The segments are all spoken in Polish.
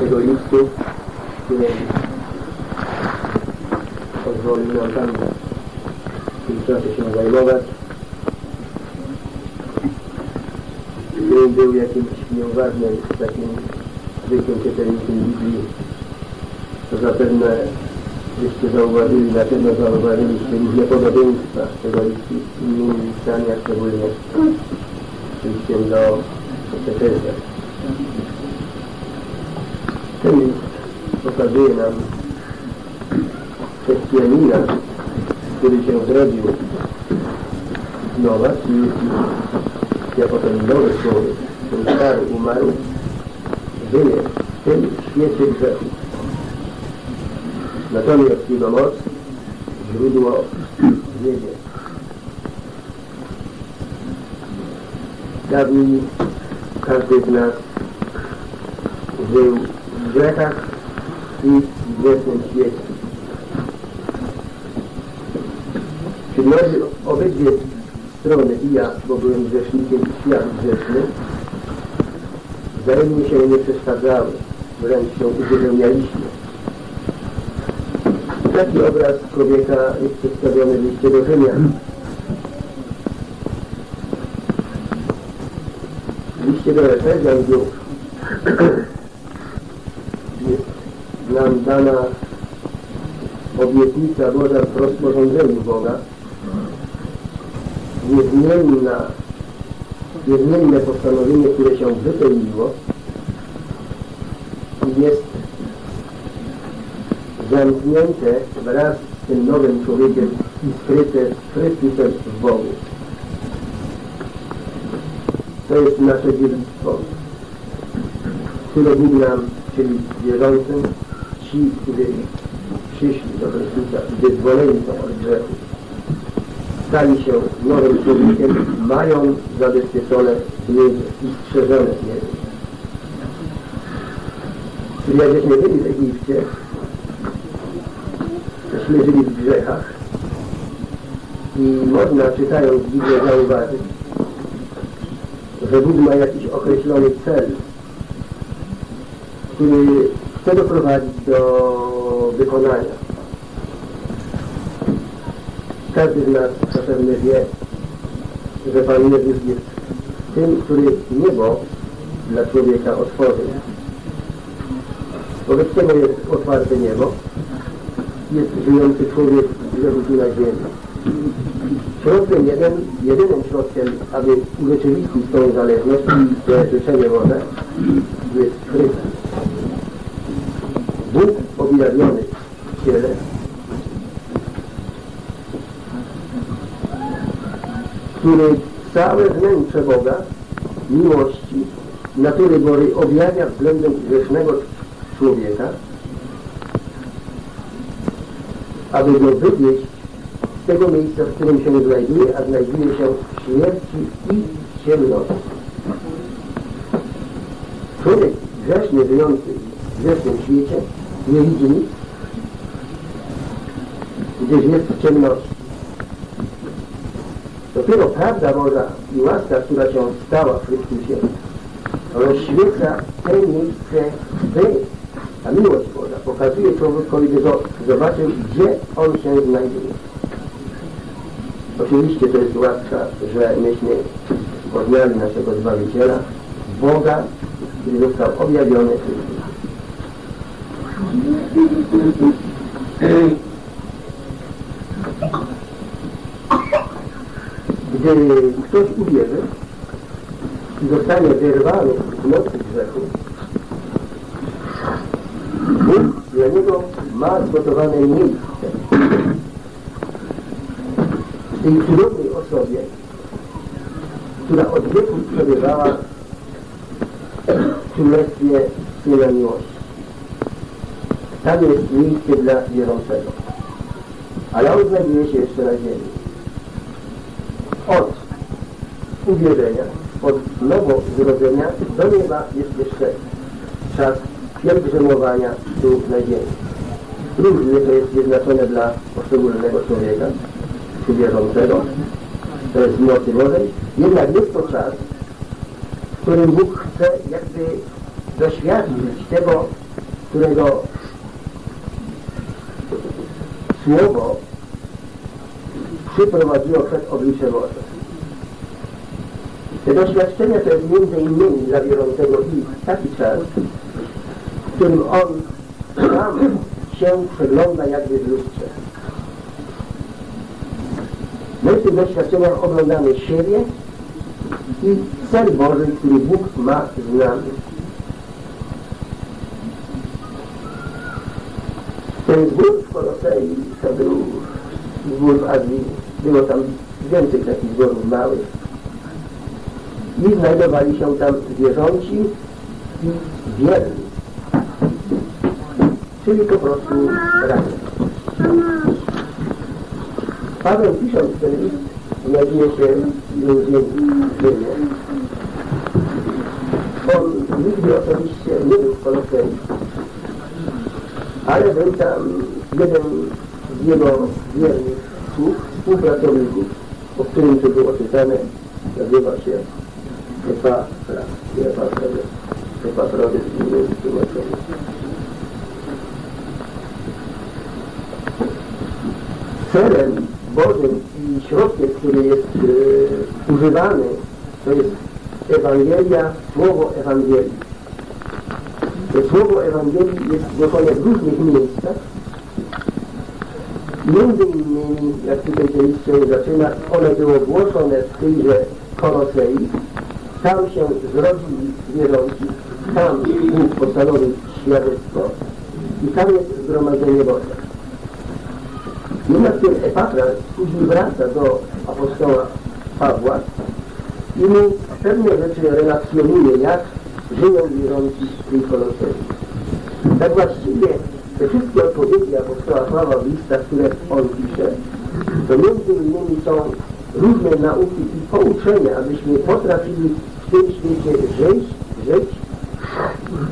tego listu, który pozwolił nam tam w tym czasie się zajmować. Którym był jakimś nieuważnym takim zwykłym czytelnikiem Biblii. To zapewne Żeście zauważyli, na pewno zauważyliście różne podobieństwa tego listu innymi listami, a szczególnie z listem do Efezja. List pokazuje nam chrześcijanina, który się zrodził z nowa, czyli jako ten nowy człowiek, ten stary umarł, żyje w tym świecie grzechu. Natomiast jego moc źródło w. Dawniej każdy z nas żył grzechach i grzesznym świecie. Czyli obydwie strony, i ja, bo byłem grzesznikiem, i świat grzeszny, wzajemnie się nie przeszkadzały, wręcz się uzupełnialiśmy. Taki obraz człowieka jest przedstawiony w liście do Rzymian. W liście do Efezjan nam dana obietnica Boża w rozporządzeniu Boga, niezmienna, niezmienne postanowienie, które się wypełniło. Jest zamknięte wraz z tym nowym człowiekiem i skryte z Chrystusem w Bogu. To jest nasze dziedzictwo, Bóg nam, czyli wierzącym, ci, którzy przyszli do Chrystusa są od grzechu, stali się nowym człowiekiem, mają zabezpieczone niebie i strzeżone niebie. Czyli jak żeśmy byli w Egipcie, żeśmy żyli w grzechach i można czytając Biblię zauważyć, że Bóg ma jakiś określony cel, który chce doprowadzić do wykonania. Każdy z nas zapewne wie, że Pan Jezus jest tym, który niebo dla człowieka otworzył. Wobec czego jest otwarte niebo? Jest żyjący człowiek grzechu na ziemi. Środkiem jeden, jedynym środkiem, aby urzeczywistnić tą zależność to życzenie Boże, jest Chrystus. Bóg objawiony w ciele który całe wnętrze Boga, miłości, natury Bożej objawia względem grzesznego człowieka, aby go wywieźć z tego miejsca, w którym się znajduje, a znajduje się w śmierci i ciemności. Człowiek grzeszny, żyjący w grzesznym świecie nie widzi nic, gdyż jest w ciemności. Dopiero prawda Boża i łaska, która się stała w Chrystusie, rozświeca te miejsce, by a miłość Boża pokazuje człowiekowi, by zobaczył, gdzie on się znajduje. Oczywiście to jest łaska, że myśmy poznali naszego Zbawiciela, Boga, który został objawiony w Chrystusie. Gdy ktoś uwierzy i zostanie wyrwany z mocy grzechu, Bóg dla niego ma zgotowane miejsce w tej cudownej osobie, która od wieku przebywała w królestwie Syna Miłości. Tam jest miejsce dla wierzącego. Ale on znajduje się jeszcze na ziemi. Od uwierzenia, od nowowyrodzenia do nieba jest jeszcze czas pielgrzymowania tu na ziemi. Różnie to jest wyznaczone dla poszczególnego człowieka, czy wierzącego, to jest mocy Bożej, jednak jest to czas, w którym Bóg chce jakby doświadczyć tego, którego słowo przyprowadziło przed oblicze Boże. Te doświadczenia to jest między innymi dla wierzącego i taki czas, w którym on sam się przegląda jakby w lustrze. My w tych doświadczeniach oglądamy siebie i cel Boży, który Bóg ma z nami. Ten zbór w Kolosei to był zbór w Azji. Było tam więcej takich zborów małych. I znajdowali się tam wierząci i wierni. Czyli po prostu razem. Paweł pisząc ten list znajduje się między innymi. On nigdy osobiście nie był w Kolosei, ale był tam jeden z jego wiernych sług, współpracowników, o którym tu było czytane, nazywa się Epafra, nie Epafra, Epafrodys w innym tłumaczeniu. Celem Bożym i środkiem, który jest e, używany, to jest Ewangelia, Słowo Ewangelii. Słowo Ewangelii jest głoszone w różnych miejscach. Między innymi, jak tutaj ten list się zaczyna, one było głoszone w tejże Kolosei. Tam się zrodzili wierzący, tam Bóg postanowił świadectwo i tam jest zgromadzenie Boże. Jednak ten Epafras później wraca do apostoła Pawła i mu pewne rzeczy relacjonuje, jak żyją wierzący w tej Kolosei. Tak właściwie te wszystkie odpowiedzi apostoła Pawła w listach, które on pisze, to między innymi są różne nauki i pouczenia, abyśmy potrafili w tym świecie żyć, żyć,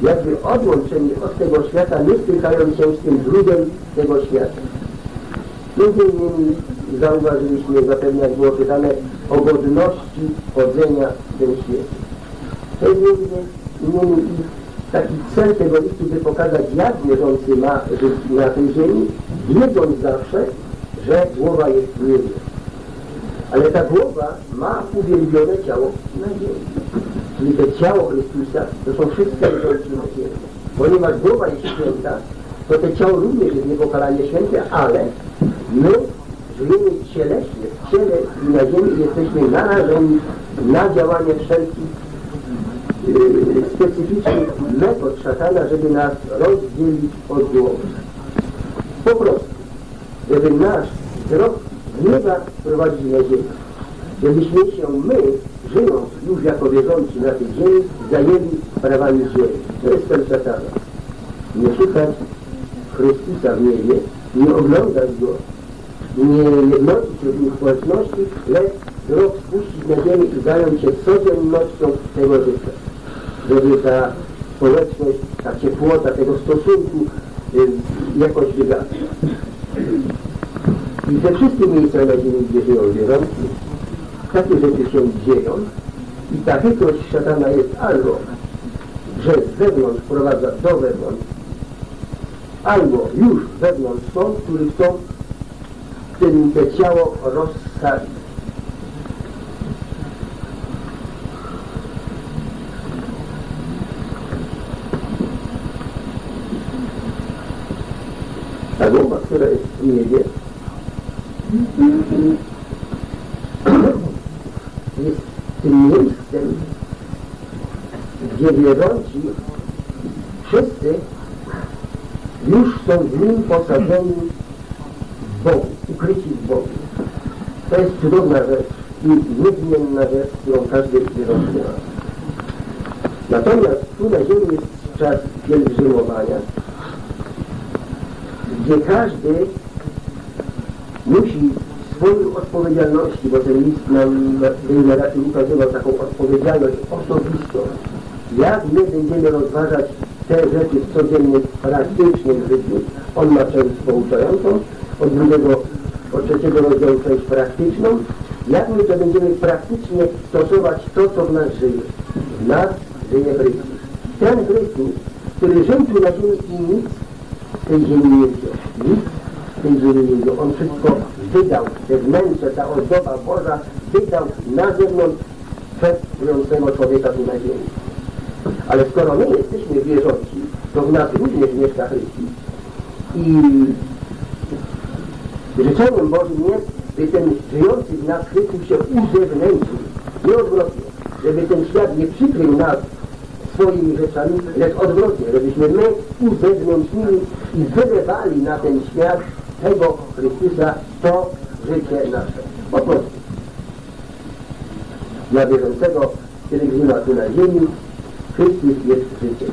jakby odłączeni od tego świata, nie stykając się z tym drugim tego świata. Między innymi zauważyliśmy, zapewne jak było pytane, o godności chodzenia w tym świecie. To jest innymi taki cel tego listu, by pokazać, jak wierzący ma żyć na tej ziemi, wiedząc zawsze, że głowa jest w niebie. Ale ta głowa ma uwielbione ciało na ziemi. Czyli to ciało Chrystusa to są wszystkie wierzący na ziemi. Ponieważ głowa jest święta, to to ciało również jest niepokalanie święte, ale my żyjemy cieleśnie, w ciele i na ziemi jesteśmy narażeni na działanie wszelkich specyficznych metod szatana, żeby nas rozdzielić od głowy. Po prostu, żeby nasz wzrok z nieba prowadzić na ziemię. Żebyśmy się my, żyjąc już jako wierzący na tej ziemi, zajęli prawami ziemi. To jest cel szatana. Nie szukać Chrystusa w niebie, nie oglądać Go, nie jednoczyć w społeczności, lecz wzrok spuścić na ziemię i zająć się codziennością tego życia. Żeby ta społeczność, ta ciepłota tego stosunku y, jakoś wygasła. I te wszystkie miejsca na ziemi, gdzie żyją wierzący, takie rzeczy się dzieją i ta chytrość szatana jest albo, że z zewnątrz wprowadza do wewnątrz, albo już wewnątrz są, którzy chcą tym te ciało rozsadzić. Ta głowa, która jest w niebie, jest tym miejscem, gdzie wierząci wszyscy już są w nim posadzeni w Bogu, ukryci w Bogu. To jest cudowna rzecz i niezmienna rzecz, którą każdy wierzący ma. Natomiast tu na ziemi jest czas pielgrzymowania, gdzie każdy musi swoją odpowiedzialności, bo ten list nam będzie raczej ukazywał taką odpowiedzialność osobistą, jak my będziemy rozważać te rzeczy w codziennym, praktycznym życiu. On ma część pouczającą, od drugiego, od trzeciego rozdziału część praktyczną. Jak my to będziemy praktycznie stosować to, co w nas żyje. W nas żyje Chrystus. ten Chrystus, który żył tu na ziemi i nic z tej ziemi nie wziął. Nic z tej ziemi nie wziął. On wszystko wydał, te wnętrze, ta ozdoba Boża wydał na zewnątrz przez żyjącego człowieka tu na ziemi. Ale skoro my jesteśmy wierząci, to w nas również mieszka Chrystus. I życzeniem Bożym jest, by ten żyjący w nas Chrystus się uzewnętrzył. Nie odwrotnie. Żeby ten świat nie przykrył nas swoimi rzeczami, lecz odwrotnie, żebyśmy my uzewnętrznili i wylewali na ten świat tego Chrystusa to życie nasze. Po prostu. Dla wierzącego pielgrzyma tu na ziemi Chrystus jest życiem.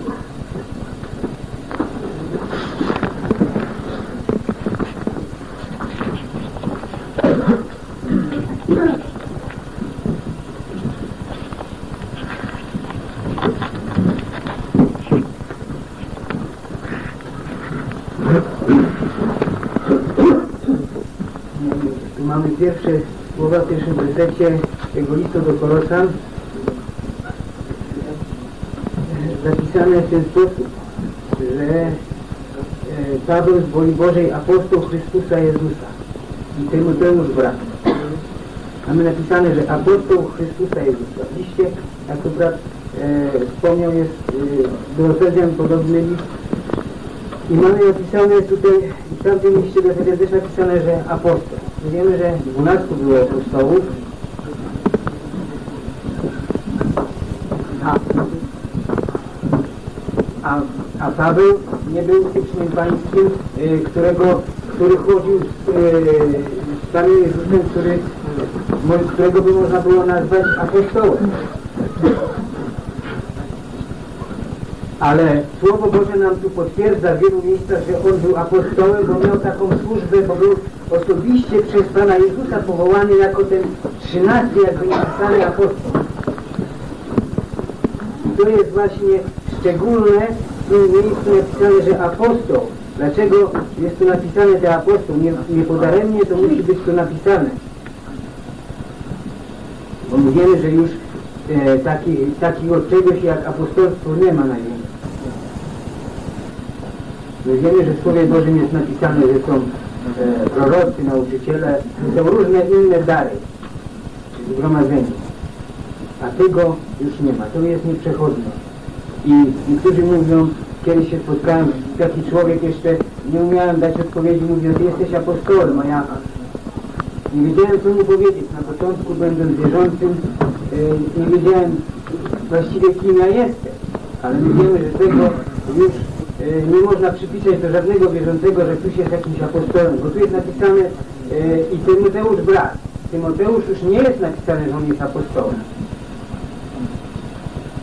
Mamy pierwsze słowa w pierwszym wersecie tego listu do Kolosan zapisane w ten sposób, że e, Paweł z woli Bożej apostoł Chrystusa Jezusa i Tymoteusz brat. Mamy napisane, że apostoł Chrystusa Jezusa. W liście, jak to brat e, wspomniał, jest e, do podobny list i mamy napisane tutaj, w tamtym liście do Efezjan też napisane, że apostoł. My wiemy, że 12 było apostołów, a, a, a Paweł nie był tym pańskim, y, którego, który chodził z, y, z Panem Jezusem, który, którego by można było nazwać apostołem. Ale Słowo Boże nam tu potwierdza w wielu miejscach, że on był apostołem, bo miał taką służbę, bo był osobiście przez Pana Jezusa powołany jako ten trzynasty, jakby napisany apostoł. I to jest właśnie szczególne w tym miejscu napisane, że apostoł. Dlaczego jest tu napisane ten apostoł? Nie, nie podaremnie to musi być tu napisane. Bo my wiemy, że już e, taki, takiego czegoś jak apostolstwo nie ma na ziemi. My wiemy, że w Słowie Bożym jest napisane, że są e, prorocy, nauczyciele, są różne inne dary, czyli zgromadzenie. A tego już nie ma, to jest nieprzechodne. I niektórzy mówią, kiedyś się spotkałem, taki człowiek jeszcze, nie umiałem dać odpowiedzi, mówiąc, ty jesteś apostołem, a ja nie wiedziałem, co mu powiedzieć. Na początku, będąc wierzącym, e, nie wiedziałem właściwie, kim ja jestem. Ale my wiemy, że tego już nie można przypisać do żadnego wierzącego, że ktoś jest jakimś apostołem. Bo tu jest napisane e, i Tymoteusz brat. Tymoteusz już nie jest napisane, że on jest apostołem.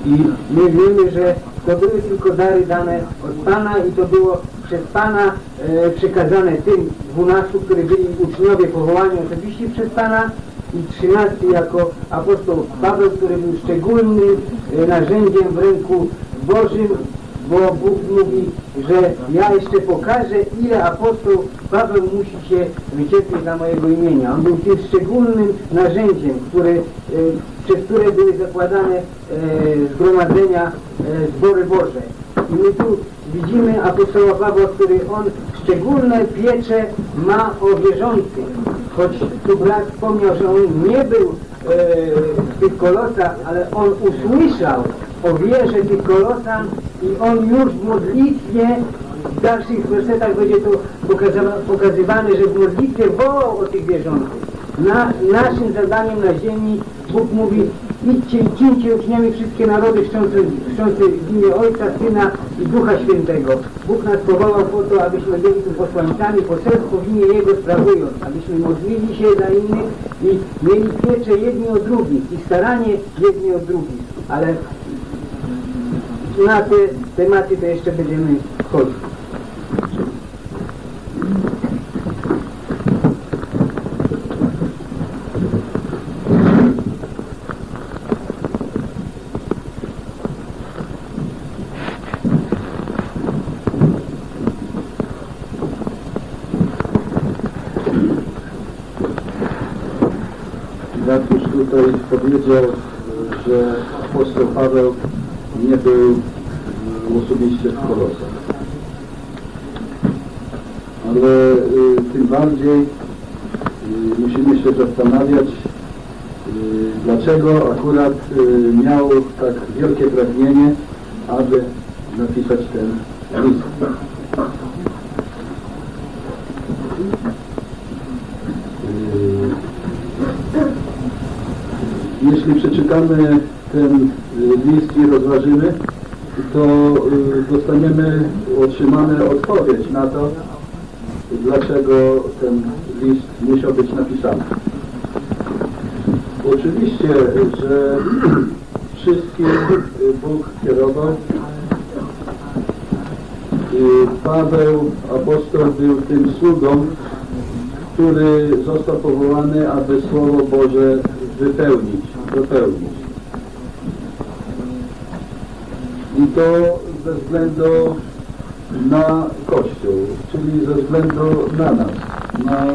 I my wiemy, że to były tylko dary dane od Pana i to było przez Pana e, przekazane tym dwunastu, którzy byli uczniowie powołani oczywiście przez Pana i trzynasty jako apostoł Paweł, który był szczególnym e, narzędziem w ręku Bożym, bo Bóg mówi, że ja jeszcze pokażę, ile apostoł Paweł musi się wycierpieć dla mojego imienia. On był tym szczególnym narzędziem, który, e, przez które były zakładane e, zgromadzenia, e, zbory Boże. I my tu widzimy apostoła Pawła, który on szczególne piecze ma o wierzących. Choć tu brat wspomniał, że on nie był w tych kolosach, ale on usłyszał o wierze tych kolosan i on już w modlitwie w dalszych wersetach będzie to pokazywane, że w modlitwie wołał o tych wierzących. Na, naszym zadaniem na ziemi Bóg mówi idźcie i czyńcie uczniami wszystkie narody chrzczące, chrzczące w imię Ojca, Syna i Ducha Świętego. Bóg nas powołał po to, abyśmy byli tu posłańcami poselstwo w imię Jego sprawując, abyśmy modlili się za innych i mieli pieczę jedni o drugich i staranie jedni o drugich. Ale na te tematy to jeszcze będziemy wchodzić. Wielkie pragnienie, aby napisać ten list. Y, Jeśli przeczytamy ten y, list i rozważymy, to y, dostaniemy, otrzymamy odpowiedź na to, dlaczego ten list musiał być napisany. Oczywiście, że wszystkim y, Bóg kierował. Y, Paweł, apostoł, był tym sługą, który został powołany, aby Słowo Boże wypełnić, dopełnić. I to ze względu na Kościół, czyli ze względu na nas, na,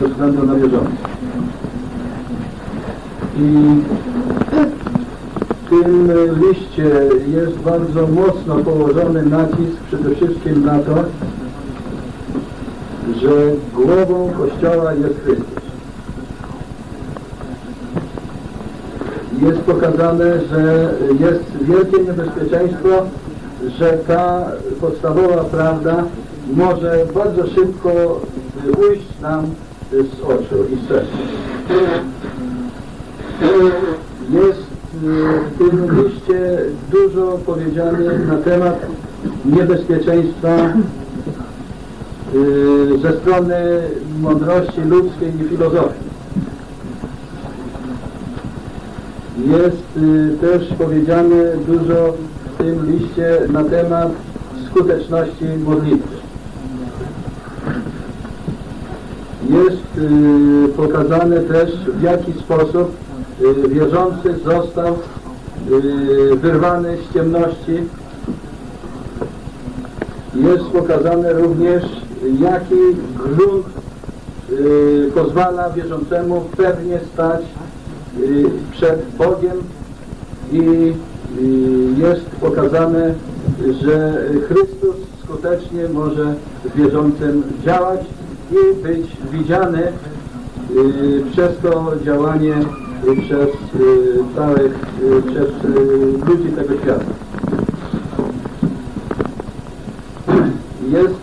ze względu na wierzących. I tym liście jest bardzo mocno położony nacisk przede wszystkim na to, że głową Kościoła jest Chrystus. Jest pokazane, że jest wielkie niebezpieczeństwo, że ta podstawowa prawda może bardzo szybko ujść nam z oczu i z serca. Jest w tym liście dużo powiedziane na temat niebezpieczeństwa y, ze strony mądrości ludzkiej i filozofii. Jest y, też powiedziane dużo w tym liście na temat skuteczności modlitwy. Jest y, pokazane też w jaki sposób wierzący został y, wyrwany z ciemności. Jest pokazane również jaki grunt y, pozwala wierzącemu pewnie stać y, przed Bogiem i y, jest pokazane, że Chrystus skutecznie może w wierzącym działać i być widziany y, przez to działanie y, przez y, całych, przez y, ludzi tego świata. Jest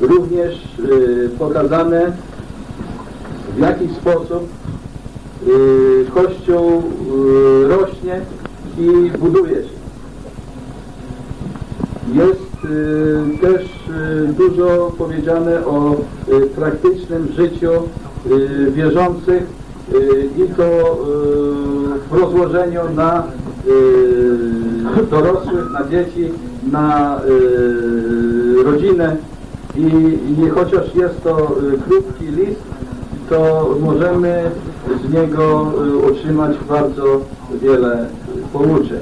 również y, pokazane w jaki sposób Kościół rośnie i buduje się. Jest też dużo powiedziane o praktycznym życiu wierzących i to y, w rozłożeniu na y, dorosłych, na dzieci, na y, rodzinę i, i chociaż jest to y, krótki list, to możemy z niego y, otrzymać bardzo wiele pouczeń.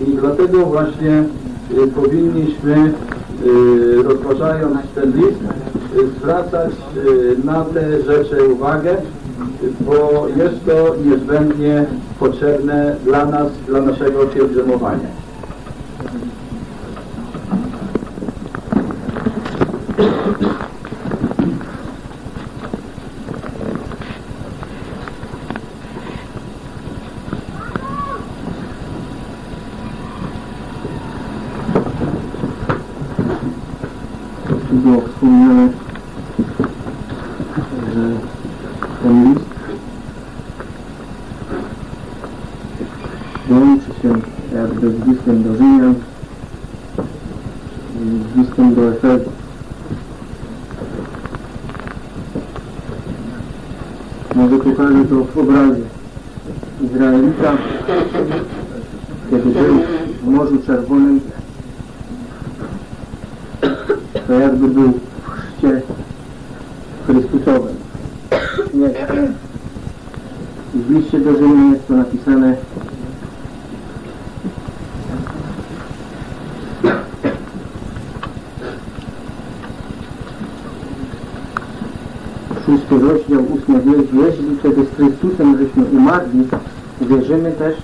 I dlatego właśnie y, powinniśmy, y, rozważając ten list, y, zwracać y, na te rzeczy uwagę, y, bo jest to niezbędnie potrzebne dla nas, dla naszego pielgrzymowania. Tu było wspomniane, że ten list łączy się jakby z listem do Rzymian, z listem do Efezów. Może pokażę to w obrazie Izraelita, kiedy był w Morzu Czerwonym, to jakby był w chrzcie Chrystusowym. Nie. I w liście do Rzymian jest to napisane szósty rozdział, ósmy wiersz, jeśli kiedy z Chrystusem żeśmy umarli, wierzymy też,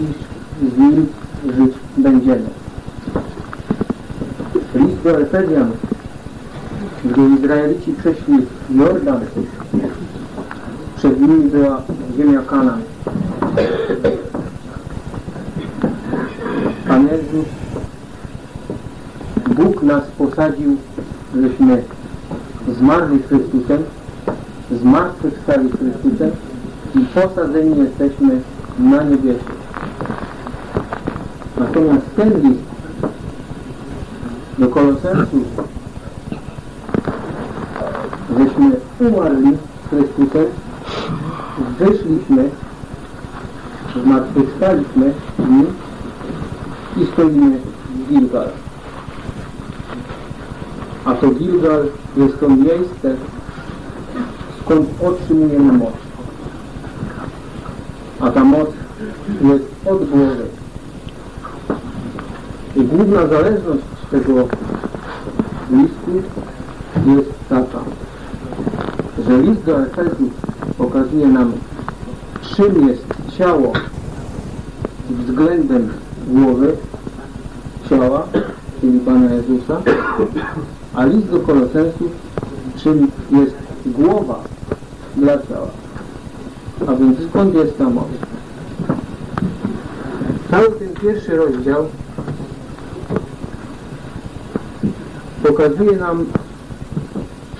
iż z Nim żyć będziemy. list do Efezjan, gdy Izraelici przeszli Jordan, przed nimi była ziemia Kanaan. Pan Jezus, Bóg nas posadził, żeśmy zmarli Chrystusem, zmartwychwstali Chrystusem i posadzeni jesteśmy na niebiesie. Natomiast ten list do Kolosensów żeśmy umarli z Chrystusem, wyszliśmy, zmartwychwstaliśmy Nim i stoimy w Gilgal. A to Gilgal jest to miejsce, skąd otrzymujemy moc. A ta moc jest od głowy. I główna zależność tego listu jest taka, że list do Efezów pokazuje nam, czym jest ciało względem głowy ciała, czyli Pana Jezusa, a list do Kolosensów, czym jest głowa dla ciała. A więc skąd jest ta moc? Cały ten pierwszy rozdział pokazuje nam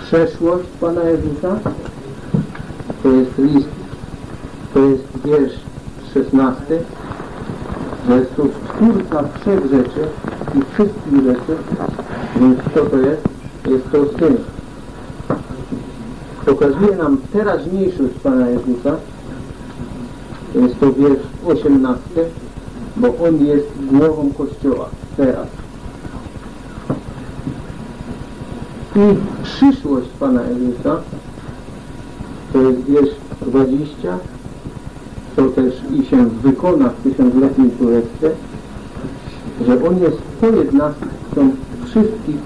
przeszłość Pana Jezusa. To jest list, to jest wiersz 16, że jest to Wszech rzeczy i wszystkich rzeczy, więc co to jest? Jest to Syn. Pokazuje nam teraźniejszość Pana Jezusa. Jest to wiersz 18, bo On jest głową Kościoła teraz. I przyszłość Pana Jezusa, to jest wiersz 20, to też i się wykona w tysiącletnim królestwie, że On jest pojednastką wszystkich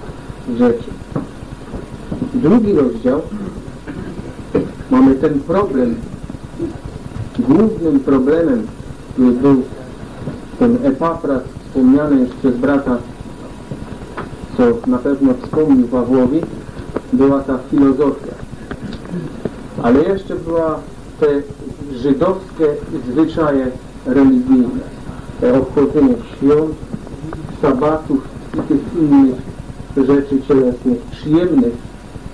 rzeczy. Drugi rozdział mamy ten problem. Głównym problemem, który był ten Epafras wspomniany już przez brata, co na pewno wspomnił Pawłowi, była ta filozofia. Ale jeszcze była te żydowskie zwyczaje religijne, te obchodzenie świąt, sabatów i tych innych rzeczy cielesnych, przyjemnych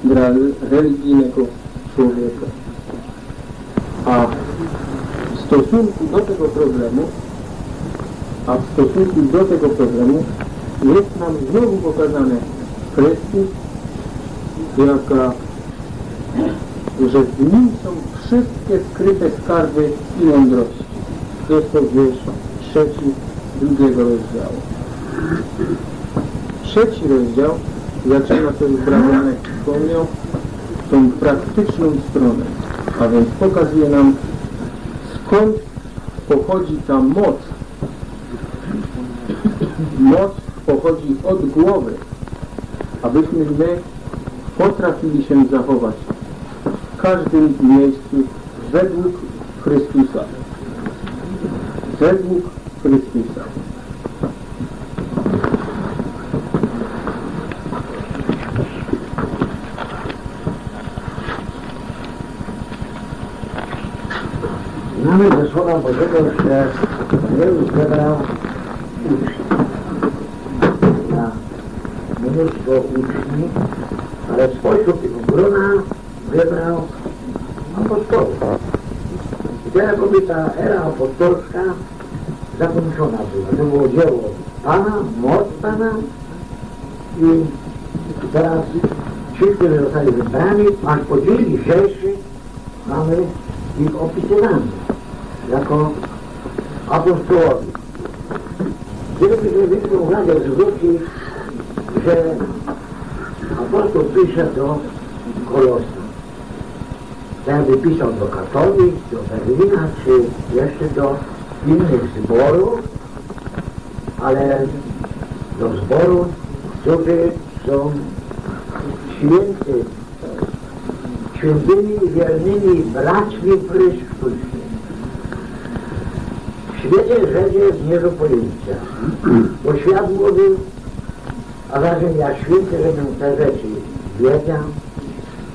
dla religijnego człowieka. A w stosunku do tego problemu, a w stosunku do tego problemu jest nam znowu pokazane Chrystus, jaka, że w Nim są wszystkie skryte skarby i mądrości. Jest to wiersz trzeci drugiego rozdziału. Trzeci rozdział zaczyna to już Brawianek wspomniał, tą praktyczną stronę, a więc pokazuje nam skąd pochodzi ta moc. Moc pochodzi od głowy, abyśmy my potrafili się zachować w każdym miejscu według Chrystusa. Według Chrystusa. Znamy ze Słowa Bożego, że Jezus wybrał uczniów. Na mnóstwo uczniów, ale spośród tego grona wybrał apostołów. I to jakoby ta era apostolska zakończona była. To było dzieło Pana, moc Pana i teraz ci, którzy zostali wybrani, aż po dzień dzisiejszy mamy ich opisywany jako apostołowie. Gdybyśmy zwykle uwagę zwrócić, że apostoł pisze do Kolosów. Jakby pisał do Katowic, do Berlina, czy jeszcze do innych zborów, ale do zborów, którzy są święty świętymi wiernymi braćmi w. Świecie rzeczy jest nie do pojęcia, bo świat mówił A zatem ja święty, żebym te rzeczy wiedział,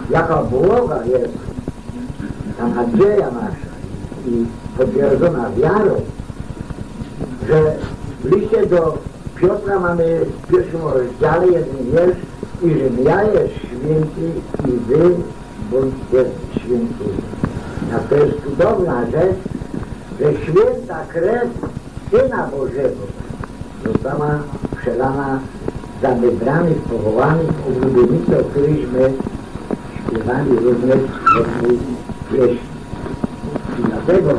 jaka błoga jest ta nadzieja nasza i potwierdzona wiarą, że w liście do Piotra mamy w pierwszym rozdziale jeden wiersz. I że ja jest święty i wy bądźcie święty. A to jest cudowna rzecz, że święta krew Syna Bożego została przelana za wybranych, powołanych oblubienicę, o którejśmy śpiewali również w pieśni. I dlatego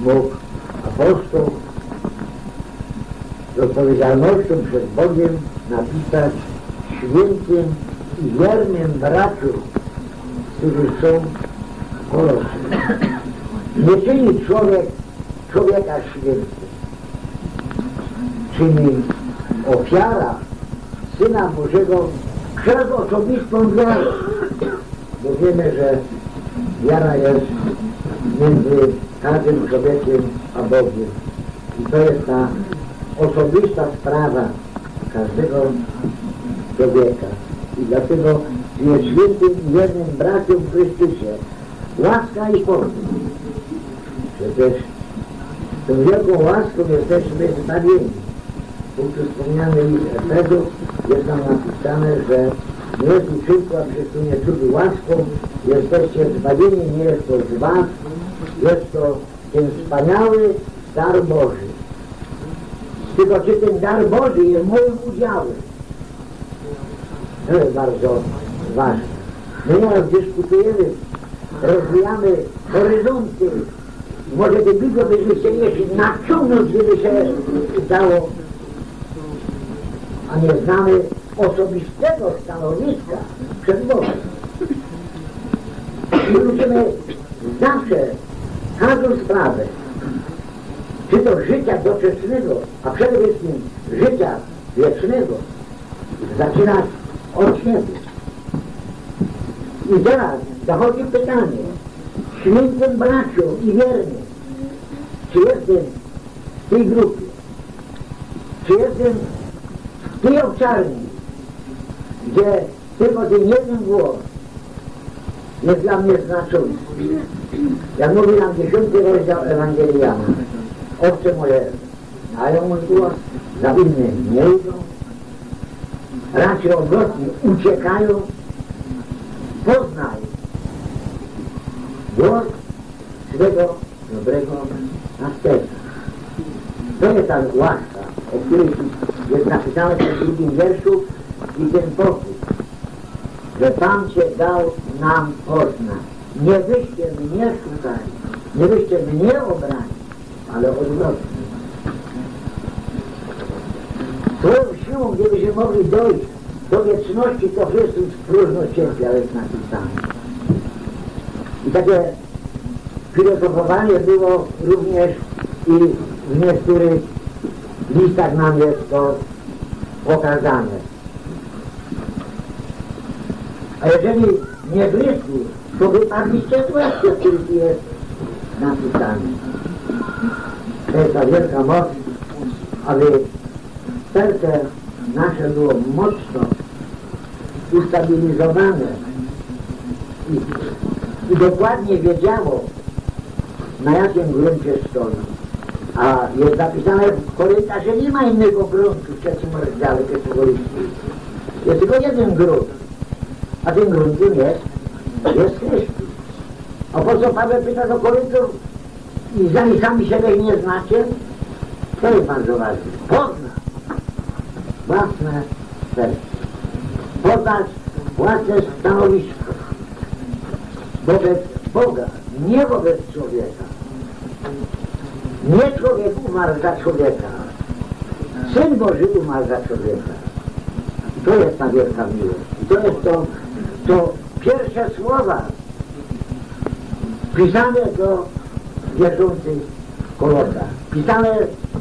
mógł apostoł z odpowiedzialnością przed Bogiem napisać świętym i wiernym braciom, którzy są w Kolosy. Nie czyni człowiek człowieka świętym. Czyni ofiara Syna Bożego przez osobistą wiarę. Bo wiemy, że wiara jest między każdym człowiekiem a Bogiem. I to jest ta osobista sprawa każdego człowieka. I dlatego jest świętym jednym braciom w Chrystusie. Łaska i pokój. Przecież tą wielką łaską jesteśmy zbawieni. W punkcie wspomniany list Efezów jest tam napisane, że nie jest uczynku, a cudu łaską. Jesteście zbawieni, nie jest to z was. Jest to ten wspaniały dar Boży. Tylko czy ten dar Boży jest moim udziałem? To jest bardzo ważne. My nieraz dyskutujemy, rozwijamy horyzonty. Może te Biblię byśmy chcieli jeszcze naciągnąć, gdyby się dało, a nie znamy osobistego stanowiska przed Bogiem. My musimy zawsze każdą sprawę, czy to życia doczesnego, a przede wszystkim życia wiecznego, zaczynać od siebie. I teraz zachodzi pytanie, świętym braciom i wiernym, czy jestem w tej grupie, czy jestem w tej obszarni, gdzie tylko ten jeden głos jest dla mnie znaczący. Jak mówi nam dziesiąty rozdział Ewangelii owce moje znają mój głos, za inne nie idą, raczej odwrotnie uciekają, poznaj głos swego dobrego następcy. To jest ta łaska, o której jest napisane w tym drugim wierszu i ten pokój, że Pan Cię dał nam poznać. Nie wyście mnie szukali, nie wyście mnie obrali, ale odwrotnie. Swoją siłą, gdybyśmy mogli dojść do wieczności, to Chrystus próżno cierpiał, jest napisane. I takie filozofowanie było również i w niektórych listach nam jest to pokazane. A jeżeli nie blisku, to wypadliście z łezki, który jest napisany. To jest ta wielka moc, aby serce nasze było mocno ustabilizowane i, i dokładnie wiedziało, na jakim gruncie stoi. A jest napisane w Korynta, że nie ma innego gruntu w trzecim rozdziale listu. Jest tylko jeden grunt. A tym gruntem jest, jest Chrystus. A po co Paweł pyta do Koryntów i zanim sami siebie nie znacie? To jest bardzo ważne. Poznać własne serce. Poznać własne stanowisko wobec Boga, nie wobec człowieka. Nie człowiek umarł za człowieka. Syn Boży umarł za człowieka. To jest ta wielka miłość. To jest to, to pierwsze słowa pisane do wierzących kolosach. Pisane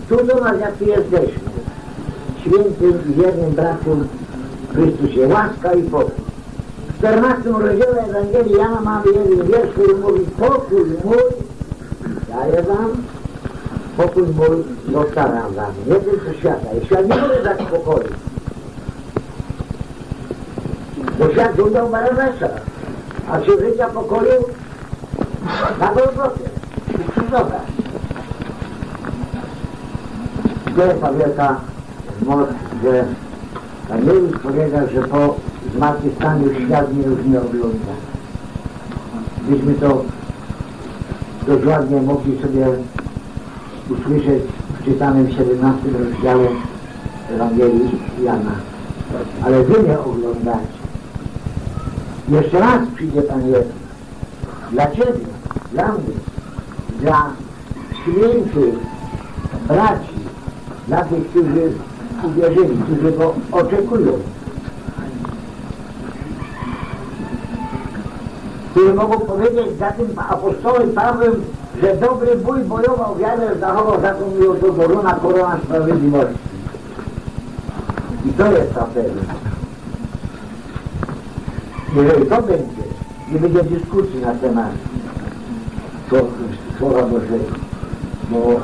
tu do nas, jak tu jesteśmy. Świętym i wiernym braciom Chrystusie. Łaska i pokój. W 14 rozdziale Ewangelii Jana mamy jeden wiersz, który mówi pokój mój daję wam, pokój mój zostawiam wam. Nie tylko świata. I świat nie może dać pokoju. Bo świat żądał Baranesa, a czy życia pokoju na Golgocie, ukrzyżować. To jest ta wielka moc, Jezus powiedział, że po zmartwychwstaniu świat mnie już nie ogląda. Byśmy to dokładnie mogli sobie usłyszeć w czytanym 17 rozdziale Ewangelii Jana. Ale wy mnie oglądacie. Jeszcze raz przyjdzie Pan Jezus. Dla Ciebie, dla mnie, dla świętych braci, dla tych, którzy uwierzyli, którzy go oczekują. Którzy mogą powiedzieć za tym apostołem Pawłem, że dobry bój bojował, wiarę zachował, za tą miłość korona, sprawiedliwości. I to jest ta pewność. Jeżeli to będzie, nie będzie dyskusji na temat Słowa Bożego, bo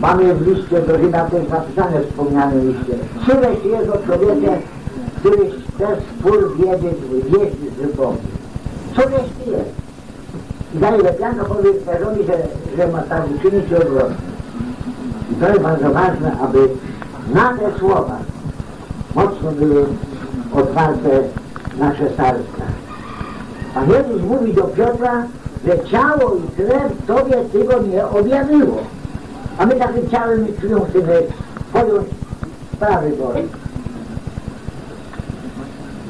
mamy w liście do Rzymian też napisane wspomniane liście. Czyleś jest o człowieku, który chce spór wiedzieć, wieść z Bogiem. Jest. I daje lepiano powie Perowi, że, że ma tak uczynić odwrotnie. I to jest bardzo ważne, aby na te słowa mocno były otwarte nasze serca. Pan Jezus mówi do Piotra, że ciało i krew Tobie tego nie objawiło. A my takim ciałem i krwią chcemy podjąć sprawy Boże.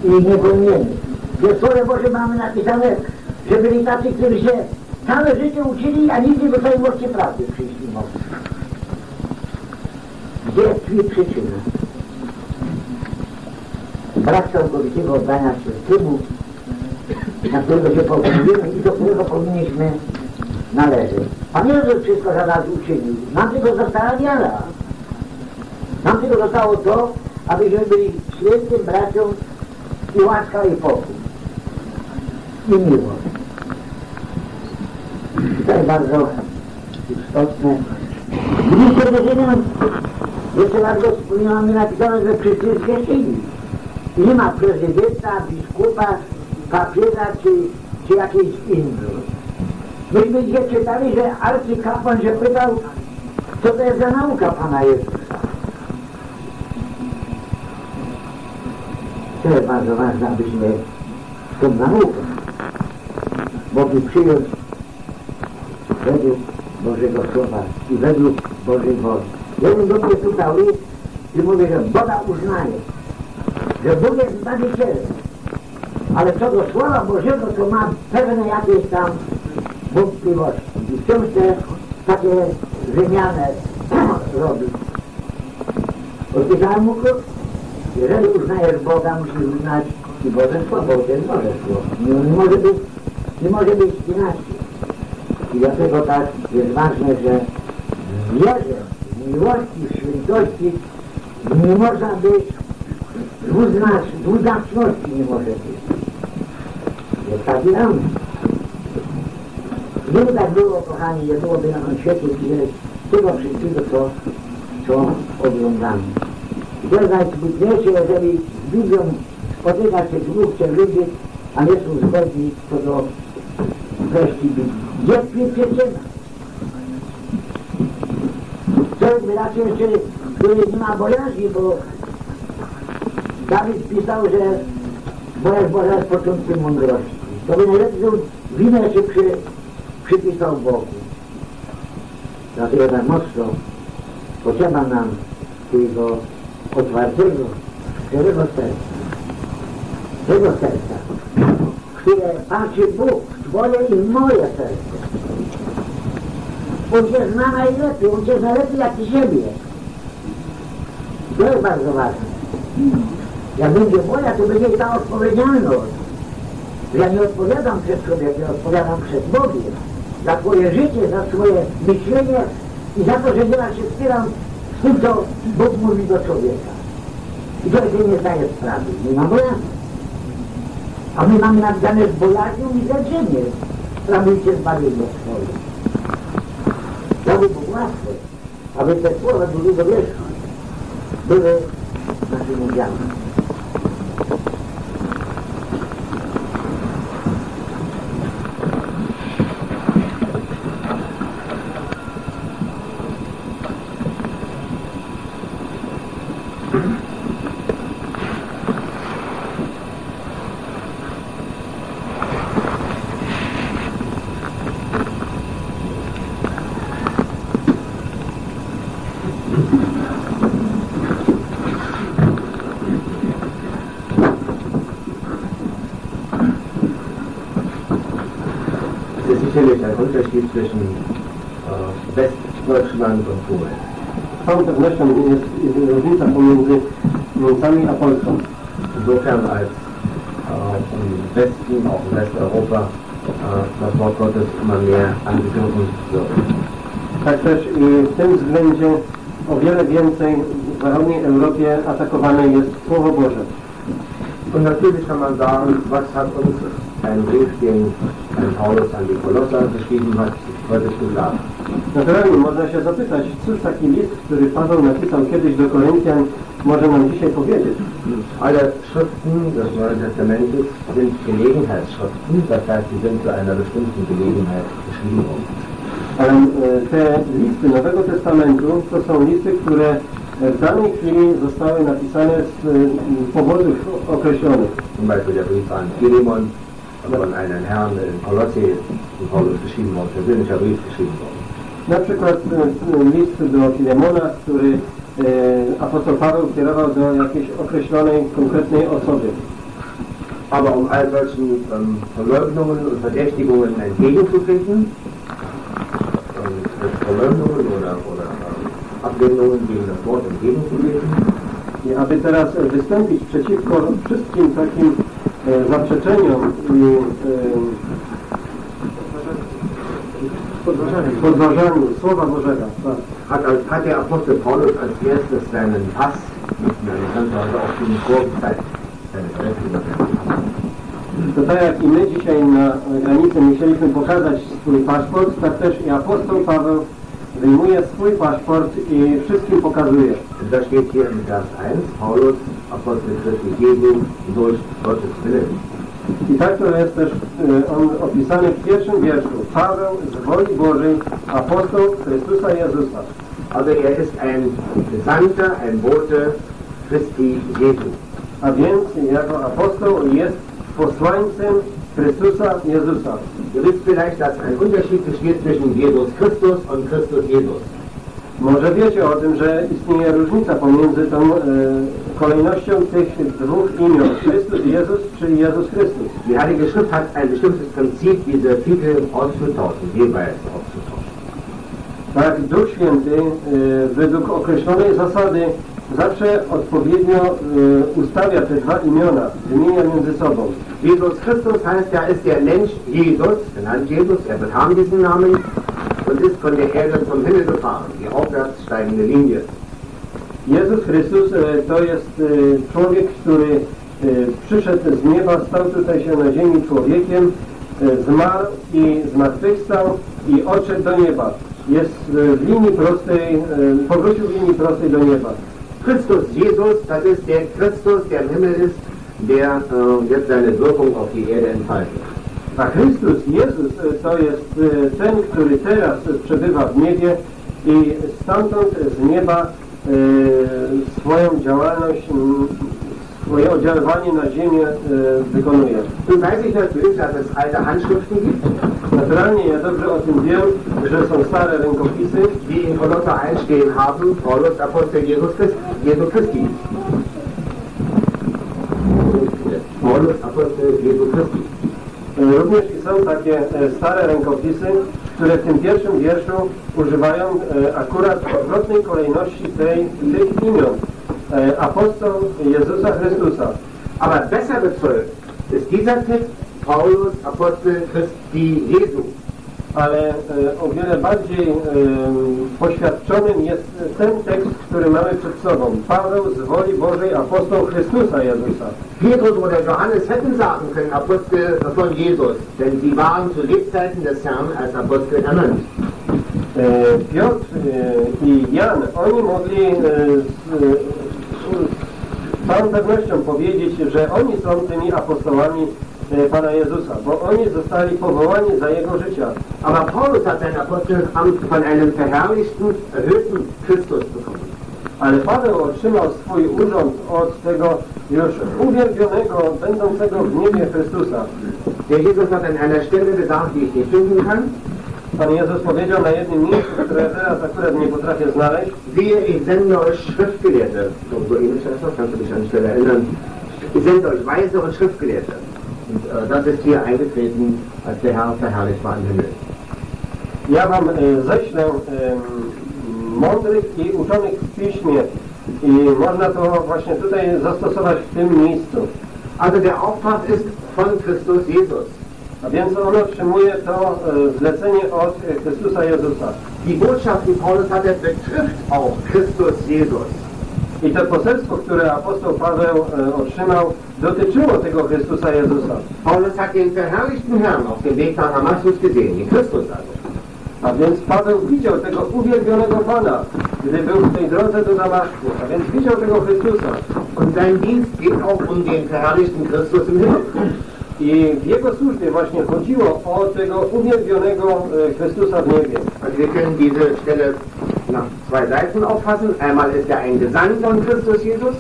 I nie powinienem. W Słowie Boże mamy napisane, że byli tacy, którzy się całe życie uczyli, a nigdy do tej mocy prawdy przyjść mogli. Gdzie tkwi przyczyna? Brak całkowitego oddania się temu, na którego się powołujemy i do którego powinniśmy należeć. Pan Jezus wszystko za nas uczynił. Nam tylko została wiara. Nam tylko zostało to, abyśmy byli świętym braciom i łaska i pokój. I miłość. I bardzo istotne. W liście do Rzymian jeszcze bardzo mamy napisane, że wszyscy zgrzeszyli. I nie ma prezydenta, biskupa, papieża czy, czy jakiejś innej. Myśmy dzisiaj czytali, że arcykapłan się pytał, co to jest za nauka Pana Jezusa. To jest bardzo ważne, abyśmy tą naukę mogli przyjąć według Bożego Słowa i według Bożej woli. Jeden do mnie i mówi, że Boga uznaje, że Bóg jest Zbawicielem, ale co do Słowa Bożego, to ma pewne jakieś tam wątpliwości. I wciąż te takie wymianę robi. Odpisałem mu krótko. Jeżeli uznajesz Boga, musisz uznać i Boże Słowo, to jest Boże Słowo. Nie może być, nie może być inaczej. I dlatego tak jest ważne, że w wierze, w miłości, w świętości nie można być dwuznacz- dwuznaczności nie może być. Jest taki nam. Gdyby tak było, kochani, nie byłoby na tym świecie widać tego wszystkiego, co, co oglądamy. I to jest jeżeli z Biblią spotyka się dwóch, trzech ludzi, a nie są zgodni co do treści Biblii. Gdzie tkwi przyczyna? Człowiek by raczej jeszcze, który nie ma bojaźni, bo Dawid pisał, że bojaźń Boża jest początkiem mądrości. To by najlepiej winę się przy, przypisał Bogu. Dlatego tak mocno potrzeba nam tego otwartego, szczerego serca. Tego serca, które patrzy Bóg Twoje i moje serce. On Cię zna najlepiej, On Cię zna lepiej jak siebie. To jest bardzo ważne. Jak będzie moja, to będzie ta odpowiedzialność. Ja nie odpowiadam przed człowiekiem, odpowiadam przed Bogiem. Za Twoje życie, za Twoje myślenie i za to, że nieraz się wspieram z tym, co Bóg mówi do człowieka. I to się nie zdaje sprawy. Nie ma bojaźni. A my mamy napisane z bojaźnią i zedrzenie. Sprawujcie zbawienie swoje. To by było łatwe, aby te słowa do wierzchu. Były naszym udziałem. natürlich ein Unterschied zwischen Westdeutschland und Polen. Z całą pewnością jest jest różnica pomiędzy Niemcami a Polską. Insofern als im Westen, auch das Wort Gottes immer mehr angegriffen wird. Tak też w tym względzie o wiele więcej w zachodniej Europie atakowane jest Słowo Boże. Und natürlich kann man sagen, was hat uns ein Brief, den ein Paulus an die Kolosser geschrieben hat, heute gesagt. Naturalnie można się zapytać, cóż taki list, który Paweł napisał kiedyś do Koryntian, może nam dzisiaj powiedzieć. Alle Schriften des Neuen Testamentes sind Gelegenheitsschriften, das heißt, sie sind zu einer bestimmten Gelegenheit geschrieben worden. Ale e, te listy Nowego Testamentu to są listy, które w danej chwili zostały napisane z e, powodów określonych. Zum Beispiel der Brief an Philemon von einem Herrn in Kolosse, von Paulus geschrieben worden, persönlicher Brief geschrieben worden. Na przykład list do Filemona, który e, apostoł Paweł kierował do jakiejś określonej, konkretnej osoby. Aber um all solchen ähm, Verleugnungen und Verdächtigungen entgegenzutreten, ähm, Verleugnungen oder, oder ähm, Ablehnungen gegen das Wort entgegenzutreten, aby teraz wystąpić przeciwko wszystkim takim zaprzeczeniom i e, podważaniu Słowa Bożego, tak. hat, hat der Apostel Paulus als erstes seinen Pass, auch schon seine Verletzung To tak jak i my dzisiaj na granicy musieliśmy pokazać swój paszport, tak też i apostoł Paweł wyjmuje swój paszport i wszystkim pokazuje. Da steht hier in Vers 1, Paulus, Apostel Christi Jesu, durch Gottes Willen. I tak to jest też on opisany w pierwszym wierszu. Paweł z woli Bożej, apostoł Chrystusa Jezusa. Also er ist ein Gesandter, ein Bote Christi Jesu. A więc jako apostoł jest posłańcem Chrystusa Jezusa. Ihr wisst vielleicht, dass ein Unterschied besteht zwischen Jesus Christus und Christus Jesus. Może wiecie o tym, że istnieje różnica pomiędzy tą e, kolejnością tych dwóch imion. Chrystus Jezus czy Jezus Chrystus. Die Heilige Schrift hat ein bestimmtes Prinzip, diese Titel auszutauschen, jeweils auszutauschen. Tak, Duch Święty e, według określonej zasady zawsze odpowiednio e, ustawia te dwa imiona, wymienia między sobą. Jesus Christus heißt ja, ist der Mensch Jesus, genannt Jesus, er bekam diesen Namen und ist von der Erde zum Himmel gefahren, die aufwärts steigende Linie. Jezus Chrystus e, to jest e, człowiek, który e, przyszedł z nieba, stał tutaj się na ziemi człowiekiem, zmarł i zmartwychwstał i odszedł do nieba. Jest w linii prostej, powrócił w linii prostej do nieba. Christus Jesus, das ist der Christus, der im Himmel ist, der jetzt seine Wirkung auf die Erde entfaltet. A Chrystus, Jezus, e, to jest e, ten, który teraz przebywa w niebie i stamtąd z nieba e, swoją działalność, swoje oddziaływanie na ziemię wykonuje. Nun weiß ich natürlich, dass es alte Handschriften gibt, Naturalnie ja dobrze o tym wiem, że są stare rękopisy, die in Kolosser 1 stehen haben, Paulus Apostel Jesus Christi. Jesu Christi. Paulus Apostel Jesu Christi. E, również i są takie e, stare rękopisy, które w tym pierwszym wierszu używają e, akurat odwrotnej kolejności tej, tych imion. Apostoł Jezusa Chrystusa. Aber besser bezeugt ist dieser Text Paulus Apostel Christi Jesu. Ale e, o wiele bardziej e, poświadczonym jest ten tekst, który mamy przed sobą. Paweł z woli Bożej, apostoł Chrystusa Jezusa. Petrus oder Johannes hätten sagen können, Apostel von Jesus, denn sie waren zu Lebzeiten des Herrn als Apostel ernannt. E, Piotr i Jan, oni mogli z, z całą pewnością powiedzieć, że oni są tymi apostołami Pana Jezusa, bo oni zostali powołani za Jego życia. Aber Paulus hat sein Apostelamt von einem verherrlichten, erhöhten Christus bekommen. Ale Paweł otrzymał swój urząd od tego już uwielbionego, będącego w niebie Chrystusa. Der Jesus hat an einer Stelle gesagt, die ich nicht finden kann, Pan Jezus powiedział na jednym miejscu, które teraz akurat nie potrafię znaleźć, siehe, ich sende euch Schriftgelehrte. So ähnlich heißt das, kannst du dich an die Stelle erinnern. Ich sende euch Weise und Schriftgelehrte. Das ist hier eingetreten, als der Herr verherrlicht war im Himmel. Ja wam e, ześlę em, mądrych i uczonych w piśmie i można to właśnie tutaj zastosować w tym miejscu. Also der Auftrag ist von Christus Jesus. A więc on otrzymuje to e, zlecenie od Chrystusa Jezusa. Die Botschaft, die Paulus hatte, betrifft auch Christus Jesus. I to poselstwo, które apostoł Paweł e, otrzymał, dotyczyło tego Chrystusa Jezusa. Paulus hat den verherrlichten Herrn auf dem Weg nach Damaskus gesehen, den Christus also. A więc Paweł widział tego uwielbionego Pana, gdy był w tej drodze do Damaszku. A więc widział tego Chrystusa. Und sein Dienst geht auch um den verherrlichten Christus im Himmel. I w jego służbie właśnie chodziło o tego uwielbionego e, Chrystusa w niebie. Also wir können diese Stelle nach zwei Seiten auffassen. Einmal ist er ein Gesandter von Christus Jesus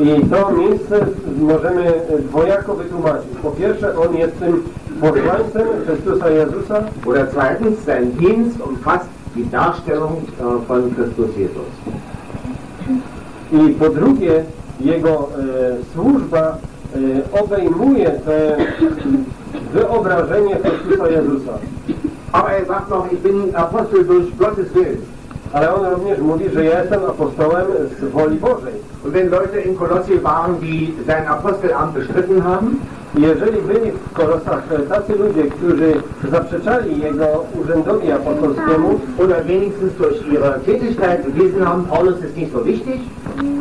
I to miejsce możemy dwojako wytłumaczyć. Po pierwsze, on jest tym posłańcem Chrystusa Jezusa, oder zweitens sein Dienst umfasst die Darstellung äh, von Christus Jesus. i po drugie, jego e, służba e, obejmuje te wyobrażenie Chrystusa Jezusa. Aber er sagt noch, ich bin Apostel durch Gottes Willen. Ale on również mówi, że ja jestem apostołem z woli Bożej. Und wenn Leute in Kolossie waren, die sein Apostelamt bestritten haben, Jeżeli byli w Kolosach tacy ludzie, którzy zaprzeczali jego urzędowi apostolskiemu, oder wenigstens durch ihre Tätigkeit bewiesen haben, Paulus ist nicht so wichtig,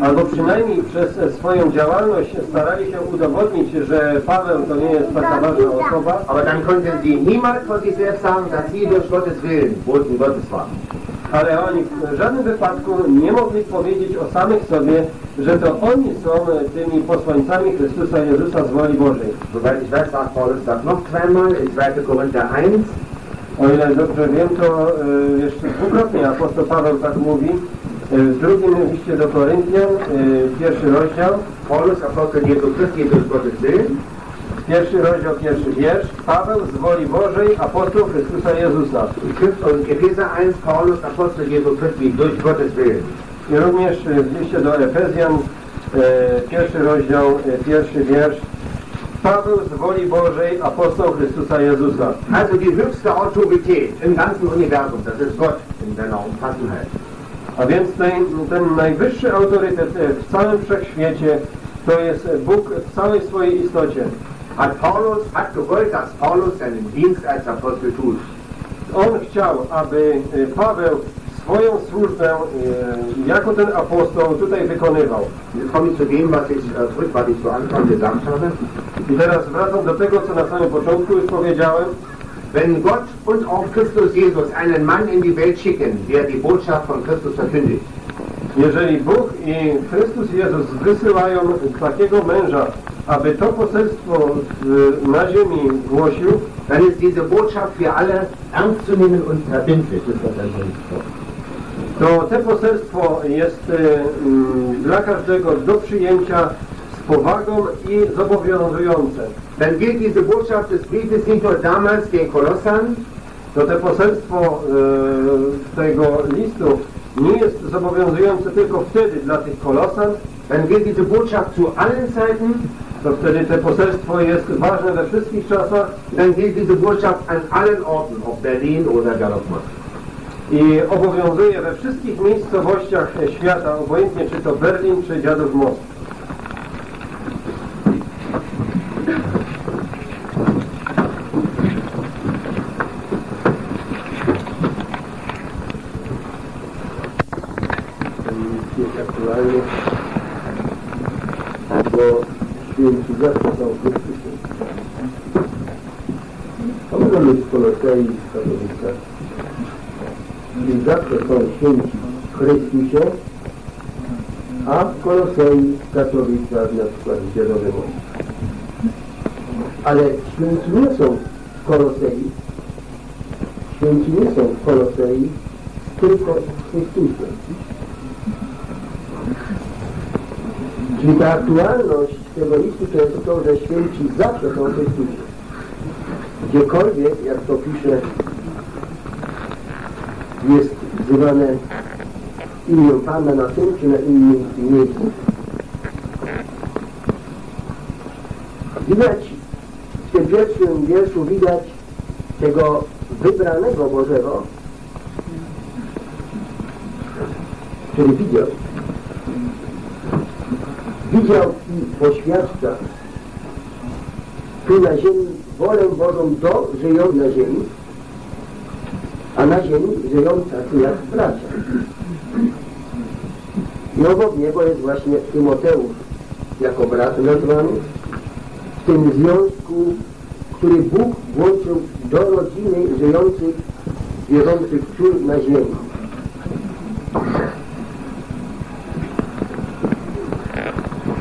albo przynajmniej przez swoją działalność starali się udowodnić, że Paweł to nie jest taka ważna osoba, aber dann konnten sie niemals von sich selbst sagen, dass sie durch Gottes Willen Boten Gottes waren. Ale oni w żadnym wypadku nie mogli powiedzieć o samych sobie, że to oni są e, tymi posłańcami Chrystusa Jezusa z woli Bożej. Soweit ich weiß, sagt Paulus das noch zweimal in 2. Korinther 1. O ile dobrze wiem, to e, jeszcze dwukrotnie apostoł Paweł tak mówi. E, w drugim liście do Koryntian, pierwszy rozdział, Paulus, Apostel durch Gottes Willen. Pierwszy rozdział, pierwszy wiersz. Paweł z woli Bożej, apostoł Chrystusa Jezusa. Und Epheser 1, Paulus, Apostel Jesu Christi durch Gottes Willen. I również e, w liście do Efezjan, e, pierwszy rozdział, e, pierwszy wiersz. Paweł z woli Bożej, apostoł Chrystusa Jezusa. Also die höchste Autorität im ganzen Universum, das ist Gott in seiner Umfassenheit. A więc ten, ten najwyższy autorytet w całym wszechświecie to jest Bóg w całej swojej istocie. Hat Paulus, hat gewollt, dass Paulus seinen Dienst als Apostel tut. On chciał, aby e, Paweł swoją służbę e, jako ten apostoł tutaj wykonywał. Jetzt komme ich zu dem, was ich, zurück, was ich zu Anfang gesagt habe. I teraz wracam do tego, co na samym początku już powiedziałem. Wenn Gott und auch Christus Jesus einen Mann in die Welt schicken, der die Botschaft von Christus verkündigt, Jeżeli Bóg i Chrystus Jezus wysyłają takiego męża, aby to poselstwo z, na ziemi głosił, dann ist diese Botschaft für alle ernst zu nehmen und verbindlich. Ist das ein Wort? to te poselstwo jest e, mm, dla każdego do przyjęcia z powagą i zobowiązujące. Dann gilt diese Botschaft des Briefes nicht nur damals den Kolossern, To te poselstwo e, tego listu nie jest zobowiązujące tylko wtedy dla tych kolosan, gilt diese Botschaft zu allen Zeiten, to wtedy te poselstwo jest ważne we wszystkich czasach gilt diese Botschaft an allen Orten, ob Berlin oder Galopmann. i obowiązuje we wszystkich miejscowościach świata, obojętnie czy to Berlin, czy Dziadów Most. jest aktualny, bo święci zawsze są w Chrystusie. To mogą być w Kolosei i w Katowicach. Czyli zawsze są święci w Chrystusie, a w Katowicach, na przykład w Zielony Most. Ale święci nie są w Kolosei, święci nie są w Kolosei, tylko w Chrystusie. Czyli ta aktualność tego listu to jest to, że święci zawsze są w Chrystusie. Gdziekolwiek, jak to pisze, jest wzywane imię Pana na tym czy na innym miejscu. Widać w tym pierwszym wierszu widać tego wybranego Bożego, który widział. Widział i poświadcza tu na ziemi wolę Bożą do żyją na ziemi, a na ziemi żyjąca tu jak bracia. I obok niego jest właśnie Tymoteusz jako brat nazwany w tym związku, który Bóg włączył do rodziny żyjących, wierzących ciur na ziemi.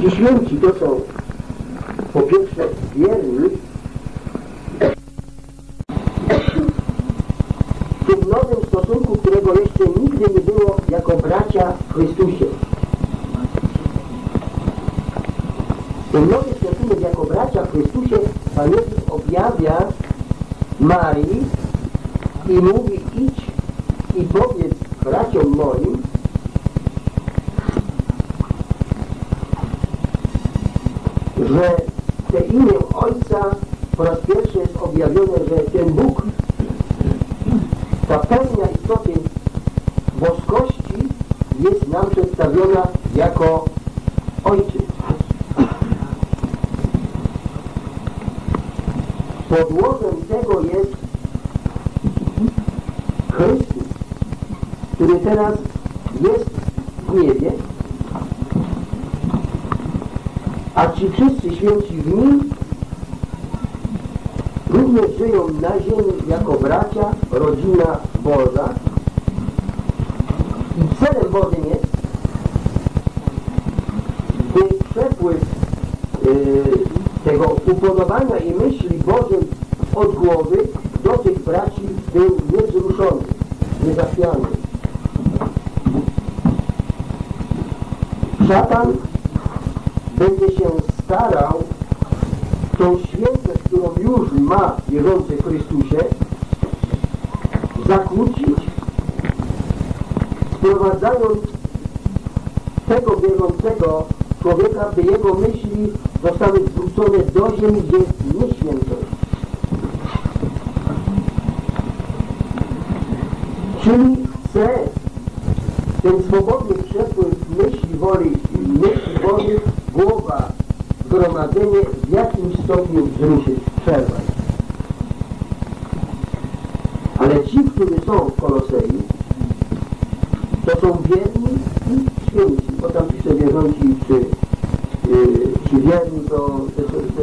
Ci święci to są po pierwsze wierni w tym nowym stosunku, którego jeszcze nigdy nie było jako bracia w Chrystusie. Ten nowy stosunek jako bracia w Chrystusie Pan Jezus objawia Marii i mówi idź i powiedz braciom moim, że te imię Ojca po raz pierwszy jest objawione, że ten Bóg, ta pełnia istoty boskości jest nam przedstawiona jako Ojciec. Podłożem tego jest Chrystus, który teraz jest w niebie, a ci wszyscy święci w Nim również żyją na ziemi jako bracia, rodzina Boża. I celem Bożym jest, by przepływ yy, tego upodobania i myśli Bożej od głowy do tych braci był niewzruszony, niezachwiany. Szatan będzie się starał tą świętość, którą już ma wierzący w Chrystusie, zakłócić, sprowadzając tego wierzącego człowieka, by jego myśli zostały zwrócone do ziemi, gdzie jest nieświętość. Czyli chce ten swobodny przepływ myśli woli, myśli woli głowa, zgromadzenie w jakimś stopniu wzruszyć, przerwać. Ale ci, którzy są w Kolosei, to są wierni i święci, bo tam pisze wierząci czy, yy, czy wierni, to, to, to, to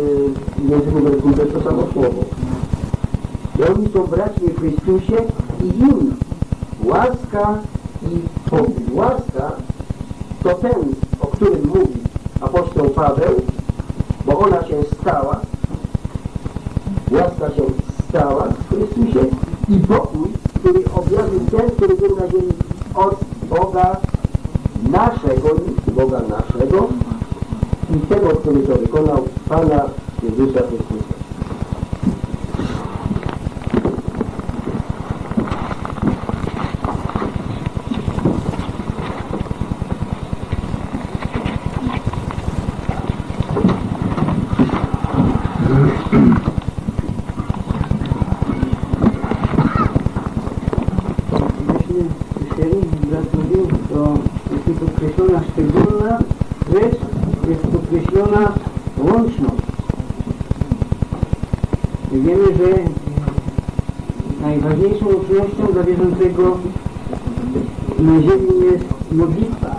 w języku greckim to jest to samo słowo. I oni są braćmi w Chrystusie i im łaska i pokój. Łaska to ten, o którym mówi apostoł Paweł, bo ona się stała, łaska się stała w Chrystusie i pokój, który objawił ten, który był na ziemi od Boga naszego, Boga naszego i tego, który to wykonał, Pana Jezusa Chrystusa. Jeśli chcieli, brat mówił, to jest tu podkreślona szczególna rzecz, jest podkreślona łączność. I wiemy, że najważniejszą łącznością dla wierzącego na ziemi jest modlitwa.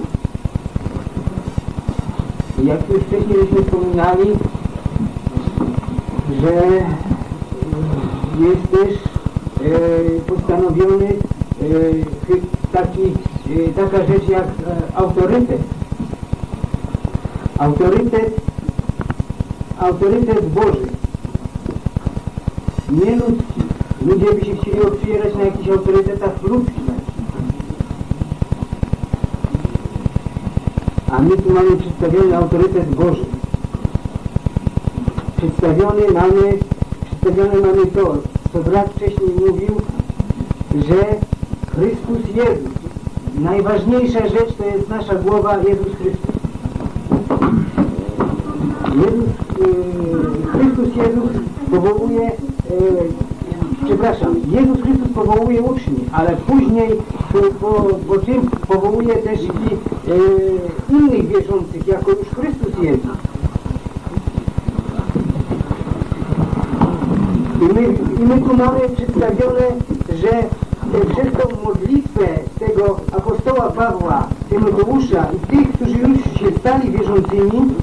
I jak już wcześniej żeśmy wspominali, że jest też e, postanowiony e, chy- taki, e, taka rzecz jak e, autorytet. Autorytet, autorytet Boży. Nie ludzki. Ludzie by się chcieli opierać na jakichś autorytetach ludzkich. A my tu mamy przedstawiony autorytet Boży. Przedstawiony mamy, przedstawione mamy to, co brat wcześniej mówił, że Chrystus Jezus. Najważniejsza rzecz to jest nasza głowa Jezus Chrystus. Jezus, Chrystus Jezus powołuje yy, przepraszam, Jezus Chrystus powołuje uczniów, ale później po, po, tym powołuje też i e, innych wierzących, jako już Chrystus Jezus. I my, I my tu mamy przedstawione, że e, przez tą modlitwę tego apostoła Pawła, Tymoteusza i tych, którzy już się stali wierzącymi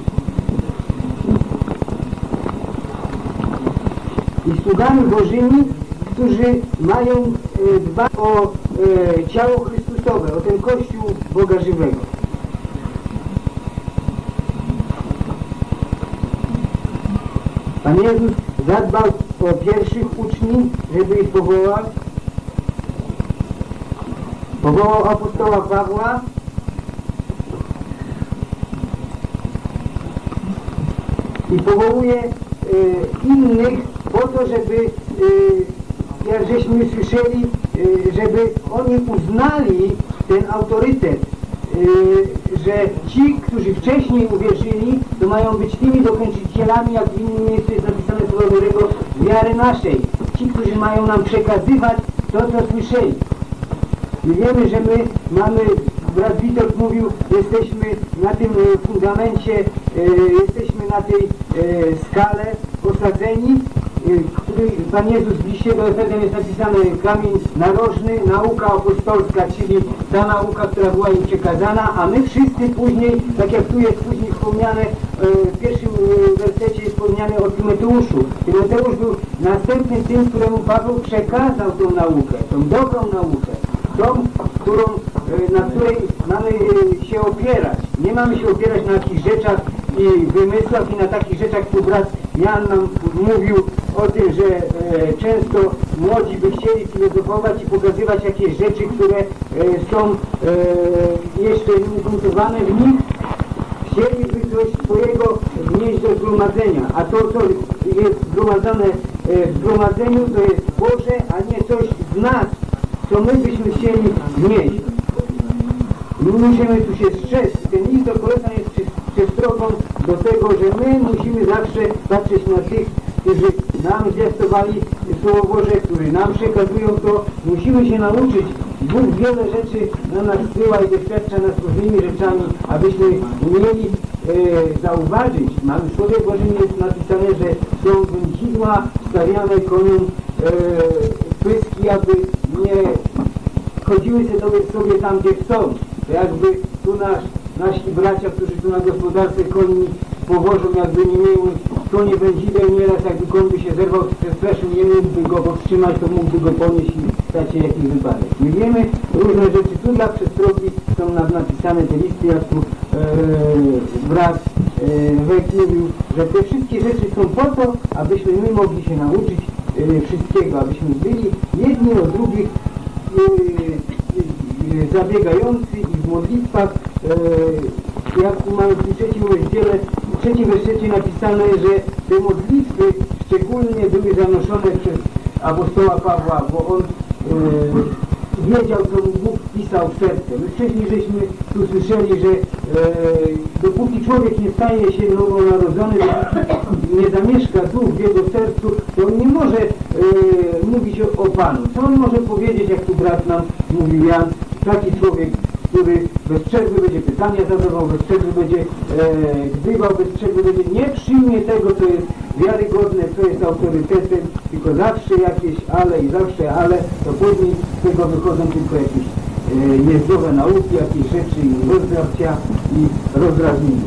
i sługami Bożymi, którzy mają e, dbać o e, ciało Chrystusowe, o ten Kościół Boga żywego. Pan Jezus zadbał o pierwszych uczniów, żeby ich powołał. Powołał apostoła Pawła. I powołuje e, innych po to, żeby, e, jak żeśmy słyszeli, e, żeby oni uznali ten autorytet, e, że ci, którzy wcześniej uwierzyli, to mają być tymi dokończycielami, jak w innym miejscu jest napisane słowo Bożego, wiary naszej. Ci, którzy mają nam przekazywać to, co słyszeli. My wiemy, że my mamy, brat Witold mówił, jesteśmy na tym e, fundamencie, e, jesteśmy na tej e, skale posadzeni, e, który Pan Jezus w do Efezjan jest napisany kamień narożny, nauka apostolska, czyli ta nauka, która była im przekazana, a my wszyscy później, tak jak tu jest później wspomniane, e, w pierwszym e, wersecie jest wspomniane o Tymoteuszu. Tymoteusz był następnym tym, któremu Paweł przekazał tą naukę, tą dobrą naukę tą, którą, na której mamy się opierać. Nie mamy się opierać na jakichś rzeczach i wymysłach i na takich rzeczach, tu brat Jan nam mówił o tym, że e, często młodzi by chcieli filozofować i pokazywać jakieś rzeczy, które e, są e, jeszcze nieugruntowane w nich, chcieliby coś swojego wnieść do zgromadzenia, a to, co jest zgromadzone e, w zgromadzeniu, to jest Boże, a nie coś z nas, co my byśmy chcieli wnieść. My musimy tu się strzec. Ten list do Kolosan jest przestrogą do tego, że my musimy zawsze patrzeć na tych, którzy nam zwiastowali Słowo Boże, którzy nam przekazują to. Musimy się nauczyć. Bóg wiele rzeczy na nas zsyła i doświadcza nas różnymi rzeczami, abyśmy umieli e, zauważyć. Mamy w Słowie Bożym jest napisane, że są wędzidła stawiane koniom e, pyski, aby nie chodziły sobie, sobie tam, gdzie chcą. To jakby tu nasz, nasi bracia, którzy tu na gospodarce koni powożą, jakby nie mieli konie wędzideł, nieraz jakby koń by się zerwał, przestraszył, nie mógłby go powstrzymać, to mógłby go ponieść i stać się jakiś wypadek. My wiemy różne rzeczy, tu dla przestrogi są nam napisane te listy, jak tu e, brat e, Wek że te wszystkie rzeczy są po to, abyśmy my mogli się nauczyć e, wszystkiego, abyśmy byli jedni od drugich e, e, zabiegający i w modlitwach, e, jak tu mamy w trzecim rozdziale, trzecim wersecie napisane, że te modlitwy szczególnie były zanoszone przez apostoła Pawła, bo on e, wiedział, co Bóg wpisał w serce. My wcześniej żeśmy tu słyszeli, że e, dopóki człowiek nie staje się nowonarodzony, nie zamieszka duch w jego sercu, to on nie może e, mówić o, o Panu. Co on może powiedzieć, jak tu brat nam mówił Jan, taki człowiek, który bez przerwy będzie pytania zadawał, bez przerwy będzie e, gdybał, bez przerwy będzie, nie przyjmie tego, co jest wiarygodne, co jest autorytetem, tylko zawsze jakieś ale i zawsze ale, to później z tego wychodzą tylko jakieś e, niezdrowe nauki, jakieś rzeczy i rozdarcia i rozdrażnienia.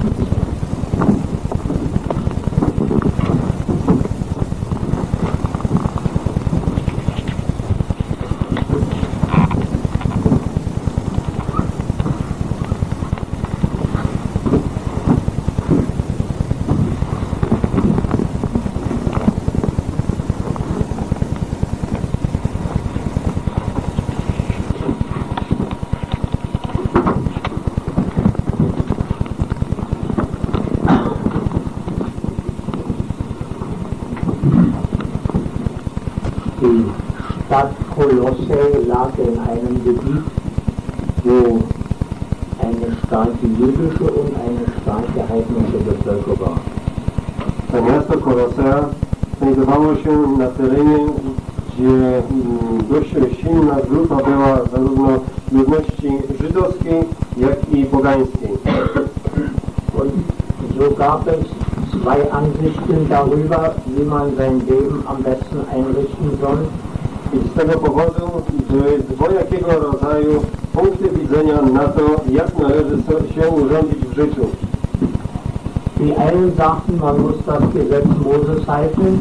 In einem Gebiet, wo eine starke jüdische und eine starke heidnische Bevölkerung war. To miasto Kolosea znajdowało się na terenie gdzie dość silna grupa była zarówno ludności żydowskiej, jak i pogańskiej. Und so gab es zwei Ansichten darüber, wie man sein Leben am besten einrichten soll. I z tego powodu dwojakiego rodzaju punkty widzenia na to, jak należy się urządzić w życiu. Die einen sagten, man muss das Gesetz Moses halten.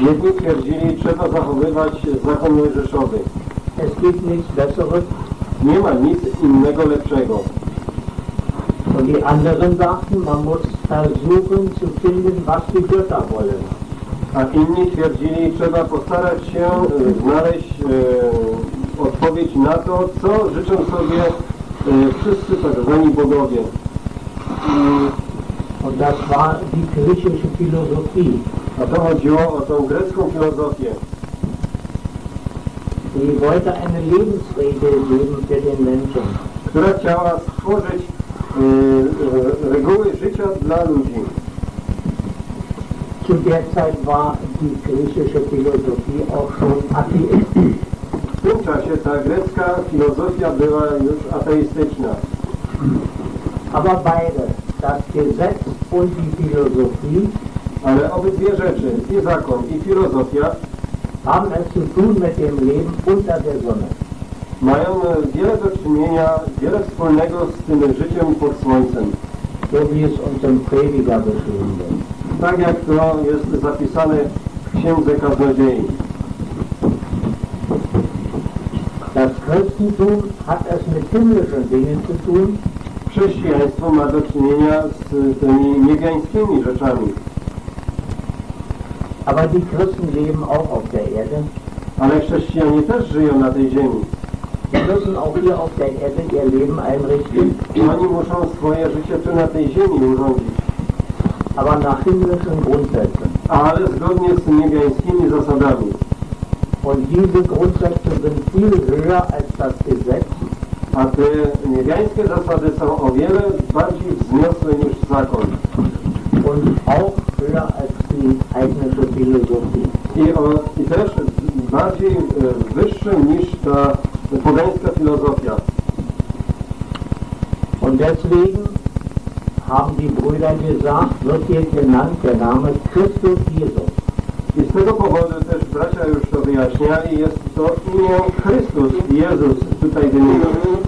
Jedni twierdzili, trzeba zachowywać zakon mojżeszowy. Es gibt nichts Besseres. Nie ma nic innego lepszego. Und die anderen sagten, man muss versuchen zu finden, was die Götter wollen. A inni twierdzili, trzeba postarać się e, znaleźć e, odpowiedź na to, co życzą sobie e, wszyscy tak zwani bogowie. I, Und das war die griechische Philosophie. a to chodziło o tą grecką filozofię. Die wollte eine Lebensregel geben für den Menschen. która chciała stworzyć e, e, reguły życia dla ludzi. Zu der Zeit war die griechische Philosophie auch schon atheistisch. W tym czasie ta grecka filozofia była już ateistyczna. Aber beide, das Gesetz und die Philosophie, Ale obydwie rzeczy, i zakon, i filozofia, haben es zu tun mit dem Leben unter der Sonne. mają wiele do czynienia, wiele wspólnego z tym życiem pod słońcem. So wie es uns im Prediger beschrieben wird. Tak jak to jest zapisane w Księdze Kaznodziei. Das Christentum hat es mit himmlischen Dingen zu tun, Chrześcijaństwo ma do czynienia z tymi niebiańskimi rzeczami. aber die Christen leben auch auf der Erde. Ale chrześcijanie też żyją na tej ziemi. Sie müssen auch hier auf der Erde ihr Leben einrichten, oni muszą swoje życie tu na tej ziemi urządzić. aber nach himmlischen Grundsätzen. ale zgodnie z niebiańskimi zasadami. Und diese Grundsätze sind viel höher als das Gesetz A te niebiańskie zasady są o wiele bardziej wzniosłe niż zakon. und auch höher als die heidnische Philosophie. I, o, i też bardziej e, wyższe niż ta pogańska filozofia. Und deswegen haben die Brüder gesagt, wird hier genannt der Name Christus Jesus. I z tego powodu też bracia już to wyjaśniali, jest to imię Chrystus, Jezus tutaj wymieniony.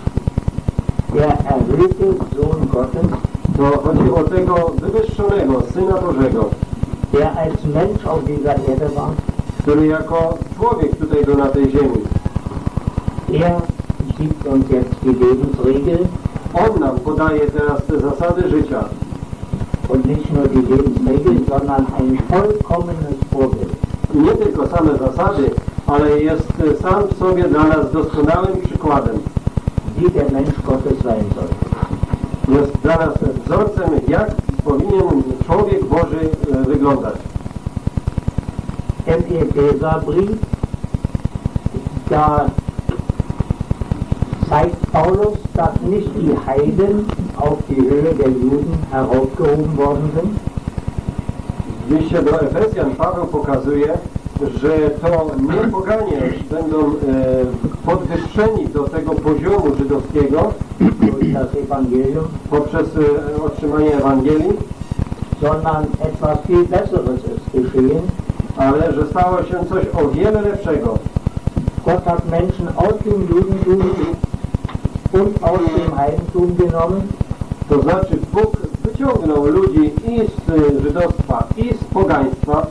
Sohn Gottes, To chodzi o tego wywyższonego Syna Bożego, der als Mensch auf dieser Erde war. który jako człowiek tutaj był na tej ziemi. Er gibt uns jetzt die Lebensregel On nam podaje teraz te zasady życia. Und nicht nur die Lebensregel, sondern ein vollkommenes Vorbild. Nie tylko same zasady, ale jest e, sam w sobie dla nas doskonałym przykładem. wie der Mensch Gottes sein soll. Jest dla nas wzorcem, jak powinien człowiek Boży e, wyglądać. Im Epheserbrief, da zeigt Paulus, dass nicht die Heiden auf die Höhe der Juden heraufgehoben worden sind, W liście do Efezjan Paweł pokazuje, że to nie poganie będą e, podwyższeni do tego poziomu żydowskiego poprzez e, otrzymanie Ewangelii, sondern etwas viel Besseres ist geschehen. ale że stało się coś o wiele lepszego. Gott hat Menschen aus dem Judentum und aus dem Heidentum genommen To znaczy Bóg wyciągnął ludzi i z y, żydostwa, i z pogaństwa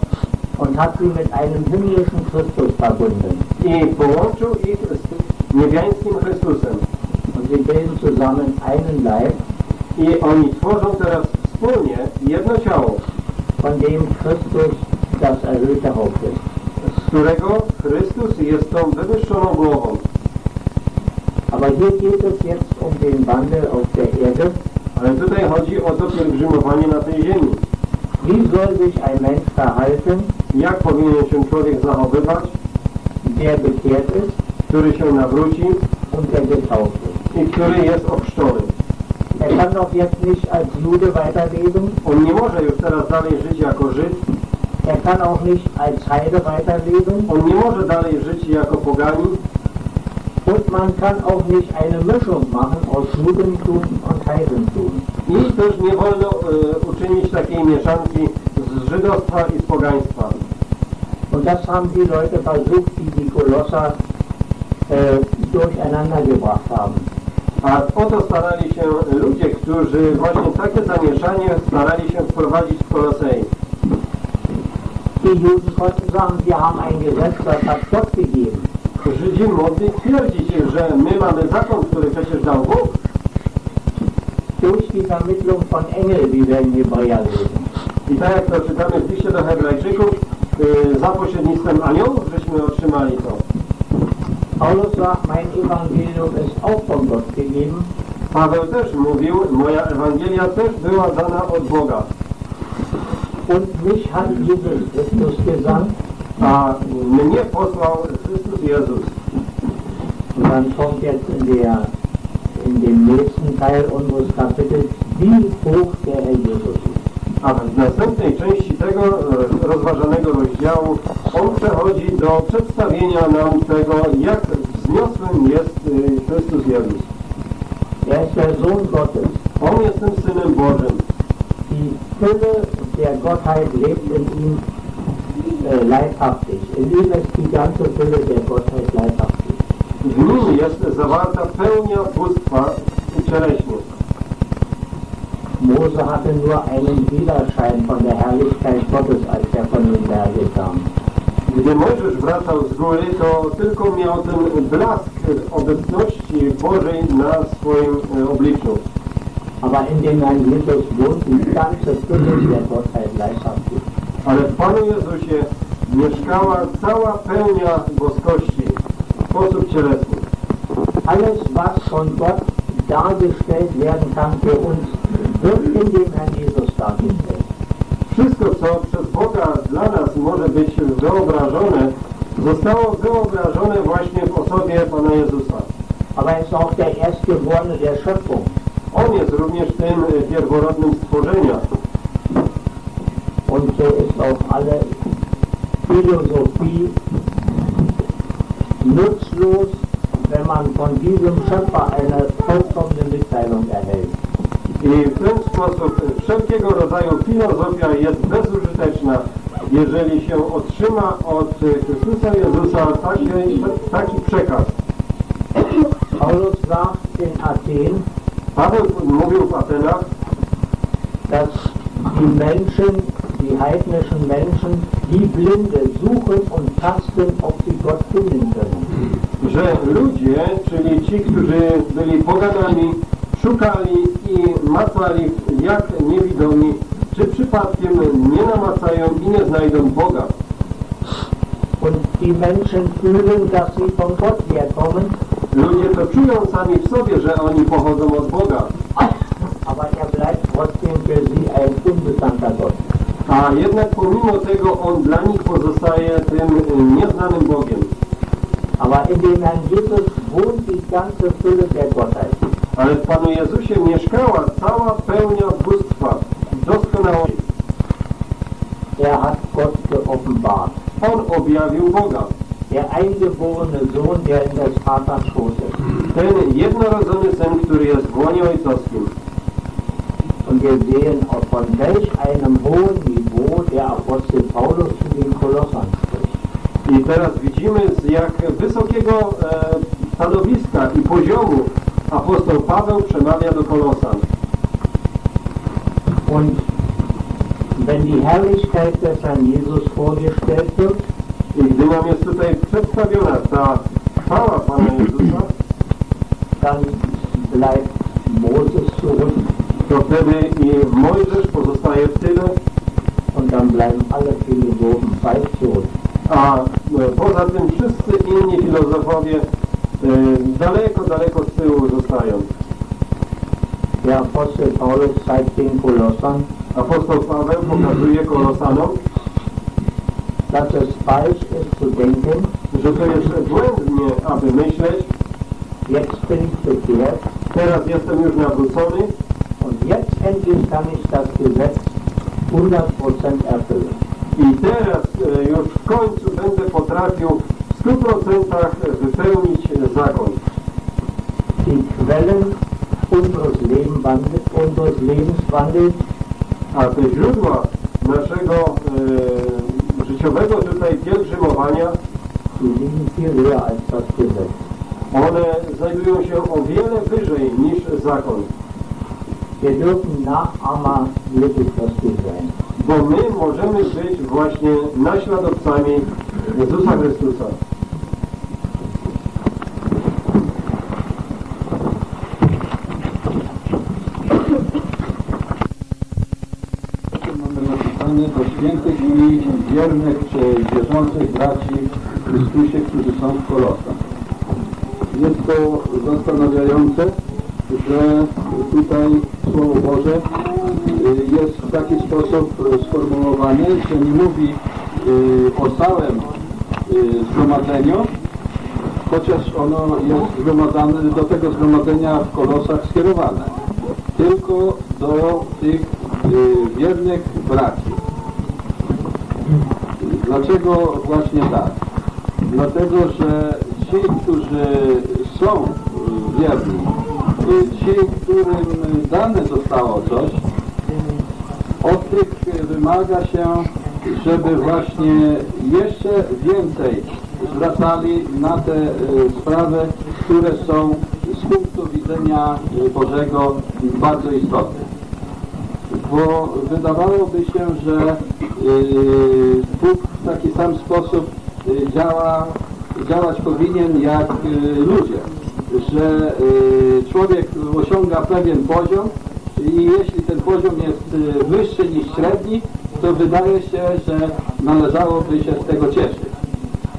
und hat sie mit einem himmlischen Christus verbunden. i połączył ich z niebiańskim Chrystusem. Und sie bilden zusammen einen Leib, I oni tworzą teraz wspólnie jedno ciało, von dem Christus das erhöhte Haupt ist. z którego Chrystus jest tą wywyższoną głową. Aber hier geht es jetzt um den Wandel auf der Erde. Ale tutaj chodzi o to pielgrzymowanie na tej ziemi. Wie soll sich ein Mensch verhalten, Jak powinien się człowiek zachowywać, der bekehrt ist który się nawróci und der getauft ist? i który jest ochrzczony. Er kann doch jetzt nicht als Jude weiterleben, On nie może już teraz dalej żyć jako Żyd, Er kann auch nicht als Heide weiterleben On nie może dalej żyć jako poganin und man kann auch nicht eine Mischung machen aus Judentum und Heidentum. i też nie wolno e, uczynić takiej mieszanki z żydostwa i z pogaństwa. Und das haben die Leute versucht, die die Kolosser äh, durcheinander gebracht haben. A o to starali się ludzie, którzy właśnie takie zamieszanie starali się wprowadzić w Kolosei. Die Juden konnten sagen, wir haben ein Gesetz, das hat Gott gegeben. Żydzi mogli twierdzić, że my mamy zakon, który przecież dał Bóg. Durch die Vermittlung von Engeln, wie wir in Hebräer lesen. I tak jak to czytamy w liście do Hebrajczyków, y, za pośrednictwem aniołów żeśmy otrzymali to. Paulus sagt, mein Evangelium ist auch von Gott gegeben. Paweł też mówił, moja Ewangelia też była dana od Boga. Und mich hat Jesus Christus gesandt. A mnie posłał Chrystus Jezus. Und dann kommt jetzt in, der, in dem nächsten Teil unseres Kapitels, wie hoch der Herr Jesus ist. A w następnej części tego e, rozważanego rozdziału on przechodzi do przedstawienia nam tego, jak wzniosłym jest y, Chrystus Jezus. Er ist der Sohn Gottes. On jest tym Synem Bożym. Die Fülle der Gottheit lebt in ihm äh, leibhaftig. In ihm ist die ganze Fülle der Gottheit leibhaftig. W nim jest zawarta pełnia bóstwa ucieleśnie. Mose hatte nur einen Widerschein von der Herrlichkeit Gottes, als er von den Bergen kam. Gdy Mojżesz wracał z góry, to tylko miał ten blask obecności Bożej na swoim e, obliczu. Aber in dem Herrn Jesus wohnt die ganze Fülle der Gottheit leibhaftig. Ale w Panu Jezusie mieszkała cała pełnia boskości w sposób cielesny. Alles, was von Gott dargestellt werden kann für uns, wird in dem Herrn Jesus dargestellt. Wszystko, co przez Boga dla nas może być wyobrażone, zostało wyobrażone właśnie w osobie Pana Jezusa. Aber er ist auch der Erstgeborene der Schöpfung. On jest również tym e, pierworodnym stworzenia. Und so ist auch alle Philosophie nutzlos, wenn man von diesem Schöpfer eine vollkommene Mitteilung erhält. I w ten sposób wszelkiego rodzaju filozofia jest bezużyteczna, jeżeli się otrzyma od Chrystusa Jezusa taki, taki przekaz. Paulus sagt in Athen, Paweł mówił w Atenach, dass die Menschen, die heidnischen Menschen, die Blinde suchen und tasten, ob sie Gott finden können. że ludzie, czyli ci, którzy byli poganami, szukali i macali jak niewidomi, czy przypadkiem nie namacają i nie znajdą Boga. Und die Menschen fühlen, dass sie von Gott herkommen, Ludzie to czują sami w sobie, że oni pochodzą od Boga, aber er bleibt trotzdem für sie ein unbekannter Gott. A jednak pomimo tego on dla nich pozostaje tym y, nieznanym Bogiem. Aber in dem Herrn Jesus wohnt die ganze Fülle der Gottheit. Ale w Panu Jezusie mieszkała cała pełnia bóstwa, doskonałości. Er hat Gott geoffenbart. On objawił Boga. Der eingeborene Sohn, der in des Vaters Schoß ist. Ten jednorodzony Syn, który jest w łonie ojcowskim. Und wir sehen, auch von welch einem hohen Niveau der Apostel Paulus zu den Kolossern spricht. I teraz widzimy z jak wysokiego e, stanowiska i poziomu apostoł Paweł przemawia do Kolosan. Und wenn die Herrlichkeit des Herrn Jesus vorgestellt wird, I gdy nam jest tutaj przedstawiona ta chwała Pana Jezusa, dann bleibt Moses zurück to wtedy i Mojżesz pozostaje w tyle, und dann bleiben alle Philosophen weit zurück. a e, poza tym wszyscy inni filozofowie e, daleko, daleko z tyłu zostają. Der Apostel Paulus zeigt den Kolossern, Apostoł Paweł pokazuje Kolosanom, dass es falsch ist zu denken, że to jest błędnie, aby myśleć, jetzt bin ich bekehrt teraz jestem już nawrócony, und jetzt endlich kann ich das Gesetz 100% erfüllen. I teraz e, już w końcu będę potrafił w 100% wypełnić zakon. Die Quellen unseres, Lebenwandel, unseres Lebenswandels A te źródła naszego e, życiowego tutaj pielgrzymowania, one znajdują się o wiele wyżej niż zakon. Wir dürfen Nachahmer Jesu Christi sein. Bo my możemy być właśnie naśladowcami Jezusa Chrystusa. mamy napisane do świętych i wiernych czy wierzących braci w Chrystusie, którzy są w Kolosach. Jest to zastanawiające, że tutaj Słowo Boże y, jest w taki sposób sformułowane, że nie mówi y, o całym y, zgromadzeniu, chociaż ono jest zgromadzone, do tego zgromadzenia w Kolosach skierowane, tylko do tych wiernych braci. Dlaczego właśnie tak? Dlatego, że ci, którzy są wierni, ci, którym dane zostało coś, od tych wymaga się, żeby właśnie jeszcze więcej zwracali na te y, sprawy, które są z punktu widzenia y, Bożego bardzo istotne. Bo wydawałoby się, że y, Bóg w taki sam sposób działa, działać powinien jak ludzie, że y, człowiek osiąga pewien poziom i jeśli ten poziom jest y, wyższy niż średni, to wydaje się, że należałoby się z tego cieszyć.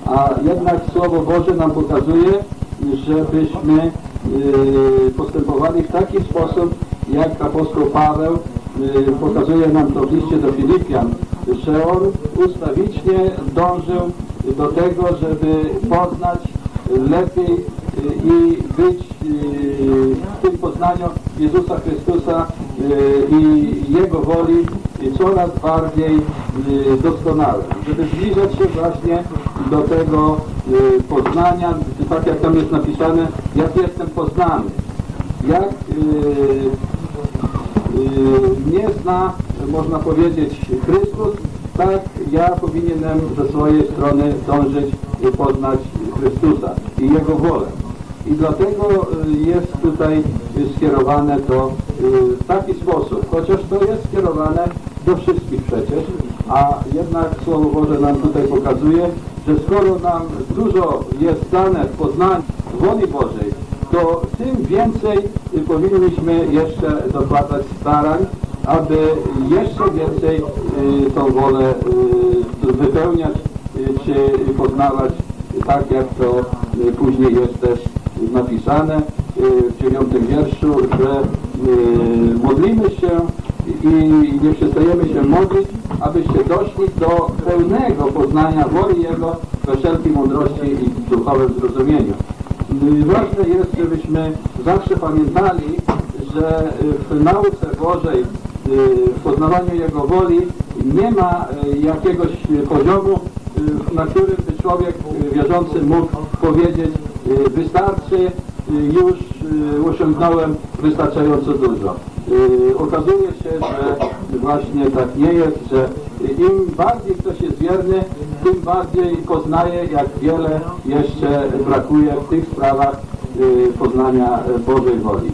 A jednak Słowo Boże nam pokazuje, żebyśmy y, postępowali w taki sposób, jak apostoł Paweł pokazuje nam to w liście do Filipian, że on ustawicznie dążył do tego, żeby poznać lepiej i być y, w tym poznaniu Jezusa Chrystusa y, i Jego woli coraz bardziej y, doskonale, żeby zbliżać się właśnie do tego poznania, tak jak tam jest napisane, jak jestem poznany, jak mnie zna, można powiedzieć, Chrystus, tak ja powinienem ze swojej strony dążyć i poznać Chrystusa i Jego wolę. I dlatego y, jest tutaj skierowane to y, w taki sposób, chociaż to jest skierowane do wszystkich przecież, a jednak Słowo Boże nam tutaj pokazuje, że skoro nam dużo jest dane w poznaniu woli Bożej, to tym więcej powinniśmy jeszcze dokładać starań, aby jeszcze więcej y, tą wolę y, wypełniać y, czy poznawać tak jak to później jest też napisane w dziewiątym wierszu, że modlimy się i nie przestajemy się modlić, abyście doszli do pełnego poznania woli Jego we wszelkiej mądrości i duchowym zrozumieniu. Ważne jest, żebyśmy zawsze pamiętali, że w nauce Bożej, w poznawaniu Jego woli nie ma y, jakiegoś y, poziomu, y, na którym by człowiek y, wierzący mógł powiedzieć y, wystarczy, y, już y, osiągnąłem wystarczająco dużo. Y, Okazuje się, że właśnie tak nie jest, że im bardziej ktoś jest wierny, tym bardziej poznaje, jak wiele jeszcze brakuje w tych sprawach y, poznania y, Bożej woli.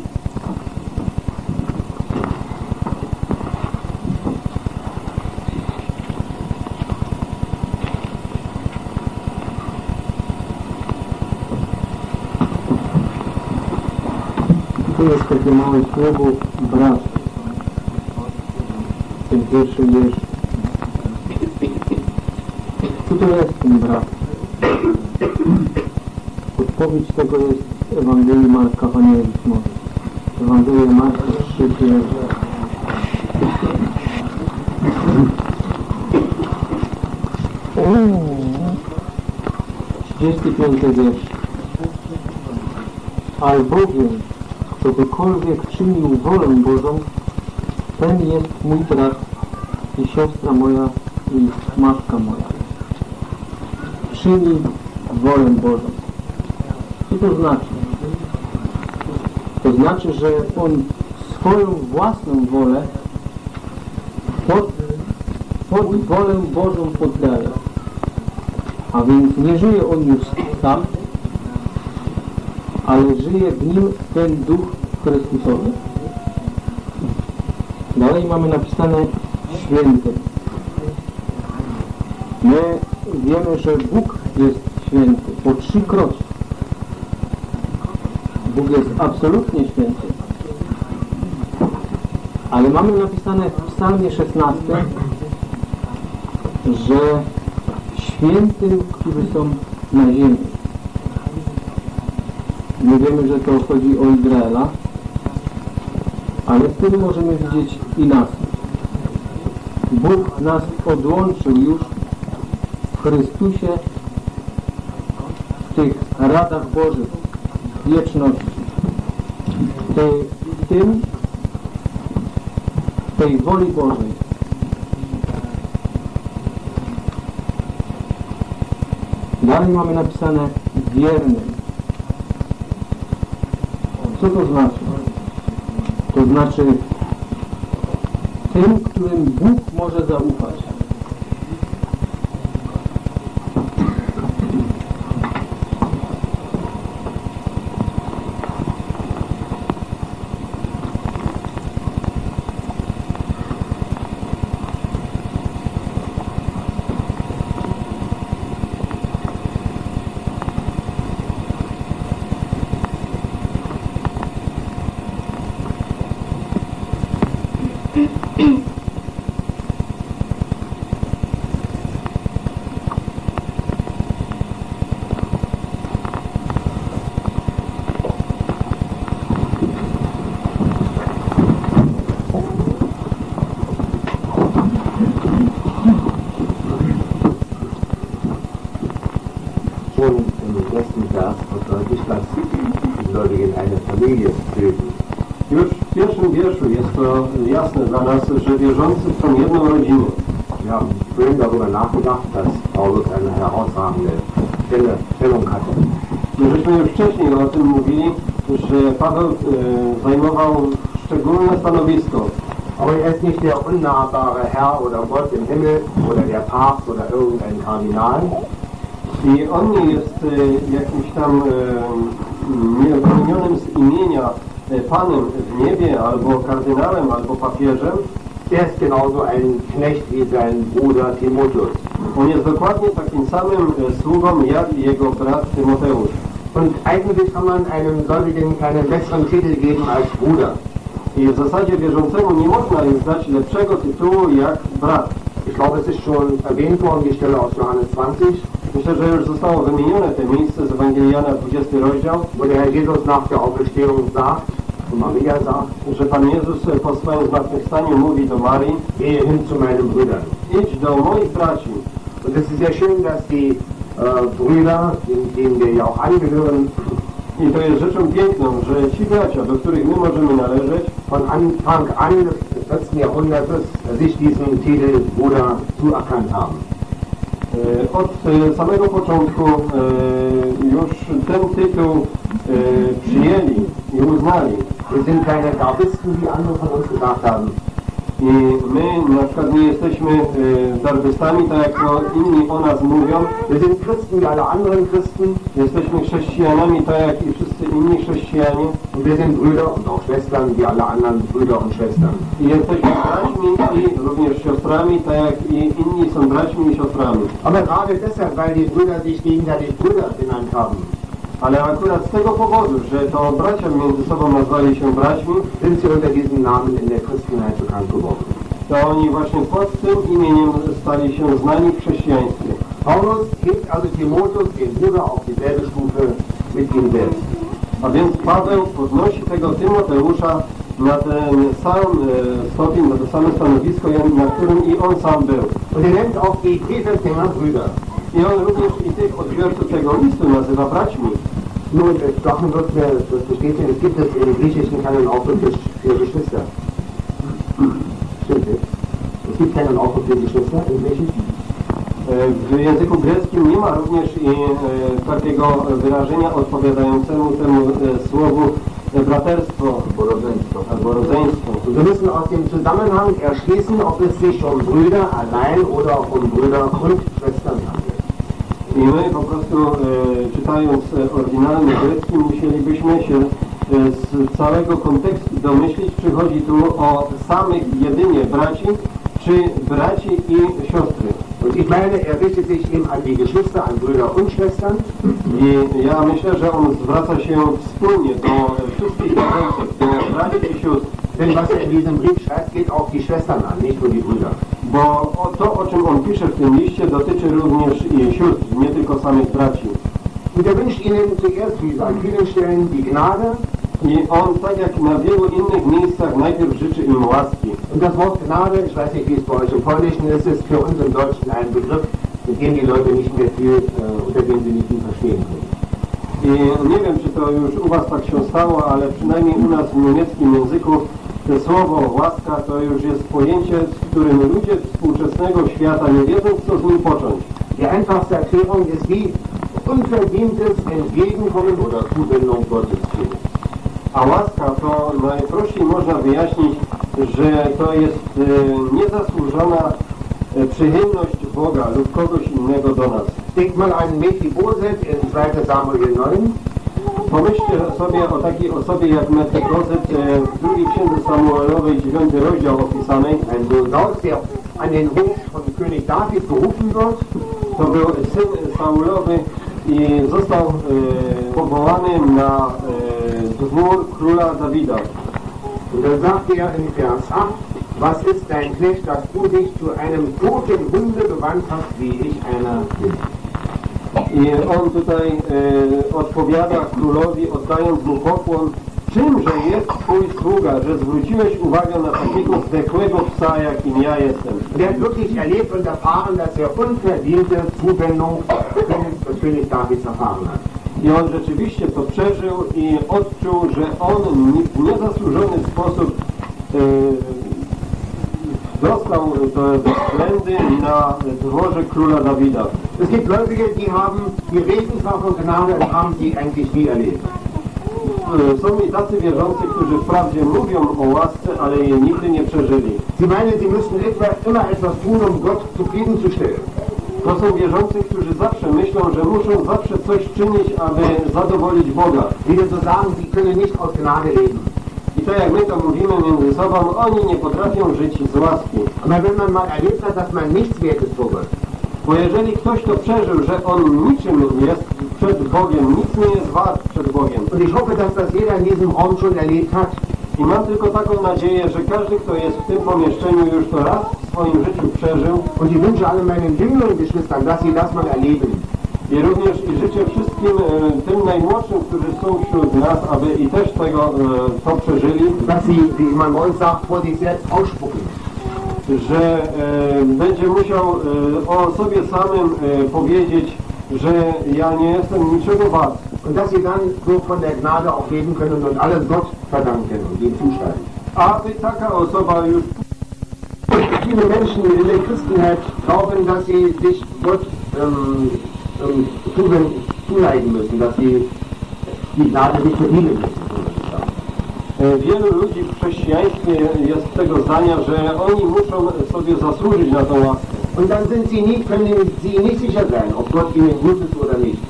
Tu jest takie małe słowo brat. W tym pierwszy wiersz. Co to jest ten brat? Odpowiedź tego jest w Ewangelii Marka, Panie Jezus Ewangelia Marka, trzeci wiersz. Trzydziesty piąty wiersz. Albowiem ktokolwiek czynił wolę Bożą, ten jest mój brat i siostra moja i Matka moja. Czyni wolę Bożą. Co to znaczy? To znaczy, że on swoją własną wolę pod, pod wolę Bożą poddaje. A więc nie żyje on już sam, ale żyje w nim ten duch Chrystusowy. Dalej mamy napisane święty. My wiemy, że Bóg jest święty po trzykroć. Bóg jest absolutnie święty. Ale mamy napisane w psalmie 16, że świętym, którzy są na ziemi. My wiemy, że to chodzi o Izraela, ale wtedy możemy widzieć i nas. Bóg nas odłączył już w Chrystusie w tych radach Bożych wieczności. Tej, tym, tej woli Bożej. Dalej mamy napisane wiernym. Co to znaczy? To znaczy tym, którym Bóg może zaufać. Schon im ersten Vers wird deutlich, dass die Leute in eine Familie bilden. Już w pierwszym wierszu jest to jasne dla nas, że wierzący są jedną rodziną. Wir haben vorhin darüber nachgedacht, dass Paulus eine herausragende Stellung hatte. My żeśmy już wcześniej o tym mówili, że Paweł e, zajmował szczególne stanowisko. Aber er ist nicht der unnahbare Herr oder Gott im Himmel oder der Papst oder irgendein Kardinal, I on nie jest e, jakimś tam e, niewypełnionym z imienia Panem w niebie, albo kardynałem, albo papieżem. er ist genauso ein Knecht wie sein Bruder Timotheus. On jest dokładnie takim samym e, sługą jak jego brat Tymoteusz. Und eigentlich kann man einem Gläubigen keinen besseren Titel geben als Bruder. I w zasadzie wierzącemu nie można już dać lepszego tytułu jak brat. Ich glaube, es ist schon erwähnt worden, die Stelle aus Johannes 20, Myślę, że już zostało wymienione te miejsce z Ewangelii Jana 20 rozdział, wo der Herr Jesus nach der Auferstehung sagt, Maria sagt, że Pan Jezus po swoim zmartwychwstaniu mówi do Marii gehe hin zu meinen Brüdern. idź do moich braci. Und es ist sehr schön, dass die äh, Brüder, denen wir ja auch angehören, I to jest rzeczą piękną, że ci bracia, do których my możemy należeć, von Anfang an des letzten Jahrhundertes sich diesen Titel Bruder zuerkannt haben. od e, samego początku e, już ten tytuł e, przyjęli i uznali. Wir sind keine Gardisten, wie andere von uns gesagt haben. I my na przykład nie jesteśmy darbystami, tak jak inni o nas mówią. Wir sind Christen wie alle anderen Christen Jesteśmy chrześcijanami, tak jak i wszyscy inni chrześcijanie. und wir sind Brüder und auch Schwestern wie alle anderen Brüder und Schwestern. I jesteśmy braćmi i również siostrami, tak jak i inni są braćmi i siostrami. Aber gerade deshalb, weil die Brüder sich gegenseitig Brüder genannt haben, Ale akurat z tego powodu, że to bracia między sobą nazwali się braćmi, sind sie unter diesem Namen in der Christenheit bekannt geworden. to oni właśnie pod tym imieniem stali się znani w chrześcijaństwie. Paulus hebt also Timotheus, den Bruder, auf dieselbe Stufe mit ihm selbst. A więc Paweł podnosi tego Tymoteusza na ten sam e, stopień, na to same stanowisko, na którym i on sam był. Und er nennt auch die Brüder. I on również i tych odbiorców tego listu nazywa braćmi. Nun, es Sachen wird mir, das bestätigen, es gibt es im griechischen Kanon auch wirklich für Geschwister. Stimmt? Es gibt keinen Ausdruck für Geschwister im Griechisch. E, W języku greckim nie ma również i e, takiego wyrażenia odpowiadającemu temu e, słowu e, braterstwo albo rodzeństwo. Wir müssen aus dem Zusammenhang erschließen, ob es sich um Brüder allein oder um Brüder und Schwestern handelt. I my po prostu e, czytając oryginalny grecki musielibyśmy się e, z całego kontekstu domyślić, czy chodzi tu o samych jedynie braci, czy braci i siostry. Und ich meine, er richtet sich eben an die Geschwister, an Brüder und Schwestern. I ja myślę, że on zwraca się wspólnie do wszystkich do braci i sióstr, Denn was er in diesem Brief schreibt, geht auch die Schwestern an, nicht nur die Brüder. bo to, o czym on pisze w tym liście, dotyczy również i sióstr, nie tylko samych braci. Und er wünscht ihnen zuerst, wie an vielen Stellen, die Gnade. I on, tak jak na wielu innych miejscach, najpierw życzy im łaski. Und das Wort Gnade, ich weiß nicht, wie es bei euch im Polnischen ist, ist für uns im Deutschen ein Begriff, mit dem die Leute nicht mehr viel, äh, unter dem sie nicht viel verstehen können. I nie wiem, czy to już u Was tak się stało, ale przynajmniej u nas w niemieckim języku to słowo łaska to już jest pojęcie, z którym ludzie współczesnego świata nie wiedzą, co z nim począć. Die einfachste Erklärung ist wie unverdientes Entgegenkommen oder Zuwendung Gottes zu. A łaska to najprościej można wyjaśnić, że to jest e, niezasłużona przychylność Boga lub kogoś innego do nas. Denkt mal an Mephibosheth in 2 Samuel 9. Pomyślcie sobie o takiej osobie jak Metefozet e, w drugiej księdze Samuelowej, 9 rozdział opisanej. Ein Soldat, der an den Hof von König David berufen wird. To był syn Saulowy i został e, powołany na e, dwór króla Dawida. Und dann sagt er in Vers 8, was ist dein Knecht, dass du dich zu einem toten Hunde gewandt hast, wie ich einer bin. I on tutaj e, odpowiada królowi, oddając mu pokłon, czymże jest twój sługa, że zwróciłeś uwagę na takiego zdechłego psa, jakim ja jestem. Und er hat wirklich erlebt und erfahren, dass er unverdiente Zuwendung des König Davids erfahren hat. I on rzeczywiście to przeżył i odczuł, że on w niezasłużony sposób e, dostał te względy na dworze króla Dawida. Es gibt Gläubige, die haben, die reden zwar von Gnade und haben sie eigentlich nie erlebt. E, Są i tacy wierzący, którzy wprawdzie mówią o łasce, ale jej nigdy nie przeżyli. Sie meinen, sie müssten etwa, immer etwas tun, um Gott zufriedenzustellen. To są wierzący, którzy zawsze myślą, że muszą zawsze coś czynić, aby zadowolić Boga. Die sagen, sie können nicht aus Gnade leben. I tak jak my to mówimy między sobą, oni nie potrafią żyć z łaski. Aber wenn man mal erlebt hat, dass man nichts wert ist vor Gott, Bo jeżeli ktoś to przeżył, że on niczym jest przed Bogiem, nic nie jest wart przed Bogiem. und ich hoffe, dass das jeder in diesem Raum schon erlebt hat, I mam tylko taką nadzieję, że każdy, kto jest w tym pomieszczeniu już to raz w swoim życiu przeżył und ich wünsche alle meinen jüngeren Geschwistern, dass sie das mal erleben, i również i życzę wszystkim e, tym najmłodszym, którzy są wśród nas, aby i też tego e, to przeżyli, dass sie, wie man bei uns sagt, vor sich selbst ausspucken. Że e, będzie musiał e, o sobie samym e, powiedzieć, że ja nie jestem niczego wart. Und dass sie dann so von der Gnade auch leben können und alles Gott verdanken und ihm zuschreiben. Aby taka osoba już Viele Menschen in der Christenheit glauben, dass sie sich Gott ähm, ähm, zuwenden- zuneigen müssen, dass sie die Gnade nicht verdienen müssen. so muss ich sagen. E, Wielu ludzi w chrześcijaństwie jest tego zdania, że oni muszą sobie zasłużyć na tą łaskę. Und dann sind sie nie, können sie nicht sicher sein, ob Gott ihnen gut ist oder nicht.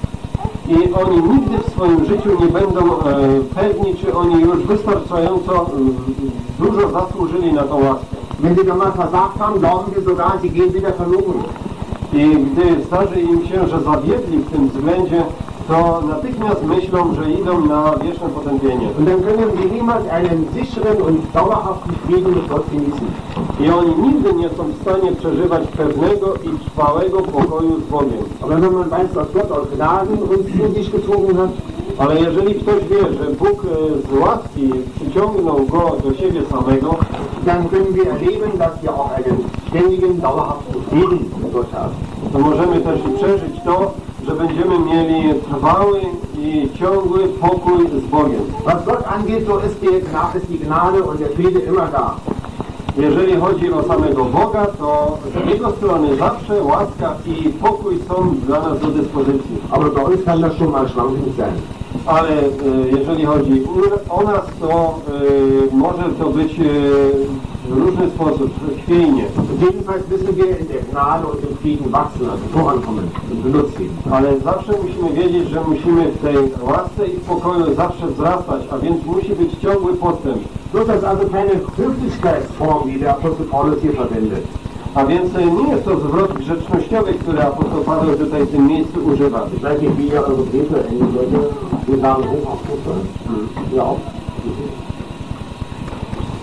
I oni nigdy w swoim życiu nie będą e, pewni, czy oni już wystarczająco e, dużo zasłużyli na tą łaskę. Wenn sie dann mal versagt haben, glauben sogar, sie gehen wieder verloren. I gdy zdarzy im się, że zawiedli w tym względzie, to natychmiast myślą, że idą na wieczne potępienie. Und dann können sie niemals einen sicheren und dauerhaften Frieden mit Gott genießen. I oni nigdy nie są w stanie przeżywać pewnego i trwałego pokoju z Bogiem. Aber wenn man weiß, dass Gott aus Gnaden uns zu sich gezogen hat, Ale jeżeli ktoś wie, że Bóg e, z łaski przyciągnął go do siebie samego, dann können wir erleben, dass wir auch einen ständigen, dauerhaften Frieden mit Gott haben. to możemy też przeżyć to, że będziemy mieli trwały i ciągły pokój z Bogiem. Was Gott angeht, so ist die, Gna- ist die Gnade und der Friede immer da. Jeżeli chodzi o samego Boga, to z Jego strony zawsze łaska i pokój są dla nas do dyspozycji. Aber bei uns kann das schon mal schwankend sein. Ale e, jeżeli chodzi u- o nas, to e, może to być e, w różny sposób, chwiejnie. Jedenfalls müssen wir in der Gnade und im Frieden wachsen, also vorankommen und benutzt werden. Ale zawsze musimy wiedzieć, że musimy w tej łasce i spokoju zawsze wzrastać, a więc musi być ciągły postęp. Das ist also keine Höflichkeitsform, die der Apostel Paulus hier verwendet. A więc e, nie jest to zwrot grzecznościowy, który apostoł Paweł tutaj w tym miejscu używa.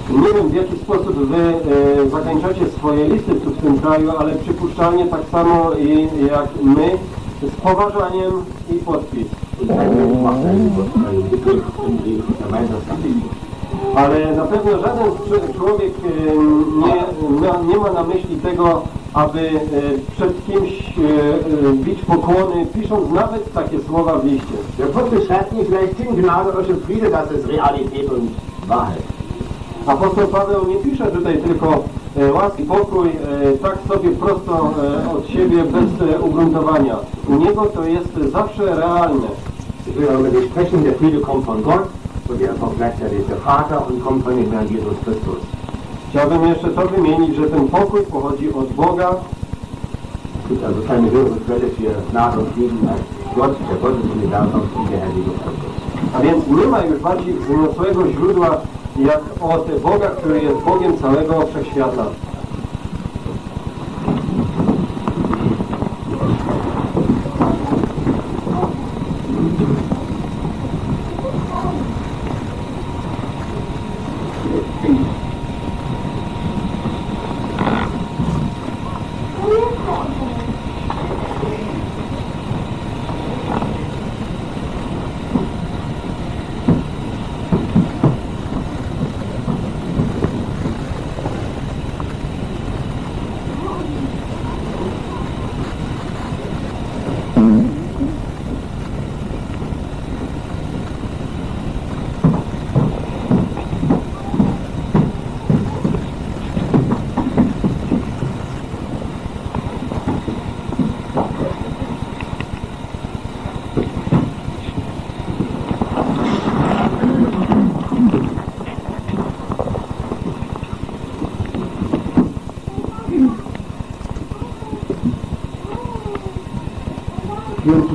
Nie wiem w jaki sposób wy e, zakończacie swoje listy tu w tym kraju, ale przypuszczalnie tak samo i, jak my, z poważaniem i podpis. Ale na pewno żaden czł- człowiek e, nie, ma- nie ma na myśli tego, aby e, przed kimś e, bić pokłony, pisząc nawet takie słowa w liście. Der Apostel schreibt nicht gleich hin, Gnade euch und Friede, das ist Realität und Wahrheit. Apostoł Paweł nie pisze tutaj tylko łaski, pokój, tak sobie prosto od siebie, bez ugruntowania. U niego to jest zawsze realne. Ich will sprechen, der Friede kommt von Gott er ist auch gleichzeitig der Vater und kommt von dem Herrn Jesus Christus. Chciałbym jeszcze to wymienić, że ten pokój pochodzi od Boga, Es gibt also keine höhere Quelle für Gnade und Frieden als Gott, der Gottesuniversum und der Herr Jesus Christus. a więc nie ma już bardziej wzniosłego źródła jak od Boga, który jest Bogiem całego wszechświata.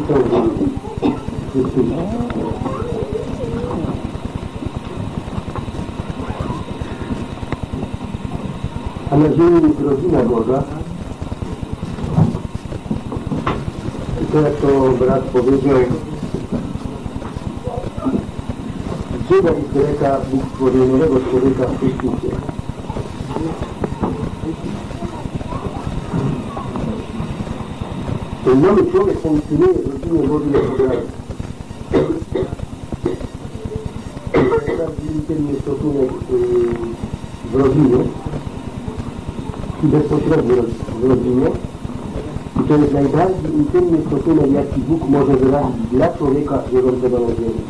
A na ziemi jest rodzina Boża. I to jak to brat powiedział, Żyda i Greka Bóg stworzył nowego człowieka w Chrystusie. Ten nowy człowiek funkcjonuje w rodzinie Bożej jak obraz. Prawdziwy ten jest stosunek w rodzinie i bezpośrednio w rodzinie. I to jest najbardziej intymny stosunek, jaki Bóg może wyrazić dla człowieka wierzącego na ziemi.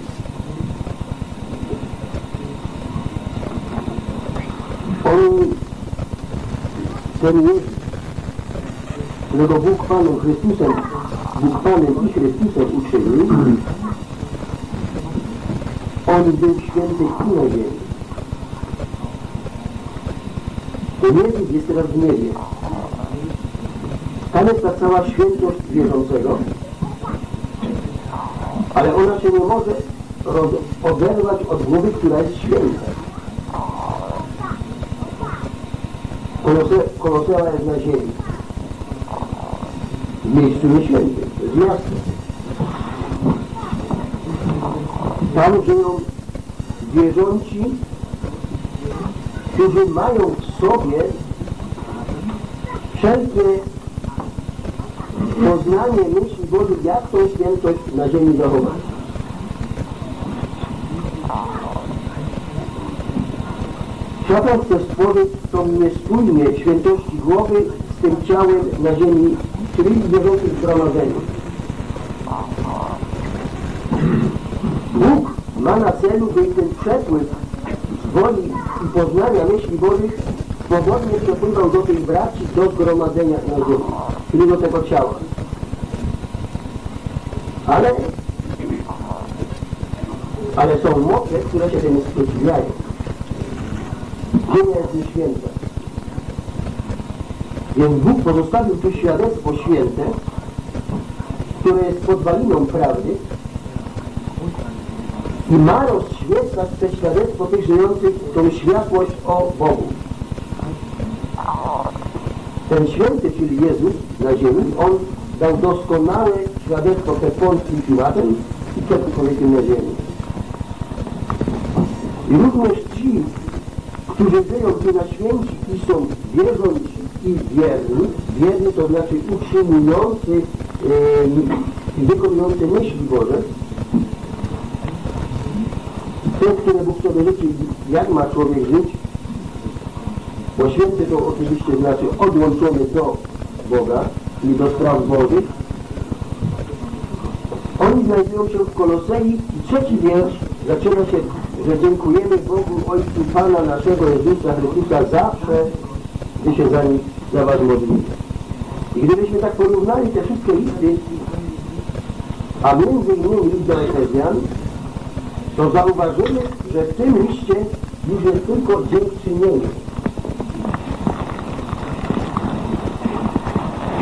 On, ten jest którego Bóg Panem Chrystusem, Panem i Chrystusem uczynił, On był święty. To niebie jest teraz w niebie. Tam jest ta cała świętość wierzącego, ale ona się nie może oderwać od głowy, która jest święta. Kolose, jest na ziemi w miejscu nieświętym, miasto. Tam żyją wierząci, którzy mają w sobie wszelkie poznanie myśli Bożych, jak tą świętość na ziemi zachować. Szatan chce stworzyć tą niespójnie świętości głowy z tym ciałem na ziemi, czyli wierzących zgromadzeniu. Bóg by ten przepływ z woli i poznania myśli Bożych swobodnie przepływał do tej braci do zgromadzenia na ziemi, czyli do tego ciała. Ale, ale są moce, które się temu sprzeciwiają. Ziemia jest nieświęta. Więc Bóg pozostawił tu świadectwo święte, które jest podwaliną prawdy i ma rozświecać te świadectwo tych żyjących, tą światłość o Bogu. Ten święty, czyli Jezus na ziemi, On dał doskonałe świadectwo przed Polskim Piłatem i przed człowiekiem na ziemi. I również ci, którzy żyją tu na święci i są wierzący i wierni, wierni to znaczy utrzymujący yy, i wykonujący myśli Boże, te, Bóg sobie życzy, jak ma człowiek żyć, bo święty to oczywiście znaczy odłączony do Boga, czyli do spraw Bożych. Oni znajdują się w Kolosei i trzeci wiersz zaczyna się, że dziękujemy Bogu Ojcu Pana naszego Jezusa Chrystusa zawsze, gdy się za nich za was modlimy. I gdybyśmy tak porównali te wszystkie listy, a między innymi list do Efezjan, to zauważymy, że w tym liście już jest tylko dziękczynienie.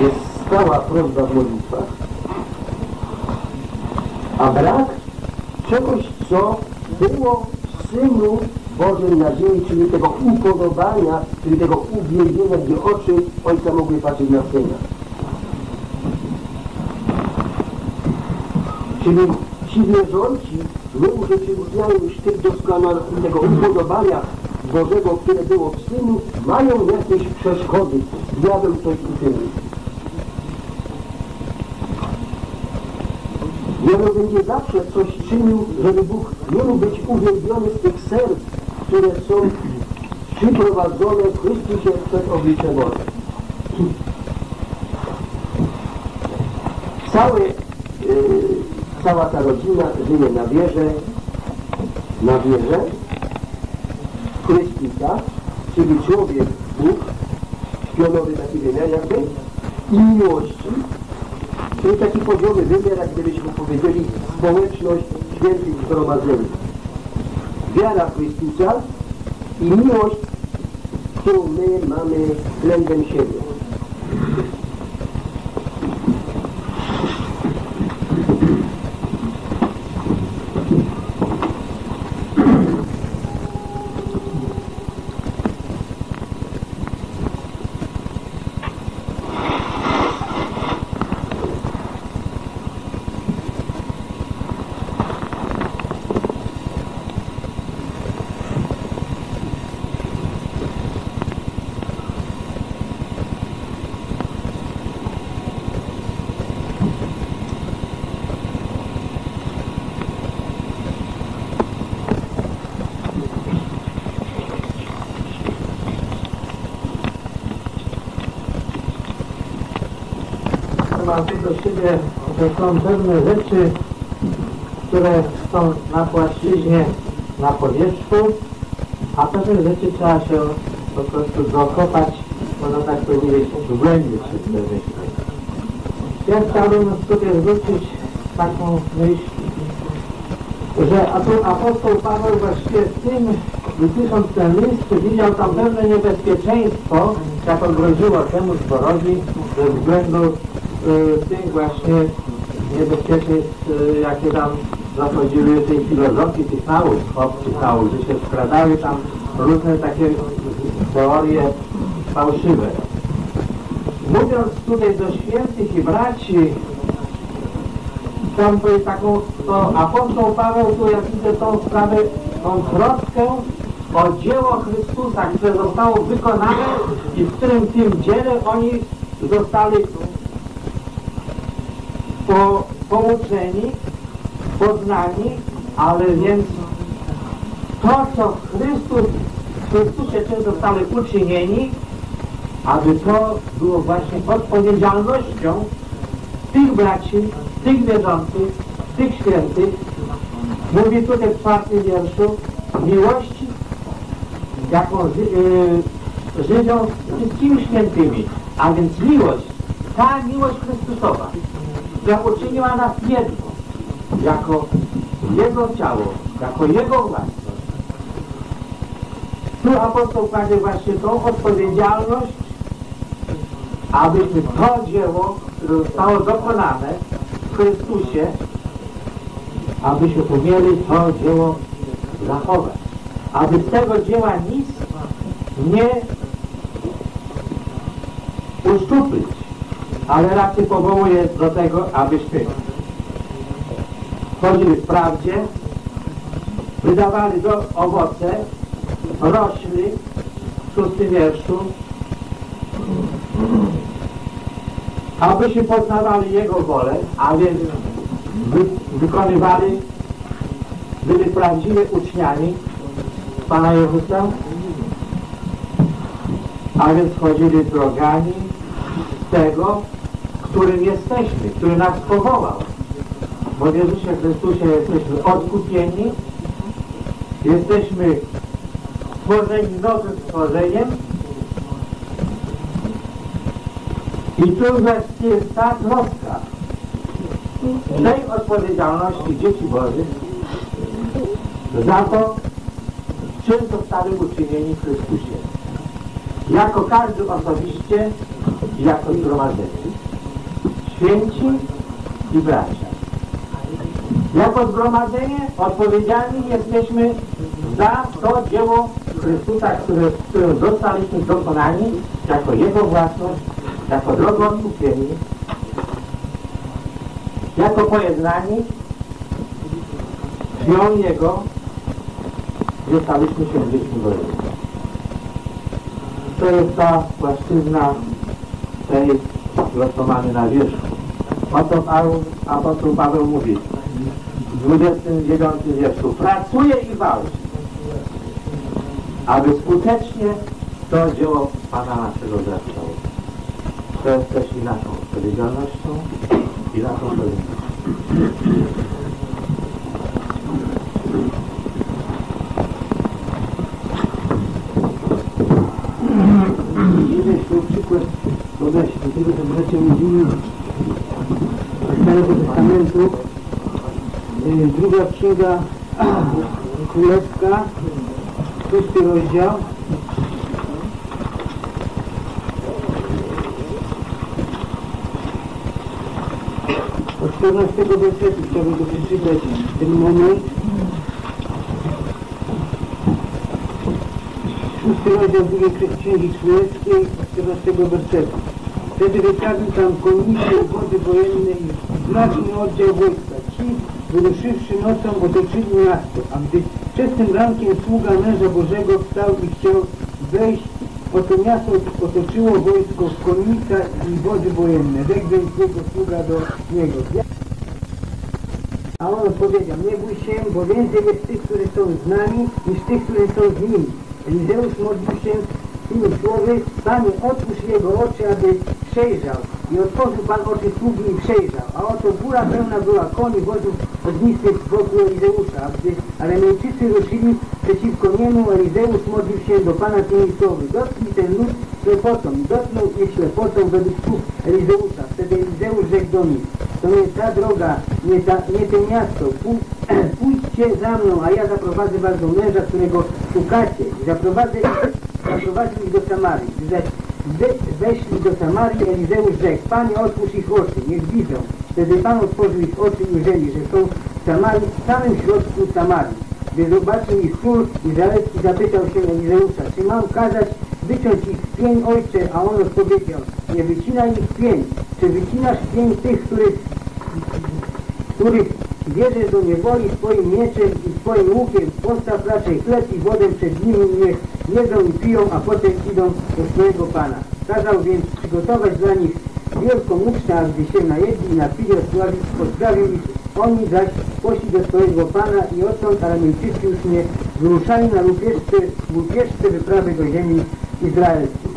Jest stała prośba w modlitwach, a brak czegoś, co było Synu Bożym na ziemi, czyli tego upodobania, czyli tego uwielbienia, gdzie oczy Ojca mogły patrzeć na Syna. Czyli ci wierzący urzeczywistniają już tych doskonałych, tego upodobania Bożego, które było w Synu, mają jakieś przeszkody. Diabeł coś uczynił. Diabeł będzie zawsze coś czynił, żeby Bóg nie mógł być uwielbiony z tych serc, które są przyprowadzone w Chrystusie przed oblicze Boże. Całe, yy, cała ta rodzina żyje na wierze, na wierze Chrystusa, czyli człowiek, Bóg, pionowy taki wymiar jakby, i miłości, czyli taki poziomy wymiar, jak gdybyśmy powiedzieli, społeczność świętych zgromadzeni. Wiara Chrystusa i miłość, którą my mamy względem siebie. ma siebie, że są pewne rzeczy, które są na płaszczyźnie, na powierzchu, a pewne rzeczy trzeba się po prostu dokopać, można tak powiedzieć, wgłębić się w te rzeczy. Ja chciałbym sobie zwrócić taką myśl, że apostoł Paweł właściwie w tym, pisząc ten list, widział tam pewne niebezpieczeństwo, jako groziło temu zborowi ze względu tych właśnie niebezpieczeństw, y, jakie tam zachodziły tej filozofii, tych nauk, obcych nauk, że się skradały tam różne takie teorie fałszywe. Mówiąc tutaj do świętych i braci, to jest taką, to apostoł Paweł tu jak widzę tą sprawę, tą troskę o dzieło Chrystusa, które zostało wykonane i w którym tym dziele oni zostali po, pouczeni, poznani, ale więc to, co Chrystus, Chrystusie czym zostali uczynieni, aby to było właśnie odpowiedzialnością tych braci, tych wierzących, tych świętych, mówi tutaj w czwartym wierszu, miłości, jaką, yy, żyją wszystkimi świętymi, a więc miłość, ta miłość Chrystusowa, która uczyniła nas jedno, jako Jego ciało, jako Jego własność. Tu apostoł kładzie właśnie tą odpowiedzialność, abyśmy to dzieło, które zostało dokonane w Chrystusie, abyśmy umieli to dzieło zachować. Aby z tego dzieła nic nie uszczuplić, ale raczej powołuje do tego, abyśmy chodzili w prawdzie, wydawali do owoce, rośli w szóstym wierszu, abyśmy poznawali Jego wolę, a więc wy, wykonywali, byli prawdziwi uczniami Pana Jezusa, a więc chodzili drogami tego, którym jesteśmy, który nas powołał. Bo w Jezusie Chrystusie jesteśmy odkupieni, jesteśmy stworzeni nowym stworzeniem i tu jest, ta troska tej odpowiedzialności dzieci Bożych za to, czym zostali uczynieni w Chrystusie. Jako każdy osobiście i jako zgromadzenie. Święci i bracia. Jako zgromadzenie odpowiedzialni jesteśmy za to dzieło Chrystusa, które, którym zostaliśmy dokonani jako Jego własność, jako drogo odkupieni, jako pojednani krwią Jego zostaliśmy się dziećmi Bożymi. To jest ta płaszczyzna tej, mamy na wierzchu. Oto Paweł, apostoł Paweł mówi w 29 wierszu pracuje i walczy, aby skutecznie to dzieło Pana naszego zaczął. To jest też i naszą odpowiedzialnością i naszą powinnością. Swój przykład do tego, co bracia mówili Starego Testamentu. Y, Druga księga królewska, szósty rozdział. Od 14 wersetu chciałbym go przeczytać ten moment. szósty rozdział drugiej Księgi Królewskiej, 14 wersetu. Wtedy wykazuł tam komisję wody wojennej znaczny oddział wojska. Ci, wyruszywszy nocą, otoczyli miasto, a gdy wczesnym rankiem sługa męża Bożego wstał i chciał wejść, oto miasto otoczyło wojsko konnica i wody wojenne. Rzekł więc jego sługa do niego. A on odpowiedział, nie bój się, bo więcej jest tych, którzy są z nami, niż tych, którzy są z nimi. Elizeusz modlił się tymi słowy, Panie, otwórz jego oczy, aby przejrzał. I otworzył Pan oczy sługi i przejrzał. A oto góra pełna była koni wozów ognistych wokół Elizeusza. A gdy Aramejczycy ruszyli przeciwko niemu, Elizeusz modlił się do Pana tymi słowy. Dotknij ten lud ślepotą. Dotknął ich ślepotą według słów Elizeusza. Wtedy Elizeusz rzekł do nich, to nie ta droga, nie, ta, nie to miasto. Pój, pójdźcie za mną, a ja zaprowadzę was do męża, którego szukacie. Zaprowadzę zaprowadził ich do Samarii. Gdy weszli do Samarii, Elizeusz rzekł, Panie, otwórz ich oczy, niech widzą. Wtedy Pan otworzył ich oczy i ujrzeli, że są w Samarii, w samym środku Samarii. Gdy zobaczył ich król Izraelski, zapytał się Elizeusza, czy mam kazać wyciąć ich pień, ojcze? A on odpowiedział, nie wycinaj ich pień. Czy wycinasz pień tych, których, których bierzesz do niewoli swoim mieczem i swoim łukiem, postaw raczej chleb i wodę przed nimi, niech jedzą i piją, a potem idą do swojego Pana. Kazał więc przygotować dla nich wielką ucztę, a gdy się najedli napili, odprawił ich, oni zaś poszli do swojego Pana i odtąd Aramejczycy już nie wyruszali na lubieżce, lubieżce wyprawy do ziemi izraelskiej.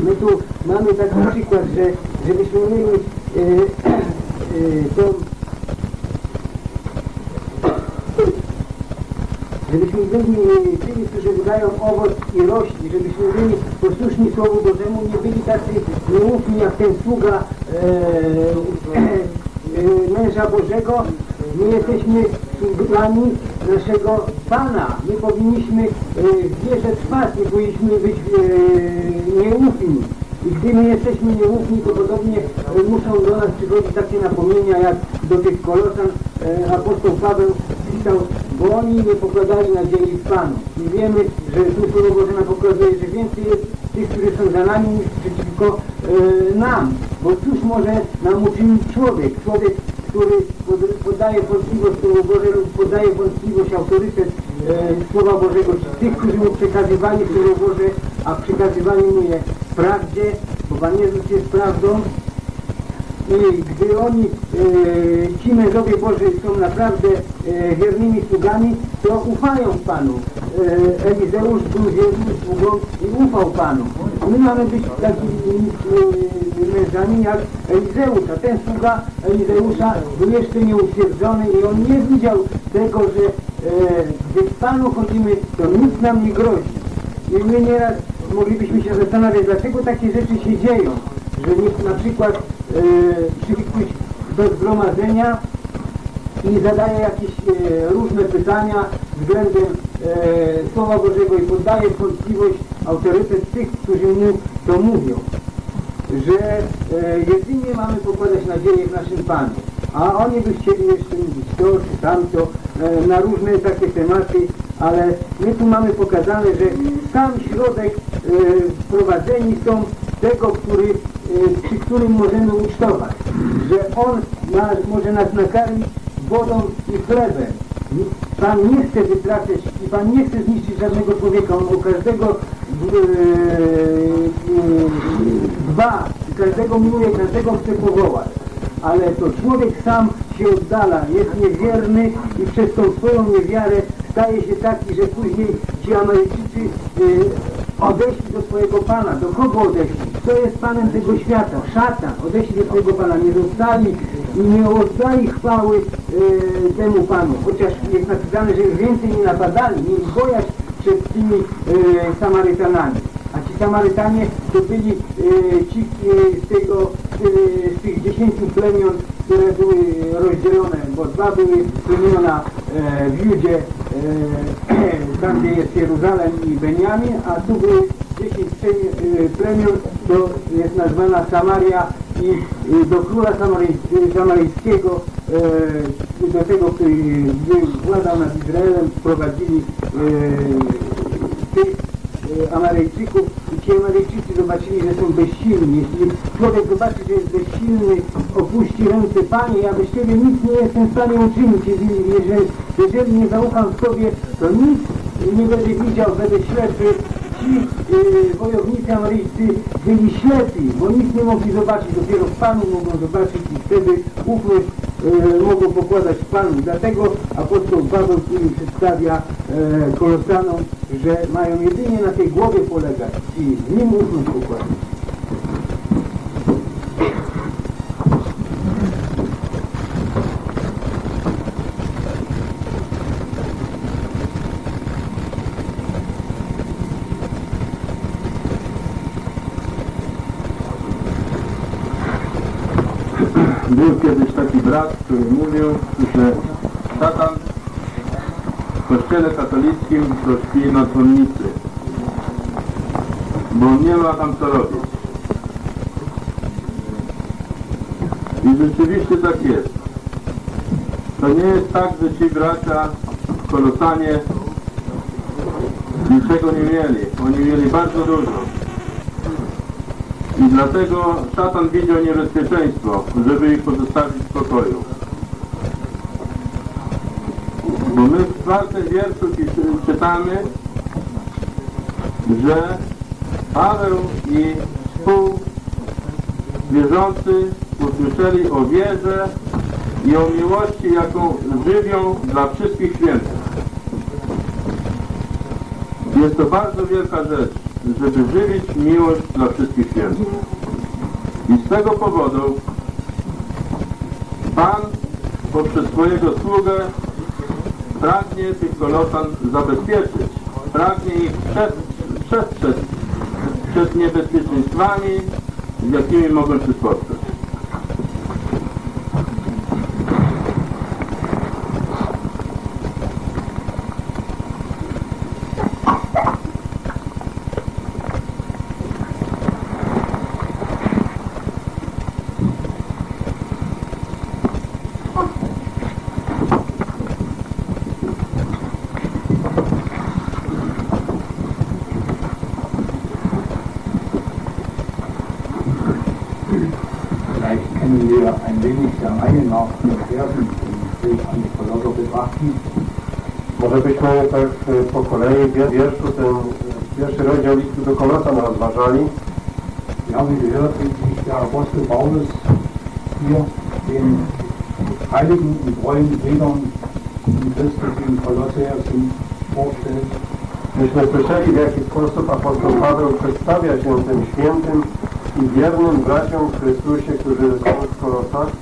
My tu mamy taki przykład, że żebyśmy mieli e, e, tą żebyśmy byli tymi, którzy wydają owoc i rośli, żebyśmy byli posłuszni Słowu Bożemu, nie byli tacy nieufni jak ten sługa e, e, e, męża Bożego. My jesteśmy sługami naszego Pana. Nie powinniśmy e, w trwać, nie powinniśmy być e, nieufni. I gdy my jesteśmy nieufni, to podobnie e, muszą do nas przychodzić takie napomnienia, jak do tych kolosan apostoł Paweł pisał, bo oni nie pokładali nadziei w Panu. I wiemy, że tu Słowo Boże nam pokazuje, że więcej jest tych, którzy są za nami, niż przeciwko e, nam. Bo cóż może nam uczynić człowiek? Człowiek, który pod, podaje wątpliwość Słowu Boże lub podaje wątpliwość autorytet e, Słowa Bożego, tych, którzy mu przekazywali Słowo Boże, a przekazywali mu je w prawdzie, bo Pan Jezus jest prawdą, gdy oni, e, ci mężowie Boży są naprawdę e, wiernymi sługami, to ufają Panu. E, Elizeusz był wiernym sługą i ufał Panu. My mamy być takimi e, mężami jak Elizeusz, a ten sługa Elizeusza był jeszcze nieutwierdzony i on nie widział tego, że e, gdy Panu chodzimy, to nic nam nie grozi. I my nieraz moglibyśmy się zastanawiać, dlaczego takie rzeczy się dzieją, że na przykład e, przychodzi ktoś do zgromadzenia i zadaje jakieś e, różne pytania względem e, Słowa Bożego i poddaje wątpliwość autorytet tych, którzy mu to mówią, że e, jedynie mamy pokładać nadzieję w naszym Panu. A oni by chcieli jeszcze mówić to czy tamto, e, na różne takie tematy, ale my tu mamy pokazane, że sam środek e, wprowadzeni są tego, który, e, przy którym możemy ucztować, że On ma, może nas nakarmić wodą i chlebem. Pan nie chce wytracić i Pan nie chce zniszczyć żadnego człowieka. On o każdego e, e, dba, każdego miłuje, każdego chce powołać. Ale to człowiek sam się oddala, jest niewierny i przez tą swoją niewiarę staje się taki, że później ci Amerykańczycy e, odeszli do swojego Pana. Do kogo odeszli? Kto jest Panem tego świata? Szatan. Odeszli do swojego Pana. Nie zostali i nie oddali chwały e, temu Panu. Chociaż jest napisane, że więcej nie napadali, nie bojaźń tymi e, Samarytanami. A ci Samarytanie to byli e, ci e, z, tego, e, z tych dziesięciu plemion, które były rozdzielone, bo dwa były plemiona e, w Judzie, e, tam gdzie jest Jeruzalem i Beniamin, a tu były dziesięć plemion, e, plemion, to jest nazwana Samaria i, i do króla Samaryj- samaryjskiego, do tego, który władał nad Izraelem, wprowadzili e, tych Ameryjczyków i ci Ameryjczycy zobaczyli, że są bezsilni. Jeśli człowiek zobaczy, że jest bezsilny, opuści ręce Panie, ja bez Ciebie nic nie jestem w stanie uczynić. Jeżeli, jeżeli, nie zaufam Tobie, to nic nie będę widział, będę ślepy. Ci wojownicy ameryjscy byli ślepi, bo nic nie mogli zobaczyć, dopiero Panu mogą zobaczyć i wtedy ufność e, mogą pokładać Panu. Dlatego apostoł Paweł tu przedstawia e, Kolosanom, że mają jedynie na tej głowie polegać i nim ufność pokładać. Był kiedyś taki brat, który mówił, że szatan w kościele katolickim to śpi na dzwonnicy, bo nie ma tam co robić. I rzeczywiście tak jest. To nie jest tak, że ci bracia w Kolosanie niczego nie mieli. Oni mieli bardzo dużo. I dlatego szatan widział niebezpieczeństwo, żeby ich pozostawić w spokoju. Bo my w czwartym wierszu czytamy, że Paweł i współwierzący usłyszeli o wierze i o miłości, jaką żywią dla wszystkich świętych. Jest to bardzo wielka rzecz, żeby żywić miłość dla wszystkich świętych. I z tego powodu Pan poprzez swojego sługę pragnie tych kolosan zabezpieczyć, pragnie ich przed, przestrzec przed niebezpieczeństwami, z jakimi mogą się spotkać. Vielleicht können wir ein wenig der Reihe nach den Versen im Brief an die Kolosser betrachten. Może byśmy tak e, po kolei wierszu ten e, pierwszy rozdział listu do Kolosan rozważali. Wir haben gehört, wie der Apostel Paulus hier den heiligen und treuen Brüdern in Christus in Kolosser sind vorstellt. Myśmy słyszeli, w jaki sposób apostoł Paweł przedstawia się tym świętym i wiernym braciom w Chrystusie, którzy są w Kolosach.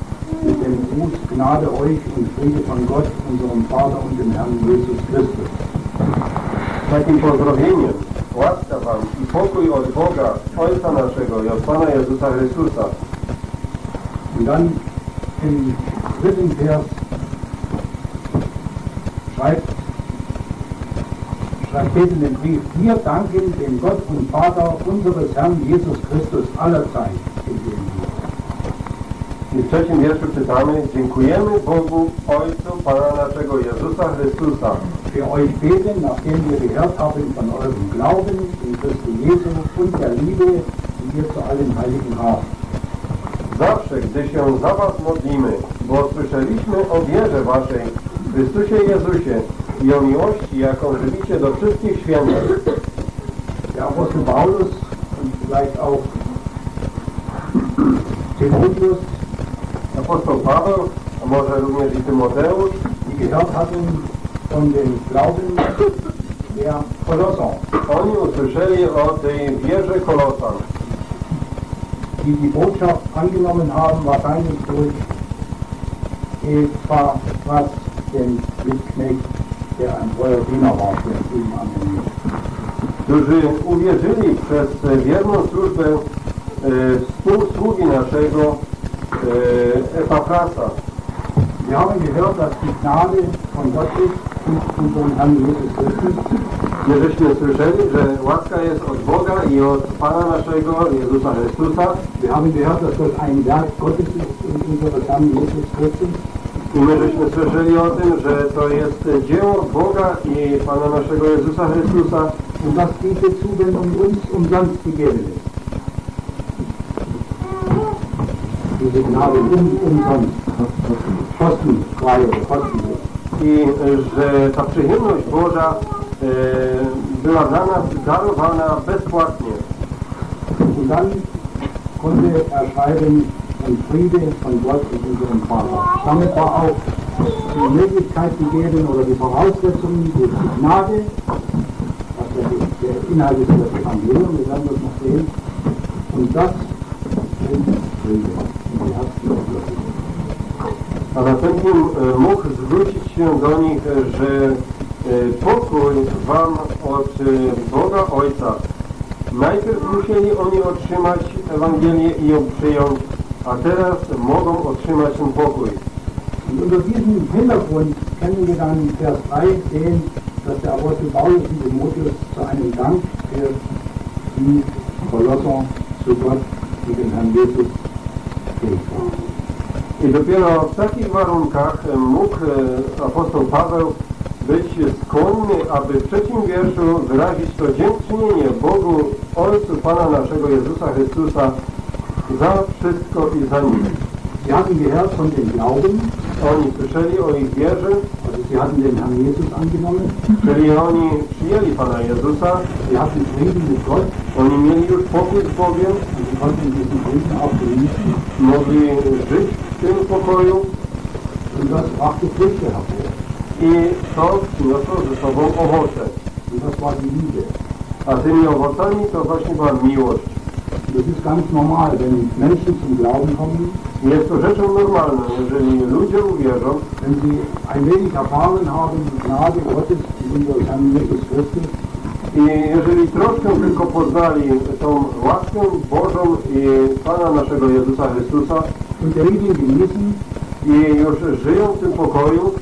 Gruß Gnade euch und Friede von Gott, unserem Vater und dem Herrn Jesus Christus. Takim pozdrowieniem, łaska wam i pokój od Boga, Ojca naszego i od Pana Jezusa Chrystusa. Und dann im dritten Vers schreibt, schreibt Peter den Brief, wir danken dem Gott und Vater unseres Herrn Jesus Christus allerzeit. I w trzecim wierszu czytamy, dziękujemy Bogu, Ojcu Pana naszego Jezusa Chrystusa, Für euch beten, nachdem wir gehört haben von eurem Glauben in Christus Jesu und der Liebe, die ihr zu allen Heiligen habt. Zawsze, gdy się za was modlimy, bo słyszeliśmy o wierze waszej w Chrystusie Jezusie i o miłości, jaką żywicie do wszystkich świętych. Der Apostel Paulus und vielleicht auch Timotheus, Apostoł Paweł, a może również i Tymoteusz, gehört hatten von dem Glauben der oni usłyszeli o tej wierze Kolosan, die die Botschaft angenommen haben, wahrscheinlich durch Epaphras, den Mitknecht, der ein treuer Diener war für ihn an den którzy uwierzyli przez wierną służbę e, współsługi naszego e, Epafrasa. Wir haben gehört, dass die Gnade von Gott ist und unserem Herrn Jesus Christus. Że jest Boga i Pana naszego Jezusa Chrystusa. Wir haben gehört, dass das ein Werk Gottes ist und unseres Herrn Jesus Christus. I my żeśmy słyszeli o tym, że to jest dzieło Boga i Pana naszego Jezusa Chrystusa. Diese Gnade um, umsonst. Kostenfrei oder kostenlos. i e, że ta przyjemność Boża e, była dla nas darowana bezpłatnie. Und dann konnte er schreiben, ein Friede von Gott und unserem Vater. Damit war auch die Möglichkeit gegeben oder die Voraussetzungen durch die Gnade, was der, der Inhalt ist das Evangelium, wir werden das noch sehen, und das bringt Friede A następnie mógł zwrócić się do nich, e, że e, pokój wam od e, Boga Ojca. Najpierw musieli oni otrzymać Ewangelię i ją przyjąć, a teraz mogą otrzymać ten pokój. Und unter diesem Hintergrund können wir dann in Vers 3 sehen, dass der Apostel Paulus und Timotheus zu Gott Herrn Jesus I dopiero w takich warunkach e, mógł e, apostoł Paweł być skłonny, aby w trzecim wierszu wyrazić to dziękczynienie Bogu, Ojcu Pana naszego Jezusa Chrystusa za wszystko i za nic. Sie hatten gehört von dem Glauben, Oni słyszeli o ich wierze, also sie hatten den Herrn Jesus angenommen, czyli oni przyjęli Pana Jezusa, sie hatten Frieden mit Gott. Oni mieli już pokój z Bogiem, und Frieden auch genießen mogli żyć w tym pokoju das Früchte hervor. i to przyniosło ze sobą owoce. Und das war die Liebe. A tymi owocami to właśnie była miłość. Das ist ganz normal, wenn Menschen zum Glauben kommen, Jest to rzeczą normalną, jeżeli ludzie uwierzą, wenn sie ein wenig erfahren haben, die Gnade Gottes unserem Herrn Jesus Christus, I jeżeli troszkę tylko poznali tą łaskę Bożą i Pana naszego Jezusa Chrystusa i już żyją w tym pokoju,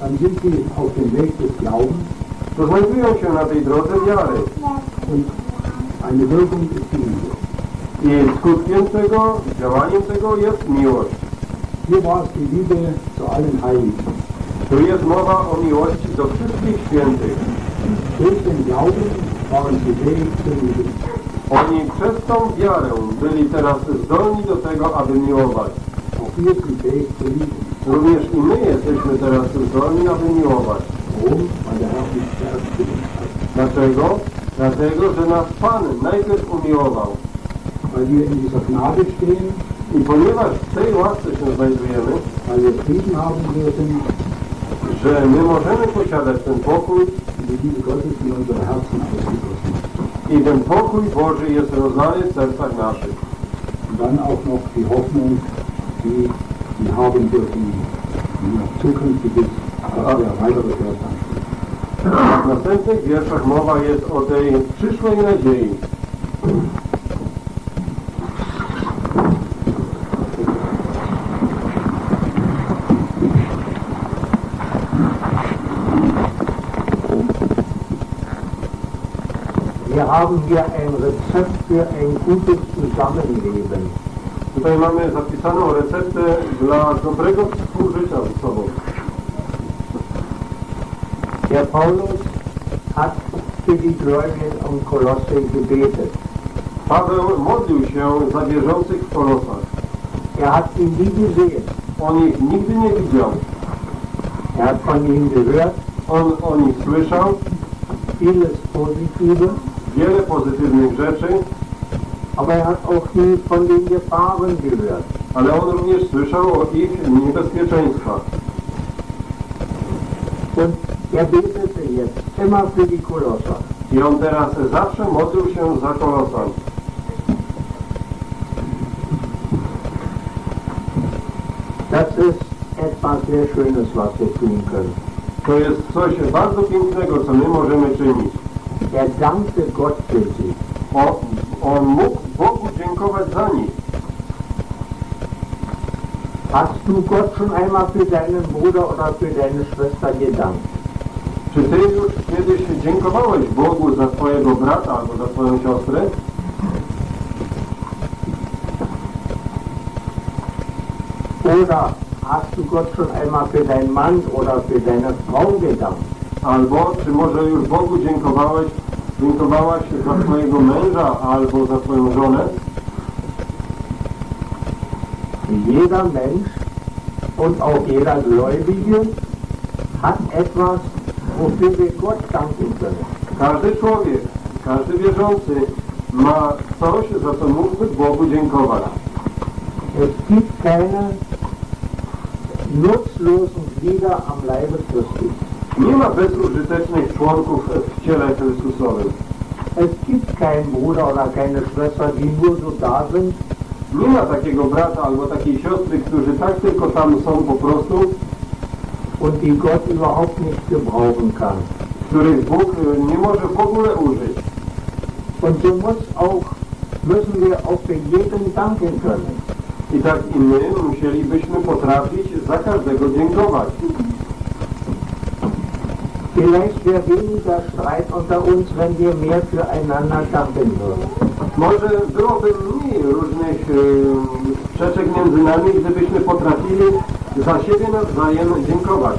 dann sind sie auf dem Weg des Glaubens to znajdują się na tej drodze wiary. und eine Wirkung ist die Liebe. I skutkiem tego, działaniem tego jest miłość. Hier war es die Liebe zu allen Heiligen. Tu jest mowa o miłości do wszystkich świętych. Durch den Glauben waren sie fähig zur Liebe. Oni przez tą wiarę byli teraz zdolni do tego, aby miłować. Auch wir sind fähig zur Liebe. Również i my jesteśmy teraz zdolni, aby miłować. Warum? Weil der Herr uns zuerst geliebt hat. Dlaczego? Dlatego, że nas Pan najpierw umiłował. Weil wir in dieser Gnade stehen, I ponieważ w tej łasce się znajdujemy, weil wir Frieden haben dürfen, że my możemy posiadać ten pokój die Liebe Gottes in unsere Herzen ausgegossen hat. i ten pokój Boży jest rozlany w sercach naszych. Und dann auch noch die Hoffnung, die wir haben dürfen, die noch zukünftiges, wir weitere haben. W następnych wierszach mowa jest o tej przyszłej nadziei. Haben hier ein Rezept für ein gutes Zusammenleben. Tutaj mamy zapisaną receptę dla dobrego współżycia ze sobą. Der Paulus hat für die Gläubigen am Kolosse gebetet. Paweł modlił się za wierzących w Kolosach. Er hat ihn nie gesehen. On ich nigdy nie widział. Er hat von ihnen gehört, On o nich słyszał vieles Positive, wiele pozytywnych rzeczy, aber er hat auch nie von den Gefahren gehört. ale on również słyszał o ich niebezpieczeństwach. Und er betete jetzt immer für die Kolosser. I on teraz zawsze modlił się za Kolosan. Das ist etwas sehr Schönes, was wir tun können. To jest coś bardzo pięknego, co my możemy czynić. Er dankte Gott für sie. O, on mógł Bogu dziękować za nich. Hast du Gott schon einmal für deinen Bruder oder für deine Schwester gedankt? Czy ty już kiedyś dziękowałeś Bogu za twojego brata albo za twoją siostrę? Oder hast du Gott schon einmal für deinen Mann oder für deine Frau gedankt? Albo czy może już Bogu dziękowałeś, dziękowałaś za twojego męża albo za twoją żonę? Jeder Mensch und auch jeder Gläubige hat etwas, wofür wir Gott danken können. Każdy człowiek, każdy wierzący ma coś, za co mógłby Bogu dziękować. Es gibt keine nutzlosen Glieder am Leibe Christi. Nie ma bezużytecznych członków w ciele Chrystusowym. Es gibt keinen Bruder oder keine Schwester, die nur so da sind Nie ma takiego brata albo takiej siostry, którzy tak tylko tam są po prostu, und die Gott überhaupt nicht gebrauchen kann. których Bóg e, nie może w ogóle użyć. Und so muss auch, müssen wir auch für jeden danken können. I tak i my musielibyśmy potrafić za każdego dziękować. Vielleicht wäre weniger Streit unter uns, wenn wir mehr füreinander danken würden. Może byłoby mniej różnych e, sprzeczek między nami, gdybyśmy potrafili za siebie nawzajem dziękować.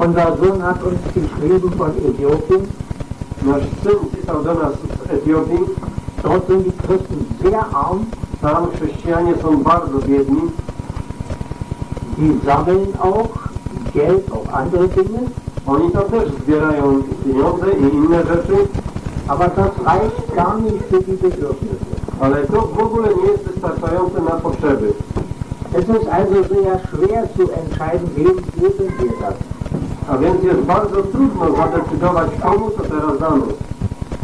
Unser Sohn hat uns geschrieben von Äthiopien. Nasz syn pisał do nas z Etiopii. Dort sind die Christen sehr arm. Tam chrześcijanie są bardzo biedni. Die sammeln auch Geld auf andere Dinge. Oni tam też zbierają pieniądze i inne rzeczy, Aber das reicht gar nicht für die Bedürfnisse. ale to w ogóle nie jest wystarczające na potrzeby. Es ist also sehr schwer zu entscheiden, wem geben wir das. A więc jest bardzo trudno zadecydować, komu to teraz damy.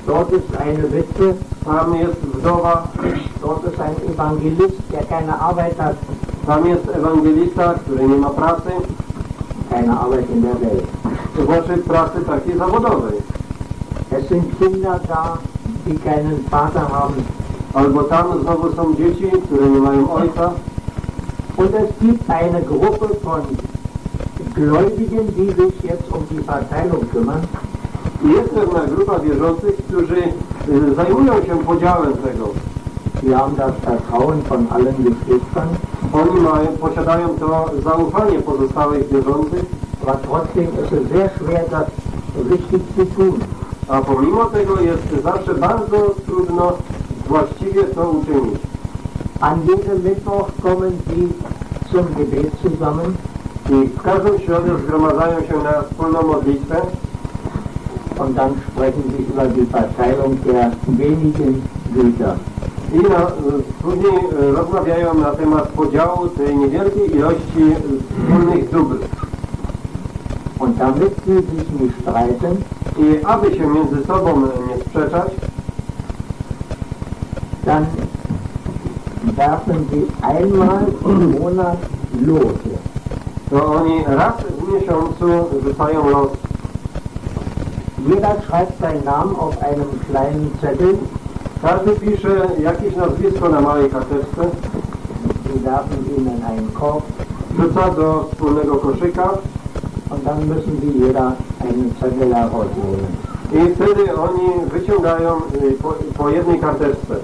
Dort ist eine Witwe, tam jest wdowa, dort ist ein Evangelist, der keine Arbeit hat, tam jest ewangelista, który nie ma pracy, keine Arbeit in der Welt. to znaczy pracy takiej zawodowej. Es sind Kinder da, die keinen Vater haben. Albo tam znowu są dzieci, które nie mają ojca. Und es gibt eine Gruppe von Gläubigen, die sich jetzt um die Verteilung kümmern. Jest pewna grupa wierzących, którzy y, zajmują się podziałem tego. Sie haben das Vertrauen von allen Geschwistern, Oni mają, posiadają to zaufanie pozostałych wierzących, aber trotzdem ist es sehr schwer, das richtig zu tun. a pomimo tego jest zawsze bardzo trudno właściwie to uczynić. An jedem Mittwoch kommen sie zum Gebet zusammen I w każdą środę zgromadzają się na wspólną modlitwę und dann sprechen sie über die Verteilung der wenigen Güter. I na, później rozmawiają na temat podziału tej niewielkiej ilości y, wspólnych dóbr. Und damit sie sich nicht streiten, I aby się między sobą nie sprzeczać, dann werfen sie einmal im Monat Lose. to oni raz w miesiącu rzucają los. Jeder schreibt seinen Namen auf einem kleinen Zettel. Każdy pisze jakieś nazwisko na małej karteczce, werfen ihn in einen Korb rzuca do wspólnego koszyka und dann müssen sie jeder einen Zettel herausnehmen. i wtedy oni wyciągają y, po, po jednej karteczce.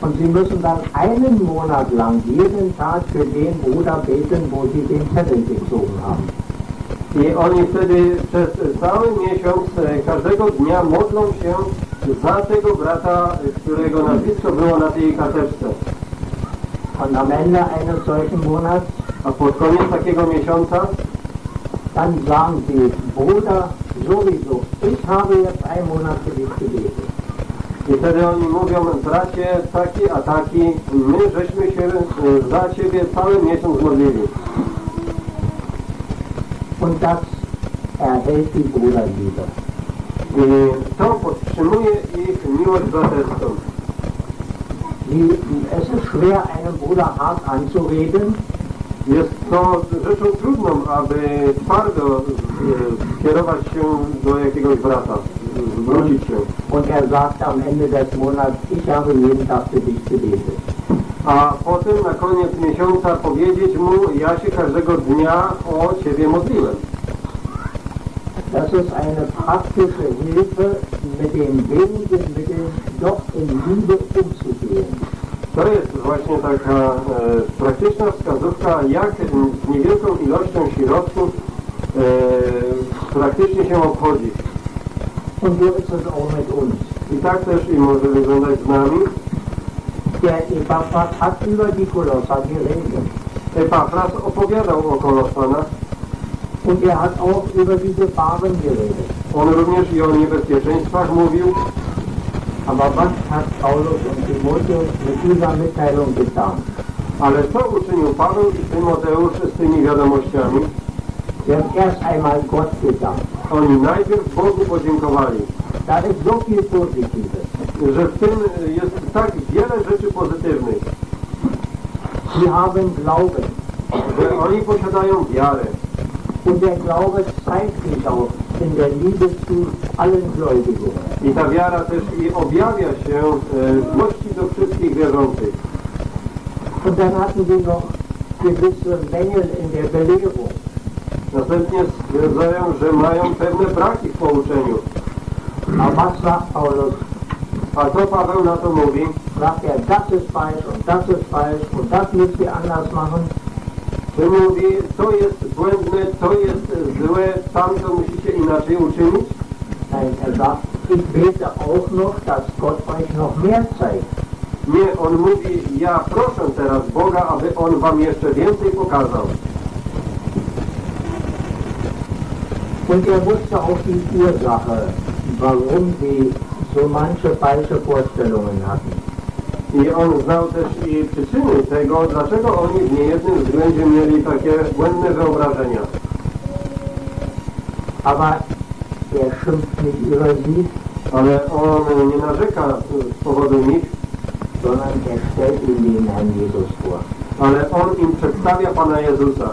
Und sie müssen dann einen Monat lang jeden Tag für den Bruder beten, wo sie den Zettel gezogen haben. I oni wtedy przez cały miesiąc, e, każdego dnia modlą się za tego brata, e, którego nazwisko było na tej karteczce. Und am Ende eines solchen Monats, A pod koniec takiego miesiąca dann sagen sie, Bruder, sowieso, ich habe jetzt einen Monat für dich gebetet. i wtedy oni mówią, bracie taki a taki, my żeśmy się e, za ciebie cały miesiąc modlili. Und das erhält die Bruderliebe. I to podtrzymuje ich miłość braterską. Es ist schwer, einen Bruder hart anzureden, Jest to rzeczą trudną, aby twardo e, kierować się do jakiegoś brata, zwrócić się. Und er sagt am Ende des Monats, ich habe jeden Tag für dich gebetet. A potem na koniec miesiąca powiedzieć mu, ja się każdego dnia o Ciebie modliłem. Das ist eine praktische Hilfe, mit den wenigen Mitteln doch in Liebe umzugehen. To jest właśnie taka e, praktyczna wskazówka, jak z niewielką ilością środków e, praktycznie się obchodzić. Und so ist es auch mit uns. I tak też i może wyglądać z nami. Der Epaphras hat über die Kolosser geredet. Epafras opowiadał o Kolosanach. Und er hat auch über die Gefahren geredet. On również i o niebezpieczeństwach mówił. Aber was hat Paulus und Timotheus mit dieser Mitteilung getan? Ale co uczynił Paweł i Tymoteusz z tymi wiadomościami? Sie haben erst einmal Gott gedankt. Oni najpierw Bogu podziękowali. Da ist so viel Positives. że w tym jest tak wiele rzeczy pozytywnych, Sie haben Glauben. że oni posiadają wiarę. Und der Glaube zeigt sich auch in der Liebe zu allen Gläubigen. I ta wiara też i objawia się e, w miłości do wszystkich wierzących. Und dann hatten sie noch gewisse Mängel in der Belehrung. Następnie stwierdzają, że mają pewne braki w pouczeniu. Aber was sagt Paulus? A co Paweł na to mówi? Sagt er, das ist falsch und das ist falsch und das müsst ihr anders machen. Mówi, to jest błędne, to jest złe, tamto musicie inaczej uczynić? Nein, er sagt, ich bete auch noch, dass Gott euch noch mehr zeigt. Nie, on mówi, ja proszę teraz Boga, aby On wam jeszcze więcej pokazał. Und er wusste auch die Ursache, warum sie so manche falsche Vorstellungen hatten. I on znał też i przyczyny tego, dlaczego oni w niejednym względzie mieli takie błędne wyobrażenia. Aber er schimpft nicht über sie, Ale on nie narzeka z powodu nich, sondern er stellt ihnen den Herrn Jesus vor. ale on im przedstawia Pana Jezusa.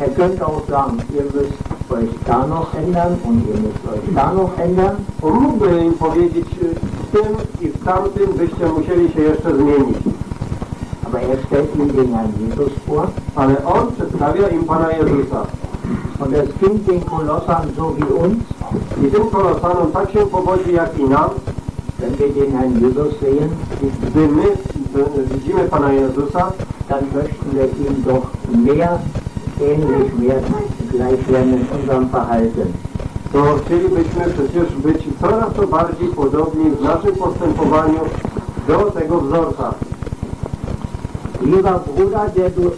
Er könnte auch sagen, ihr müsst euch da noch ändern und ihr müsst euch da noch ändern. Mógłby im powiedzieć, y, w tym i w tamtym byście musieli się jeszcze zmienić. Aber er stellt ihnen den Herrn Jesus vor. Ale on przedstawia im Pana Jezusa. Und es ging den Kolossern so wie uns, I tym kolosanom tak się powodzi jak i nam, wenn wir den Herrn Jesus sehen, gdy my y, widzimy Pana Jezusa, dann möchten wir ihm doch mehr ähnlich, mehr gleich werden in unserem Verhalten. to chcielibyśmy przecież być coraz to bardziej podobni w naszym postępowaniu do tego wzorca. Lieber Bruder, der du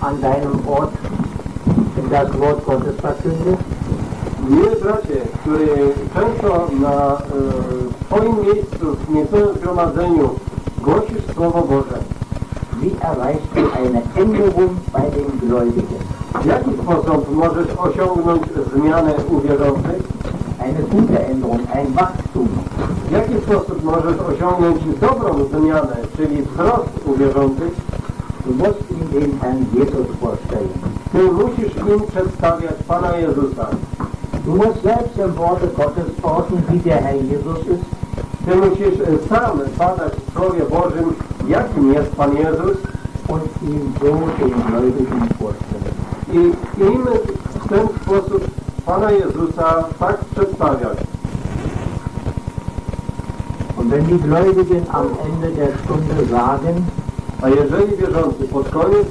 an deinem Ort das Wort Gottes Miły bracie, który często na e, swoim miejscu, w miejscowym zgromadzeniu głosisz Słowo Boże, wie erreichst du eine Änderung bei den Gläubigen? w jaki sposób możesz osiągnąć zmianę u wierzących? Eine gute Änderung, ein Wachstum. W jaki sposób możesz osiągnąć dobrą zmianę, czyli wzrost u wierzących? Du musst ihm den Herrn Jesus vorstellen. Ty musisz im przedstawiać Pana Jezusa. Du musst selbst im Worte Gottes orten, wie der Herr Jesus ist. Ty musisz e, sam badać w Słowie Bożym, jakim jest Pan Jezus und ihm so den Gläubigen vorstellen. i im w ten sposób Pana Jezusa tak przedstawiać. Und wenn die Gläubigen am Ende der Stunde sagen, A jeżeli wierzący pod koniec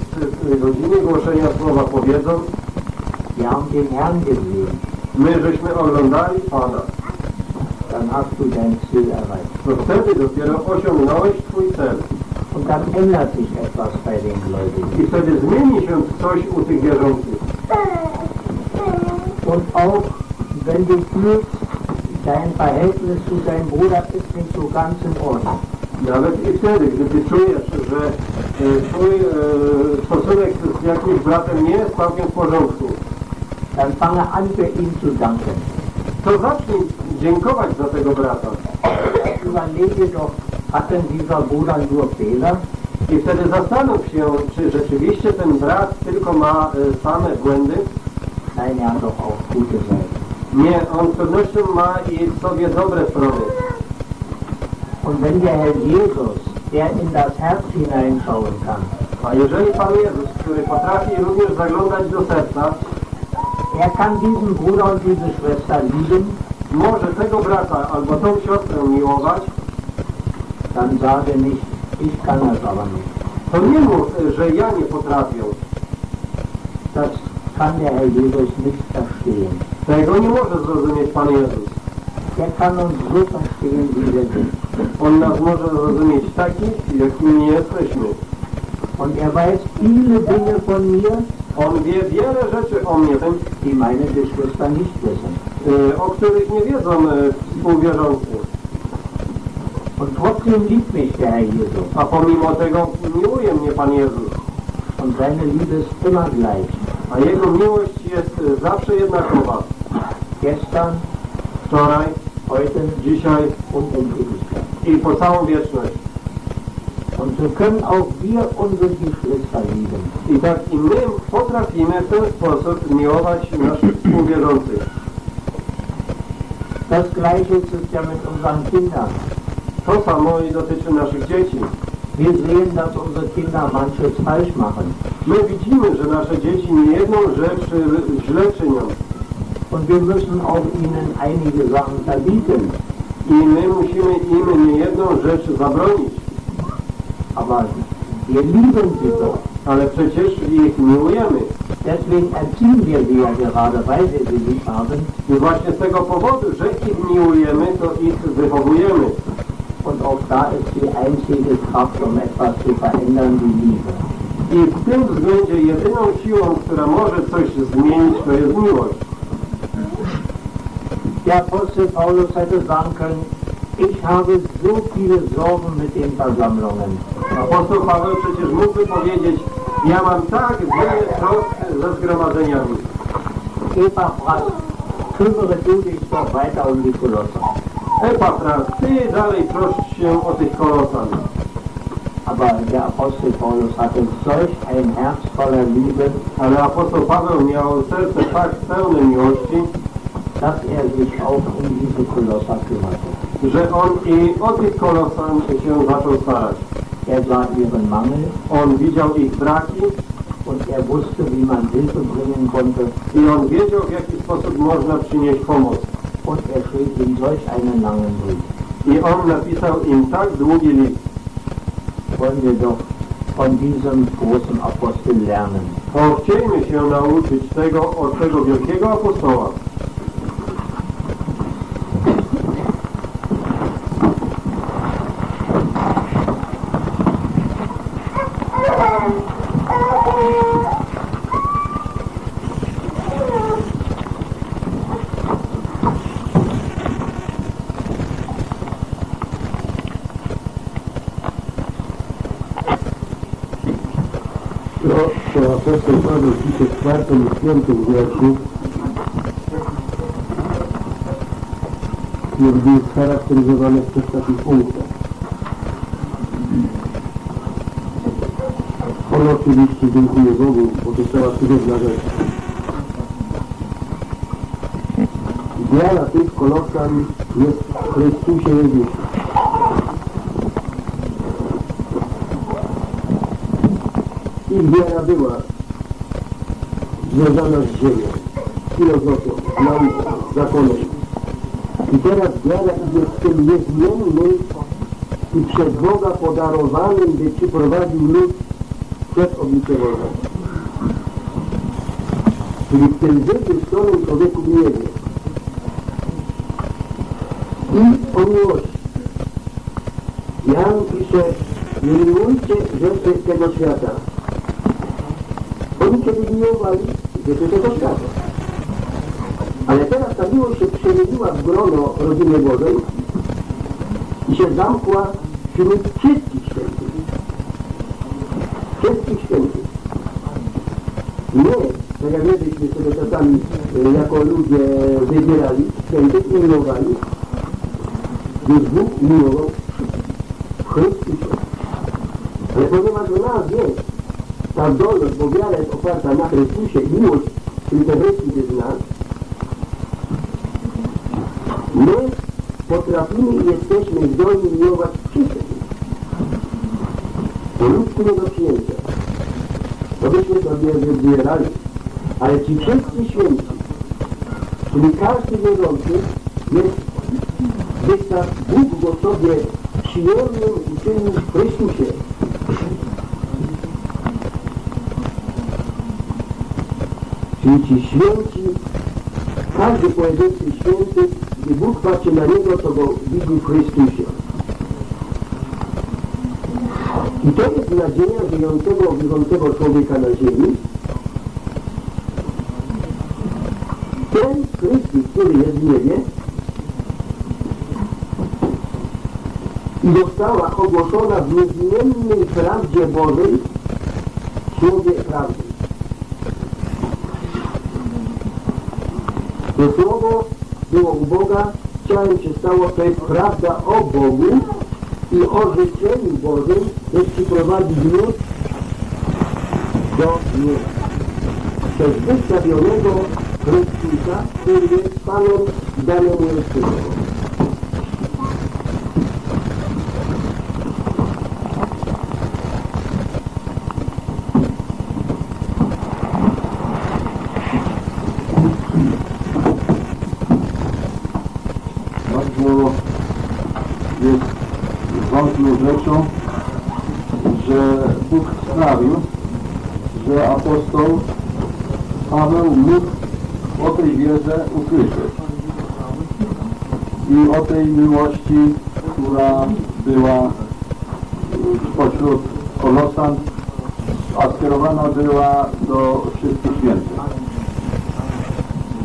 y, godziny głoszenia słowa powiedzą, wir haben den Herrn gesehen, my żeśmy oglądali Pana, dann hast du dein Ziel erreicht. to wtedy dopiero osiągnąłeś Twój cel. Und dann ändert sich etwas bei den Gläubigen. I wtedy zmieni się coś u tych wierzących. Und auch wenn du fühlst, dein Verhältnis zu deinem Bruder ist nicht so ganz in Ordnung, Nawet i wtedy, gdy Ty czujesz, że e, Twój e, stosunek z jakimś bratem nie jest całkiem w porządku, dann fange an für ihn zu danken. to zacznij dziękować za tego brata. Überlege doch, hat denn dieser Bruder nur Fehler? I wtedy zastanów się, czy rzeczywiście ten brat tylko ma e, same błędy. Nein, er hat doch auch gute Seiten. Nie, on z pewnością ma i w sobie dobre strony. Und wenn der Herr Jesus, der in das Herz hineinschauen kann, A jeżeli Pan Jezus, który potrafi również zaglądać do serca, er kann diesen Bruder und diese Schwester lieben, może tego brata albo tą siostrę miłować, dann sage nicht, ich kann das aber nicht. to nie mów, że ja nie potrafię. Das kann der Herr Jesus nicht verstehen. Tego nie może zrozumieć Pan Jezus. Er kann uns so verstehen, wie wir sind. On nas może zrozumieć takich, jakimi jesteśmy. Und er weiß viele Dinge von mir, On wie wiele rzeczy o mnie, die meine Geschwister nicht wissen. Y, o których nie wiedzą y, współwierzący. Und trotzdem liebt mich der Herr Jesus. A pomimo tego miłuje mnie Pan Jezus. Und seine Liebe ist immer gleich. A Jego miłość jest y, zawsze jednakowa. Gestern, Wczoraj, heute dzisiaj und in Ewigkeit. i po całą wieczność. Und so können auch wir unsere Geschwister lieben. I tak i my potrafimy w ten sposób miłować naszych współwierzących. Das Gleiche ist ja mit unseren Kindern. To samo i dotyczy naszych dzieci. Wir sehen, dass unsere Kinder manches falsch machen. My widzimy, że nasze dzieci niejedną rzecz źle czynią. Und wir müssen auch ihnen einige Sachen verbieten. I my musimy im niejedną rzecz zabronić. Aber lieben sie doch. Ale przecież ich miłujemy. Deswegen erziehen wir sie ja gerade, weil wir sie lieb haben. I właśnie z tego powodu, że ich miłujemy, to ich wychowujemy. Und auch da ist die einzige Kraft, um etwas zu verändern, die Liebe. I w tym względzie jedyną siłą, która może coś zmienić, to jest miłość. Der Apostel Paulus hätte sagen können, ich habe so viele Sorgen mit den Versammlungen. Apostoł Paweł przecież mógłby powiedzieć, ja mam tak wiele trosk ze zgromadzeniami. Epaphras, kümmere du dich doch weiter um die Kolosser. Epafras, ty dalej troszcz się o tych kolosan. Aber der Apostel Paulus hatte solch ein Herz voller Liebe, Ale apostoł Paweł miał serce tak pełne miłości, dass er sich auch um diese Kolosser kümmerte. Że on i o tych kolosan się zaczął starać. Er sah ihren Mangel On widział ich braki und er wusste, wie man Hilfe bringen konnte i on wiedział, w jaki sposób można przynieść pomoc. und er schrieb ihm solch einen langen Brief. I on napisał im tak długi list. Wollen wir doch von diesem großen Apostel lernen. To się nauczyć tego od tego wielkiego apostoła. 4 i 5 wierszu, kiedy jest charakteryzowany przez taki punkt. On oczywiście dziękuję Bogu, bo to cała cudowna rzecz. Wiara tych kolosan jest w Chrystusie Jezusie. Ich wiara była związana z ziemią, filozofią, nauką, zakonem. I teraz wiara idzie z tym niezmiennym i przez Boga podarowanym, by przyprowadził lud przed oblicze Boga. Czyli w tym życiu, którym człowieku nie wie. I o miłości. Jan pisze, nie miłujcie rzeczy tego świata. Oni kiedy miłowali rzeczy tego świata. Ale teraz ta miłość się przemieniła w grono rodziny Bożej i się zamkła wśród wszystkich świętych. Wszystkich świętych. Nie, tak jak my sobie czasami e, jako ludzie wybierali świętych i miłowali, Gdyż Bóg miłował w Chrystusie. Ale ponieważ w nas ta zdolność, bo wiara jest oparta na Chrystusie i miłość, czyli ten Chrystus jest w nas, my potrafimy i jesteśmy zdolni miłować wszystkich. To ludzku nie do przyjęcia. To byśmy sobie wybierali. Ale ci wszyscy święci, czyli każdy wierzący jest tak Bóg go sobie przyjemnym uczynił w Chrystusie. Czyli ci święci, każdy pojedynczy święty, gdy Bóg patrzy na niego, to go widzi w Chrystusie. I to jest nadzieja żyjącego, wierzącego człowieka na ziemi. Ten Chrystus, który jest w niebie, i została ogłoszona w niezmiennej prawdzie Bożej Słowie Prawdy. To Słowo było u Boga, ciałem się stało, to jest prawda o Bogu i o życzeniu Bożym, by przyprowadzić lud do nieba. Przez wystawionego Chrystusa, który jest Panem Chrystusom. bardzo jest ważną rzeczą, że Bóg sprawił, że apostoł Paweł mógł o tej wierze usłyszeć i o tej miłości, która była spośród kolosan, a skierowana była do wszystkich świętych.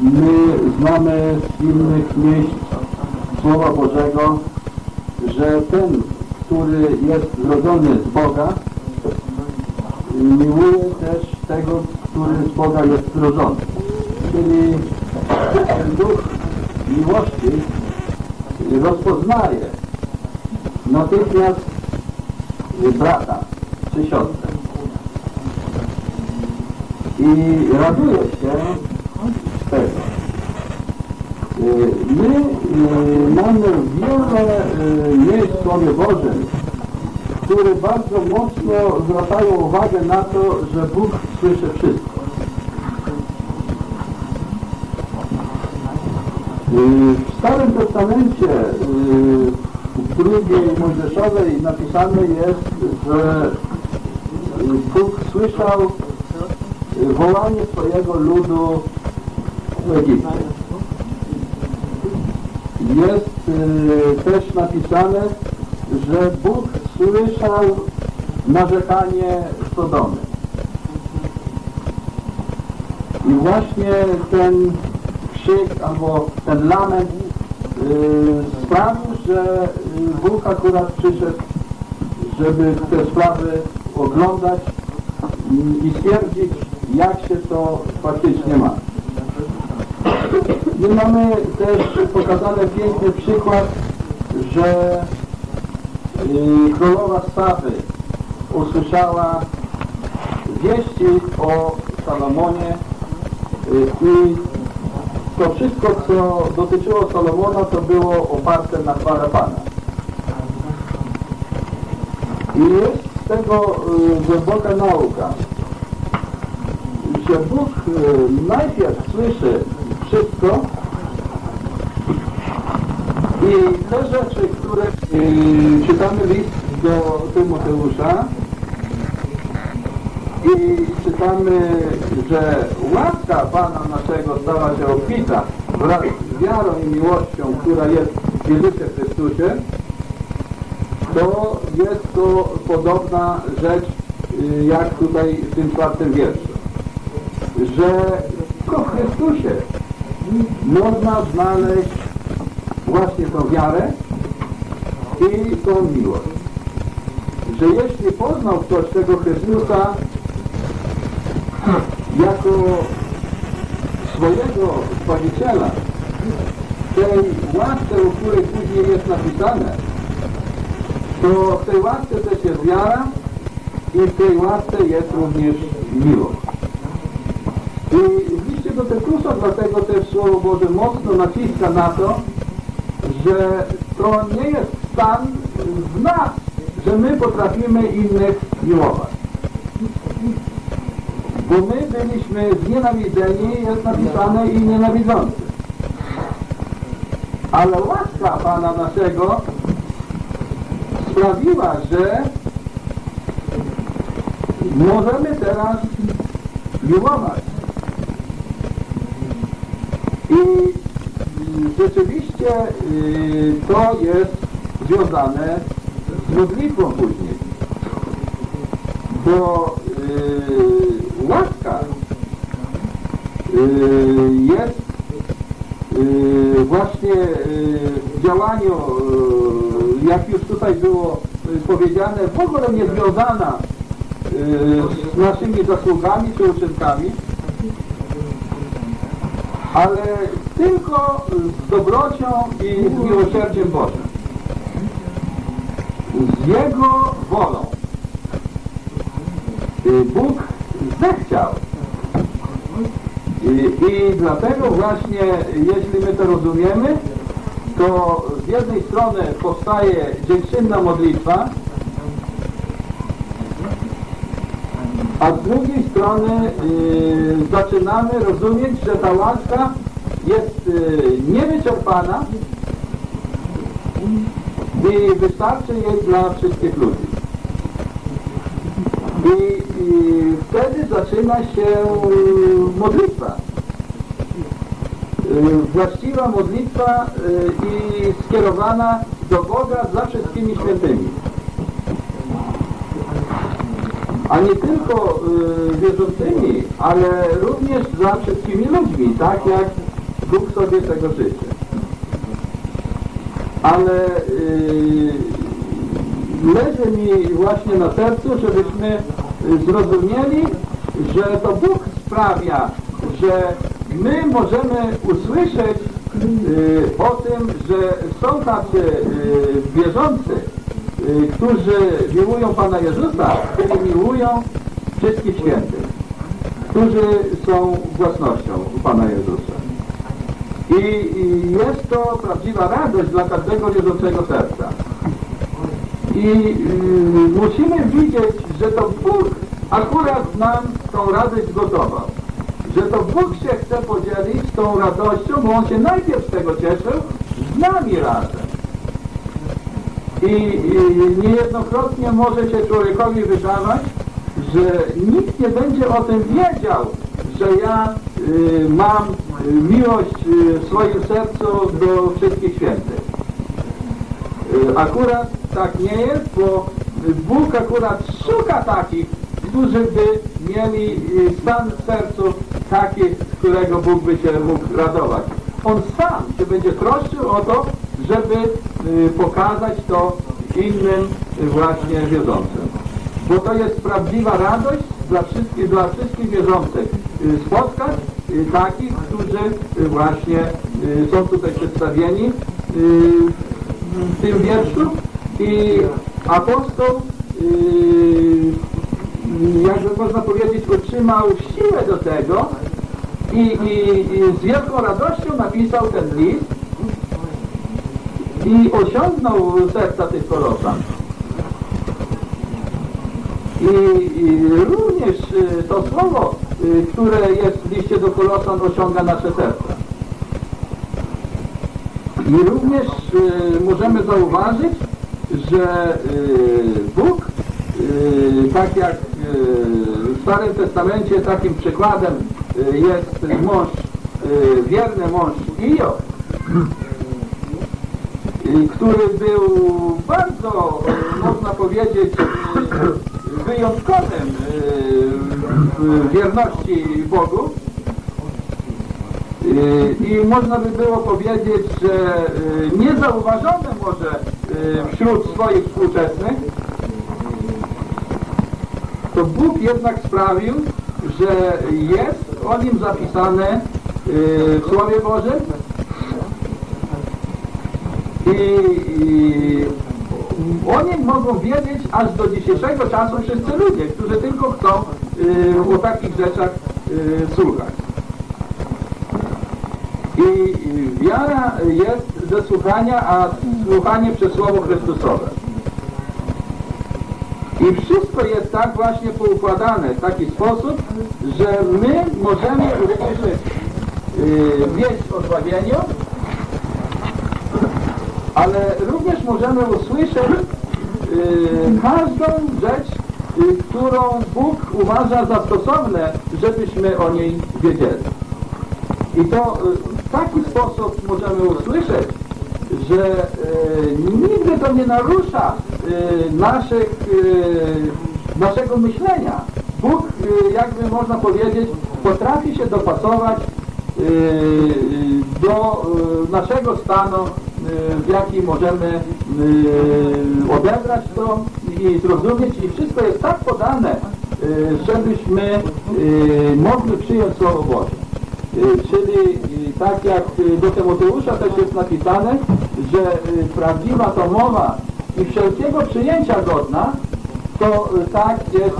My znamy z innych miejsc Słowa Bożego, że ten, który jest zrodzony z Boga, miłuje też tego, który z Boga jest zrodzony. Czyli ten duch miłości rozpoznaje natychmiast brata czy siostrę. I raduje się z tego. Y, My y, mamy wiele y, miejsc w Słowie Bożym, które bardzo mocno zwracają uwagę na to, że Bóg słyszy wszystko. Y, W Starym Testamencie y, w Księgi Mojżeszowej napisane jest, że y, Bóg słyszał y, wołanie swojego ludu w Egipcie. Jest też napisane, że Bóg słyszał narzekanie Sodomy. I właśnie ten krzyk albo ten lament sprawił, że y, Bóg akurat przyszedł, żeby te sprawy oglądać y, i stwierdzić, jak się to faktycznie ma. My mamy też pokazany piękny przykład, że y, królowa Saby usłyszała wieści o Salomonie y, i to wszystko, co dotyczyło Salomona, to było oparte na chwale Pana. I jest z tego y, głęboka nauka, że Bóg y, najpierw słyszy wszystko i te rzeczy, które y, czytamy list do Tymoteusza i czytamy, że łaska Pana naszego stała się obfita wraz z wiarą i miłością, która jest w Jezusie Chrystusie, to jest to podobna rzecz, y, jak tutaj w tym czwartym wierszu, że tylko w Chrystusie można znaleźć właśnie tą wiarę i tą miłość. Że jeśli poznał ktoś tego Chrystusa jako swojego Zbawiciela, tej łasce, o której później jest napisane, to w tej łasce też jest wiara i w tej łasce jest również miłość. I w liście do Petrusa dlatego też Słowo Boże mocno naciska na to, że to nie jest stan w nas, że my potrafimy innych miłować. Bo my byliśmy znienawidzeni, jest napisane i nienawidzący. Ale łaska Pana naszego sprawiła, że możemy teraz miłować. I rzeczywiście y, to jest związane z modlitwą później. Bo y, łaska y, jest y, właśnie y, w działaniu, jak już tutaj było powiedziane, w ogóle nie związana z naszymi zasługami czy uczynkami, ale tylko z dobrocią i z miłosierdziem Bożym. Z Jego wolą. Bóg zechciał. I, I dlatego właśnie, jeśli my to rozumiemy, to z jednej strony powstaje dziękczynna modlitwa, a z drugiej strony y, zaczynamy rozumieć, że ta łaska jest y, niewyczerpana i wystarczy jej dla wszystkich ludzi. I, wtedy zaczyna się y, modlitwa. Y, właściwa modlitwa y, i skierowana do Boga za wszystkimi świętymi. A nie tylko wierzącymi, ale również za wszystkimi ludźmi, tak jak Bóg sobie tego życzy. Ale leży mi właśnie na sercu, żebyśmy zrozumieli, że to Bóg sprawia, że my możemy usłyszeć y, o tym, że są tacy y, wierzący, y, którzy miłują Pana Jezusa, którzy miłują wszystkich świętych, którzy są własnością Pana Jezusa. I jest to prawdziwa radość dla każdego wierzącego serca. I y, musimy widzieć, że to Bóg akurat nam tą radość zgotował. Że to Bóg się chce podzielić tą radością, bo On się najpierw z tego cieszył, z nami razem. I, i niejednokrotnie może się człowiekowi wydawać, że nikt nie będzie o tym wiedział, że ja y, mam y, miłość y, w swoim sercu do wszystkich świętych. Akurat tak nie jest, bo Bóg akurat szuka takich, którzy by mieli y, stan w sercu taki, z którego Bóg by się mógł radować. On sam się będzie troszczył o to, żeby y, pokazać to innym y, właśnie wierzącym. Bo to jest prawdziwa radość dla wszystkich, dla wszystkich wierzących. Spotkać takich, którzy właśnie są tutaj przedstawieni w tym wierszu i apostoł y, jakby można powiedzieć otrzymał siłę do tego i, i, i z wielką radością napisał ten list i osiągnął serca tych kolosan. I, I również y, to słowo, y, które jest w liście do Kolosan osiąga nasze serca. I również y, możemy zauważyć, że y, Bóg, y, tak jak w Starym Testamencie takim przykładem jest mąż, wierny mąż Ijob, który był bardzo, można powiedzieć, wyjątkowym w wierności Bogu. Y, I można by było powiedzieć, że y, niezauważony może y, wśród swoich współczesnych, to Bóg jednak sprawił, że jest o nim zapisane w Słowie Bożym i, o nim mogą wiedzieć aż do dzisiejszego czasu wszyscy ludzie, którzy tylko chcą o takich rzeczach słuchać. I wiara jest ze słuchania, a słuchanie przez Słowo Chrystusowe. I wszystko jest tak właśnie poukładane w taki sposób, że my możemy usłyszeć yy, wieść ale również możemy usłyszeć yy, każdą rzecz, yy, którą Bóg uważa za stosowne, żebyśmy o niej wiedzieli. I to y, w taki sposób możemy usłyszeć, że y, nigdy to nie narusza y, naszych, y, naszego myślenia. Bóg, y, jakby można powiedzieć, potrafi się dopasować y, y, do naszego stanu, w jakim możemy odebrać to i zrozumieć. I wszystko jest tak podane, żebyśmy mogli przyjąć Słowo Boże. Y, Czyli y, tak jak y, do Tymoteusza też jest napisane, że prawdziwa to mowa i wszelkiego przyjęcia godna, to tak jest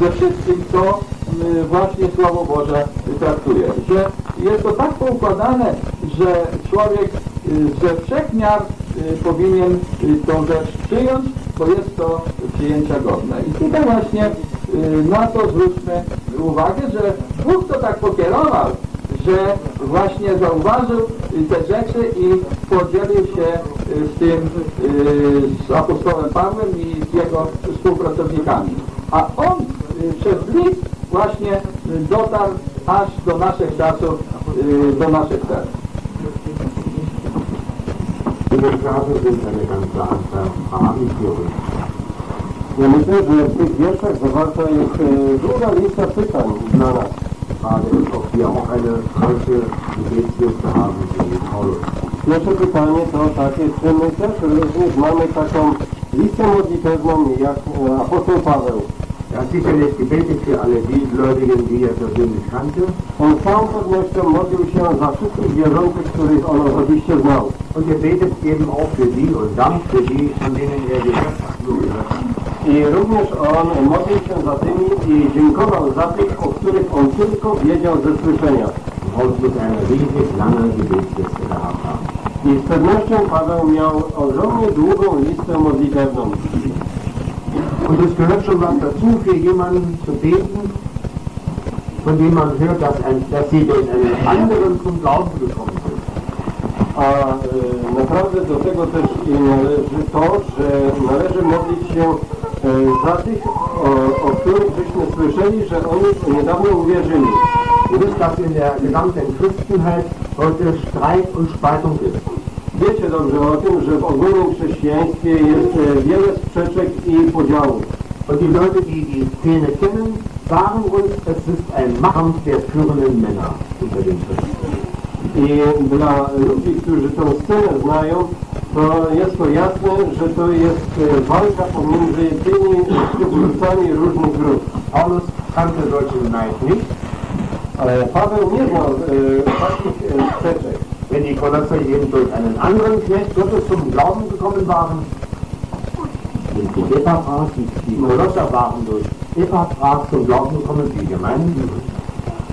ze wszystkim, co właśnie Słowo Boże traktuje. Że jest to tak poukładane, że człowiek ze wszech miar y, powinien tą rzecz przyjąć, bo jest to przyjęcia godne. I tutaj właśnie na to zwróćmy uwagę, że Bóg to tak pokierował, że właśnie zauważył y, te rzeczy i podzielił się y, z tym, y, z apostołem Pawłem i z jego współpracownikami. A on y, przez list właśnie y, dotarł aż do naszych czasów, y, do naszych uns. Ja myślę, że w tych wierszach zawarta jest e, długa lista pytań dla nas. Pierwsze pytanie to takie, czy my też również mamy taką listę modlitewną jak e, apostoł Paweł hat sicherlich gebetet für alle die Gläubigen, die er persönlich kannte. On z całą pewnością modlił się za wszystkich wierzących, których on osobiście znał. Und er betet eben auch für die und dankt für die, von denen er gehört hat. I również on modlił się za tymi i dziękował za tych, o których on tylko wiedział ze słyszenia. I z pewnością Paweł miał ogromnie długą listę modlitewną. Und es gehört schon was dazu, für jemanden zu beten, von dem man hört, dass, ein, dass sie durch einen anderen zum Glauben gekommen sind. A e, naprawdę do tego też należy to, że należy modlić się za tych, o, o których żeśmy słyszeli, że oni niedawno uwierzyli. Wisst, dass in der gesamten Christenheit heute Streit und Spaltung ist. Wiecie dobrze o tym, że w ogólnym chrześcijaństwie jest e, wiele sprzeczek i podziałów. Und die Leute, die die Szene kennen, sagen uns, es ist ein Machtkampf der führenden Männer unter den Christen. I dla ludzi, którzy tę scenę znają, to jest to jasne, że to jest e, walka pomiędzy tymi przywódcami różnych grup. Paulus kannte solchen Neid nicht. Ale Paweł nie znał e, takich e, sprzeczek. Wenn die Kolosser eben durch einen anderen Knecht Gottes zum Glauben gekommen waren, sind die Epaphras, die, die Kolosser waren durch Epaphras zum Glauben gekommen, die Gemeinden.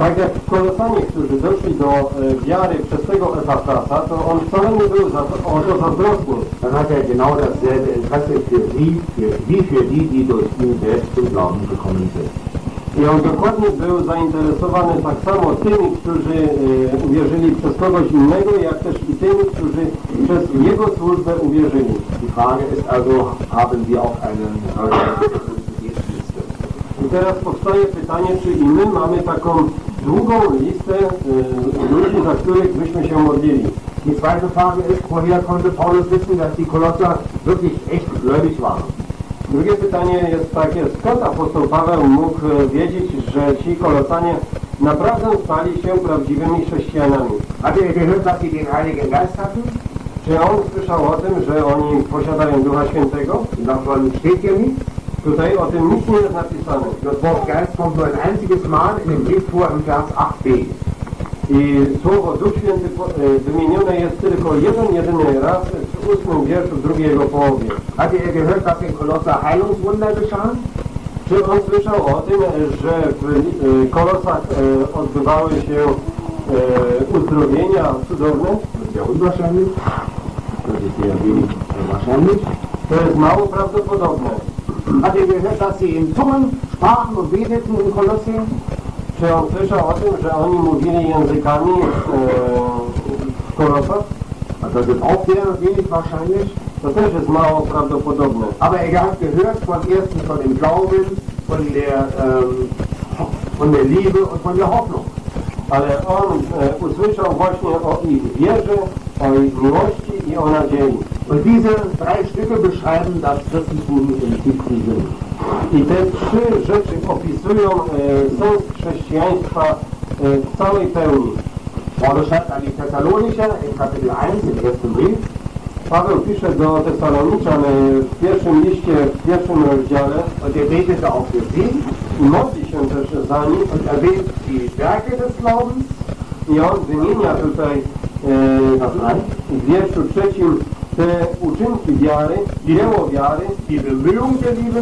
Tak jak kolosanie, którzy doszli do e, wiary przez tego Epafrasa, to on wcale nie był za, o to zazdrosny. Dann hat er genau dasselbe Interesse für sie, für, wie für die, die durch ihn selbst zum Glauben gekommen sind. I on dokładnie był zainteresowany tak samo tymi, którzy e, uwierzyli przez kogoś innego, jak też i tymi, którzy przez jego służbę uwierzyli. Die Frage ist also, haben wir auch einen? I teraz powstaje pytanie, czy i my mamy taką długą listę e, ludzi, za których byśmy się modlili. Die zweite Frage ist, woher konnte Paulus wissen, dass die Kolosser wirklich echt gläubig waren? Drugie pytanie jest takie, skąd apostoł Paweł mógł e, wiedzieć, że ci kolosanie naprawdę stali się prawdziwymi chrześcijanami? Hatte er gehört, dass sie den Heiligen Geist hatten? Czy on słyszał o tym, że oni posiadają Ducha Świętego? Davon steht nicht. Tutaj o tym nic nie jest napisane. Das Wort Geist kommt nur ein einziges Mal in dem Brief vor im Vers 8b. I słowo Duch Święty e, wymienione jest tylko jeden, jedyny raz w ósmym wierszu drugiej jego połowie. Hatte er gehört, dass in Kolosser Heilungswunder geschahen? Czy on słyszał o tym, że w e, Kolosach e, odbywały się uzdrowienia cudowne? To jest mało prawdopodobne. Hat er gehört, dass sie in Zungen sprachen und beteten in Kolosse? Czy on słyszał o tym, że oni mówili językami w Kolosach? Also das ist auch sehr wenig wahrscheinlich. To też jest mało prawdopodobne. Aber er hat gehört von erstens von dem Glauben, von der, ähm, von der Liebe und von der Hoffnung. Ale on e, usłyszał właśnie o ich wierze, o ich miłości i o nadziei. Und diese drei Stücke beschreiben das Christentum im Sinn. I te trzy rzeczy opisują e, sens chrześcijaństwa e, w całej pełni. Paulus schreibt an die Thessalonicher in Kapitel 1 im ersten Brief, Paweł pisze do Tesaloniczan e, w pierwszym liście, w pierwszym rozdziale und er betete auch für sie i modli się też za nich und erwähnt die Werke des Glaubens, i on wymienia tutaj e, w wierszu trzecim te uczynki wiary, dzieło wiary, die Bemühung der Liebe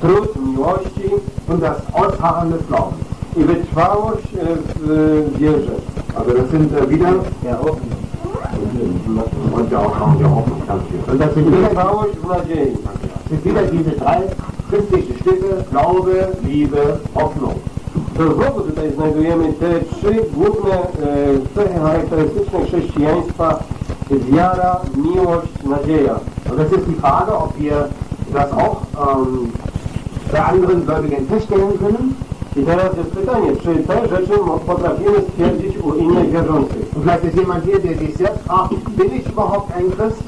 trud miłości und das Ausharren des Glaubens. i wytrwałość e, w wierze. Also das sind wieder der Hoffnung. Und der Ausharren der Hoffnung. Danke. Und das sind wieder, sind wieder diese drei christliche Stücke, Glaube, Liebe, Hoffnung. Znowu tutaj znajdujemy te trzy główne e, cechy charakterystyczne chrześcijaństwa. Wiara, miłość, nadzieja. Das ist die Frage, ob wir das auch ähm, bei anderen Gläubigen feststellen können. I teraz jest pytanie, czy te rzeczy potrafimy stwierdzić u innych wierzących? Vielleicht ist jemand hier, der sich selbst fragt, bin ich überhaupt ein Christ?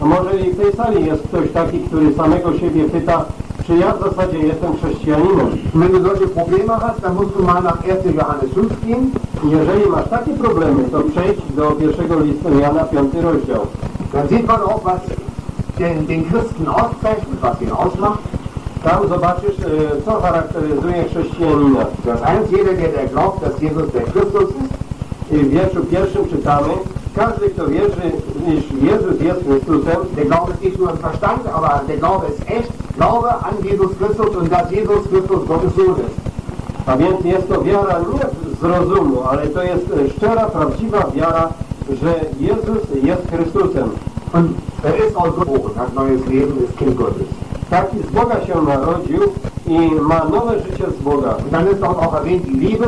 A może i w tej sali jest ktoś taki, który samego siebie pyta, czy ja w zasadzie jestem chrześcijaninem? Wenn du solche Probleme hast, dann musst du mal nach 1. Johannes 5 gehen. Jeżeli masz takie problemy, to przejdź do pierwszego listu Jana, piąty rozdział. Dann sieht man auch, was den, den Christen auszeichnet, was ihn ausmacht. Tam zobaczysz, e, co charakteryzuje chrześcijanina. Das eins, jeder, der, der glaubt, Jesus der Christus w wierszu pierwszym czytamy, każdy, kto wierzy, iż Jezus jest Chrystusem, der Glaube ist nicht nur Verstand, aber der Glaube ist echt. Glaube an Jesus Christus und dass Jesus Christus Gottes Sohn ist. a więc jest to wiara nie z rozumu, ale to jest e, szczera, prawdziwa wiara, że Jezus jest Chrystusem. Und er ist aus hat neues Leben, ist Kind Gottes. Taki z Boga się narodził i ma nowe życie z Boga. Und dann ist auch erwähnt die Liebe.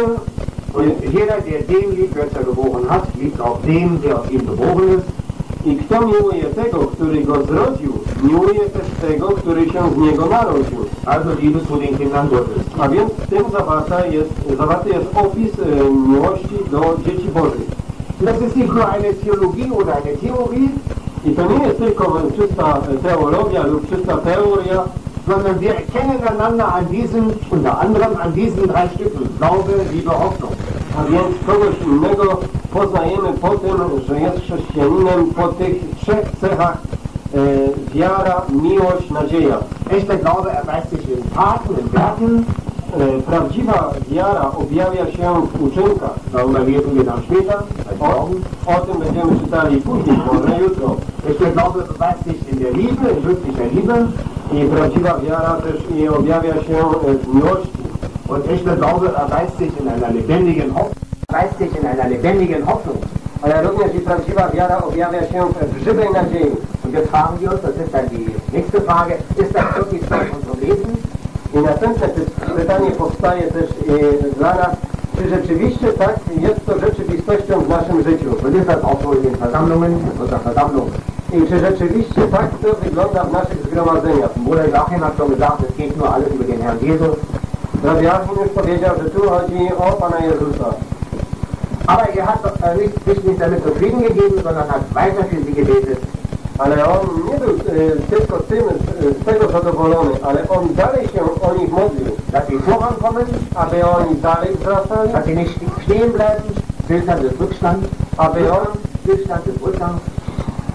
Und jeder, der den liebt, er geboren hat, liebt auch den, der aus ihm geboren ist. I kto miłuje tego, który go zrodził, miłuje też tego, który się z niego narodził. Also Liebe zu den Kindern Gottes. A więc w tym zawarta jest, zawarty jest opis e, miłości do dzieci Bożych. Das ist nicht nur eine Theologie oder eine Theorie, I to nie jest tylko czysta teologia lub czysta teoria, sondern wir erkennen einander an diesen, unter anderem an diesen drei Stücken. Glaube, Liebe, Hoffnung. a więc kogoś innego poznajemy po tym, że jest chrześcijaninem po tych trzech cechach e, wiara, miłość, nadzieja. Echter Glaube erweist sich in Taten, in Werken. E, prawdziwa wiara objawia się w uczynkach. Darüber lesen wir dann später, O, o tym będziemy czytali później, może jutro. Echter Glaube beweist sich in der Liebe, in wirklicher Liebe. I prawdziwa wiara też i objawia się e, w miłości. Und echter Glaube erweist sich in einer lebendigen Hoffnung. Erweist sich in einer lebendigen Hoffnung. Ale również i prawdziwa wiara objawia się w żywej nadziei. Und jetzt fragen wir uns, das ist dann die nächste Frage, ist das wirklich so in unserem Leben? I następne py- pytanie powstaje też e, dla nas, czy rzeczywiście tak jest to rzeczywistością w naszym życiu? I czy rzeczywiście tak to wygląda w naszych zgromadzeniach? Bruder Joachim hat schon gesagt, es geht nur alles über den Herrn Jesus. Brat Joachim już powiedział, że tu chodzi o Pana Jezusa. Aber er hat nicht, nicht damit zufrieden gegeben, sondern hat weiter für sie gebetet. Ale on nie był e, tylko tym, e, z tego zadowolony, ale on dalej się o nich modlił, Dass sie vorankommen, aby oni dalej wzrastali, dass sie nicht stehen bleiben, Stillstand des Rückstands, aby, on, des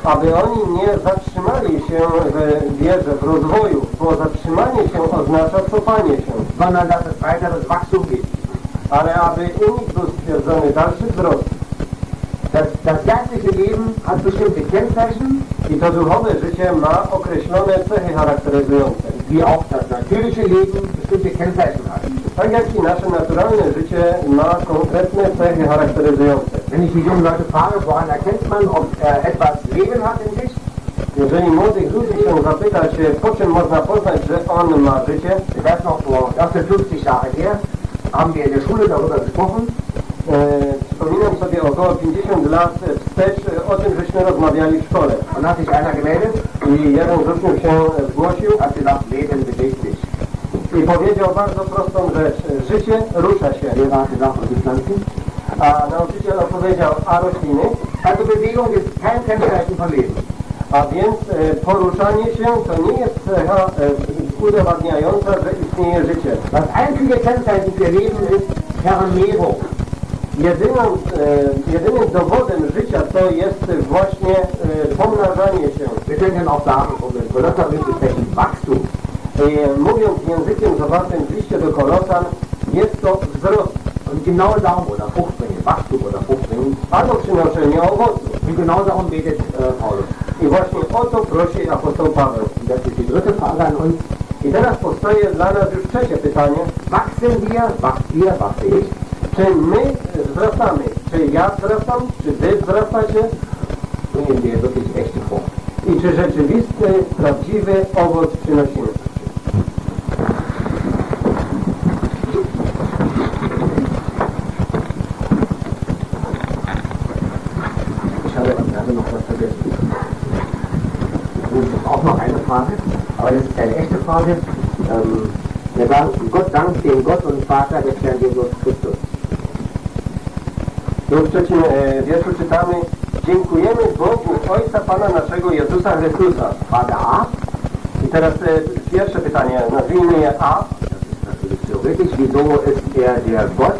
aby oni nie zatrzymali się w wierze, w rozwoju, bo zatrzymanie się oznacza cofanie się, sondern dass es weiteres Wachstum gibt. ale aby u nich był stwierdzony dalszy wzrost. Das, das geistliche Leben hat bestimmte Kennzeichen, I to duchowe życie ma określone cechy charakteryzujące. wie auch das natürliche Leben bestimmte Kennzeichen hat. Tak jak i nasze naturalne życie ma konkretne cechy charakteryzujące. Wenn ich die jungen Leute frage, woran erkennt man, ob er etwas Leben hat in sich, Jeżeli młodych ludzi się zapytać, e, po czym można poznać, że on ma życie, ich weiß noch, vor erste 50 Jahre her, haben wir in der Schule darüber gesprochen, przypominam sobie około 50 lat wstecz, e, o tym żeśmy rozmawiali w szkole. I jeden z uczniów się e, zgłosił i powiedział bardzo prostą rzecz. e, Życie rusza się. A nauczyciel odpowiedział, a rośliny? Also Bewegung ist kein Kennzeichen von Leben. A więc e, poruszanie się to nie jest cecha e, udowadniająca, że istnieje życie. Das einzige Kennzeichen für Leben ist Vermehrung. Jedyną, e, jedynym dowodem życia to jest właśnie e, pomnażanie się. Wir können auch sagen, um den Kolosserbrief zu sprechen, Wachstum. E, mówiąc językiem zawartym w liście do Kolosan, jest to wzrost Und genau darum, oder Fruchtbringen, Wachstum oder Fruchtbringen, albo przynoszenie owoców. und genau darum betet äh, Paulus. I właśnie o to prosi apostoł Paweł. Und das ist die dritte Frage an uns. I teraz powstaje dla nas już trzecie pytanie. Wachsen wir, wachst ihr, wachse ich? Czy my wzrastamy? Czy ja wzrastam? Czy wy wzrastacie? Bringen wir wirklich echte? I czy rzeczywisty, prawdziwy owoc przynosimy? Frage. Ähm, wir sagen, Gott dankt dem Gott und Vater des Herrn Jesus Christus. Tu w trzecim e, wierszu czytamy Dziękujemy Bogu, Ojca Pana naszego Jezusa Chrystusa. Frage A, I teraz e, pierwsze pytanie, nazwijmy je A. theoretisch, wieso ist er der Gott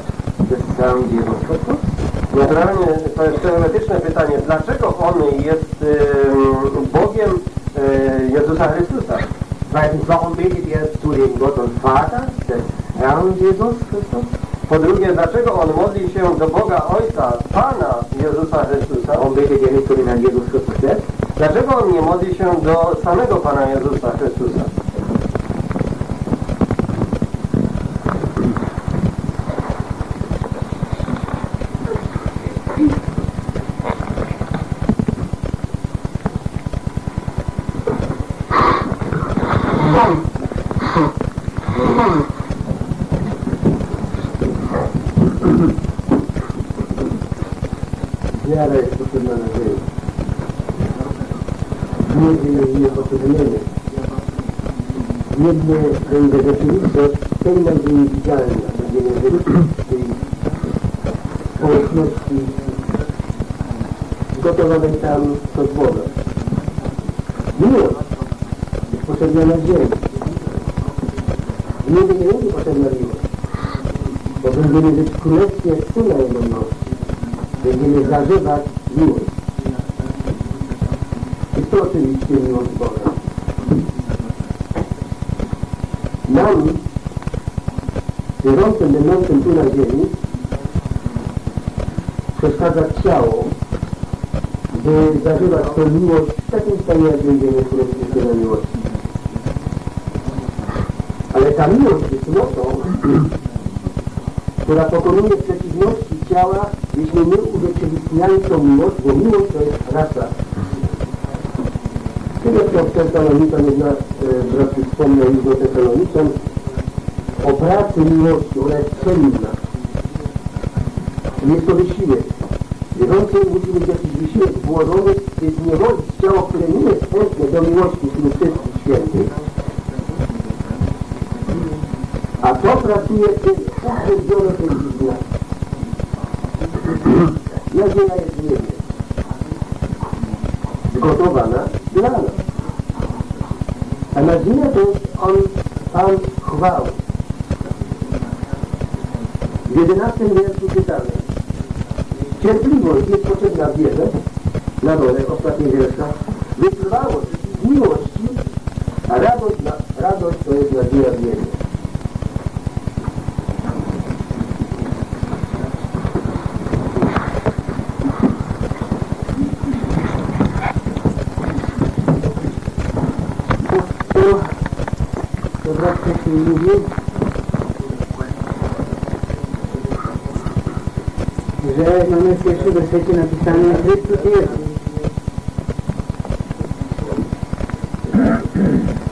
des Herrn Jesus Christus? Naturalnie to jest teoretyczne pytanie, dlaczego On jest Bogiem e, Jezusa Chrystusa? Zweitens, warum betet er zu dem Gott und Vater des Herrn? Po drugie, dlaczego on modli się do Boga Ojca, Pana Jezusa Chrystusa? Warum betet nicht zu dem Herrn Jesus Christus? Dlaczego on nie modli się do samego Pana Jezusa Chrystusa? Jest potrzebna na ziemi. Nigdy jej nie potrzebujemy. Jedne będzie rzeczywistość, tej będzie niewidzialna. Będziemy żyć w tej społeczności zgotowanej tam przez Boga. Miłość jest potrzebna na ziemi. Nigdy nie będzie potrzebna miłość. Bo będziemy żyć w królestwie Syna Jego miłości będziemy zażywać miłość. I to oczywiście miłość Boga. Nam, wierzącym, będącym tu na ziemi, przeszkadza ciało, by zażywać tę miłość w takim stanie, jak będziemy królestwie na miłości. Ale ta miłość jest mocą, która pokonuje przeciwności ciała, jeśli my urzeczywistniamy tą miłość, bo miłość to jest rasa. Tyle co w Tesaloniczan, jedna e, brat wspomniał już do Tesaloniczan, o pracy miłości, ona jest cenna. Jest to wysiłek. Wierzący musi mieć jakiś wysiłek włożony, by zniewolić ciało, które nie jest chętne do miłości wśród wszystkich świętych. A to pracuje w tym utwierdzone tej dziedzina. Nadzieja jest w niebie. Zgotowana dla nas. A nadzieja to jest On, Pan chwały. W jedenastym wierszu czytamy. Cierpliwość jest potrzebna wierze, na dole, ostatni wiersza. Wytrwałość miłości, a radość, radość to jest nadzieja w niebie. to brat wcześniej mówił, że mamy w pierwszym wersecie napisane Chrystus Jezus.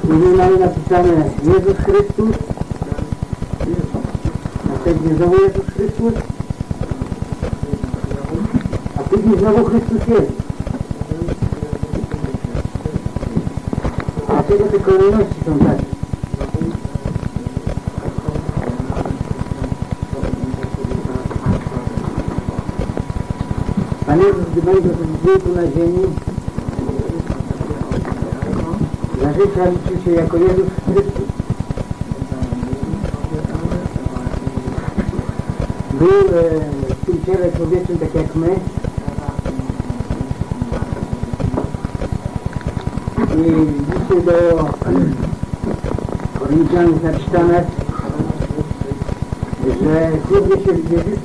Później mamy napisane Jezus Chrystus, następnie znowu Jezus Chrystus, a później znowu Chrystus Jezus. Dlaczego te kolejności są takie? Pan Jezus, gdy będzie był tu na ziemi, za życia liczył się jako Jezus Chrystus. Był e, w tym ciele człowieczym tak jak my. I dzisiaj do jest napisane, że słownie się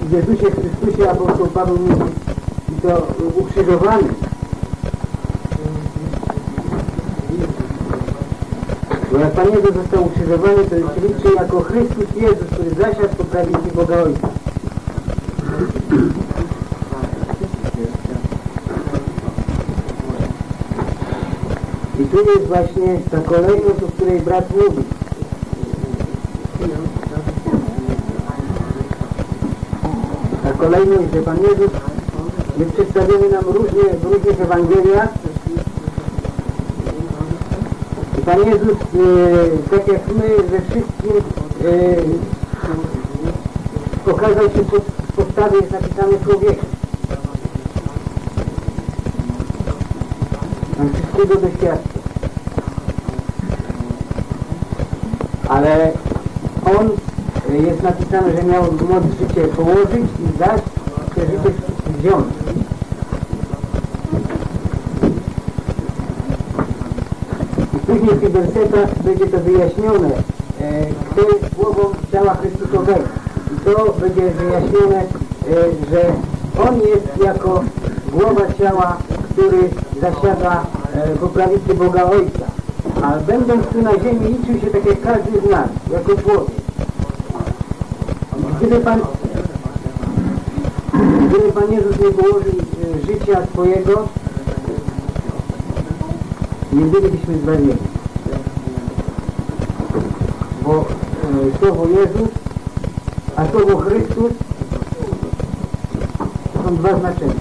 w Jezusie Chrystusie apostoł Paweł mówi, i to ukrzyżowany. Bo jak Pan Jezus został ukrzyżowany, to jest liczy jako Chrystus Jezus, który zasiadł po prawicy Boga Ojca. I tu jest właśnie ta kolejność, o której brat mówi. Ta kolejność, że Pan Jezus jest przedstawiony nam różnie, w różnych Ewangeliach. Pan Jezus, e, tak jak my we wszystkim, e, okazał się pod, postawie, jest napisane człowiekiem. On wszystkiego doświadczył. Ale On, e, jest napisane, że miał moc życie położyć i dać te życie wziąć. I później w tych wersetach będzie to wyjaśnione, e, kto jest głową ciała Chrystusowego. I to będzie wyjaśnione, e, że On jest jako głowa ciała, który zasiada e, po prawicy Boga Ojca. A będąc tu na ziemi liczył się tak jak każdy z nas, jako człowiek. Gdyby Pan, gdyby Pan Jezus nie położył e, życia swojego, nie bylibyśmy zbawieni. Bo e, słowo Jezus, a słowo Chrystus są dwa znaczenia.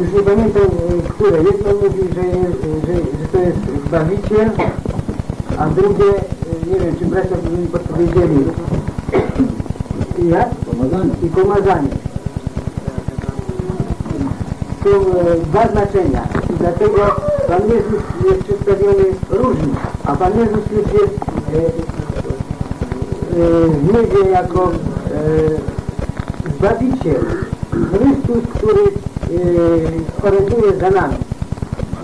Już nie pamiętam, e, które. Jedno mówi, że, jest, że, że to jest Zbawiciel, a drugie, e, nie wiem, czy bracia by mi podpowiedzieli. I jak? I pomazanie. Są e, dwa znaczenia. I dlatego Pan Jezus jest przedstawiony różnie. A Pan Jezus już jest e, e, w niebie jako e, Zbawiciel. Chrystus, który oręduje za nami.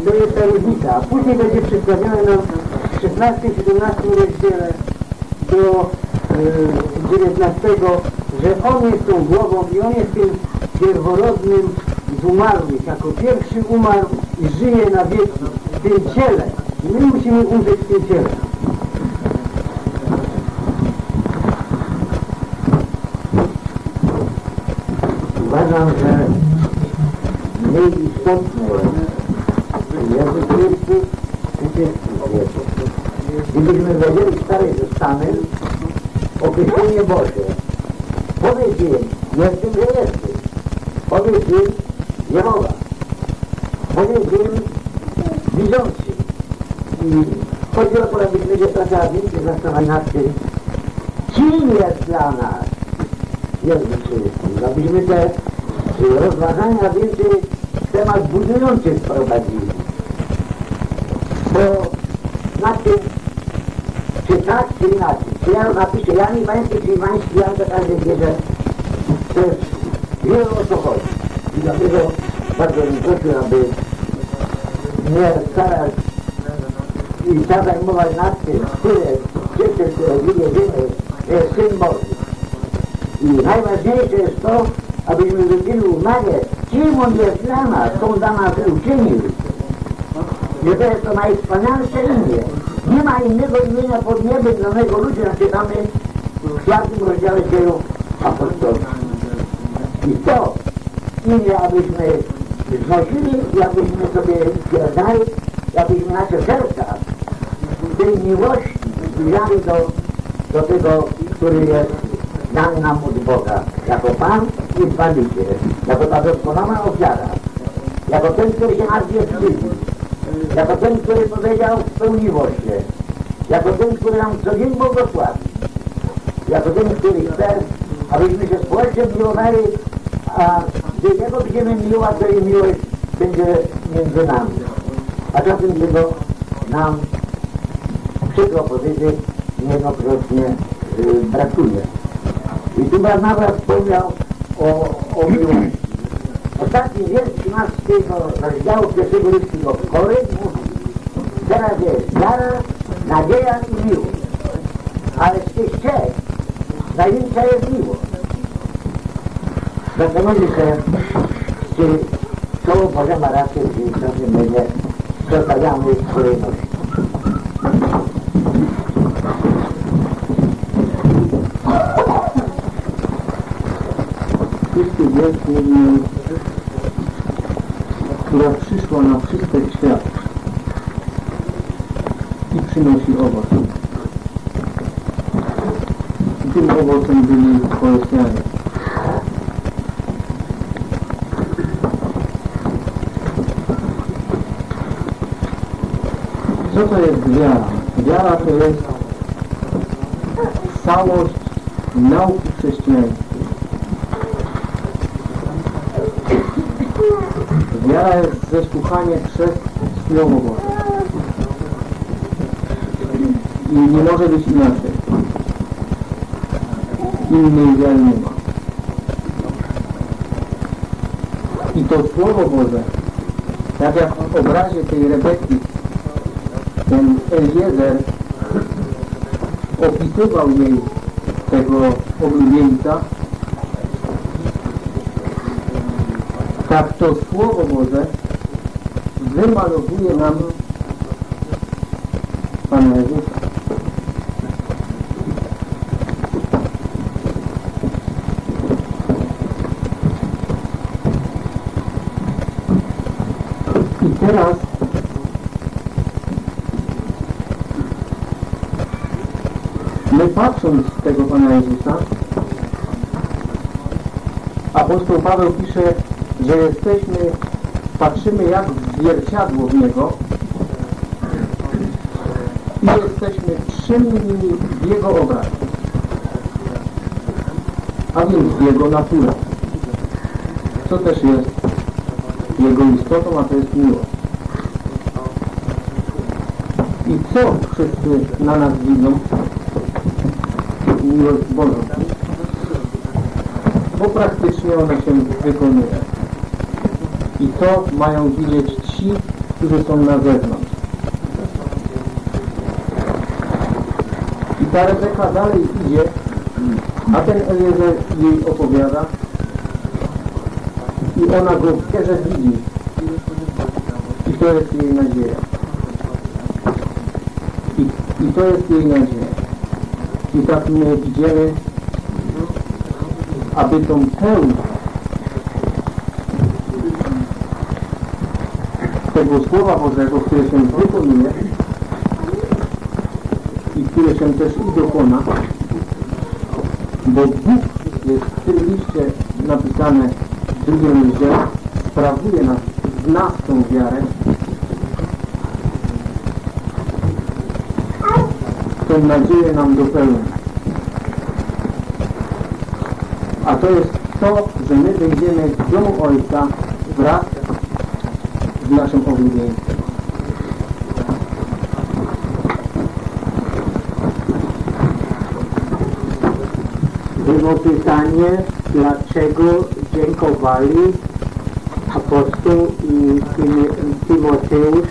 To jest ta różnica. A później będzie przedstawione nam w 16-17 rozdziale do e, 19, że On jest tą głową i On jest tym pierworodnym z umarłych. Jako pierwszy umarł i żyje na wieki w tym ciele. My musimy tym ciele. Uważam, że mniej istotne jest Jezus Chrystus czy Jezus. Gdybyśmy wiedzieli Stary Testament, określenie Boże, powiedz im, jestem, że jesteś. Powiedz im, Jehowa. Powiedz im, widzący. Chodzi o to, abyśmy się zaczęli się zastanawiać nad tym, kim jest dla nas Jezus Chrystus. Abyśmy te rozważania więcej w temat budujący wprowadzili. Bo na tym, czy tak, czy inaczej. Czy ja napiszę, ja nie pamiętam, czy pański, ja to każdy wie, że też wiele o co chodzi. I dlatego bardzo bym prosił, aby nie starać i trzeba zajmować nad tym, które wszyscy, które my wierzymy, że jest Syn Boży. I najważniejsze jest to, abyśmy zwrócili uwagę, kim On jest dla nas, co On dla nas uczynił. Że to jest to najwspanialsze imię. Nie ma innego imienia pod niebem danego ludzi, jak czytamy w czwartym rozdziale dziejów apostolskich. I to imię, abyśmy znosili i abyśmy sobie stwierdzali, abyśmy nasze serca tej miłości zbliżali do, do tego, który jest dany nam od Boga, jako Pan i Zbawiciel, jako ta doskonała ofiara, jako ten, który się nas nie jako ten, który powiedział spełniło się, jako ten, który nam co dzień błogosławi, jako ten, który chce, abyśmy się społecznie miłowali, a gdy Jego będziemy miłować, to i miłość będzie między nami. A czasem tego nam przykro powiedzieć niejednokrotnie y, brakuje. I tu Barnabas wspomniał o, o miłości. Ostatni wiersz 13 rozdziału pierwszego listu do mówi Teraz jest wiara, nadzieja i miłość. Ale z tych trzech największa jest miłość. Zastanówmy się, czy Słowo Boże ma rację, czy sobie będzie zostawiamy w kolejności. Wszystkie wielkie która przyszła na wszystek świat i przynosi owoc. I tym owocem byli Kolosjanie. Co to jest wiara? Wiara to jest całość nauki chrześcijańskiej. Wiara jest zesłuchanie przez Słowo Boże. I nie może być inaczej. Innej wiary nie ma. I to Słowo Boże Tak jak w obrazie tej Rebeki ten Eliezer opisywał jej tego oblubieńca, tak to Słowo Boże wymalowuje nam Pana Jezusa. I teraz my patrząc tego Pana Jezusa, apostoł Paweł pisze, że jesteśmy, patrzymy jak w zwierciadło w Niego i jesteśmy czynni w Jego obrazie, a więc w Jego naturze, co też jest Jego istotą, a to jest miłość. I co wszyscy na nas widzą? Miłość Bożą. Bo praktycznie ona się wykonuje. I to mają widzieć którzy są na zewnątrz. I ta Rebeka dalej idzie, a ten Eliezer jej opowiada i ona go w widzi. I to jest jej nadzieja. I, I to jest jej nadzieja. I tak my idziemy, aby tą pełnię tego Słowa Bożego, które się wykonuje i które się też i dokona, bo Bóg jest w tym liście napisane w drugim rozdziale, sprawuje nas, w nas tą wiarę, tą nadzieję nam dopełni. A to jest to, że my wejdziemy w dom Ojca wraz naszym oblubieńcem. Było pytanie, dlaczego dziękowali apostoł i Tymoteusz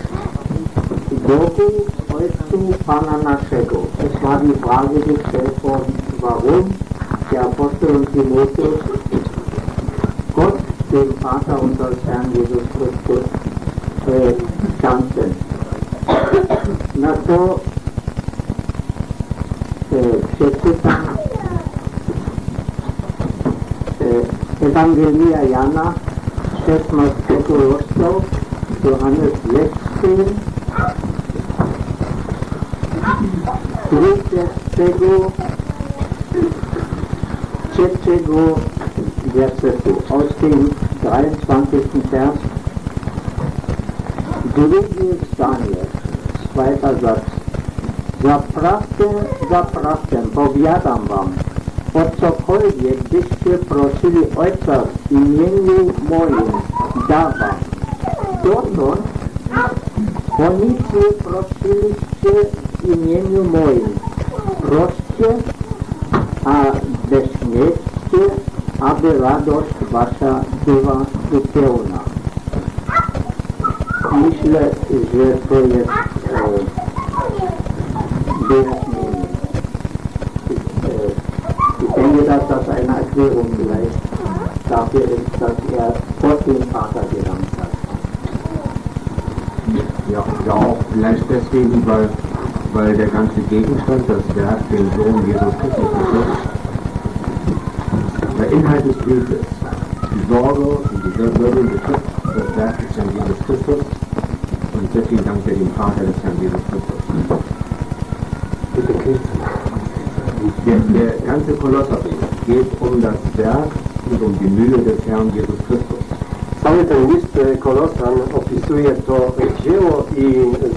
Bogu, Ojcu Pana naszego. Es war die Frage gestellt worden, warum der Apostel und Timotheus Gott, dem Vater unseres Herrn Jesus Christus, äh, dankten. Na to e, przeczytam e, Ewangelia Jana, 16 rozdział, Johannes 16, 30, trzeciego wersetu, aus dem 23. Vers, drugi zdanie, zweiter Satz. Zaprawdę, zaprawdę, powiadam wam, o cokolwiek byście prosili Ojca w imieniu moim, da wam. Dotąd o nic nie prosiliście w imieniu moim. Proście, a weźmiecie, aby radość wasza była zupełna. Ich denke, dass das eine Erklärung vielleicht dafür ist, dass er Gott den Vater genannt hat. Ja, ja auch vielleicht deswegen, weil, der ganze Gegenstand, das Werk, den Sohn Jesus Christus betrifft. Der Inhalt des Briefes, die Sorge und die Wirbel betrifft das Werk des Herrn Jesus Christus deswegen dankt er dem Vater des Herrn Jesus Christus. Der, der ganze Kolosserbrief geht um das Werk und um die Mühe des Herrn Jesus Christus. Cały ten list e, Kolosan opisuje to dzieło i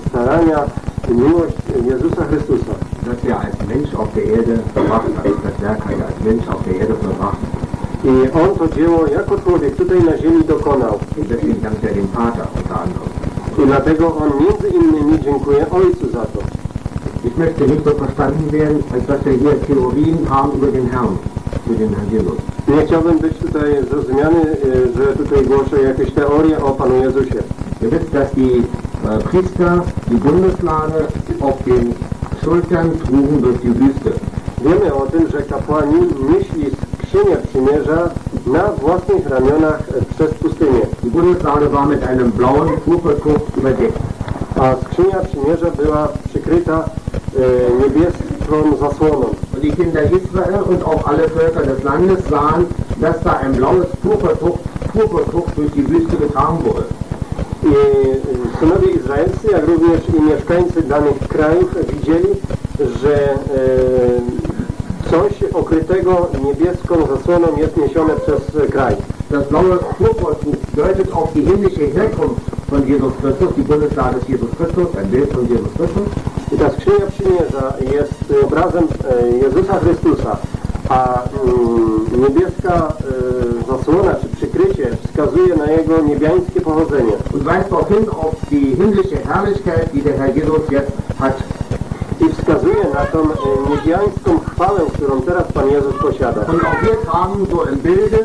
starania, miłość Jezusa Chrystusa. Das er als Mensch auf der Erde verbracht hat, das Werk hat er als Mensch auf der Erde verbracht. I on to dzieło jako człowiek tutaj na ziemi dokonał. Und deswegen dankt er dem Vater unter anderem. I dlatego on między innymi dziękuje Ojcu za to. Ich möchte nicht so verstanden werden, als dass wir hier Theorien haben über den Herrn, über den Herrn Jesus. Nie chciałbym być tutaj zrozumiany, e, że tutaj głoszę jakieś teorie o Panu Jezusie. Ihr wisst, dass die äh, Priester die Bundeslade auf den Schultern trugen durch die Wüste. Wiemy o tym, że kapłani nieśli skrzynię przymierza na własnych ramionach e, przez pustynię, Bundeslade war mit einem blauen Purpurtuch überdeckt. a skrzynia przymierza była przykryta e, niebieską zasłoną. Und die Kinder Israel und auch alle Völker des Landes sahen, dass da ein blaues durch die Wüste getragen wurde. I e, synowie izraelscy, jak również i mieszkańcy danych krajów widzieli, że e, coś okrytego niebieską zasłoną jest niesione przez kraj. Das blaue Purpurtuch deutet auf die himmlische Herkunft von Jesus Christus. Die Bundeslade ist Jesus Christus, ein Bild von Jesus Christus. I ta skrzynia przymierza jest obrazem e, Jezusa Chrystusa, a mm, niebieska e, zasłona czy przykrycie wskazuje na Jego niebiańskie pochodzenie. und weist darauf hin auf die himmlische Herrlichkeit, die der Herr Jesus jetzt hat. I wskazuje na tą e, niebiańską chwałę, którą teraz Pan Jezus posiada. Und auch wir tragen so im Bilde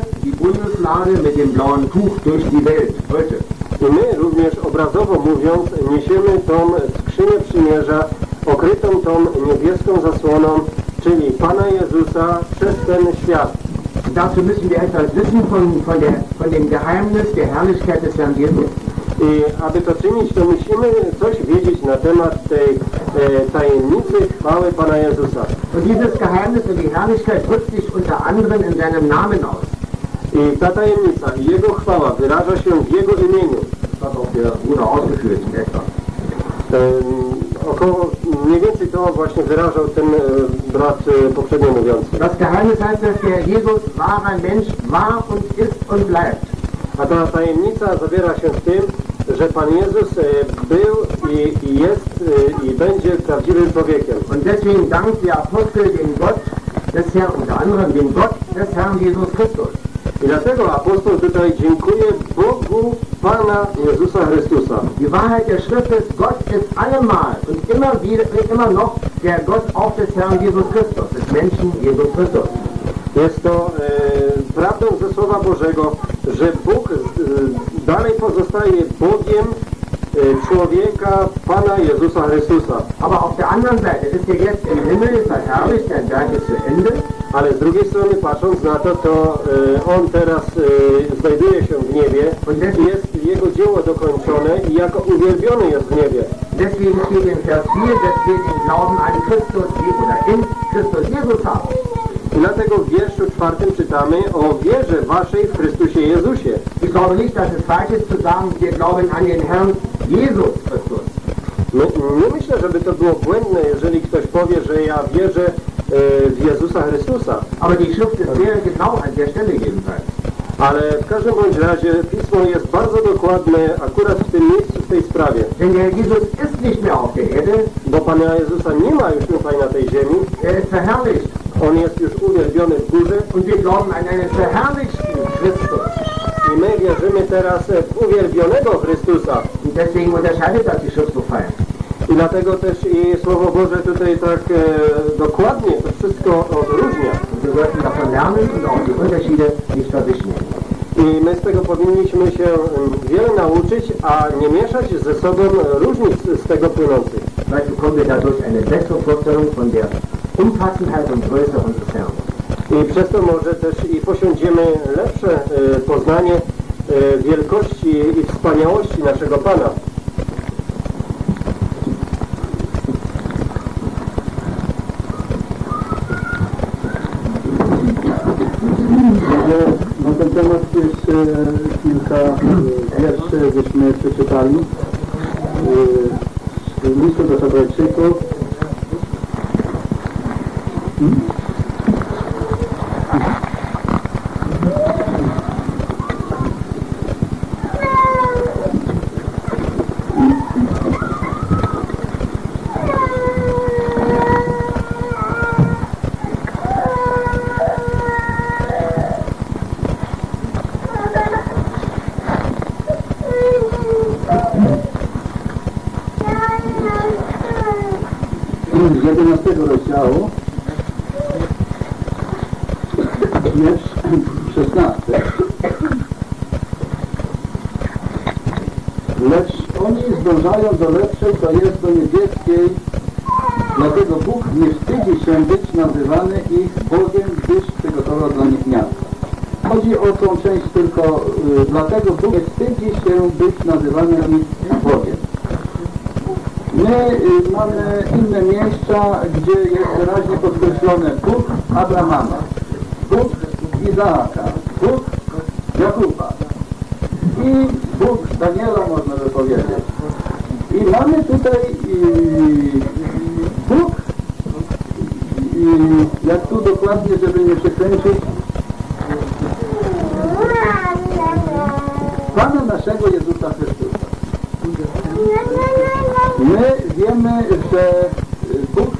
Bundeslade mit dem blauen Tuch durch die Welt heute. I my również obrazowo mówiąc niesiemy tą skrzynię przymierza okrytą tą niebieską zasłoną, czyli Pana Jezusa przez ten świat. Dazu müssen wir etwas wissen von, von, der, von dem Geheimnis der Herrlichkeit des Herrn Jesus. I aby to czynić, to musimy coś wiedzieć na temat tej e, tajemnicy chwały Pana Jezusa. Und dieses Geheimnis und die Herrlichkeit drückt sich unter anderem in seinem Namen aus. I ta tajemnica i Jego chwała wyraża się w Jego imieniu. Około, mniej więcej to właśnie wyrażał ten e, brat e, poprzednio mówiący. Das Geheimnis heißt, dass der Jesus wahrer Mensch war und ist und bleibt. A ta tajemnica zawiera się w tym, że Pan Jezus e, był i, i jest i będzie prawdziwym człowiekiem. Und deswegen dankt der Apostel dem Gott des Herrn, unter anderem dem Gott des Herrn Jesus Christus. I dlatego apostoł tutaj dziękuje Bogu Pana Jezusa Chrystusa. Die Wahrheit der Schrift ist, Gott ist allemal und immer wieder, immer noch der Gott auch des Herrn Jesus Christus, des Menschen Jesus Christus. Jest to e, prawdą ze Słowa Bożego, że Bóg e, dalej pozostaje Bogiem e, człowieka Pana Jezusa Chrystusa. Aber auf der anderen Seite ist er jetzt im Himmel verherrlicht, sein Werk ist zu Ende. Ale z drugiej strony patrząc na to, to e, On teraz e, znajduje się w niebie i jest Jego dzieło dokończone i jako uwielbiony jest w niebie. Deswegen steht in Vers 4, dass wir den Glauben an Christus oder in Christus Jesus haben. I dlatego w wierszu czwartym czytamy o wierze waszej w Chrystusie Jezusie. Ich glaube nicht, dass es falsch ist zu sagen, wir glauben an den Herrn Jesus Christus. Nie myślę, żeby to było błędne, jeżeli ktoś powie, że ja wierzę w Jezusa Chrystusa. Aber die Schrift ist sehr genau an der Stelle jedenfalls. Ale w każdym bądź razie Pismo jest bardzo dokładne akurat w tym miejscu, w tej sprawie. Denn der Jesus ist nicht mehr auf der Erde, Bo Pana Jezusa nie ma już tutaj na tej ziemi. er ist verherrlicht. On jest już uwielbiony w górze Und wir glauben an einen verherrlichten Christus. i my wierzymy teraz w uwielbionego Chrystusa. Und deswegen unterscheidet das die Schrift so fein. I dlatego też i Słowo Boże tutaj tak e, dokładnie to wszystko odróżnia. Verwischen. I my z tego powinniśmy się wiele nauczyć, a nie mieszać ze sobą różnic z tego płynących. Vielleicht bekommen wir dadurch eine bessere Vorstellung von der Umfassendheit und Größe unseres Herrn. I przez to może też i posiądziemy lepsze e, poznanie e, wielkości i wspaniałości naszego Pana. Na ten temat jest e, kilka wierszy, byśmy przeczytali. E, z listu do Hebrajczyków. z 11 rozdziału, wiersz 16. lecz oni zdążają do lepszej, to jest do niebieskiej. Dlatego Bóg nie wstydzi się być nazywany ich Bogiem, gdyż przygotował dla nich miasto. Chodzi o tą część tylko, y, dlatego Bóg nie wstydzi się być nazywany ich Bogiem. My y, mamy inne miejsca, gdzie jest wyraźnie podkreślone Bóg Abrahama, Bóg Izaaka, Bóg Jakuba i Bóg Daniela, można by powiedzieć. I mamy tutaj y, Bóg, y, jak tu dokładnie, żeby nie przekręcić,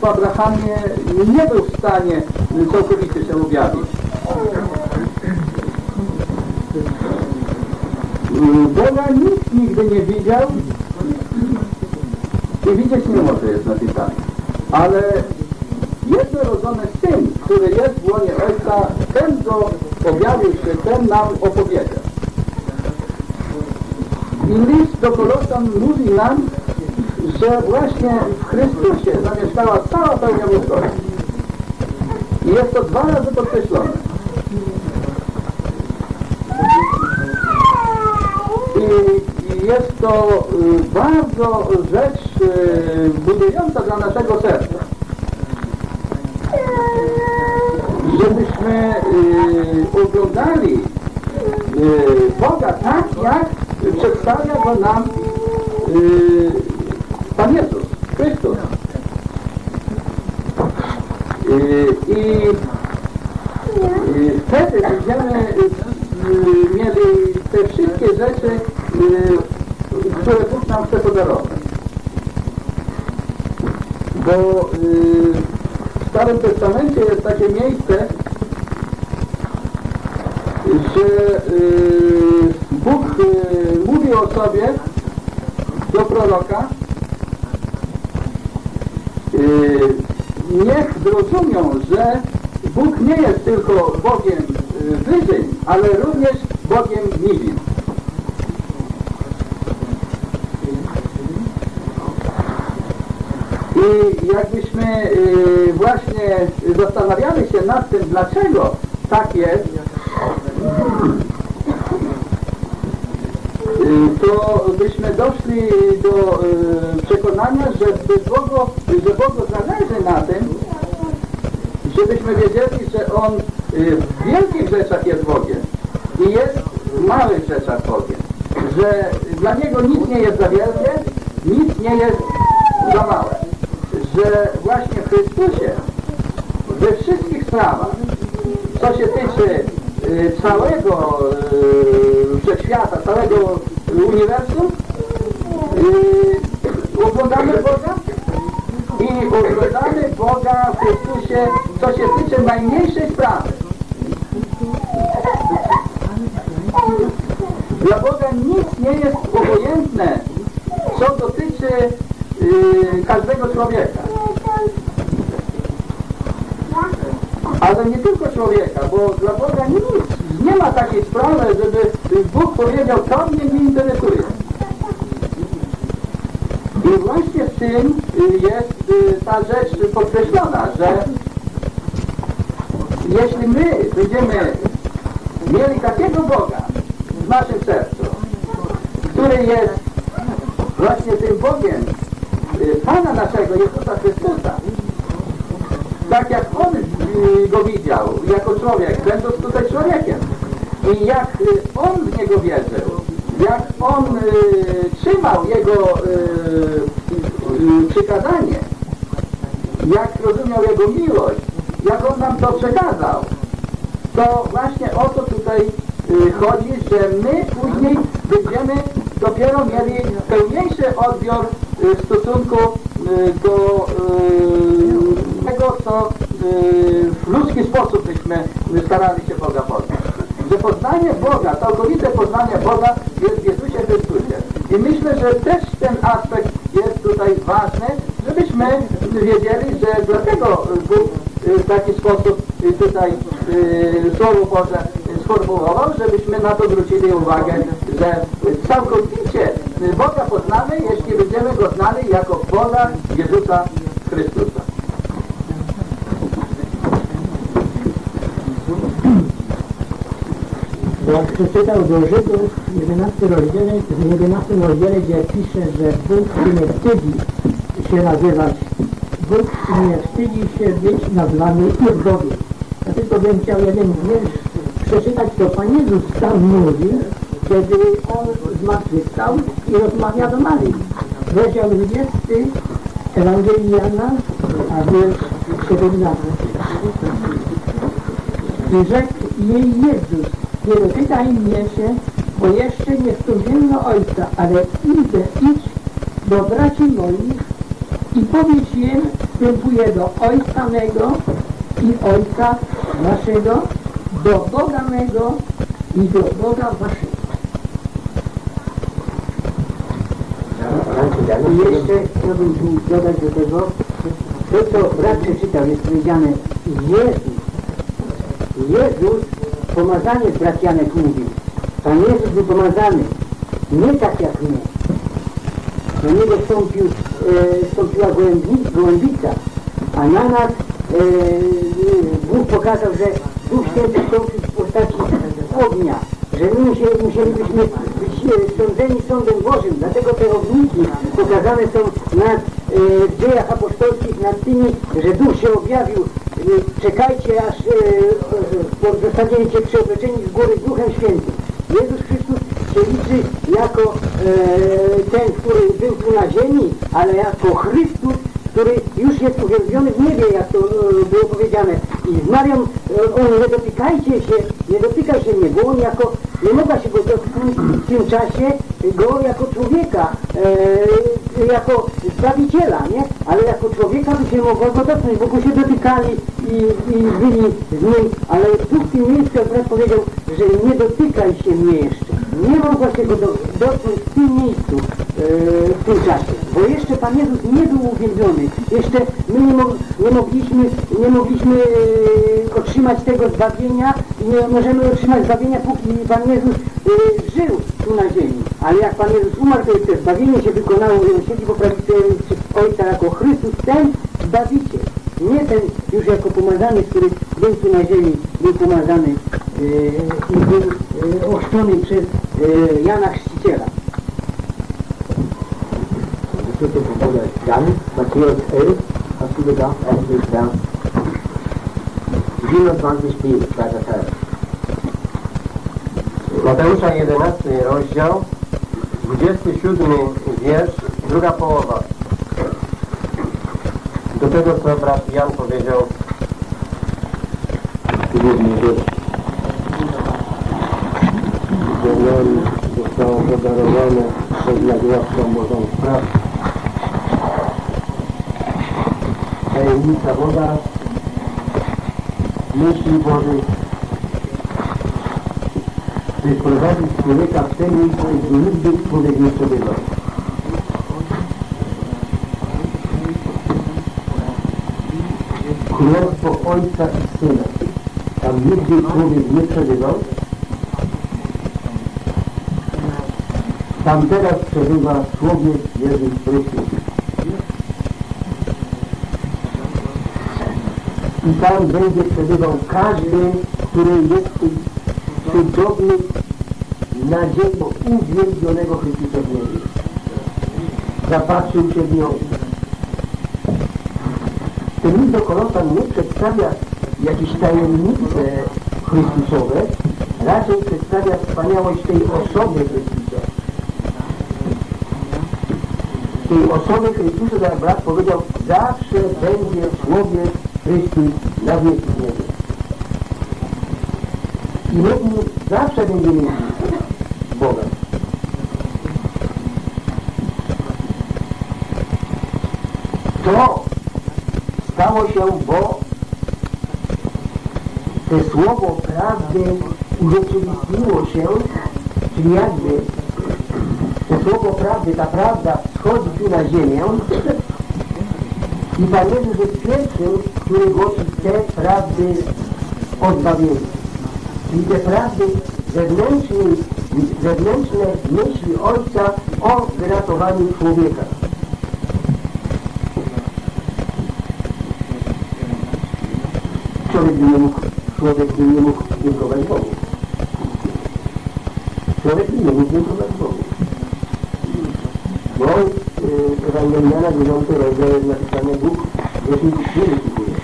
w Abrahamie nie był w stanie całkowicie się objawić. Boga nikt nigdy nie widział i widzieć nie może jest napisane. Ale jednorodzony Syn, który jest w łonie Ojca, ten go objawił się, ten nam opowiedział. I list do Kolosan mówi nam, że właśnie w Chrystusie zamieszkała cała pełnia ludzkości. I jest to dwa razy podkreślone. I, jest to y, bardzo rzecz y, budująca dla naszego serca. Żebyśmy y, oglądali Boga tak, jak przedstawia go nam y, Pan Jezus, Chrystus. Y, I y, wtedy będziemy y, mieli te wszystkie rzeczy, y, które Bóg nam chce podarować. Bo y, w Starym Testamencie jest takie miejsce, że y, Bóg y, mówi o sobie do proroka, y, niech zrozumią, że Bóg nie jest tylko Bogiem wyżyn, ale również Bogiem niżin. I jakbyśmy właśnie zastanawiali się nad tym, dlaczego tak jest, y, to byśmy doszli do y, przekonania, że, Bogu, że Bogu zależy na tym, żebyśmy wiedzieli, że On y, w wielkich rzeczach jest Bogiem i jest w małych rzeczach Bogiem. Że dla Niego nic nie jest za wielkie, nic nie jest za małe. Że właśnie w Chrystusie sprawach, co się tyczy y, całego y, wszechświata, całego uniwersum, y, oglądamy Boga i oglądamy Boga w Chrystusie, co się tyczy najmniejszej sprawy. Dla Boga nic nie jest obojętne, co dotyczy każdego człowieka. Ale nie tylko człowieka, bo dla Boga nic, nie ma takiej sprawy, żeby Bóg powiedział, to mnie nie interesuje. I właśnie w tym y, jest y, ta rzecz podkreślona, że jeśli my będziemy mieli takiego Boga w naszym sercu, który jest właśnie tym Bogiem y, Pana naszego, Jezusa Chrystusa, tak jak On go widział jako człowiek, będąc tutaj człowiekiem. I jak y, On w Niego wierzył, jak On y, trzymał Jego y, y, przykazanie, jak rozumiał Jego miłość, jak On nam to przekazał, to właśnie o to tutaj y, chodzi, że my później będziemy dopiero mieli pełniejszy odbiór y, w stosunku y, do y, tego, co y, ludzki sposób byśmy starali się Boga poznać. Że poznanie Boga, całkowite poznanie Boga jest w Jezusie Chrystusie. I myślę, że też ten aspekt jest tutaj ważny, żebyśmy wiedzieli, że dlatego Bóg w taki sposób tutaj y, Słowo Boże sformułował, żebyśmy na to zwrócili uwagę, że całkowicie y, Boga poznamy, jeśli będziemy Go znali jako Boga Jezusa Chrystusa. Jak przeczytał do Żydów 11 rozdziale, w 11 rozdziale, gdzie pisze, że Bóg nie wstydzi się nazywać, Bóg nie wstydzi się być nazwany Bogiem. Ja tylko bym chciał jeden wiersz przeczytać, co Pan Jezus tam mówi, kiedy On zmartwychwstał i rozmawia do Marii. Rozdział 20 Ewangelii Jana, a wiersz 17. I rzekł jej Jezus, nie dotykaj mnie się, bo jeszcze nie wspomniano Ojca, ale idę, idź do braci moich i powiedz im, wstępuję do Ojca mego i Ojca waszego, do Boga mego i do Boga waszego. I jeszcze chciałbym tu dodać do tego, to co brat przeczytał, jest powiedziane Jezus. Jezus, pomazanie brat Janek mówił. Pan Jezus był pomazany, nie tak jak my. Na niego wstąpił, e, wstąpiła gołębni- gołębica, a na nas e, Bóg pokazał, że Duch Święty wstąpił w postaci ognia, że my musieli, musielibyśmy być e, sądzeni sądem Bożym, dlatego te ogniki pokazane są nad, e, w dziejach apostolskich nad tymi, że Duch się objawił. E, czekajcie, aż e, e, zostaniecie przeobleczeni z góry Duchem Świętym. Jezus Chrystus się liczy jako e, ten, który był tu na ziemi, ale jako Chrystus, który już jest uwielbiony w niebie, jak to e, było powiedziane. I z Marią, e, on nie dotykajcie się, nie dotykaj się mnie, bo on jako, nie mogła się go dotknąć w tym czasie, go jako człowieka, e, jako Zbawiciela, nie? Ale jako człowieka by się mogło go dotknąć, bo go się dotykali i, i byli z nim, ale miejscu akurat powiedział, że nie dotykaj się mnie jeszcze. Nie mogła się go do, dotknąć w tym miejscu, e, w tym czasie, bo jeszcze Pan Jezus nie był uwielbiony. Jeszcze my nie, mog, nie mogliśmy, nie mogliśmy e, otrzymać tego zbawienia i nie możemy otrzymać zbawienia, póki Pan Jezus e, żył tu na ziemi. Ale jak Pan Jezus umarł, to już to zbawienie się wykonało i on siedzi po prawicy Ojca jako Chrystus, ten Zbawiciel. Nie ten już jako pomazany, który był tu na ziemi, był pomazany e, i był e, ochrzczony przez e, Jana Chrzciciela. Von Bruder Jan, Matthäus 11, hast du 11. Vers 27b, zweiter Teil. Mateusza 11 rozdział, 27 wiersz, druga połowa. Do tego, co brat Jan powiedział, Główny rzecz, nam zostało podarowane przez nagłówką Bożą spraw. Tajemnica woda, myśli Bożych, by prowadzić człowieka w ten miejsce, gdzie nigdy człowiek nie przebywał. Królestwo Ojca i Syna. Tam nigdy człowiek nie przebywał. Tam teraz przebywa człowiek Jezus Chrystus. I tam będzie przebywał każdy, który jest cudownej nadziei uwielbionego Chrystusa w niebie. Zapatrzył się w nią. Ten list do Kolosan nie przedstawia jakieś tajemnice Chrystusowe, raczej przedstawia wspaniałość tej osoby. Tej osoby Chrystusa, jak brat powiedział, zawsze będzie człowiek Chrystus na wieki w niebie. I my zawsze będziemy mieli Boga. To stało się, bo to słowo prawdy urzeczywistniło się, czyli jakby to słowo prawdy, ta prawda schodzi tu na ziemię i Pan Jezus jest pierwszym, który głosi te prawdy o zbawieniu. Czyli te prawdy zewnętrznej zewnętrzne myśli Ojca o wyratowaniu człowieka. Człowiek nie mógł, człowiek nie mógł dziękować Bogu. Człowiek nie mógł dziękować Bogu. Bo Ewangeliana 9 rozdział jest napisane Bóg, jeśli nie wysypuje.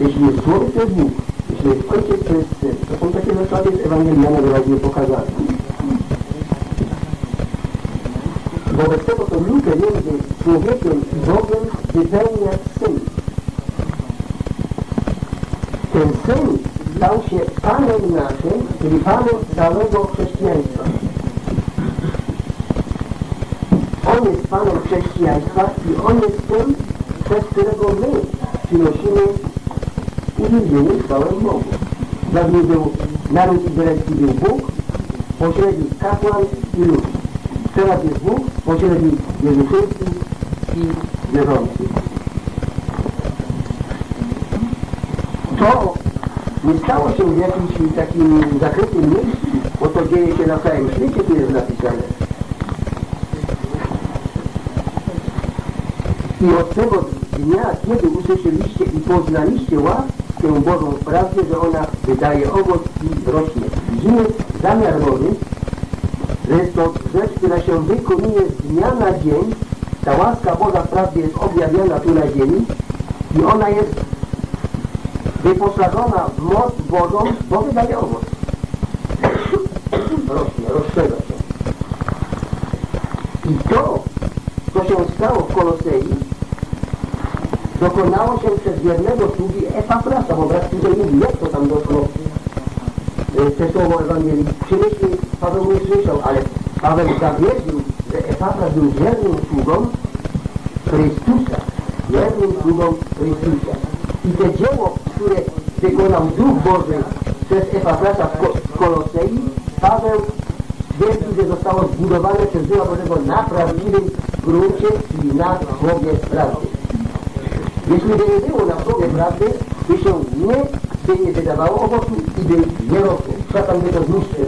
Jeśli jest człowiek, to jest Bóg. Jeśli jest ojciec, to jest syn. To są takie zasady z Ewangeliana wyraźnie pokazane. Wobec tego to lukę między człowiekiem i Bogiem wypełnia syn. Ten syn stał się Panem naszym, czyli Panem całego chrześcijaństwa. On jest Panem chrześcijaństwa i On jest tym, przez którego my przynosimy uwięzienie chwałę Bogu. Dawniej był naród izraelski był Bóg, pośrednik kapłan i lud. Teraz jest Bóg, pośrednik Jezus i wierzący. To nie stało się w jakimś takim zakrytym miejscu, bo to dzieje się na całym świecie, tu jest napisane. I od tego dnia, kiedy usłyszeliście i poznaliście łaskę Bożą wprawdzie, że ona wydaje owoc i rośnie. Widzimy zamiar Boży, że jest to rzecz, która się wykonuje z dnia na dzień. Ta łaska Boża wprawdzie jest objawiona tu na ziemi i ona jest wyposażona w moc Bożą, bo wydaje owoc. Rośnie, rozszerza się. I to, co się stało w Kolosei, dokonało się przez wiernego sługi Epafrasa, bo brat tutaj mówi, jak to tam doszło e, te słowo Ewangelii. Przemyślnie Paweł nie słyszał, ale Paweł zawierzył, że Epafras był wiernym sługą Chrystusa, wiernym sługą Chrystusa. I te dzieło, które wykonał Duch Boży przez Epafrasa w, Ko w Kolosei, Paweł twierdził, że zostało zbudowane przez Ducha Bożego na prawdziwym gruncie, czyli na słowie prawdy. Jeśli by nie było na słowie prawdy, by się nie, by nie wydawało owocu i by nie rosło. Szatan by to zniszczył.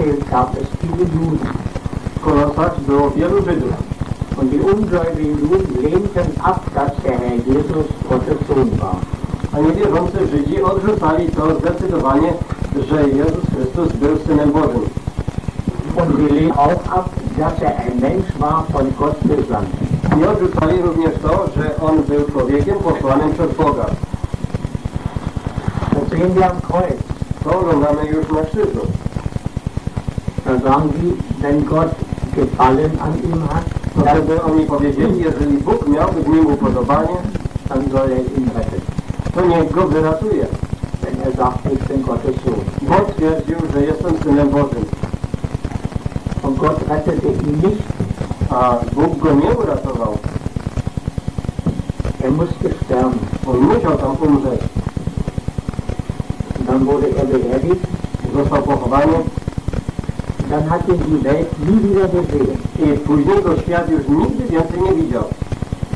In Kolosse gab es viele Juden. W Kolosach było wielu Żydów. Und die ungläubigen Juden lehnten ab, dass der Herr Jesus Gottes Sohn war. A niewierzący Żydzi odrzucali to zdecydowanie, że Jezus Chrystus był Synem Bożym. Und sie lehnten auch ab, dass er ein Mensch war von Gott gesandt. I odrzucali również to, że On był człowiekiem posłanym przez Boga. Das sehen wir am Kreuz. To oglądamy już na krzyżu. Sie, wenn Gott Gefallen an ihm hat, To wtedy oni powiedzieli, jeżeli Bóg miałby w nim upodobanie, dann soll er ihn retten. to niech go wyratuje. Wenn er sagt, ich bin Gottes Sohn. Bo twierdził, że jestem Synem Bożym. Und Gott rettete ihn nicht. A Bóg go nie uratował. Er musste sterben. On musiał tam umrzeć. Dann wurde er beerdigt. Został pochowany Dann hat ihn die Welt nie wieder gesehen. i później go świat już nigdy więcej nie widział.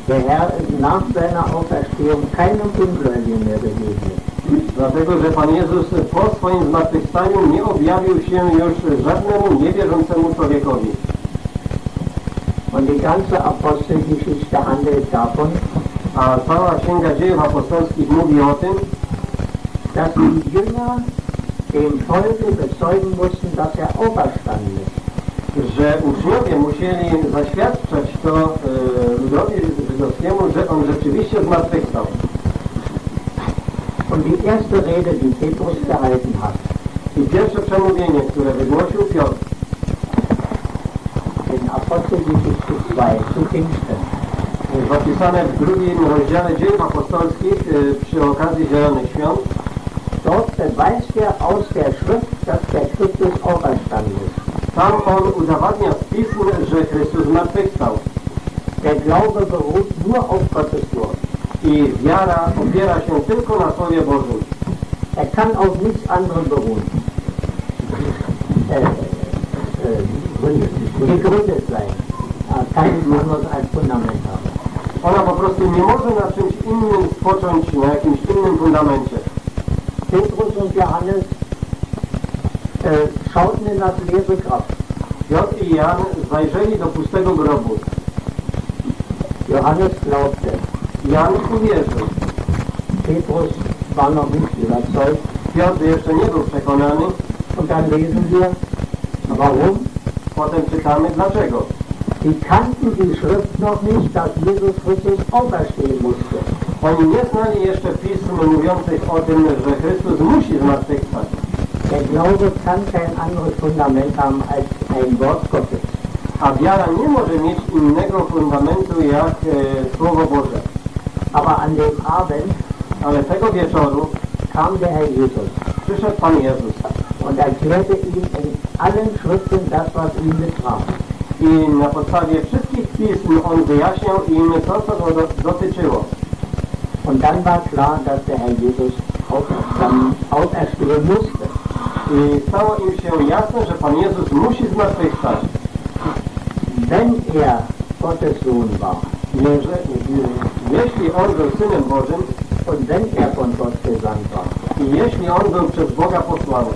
Der Herr ist nach seiner Auferstehung keinem Ungläubigen mehr begegnet. Dlatego, że Pan Jezus po swoim zmartwychwstaniu nie objawił się już żadnemu niewierzącemu człowiekowi. Und die ganze Apostelgeschichte handelt davon, A cała Księga Dziejów Apostolskich mówi o tym, dass die Jünger dem Volke bezeugen mussten, auferstanden ist. że uczniowie musieli zaświadczać to e, ludowi żydowskiemu, że on rzeczywiście zmartwychwstał. Und die erste Rede, die Petrus gehalten hat, I pierwsze przemówienie, które wygłosił Piotr in Apostelgeschichte 2 zu Pfingsten, zapisane w drugim rozdziale dziejów apostolskich y, przy okazji Zielonych Świąt. Dort beweist er aus der Schrift, der Christus auferstanden ist. Tam on udowadnia z pism, że Chrystus zmartwychwstał. Der Glaube beruht nur auf Gottes Wort. I wiara opiera się tylko na Słowie Bożym. Er kann auf nichts anderem beruhen. Äh, äh, gegründet sein. Nichts anderes als Fundament haben. Ona po prostu nie może na czymś innym spocząć, na jakimś innym fundamencie. Petrus und Johannes in das leere Grab. Piotr i Jan zajrzeli do pustego grobu. Johannes glaubte. Jan uwierzył. Petrus war noch nicht überzeugt. Piotr jeszcze nie był przekonany. Und dann lesen wir, warum? Potem czytamy dlaczego. Sie kannten die Schrift noch nicht, dass Jesus Christus auferstehen musste. Oni nie znali jeszcze pism mówiących o tym, że Chrystus musi zmartwychwstać. Der Glaube kann kein anderes Fundament haben als ein Wort Gottes. A wiara nie może mieć innego fundamentu jak e, Słowo Boże. Aber an dem Abend Ale tego wieczoru kam der Herr Jesus przyszedł Pan Jezus und erklärte ihm in allen Schriften das, was ihn betraf. i na podstawie wszystkich pism On wyjaśniał im to, co go do, dotyczyło. Und dann war klar, dass der Herr Jesus auferstehen musste. I stało im się jasne, że Pan Jezus musi zmartwychwstać. Wenn er Gottes Sohn war jeśli On był Synem Bożym und wenn er von Gott gesandt war, i jeśli On był przez Boga posłany,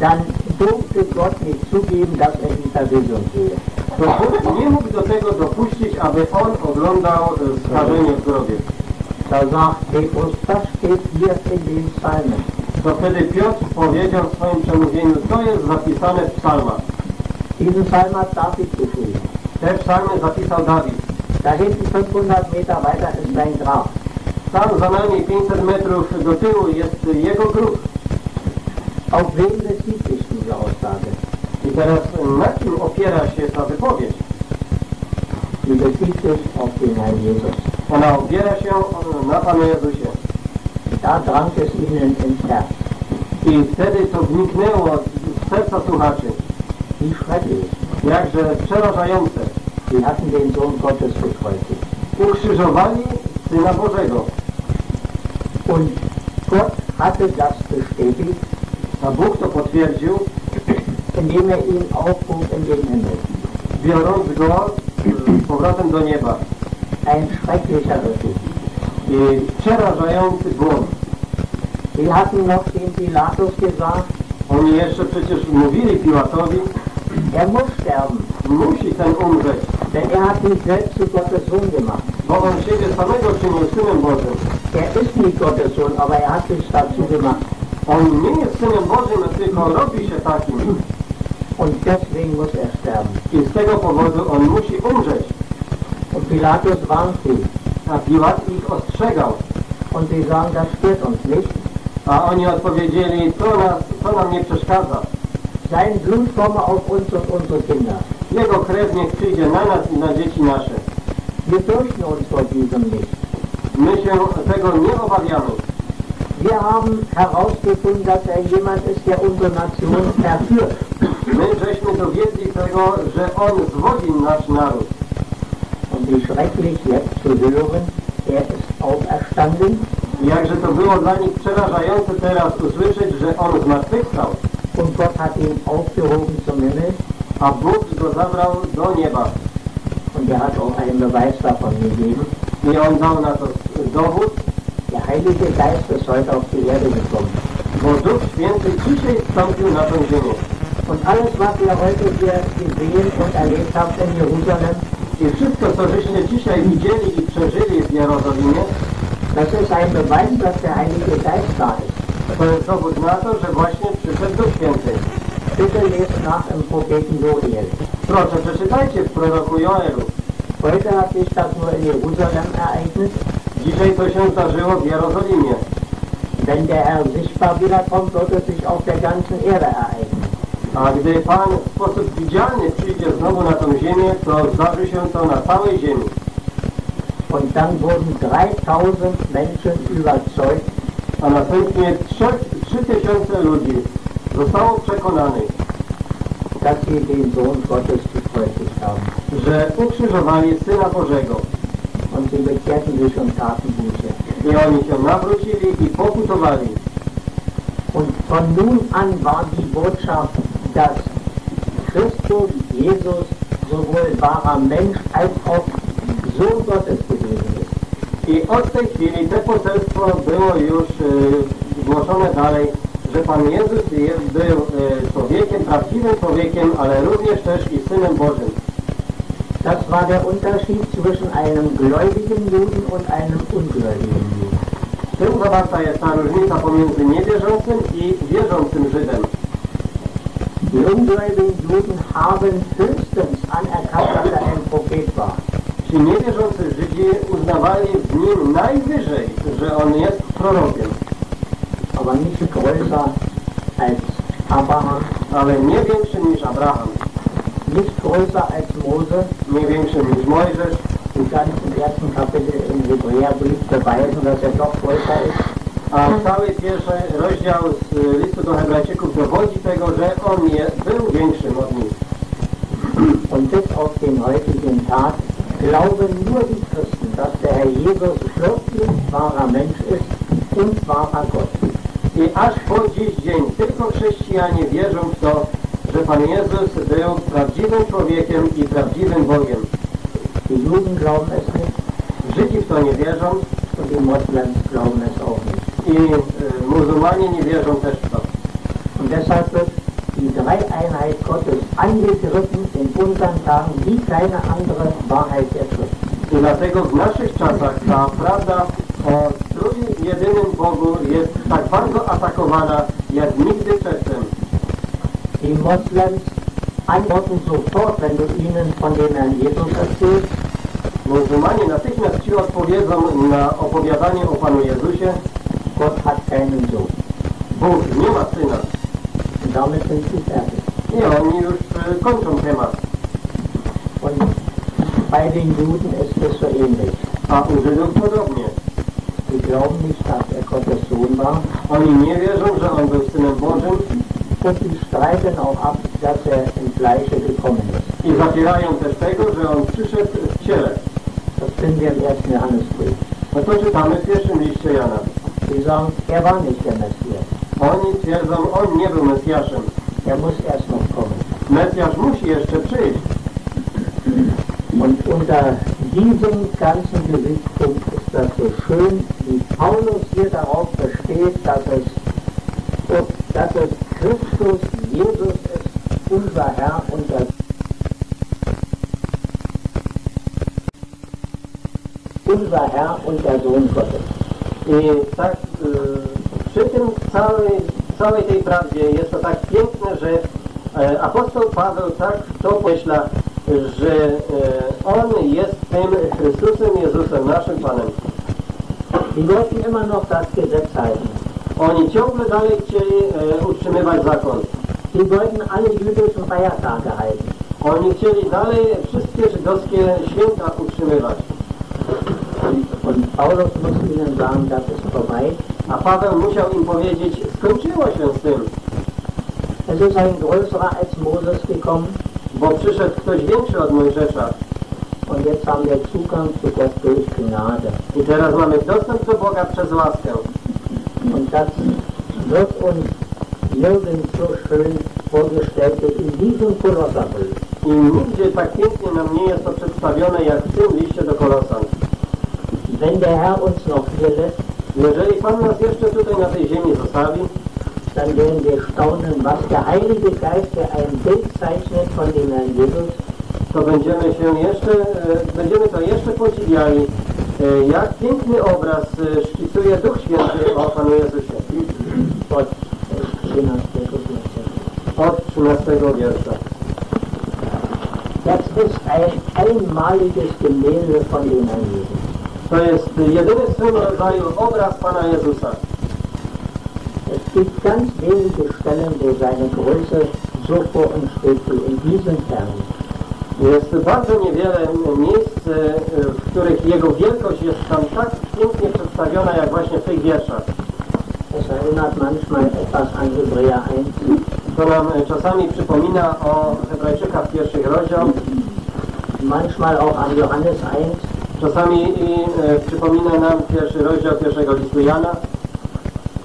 dann durfte Gott nicht zugeben, dass er die Verwesung sehe. to Bóg nie mógł do tego dopuścić, aby On oglądał e, skażenie w grobie. Da sagt Petrus, das steht hier in den Psalmen. To wtedy Piotr powiedział w swoim przemówieniu, to jest zapisane w psalmach. Diesen Psalm hat David geschrieben. Te psalmy zapisał Dawid. Da hinten 500 Meter weiter ist sein Grab. Tam za nami 500 metrów do tyłu jest jego grób. Auf wen bezieht sich diese Aussage? I teraz na kim opiera się ta wypowiedź? Sie bezieht sich auf den Herrn Jesus. Ona opiera się na Panu Jezusie. Da drang es ihnen ins Herz. I wtedy to wniknęło w serca słuchaczy. Wie schrecklich. Jakże przerażające. Sie hatten den Sohn Gottes gekreuzigt. Ukrzyżowali Syna Bożego. Und Gott hatte das bestätigt, A Bóg to potwierdził, indem er ihn aufhob in den Himmel. biorąc go z powrotem do nieba. Ein schrecklicher Irrtum. Przerażający błąd. Sie hatten noch dem Pilatus gesagt, Oni jeszcze przecież mówili Piłatowi, er muss sterben, musi ten umrzeć, denn er hat sich selbst zu Gottes Sohn gemacht. bo on siebie samego czynił Synem Bożym. Er ist nicht Gottes Sohn, aber er hat sich dazu gemacht. On nie jest Synem Bożym, tylko robi się takim. Und deswegen muss er sterben. I z tego powodu on musi umrzeć. Und Pilatus warnt sie. A Piłat ich ostrzegał. Und sie sagen, das stört uns nicht. A oni odpowiedzieli, to, nas, to nam nie przeszkadza. Sein Blut komme auf uns und unsere Kinder. Jego krew niech przyjdzie na nas i na dzieci nasze. Wir fürchten uns vor diesem nicht. My się tego nie obawiamy. Wir haben herausgefunden, dass er jemand ist, der unsere Nation verführt. My żeśmy dowiedli tego, że on zwodzi nasz naród. Und wie schrecklich jetzt zu hören, er ist auferstanden jakże to było dla nich przerażające teraz usłyszeć, że on zmartwychwstał, und Gott hat ihn aufgehoben zum Himmel a Bóg go zabrał do nieba. und er hat auch einen Beweis davon gegeben. I on dał na to dowód, Der Heilige Geist ist heute auf die Erde gekommen. bo Duch Święty dzisiaj wstąpił na tę ziemię. Und alles, was wir heute hier gesehen und erlebt haben in Jerusalem, I wszystko, co żeśmy dzisiaj widzieli i przeżyli w Jerozolimie, das ist ein Beweis, dass der Heilige Geist da ist. to jest dowód na to, że właśnie przyszedł Duch Święty. Bitte lest nach im Propheten Joel. Proszę, przeczytajcie w proroku Joelu. Heute hat sich das nur in Jerusalem ereignet. Dzisiaj to się zdarzyło w Jerozolimie. Wenn der Herr sichtbar wiederkommt, wird es sich auf der ganzen Erde ereignen. A gdy Pan w sposób widzialny przyjdzie znowu na tą ziemię, to zdarzy się to na całej ziemi. Und dann wurden 3000 Menschen überzeugt, a następnie 3000 ludzi zostało przekonanych, dass sie den Sohn Gottes gekreuzigt haben. że ukrzyżowali Syna Bożego. Und sie bekehrten sich und taten Buße. I oni się nawrócili i pokutowali. Und von nun an war die Botschaft, dass Christus, Jesus, sowohl wahrer Mensch als auch Sohn Gottes gewesen ist. I od tej chwili te poselstwo było już e, głoszone dalej, że Pan Jezus jest, był e, człowiekiem, prawdziwym człowiekiem, ale również też i Synem Bożym. Das war der Unterschied zwischen einem gläubigen Juden und einem ungläubigen Juden. W tym zawarta jest ta różnica pomiędzy niewierzącym i wierzącym Żydem. Die ungläubigen Juden haben höchstens anerkannt, dass er ein Prophet war. Ci niewierzący Żydzi uznawali w nim najwyżej, że on jest prorokiem, aber nicht größer als Abraham, ale nie większym niż Abraham, nicht größer als Mose. nie większym niż Mojżesz, Die ganz im ersten Kapitel im Hebräerbrief beweisen, dass er doch größer ist. A cały pierwszy rozdział z listu do Hebrajczyków dowodzi tego, że on je, był większym od nich. Und bis auf den heutigen Tag glauben nur die Christen, dass der Herr Jesus wirklich wahrer Mensch ist und wahrer Gott. I aż po dziś dzień tylko chrześcijanie wierzą w to, że Pan Jezus był prawdziwym człowiekiem i prawdziwym Bogiem. Die Juden glauben es nicht Żydzi w to nie wierzą und die Moslems glauben es auch nicht. I y, muzułmanie nie wierzą też w to. Und deshalb wird die Dreieinheit Gottes angegriffen in unseren Tagen wie keine andere Wahrheit der Schrift. I dlatego w naszych czasach ta prawda o trój jedynym Bogu jest tak bardzo atakowana jak nigdy przedtem. Die Moslems antworten sofort, wenn du ihnen von dem Herrn Jesus erzählst, Muzułmanie natychmiast ci odpowiedzą na opowiadanie o Panu Jezusie, Gott hat keinen Sohn. Bóg nie ma Syna. Sind sie fertig. I oni już y, kończą temat. Und bei den Juden ist es so ähnlich. A u Żydów podobnie. Sie glauben nicht, dass er Gottes Sohn war Oni nie wierzą, że On był Synem Bożym und sie streiten auch ab, dass er im Fleische gekommen ist. i zapierają też tego, że On przyszedł w ciele. Das finden wir im ersten Johannesbrief. No to czytamy w pierwszym liście Jana. Sie sagen, er war nicht der Messias. Oni twierdzą, On nie był Mesjaszem. Er muss erst noch kommen. Mesjasz musi jeszcze przyjść. Und unter diesem ganzen Gesichtspunkt ist das so schön, wie Paulus hier darauf besteht, dass es, dass es Christus Jesus ist, unser Herr und der unser Herr und der Sohn Gottes. I tak y, przy tym całej, całej tej prawdzie jest to tak piękne, że e, apostoł Paweł tak to pomyśla, że e, On jest tym Chrystusem Jezusem, naszym Panem. Die wollten immer noch das Gesetz halten. Oni ciągle dalej chcieli e, utrzymywać zakon. Sie wollten alle jüdischen Feiertage halten. Oni chcieli dalej wszystkie żydowskie święta utrzymywać. Und Paulus sagen, das ist vorbei. A Paweł musiał im powiedzieć, skończyło się z tym, Es ist ein größerer als Moses gekommen bo przyszedł ktoś większy od Mojżesza. und jetzt haben wir Zugang zu Gott durch Gnade. I teraz mamy dostęp do Boga przez łaskę. Und das wird uns nirgends so schön vorgestellt wie in diesem Kolosserbrief. I nigdzie tak pięknie nam nie jest to przedstawione jak w tym liście do Kolosan. Wenn der Herr uns noch hier lässt, Jeżeli Pan nas jeszcze tutaj na tej ziemi zostawi, dann werden wir staunen, was der Heilige Geist, der ein Bild zeichnet von dem Herrn Jesus, to będziemy się jeszcze, będziemy to jeszcze podziwiali, jak piękny obraz szkicuje Duch Święty o Panu Jezusie. Das 13. Kapitel. Od 13 wiersza. Das ist ein einmaliges Gemälde von dem Herrn Jesus. To jest jedyny w swym rodzaju obraz Pana Jezusa. Es gibt ganz wenige Stellen, wo seine Größe so vor uns steht wie in diesem Vers. Jest bardzo niewiele miejsc, w których Jego wielkość jest tam tak pięknie przedstawiona, jak właśnie w tych wierszach. Es erinnert manchmal etwas an Hebräer 1. To nam czasami przypomina o Hebrajczykach pierwszych rozdział, manchmal auch an Johannes 1. czasami i e, przypomina nam pierwszy rozdział pierwszego listu Jana.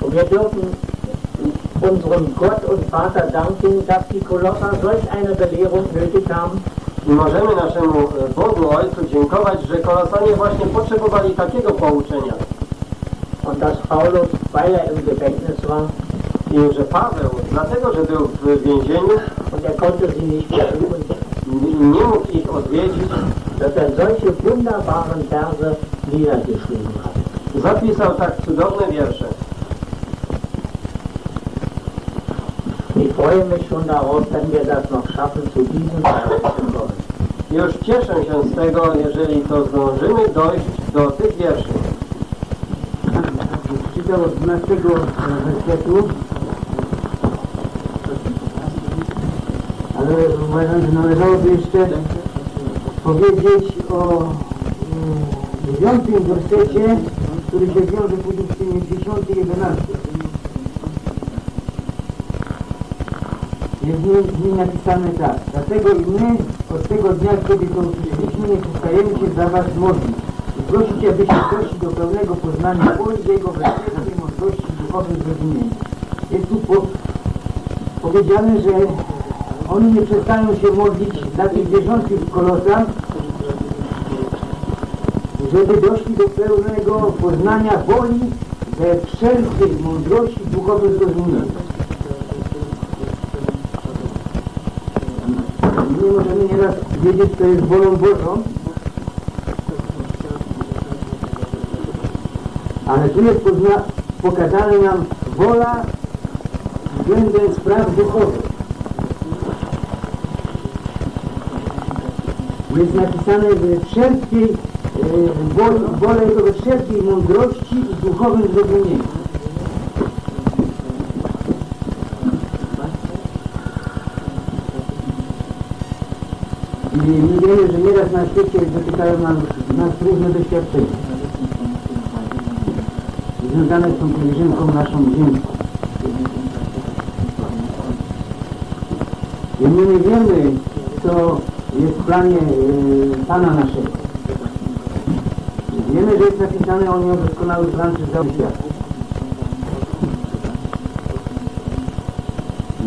Wir dürfen unserem Gott und Vater danken, dass die Kolosser solch eine Belehrung nötig haben. I możemy naszemu e, Bogu Ojcu dziękować, że Kolosanie właśnie potrzebowali takiego pouczenia. Und dass Paulus, weil er im Gefängnis war, I że Paweł, dlatego że był w więzieniu, nie mógł ich odwiedzić, zapisał tak cudowne wiersze. Ich freue mich schon darauf, wenn wir das noch schaffen, zu diesem Vers zu kommen. Już cieszę się z tego, jeżeli to zdążymy dojść do tych wierszy. Czytał od 12 wersetu. Ale uważam, że należałoby jeszcze powiedzieć o mm, dziewiątym wersecie, który się wiąże później z tymi 10 i 11. Jest w nim, napisane tak. Dlatego i my od tego dnia, kiedy to usłyszeliśmy, nie przestajemy się za was modlić. I prosić, abyście doszli do pełnego poznania woli Jego wewnętrznej mądrości i duchowym zrozumienia. Jest tu po, powiedziane, że oni nie przestają się modlić dla tych w Kolosach, żeby doszli do pełnego poznania woli we wszelkiej mądrości i duchowym zrozumieniu. Nie możemy nieraz wiedzieć, co jest wolą Bożą, ale tu jest pokazana nam wola względem spraw duchowych. Jest napisane we wszelkiej e, wolę Jego we wszelkiej mądrości i duchowym zrozumieniu. I my wiemy, że nieraz na świecie dotykają nam, nas różne doświadczenia. Związane z tą pielgrzymką naszą ziemską. I my nie wiemy, co jest w planie e, Pana naszego. Wiemy, że jest napisane, On miał doskonały plan przez świat.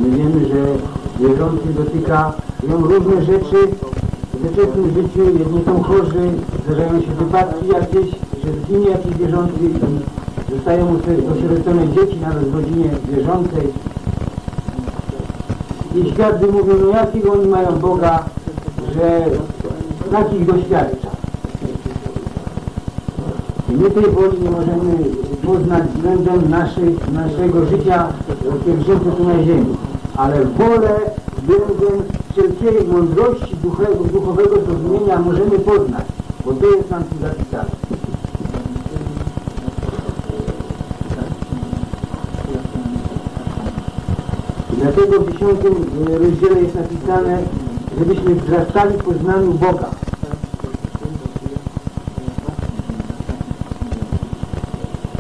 My wiemy, że wierzący dotyka ją różne rzeczy w wieczesnym życiu. Jedni są chorzy, zdarzają się wypadki jakieś, że zginie jakiś wierzący i zostają osierocone dzieci nawet w rodzinie wierzącej. I świat by no jakiego oni mają Boga, że takich doświadcza. I my tej woli nie możemy poznać względem naszej, naszego życia pielgrzymcy tu na ziemi, ale wolę względem wszelkiej mądrości duchowego, duchowego zrozumienia możemy poznać, bo to jest nam tu zapisane. Dlatego w dziesiątym rozdziale jest napisane, żebyśmy wzrastali w poznaniu Boga.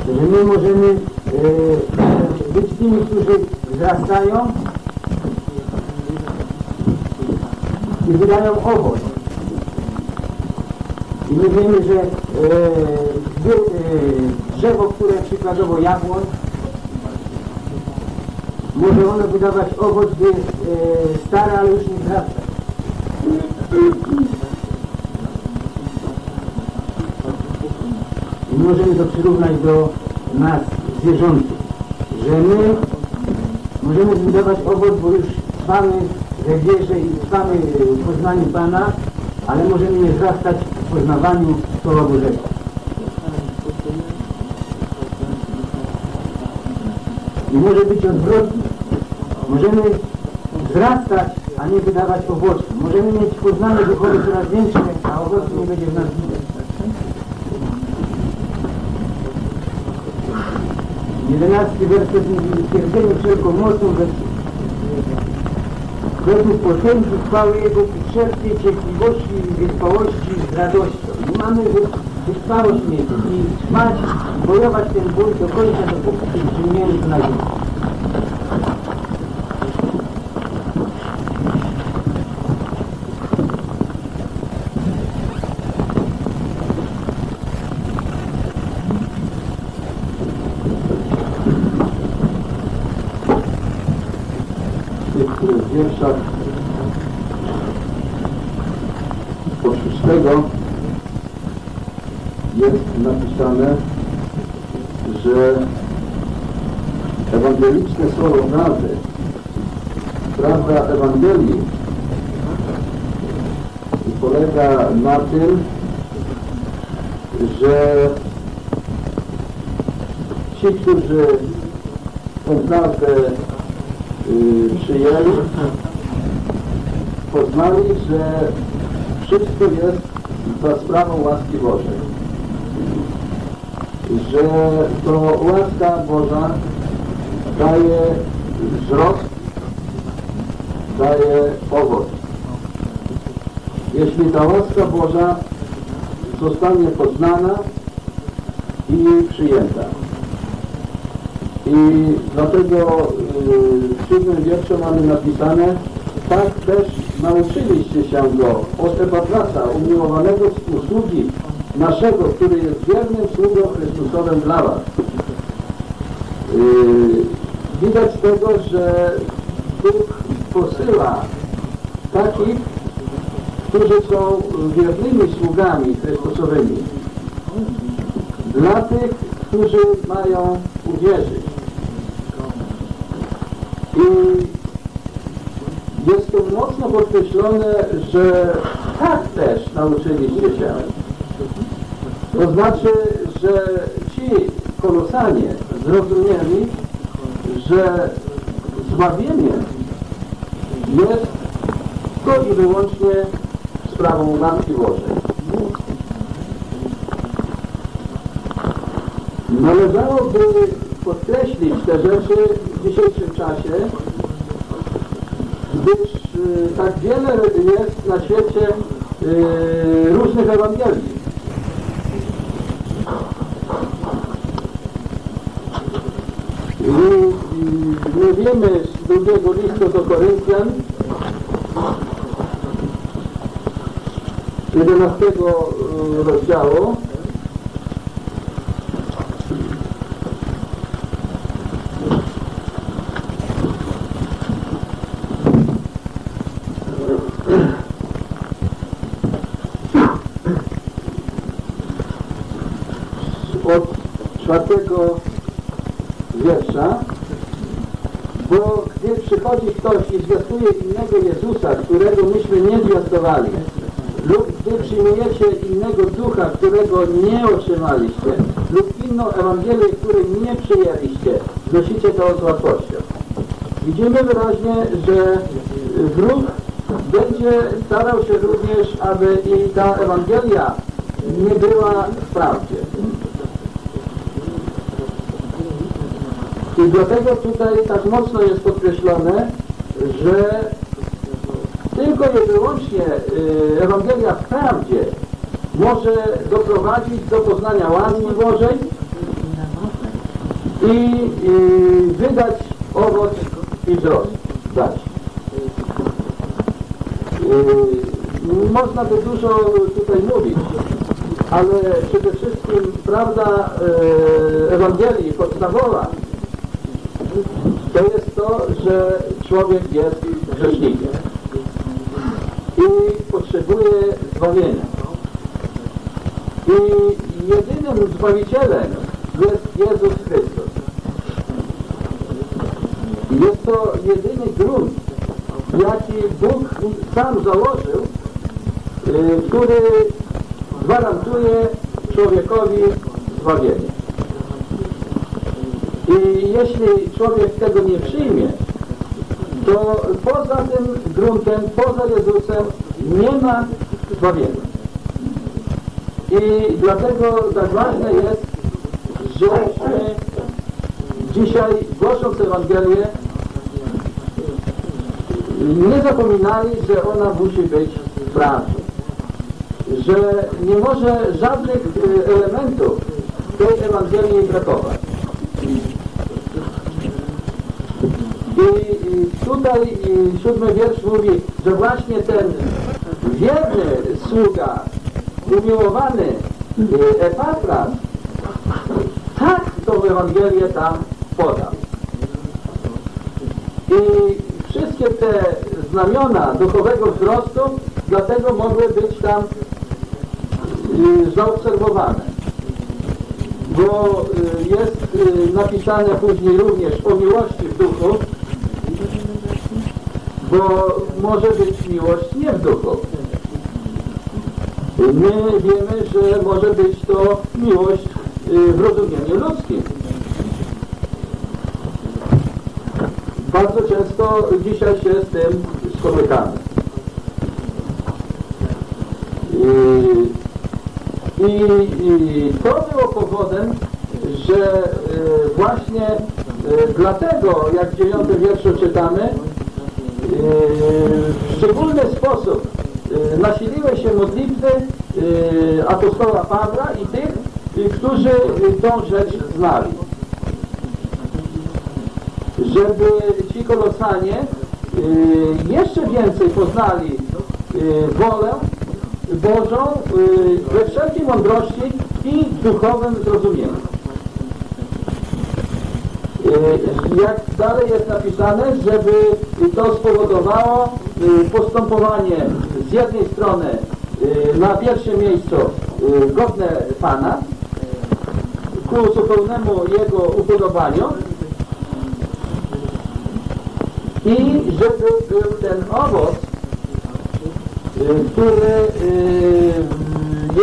Że my możemy e, być tymi, którzy wzrastają i wydają owoc. I my wiemy, że e, e, drzewo, które przykładowo jabłoń, może ono wydawać owoc, gdy jest e, stare, ale już nie wzrasta. Możemy to przyrównać do nas, zwierzątych, że my możemy wydawać owoc, bo już trwamy we wierze i trwamy w poznaniu Pana, ale możemy nie wzrastać w poznawaniu Słowa Bożego. I może być odwrotnie. Możemy wzrastać, a nie wydawać owoców. Możemy mieć poznanie duchowe coraz większe, a owocu nie będzie w nas widać. Jedenasty werset mówi, stwierdzenie wszelką mocą we według potęgi chwały Jego i czerpie cierpliwości i wytrwałości z radością. I mamy wy- wytrwałość mieć i trwać, bojować ten bój do końca, dopóki nie przyjmiemy na ziemię. w niektórych wierszach po szóstego jest napisane, że ewangeliczne słowo prawdy, prawda Ewangelii polega na tym, że ci, którzy tą prawdę y, przyjęli, poznali, że wszystko jest za sprawą łaski Bożej. Że to Boża daje wzrost, daje owoc. Jeśli ta łaska Boża zostanie poznana i przyjęta. I dlatego w siódmym wierszu mamy napisane tak też nauczyliście się go od Epafrasa, umiłowanego usługi naszego, który jest wiernym sługą Chrystusowym dla was. Yy, widać tego, że Bóg posyła takich, którzy są wiernymi sługami Chrystusowymi dla tych, którzy mają uwierzyć. I jest to mocno podkreślone, że tak też nauczyliście się. To znaczy, że ci kolosanie zrozumieli, że zbawienie jest tylko i wyłącznie sprawą łaski Bożej. Należałoby podkreślić te rzeczy w dzisiejszym czasie, gdyż y, tak wiele jest na świecie y, różnych Ewangelii. I, i my wiemy z drugiego listu do Koryntian, 11 y, rozdziału, od czwartego wiersza, bo gdy przychodzi ktoś i zwiastuje innego Jezusa, którego myśmy nie zwiastowali, lub gdy przyjmujecie innego ducha, którego nie otrzymaliście, lub inną Ewangelię, której nie przyjęliście, znosicie to z łatwością. Widzimy wyraźnie, że wróg będzie starał się również, aby i ta Ewangelia nie była w prawdzie. I dlatego tutaj tak mocno jest podkreślone, że tylko i wyłącznie y, Ewangelia w prawdzie może doprowadzić do poznania łaski Bożej i y, wydać owoc i wzrost. Y, można by dużo tutaj mówić, ale przede wszystkim prawda y, Ewangelii podstawowa to jest to, że człowiek jest grzesznikiem i potrzebuje zbawienia. I jedynym Zbawicielem jest Jezus Chrystus. Jest to jedyny grunt, jaki Bóg sam założył, y, który gwarantuje człowiekowi zbawienie. I jeśli człowiek tego nie przyjmie, to poza tym gruntem, poza Jezusem nie ma zbawienia. I dlatego tak ważne jest, żebyśmy dzisiaj głosząc Ewangelię nie zapominali, że ona musi być prawdą, że nie może żadnych y, elementów tej Ewangelii brakować. I tutaj siódmy wiersz mówi, że właśnie ten wierny sługa, umiłowany y, Epafras, tak tą Ewangelię tam podał. I wszystkie te znamiona duchowego wzrostu dlatego mogły być tam y, zaobserwowane. Bo y, jest napisane później również o miłości w duchu, bo może być miłość nie w duchu. My wiemy, że może być to miłość y, w rozumieniu ludzkim. Bardzo często dzisiaj się z tym spotykamy. I, i, I to było powodem, że y, właśnie y, dlatego, jak w dziewiątym wierszu czytamy, y, w szczególny sposób y, nasiliły się modlitwy y, apostoła Pawła i tych, y, którzy tą rzecz znali żeby ci kolosanie jeszcze więcej poznali wolę Bożą we wszelkiej mądrości i duchowym zrozumieniu. Jak dalej jest napisane, żeby to spowodowało postępowanie z jednej strony y, na pierwszym miejscu y, godne Pana ku zupełnemu Jego upodobaniu, i żeby był ten owoc, y, który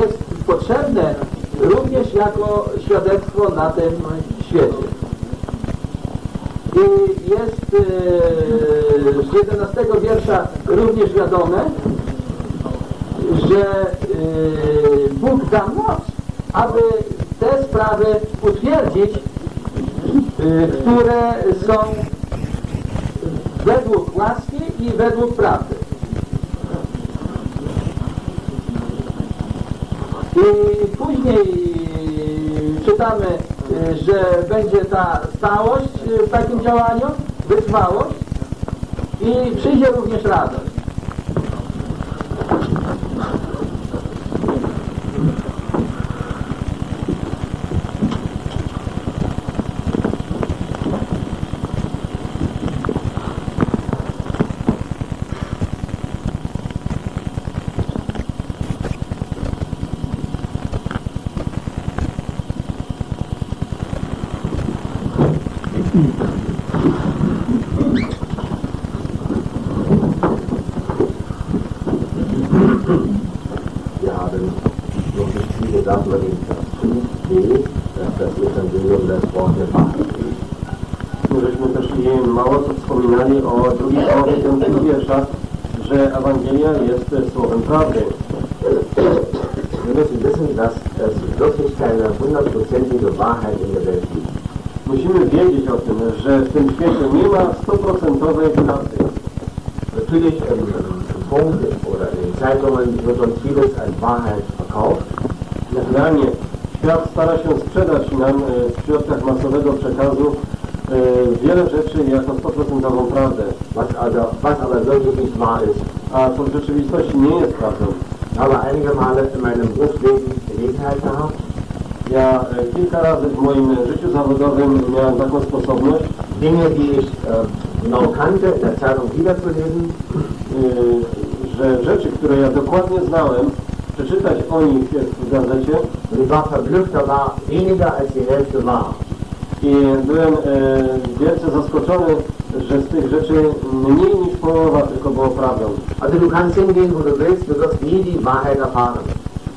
jest potrzebny również jako świadectwo na tym świecie. I jest z 11 wiersza również wiadome, że Bóg da moc, aby te sprawy utwierdzić, które są według łaski i według prawdy. I później czytamy, że będzie ta stałość w takim działaniu, wytrwałość i przyjdzie również radość. Wir haben wirklich viele Sachen über den Vers 5b, dass das Evangelium das Wort der Wahrheit ist. Żeśmy też i mało co wspominali o drugiej połowie piątego wiersza, że Ewangelia jest słowem prawdy. Wir müssen wissen, dass es wirklich keine hundertprozentige Wahrheit in der Welt gibt. Musimy wiedzieć o tym, że w tym świecie nie ma stuprocentowej prawdy. Natürlich im, im Funk oder in Zeitungen wird uns vieles als Wahrheit verkauft. Naturalnie świat stara się sprzedać nam e, w środkach masowego przekazu e, wiele rzeczy jako stuprocentową prawdę, Was, also, was aber wirklich nicht wahr ist. a co w rzeczywistości nie jest prawdą. Habe einige Male in meinem Berufsleben Gelegenheit gehabt, Ja e, kilka razy w moim życiu zawodowym miałem taką sposobność, Dinge, die ich genau kannte, in der Zeitung wiederzulesen. że rzeczy, które ja dokładnie znałem, przeczytać o nich w gazecie i byłem e, wielce zaskoczony, że z tych rzeczy mniej niż połowa tylko było prawdą. Also du kannst hingehen, wo du willst, du wirst nie die Wahrheit erfahren.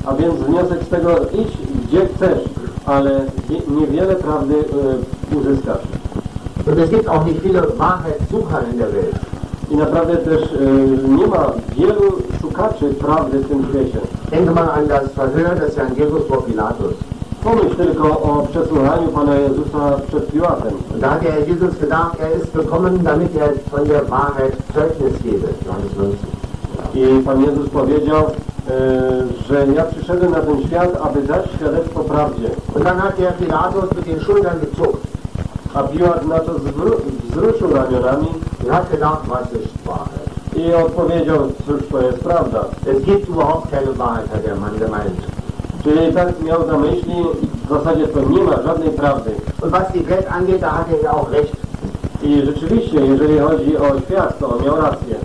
A więc wniosek z tego idź gdzie chcesz, ale nie- niewiele prawdy e, uzyskasz. Und es gibt auch nicht viele Wahrheitssucher in der Welt. I naprawdę też e, nie ma wielu szukaczy prawdy w tym świecie. Denke mal an das Verhör des Herrn Jesus vor Pilatus. pomyśl tylko o przesłuchaniu Pana Jezusa przed Piłatem. Da hat der Herr Jesus gedacht, er ist gekommen, damit er von der Wahrheit Zeugnis gebe. Johannes 15. I Pan Jezus powiedział, e, że ja przyszedłem na ten świat, aby dać świadectwo prawdzie. Und dann hat der Pilatus mit den Schultern gezuckt A na to wzruszył ramionami was ist Wahrheit? i odpowiedział, cóż to jest prawda. Es gibt überhaupt keine Wahrheit, hat der Mann gemeint. Czyli tak miał na myśli, w zasadzie to nie ma żadnej prawdy. Und was die Welt angeht, da hat er ja auch recht. I rzeczywiście, jeżeli chodzi o świat, to on miał rację.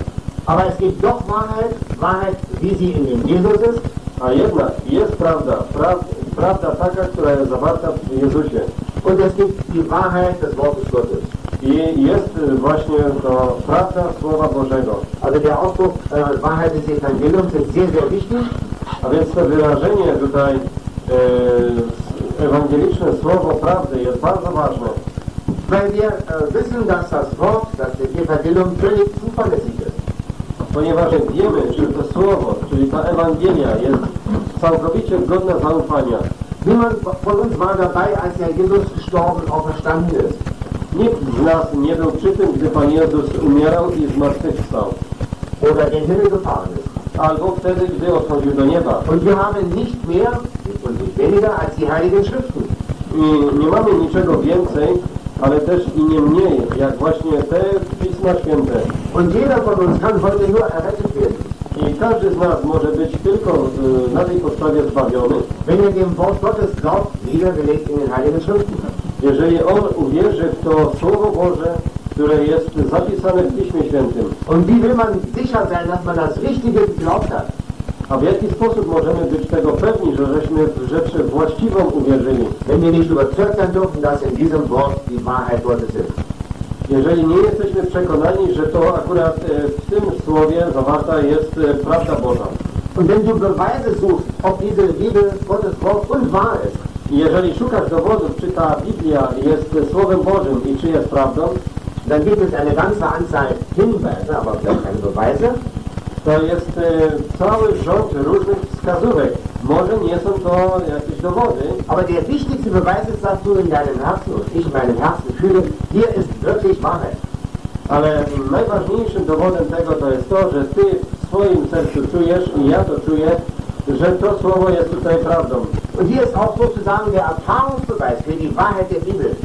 Aber es gibt doch Wahrheit, Wahrheit, wie sie in dem Jesus ist. A jednak jest prawda, pra, prawda taka, która jest zawarta w Jezusie. Und es gibt die Wahrheit des Wortes Gottes. I jest y, właśnie to prawda Słowa Bożego. Also der Ausdruck äh, Wahrheit des Evangeliums ist sehr, sehr wichtig. A więc to wyrażenie tutaj, e, ewangeliczne Słowo Prawdy jest bardzo ważne. Weil wir wissen, dass das Wort, dass das Evangelium völlig zuverlässig ist. Ponieważ wiemy, że to Słowo, czyli ta Ewangelia jest całkowicie godna zaufania. Niemand von uns war dabei, als der Jesus gestorben und auferstanden ist. Nikt z nas nie był przy tym, gdy Pan Jezus umierał i zmartwychwstał. Oder den Himmel gefahren ist. Albo wtedy, gdy odchodził do nieba. Und wir haben nicht mehr und nicht weniger als die Heiligen Schriften. I nie mamy niczego więcej, ale też i nie mniej, jak właśnie te Pisma Święte. Und jeder von uns kann heute nur errettet werden, I każdy z nas może być tylko y, na tej podstawie zbawiony, wenn er dem Wort Gottes glaubt, niedergelegt in den Heiligen Schriften. jeżeli on uwierzy w to Słowo Boże, które jest zapisane w Piśmie Świętym. Und wie will man sicher sein, dass man das Richtige geglaubt hat? A w jaki sposób możemy być tego pewni, że żeśmy w rzeczy właściwą uwierzyli? Wenn wir nicht überzeugt sein dürfen, dass in diesem Wort die Wahrheit Gottes ist. Jeżeli nie jesteśmy przekonani, że to akurat e, w tym słowie zawarta jest e, prawda Boża. Und wenn du Beweise suchst, ob diese Bibel Gottes Wort und wahr ist, I jeżeli szukasz dowodów, czy ta Biblia jest Słowem Bożym i czy jest prawdą, dann gibt es eine ganze Anzahl Hinweise, aber keine Beweise. to jest e, cały rząd różnych wskazówek. Aber der wichtigste Beweis ist, dass du in deinem Herzen und ich in meinem Herzen fühle, hier ist wirklich Wahrheit. ale najważniejszym dowodem tego to jest to, że ty w swoim sercu czujesz i ja to czuję, że to słowo jest tutaj prawdą. Und hier ist auch sozusagen der Erfahrungsbeweis für die Wahrheit der Bibel.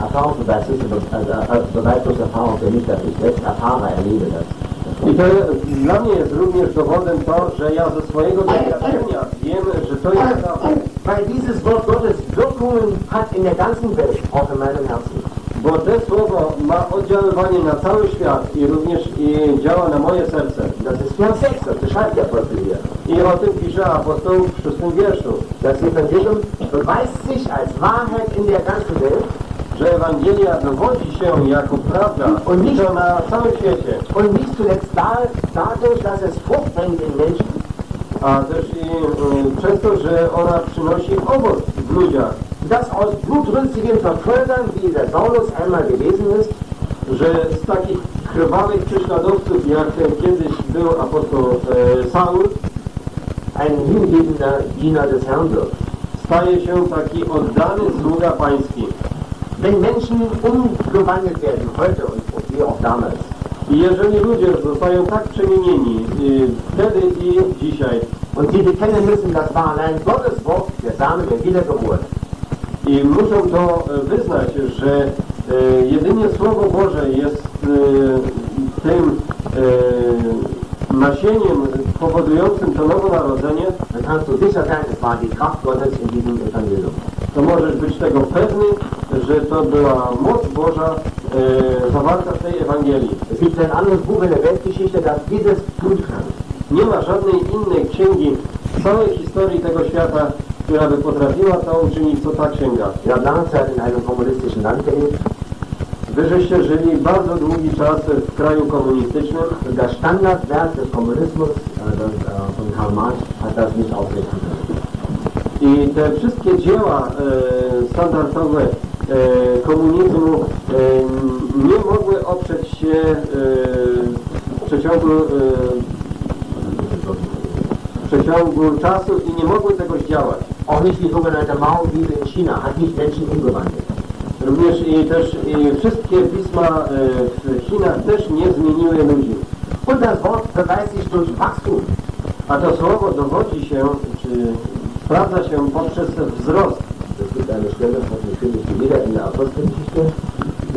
Erfahrungsbeweis ist also, also Beweis durch Erfahrung, der nicht, dass ich selbst erfahre, erlebe das. I to dla mnie jest również dowodem to, że ja ze swojego doświadczenia wiem, że to jest prawda. Weil dieses Wort Gottes Wirkungen hat in der ganzen Welt, auch in meinem Herzen. Bo to słowo ma oddziaływanie na cały świat i również i działa na moje serce. Das ist Vers 6, das beschreibt der Apostel hier. I o tym pisze apostoł w szóstym wierszu, Das Evangelium beweist sich als Wahrheit in der ganzen Welt że Ewangelia dowodzi się jako prawda i to na całym świecie, und nicht zuletzt da- dadurch, dass es Frucht bringt in Menschen a też i y, przez to, że ona przynosi owoc w ludziach, dass aus blutrünstigen Verfolgern, wie der Saulus einmal gewesen ist, że z takich krwawych prześladowców, jak kiedyś był apostoł e, Saul, ein hingebender Diener des Herrn staje się taki oddany sługa pański. Wenn Menschen umgewandelt werden, heute und wie auch damals, I jeżeli ludzie zostają tak przemienieni y, wtedy i dzisiaj und sie bekennen müssen, das war allein Gottes Wort, der Same der Wiedergeburt, i muszą to e, wyznać, że e, jedynie Słowo Boże jest e, tym nasieniem powodującym to nowonarodzenie, dann kannst du sicher sein, es war die Kraft Gottes in diesem Evangelium. To możesz być tego pewny, że to była moc Boża e, zawarta w tej Ewangelii. Es gibt ein anderes Buch in der Weltgeschichte, das dieses tun kann. Nie ma żadnej innej księgi w całej historii tego świata, która by potrafiła to uczynić, co ta księga. Haben lange Zeit in einem kommunistischen Land gelebt Wy żeście żyli bardzo długi czas w kraju komunistycznym das Standardwerk des Kommunismus äh, das, äh, von Karl Marx hat das nicht können. I te wszystkie dzieła e, standardowe e, komunizmu e, nie mogły oprzeć się w przeciągu, w przeciągu czasu i nie mogły tego zdziałać. Auch nicht die sogenannte Mao-Bibel in China hat nicht Menschen umgewandelt. Również i też i wszystkie pisma w Chinach też nie zmieniły ludzi. Und das Wort beweist sich durch Wachstum. A to słowo dowodzi się, czy sprawdza się poprzez wzrost.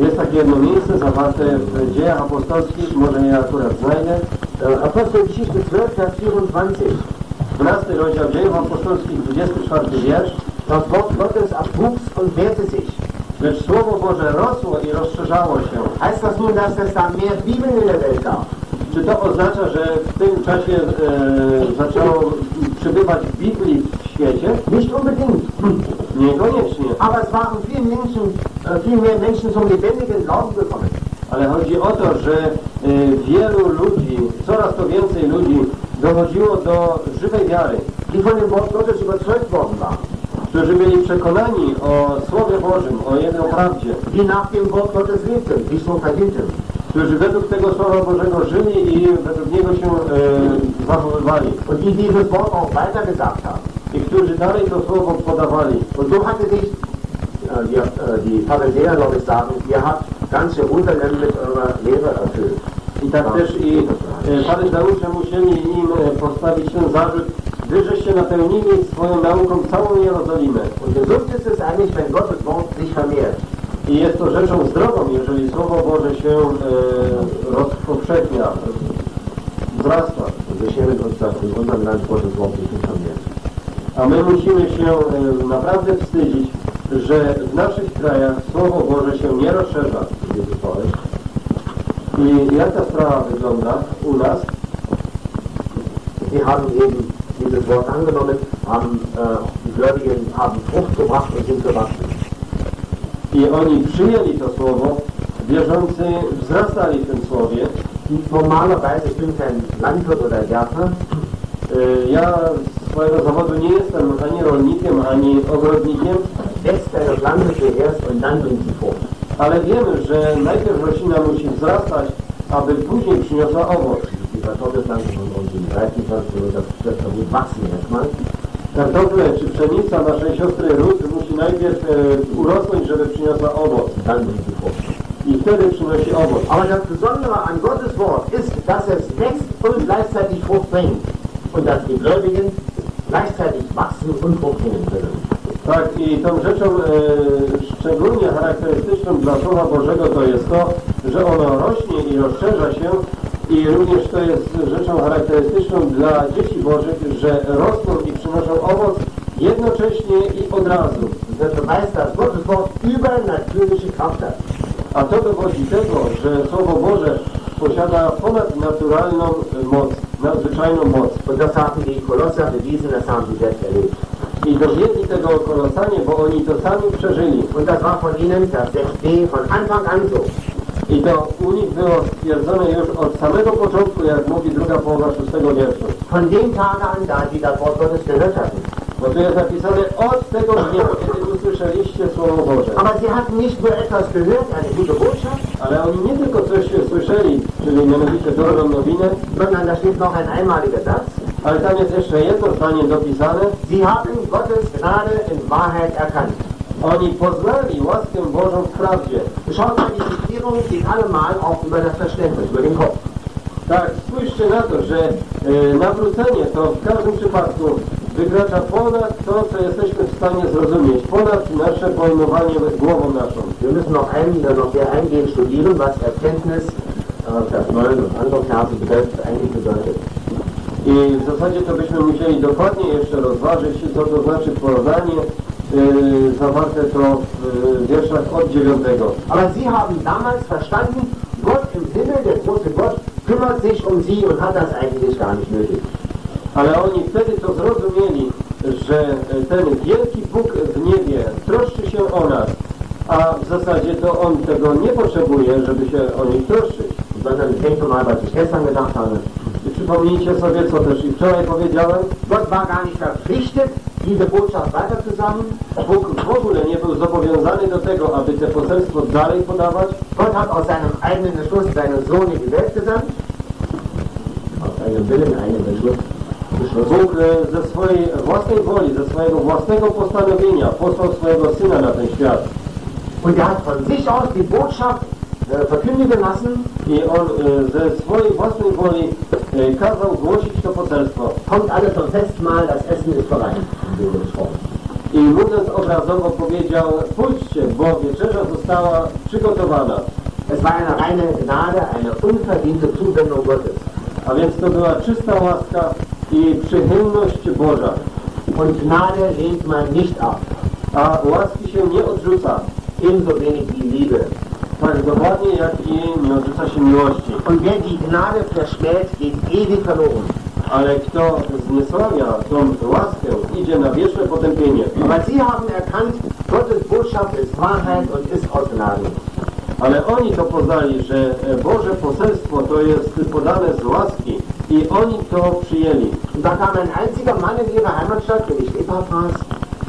Jest takie jedno miejsce zawarte w dziejach apostolskich, może je akurat znajdę. Apostelgeschichte 12, Vers 24. 12 rozdział dziejów apostolskich, 24 wiersz. Das Wort Gottes abwuchs und mehrte sich. Lecz Słowo Boże rosło i rozszerzało się. Heißt das nun, dass es da mehr Bibeln in der Welt gab? Czy to oznacza, że w tym czasie e, zaczęło przybywać Biblii w świecie? Nicht unbedingt. Niekoniecznie. Aber es waren viel, Menschen, viel mehr Menschen zum lebendigen Glauben gekommen. Ale chodzi o to, że e, wielu ludzi, coraz to więcej ludzi dochodziło do żywej wiary, die von dem Wort Gottes überzeugt worden waren, którzy byli przekonani o Słowie Bożym, o Jego prawdzie, die nach dem Wort Gottes lebten, die so verhielten. którzy według tego Słowa Bożego żyli i według niego się e, zachowywali Und die dieses Wort auch weitergesagt haben. i którzy dalej to Słowo podawali. Und so hatte sich äh, die, äh, die Pharisäer, glaube ich, sagen, ihr habt ganz Jerusalem mit eurer Lehre erfüllt. I tak też i e, musieli im e, postawić ten zarzut, żeście napełnili swoją nauką całą Jerozolimę. Und gesund ist es eigentlich, wenn Gottes Wort sich vermehrt. I jest to rzeczą zdrową, jeżeli Słowo Boże się e, rozpowszechnia, wzrasta. Und wir schämen uns, dass in unserem Land Gottes Wort sich nicht vermehrt. A my musimy się e, naprawdę wstydzić, że w naszych krajach Słowo Boże się nie rozszerza. I jak ta sprawa wygląda u nas? Sie haben eben dieses Wort angenommen, haben, äh, die Gläubigen haben Frucht gebracht und sind gewachsen. I oni przyjęli to Słowo, wierzący wzrastali w tym Słowie. Normalerweise ich bin kein Landwirt oder Gärtner, Ja z swojego zawodu nie jestem ani rolnikiem, ani ogrodnikiem, wächst eine Pflanze zuerst und dann bringt sie Frucht. ale wiemy, że najpierw roślina musi wzrastać, aby później przyniosła owoc. Breitenpflanzen, das, das da gut wachsen erstmal. Kartofle czy pszenica naszej siostry Ruth musi najpierw e, urosnąć, żeby przyniosła owoc. I wtedy przynosi owoc. Aber das Besondere an Gottes Wort ist, dass es wächst und gleichzeitig Frucht bringt. Und dass die Gläubigen gleichzeitig wachsen und Frucht bringen können. Tak, i tą rzeczą e, szczególnie charakterystyczną dla Słowa Bożego to jest to, że ono rośnie i rozszerza się i również to jest rzeczą charakterystyczną dla dzieci Bożych, że rosną i przynoszą owoc jednocześnie i od razu. A to dowodzi tego, że Słowo Boże posiada ponadnaturalną moc, nadzwyczajną moc. I dowiedli tego kolosanie, bo oni to sami przeżyli. Und das war von ihnen, das 6b, von Anfang an so. I to u nich było stwierdzone już od samego początku, jak mówi druga połowa szóstego wierszu. Von dem Tage an, da sie das Wort Gottes gehört hatten. Bo tu jest napisane od tego dnia, kiedy usłyszeliście Słowo Boże. Aber sie hatten nicht nur etwas gehört, eine gute Botschaft, Ale oni nie tylko coś słyszeli, czyli mianowicie dobrą nowinę, sondern da steht noch ein einmaliger Satz. ale tam jest jeszcze jedno zdanie dopisane. Sie haben Gottes Gnade in Wahrheit erkannt. Oni poznali łaskę Bożą w prawdzie. Schaut mal, die Zitierung geht allemal auch über das Verständnis, über den Kopf. Tak, spójrzcie na to, że e, nawrócenie to w każdym przypadku wykracza ponad to, co jesteśmy w stanie zrozumieć, ponad nasze pojmowanie głową naszą. Wir müssen noch, ein, noch sehr eingehend studieren, was Erkenntnis, äh, Vers 9 und andere Verse betrifft, eigentlich bedeutet. I w zasadzie to byśmy musieli dokładnie jeszcze rozważyć, co to znaczy poznanie zawarte to w yy, wierszach od dziewiątego. Aber sie haben damals verstanden, Gott im Himmel, der große Gott, kümmert sich um sie und hat das eigentlich gar nicht nötig. Ale oni wtedy to zrozumieli, że e, ten wielki Bóg w niebie troszczy się o nas, a w zasadzie to On tego nie potrzebuje, żeby się o nich troszczyć. Sondern ich denke mal, was ich gestern gedacht habe, przypomnijcie sobie, co też i wczoraj powiedziałem, Gott war gar nicht verpflichtet, diese Botschaft weiterzusagen. Bóg w ogóle nie był zobowiązany do tego, aby te poselstwo dalej podawać. Gott hat aus seinem eigenen Entschluss seinen Sohn in die Welt gesandt. Aus eigenem Willen, eigenem Entschluss. beschlossen. Bóg e, ze swojej własnej woli, ze swojego własnego postanowienia posłał swojego Syna na ten świat. Und er hat von sich aus die Botschaft verkündigen lassen, I On e, ze swojej własnej woli e, kazał głosić to poselstwo. kommt alle zum Festmahl, das Essen ist bereit. I mówiąc obrazowo powiedział, pójdźcie, bo wieczerza została przygotowana. Es war eine reine Gnade, eine unverdiente Zuwendung Gottes. A więc to była czysta łaska i przychylność Boża. Und Gnade lehnt man nicht ab, A łaski się nie odrzuca. ebenso wenig die Liebe. Tak dokładnie jak i nie odrzuca się miłości. Und wer die Gnade verschmäht, geht ewig verloren. Ale kto zniesławia tą łaskę, idzie na wieczne potępienie. Aber sie haben erkannt, Gottes Botschaft ist Wahrheit und ist aus Gnaden. Ale oni to poznali, że e, Boże poselstwo to jest podane z łaski i oni to przyjęli. Da kam ein einziger Mann in ihre Heimatstadt, nämlich Epaphras,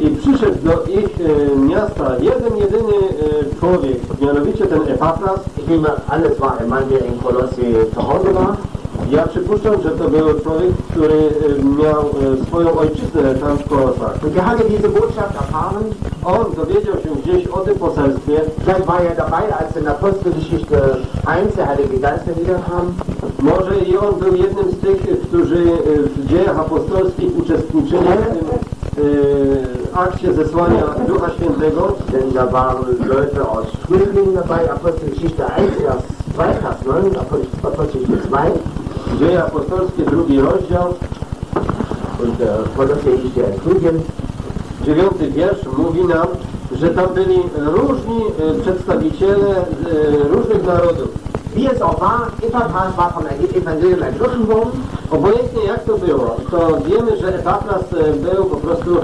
I przyszedł do ich e, miasta jeden, jedyny e, człowiek, mianowicie ten Epafras. ich nehme an, es war ein Mann, der in Kolosse zu Hause war, Ja przypuszczam, że to był człowiek, który e, miał e, swoją ojczyznę tam w Kolosach. und hatte diese Botschaft erfahren. On dowiedział się gdzieś o tym poselstwie, Vielleicht war er dabei, als in der Apostelgeschichte 1 der Heilige Geist niederkam. może i on był jednym z tych, którzy e, w dziejach apostolskich uczestniczyli w tym e, akcie zesłania Ducha Świętego. Denn da waren Leute aus Flüchtlingen dabei, Apostelgeschichte 1, Vers 2, Vers 9, Apostel- Apostelgeschichte 2 Dzieje apostolskie, drugi rozdział, und äh, der in Studien. dziewiąty wiersz mówi nam, że tam byli różni e, przedstawiciele e, różnych narodów. Wie es auch war, Epaphras war vom Evangelium ergriffen worden Obojętnie jak to było, to wiemy, że Epafras e, był po prostu e,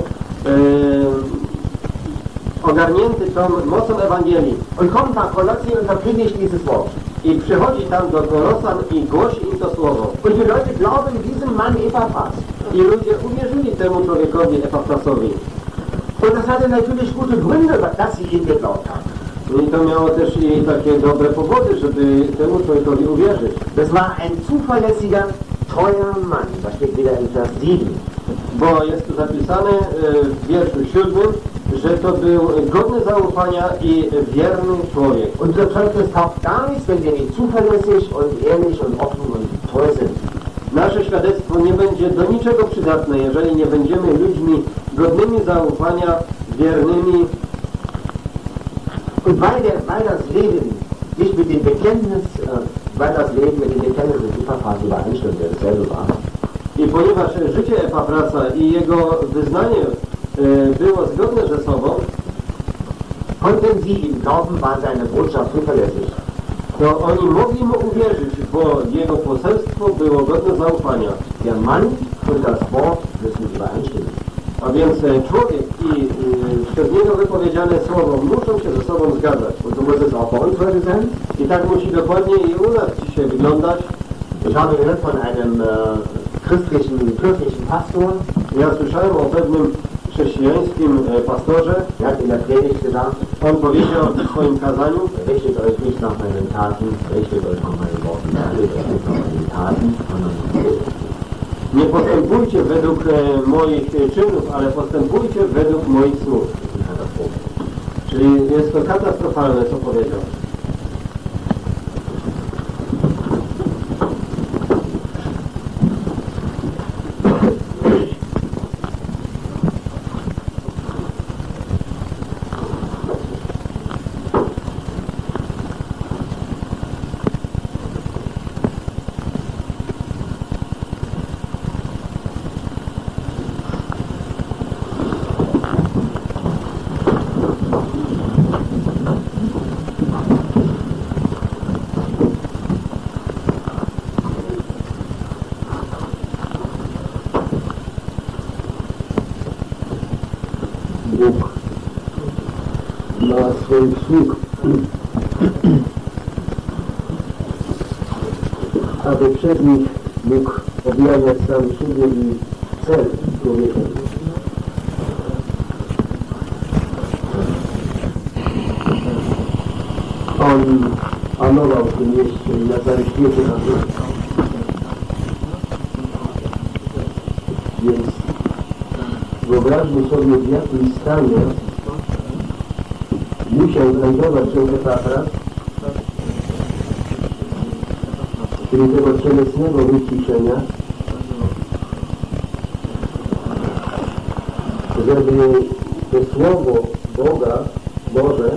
ogarnięty tą mocą Ewangelii. und kommt nach Kolosse und verkündigt dieses Wort. I przychodzi tam do Kolosan i głosi im to słowo. Und die Leute glauben diesem Mann Epaphras. I ludzie uwierzyli temu człowiekowi Epafrasowi. Und das hatte natürlich gute Gründe, dass sie ihm geglaubt haben. I to miało też i takie dobre powody, żeby temu człowiekowi uwierzyć. Das war ein zuverlässiger, treuer Mann. Das steht wieder in Vers 7. Bo jest tu zapisane e, w wierszu siódmym, że to był godny zaufania i wierny człowiek. Unser Zeugnis taugt gar nichts, wenn wir nicht zuverlässig und ehrlich und offen und treu sind. Nasze świadectwo nie będzie do niczego przydatne, jeżeli nie będziemy ludźmi godnymi zaufania, wiernymi, Und weil, der, weil das Leben nicht mit dem Bekenntnis, äh, weil das Leben mit dem Bekenntnis des Epaphras übereinstimmt, der dasselbe war, i ponieważ życie Epafrasa i jego wyznanie e, było zgodne ze sobą, konnten sie ihm glauben, war seine Botschaft zuverlässig. to oni mogli mu uwierzyć, bo jego poselstwo było godne zaufania. Der Mann und das Wort müssen übereinstimmen. A więc e, człowiek i e, przez niego wypowiedziane słowo muszą się ze sobą zgadzać. Uns heute sein. I tak musi dokładnie i u nas dzisiaj wyglądać. Ich habe gehört von einem christlichen, kirchlichen Pastor, Ja słyszałem o pewnym chrześcijańskim e, pastorze. hat in der Predigt gesagt, On powiedział w swoim kazaniu, richtet euch nicht nach meinen Taten, richtet euch nach meinen Worten, richtet euch nach meinen Taten, sondern nie postępujcie według e, moich e, czynów, ale postępujcie według moich słów. Czyli jest to katastrofalne, co powiedział. Bóg na swoich sług, aby przed nich mógł objawiać sam siebie i cel człowieka. On panował w tym mieście i na całym świecie na Wyobraźmy sobie, w jakim stanie musiał znajdować się Epafras, czyli tego cielesnego wyciszenia, żeby to Słowo Boga, Boże,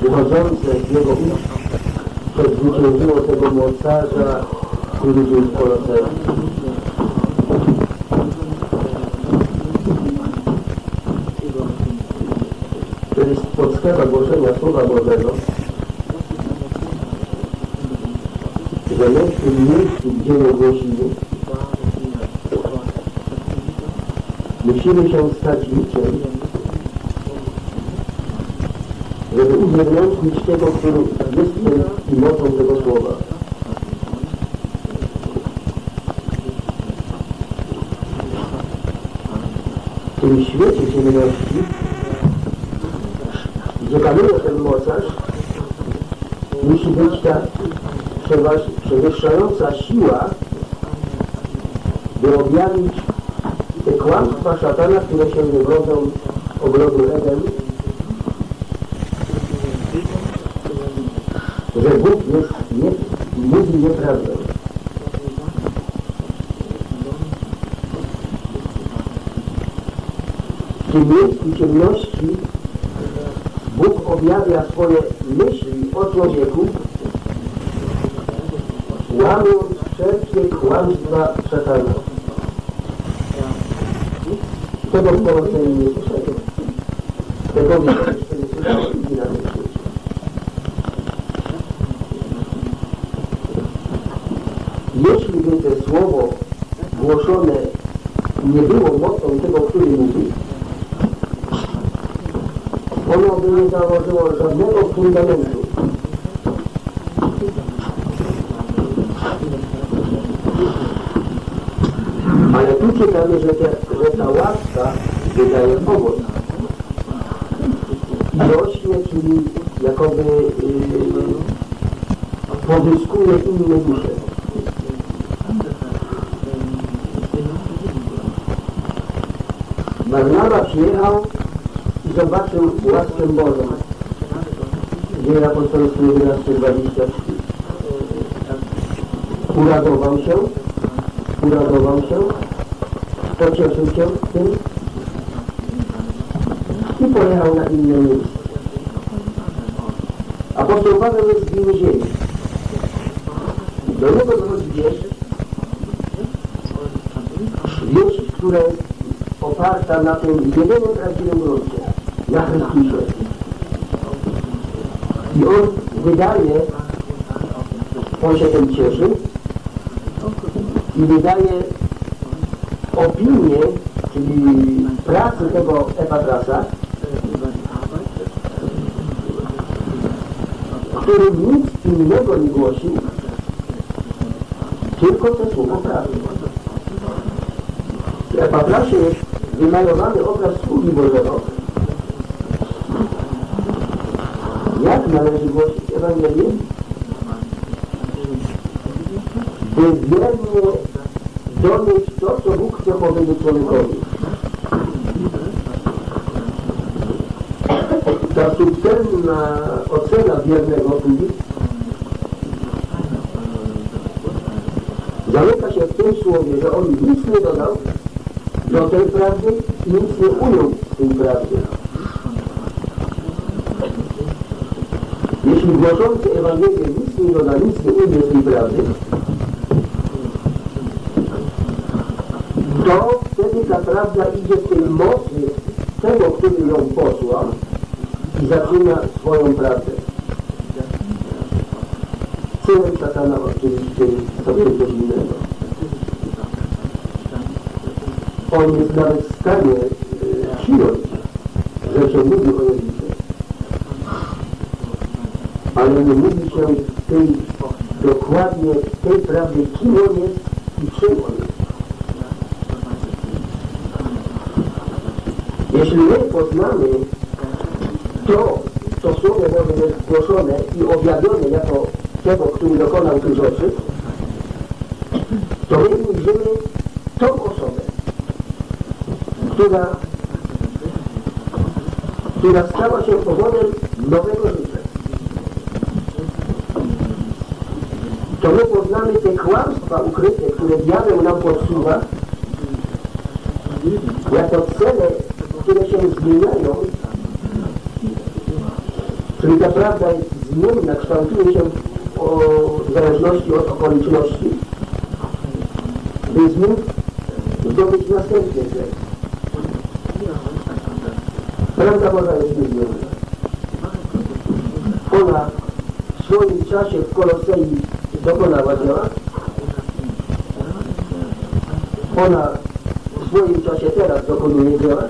wychodzące z Jego ust, przezwyciężyło tego mocarza, który był w Kolosei. To jest podstawa głoszenia Słowa Bożego, że my w tym miejscu, gdzie je głosimy, musimy się stać niczym, żeby uzewnętrznić tego, który jest i mocą tego Słowa. W tym świecie ciemności, gdzie panuje ten mocarz, musi być ta przeważ- przewyższająca siła, by objawić te kłamstwa szatana, które się wywodzą ogrodu Eden, że Bóg jest, nie, mówi nieprawdę. W miejscu ciemności Bóg objawia swoje myśli o człowieku, łamiąc wszelkie kłamstwa szatana. Tego w Kolosei nie słyszeli. Tego jeszcze nie słyszeli i na tym świecie. Jeśli by to słowo głoszone nie było mocą tego, który mówi, ono by nie założyło żadnego fundamentu. Ale tu czytamy, że, te, że ta łaska wydaje owoc. Rośnie, czyli jakoby yy, pozyskuje inne dusze. Barnaba przyjechał i zobaczył łaskę Bożą. Dzieje apostolskie 11:23. Uradował się, uradował się, pocieszył się tym i pojechał na inne miejsce. Apostoł Paweł jest w więzieniu. Do niego dochodzi wieść, wieść, która jest oparta na tym jedynym prawdziwym gruncie, na Chrystusie. I on wydaje, on się tym cieszy i wydaje opinię, czyli pracę tego Epatrasa, który nic innego nie głosił, tylko te słowo prawdy. W Epatrasie jest wymalowany obraz sługi Bożego. Jak należy głosić Ewangelię? By wiernie donieść chce powiedzieć człowiekowi. Ta subtelna ocena wiernego sługi zamyka się w tym słowie, że on nic nie dodał do tej prawdy i nic nie ujął z tej prawdy. Jeśli głoszący Ewangelię nic nie doda, nic nie ujdzie z tej prawdy, to wtedy ta prawda idzie tej mocy tego, który ją posłał i zaczyna swoją prawdę. Celem szatana oczywiście jest sobie coś innego. On jest nawet w stanie e, przyjąć, że się mówi o Jezusie. Ale nie mówi się tej, dokładnie tej prawdy, kim on jest i czym on jest. Jeśli my poznamy to, co Słowo Boże jest głoszone i objawione jako tego, który dokonał tych rzeczy, to my ujrzymy tą osobę, która, która stała się powodem nowego życia. To my poznamy te kłamstwa ukryte, które diabeł nam podsuwa, jako cele, które się zmieniają, czyli ta prawda jest zmienna, kształtuje się o, w zależności od okoliczności, by znów zdobyć następny cel. Prawda Boża jest niezmienna. Ona w swoim czasie w Kolosei dokonała dzieła. Ona w swoim czasie teraz dokonuje dzieła.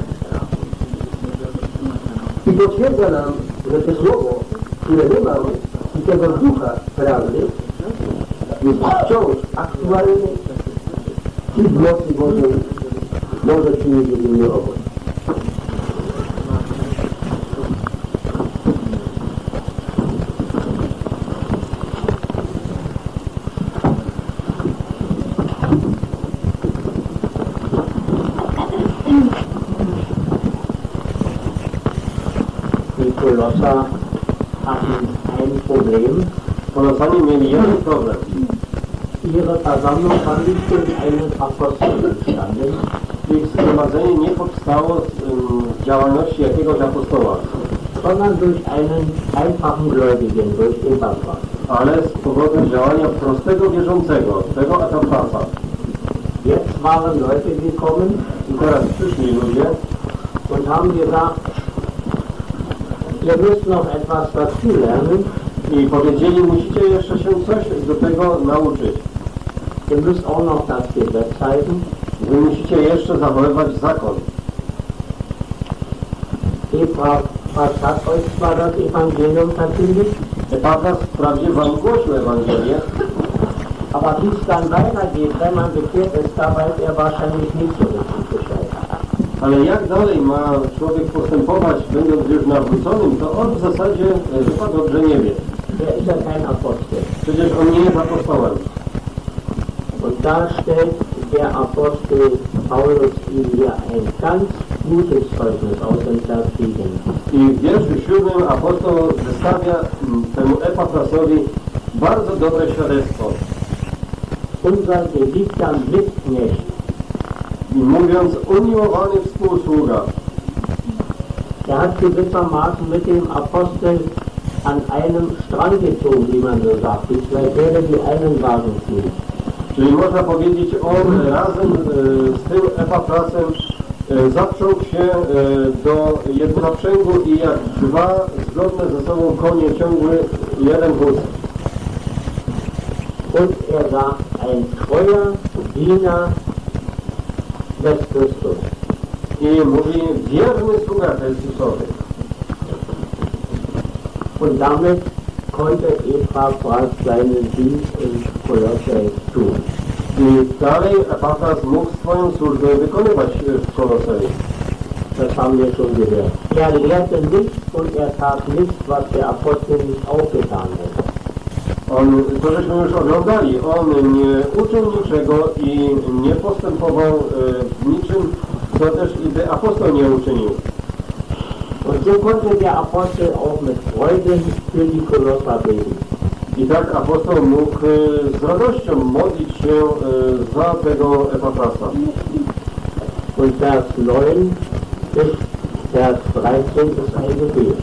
Potwierdza nam, że to słowo, które my mamy i tego ducha prawdy jest wciąż aktualny i w mocy Bożej może przynieść jedyny owoc. Die Kolosser hatten ein Problem. Kolosanie mieli jeden problem. Ihre Versammlung war nicht durch einen Apostel entstanden, Ich zgromadzenie nie powstało z działalności jakiegoś apostoła, sondern durch einen einfachen Gläubigen, durch Epaphras. ale z powodu działania prostego wierzącego, tego Epafrasa. Jetzt waren Leute gekommen I teraz przyszli ludzie und haben gesagt, ihr müsst noch etwas dazulernen, i powiedzieli, musicie jeszcze się coś do tego nauczyć. ihr müsst auch noch das. Wy musicie jeszcze zachowywać zakon. Hat euch zwar das Evangelium verkündigt, Epafras wprawdzie wam głosił Ewangelię, aber wie es dann weitergeht, wenn man bekehrt ist, da weiß er wahrscheinlich nicht so richtig Bescheid. ale jak dalej ma człowiek postępować, będąc już nawróconym, to on w zasadzie e, chyba dobrze nie wie. Er ist ja kein Apostel. Przecież on nie jest apostołem. Und da stellt der Apostel Paulus hier ein ganz gutes Zeugnis aus dem 7. I w wierszu siódmym apostoł wystawia mm, temu Epafrasowi bardzo dobre świadectwo. Unser geliebter Mitknecht, I mówiąc, umiłowany współsługa, der hat gewissermaßen mit dem Apostel einem Strang gezogen, wie man so sagt. Die zwei Pferde, die einen Wagen ziehen. czyli można powiedzieć, on razem e, z tym Epafrasem e, zaczął się e, do jednoprzęgu i jak dwa zgodne ze sobą konie ciągły jeden wóz. Und er sagt, ein treuer Diener des Christus. I mówi, wierny sługa Chrystusowy. Und damit konnte Epaphras seinen Dienst in tun. I dalej Epafras mógł swoją służbę wykonywać e, w Kolosei. Das haben wir schon gehört. Er lehrte nicht und er tat nichts, was der Apostel nicht auch getan hätte. On, to żeśmy już oglądali, on nie uczył niczego i nie postępował e, w niczym, co też i apostoł nie uczynił. Und so konnte der Apostel auch mit Die Kolosser beten. I tak apostoł mógł e, z radością modlić się e, za tego Epafrasa. Und Vers 9 bis Vers 13 ist ein Gebet.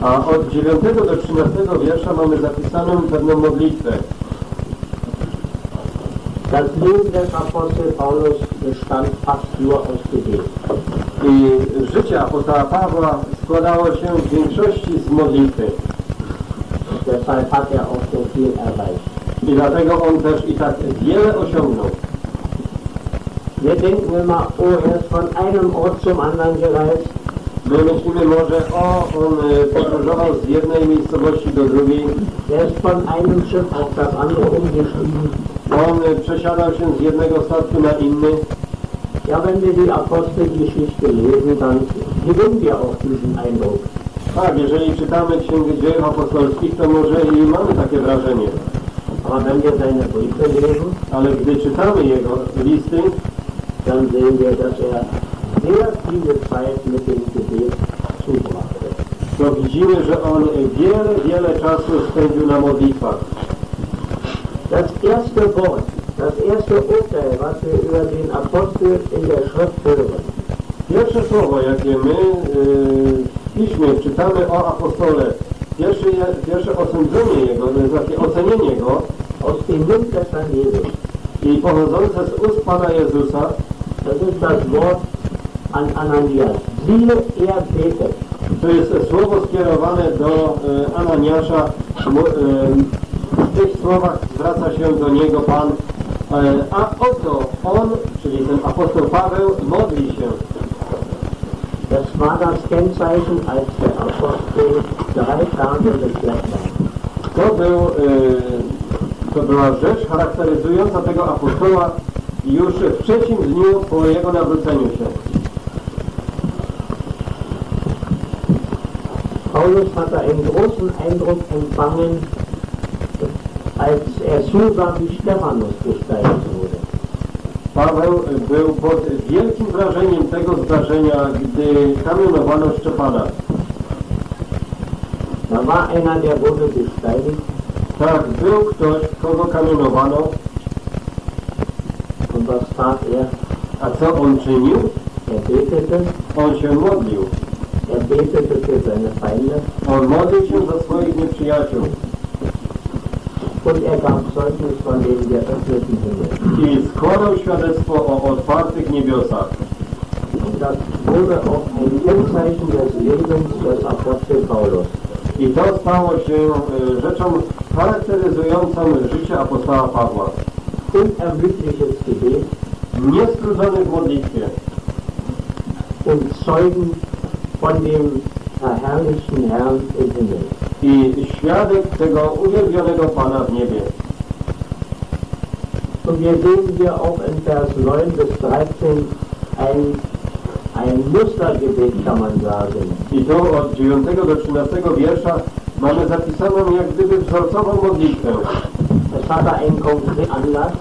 A od 9 do 13 wiersza mamy zapisaną pewną modlitwę. Das Leben des Apostels Paulus bestand fast nur aus Gebet. I życie apostoła Pawła składało się w większości z modlitwy. Deshalb hat er. I dlatego on też i tak wiele osiągnął. Wir denken immer, oh, er ist von einem Ort zum anderen gereist. My myślimy może, o, on e, podróżował z jednej miejscowości do drugiej, Er ist von einem Schiff auf das andere umgestiegen. on e, przesiadał się z jednego statku na inny. Ja, wenn wir die Apostelgeschichte lesen, dann wir auch diesen Eindruck. Tak, jeżeli czytamy Księgę Dziejów Apostolskich, to może i mamy takie wrażenie. Aber wenn wir seine Briefe lesen, Ale gdy czytamy jego listy, dann sehen wir, dass er sehr viele Zeit mit dem Gebet zubrachte. to widzimy, że on wiele, wiele czasu spędził na modlitwach. Das erste Wort, das erste Urteil, was wir über den Apostel in der Schrift hören, Pierwsze słowo, jakie my y, w Piśmie czytamy o apostole, pierwsze, pierwsze osądzenie jego, to jest takie ocenienie go i pochodzące z ust Pana Jezusa, Wort an Ananias. To jest słowo skierowane do y, Ananiasza. Y, W tych słowach zwraca się do niego Pan, a oto on, czyli ten apostoł Paweł, modli się. Das war das Kennzeichen, als der Apostel drei Tage bekehrt war. To, był, to była rzecz charakteryzująca tego apostoła już w trzecim dniu po jego nawróceniu się. Paulus hatte einen großen Eindruck empfangen, als er zusah, wie Stephanus gesteinigt wurde. Paweł był pod wielkim wrażeniem tego zdarzenia, gdy kamienowano Szczepana. Da war einer, der wurde gesteinigt Tak, był ktoś, kogo kamienowano, und was tat er? a co on czynił? Er betete, On się modlił. er betete für seine Feinde On modlił się za swoich nieprzyjaciół und er gab Zeugnis von dem geöffneten Himmel. I składał świadectwo o otwartych niebiosach. I to stało się e, rzeczą charakteryzującą życie apostoła Pawła. Niestrudzony w modlitwie und Zeugen von dem i świadek tego uwielbionego Pana w niebie. Und wir sehen hier auch in Vers 9 bis 13 ein, ein Mustergebet, kann man sagen. I tu od 9 do 13 wiersza mamy zapisaną jak gdyby wzorcową modlitwę. Es hatte einen konkreten Anlass,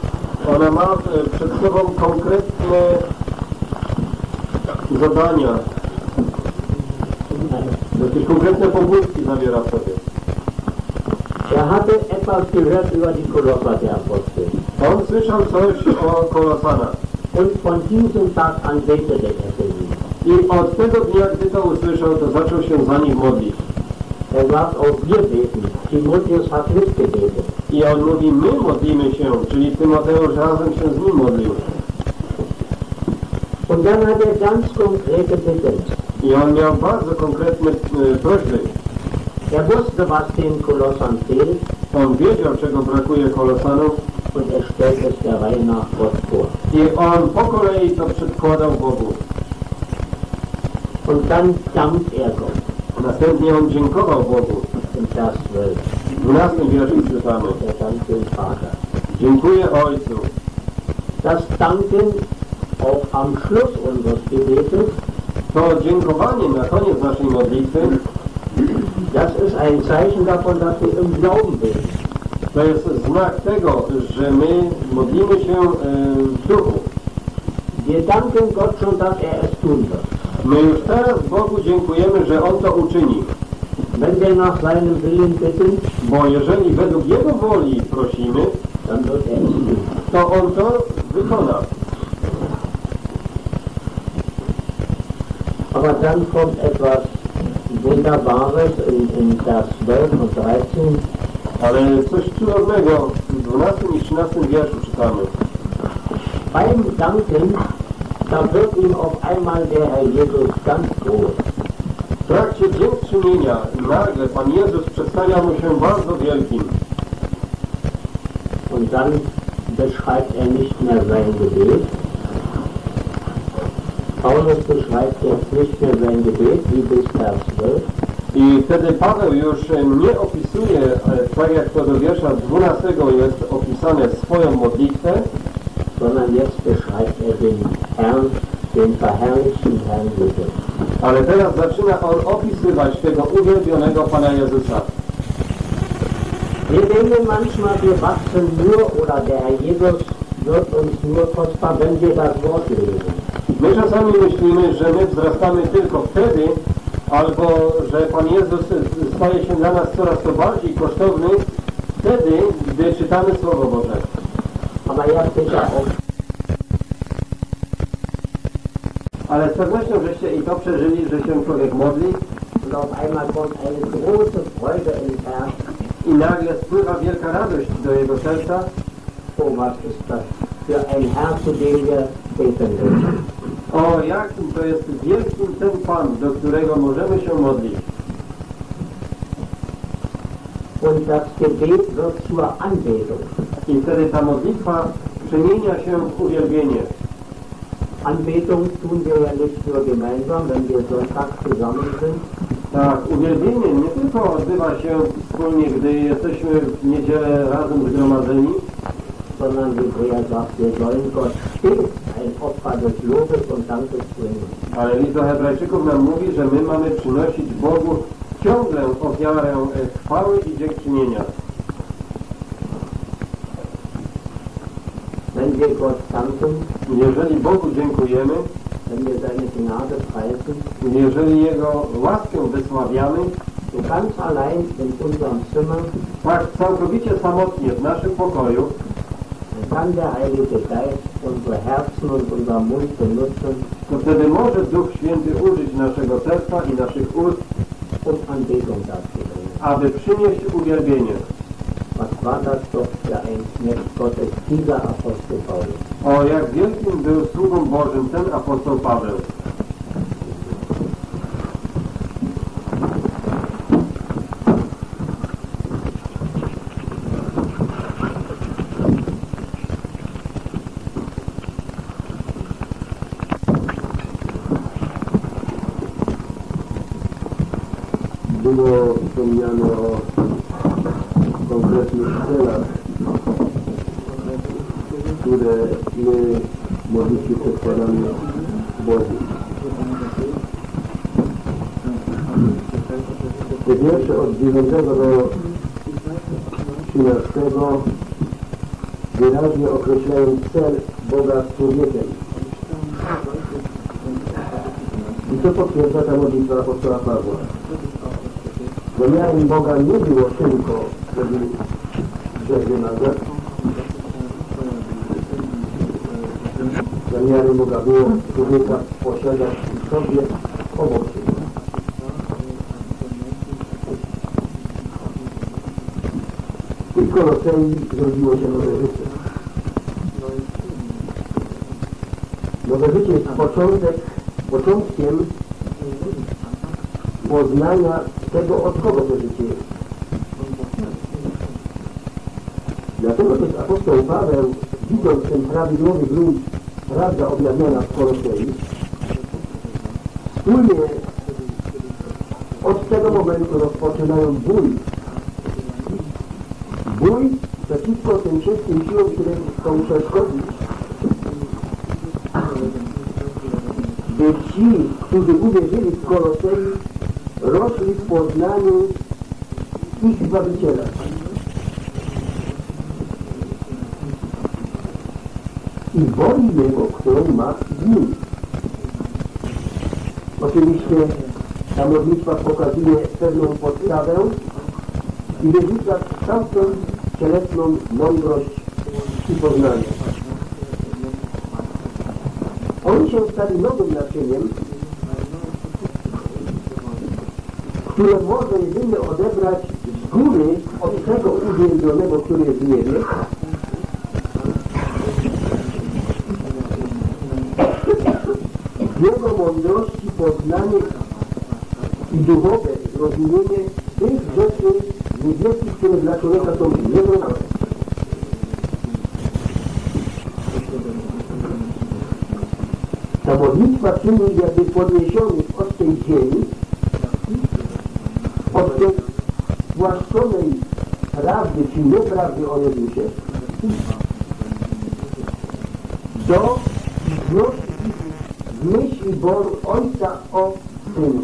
Ona ma e, przed sobą konkretne zadania, jakieś konkretne pobudki zawiera w sobie. er hatte etwas gehört über die Kolosser der Apostel. On słyszał coś o Kolosanach. Und von diesem Tag an betete er für sie. I od tego dnia, gdy to usłyszał, to zaczął się za nich modlić. Er sagt auch, wir beten. Timotheus hat mitgebetet. I on mówi, my modlimy się, czyli Tymoteusz razem się z nim modlił. Und dann hat er ganz konkrete Bitten. I on miał bardzo konkretne e, prośby. Er wusste, was den Kolossern fehlt On wiedział, czego brakuje Kolosanom und er stellt es der Reihe nach Gott vor. i on po kolei to przedkładał Bogu. Und dann dankt er Gott Następnie on dziękował Bogu. im Vers 12. W 12 wierszu czytamy. Er dankt dem Vater. Dziękuję Ojcu. Das Danken auch am Schluss unseres Gebetes, To dziękowanie na koniec naszej modlitwy das ist ein Zeichen davon, dass wir im Glauben beten. to jest znak tego, że my modlimy się e, w duchu. Wir danken Gott schon, dass er es tun wird. My już teraz Bogu dziękujemy, że On to uczyni. Wenn wir nach seinem Willen bitten, Bo jeżeli według Jego woli prosimy, dann wird er to On to wykona. Aber dann kommt etwas Wunderbares in, in Vers 12 und 13. Ale coś cudownego w 12 i 13 wierszu czytamy. Beim Danken, da wird ihm auf einmal der Herr Jesus ganz groß. W trakcie dziękczynienia nagle Pan Jezus przedstawia mu się bardzo wielkim. Und dann beschreibt er nicht mehr sein Gebet. Paulus beschreibt jetzt nicht mehr sein Gebet, wie bis Vers 12, I wtedy Paweł już e, nie opisuje, e, tak jak to do wiersza 12 jest opisane swoją modlitwę, sondern jetzt beschreibt er den Herrn, den verherrlichten Herrn Jesus. ale teraz zaczyna on opisywać tego uwielbionego Pana Jezusa. Wir denken manchmal, wir wachsen nur oder der Herr Jesus wird uns nur kostbar, wenn wir das Wort lesen. My czasami myślimy, że my wzrastamy tylko wtedy, albo że Pan Jezus staje się dla nas coraz to bardziej kosztowny wtedy, gdy czytamy Słowo Boże. Ale z pewnością żeście i to przeżyli, że się człowiek modli i nagle spływa wielka radość do jego serca. Oh, was ist das für ein Herr, zu dem wir beten dürfen. O, jakim to jest wielkim ten Pan, do którego możemy się modlić. Und das Gebet wird zur Anbetung. I wtedy ta modlitwa przemienia się w uwielbienie. Anbetung tun wir ja nicht nur gemeinsam, wenn wir Sonntag zusammen sind, Tak, uwielbienie nie tylko odbywa się wspólnie, gdy jesteśmy w niedzielę razem zgromadzeni, sondern wie sagt, wir sollen Gott stets ein Opfer des Lobes und Dankes bringen. ale list do Hebrajczyków nam mówi, że my mamy przynosić Bogu ciągle ofiarę e, chwały i dziękczynienia. Wenn wir Gott danken, Jeżeli Bogu dziękujemy, wenn wir seine Gnade preisen, jeżeli Jego łaskę wysławiamy, so ganz allein in unserem Zimmer, tak całkowicie samotnie w naszym pokoju, kann der Heilige Geist unsere Herzen und unser Mund benutzen, to wtedy może Duch Święty użyć naszego serca i naszych ust, um Anbetung darzubringen. aby przynieść uwielbienie. Was war das doch für ein Knecht Gottes, dieser Apostel Paulus? O, jak wielkim był sługą Bożym ten apostoł Paweł. Było wspomniane o konkretnych celach, które my modlitwie przedkładamy Bogu. Te wiersze od 9 do 13 wyraźnie określają cel Boga z człowiekiem. I to potwierdza ta modlitwa apostoła Pawła. Zamiarem Boga nie było tylko, żeby grzech wymazać. Zamiarem Boga było człowieka posiadać w sobie siebie. I w Kolosei zrobiło się nowe życie. Nowe życie jest początek, początkiem poznania tego, od kogo to życie jest. Dlatego też apostoł Paweł, widząc ten prawidłowy grunt, prawda objawiona w Kolosei, wspólnie od tego momentu rozpoczynają bój. Bój przeciwko tym wszystkim siłom, które chcą przeszkodzić, by ci, którzy uwierzyli w Kolosei, rośli w poznaniu ich Zbawiciela. I woli Jego, którą ma z nim. Oczywiście ta modlitwa pokazuje pewną podstawę i wyrzuca całą cielesną mądrość i poznanie. Oni się stali nowym naczyniem, które może jedynie odebrać z góry od tego uwięzionego, który jest w niebie. Jego mądrości, poznanie i duchowe zrozumienie tych rzeczy niebieskich, które dla człowieka są niezrozumiałe. Ta modlitwa czyni jakby podniesionych od tej ziemi, od tej spłaszczonej prawdy czy nieprawdy o Jezusie do wznosi w myśli Bogu Ojca o Synu.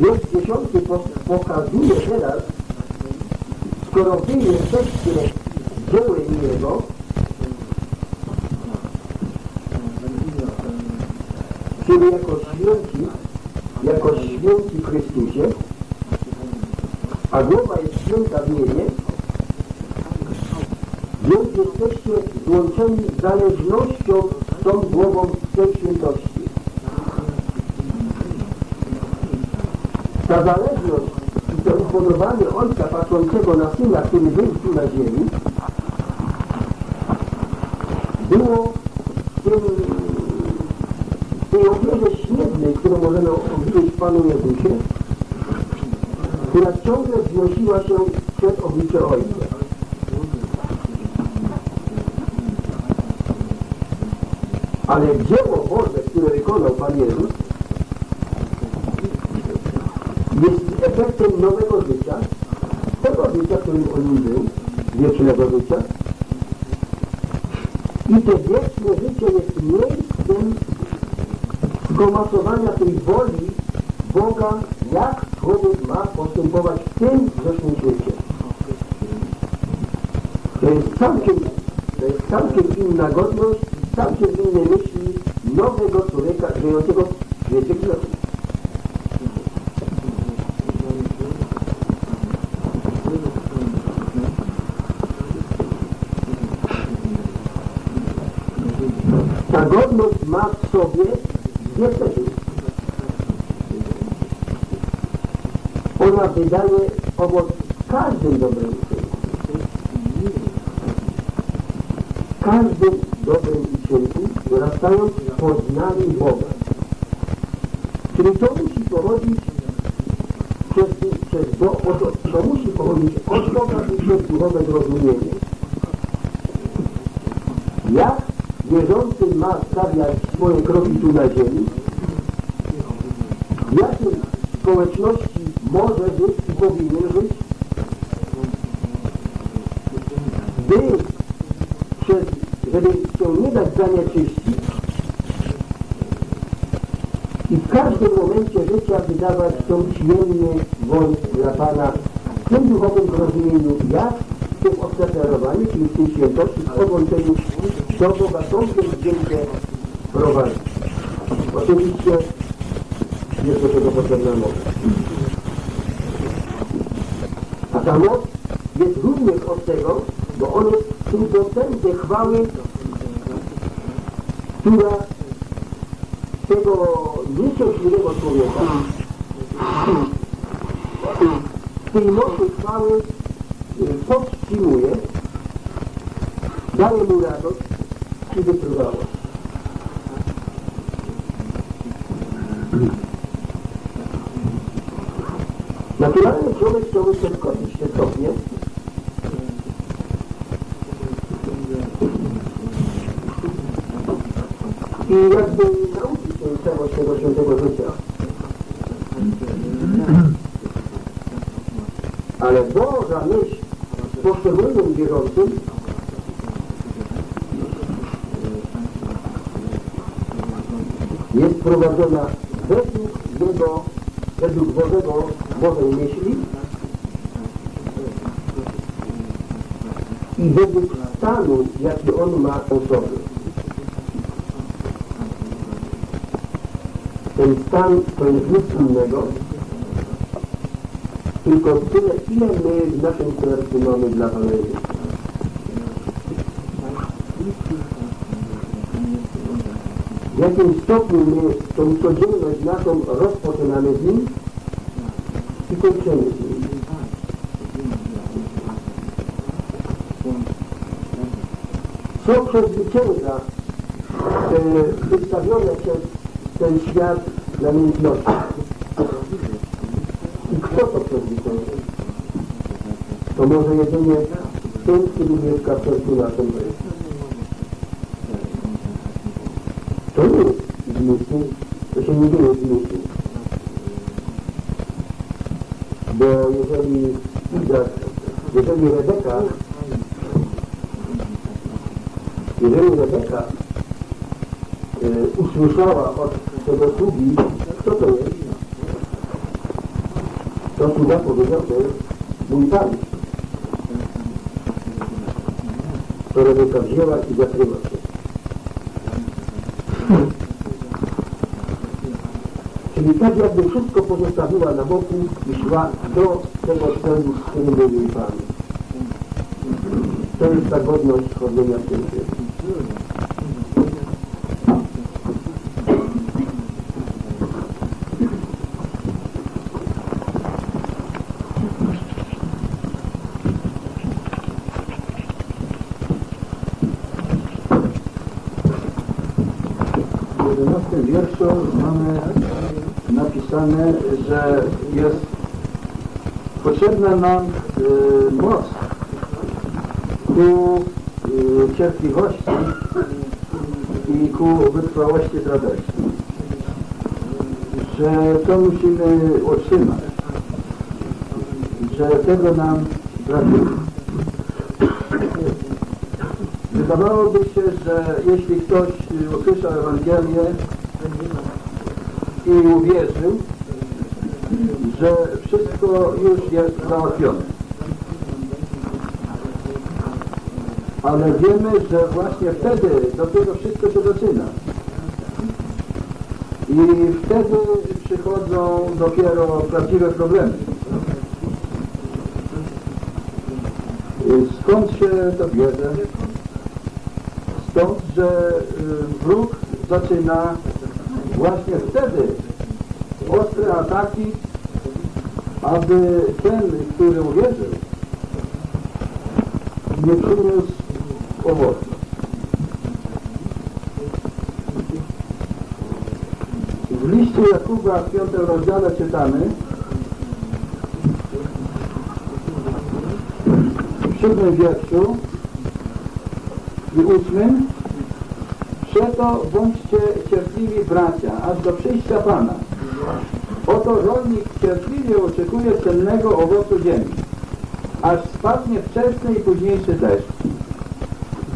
Wiersz dziesiąty po- pokazuje teraz, skoro wy jesteście dziełem Jego, czyli jako święci, jako święci w Chrystusie, a głowa jest święta w niebie, więc jesteście złączeni zależnością z tą głową tej świętości. Ta zależność i to upodobanie Ojca patrzącego na Syna, który był tu na ziemi, Panu Jezusie, która ciągle wznosiła się przed oblicze Ojca. Ale dzieło Boże, które wykonał Pan Jezus, jest efektem nowego życia, tego życia, którym On był, wiecznego życia. I to wieczne życie jest miejscem zgromadzowania tej woli Jak człowiek ma postępować w tym grzesznym świecie. To jest całkiem, to jest całkiem inna godność, całkiem inne myśli nowego człowieka żyjącego w świecie grzechu. Ta godność ma w sobie dwie cechy. Ona wydaje owoc każdym dobrym uczynku. Każdym dobrym uczynku, wzrastając w poznaniu Boga. Czyli to musi pochodzić przez, przez do, od, to musi pochodzić od Boga i przez duchowe zrozumienie. Jak wierzący ma stawiać swoje kroki tu na ziemi? W jakiej społeczności i w każdym momencie życia wydawać tą silnie woń dla Pana w tym duchowym zrozumieniu, jak w tym odseparowaniu, czyli w tej świętości, w podłączeniu do Boga tą pielgrzymkę prowadzi. Oczywiście jest do tego potrzebna moc. A ta moc jest również od tego, bo on jest dostępie chwały, która tego nieszczęśliwego człowieka w tej mocy chwały y, powstrzymuje, daje mu radość i wytrwałość. Naturalny człowiek przeskoczyć te stopnie, i jakby nauczyć się czegoś tego świętego życia. Ale Boża myśl w poszczególnym wierzącym prowadzona według Jego, według Bożego, Bożej myśli i według stanu, jaki On ma w sobie. Ten stan to jest nic innego, tylko tyle, ile my w naszym sercu mamy dla Pana Jezusa. Jakim stopniu my tą codzienność naszą rozpoczynamy z Nim i kończymy z Nim. Co przezwycięża te wystawione przez ten świat namiętności? I kto to przezwycięży? To może jedynie ten, który mieszka w sercu naszym. Zmysł, to się nie dzieje zmysł. Bo jeżeli Izak, jeżeli Rebeka, jeżeli Rebeka y, usłyszała od tego sługi, kto to jest? To sługa powiedział, to jest mój Pan. to wzięła i zakryła się. Czyli tak jakby wszystko pozostawiła na boku i szła do tego celu, z którym był jej Pan. To jest ta godność chodzenia w tym świecie. W 11 wierszu mamy napisane, że jest nam y, ku y, cierpliwości i ku wytrwałości z radości. Że to musimy otrzymać. Że tego nam brakuje. Wydawałoby się, że jeśli ktoś y, usłyszał Ewangelię i uwierzył, że wszystko już jest załatwione. Ale wiemy, że właśnie wtedy dopiero wszystko się zaczyna. I wtedy przychodzą dopiero prawdziwe problemy. Skąd się to bierze? Stąd, że y, wróg zaczyna właśnie wtedy ostre ataki, aby ten, który uwierzył, nie przyniósł owocu. W liście Jakuba w piątym rozdziale czytamy w siódmym wierszu i ósmym Przeto bądźcie cierpliwi bracia, aż do przyjścia Pana. Oto rolnik cierpliwie oczekuje cennego owocu ziemi, aż spadnie wczesny i późniejszy deszcz.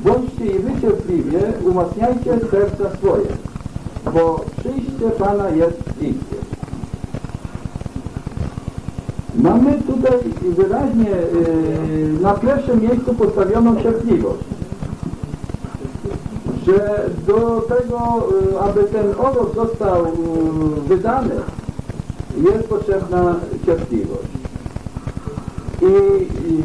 Bądźcie i wy cierpliwie, umacniajcie serca swoje, bo przyjście Pana jest bliskie. Mamy tutaj wyraźnie yy, na pierwszym miejscu postawioną cierpliwość że do tego, y, aby ten owoc został y, wydany, jest potrzebna cierpliwość. I, i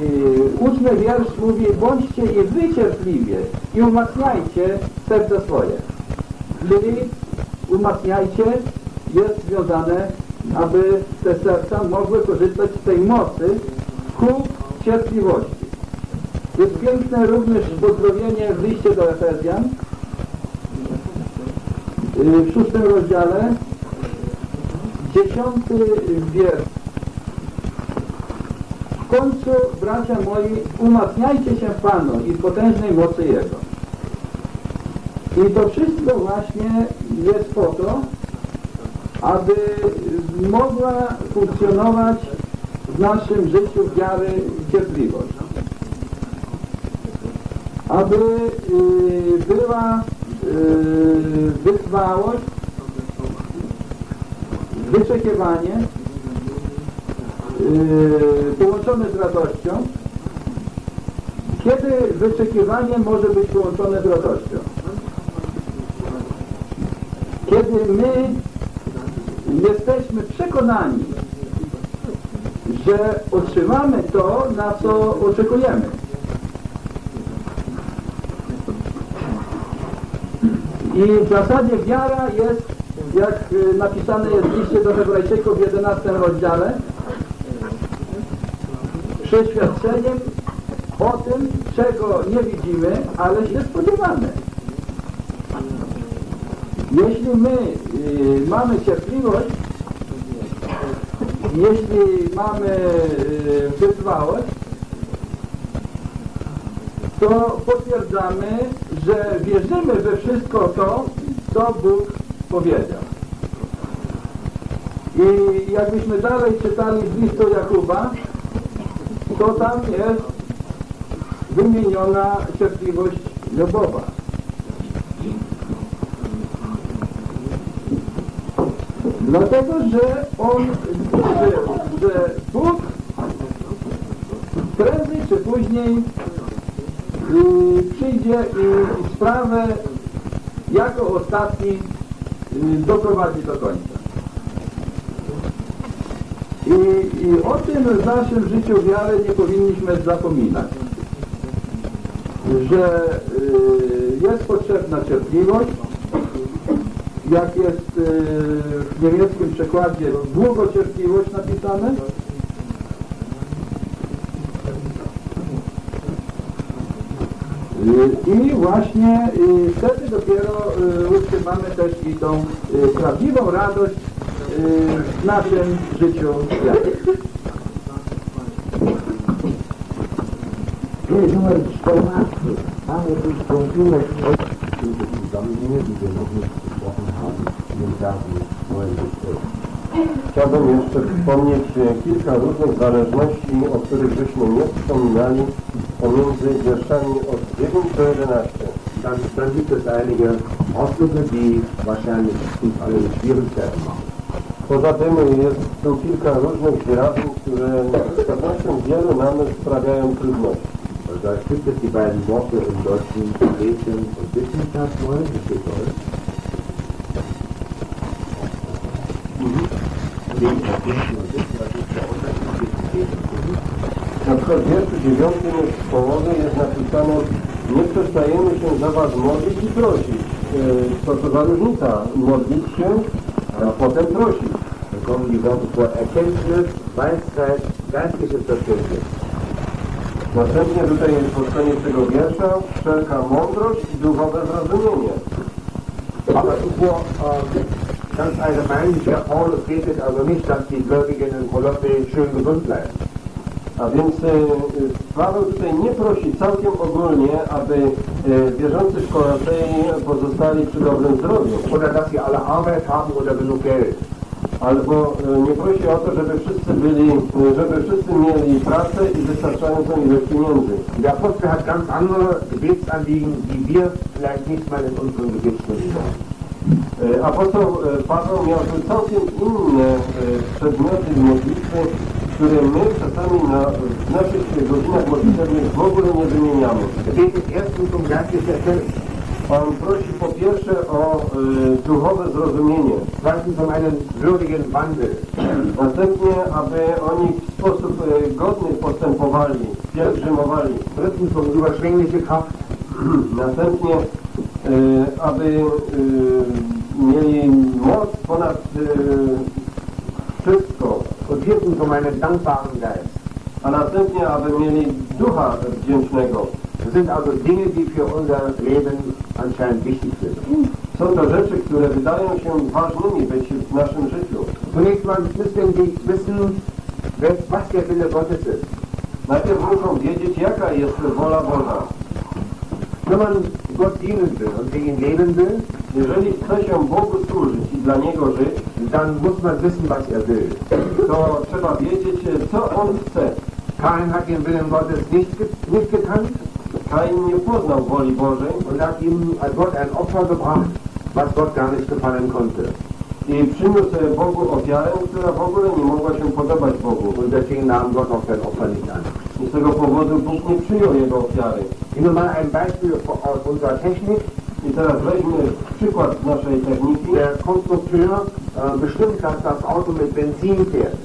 ósmy wiersz mówi, bądźcie i wy cierpliwie i umacniajcie serce swoje. Czyli umacniajcie jest związane, aby te serca mogły korzystać z tej mocy ku cierpliwości. Jest piękne również pozdrowienie w liście do Efezjan, y, w szóstym rozdziale, dziesiąty wiersz. W końcu, bracia moi, umacniajcie się Panu i potężnej mocy Jego. I to wszystko właśnie jest po to, aby mogła funkcjonować w naszym życiu wiary cierpliwość aby y, była y, wytrwałość, wyczekiwanie y, połączone z radością. Kiedy wyczekiwanie może być połączone z radością? Kiedy my jesteśmy przekonani, że otrzymamy to, na co oczekujemy. I w zasadzie wiara jest, jak y, napisane jest w liście do Hebrajczyków w 11 rozdziale, przeświadczeniem o tym, czego nie widzimy, ale się spodziewamy. Jeśli my y, mamy cierpliwość, jeśli mamy y, wytrwałość, to potwierdzamy, że wierzymy we wszystko to, co Bóg powiedział. I jakbyśmy dalej czytali z listu Jakuba, to tam jest wymieniona cierpliwość Jobowa. Dlatego, że on wierzył, że Bóg prędzej czy później y, przyjdzie i, i sprawę jako ostatni y, doprowadzi do końca. I, I o tym w naszym życiu wiary nie powinniśmy zapominać, że y, jest potrzebna cierpliwość, jak jest y, w niemieckim przekładzie długocierpliwość napisane, Y, I właśnie y, wtedy dopiero y, utrzymamy też i tą prawdziwą radość w naszym życiu jest numer 14. Mamy tu skończyłeś Chciałbym jeszcze wspomnieć kilka różnych zależności, o których żeśmy nie wspominali pomiędzy wierszami od 9 do 11. Dann, dann gibt es einige Ausdrücke, die wahrscheinlich Schwierigkeiten machen. Poza tym jest tu kilka różnych wyrazów, które z pewnością wielu nam sprawiają trudności. Also da gibt es die beiden Worte im Deutschen und Wissenschaft? Na przykład w wierszu dziewiątym z połowy jest napisane nie przestajemy się za was modlić i prosić. E, Co to za różnica? Modlić się, a potem prosić. Worte vor Erkenntnis, Weisheit, Verständnis. Następnie tutaj jest pod koniec tego wiersza wszelka mądrość i duchowe zrozumienie. Aber zuvor äh, ganz allgemein, der Paulus betet also nicht, dass die Gläubigen in Kolosse schön gesund bleiben. A więc e, Paweł tutaj nie prosi całkiem ogólnie, aby e, wierzący w Kolosei pozostali przy dobrym zdrowiu. Oder dass sie alle Arbeit haben oder genug Geld. Albo e, nie prosi o to, żeby wszyscy byli, e, żeby wszyscy mieli pracę i wystarczającą ilość pieniędzy. Der Apostel hat ganz andere Gebetsanliegen, die wir vielleicht nicht mal in unseren Gebetsstunden haben. E, Apostoł Paweł miał tu całkiem inne przedmioty modlitwy, które my czasami na, w naszych godzinach modlitewnych w ogóle nie wymieniamy. Betet erstens um geistliche Erkenntnis, On prosi po pierwsze o e, duchowe zrozumienie, zweitens um einen würdigen Wandel, następnie aby oni w sposób e, godny postępowali, pielgrzymowali, drittens um überschwängliche Kraft, następnie e, aby e, mieli moc ponad e, wszystko, und viertens um einen dankbaren Geist. a następnie aby mieli ducha wdzięcznego. Das sind also Dinge, die für unser Leben anscheinend wichtig sind. Są to rzeczy, które wydają się ważnymi być w naszym życiu. Zunächst mal müssen die wissen, was der Wille Gottes ist. Najpierw muszą wiedzieć, jaka jest wola Boża. Wenn man Gott dienen will und ihn leben will, Jeżeli chce się Bogu służyć i dla Niego żyć, dann muss man wissen, was er will. to trzeba wiedzieć, co On chce. Kain hat den Willen Gottes nicht, nicht gekannt Kain nie poznał woli Bożej und hat ihm Gott ein Opfer gebracht, was Gott gar nicht gefallen konnte. i przyniósł Bogu ofiarę, która w ogóle nie mogła się podobać Bogu. Und deswegen nahm Gott auch sein Opfer nicht an. I z tego powodu Bóg nie przyjął jego ofiary. Wir mal ein Beispiel aus unserer Technik. I teraz weźmy przykład naszej techniki. Der Konstrukteur äh, bestimmt, das Auto mit Benzin fährt.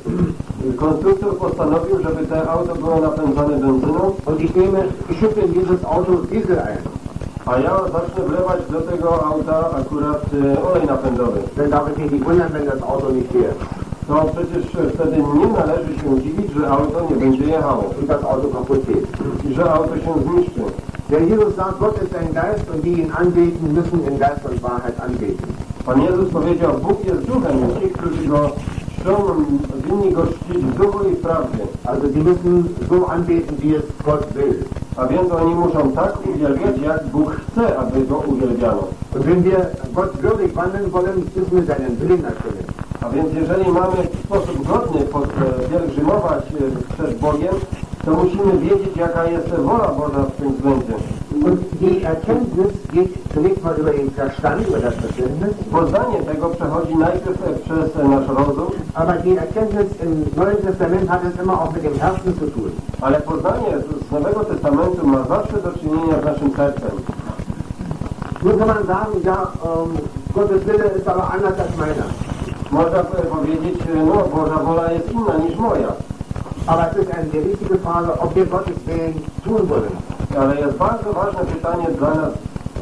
Konstruktor postanowił, żeby te auto było napędzane benzyną, Und ich nehme, ich schütte in dieses Auto Diesel ein. a ja zacznę wlewać do tego auta akurat e, olej napędowy. Darf ich mich nicht wundern, wenn das Auto nicht fährt. To przecież wtedy nie należy się dziwić, że auto nie będzie jechało Und das Auto kaputt geht. i że auto się zniszczy. Denn Jesus sagt, Gott ist ein Geist und die ihn anbeten, müssen in Geist und Wahrheit anbeten. Pan Jezus powiedział, Bóg jest duchem i ci, którzy go czczą, winni go czcić w duchu i w prawdzie. Also sie müssen so anbeten, wie es Gott will. A więc oni muszą tak uwielbiać, jak Bóg chce, aby go uwielbiano. Und wenn wir Gott würdig wandeln wollen, müssen wir seinen Willen erfüllen. A więc jeżeli mamy w sposób godny pod- e, pielgrzymować e, przed Bogiem, to musimy wiedzieć, jaka jest wola Boża w tym względzie. Poznanie tego przechodzi najpierw e, przez e, nasz rozum, aber die Erkenntnis im Neuen Testament hat es immer auch mit dem Herzen zu tun. ale poznanie z Nowego Testamentu ma zawsze do czynienia z naszym sercem. Nun kann man sagen, ja, Gottes Wille ist aber anders als meiner. Można e, powiedzieć, no Boża wola jest inna niż moja, Aber es ist eine sehr wichtige Frage, ob wir Gottes Willen tun wollen. ale jest bardzo ważne pytanie dla nas,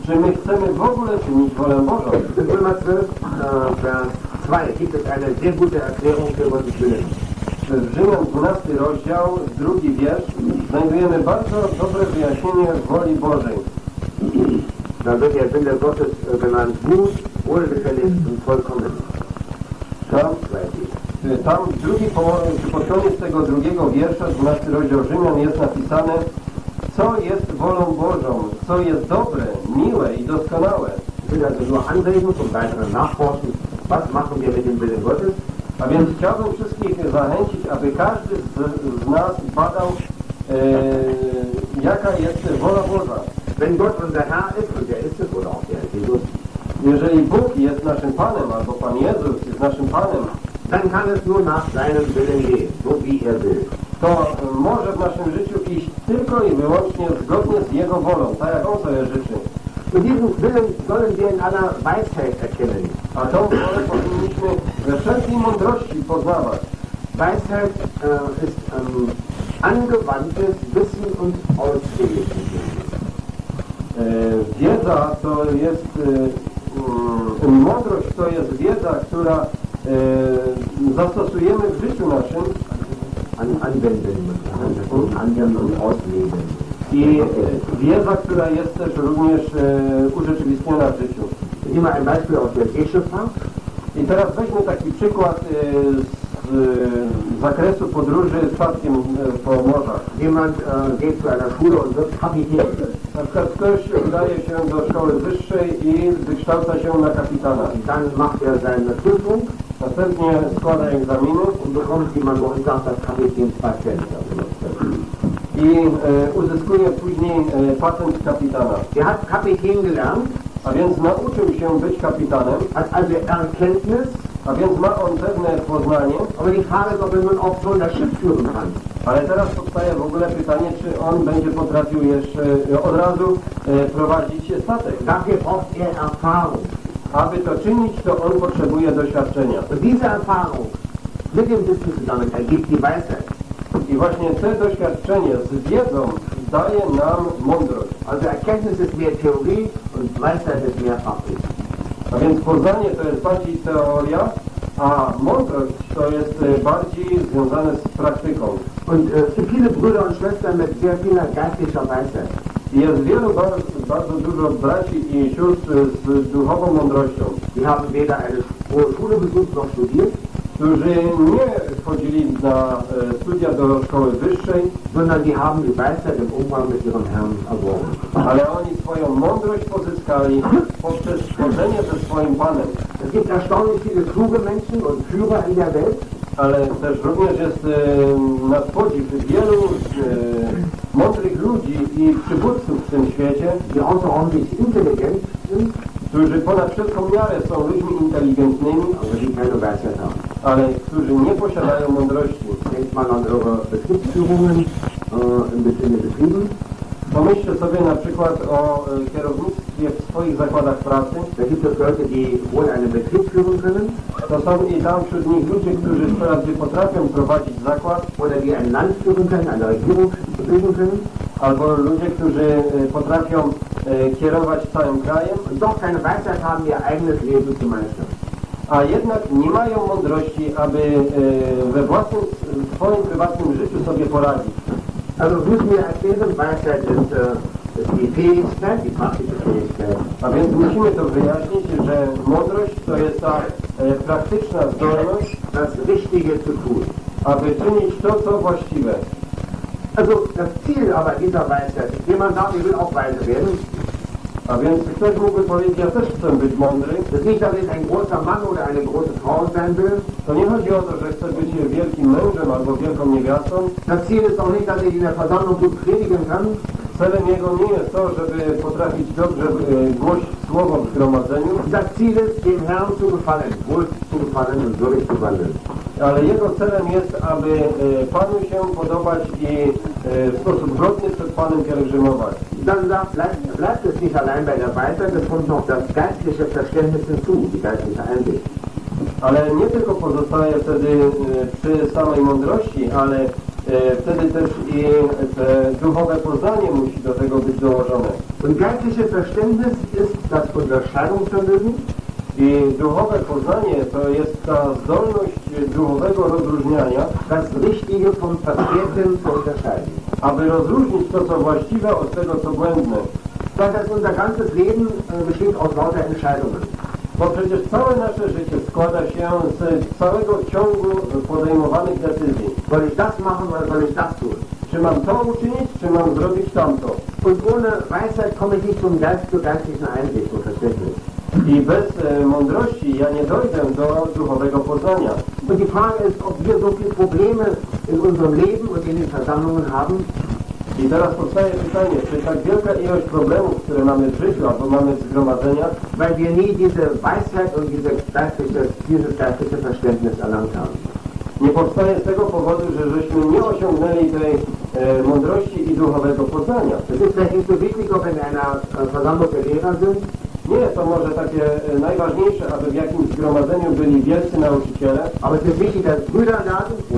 czy my chcemy w ogóle czynić wolę Bożą. In Römer 12, äh, Vers 2 gibt es eine sehr gute Erklärung für Gottes Willen. W Rzymian 12 rozdział, drugi wiersz, znajdujemy bardzo dobre wyjaśnienie woli Bożej. Da wird der Wille Gottes genannt gut, wohlgefällig und vollkommen. Tam, tam drugi czy pod koniec tego drugiego wiersza, 12 rozdział Rzymian jest napisane, co jest wolą Bożą, co jest dobre, miłe i doskonałe. Gottes? A więc chciałbym wszystkich zachęcić, aby każdy z, z nas badał, e, jaka jest wola Boża. Wenn Gott unser Herr ist, und er ist es, oder auch der Jesus, Jeżeli Bóg jest naszym Panem, albo Pan Jezus jest naszym Panem, dann kann es nur nach seinem Willen gehen, so wie er will. to może w naszym życiu iść tylko i wyłącznie zgodnie z Jego wolą, tak jak On sobie życzy. Und diesen Willen sollen wir in aller Weisheit erkennen. A tą wolę powinniśmy we wszelkiej mądrości poznawać. Weisheit äh, ist ähm, angewandtes Wissen und Auslegungsvermögen. E, wiedza to jest, e, mądrość to jest wiedza, która e, zastosujemy w życiu naszym An, anwenden, anwenden und auslegen. i e, wiedza, która jest też również e, urzeczywistniona w życiu. Ich nehme ein Beispiel aus der Seeschifffahrt. I teraz weźmy taki przykład e, z e, zakresu podróży statkiem e, po morzach. Jemand geht zu einer Schule und wird Kapitän. Na przykład ktoś udaje się do szkoły wyższej i wykształca się na kapitana. Dann macht er seine Prüfung Następnie składa egzaminy man sagt, das Kapitänspatent. Also das, i e, uzyskuje później e, patent kapitana. er hat Kapitän gelernt, A więc nauczył się być kapitanem, hat also Erkenntnis, a więc ma on pewne poznanie, aber die Frage ist, ob nun auch schon das Schiff führen kann. ale teraz powstaje w ogóle pytanie, czy on będzie potrafił jeszcze e, od razu e, prowadzić statek. Dafür braucht er Erfahrung. Aby to czynić, to on potrzebuje doświadczenia. Und diese Erfahrung mit dem Wissen zusammen ergibt die Weisheit. I właśnie te doświadczenie z wiedzą daje nam mądrość. Also Erkenntnis ist mehr Theorie und Weisheit ist mehr Fachwissen. A więc poznanie to jest bardziej teoria, a mądrość to jest e, bardziej związane z praktyką. Und äh, viele Brüder und Schwestern mit sehr vieler geistlicher Weisheit. Jest wielu bardzo, bardzo dużo braci i sióstr z duchową mądrością, Die haben weder eine hohe Schule besucht noch studiert, którzy nie chodzili na e, studia do szkoły wyższej, sondern die haben die Weisheit im Umgang mit ihrem Herrn erworben. ale oni swoją mądrość pozyskali poprzez chodzenie ze swoim Panem. Es gibt erstaunlich viele kluge Menschen und Führer in der Welt, Ale też również jest e, na podziw wielu e, mądrych ludzi i przywódców w tym świecie, którzy ponad wszelką miarę są ludźmi inteligentnymi, ale którzy nie posiadają mądrości. Denkt man an eure Betriebsführungen in den Betrieben. Pomyślcie sobie na przykład o e, kierownictwie w swoich zakładach pracy. Da gibt es Leute, die wohl einen Betrieb führen können To są i tam wśród nich ludzie, którzy wprawdzie potrafią prowadzić zakład, oder die ein Land führen können, eine Regierung bilden können albo ludzie, którzy e, potrafią e, kierować całym krajem, und doch keine Weisheit haben, ihr eigenes Leben zu meistern. a jednak nie mają mądrości, aby we własnym, w swoim prywatnym życiu sobie poradzić. Also müssen wir erklären, Weisheit ist, äh, die Fähigkeit, die praktische Fähigkeit, A więc musimy to wyjaśnić, że mądrość to jest ta e, praktyczna zdolność, das Richtige zu tun. aby czynić to, co właściwe. Also das Ziel aber dieser Weisheit, jemand sagt, ich will auch weise werden, A więc ktoś mógłby powiedzieć, ja też chcę być mądry. Das ist nicht, dass ich ein großer Mann oder eine große Frau sein will. To nie chodzi o to, że chcę być wielkim mężem albo wielką niewiastą. Das Ziel ist auch nicht, dass ich in der Versammlung gut predigen kann. Celem jego nie jest to, żeby potrafić dobrze e, głosić słowo w zgromadzeniu, Das Ziel ist, dem Herrn zu gefallen, wohl zu gefallen und würdig zu wandeln. ale jego celem jest, aby e, Panu się podobać i e, w sposób godny przed Panem pielgrzymować. Dann sagt, bleibt, bleibt es nicht allein bei der Weisheit, es kommt noch das geistliche Verständnis hinzu, die geistliche Einsicht. Ale nie tylko pozostaje wtedy przy samej mądrości, ale wtedy też i te duchowe poznanie musi do tego być dołożone. Und geistliche Verständnis ist das Unterscheidungsvermögen, I duchowe poznanie to jest ta zdolność duchowego rozróżniania, das Richtige vom Verkehrten zu unterscheiden. aby rozróżnić to, co właściwe od tego, co błędne. Das unser ganzes Leben besteht aus lauter Entscheidungen. Bo przecież całe nasze życie składa się z całego ciągu podejmowanych decyzji. Soll ich das machen oder soll ich das tun? Czy mam to uczynić, czy mam zrobić tamto? Und ohne Weisheit komme ich nicht zum Geist, zur geistlichen Einsicht und Verständnis. I bez e, mądrości ja nie dojdę do duchowego poznania. Und die Frage ist, ob wir so viele Probleme in unserem Leben und in den Versammlungen haben, I teraz powstaje pytanie, czy tak wielka ilość problemów, które mamy w życiu albo mamy w zgromadzeniach, weil wir nie diese Weisheit und diese geistliche, dieses geistliche Verständnis erlangt haben. nie powstaje z tego powodu, że żeśmy nie osiągnęli tej e, mądrości i duchowego poznania. Es ist vielleicht nicht so wichtig, ob in einer Versammlung Lehrer sind, Nie jest to może takie e, najważniejsze, aby w jakimś zgromadzeniu byli wielcy nauczyciele, aber es ist wichtig, dass Brüder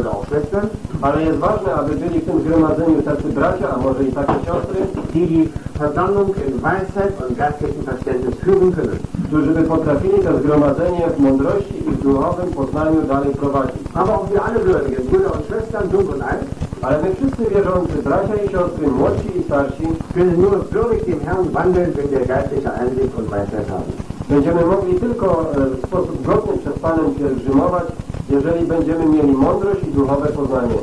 oder auch Schwestern, ale jest ważne, aby byli w tym zgromadzeniu tacy bracia, a może i takie siostry, die die Versammlung in Weisheit und geistlichem Verständnis führen können. którzy by potrafili to zgromadzenie w mądrości i w duchowym poznaniu dalej prowadzić. Aber auch wir alle Gläubigen, Brüder und Schwestern, jung und alt, Ale my wszyscy wierzący, bracia i siostry, młodsi i starsi, können nur würdig dem Herrn wandeln, wenn wir geistliche Einsicht und Weisheit haben. będziemy mogli tylko e, w sposób godny przed Panem pielgrzymować, jeżeli będziemy mieli mądrość i duchowe poznanie.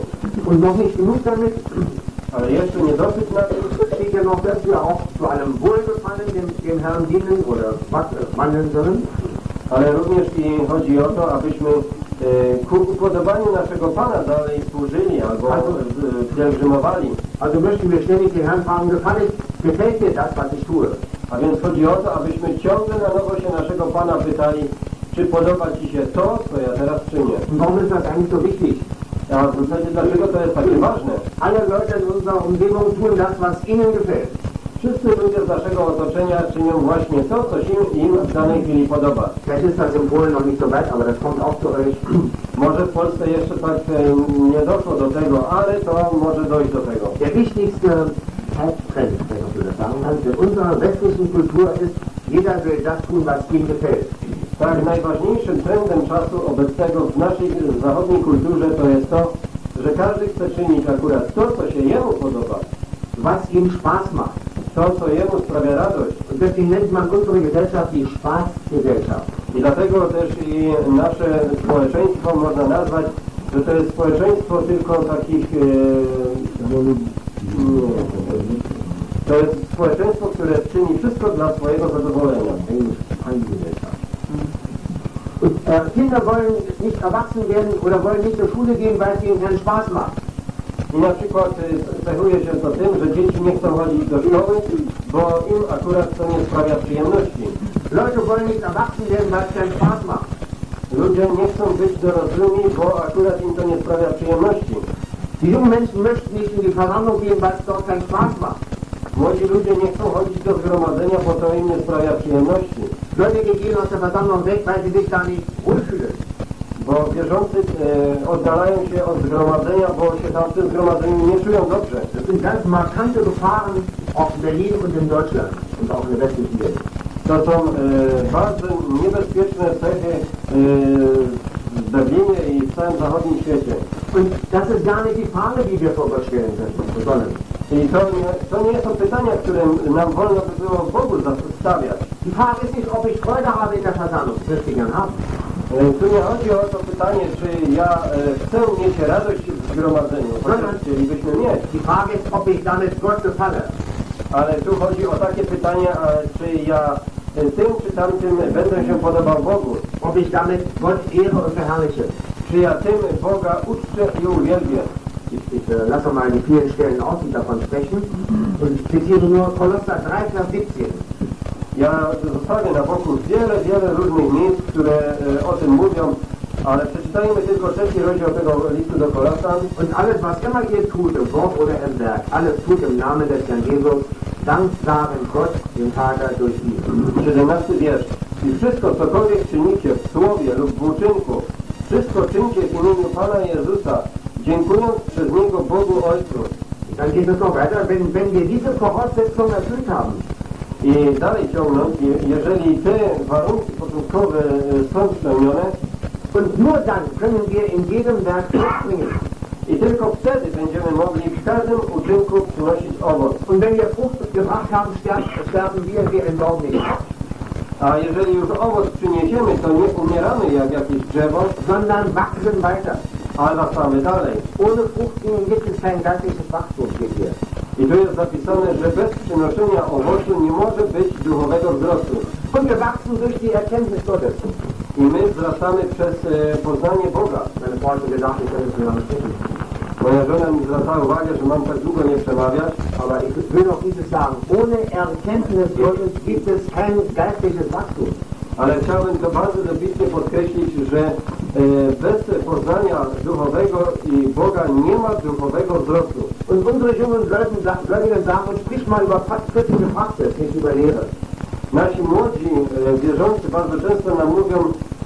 Und noch nicht genug damit, Ale jeszcze nie dosyć na tym, steht ja noch, dass wir auch zu einem Wohlgefallen dem, dem Herrn dienen oder wa- wandeln sollen. Ale również i chodzi o to, abyśmy e, ku upodobaniu naszego Pana dalej służyli albo e, pielgrzymowali. Also möchten wir ständig den Herrn fragen, gefällt, gefällt dir das, was ich tue? A więc chodzi o to, abyśmy ciągle na nowo się naszego Pana pytali, czy podoba Ci się to, co ja teraz czynię. Warum ist das eigentlich so wichtig? A w zasadzie dlaczego to jest takie ważne? Alle Leute in unserer Umgebung tun das, was ihnen gefällt. Wszyscy ludzie z naszego otoczenia czynią właśnie to, co się im w danej chwili podoba. Vielleicht ist das in Polen noch nicht so weit, aber das kommt auch zu euch. Może w Polsce jeszcze tak e, nie doszło do tego, ale to może dojść do tego. Der wichtigste Trend, wenn ich das sagen kann, in unserer westlichen Kultur ist, jeder will das tun, was ihm gefällt. Tak, najważniejszym trendem czasu obecnego w naszej zachodniej kulturze to jest to, że każdy chce czynić akurat to, co się jemu podoba, Was ihm Spaß macht. To, co jemu sprawia radość. I dlatego też i nasze społeczeństwo można nazwać, że to jest społeczeństwo tylko takich... E, to jest społeczeństwo, które czyni wszystko dla swojego zadowolenia. Kinder wollen nicht erwachsen werden oder wollen nicht zur Schule gehen, weil es ihnen keinen Spaß macht. I na przykład y, cechuje się to tym, że dzieci nie chcą chodzić do szkoły, bo im akurat to nie sprawia przyjemności. Leute wollen nicht erwachsen werden, weil es keinen Spaß macht. Ludzie nie chcą być dorosłymi, bo akurat im to nie sprawia przyjemności. Die jungen Menschen möchten nicht in die Versammlung gehen, weil es dort keinen Spaß macht. Młodzi ludzie nie chcą chodzić do zgromadzenia, bo to im nie sprawia przyjemności. Gläubige gehen aus der Versammlung weg, weil sie sich da nicht wohlfühlen. Bo wierzący e, oddalają się od zgromadzenia, bo się tam w tym zgromadzeniu nie czują dobrze. Das sind ganz markante Gefahren auch in Berlin und in Deutschland und auch in der westlichen Welt. To są e, bardzo niebezpieczne cechy e, w Berlinie i w całym zachodnim świecie. Und das ist gar nicht die Frage, die wir vor Gott stellen können, sollen. I to nie, to nie są pytania, które nam wolno by było Bogu stawiać. Die Frage ist nicht, ob ich Freude habe in der Versammlung. Das ich gern haben. E, Tu nie chodzi o to pytanie, czy ja e, chcę mieć radość w zgromadzeniu, chociaż chcielibyśmy mieć. Die Frage ist, ob ich damit Gott gefalle. Ale tu chodzi o takie pytanie, a czy ja tym czy tamtym będę się podobał Bogu? Ob ich damit Gott ehre und verherrliche. Czy ja tym Boga uczczę i uwielbię? Ich, ich äh, lasse mal die vielen Stellen aus, die davon sprechen und zitiere nur Kolosser 3, Vers 17. Ja zostawię na boku wiele, wiele różnych miejsc, które e, o tym mówią, ale przeczytajmy tylko trzeci rozdział tego listu do Kolosan. Und alles, was immer ihr tut, im Wort oder im Werk, alles tut im Namen des Herrn Jesus, Dank sagen Gott, dem Vater, durch ihn. 17 wiersz. I wszystko, cokolwiek czynicie w słowie lub w uczynku, wszystko czyńcie w imieniu Pana Jezusa, dziękując przez Niego Bogu Ojcu. Dann geht es noch weiter, wenn, wenn wir diese Voraussetzung erfüllt haben, I dalej ciągnąć, je- jeżeli te warunki początkowe e, są spełnione, und nur dann können wir in jedem Werk Frucht bringen. i tylko wtedy będziemy mogli w każdym uczynku przynosić owoc. Und wenn wir Frucht gebracht haben, sterben, sterben wir wie ein Baum nicht, A jeżeli już owoc przyniesiemy, to nie umieramy jak jakieś drzewo, sondern wachsen weiter. Ale rastamy dalej. Ohne Frucht bringen gibt es kein geistliches Wachstum, steht hier. I tu jest zapisane, że bez przynoszenia owocu nie może być duchowego wzrostu. Und wir wachsen durch die Erkenntnis Gottes. I my wzrastamy przez e, poznanie Boga. Meine ich so lange sprechen. Moja żona mi zwracała uwagę, że mam tak długo nie przemawiać, Aber ich will noch dieses sagen. Ohne Erkenntnis Gottes gibt es kein geistliches Wachstum. Ale chciałbym to bardzo dobitnie podkreślić, że e, bez poznania duchowego i Boga nie ma duchowego wzrostu. Und unsere jungen sa- Gläubigen sagen sprich mal über christliche Praxis, nicht über Lehre. Nasi młodzi e, wierzący bardzo często nam mówią,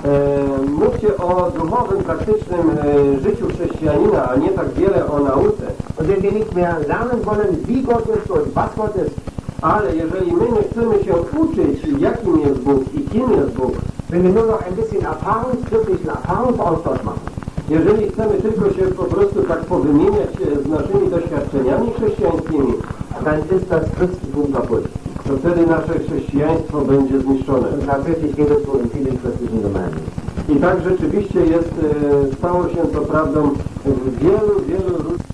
e, mówcie o duchowym, praktycznym e, życiu chrześcijanina, a nie tak wiele o nauce. Und wenn wir nicht mehr lernen wollen, wie Gott ist und was Gott ist, Ale jeżeli my nie chcemy się uczyć, jakim jest Bóg i kim jest Bóg, wenn wir nur noch ein bisschen erfahrungskrieglichen Erfahrungsaustausch machen, jeżeli chcemy tylko się po prostu tak powymieniać e, z naszymi doświadczeniami chrześcijańskimi, dann ist das Christentum kaputt. to wtedy nasze chrześcijaństwo będzie zniszczone. Und tatsächlich geht es so in vielen christlichen Gemeinden. I tak rzeczywiście jest, e, stało się to prawdą w wielu, wielu różnych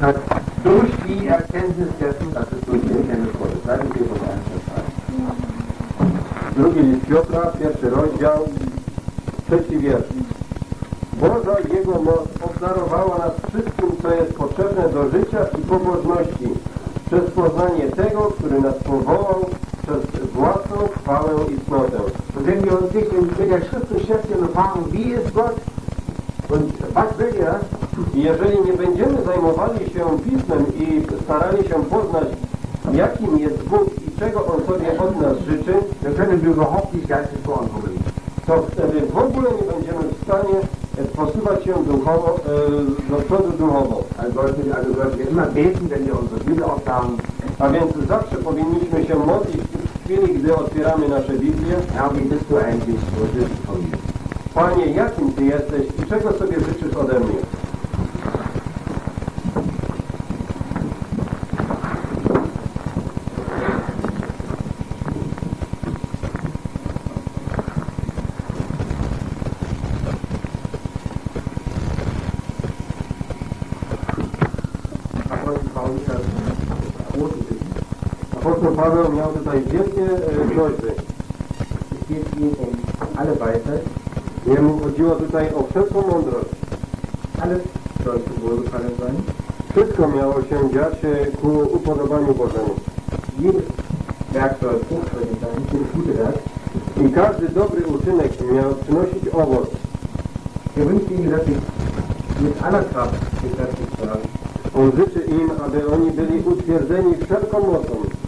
Tak, durch die Erkenntnis dessen, das ist durch die Erkenntnis Gottes. Seiten Petrus 1, Vers 3. Drugi list Piotra, pierwszy rozdział, trzeci wiersz. Boża Jego moc obdarowała nas wszystkim, co jest potrzebne do życia i pobożności, przez poznanie tego, który nas powołał, przez własną chwałę i cnotę. Wenn wir uns nicht mit der Schrift beschäftigen und fragen, wie ist Gott und was will er, jeżeli nie będziemy zajmowali się Pismem i starali się poznać, jakim jest Bóg i czego On sobie od nas życzy, to wtedy w ogóle nie będziemy w stanie e, posuwać się duchowo, e, do przodu duchowo. A więc zawsze powinniśmy się modlić w chwili, gdy otwieramy nasze Biblię. Panie, jakim Ty jesteś i czego sobie życzysz ode mnie? Apostoł Paweł miał tutaj wielkie e, ihm um alle Weisheit, Jemu chodziło tutaj o wszelką mądrość. Wohlgefallen sein. Wszystko miało się dziać e, ku upodobaniu Bożemu. Jedes Werk soll fruchtbringend sein, jedes gute Werk. I każdy dobry uczynek miał przynosić owoc. Wünscht ihnen, dass sie mit aller Kraft gekräftigt werden On życzy im, aby oni byli utwierdzeni wszelką mocą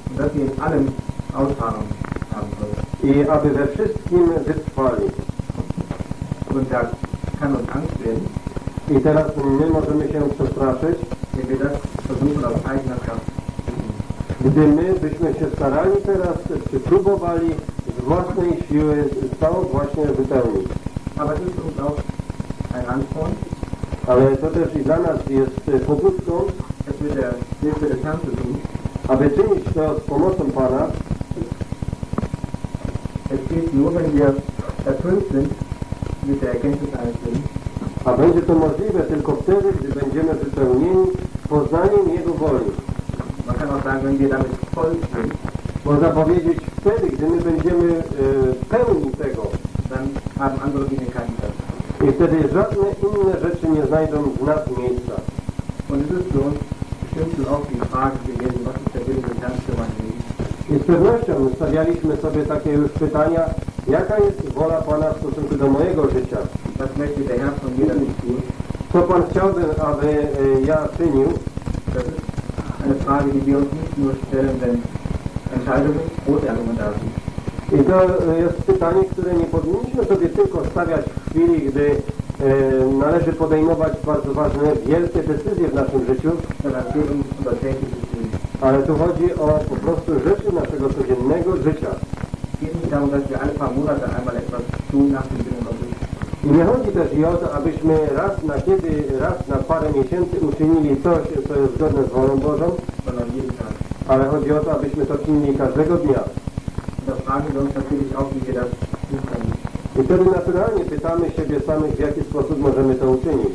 i aby we wszystkim wytrwali. Und da kann uns Angst werden, I teraz my możemy się przestraszyć, wenn wir das versuchen aus eigener Kraft. gdy my byśmy się starali teraz, czy próbowali z własnej siły to właśnie wypełnić. Aber ist uns auch ein Ansporn, Ale to też i dla nas jest pobudką, es mit der Hilfe des Herrn zu tun. Aby czynić to z pomocą Pana. Es geht nur, wenn wir erfüllt sind mit der Erkenntnis eines Sinnes. A będzie to możliwe tylko wtedy, gdy będziemy wypełnieni poznaniem Jego woli. Man kann auch sagen, wenn wir damit voll sind, Można powiedzieć, wtedy, gdy my będziemy e, pełni tego dann haben andere Dinge keinen Platz. i wtedy żadne inne rzeczy nie znajdą w nas miejsca. Und es ist für uns bestimmt schon auch die Frage gewesen, was ist der Wille des Herrn für mein Leben? I z pewnością stawialiśmy sobie takie już pytania, jaka jest wola Pana w stosunku do mojego życia? Was möchte der Herr von mir damit tun? Co Pan chciałby, aby e, ja czynił? Das ist eine Frage, die wir uns nicht nur stellen, wenn Entscheidungen, Großerlungen da sind. I to e, jest pytanie, które nie powinniśmy sobie tylko stawiać w chwili, gdy należy podejmować bardzo ważne, wielkie decyzje w naszym życiu, ale tu chodzi o po prostu rzeczy naszego codziennego życia. I nie chodzi też i o to, abyśmy raz na kiedy, raz na parę miesięcy uczynili coś, co jest zgodne z wolą Bożą, ale chodzi o to, abyśmy to czynili każdego dnia. Und da fragen wir uns natürlich auch, wie wir das tun können. I wtedy naturalnie pytamy siebie samych, w jaki sposób możemy to uczynić.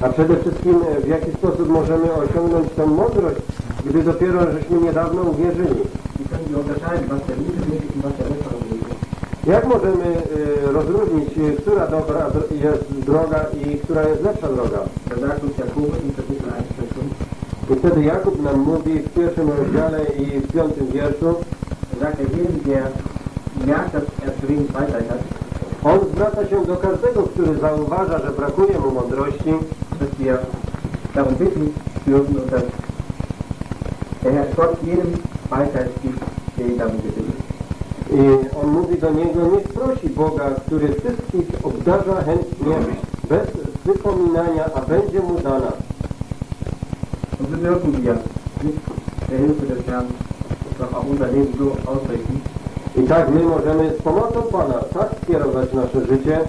A przede wszystkim e, w jaki sposób możemy osiągnąć tę mądrość, gdy dopiero żeśmy niedawno uwierzyli. Jak możemy e, rozróżnić, e, która dobra jest droga i która jest lepsza droga? Da sagt uns Jakobus in Kapitel 1, Vers 5, I wtedy Jakub nam mówi w pierwszym rozdziale i w piątym wierszu, er er wenig Weisheit hat, on zwraca się do każdego, który zauważa, że brakuje mu mądrości, wir darum bitten dürfen und dass der Herr Gott jedem Weisheit gibt, der ihn darum bittet. I on mówi do niego, niech prosi Boga, który wszystkich obdarza chętnie, bez wypominania, a będzie mu dana. Und so dürfen wir mit der I tak my możemy z pomocą Pana tak skierować nasze życie,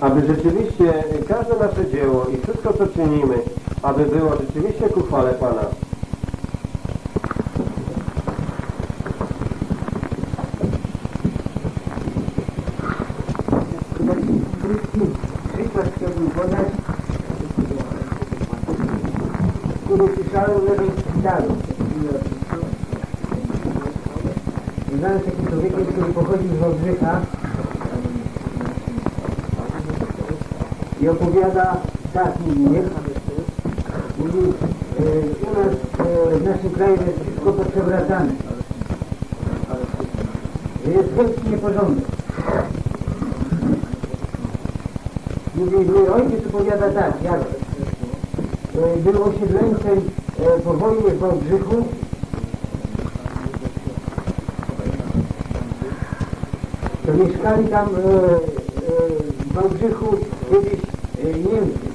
aby rzeczywiście każde nasze dzieło i wszystko, co czynimy, aby było rzeczywiście ku chwale Pana. Przykład chciałbym podać, który słyszałem w lewym szpitalu. Znałem takim człowiekiem, który pochodził z Wałbrzycha i opowiada tak, mówi, nie? Mówi, e, u nas e, w naszym kraju jest wszystko poprzewracane. Jest wielki nieporządek. Mówi, mój ojciec opowiada tak, jak był osiedleńcem e, po wojnie w Wałbrzychu. To mieszkali tam e, e, w Wałbrzychu kiedyś e, Niemcy.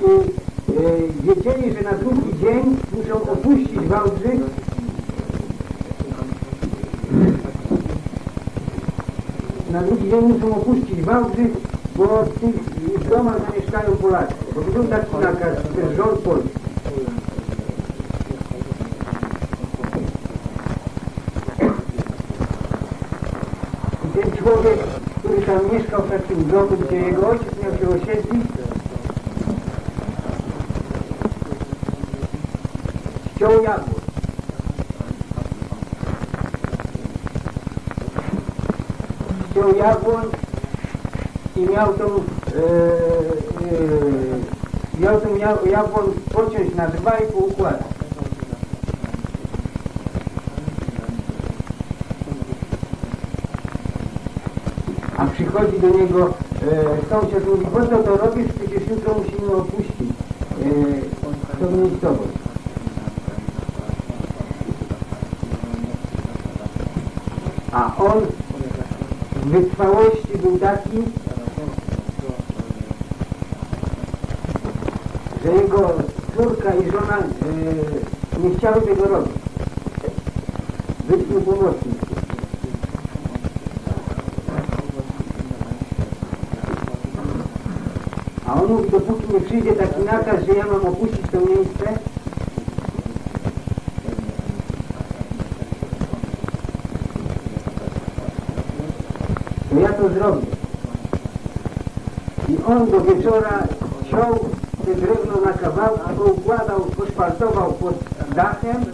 I e, wiedzieli, że na drugi dzień muszą opuścić Wałbrzych na drugi dzień muszą opuścić Wałbrzych, bo w tych domach zamieszkają Polacy. Bo był taki nakaz przez rząd polski. I ten człowiek, który tam mieszkał w takim bloku, gdzie jego ojciec miał się osiedlić, ściął jabłko. wziął jabłoń i miał tą, e, e, miał tą ja- jabłoń pociąć na dwa i poukładać. A przychodzi do niego e, sąsiad mówi, po co to robisz, przecież jutro musimy opuścić e, tą miejscowość. A on w wytrwałości był taki, że jego córka i żona e, nie chciały tego robić. Mu pomocni. A on mówi, dopóki nie przyjdzie taki nakaz, że ja mam opuścić to miejsce, to ja to zrobię. I on do wieczora ciął te drewno na kawałki, poukładał, poszpartował pod dachem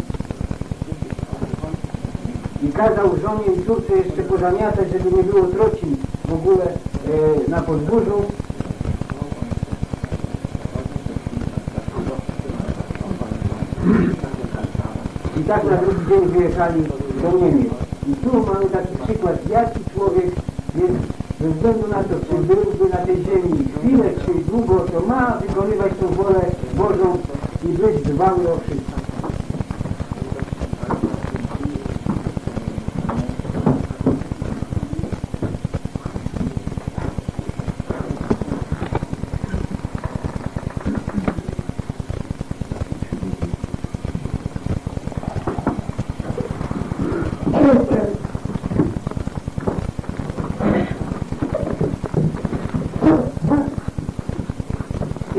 i kazał żonie i córce jeszcze pozamiatać, żeby nie było troci w ogóle e, na podwórzu. I tak na drugi dzień wyjechali do Niemiec. I tu mamy taki przykład, jaki człowiek jest ze względu na to, czy byłby na tej ziemi chwilę, czy długo, to ma wykonywać tą wolę Bożą i być dbały o wszystko.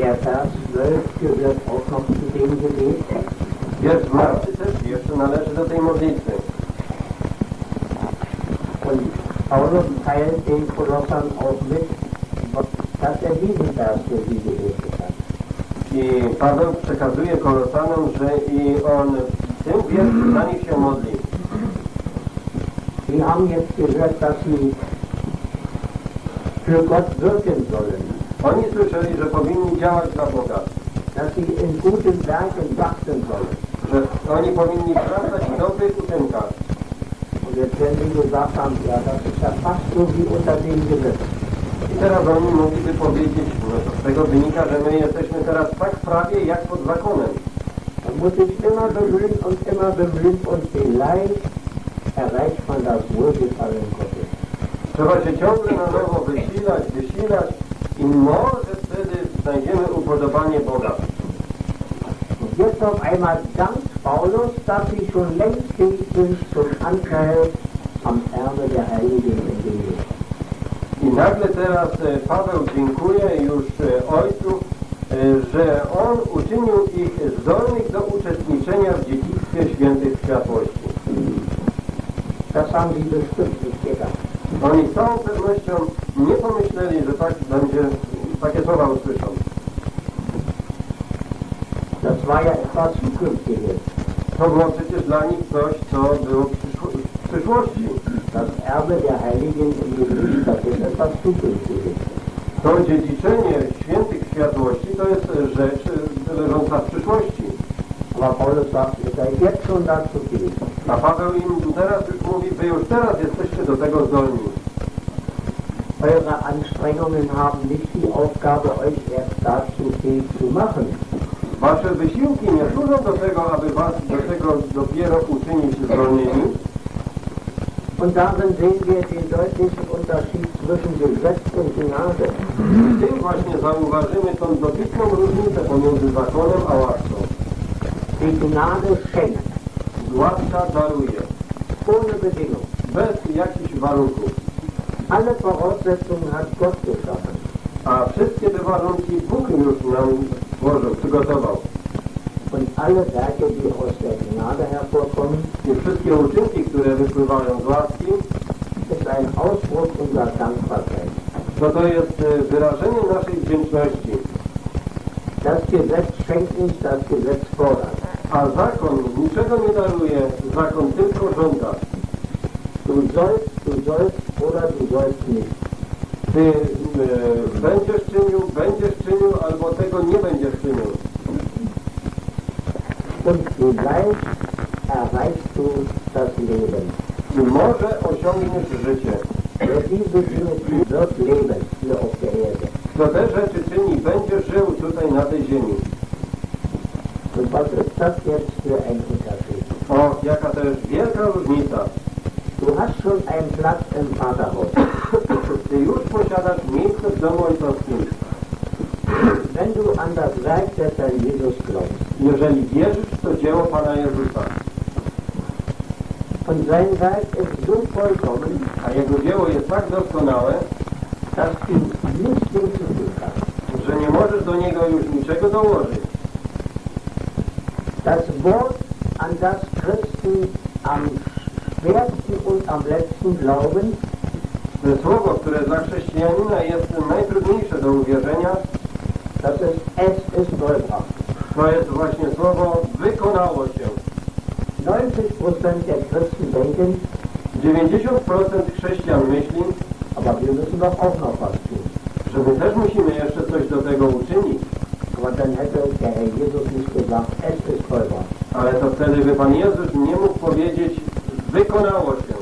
Der Vers 12 gehört auch noch zu dem Gebet. Wiersz 12 też jeszcze należy do tej modlitwy. Und Paulus teilt den Kolossern auch mit, dass er diesen Vers für sie gebetet hat. I Paweł przekazuje Kolosanom, że i on w tym wierszu za nich się modli. Sie haben jetzt gehört, dass sie für Gott wirken sollen, Oni słyszeli, że powinni działać dla Boga, dass sie in guten Werken wachsen sollen. że oni powinni sprawdzać w dobrych uczynkach. Und jetzt werden sie gesagt haben, ja, das ist ja fast so Gesetz. I teraz oni mogliby powiedzieć, no to z tego wynika, że my jesteśmy teraz tak prawie jak pod zakonem. Muss sich immer bemühen und immer bemühen und vielleicht erreicht man das Wohlgefallen Gottes. Trzeba się ciągle na nowo wysilać, wysilać i może wtedy znajdziemy upodobanie Boga. Und jetzt auf einmal dankt Paulus, dass sie schon längst fähig sind zum Anteil am Erbe der Heiligen in dem Leben. I nagle teraz e, Paweł dziękuje już e, Ojcu, e, że On uczynił ich zdolnych do uczestniczenia w dziedzictwie świętych światłości. Das haben sie bestimmt nicht gedacht. Oni z całą pewnością nie pomyśleli, że tak będzie, takie słowa usłyszą. Das war ja etwas Zukünftiges. To było przecież dla nich coś, co było w przyszło- w przyszłości. Das Erbe der Heiligen in dem Licht, das ist etwas Zukünftiges. To dziedziczenie świętych światłości to jest rzecz e, leżąca w przyszłości. Fähig. A Paweł im teraz już mówi, wy już teraz jesteście do tego zdolni. Eure Anstrengungen haben nicht die Aufgabe, euch erst dazu fähig zu machen. Wasze wysiłki nie służą do tego, aby was do tego dopiero uczynić zdolnymi. Und darin sehen wir den deutlichen Unterschied zwischen Gesetz und Gnade. W tym właśnie zauważymy tą dotychną różnicę pomiędzy zakonem a łaską. Die Gnade schenkt, Łaska daruje, ohne Bedingung. bez jakichś warunków. Alle Voraussetzungen hat Gott geschaffen. A wszystkie te warunki Bóg już nam stworzył, przygotował. Und alle Werke, die aus der Gnade hervorkommen, wszystkie uczynki, które wypływają z łaski, to to jest e, wyrażenie naszej wdzięczności. Das Gesetz schenkt nicht, das Gesetz fordert. A zakon niczego nie daruje, zakon tylko żąda. Du sollst, du sollst oder du sollst nicht. Ty e, będziesz czynił, będziesz czynił, albo tego nie będziesz czynił. Und zugleich erreichst du das Leben. I może osiągniesz życie. Wer diese Dinge tut, wird leben hier auf der Erde. Kto te rzeczy czyni, będzie żył tutaj na tej ziemi. Und was ist das jetzt für ein Unterschied? O, jaka to jest wielka różnica. Du hast schon einen Platz im Vaterhaus. Ty już posiadasz miejsce w domu ojcowskim. Wenn du an das Werk des Herrn Jesus glaubst Jeżeli wierzysz w to dzieło Pana Jezusa, und sein Werk ist so vollkommen, a Jego dzieło jest tak doskonałe, dass du nichts hinzufügen kannst. że nie możesz do Niego już niczego dołożyć. Das Wort, an das Christen am schwersten und am letzten glauben, To słowo, które dla chrześcijanina jest najtrudniejsze do uwierzenia, Das ist, es ist vollbracht. to jest właśnie słowo wykonało się. 90% der Christen denken, 90% chrześcijan myśli, aber wir müssen doch auch noch was tun. że my też musimy jeszcze coś do tego uczynić, Aber dann hätte der Herr Jesus nicht gesagt, es ist vollbracht. ale to wtedy by Pan Jezus nie mógł powiedzieć, wykonało się.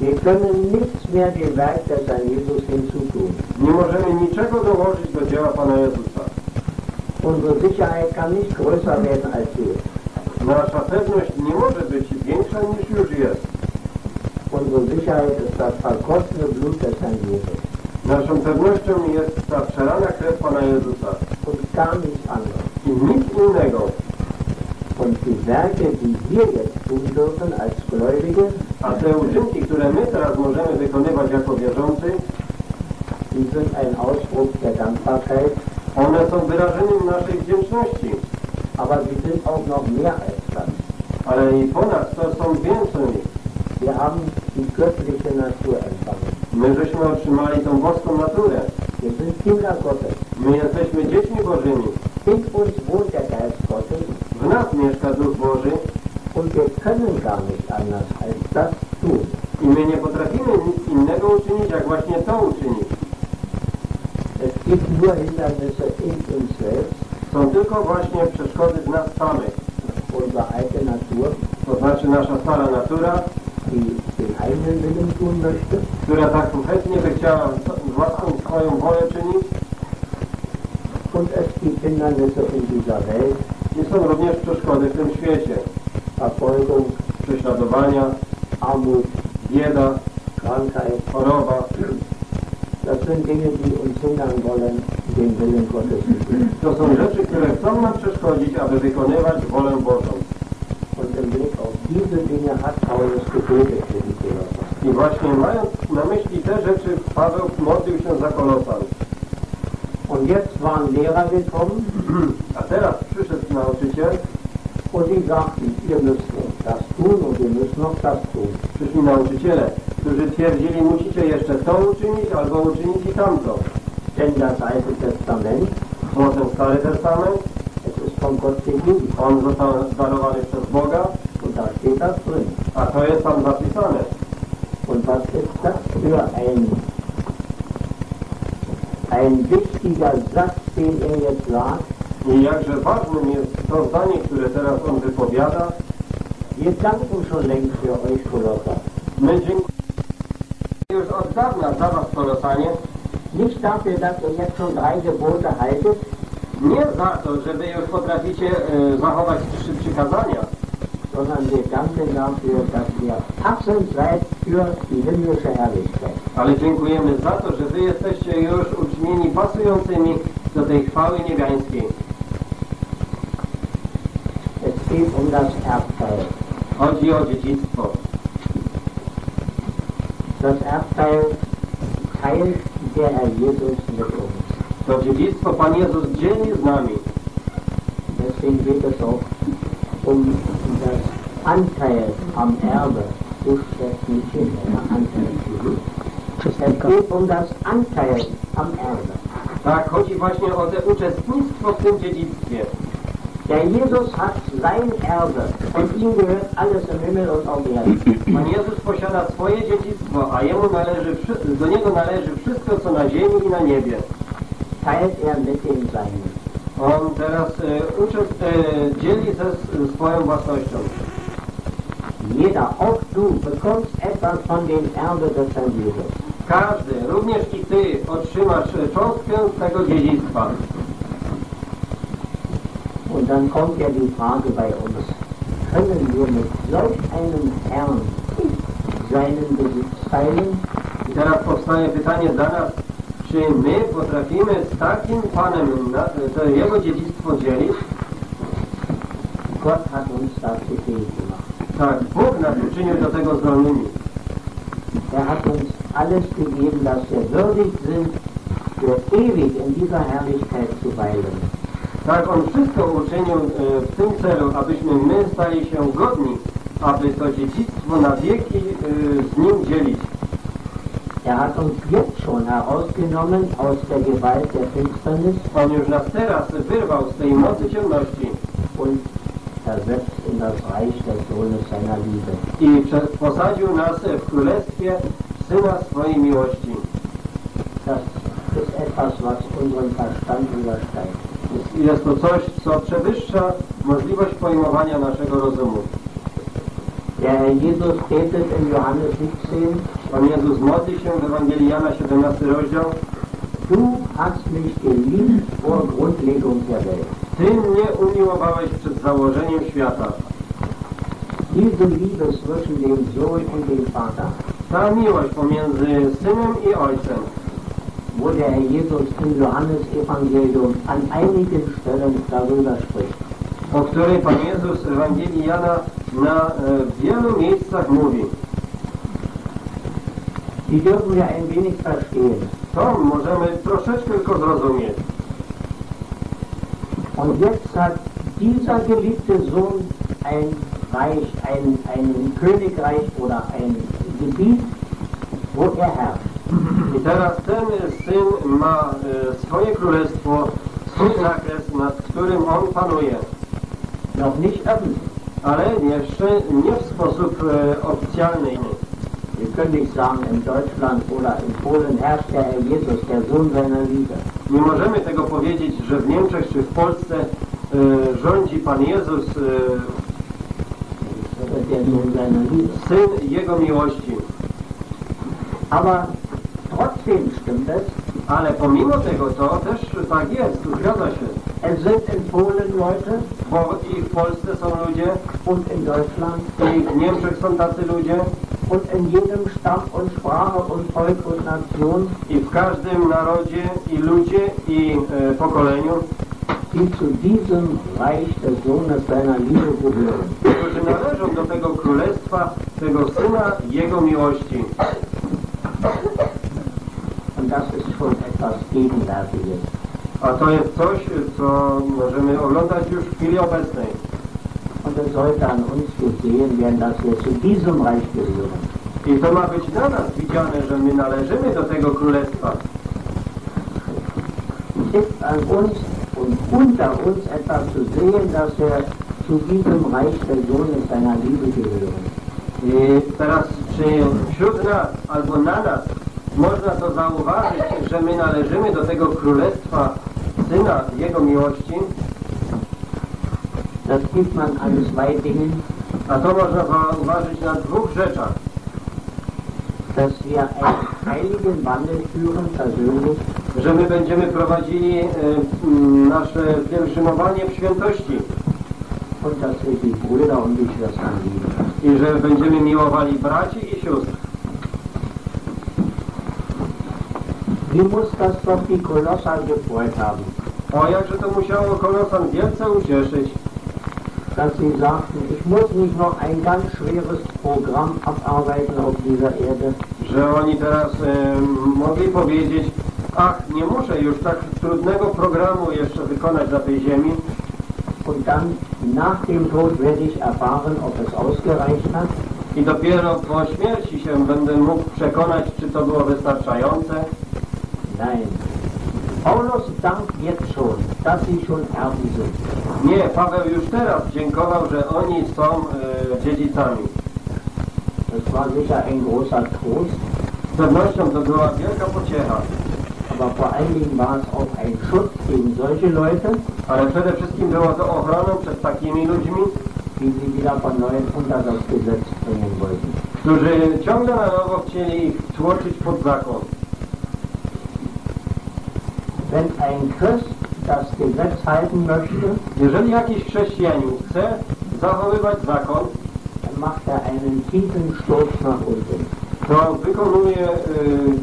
Wir können nichts mehr dem Werk des Herrn Jesus hinzutun. Nie możemy niczego dołożyć do dzieła Pana Jezusa. Unsere Sicherheit kann nicht größer werden als sie ist. Nasza pewność nie może być większa niż już jest. Unsere Sicherheit ist das vergossene Blut des Herrn Jesus. Naszą pewnością jest ta przelana krew Pana Jezusa Und gar nichts anderes. i nic innego. Und die Werke, die wir jetzt tun dürfen als Gläubige, A te uczynki, które my teraz możemy wykonywać jako wierzący, die sind ein Ausdruck der Dankbarkeit, one są wyrażeniem naszej wdzięczności. aber sie sind auch noch mehr als das. Ale i ponad to są więcej. Wir haben die göttliche Natur empfangen. My żeśmy otrzymali tą boską naturę. Wir sind Kinder Gottes. My jesteśmy dziećmi Bożymi. In uns wohnt der Geist Gottes W nas mieszka Duch Boży und wir können gar nicht anders als das tun. i my nie potrafimy nic innego uczynić, jak właśnie to uczynić. Es gibt nur Hindernisse in uns selbst, Są tylko właśnie przeszkody z nas samych. unsere alte Natur, To znaczy nasza stara natura, die den eigenen Willen tun möchte, która tak chętnie by chciała własną swoją wolę czynić. und es gibt Hindernisse in dieser Welt, I są również przeszkody w tym świecie. Verfolgung, Prześladowania, Armut, bieda, Krankheit. choroba. To są rzeczy, które chcą nam przeszkodzić, aby wykonywać wolę Bożą. Und im Blick auf diese Dinge hat Paulus gebetet für die Kolosser. I właśnie mając na myśli te rzeczy, Paweł modlił się za Kolosan. Und jetzt waren Lehrer gekommen A teraz przyszedł nauczyciel, und die sagten, ihr müsst noch das tun und ihr müsst noch das tun. przyszli nauczyciele, którzy twierdzili, musicie jeszcze to uczynić, albo uczynić i tamto. Denn das Alte Testament, Bo ten Stary Testament, es ist von Gott gegeben on został darowany przez Boga, und da steht das drin. a to jest tam zapisane. Und was ist das für ein, ein wichtiger Satz, den er jetzt sagt? I jakże ważnym jest to zdanie, które teraz on wypowiada. Wir danken schon längst für euch Kolosser. My dziękujemy już od dawna za was, Kolosanie, Nicht dafür, dass ihr jetzt schon drei Gebote haltet, nie za to, że wy już potraficie e, zachować trzy przykazania, sondern wir danken dafür, dass ihr passend seid für die himmlische Herrlichkeit. ale dziękujemy za to, że wy jesteście już uczynieni pasującymi do tej chwały niebiańskiej. Es geht um das Erbteil. Chodzi o dziedzictwo. Das Erbteil teilt der Herr Jesus mit uns. To dziedzictwo Pan Jezus dzieli z nami. Deswegen geht es auch um das Anteil am Erbe. So steckt nicht hin, der Anteil. Es geht um das Anteil am Erbe. Tak, chodzi właśnie o te uczestnictwo w tym dziedzictwie. Der Jesus hat sein Erbe und ihm gehört alles im Himmel und auf Erden. Pan Jezus posiada swoje dziedzictwo, a jemu należy, do niego należy wszystko, co na ziemi i na niebie. Teilt er mit den Seinen. On teraz e, uczest, e, dzieli ze swoją własnością. Jeder, auch du, bekommst etwas von dem Erbe des Herrn Jesus. Każdy, również i ty, otrzymasz cząstkę tego dziedzictwa. Und dann kommt ja die Frage bei uns, können wir mit solch einem Herrn seinen Besitz teilen? I teraz powstaje pytanie dla nas, czy my potrafimy z takim Panem na, to jego dziedzictwo dzielić? Gott hat uns dazu fähig gemacht. Tak, Bóg nas uczynił do tego zdolnymi. Er hat uns alles gegeben, dass wir würdig sind, für ewig in dieser Herrlichkeit zu weilen. Tak, On wszystko uczynił e, w tym celu, abyśmy my stali się godni aby to dziedzictwo na wieki y, z nim dzielić. Er hat uns jetzt schon herausgenommen aus der Gewalt der Finsternis On już nas teraz wyrwał z tej mocy ciemności und versetzt in das Reich des Sohnes seiner Liebe. i posadził nas w królestwie Syna swojej miłości. Das ist etwas, was unseren Verstand übersteigt. Jest- to coś, co przewyższa możliwość pojmowania naszego rozumu. Der Jesus betet in Johannes 17, Pan Jezus modli się w Ewangelii Jana 17 rozdział. Du hast mich geliebt vor Grundlegung der Welt. Ty mnie umiłowałeś przed założeniem świata. Diese Liebe zwischen dem Sohn und dem Vater, Ta miłość pomiędzy Synem i Ojcem, wo der Herr Jesus im Johannesevangelium an einigen Stellen darüber spricht. o której Pan Jezus w Ewangelii Jana na e, wielu miejscach mówi. Die dürfen wir ein wenig verstehen. To możemy troszeczkę tylko zrozumieć. Und jetzt hat dieser geliebte Sohn ein Reich, ein, ein Königreich oder ein Gebiet, wo er herrscht. I teraz ten syn ma e, swoje królestwo, swój zakres, nad którym on panuje. Noch nicht öffentlich. Ale jeszcze nie w sposób e, oficjalny. Wir können nicht sagen, in Deutschland oder in Polen herrscht der Herr Jesus, der Sohn seiner Liebe. Nie możemy tego powiedzieć, że w Niemczech czy w Polsce e, rządzi Pan Jezus, e, Oder der Sohn seiner Liebe. Syn Jego miłości. Aber trotzdem stimmt es, Ale pomimo tego to też tak jest, zgadza się. es sind in Polen Leute. Bo i w Polsce są ludzie, und in Deutschland. I w Niemczech są tacy ludzie, und in jedem Stamm und Sprache und Volk und Nation, i w każdym narodzie, i ludzie, i e, pokoleniu, die zu diesem Reich des Sohnes seiner Liebe gehören. którzy należą do tego królestwa, tego Syna Jego miłości. Und das ist schon etwas Gegenwärtiges. A to jest coś, co możemy oglądać już w chwili obecnej. Und es sollte an uns gesehen werden, dass wir zu diesem Reich gehören. I to ma być na nas widziane, że my należymy do tego królestwa. ist an uns und unter uns etwas zu sehen, dass wir zu diesem Reich Sohnes seiner Liebe gehören. I teraz, czy wśród nas albo na nas można to zauważyć, że my należymy do tego królestwa Syna Jego miłości? Das gibt man Dingen, A to można zauważyć na dwóch rzeczach. Dass wir einen heiligen Wandel führen, persönlich, Że my będziemy prowadzili e, nasze pielgrzymowanie w świętości und dass wir die Brüder und die Schwestern lieben. i że będziemy miłowali braci i sióstr. Wie muss das doch die Kolosser gefreut haben, O, jakże to musiało kolosan wielce ucieszyć, dass sie sagten, ich muss nicht noch ein ganz schweres Programm abarbeiten auf dieser Erde, że oni teraz e, mogli powiedzieć, ach, nie muszę już tak trudnego programu jeszcze wykonać na tej ziemi und dann nach dem Tod werde ich erfahren, ob es ausgereicht hat. i dopiero po śmierci się będę mógł przekonać, czy to było wystarczające. Nein. Paulus dankt jetzt schon, dass sie schon Erben sind. Nie, Paweł już teraz dziękował, że oni są e, dziedzicami. Das war sicher ein großer Trost, Z pewnością to była wielka pociecha, aber vor allen Dingen war es auch ein Schutz gegen solche Leute, ale przede wszystkim było to ochroną przed takimi ludźmi, die sie wieder von neuem unter das Gesetz bringen wollten. którzy ciągle na nowo chcieli ich tłoczyć pod zakon. Wenn ein Christ das Gesetz halten möchte, Jeżeli jakiś chrześcijanin chce zachowywać zakon, dann macht er einen tiefen Sturz nach unten. to wykonuje y,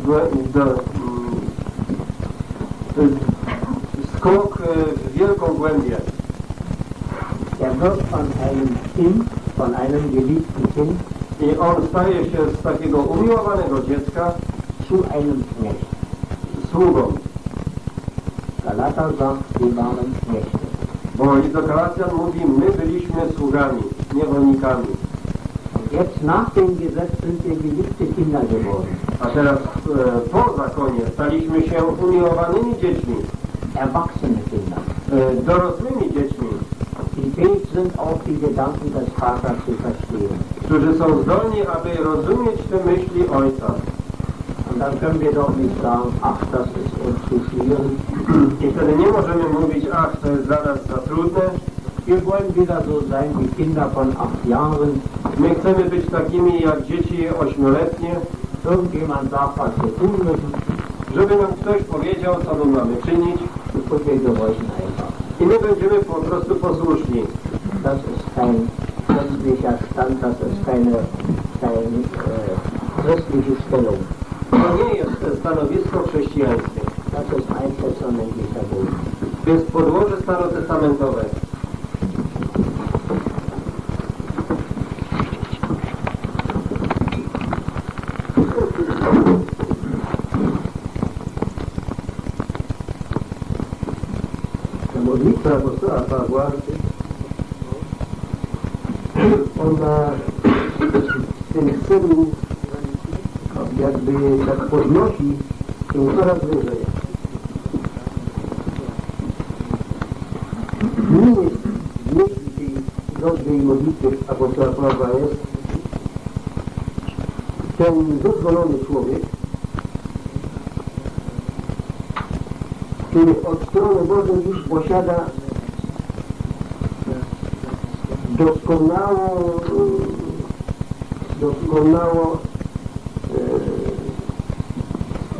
skok y, w wielką głębię. Er wird von einem Kind, von einem geliebten Kind, I on staje się z takiego umiłowanego dziecka zu einem Knecht. sługą. Galater sagt, wir waren Knechte. Bo Lizokalacjan mówi, my byliśmy sługami, niewolnikami. Jetzt nach dem Gesetz sind wir geliebte Kinder geworden, A teraz e, po zakonie staliśmy się umiłowanymi dziećmi, erwachsene Kinder, e, dorosłymi dziećmi, die fähig sind, auch die Gedanken des Vaters zu verstehen. którzy są zdolni, aby rozumieć te myśli Ojca. Und dann können wir doch nicht sagen, ach, das ist uns zu schwierig. I wtedy nie możemy mówić, ach, to jest dla nas za trudne. Wir wollen wieder so sein wie Kinder von acht Jahren. My chcemy być takimi jak dzieci ośmioletnie, Irgendjemand sagt, was wir tun müssen. żeby nam ktoś powiedział, co my mamy czynić Und wir gehorchen i my będziemy po prostu posłuszni. Das ist kein christlicher Stand, das ist keine, keine äh, christliche Stellung. To nie jest stanowisko chrześcijańskie. Das ist alttestamentlicher Bund. To jest podłoże starotestamentowe. Ta modlitwa apostoła Pawła, ona w tym celu jakby tak podnosi coraz wyżej. W myśli tej prośby i modlitwy apostoła Pawła jest ten dozwolony człowiek, który od strony Bożej już posiada doskonało, doskonało, e,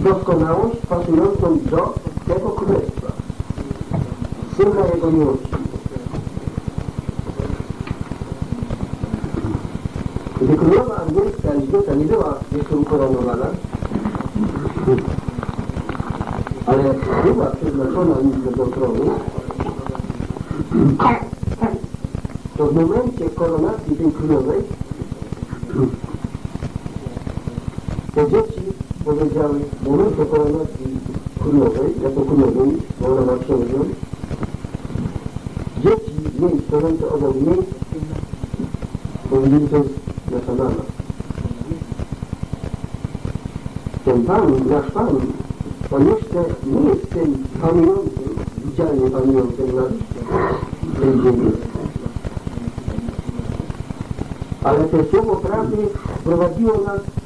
doskonałość pasującą do tego królestwa, syna jego miłości. Gdy królowa angielska Elżbieta nie była jeszcze ukoronowana, ale była przeznaczona już do tronu, to w momencie koronacji tej królowej powiedziały w momencie koronacji królowej, jako królowej, bo ona ma księżną, dzieci jej stojące obok niej powiedzieli, to jest nasza mama. Ten Pan, nasz Pan, on jeszcze nie jest tym panującym, widzialnie panującym nad tej ziemi. Ale to słowo prawdy prowadziło nas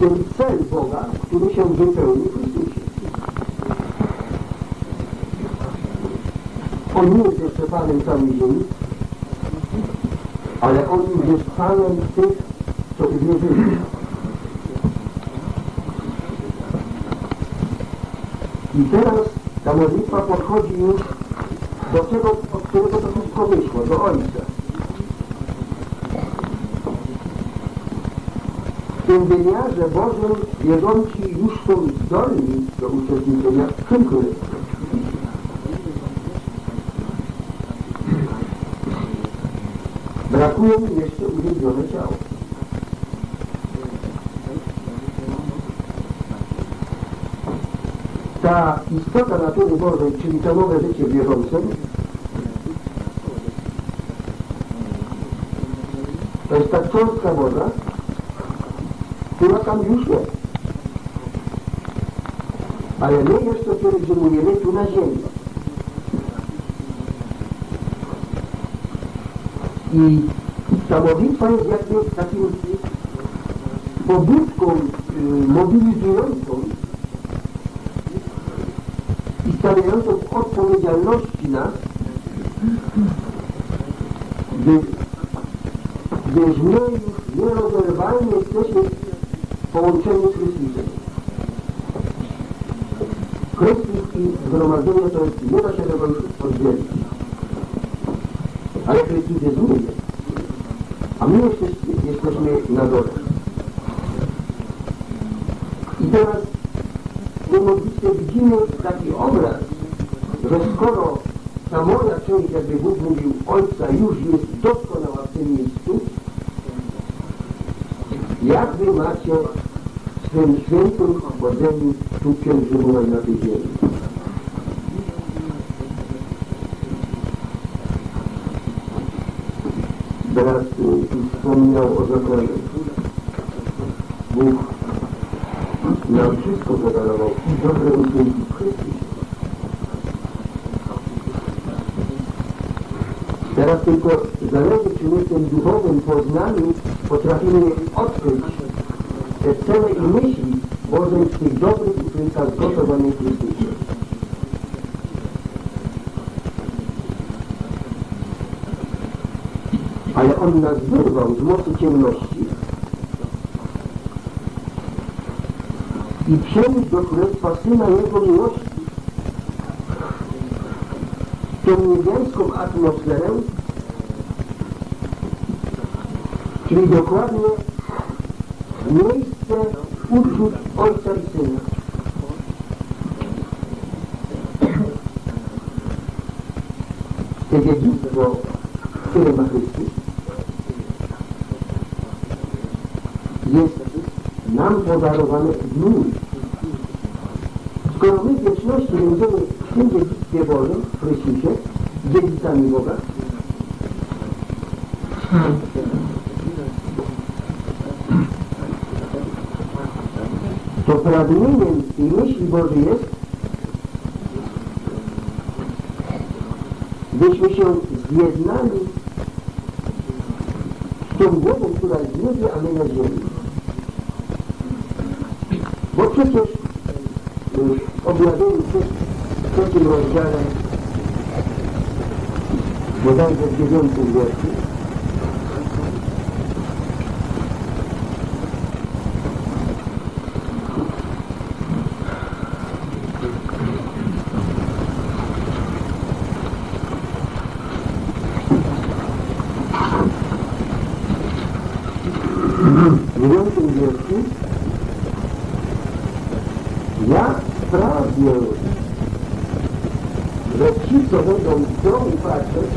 ten cel Boga, który się wypełni w Chrystusie. On nie jest jeszcze Panem ziemi, ale On jest Panem tych, co uwierzyli. I teraz ta modlitwa podchodzi już do tego, od którego to wszystko wyszło, do Ojca. W tym wymiarze Bożym wierząci już są zdolni do uczestniczenia w tym królestwie. Brakuje mi jeszcze uwięzione ciało. ta istota natury Bożej, czyli to nowe życie wierzącym, to jest ta cząstka Boża, która tam już jest. Ale my jeszcze pielgrzymujemy tu na ziemi. I ta modlitwa jest takim pobudką y, mobilizującą i stawiającą w odpowiedzialności nas, gdy, gdyż my już nierozerwalnie jesteśmy połączeni z Chrystusem. Chrystus i zgromadzenie to jest, nie da się tego oddzielić. Ale Chrystus jest niebie, a my jesteśmy, jesteśmy na dole. I teraz tej modlitwie widzimy taki obraz, że skoro ta moja część, jakby Bóg mówił, Ojca już jest doskonała w tym miejscu, jak wy macie swym świętym chodzeniu tu pielgrzymować na tej ziemi. Teraz y, zapominał o zakonie. Bóg nam wszystko podarował i dobre uczynki w Chrystusie. Teraz tylko zależy, czy my w tym duchowym poznaniu potrafimy odkryć te cele i myśli Boże w tych dobrych uczynkach zgotowanych w Chrystusie. Ale On nas wyrwał z mocy ciemności i przeniósł do Królestwa Syna Jego miłości. Tą niebiańską atmosferę, czyli dokładnie miejsce uczuć Ojca i Syna. Te dziedzictwo, które ma Chrystus, jest nam podarowane w Nim. Skoro my w wieczności będziemy w tym dziedzictwie Bożym, w Chrystusie, dziedzicami Boga, i myśli Bożej jest, byśmy się zjednali z tą głową, która jest w niebie, a my na ziemi. Bo przecież w objawieniu w trzecim rozdziale, bodajże w dziewiątym wierszu, w dziewiątym wierszu ja pragnę, że ci, co będą w domu patrzeć,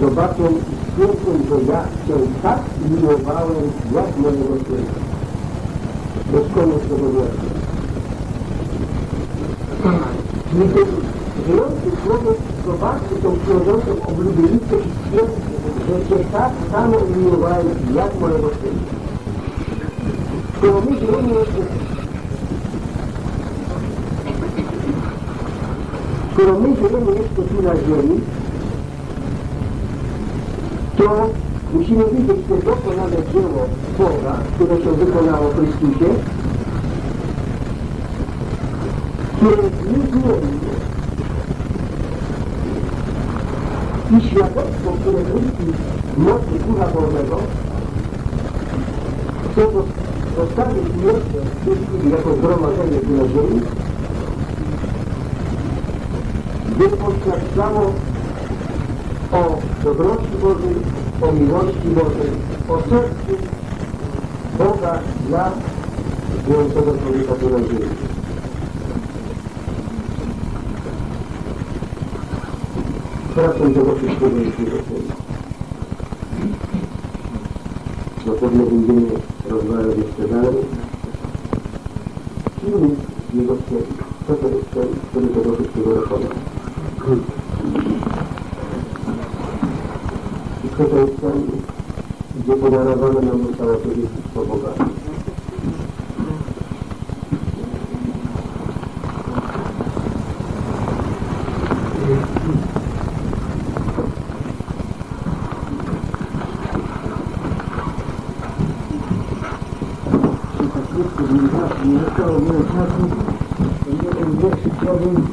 zobaczą i stwierdzą, że ja Cię tak miłowałem, jak mojego Syna. Bez koniec tego wiersza. Czyli ten żyjący człowiek zobaczy tą przychodzącą oblubienicę i stwierdzi, że Cię tak samo umiłowałem, jak mojego Syna. Skoro my żyjemy jeszcze Skoro my żyjemy jeszcze tu na ziemi, to musimy widzieć to dokonane dzieło Boga, które się wykonało w Chrystusie, które jest niezmienne. I świadectwo, które myśli mocy Króla Bożego, chce zostawić miejsce wszystkich jako zgromadzenie tu na ziemi, by poświadczało o dobroci Bożej, o miłości Bożej, o sercu dla żyjącego człowieka tu na ziemi. Wracam do wszystkiego jeśli Na pewno będziemy rozmawiać jeszcze dalej. Kim jest Jego cel? Co to jest cel, który tego wszystkiego dokonał? I co to jest cel, gdzie podarowane nam zostało to dziedzictwo? nie zostało wiele czasu, to jeden wierszy chciałbym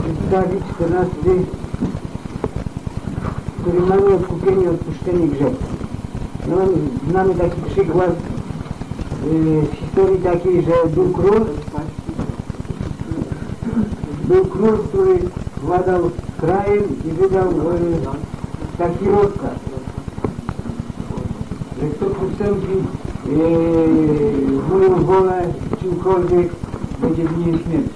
przedstawić, 14, który mamy odkupienie, odpuszczenie grzechów. No, znamy taki przykład w historii takiej, że był król, był król, który władał krajem i wydał yy, taki rozkaz, że kto przystąpi yy, w moją wolę czymkolwiek będzie winien śmierć.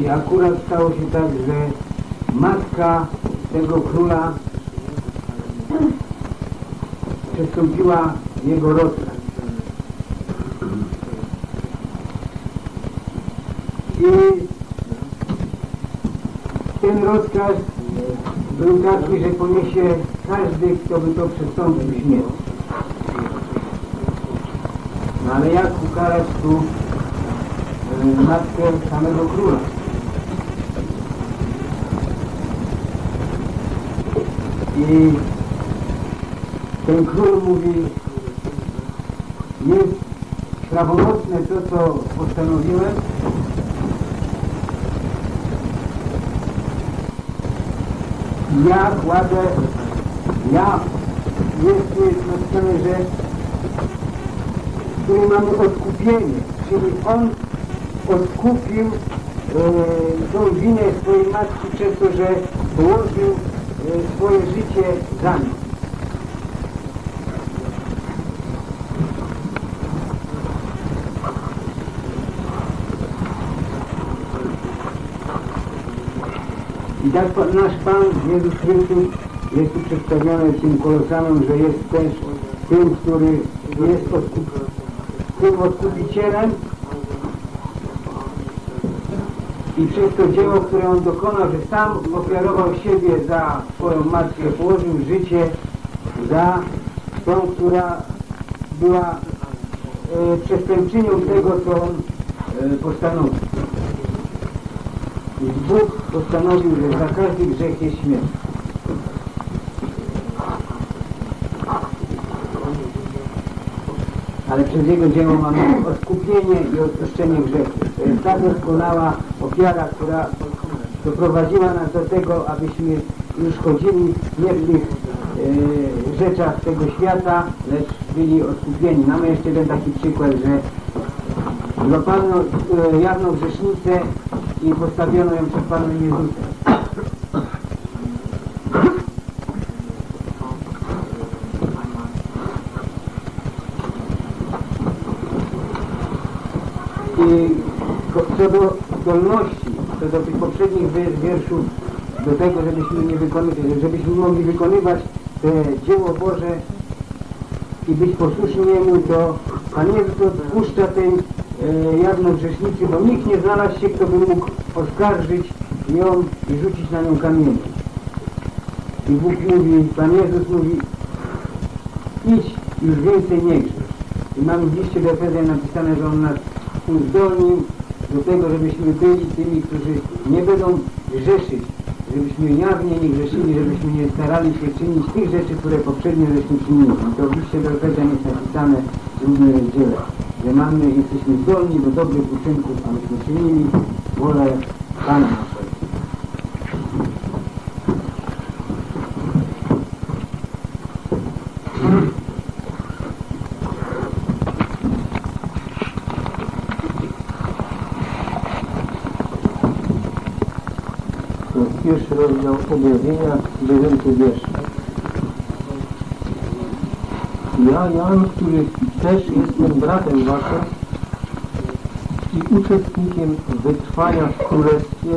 I akurat stało się tak, że matka tego króla przystąpiła jego rozkaz. I ten rozkaz był taki, że poniesie każdy, kto by to przestąpił śmierć. No ale jak ukarać tu e, matkę samego króla? I ten król mówi, jest prawomocne to, co postanowiłem, ja kładę, ja jest napisane, że który mamy odkupienie, czyli on odkupił e, tą winę swojej matki przez to, że położył swoje życie za. I tak nasz Pan Jezus Chrystus jest tu przedstawiony tym kolosanem, że jest też tym, który jest odkup, tym odkupicielem i przez to dzieło, które On dokonał, że sam ofiarował siebie za swoją matkę, położył życie za tą, która była e, przestępczynią tego, co On e, postanowił. I Bóg postanowił, że za każdy grzech jest śmierć. Ale przez Jego dzieło mamy odkupienie i odpuszczenie grzechu. To jest ta doskonała ofiara, która doprowadziła nas do tego, abyśmy już chodzili w tych e, rzeczach tego świata, lecz byli odkupieni. Mamy jeszcze jeden taki przykład, że złapano e, jawną grzesznicę i postawiono ją przed Panem Jezusem. I co do zdolności, poprzednich wierszów, do tego, żebyśmy, nie żebyśmy mogli wykonywać te dzieło Boże i być posłuszni Jemu, to Pan Jezus odpuszcza tej e, jawną grzesznicy, bo nikt nie znalazł się, kto by mógł oskarżyć ją i rzucić na nią kamienie. I Bóg mówi, Pan Jezus mówi, idź, już więcej nie grzesz. I mamy w liście do napisane, że On nas uzdolnił do tego, żebyśmy byli tymi, którzy nie będą grzeszyć, żebyśmy jawnie nie grzeszyli, żebyśmy nie starali się czynić tych rzeczy, które poprzednio żeśmy czynili. I to w liście do Efezjan jest napisane w drugim rozdziale, że mamy, jesteśmy zdolni do dobrych uczynków, abyśmy czynili wolę Pana naszego. To jest pierwszy rozdział objawienia, dziewiąty wiersz. Ja, Jan, który też jestem bratem waszym i uczestnikiem wytrwania w Królestwie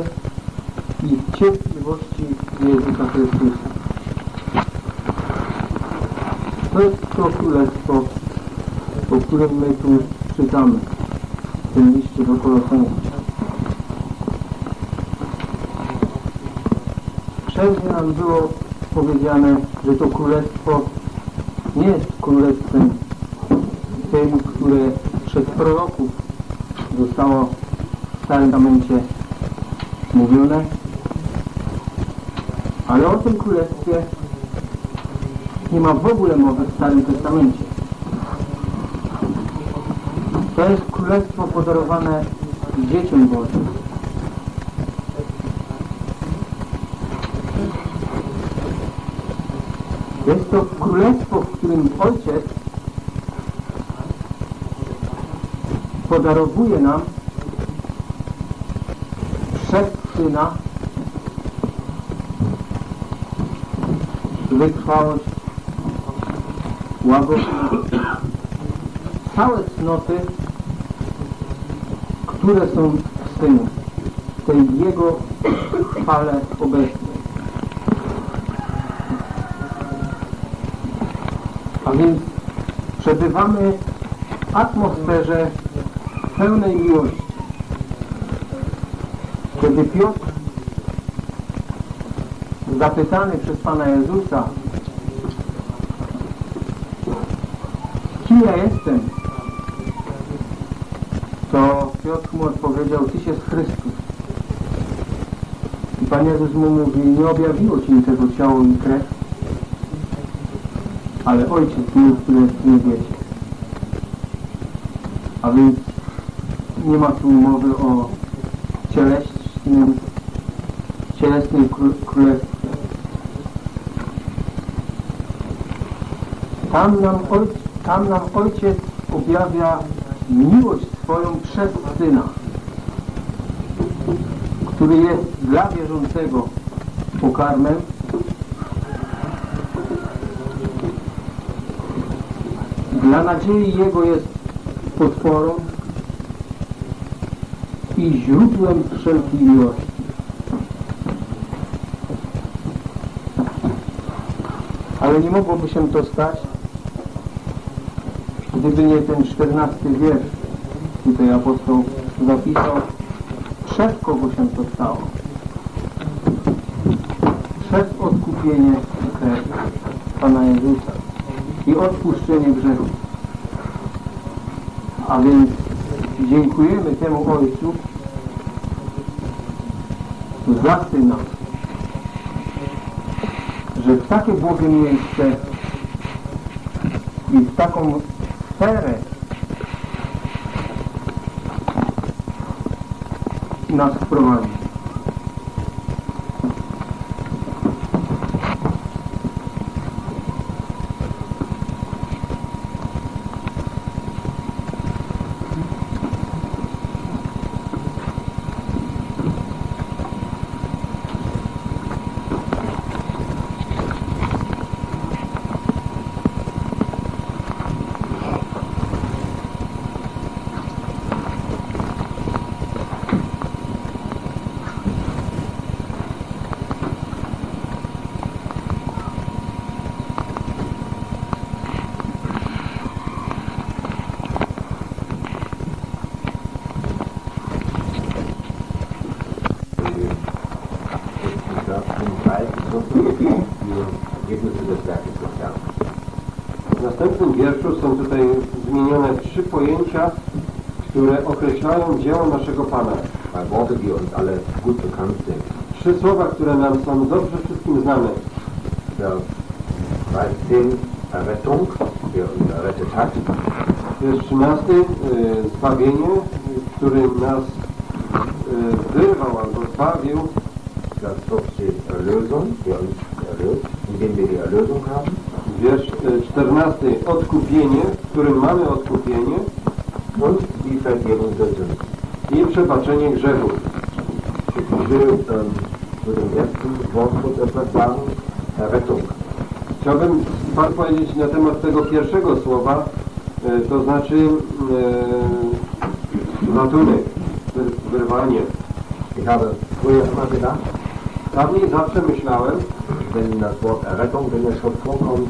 i w cierpliwości Jezusa Chrystusa. To jest to Królestwo, o którym my tu czytamy w tym liście do Koloseńczyków. Wcześniej nam było powiedziane, że to królestwo nie jest królestwem tym, które przez proroków zostało w Starym Testamencie mówione, ale o tym królestwie nie ma w ogóle mowy w Starym Testamencie. To jest królestwo podarowane dzieciom Bożym. Jest to królestwo, w którym Ojciec podarowuje nam przez Syna wytrwałość, łagodność, całe cnoty, które są w Synu, w tej Jego chwale obecnej. Więc przebywamy w atmosferze pełnej miłości. kiedy Piotr zapytany przez Pana Jezusa kim ja jestem, to Piotr mu odpowiedział, Tyś jest Chrystus. I Pan Jezus mu mówi, nie objawiło Ci tego ciało i krew, ale Ojciec mój, który jest w niebiesie. A więc nie ma tu mowy o cieleśnym, cielesnym kró- królestwie. Tam nam, ojc, tam nam Ojciec objawia miłość swoją przez Syna, który jest dla wierzącego pokarmem, dla nadziei Jego jest potworą i źródłem wszelkiej miłości. Ale nie mogłoby się to stać, gdyby nie ten czternasty wiersz. Tutaj apostoł zapisał, przez kogo się to stało. Przez odkupienie Pana Jezusa i odpuszczenie grzechów. A więc dziękujemy temu Ojcu za Syna, że w takie błogie miejsce i w taką sferę nas wprowadzi. W następnym wierszu są tutaj wymienione trzy pojęcia, które określają dzieło naszego Pana. Worte, die uns alle gut bekannt sind. Trzy słowa, które nam są dobrze wszystkim znane. Vers 10, Errettung, der uns errettet hat. Wiersz 13, zbawienie, który nas y, wyrwał albo zbawił. 14 Erlösung, der uns erlöst, indem wir die Erlösung haben. Wiersz y, 14, odkupienie, w którym mamy odkupienie i przebaczenie grzechów. Chciałbym Pan powiedzieć na temat tego pierwszego słowa, e, to znaczy e, ratunek, wy- wyrwanie. Dawniej zawsze myślałem, wenn das Wort Errettung in der Schrift vorkommt,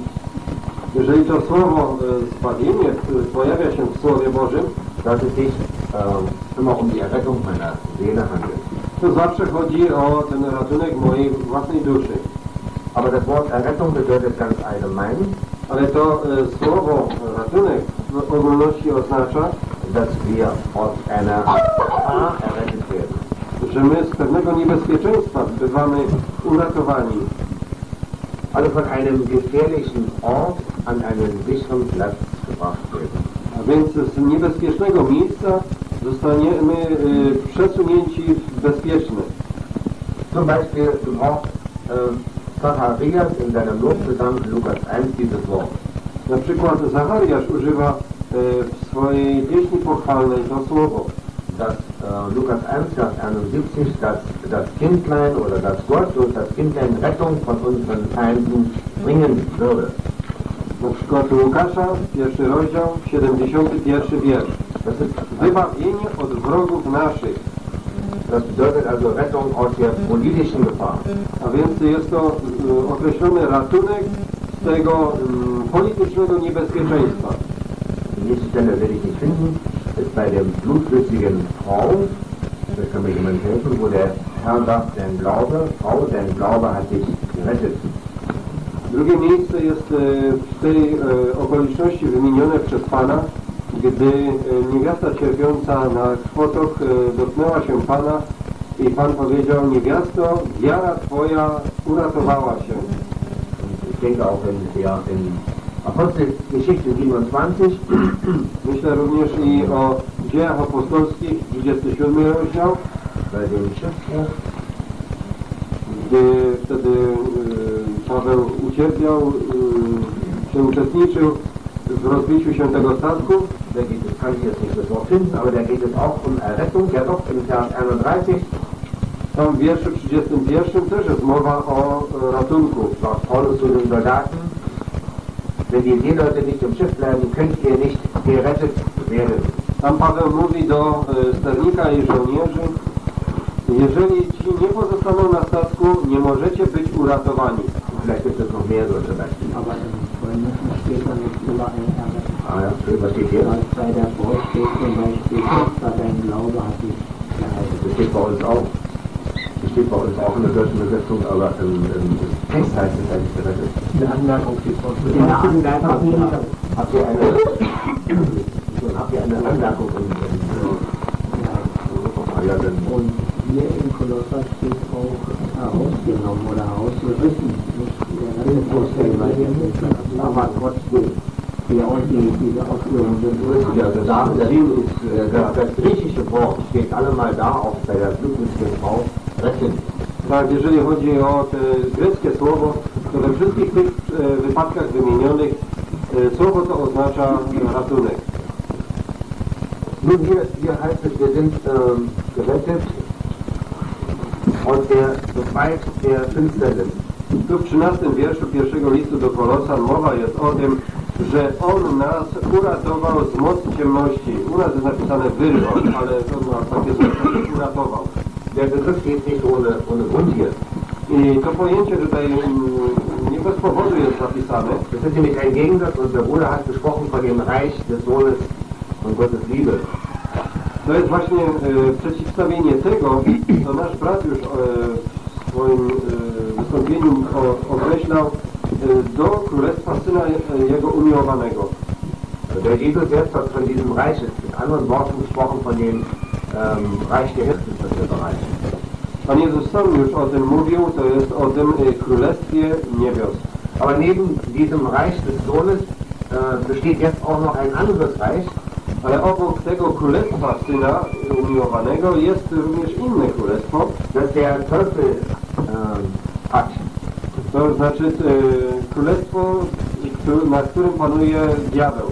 jeżeli to słowo e, zbawienie e, pojawia się w Słowie Bożym, dass es sich äh, immer um die Errettung meiner Seele handelt. to zawsze chodzi o ten ratunek mojej własnej duszy. Aber das Wort Errettung bedeutet ganz allgemein, Ale to e, słowo ratunek w ogólności oznacza, dass wir aus einer Gefahr errettet werden. że my z pewnego niebezpieczeństwa bywamy uratowani. Also von einem gefährlichen Ort an einen sicheren Platz gebracht werden. A więc z niebezpiecznego miejsca zostaniemy y, przesunięci w bezpieczne. Zum Beispiel gebraucht äh, Zacharias in seinem Lobgesang Lukas 1 dieses Wort. Na przykład Zachariasz używa y, w swojej pieśni pochwalnej to słowo. Dass äh, Lukas 1, Vers 71, dass das Kindlein oder dass Gott das Kindlein Rettung von unseren Feinden bringen würde. Przykład Łukasza, pierwszy rozdział, 71 wiersz. Wybawienie od wrogów naszych. das bedeutet also Rettung aus der politischen Gefahr. A więc jest to y, określony ratunek z tego y, politycznego niebezpieczeństwa. Die nächste Stelle werde ich nicht finden, ist bei der blutflüssigen Frau, da kann mir jemand helfen, wo der Herr sagt, dein Glaube, Frau, dein Glaube hat dich gerettet. Drugie miejsce jest e, w tej e, okoliczności wymienione przez Pana, gdy e, niewiasta cierpiąca na krwotok e, dotknęła się Pana i Pan powiedział, niewiasto, wiara Twoja uratowała się. Apostelgeschichte 27, Myślę również i o dziejach apostolskich, 27 rozdział, gdy wtedy Paweł ucierpiał, czy uczestniczył w rozbiciu się tego statku. da geht es, kann ich jetzt nicht sofort finden, aber da geht es auch um Errettung, ja doch im Vers 31, Tam w wierszu 31 też jest mowa o e, ratunku. sagt Paulus zu den Soldaten, wenn die Seeleute nicht im Schiff bleiben, könnt ihr nicht gerettet werden. Tam Paweł mówi do e, sternika i żołnierzy, jeżeli ci nie pozostaną na statku, nie możecie być uratowani. Vielleicht gibt es noch mehr solche Beispiele. Aber im Polnischen steht dann nicht überall errettet. Ah ja, was steht hier? Weil bei der Braut steht zum Beispiel, Tochter, dein Glaube hat dich gerettet. Das steht bei uns auch. Das steht bei uns auch in der deutschen Übersetzung, aber im, im Text heißt es eigentlich gerettet. Eine Anmerkung steht vor. In der Anleitung Habt ihr eine, habt ihr eine Anmerkung im, im, ah, ja, dann, Und hier in Kolosser steht auch herausgenommen oder herausgerissen. Weil hier nicht, aber trotzdem. Ja, und die, diese Ausführungen griechische Wort da, auch bei der. Tak, jeżeli chodzi o te greckie słowo, to we wszystkich tych e, wypadkach wymienionych e, słowo to oznacza ratunek. Nun hier, hier heißt es, wir sind ähm, gerettet aus der Gewalt der Finsternis. Tu w 13 wierszu pierwszego listu do Kolosan mowa jest o tym, że On nas uratował z mocy ciemności. U nas jest napisane wyrwał, ale to ma takie znaczenie uratował. Der Begriff steht nicht ohne, ohne Grund hier. I to pojęcie tutaj mm, nie bez powodu jest zapisane. Das ist nämlich ein Gegensatz. Unser Bruder hat gesprochen von dem Reich des Sohnes und Gottes Liebe. To jest właśnie e, przeciwstawienie tego, co nasz brat już e, w swoim e, o, określał do Królestwa Syna Jego umiłowanego. Der Jesus selbst hat von diesem Reich, mit anderen Worten gesprochen, von dem ähm, Reich der Hirtenbereich. Pan Jezus sam już o tym mówił, to jest o tym Królestwie Niebios. Aber neben diesem Reich des Sohnes äh, besteht jetzt auch noch ein anderes Reich, Ale obok tego Królestwa Syna umiłowanego jest również inne królestwo, das der Teufel ähm, hat. to znaczy e, królestwo, na którym panuje diabeł.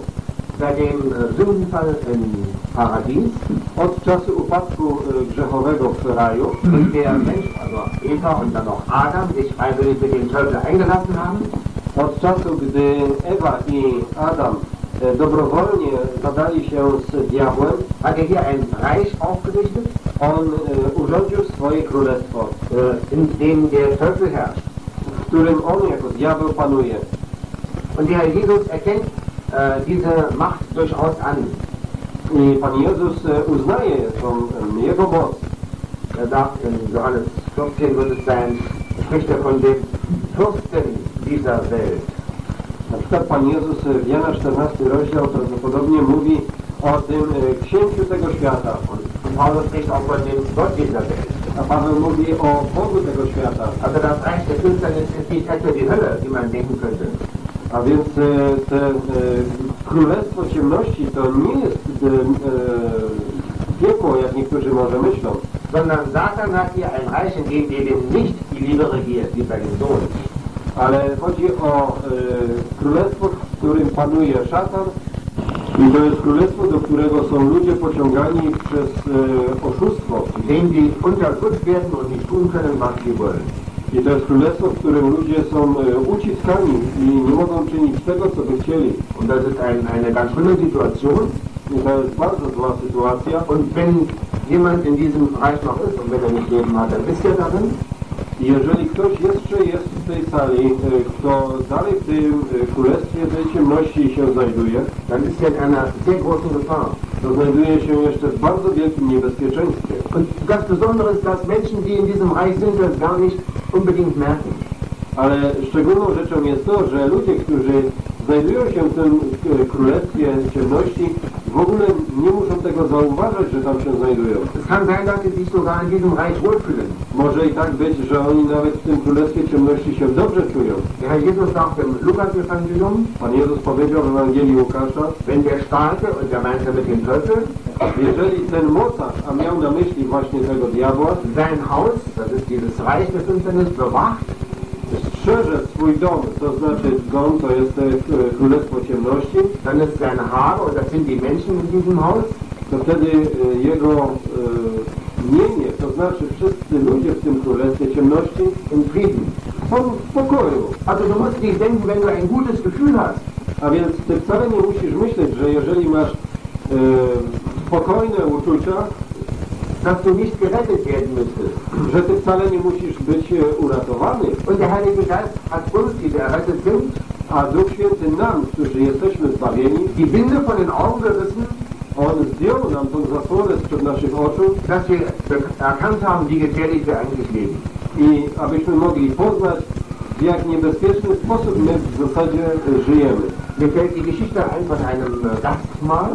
Dem äh, Sündenfall im Paradies Od czasu upadku e, grzechowego w raju der Mensch, also Eva und dann noch Adam, sich freiwillig mit dem Teufel eingelassen haben. Od czasu, gdy Ewa i Adam dobrowolnie zadali się z diabłem, hat er hier ein Reich aufgerichtet, on e, urządził swoje królestwo, äh, in dem der Teufel herrscht. w którym on jako diabeł panuje. Und der Jesus erkennt äh, diese Macht durchaus an. I Pan Jezus e, uznaje tą, jego moc. Er sagt in Johannes 14 wird es sein, spricht er von dem Fürsten dieser Welt. Na przykład Pan Jezus w Jana 14 rozdział prawdopodobnie mówi o tym e, księciu tego świata. Und Paulus spricht auch von dem Gott dieser Welt. A Paweł mówi o Bogu tego świata. Also das Reich der Finsternis ist nicht etwa die Hölle, wie man denken könnte. A więc e, te e, królestwo ciemności to nie jest e, e, piekło, jak niektórzy może myślą. Sondern Satan hat hier ein Reich, in dem eben nicht die Liebe regiert, wie bei dem Sohn. Ale chodzi o e, królestwo, w którym panuje szatan i to jest królestwo, do którego są ludzie pociągani przez e, oszustwo. Die unterdrückt werden und nicht tun können, was sie wollen. I to jest królestwo, w którym ludzie są e, uciskani i nie mogą czynić tego, co by chcieli. Und das ist ein, eine ganz schlimme Situation. I to jest bardzo zła sytuacja. Und wenn jemand in diesem Reich noch ist und wenn er nicht Leben hat, dann ist er darin. Jeżeli ktoś jeszcze jest w tej sali, e, kto dalej w tym e, królestwie tej ciemności się znajduje, dann ist er in einer sehr großen Gefahr. to znajduje się jeszcze w bardzo wielkim niebezpieczeństwie. Und das Besondere ist, dass Menschen, die in diesem Reich sind, das gar nicht unbedingt merken. Ale szczególną rzeczą jest to, że ludzie, którzy znajdują się w tym e, królestwie ciemności, w ogóle nie muszą tego zauważać, że tam się znajdują. Może i tak być, że oni nawet w tym królestwie ciemności się dobrze czują. Pan Jezus powiedział w Ewangelii Łukasza, jeżeli ten mocarz, a miał na myśli właśnie tego diabła, sein Haus, das ist dieses Reich der Finsternis, bewacht, strzeże swój dom, to znaczy dom to jest e, królestwo ciemności, dann ist sein und das sind die Menschen in diesem Haus, to wtedy e, jego e, mienie, to znaczy wszyscy ludzie w tym królestwie ciemności in Frieden. są w pokoju. Also du musst nicht denken, wenn du ein gutes Gefühl hast, A więc ty wcale nie musisz myśleć, że jeżeli masz spokojne uczucia, dass du nicht gerettet werden müsstest. że ty wcale nie musisz być e, uratowany. Und der Heilige Geist hat uns, die wir errettet sind, A Duch Święty nam, którzy jesteśmy zbawieni, die Binde von den Augen gerissen, On zdjął nam tą zasłonę sprzed naszych oczu dass wir erkannt haben, wie gefährlich wir eigentlich leben. i abyśmy mogli poznać, w jak niebezpieczny sposób my w zasadzie żyjemy. Mir fällt die Geschichte ein von einem Gastmahl.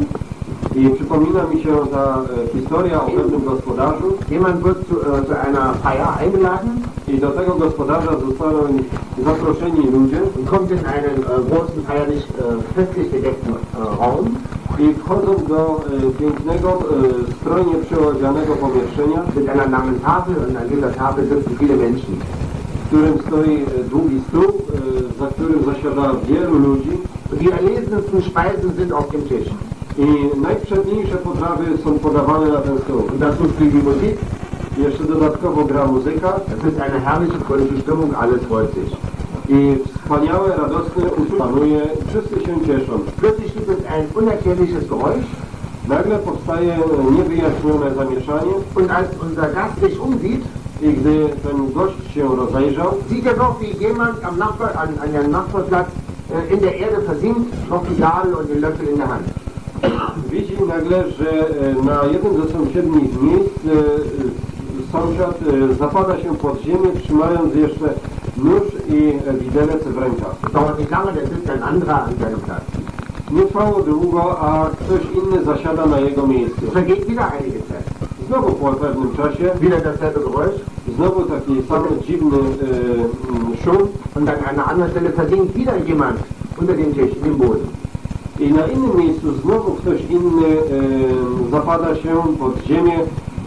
I przypomina mi się ta e, historia o pewnym gospodarzu Jemand wird zu, äh, zu einer Feier eingeladen i do tego gospodarza zostaną zaproszeni ludzie und kommt in einen äh, großen, feierlich, äh, festlich gedeckten Raum. i wchodzą do e, pięknego, e, strojnie przyodzianego pomieszczenia, mit einer langen Tafel und an dieser Tafel sitzen viele Menschen. w którym stoi długi stół, za którym zasiada wielu ludzi die erlesensten Speisen sind auf dem Tisch. I najprzedniejsze potrawy są podawane na ten stół. Dazu spielt die Musik. Jeszcze dodatkowo gra muzyka Das ist eine herrliche, fröhliche Stimmung, alles freut sich. i wspaniałe, radosne uczucie panuje, wszyscy się cieszą. Plötzlich gibt es ein unerklärliches Geräusch Nagle powstaje niewyjaśnione zamieszanie und als unser Gast sich umsieht, i gdy ten gość się rozejrzał, sieht er doch, wie jemand am Nachbar, an, an einem Nachbarplatz äh, in der Erde versinkt, noch die Gabel und den Löffel in der Hand. Widzi nagle, że e, na jednym ze sąsiednich miejsc e, sąsiad e, zapada się pod ziemię, trzymając jeszcze nóż i widelec w rękach. Nie trwało długo, a ktoś inny zasiada na jego miejscu. Znowu po pewnym czasie, znowu taki sam dziwny e, szum und an einer anderen Stelle versinkt wieder jemand unter dem Tisch, den Boden. I na innym miejscu znowu ktoś inny e, zapada się pod ziemię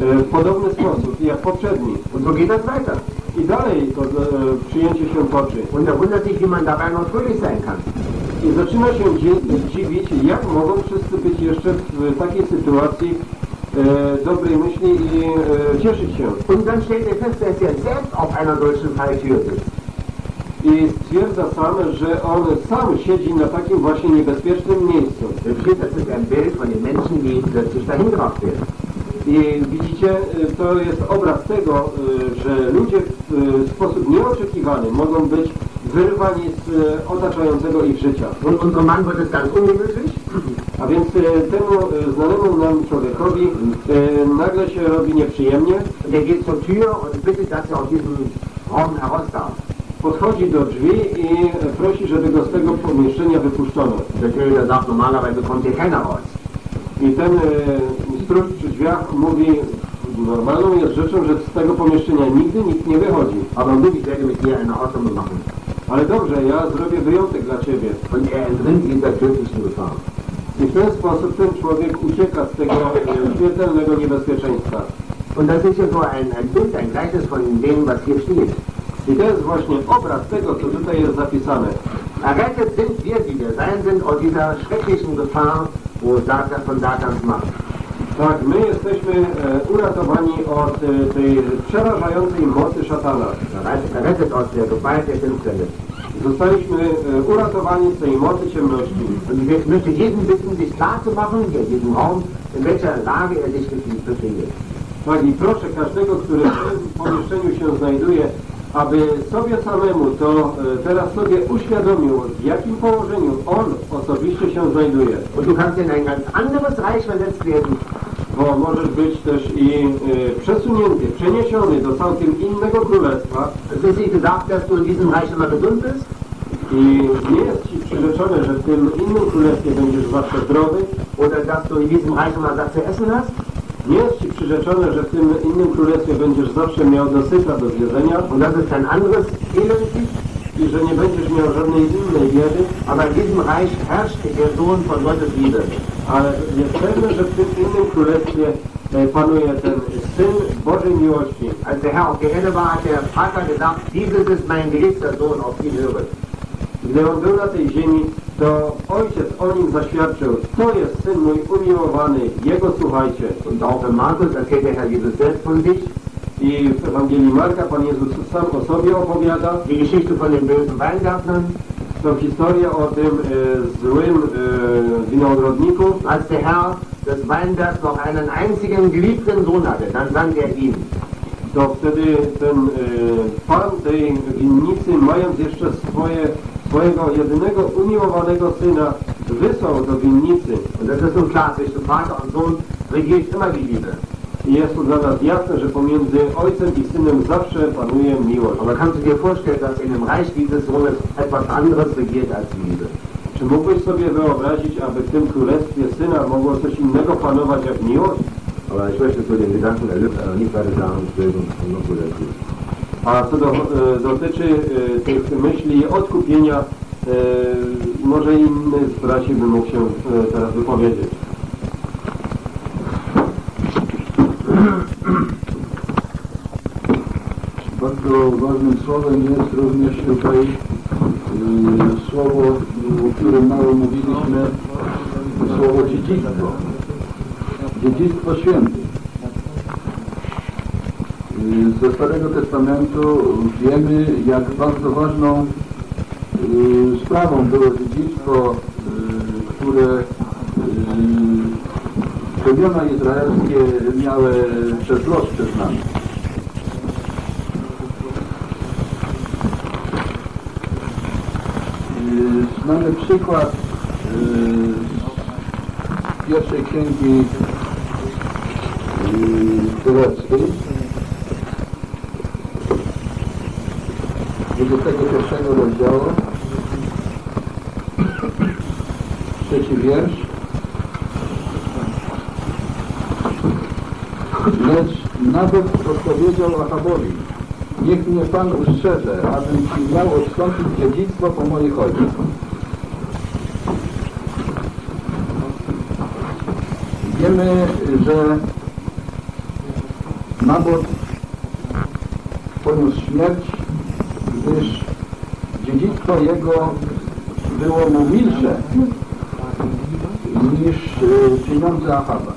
e, w podobny sposób jak poprzedni. Und so geht das weiter. I dalej to e, przyjęcie się toczy. Und er wundert sich, wie man dabei noch fröhlich sein kann. I zaczyna się dzi- dziwić, jak mogą wszyscy być jeszcze w takiej sytuacji e, dobrej myśli i e, cieszyć się. Und dann stellt er fest, dass er selbst auf einer solchen Falltür sitzt. I stwierdza sam, że on sam siedzi na takim właśnie niebezpiecznym miejscu. I widzicie, y, to jest obraz tego, y, że ludzie w y, sposób nieoczekiwany mogą być wyrwani z otaczającego ich życia. Und unserem Mann wird es ganz ungemütlich. A więc temu znanemu nam człowiekowi nagle się robi nieprzyjemnie. Und er geht zur Tür und bittet, dass er aus diesem Raum heraus darf. Podchodzi do drzwi i prosi, żeby go z tego pomieszczenia wypuszczono. Der König sagt, normalerweise kommt hier keiner raus. I ten y, stróż przy drzwiach mówi, normalną jest rzeczą, że z tego pomieszczenia nigdy nikt nie wychodzi. Aber nun, ich werde mit dir eine Ausnahme machen. Ale dobrze, ja zrobię wyjątek dla ciebie. Und er entrinnt dieser tödlichen Gefahr. I w ten sposób ten człowiek ucieka z tego e, śmiertelnego niebezpieczeństwa. Und das ist ja so ein, ein Bild, ein Gleichnis von dem, was hier steht. I to jest właśnie obraz tego, co tutaj jest zapisane. Errettet sind wir, die wir sein sind, aus dieser schrecklichen Gefahr, wo Satan von Satans Macht. Tak, my jesteśmy e, uratowani od e, tej przerażającej mocy szatana. Errettet aus der Gewalt der Finsternis. Zostaliśmy e, uratowani z tej mocy ciemności. Und ich möchte jeden bitten, sich klar zu machen, hier in diesem Raum, in welcher Lage er sich befindet. Tak, i proszę każdego, który w tym pomieszczeniu się znajduje, aby sobie samemu to e, teraz sobie uświadomił, w jakim położeniu on osobiście się znajduje. Und du kannst in ein ganz anderes Reich versetzt werden. Bo możesz być też i e, przesunięty, przeniesiony do całkiem innego królestwa Es ist nicht gesagt, dass du in diesem Reich immer gesund bist. i nie jest ci przyrzeczone, że w tym innym królestwie będziesz zawsze zdrowy, Oder dass du in diesem Reich immer satt zu essen hast. Nie jest ci przyrzeczone, że w tym innym królestwie będziesz zawsze miał dosyta do zjedzenia Und dass es kein anderes Elend gibt. i że nie będziesz miał żadnej innej biedy, Aber in diesem Reich herrscht der Sohn von Gottes Liebe. ale jest pewne, że w tym innym królestwie e, panuje ten Syn Bożej miłości. Als der Herr auf der Erde war, hat der Vater gesagt, dieses ist mein geliebter Sohn, auf ihn höret. Gdy on był na tej ziemi, to ojciec o nim zaświadczył, to jest syn mój umiłowany, jego słuchajcie. Und auch in Markus erzählt der Herr Jesus selbst von sich. I w Ewangelii Marka Pan Jezus sam o sobie opowiada Die Geschichte von dem bösen Weingärtner. tą historię o tym e, złym e, winogrodniku. Als der Herr des Weinbergs noch einen einzigen geliebten Sohn hatte, dann sank er ihm. To wtedy ten e, pan tej winnicy, mając jeszcze swoje, swojego jedynego umiłowanego syna, wysłał do winnicy. Und das ist nun klar, zwischen Vater und Sohn regiert immer die Liebe. I jest to dla nas jasne, że pomiędzy ojcem i synem zawsze panuje miłość. Aber kannst du dir vorstellen, dass in dem Reich dieses Sohnes etwas anderes regiert als Liebe? Czy mógłbyś sobie wyobrazić, aby w tym królestwie syna mogło coś innego panować jak miłość? Aber ich möchte zu den Gedanken der Lüfte äh, nicht weiter sagen, will noch so dazu. A co do, e, dotyczy e, tych myśli odkupienia, e, może inny z braci by mógł się teraz wypowiedzieć. Bardzo ważnym słowem jest również tutaj słowo, o którym mało mówiliśmy, słowo dziedzictwo. Dziedzictwo świętych. Y, Ze Starego Testamentu wiemy, jak bardzo ważną y, sprawą było dziedzictwo, y, które plemiona izraelskie miały przez los przyznane. Znamy przykład z pierwszej księgi tureckiej 21 rozdziału trzeci wiersz Lecz Nabot odpowiedział Achabowi Niech mnie Pan ustrzeże, abym Ci miał odstąpić dziedzictwo po moich ojcach. Wiemy, że Nabot poniósł śmierć, gdyż dziedzictwo jego było mu milsze niż y, pieniądze Achaba.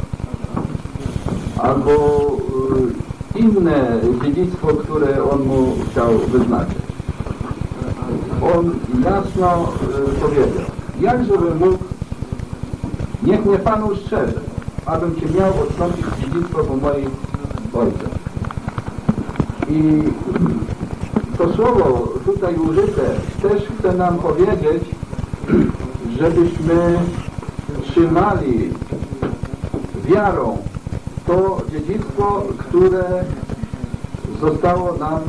Albo y, inne dziedzictwo, które on mu chciał wyznaczyć. On jasno y, powiedział, jakżebym mógł, niech mnie Pan ustrzeże, abym Cię miał odstąpić dziedzictwo po moich ojcach. I to słowo tutaj użyte też chce nam powiedzieć, żebyśmy trzymali wiarą to dziedzictwo, które zostało nam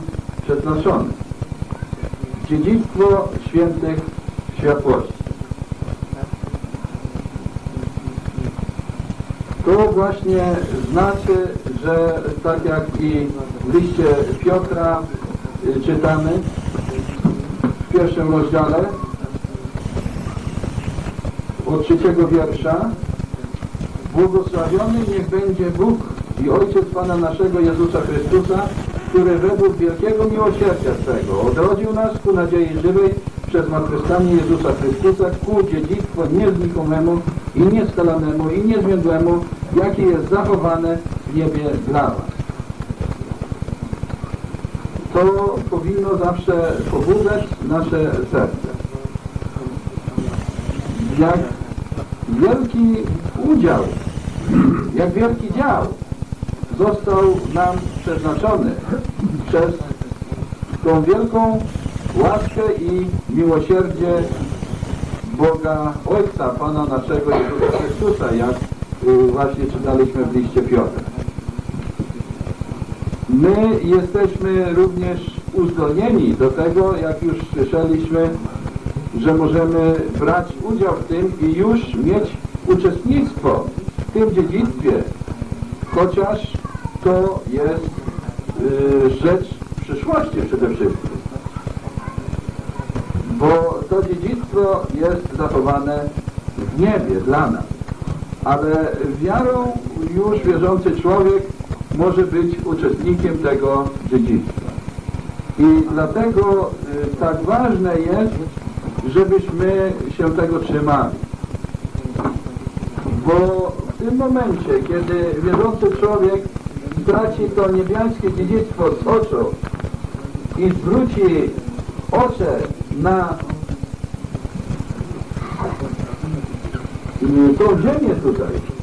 przeznaczone. Dziedzictwo świętych światłości. To właśnie znaczy, że tak jak i w liście Piotra czytamy w pierwszym rozdziale od trzeciego wiersza Błogosławiony niech będzie Bóg i Ojciec Pana naszego Jezusa Chrystusa, który według wielkiego miłosierdzia swego odrodził nas ku nadziei żywej przez zmartwychwstanie Jezusa Chrystusa ku dziedzictwu nieznikomemu i nieskalanemu i niezmiędłemu, jakie jest zachowane w niebie dla Was. To powinno zawsze pobudzać nasze serce. Jak wielki udział, jak wielki dział został nam przeznaczony przez tą wielką łaskę i miłosierdzie Boga Ojca, Pana naszego Jezusa Chrystusa, jak y, właśnie czytaliśmy w liście Piotra. My jesteśmy również uzdolnieni do tego, jak już słyszeliśmy, że możemy brać udział w tym i już mieć uczestnictwo w tym dziedzictwie, chociaż to jest y, rzecz przyszłości przede wszystkim. Bo to dziedzictwo jest zachowane w niebie dla nas. Ale wiarą już wierzący człowiek może być uczestnikiem tego dziedzictwa. I dlatego y, tak ważne jest, żebyśmy się tego trzymali. Bo w tym momencie, kiedy wierzący człowiek straci to niebiańskie dziedzictwo z oczu i zwróci oczy na y, tą ziemię tutaj,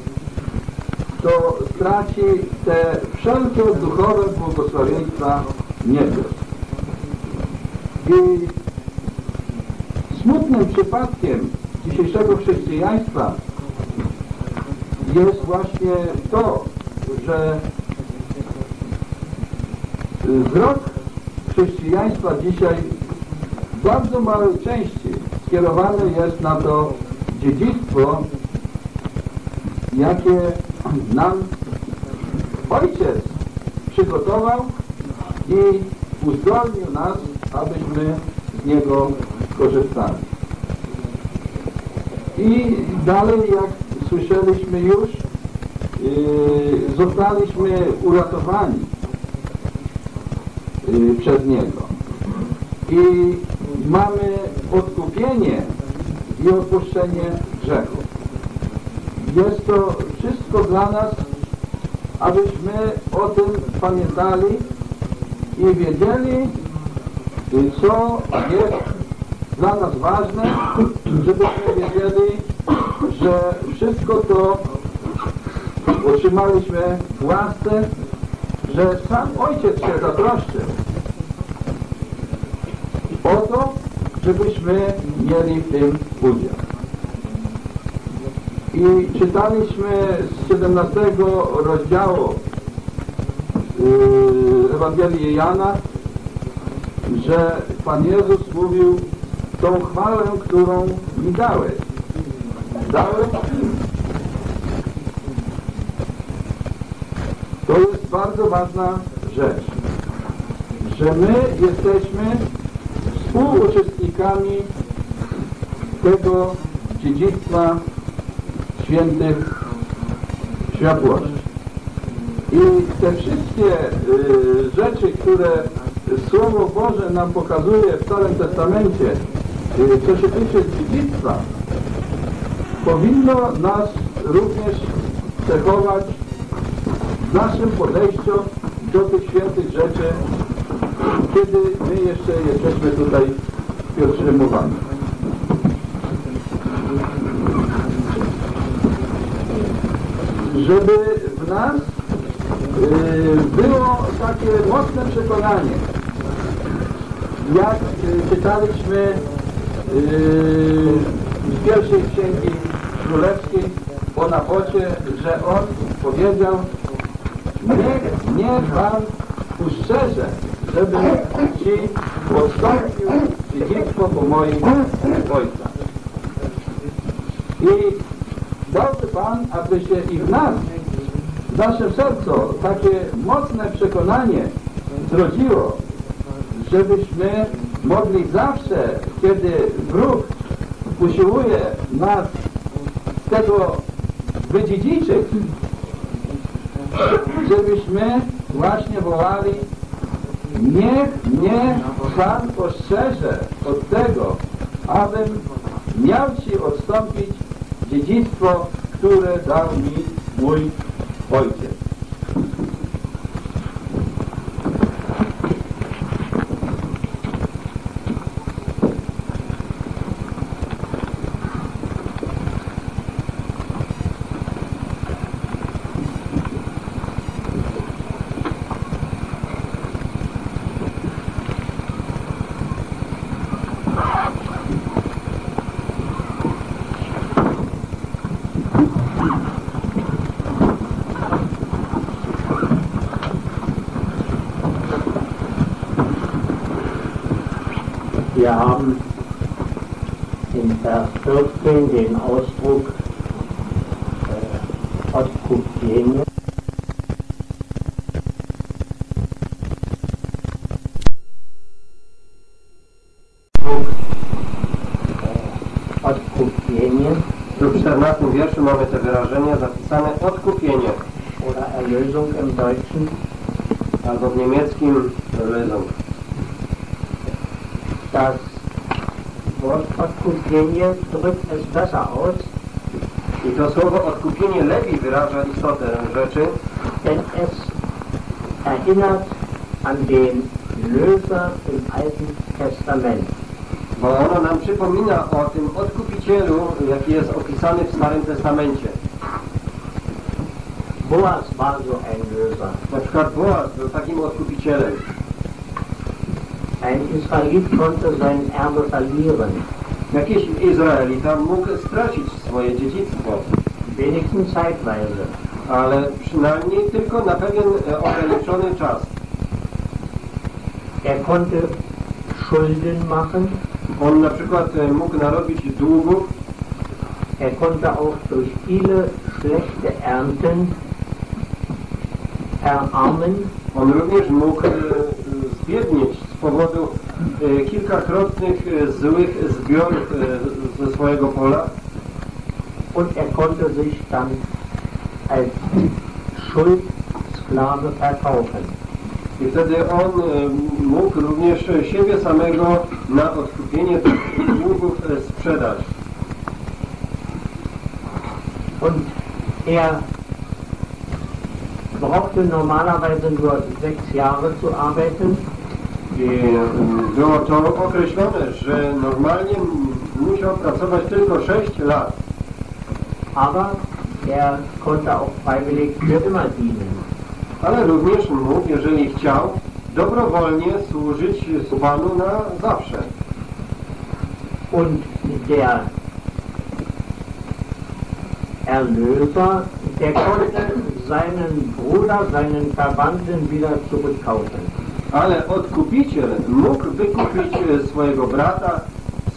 to straci te wszelkie duchowe błogosławieństwa niebios. I smutnym przypadkiem dzisiejszego chrześcijaństwa jest właśnie to, że wzrok chrześcijaństwa dzisiaj w bardzo małej części skierowany jest na to dziedzictwo, jakie nam Ojciec przygotował i uzdolnił nas, abyśmy z niego korzystali. I dalej, jak słyszeliśmy już, yy, zostaliśmy uratowani yy, przez niego. I mamy odkupienie i odpuszczenie grzechów. Jest to wszystko dla nas, abyśmy o tym pamiętali i wiedzieli, co jest dla nas ważne, żebyśmy wiedzieli, że wszystko to otrzymaliśmy w łasce, że sam Ojciec się zatroszczył o to, żebyśmy mieli w tym udział. I czytaliśmy z 17 rozdziału yy, Ewangelii Jana, że Pan Jezus mówił tą chwałę, którą mi dałeś. Dałeś. To jest bardzo ważna rzecz, że my jesteśmy współuczestnikami tego dziedzictwa świętych światłości. I te wszystkie y, rzeczy, które Słowo Boże nam pokazuje w Starym Testamencie, y, co się tyczy dziedzictwa, powinno nas również cechować w naszym podejściu do tych świętych rzeczy, kiedy my jeszcze jesteśmy tutaj pielgrzymowani. Żeby w nas yy, było takie mocne przekonanie, jak yy, czytaliśmy yy, z pierwszej księgi królewskiej o Nabocie, że on powiedział, niech mnie Pan ustrzeże, żeby Ci odstąpił dziedzictwo po moim ojca. I dałby Pan, aby się i w nas, w naszym sercu, takie mocne przekonanie zrodziło, żebyśmy mogli zawsze, kiedy wróg usiłuje nas tego wydziedziczyć, żebyśmy właśnie wołali niech mnie Pan ostrzeże od tego, abym miał Ci odstąpić dziedzictwo, które dał mi mój Ojciec. Odkupienie drückt es besser aus, I to słowo odkupienie lepiej wyraża istotę rzeczy, denn es erinnert an den Löser im Alten Testament. bo ono nam przypomina o tym odkupicielu, jaki jest opisany w Starym Testamencie. Boas war so ein Löser. Na przykład Boaz był takim odkupicielem. Ein Israelit konnte sein Erbe verlieren, Jakiś Izraelita mógł stracić swoje dziedzictwo, wenigstens zeitweise. ale przynajmniej tylko na pewien e, ograniczony czas. Er konnte Schulden machen, On na przykład e, mógł narobić długów, er konnte auch durch viele schlechte Ernten verarmen on również mógł e, zbiednieć z powodu kilkakrotnych e, złych zbiorów e, ze swojego pola und er konnte sich dann als Schuldsklave verkaufen. i wtedy on e, mógł również siebie samego na odkupienie tych długów e, sprzedać. Und er brauchte normalerweise nur sechs Jahre zu arbeiten, było to określone, że normalnie musiał pracować tylko 6 lat, aber er konnte auch freiwillig für immer dienen. ale również mógł, jeżeli chciał, dobrowolnie służyć Panu na zawsze. Und der Erlöser, der konnte seinen Bruder, seinen Verwandten wieder zurückkaufen. Ale odkupiciel mógł wykupić e, swojego brata,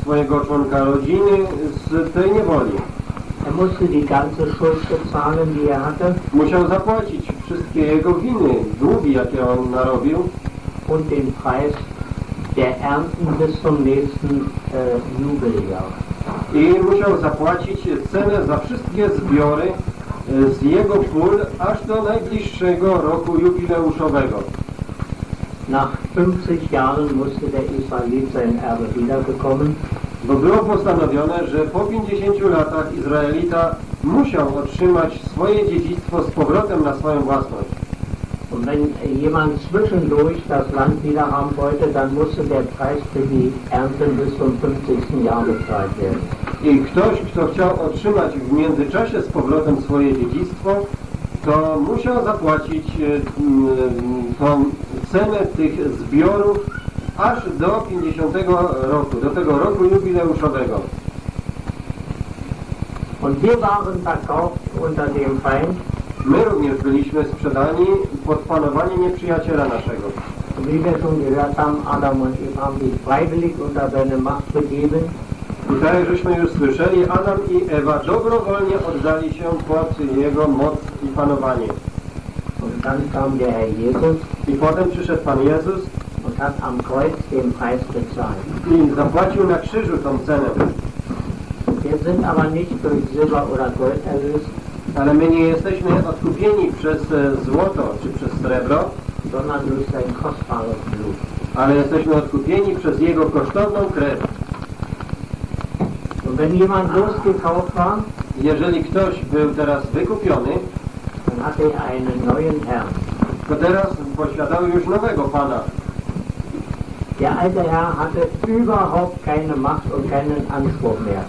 swojego członka rodziny z tej niewoli. Musiał zapłacić wszystkie jego winy, długi, jakie on narobił und den Preis der Ernten bis zum nächsten äh, Jubeljahr. i musiał zapłacić cenę za wszystkie zbiory e, z jego pól aż do najbliższego roku jubileuszowego. Nach 50 Jahren musste der Israelit sein Erbe wiederbekommen Bo było postanowione, że po 50 latach Izraelita musiał otrzymać swoje dziedzictwo z powrotem na swoją własność. Und wenn jemand zwischendurch das Land wieder haben wollte, dann musste der Preis für die bis zum 50. Jahr bezahlt werden. I ktoś, kto chciał otrzymać w międzyczasie z powrotem swoje dziedzictwo, to musiał zapłacić e, mm, tą cenę tych zbiorów aż do 50 roku, do tego roku jubileuszowego. Und wir waren verkauft unter dem Feind, My również byliśmy sprzedani pod panowanie nieprzyjaciela naszego. wie wir schon gehört haben, Adam und Eva haben sich freiwillig unter seine Macht begeben. Tak żeśmy już słyszeli, Adam i Ewa dobrowolnie oddali się pod jego moc i panowanie. Und dann kam der Herr Jesus I potem przyszedł Pan Jezus und hat am Kreuz den Preis bezahlt. i zapłacił na krzyżu tą cenę. Wir sind aber nicht durch Silber oder Gold erlöst, Ale my nie jesteśmy odkupieni przez e, złoto czy przez srebro, sondern durch sein kostbares Blut. ale jesteśmy odkupieni przez Jego kosztowną krew. Und wenn jemand losgekauft war, Jeżeli ktoś był teraz wykupiony, dann hatte einen neuen Herrn. to teraz posiadał już nowego Pana. Der alte Herr hatte überhaupt keine Macht und keinen Anspruch mehr.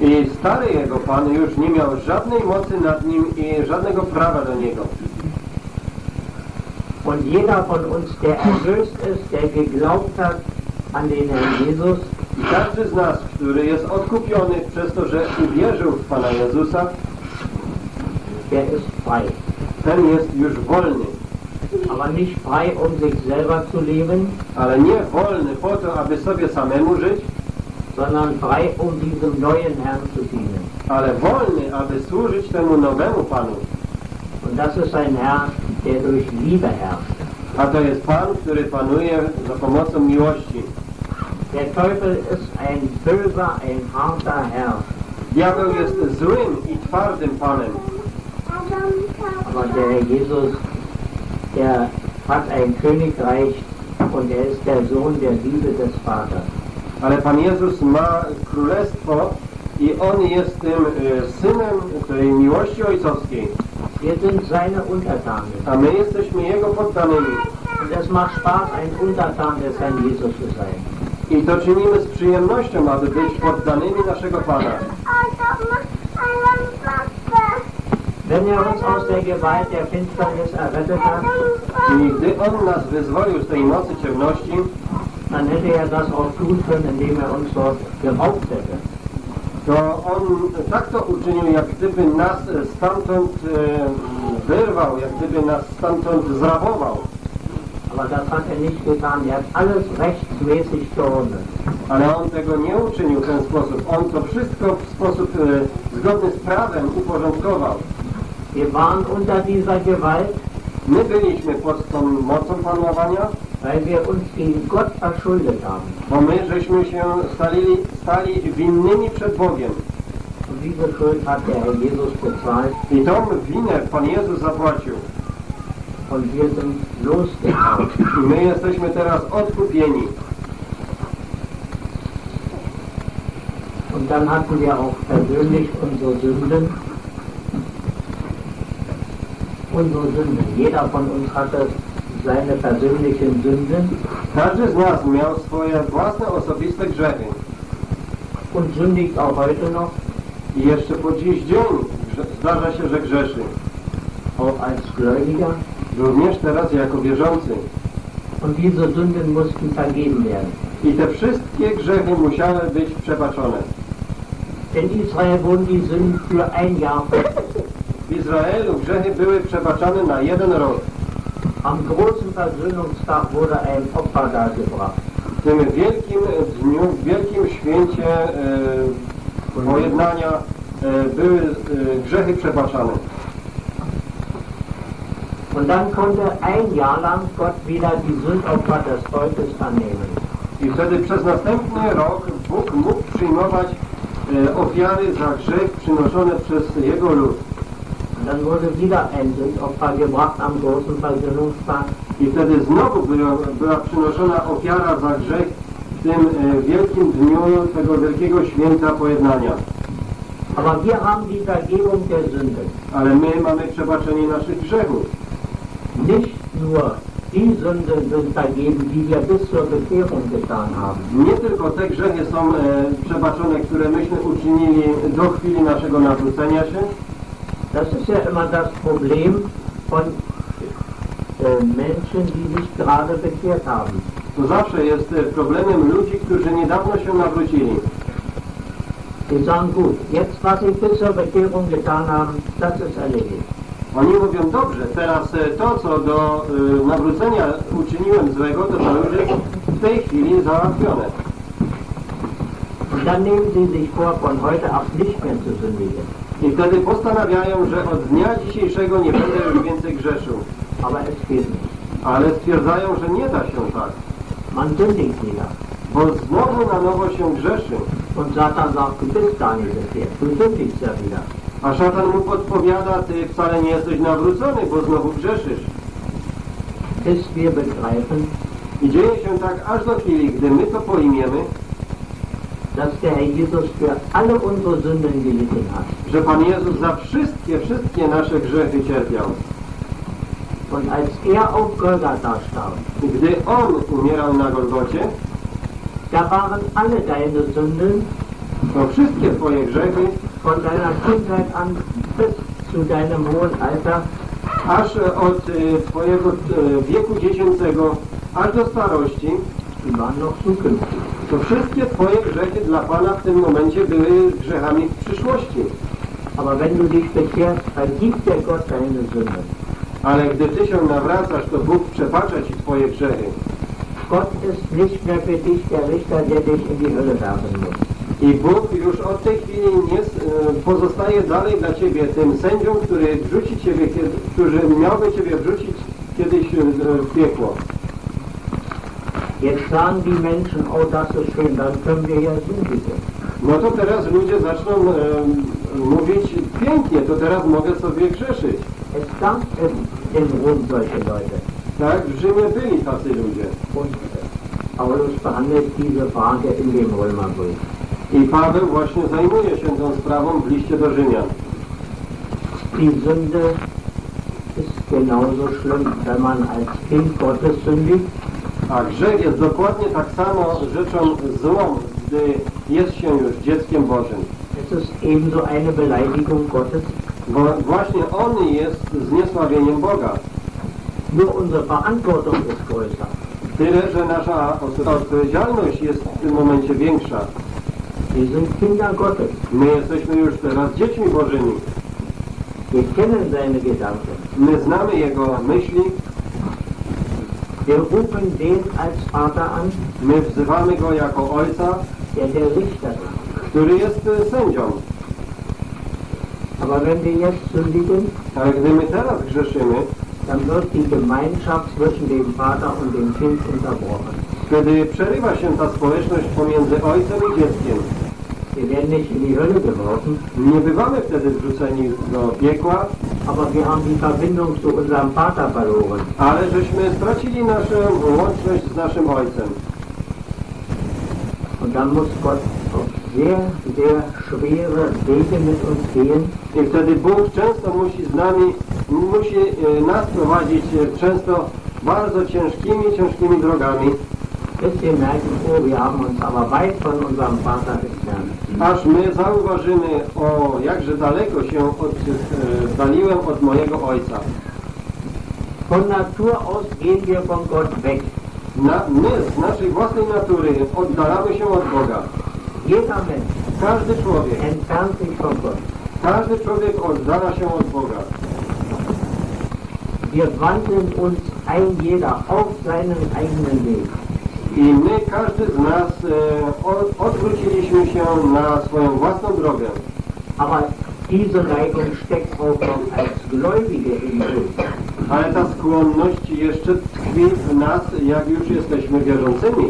I stary jego Pan już nie miał żadnej mocy nad nim i żadnego prawa do niego. Und jeder von uns, der erlöst ist, der geglaubt hat an den Herrn Jesus, I każdy z nas, który jest odkupiony przez to, że uwierzył w Pana Jezusa, ten jest już wolny. aber nicht frei, um sich selber zu leben, ale nie wolny po to, aby sobie samemu żyć, sondern frei, um diesem neuen Herrn zu dienen. ale wolny, aby służyć temu nowemu Panu. Und das ist ein Herr, der durch Liebe herrscht. A to jest Pan, który panuje za pomocą miłości. Der Teufel ist ein böser, ein harter Herr, Diabeł jest złym i twardym Panem, aber der Herr Jesus, der hat ein Königreich und er ist der Sohn der Liebe des Vaters. ale Pan Jezus ma królestwo i On jest tym e, synem tej miłości ojcowskiej, Wir sind seine Untertanen. a my jesteśmy Jego poddanymi. Und es macht Spaß, ein Untertan des Herrn Jesus zu sein. I to czynimy z przyjemnością, aby być poddanymi naszego Pana. Wenn I gdy On nas wyzwolił z tej mocy ciemności, to On tak to uczynił, jak gdyby nas stamtąd e, wyrwał, jak gdyby nas stamtąd zrabował. Aber das hat er nicht getan. Er hat alles rechtsmäßig gerundet. Ale On tego nie uczynił w ten sposób. On to wszystko w sposób e, zgodny z prawem uporządkował. Wir waren unter dieser Gewalt, My byliśmy pod tą mocą panowania, weil wir uns gegen Gott verschuldet haben. bo my żeśmy się stali, stali winnymi przed Bogiem. Und diese Schuld hat der Herr Jesus bezahlt I tą winę Pan Jezus zapłacił. und wir sind losgekauft. I my jesteśmy teraz odkupieni. Und dann hatten wir auch persönlich unsere Sünden. Unsere Sünden. Jeder von uns hatte seine persönlichen Sünden Każdy z nas miał swoje własne, osobiste grzechy. und sündigt auch heute noch, I jeszcze po dziś dzień zdarza się, że grzeszy. auch als Gläubiger. Również teraz jako wierzący. Und diese Sünden mussten vergeben werden. I te wszystkie grzechy musiały być przebaczone. In Israel wurden die Sünden für ein Jahr vergeben. W Izraelu grzechy były przebaczane na jeden rok. Am großen Versöhnungstag wurde ein Opfer dargebracht. W tym wielkim dniu, w wielkim święcie e, pojednania e, były e, grzechy przebaczane. Und dann konnte ein Jahr lang Gott wieder die Sündopfer des Volkes annehmen. I wtedy przez następny rok Bóg mógł przyjmować e, ofiary za grzech przynoszone przez Jego lud. Und dann wurde wieder ein Sündopfer gebracht am großen Versöhnungstag. I wtedy znowu była, była przynoszona ofiara za grzech w tym e, wielkim dniu tego wielkiego święta pojednania. Aber wir haben die Vergebung der Sünden. Ale my mamy przebaczenie naszych grzechów. Nicht nur die Sünden sind vergeben, die wir bis zur Bekehrung getan haben. Nie tylko te grzechy są e, przebaczone, które myśmy uczynili do chwili naszego nawrócenia się. Das ist ja immer das Problem von äh, Menschen, die sich gerade bekehrt haben. To zawsze jest e, problemem ludzi, którzy niedawno się nawrócili. Die sagen, gut, jetzt was ich bis zur Bekehrung getan habe, das ist erledigt. Oni mówią, dobrze, teraz e, to, co do e, nawrócenia uczyniłem złego, to to już jest w tej chwili załatwione. Dann nehmen sie sich vor, von heute ab nicht mehr zu sündigen. I wtedy postanawiają, że od dnia dzisiejszego nie będę już więcej grzeszył. Aber es geht nicht. Ale stwierdzają, że nie da się tak, Man sündigt wieder. bo znowu na nowo się grzeszy. Und Satan sagt, du bist gar nicht bekehrt, du sündigst ja wieder. A szatan mu podpowiada, ty wcale nie jesteś nawrócony, bo znowu grzeszysz. Bis wir begreifen, I dzieje się tak aż do chwili, gdy my to pojmiemy, dass der Herr Jesus für alle unsere Sünden gelitten hat. że Pan Jezus za wszystkie, wszystkie nasze grzechy cierpiał. Und als er auf Golgatha starb, I gdy On umierał na Golgocie, da waren alle deine Sünden to wszystkie Twoje grzechy, von deiner Kindheit an bis zu deinem hohen Alter, aż od y, Twojego y, wieku dziecięcego, aż do starości, to wszystkie Twoje grzechy dla Pana w tym momencie były grzechami w przyszłości. Aber wenn du dich bekehrst, vergibt dir Gott deine Sünden. Ale gdy Ty się nawracasz, to Bóg przebacza Ci Twoje grzechy. Gott ist nicht mehr für dich der Richter, der dich in die Hölle werfen muss. I Bóg już od tej chwili nie e, pozostaje dalej dla Ciebie tym sędzią, który wrzuci Ciebie, który miałby Ciebie wrzucić kiedyś e, w piekło. Jetzt sagen die Menschen, oh, das ist schön, dann können wir ja sündigen. No to teraz ludzie zaczną e, mówić pięknie, to teraz mogę sobie grzeszyć. Es gab im, im Rom solche Leute. Tak, w Rzymie byli tacy ludzie. Und Paulus behandelt diese Frage in dem Römerbrief. I Paweł właśnie zajmuje się tą sprawą w liście do Rzymian. Die Sünde ist genauso schlimm, wenn man als Kind Gottes sündigt, A grzech jest dokładnie tak samo rzeczą złą, gdy jest się już dzieckiem Bożym. es ist ebenso eine Beleidigung Gottes. Bo właśnie on jest zniesławieniem Boga. Nur unsere Verantwortung ist größer. Tyle, że nasza odpowiedzialność jest w tym momencie większa. Wir sind Kinder Gottes. My jesteśmy już teraz dziećmi Bożymi. My znamy Jego myśli, my wzywamy Go jako Ojca, który jest e, sędzią. Ale gdy my teraz grzeszymy, dann wird die Gemeinschaft zwischen dem Vater und dem Kind unterbrochen. wtedy przerywa się ta społeczność pomiędzy Ojcem i dzieckiem. Wir werden nicht in die Hölle geworfen, Nie bywamy wtedy wrzuceni do piekła, aber wir haben die Verbindung zu unserem Vater verloren. ale żeśmy stracili naszą łączność z naszym Ojcem. Und dann muss Gott auf sehr, sehr schwere Wege mit uns gehen, I wtedy Bóg często musi z nami, musi e, nas prowadzić e, często bardzo ciężkimi, ciężkimi drogami, bis wir merken, wir haben uns aber weit von unserem Vater entfernt. aż my zauważymy, o jakże daleko się od, e, oddaliłem od mojego Ojca. Von Natur aus gehen wir von Gott weg. Na, my z naszej własnej natury oddalamy się od Boga. Jeder Mensch Każdy człowiek, entfernt sich von Gott. każdy człowiek oddala się od Boga. Wir wandeln uns ein jeder auf seinen eigenen Weg. I my, każdy z nas e, od, odwróciliśmy się na swoją własną drogę. Aber diese Neigung steckt auch noch als Gläubige in uns. Ale ta skłonność jeszcze tkwi w nas, jak już jesteśmy wierzącymi.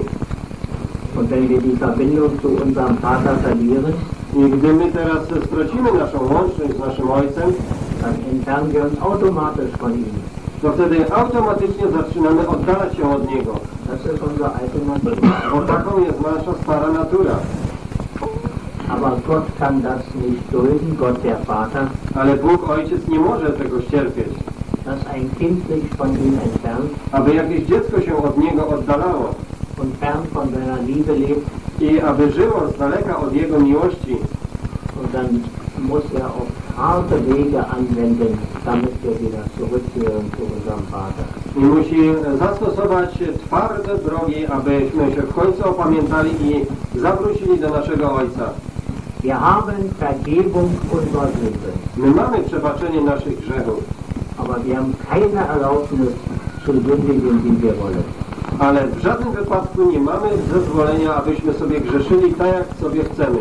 Und wenn wir die Verbindung zu unserem Vater verlieren, I gdy my teraz stracimy naszą łączność z naszym Ojcem, dann entfernen wir uns automatisch von ihm. to wtedy automatycznie zaczynamy oddalać się od Niego. Das ist unsere alte Natur. Bo taką jest nasza stara natura. Aber Gott kann das nicht dulden, Gott der Vater, Ale Bóg Ojciec nie może tego ścierpieć. dass ein Kind sich von ihm entfernt Aby jakieś dziecko się od Niego oddalało i aby żyło z daleka od Jego miłości, Und dann Wege anwenden, damit wir wieder zurückkehren zu unserem Vater. i musi zastosować twarde drogi, abyśmy się w końcu opamiętali i zawrócili do naszego Ojca. My mamy przebaczenie naszych grzechów, aber wir haben. Ale w żadnym wypadku nie mamy zezwolenia, abyśmy sobie grzeszyli tak, jak sobie chcemy.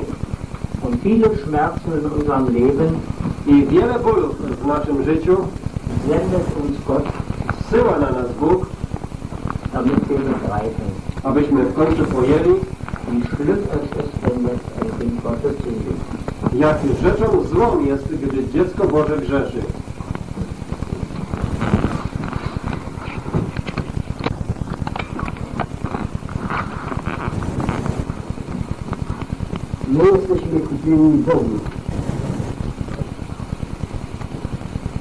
Und viele Schmerzen in unserem Leben I wiele bólów w naszym życiu sendet uns Gott, zsyła na nas Bóg, damit wir begreifen, abyśmy w końcu pojęli, wie schlimm es ist, wenn jetzt ein Kind Gottes sündigt. jak rzeczą złą jest, gdy dziecko Boże grzeszy. My jesteśmy kupieni Bogu.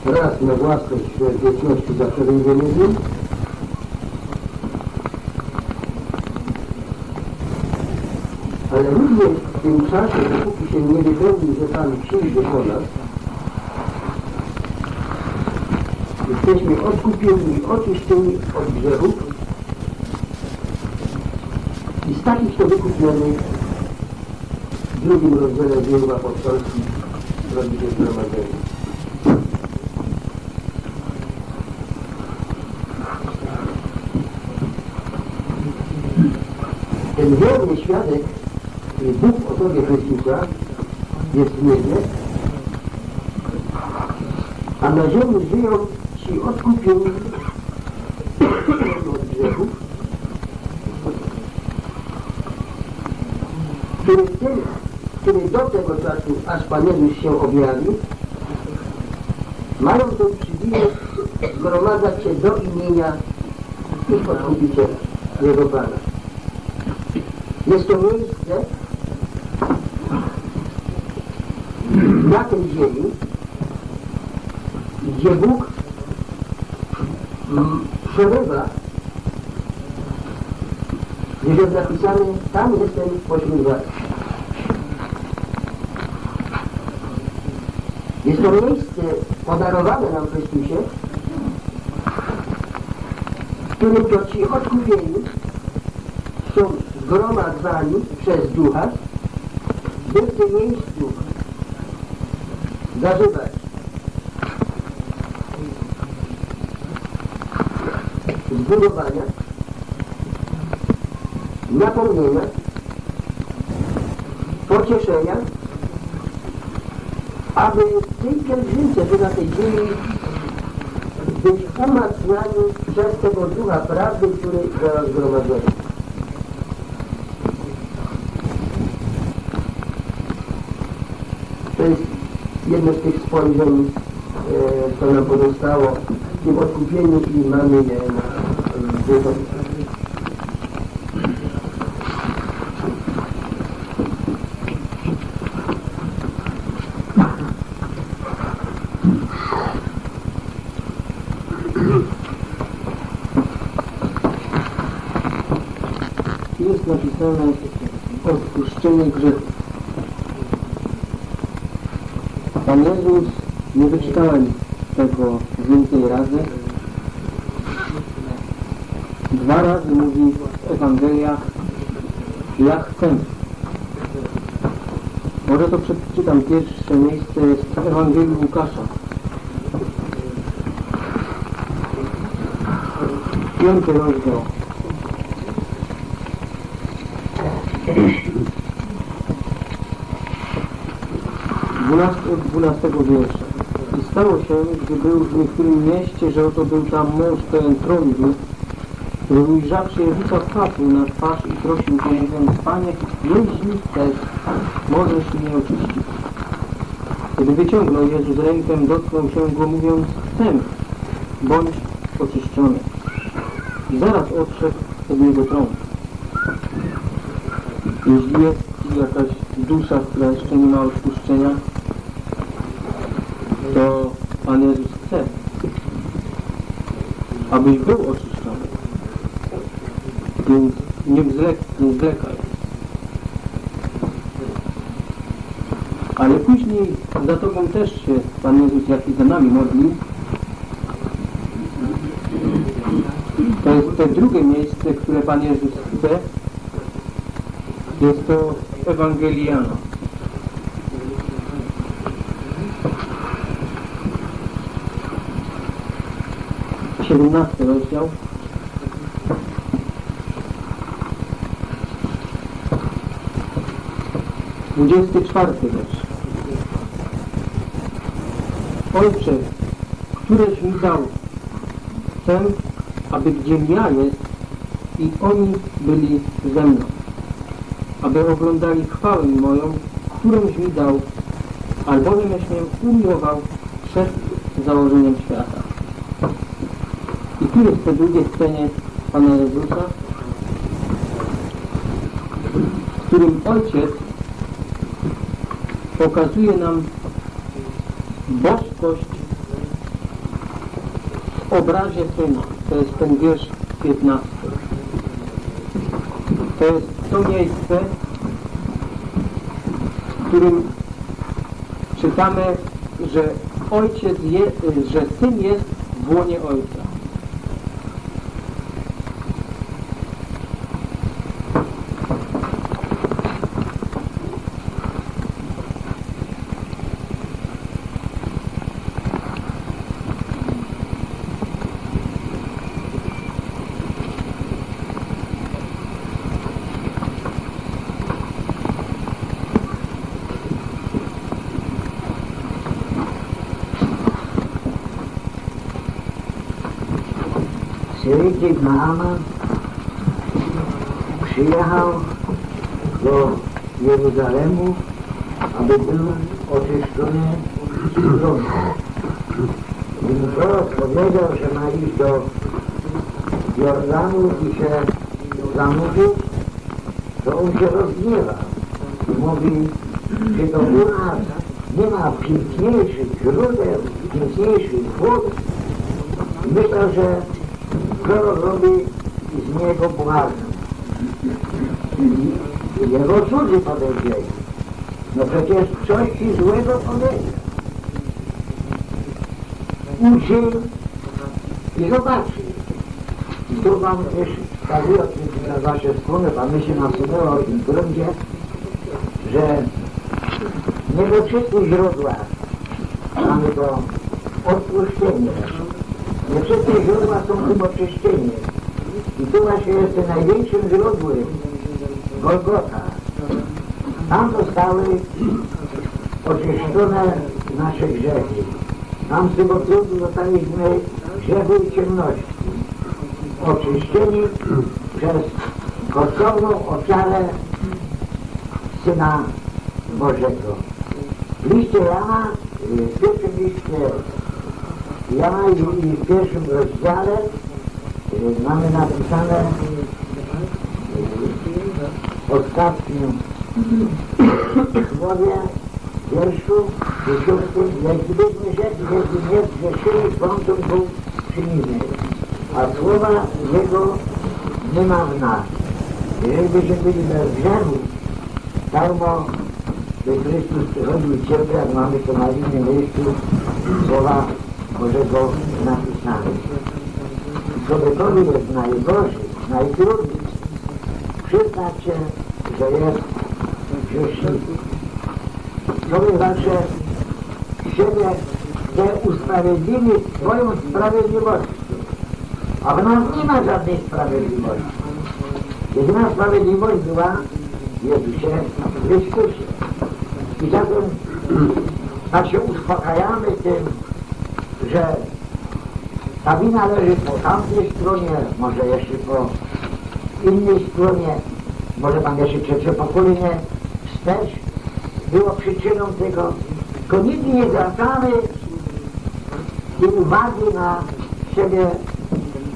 Raz na własność wieczności zawsze będziemy z Nim, ale również w tym czasie, dopóki się nie wypełni, że Pan przyjdzie po nas, jesteśmy odkupieni, oczyszczeni od grzechów i z takich to wykupionych drugim rozdziale dziejów apostolskich robi się zgromadzenie. Ten wierny świadek, który Bóg o sobie Chrystusa, jest niebie, a na ziemi żyją ci odkupieni od grzechów, których teraz który do tego czasu, aż Pan Jezus się objawi, mają ten przywilej zgromadzać się do imienia ich Odkupiciela, Jego Pana. Jest to miejsce na tej ziemi, gdzie Bóg przebywa, gdzie jest napisane, tam jestem pośród was. Jest to miejsce podarowane nam w Chrystusie, w którym to ci odkupieni są zgromadzani przez Ducha, by w tym miejscu zażywać. Zbudowania, napomnienia, pocieszenia, aby tej pielgrzymce, by na tej ziemi być umacniani przez tego Ducha Prawdy, który zaraz zgromadzony. To jest jedno z tych spojrzeń, e, co nam pozostało w tym odkupieniu i mamy je na. Jest napisane odpuszczenie grzechów. Pan Jezus, nie wyczytałem tego więcej razy, dwa razy mówi w Ewangeliach, ja chcę. Może to przeczytam pierwsze miejsce jest w Ewangelii Łukasza. Piąty rozdział. 12, od 12 wiersza. I stało się, gdy był w niektórym mieście, że oto był tam mąż pełen trądu, który ujrzawszy Jezusa wpadł na twarz i prosił go, mówiąc, Panie, jeśli chcesz, możesz mnie oczyścić. Kiedy wyciągnął Jezus rękę, dotknął się go, mówiąc, chcę, bądź oczyszczony. I zaraz odszedł od niego trąd. Jest jakaś dusza, która jeszcze nie ma odpuszczenia, to Pan Jezus chce, abyś był oczyszczony. Więc nie, wzlek, nie zwlekaj. Ale później za Tobą też się Pan Jezus, jak i za nami modlił. To jest te drugie miejsce, które Pan Jezus chce. Jest to Ewangeliana. Siedemnasty rozdział. Dwudziesty czwarty wiersz. Ojcze, któreś mi dał, chcę, aby gdzie ja jest i oni byli ze mną, aby oglądali chwałę moją, którąś mi dał, albowiem mnie umiłował przed założeniem świata. I tu jest to drugie scenie Pana Jezusa, w którym Ojciec pokazuje nam boskość w obrazie Syna. To jest ten wiersz 15. To jest to miejsce, w którym czytamy, że Ojciec je, że Syn jest w łonie Ojca. Syryjczyk Naaman przyjechał do Jeruzalemu, aby był oczyszczony z. Gdy prorok powiedział, że ma iść do Jordanu i się zanurzyć, to on się rozgniewa mówi, że to u nas nie ma piękniejszych źródeł, piękniejszych wód. I myślę, że prorok robi z niego błazna. I jego cudzy podejrzeli. No przecież coś ci złego podejdzie. Uczy i zobaczy. I tu wam też wskazuje o tym na wasze strony, a my się nasunęło o tym gruncie, że nie we wszystkich źródłach mamy to odpuszczenie. Wszystkie źródła są tym oczyszczenie. I tu właśnie jest największym źródłem Golgota. Tam zostały oczyszczone nasze grzechy. Tam z tego trudu zostaliśmy grzechu i ciemności. Oczyszczeni przez kosztowną ofiarę Syna Bożego. W liście Jana, y, w pierwszym liście Jana i w pierwszym rozdziale y, mamy napisane w ostatnim słowie wierszu dziesiątym, jeśli byśmy rzekli, jeśli nie zgrzeszyli, sądem był przynimy, a słowa Jego nie ma w nas. Jeżeli byśmy byli bez grzechu, darmo by Chrystus przychodził i cierpiał, mamy to na innym miejscu słowa Bożego napisane. Człowiekowi jest najgorzej, najtrudniej przyznać się, że jest grzesznikiem. Człowiek zawsze siebie chce usprawiedliwić swoją sprawiedliwością. A w nas nie ma żadnej sprawiedliwości. Jedyna sprawiedliwość była w Jezusie Chrystusie. I zatem tak się uspokajamy tym, ta wina leży po tamtej stronie, może jeszcze po innej stronie, może pan jeszcze trzecie pokolenie wstecz było przyczyną tego, tylko nigdy nie zwracamy tej uwagi na siebie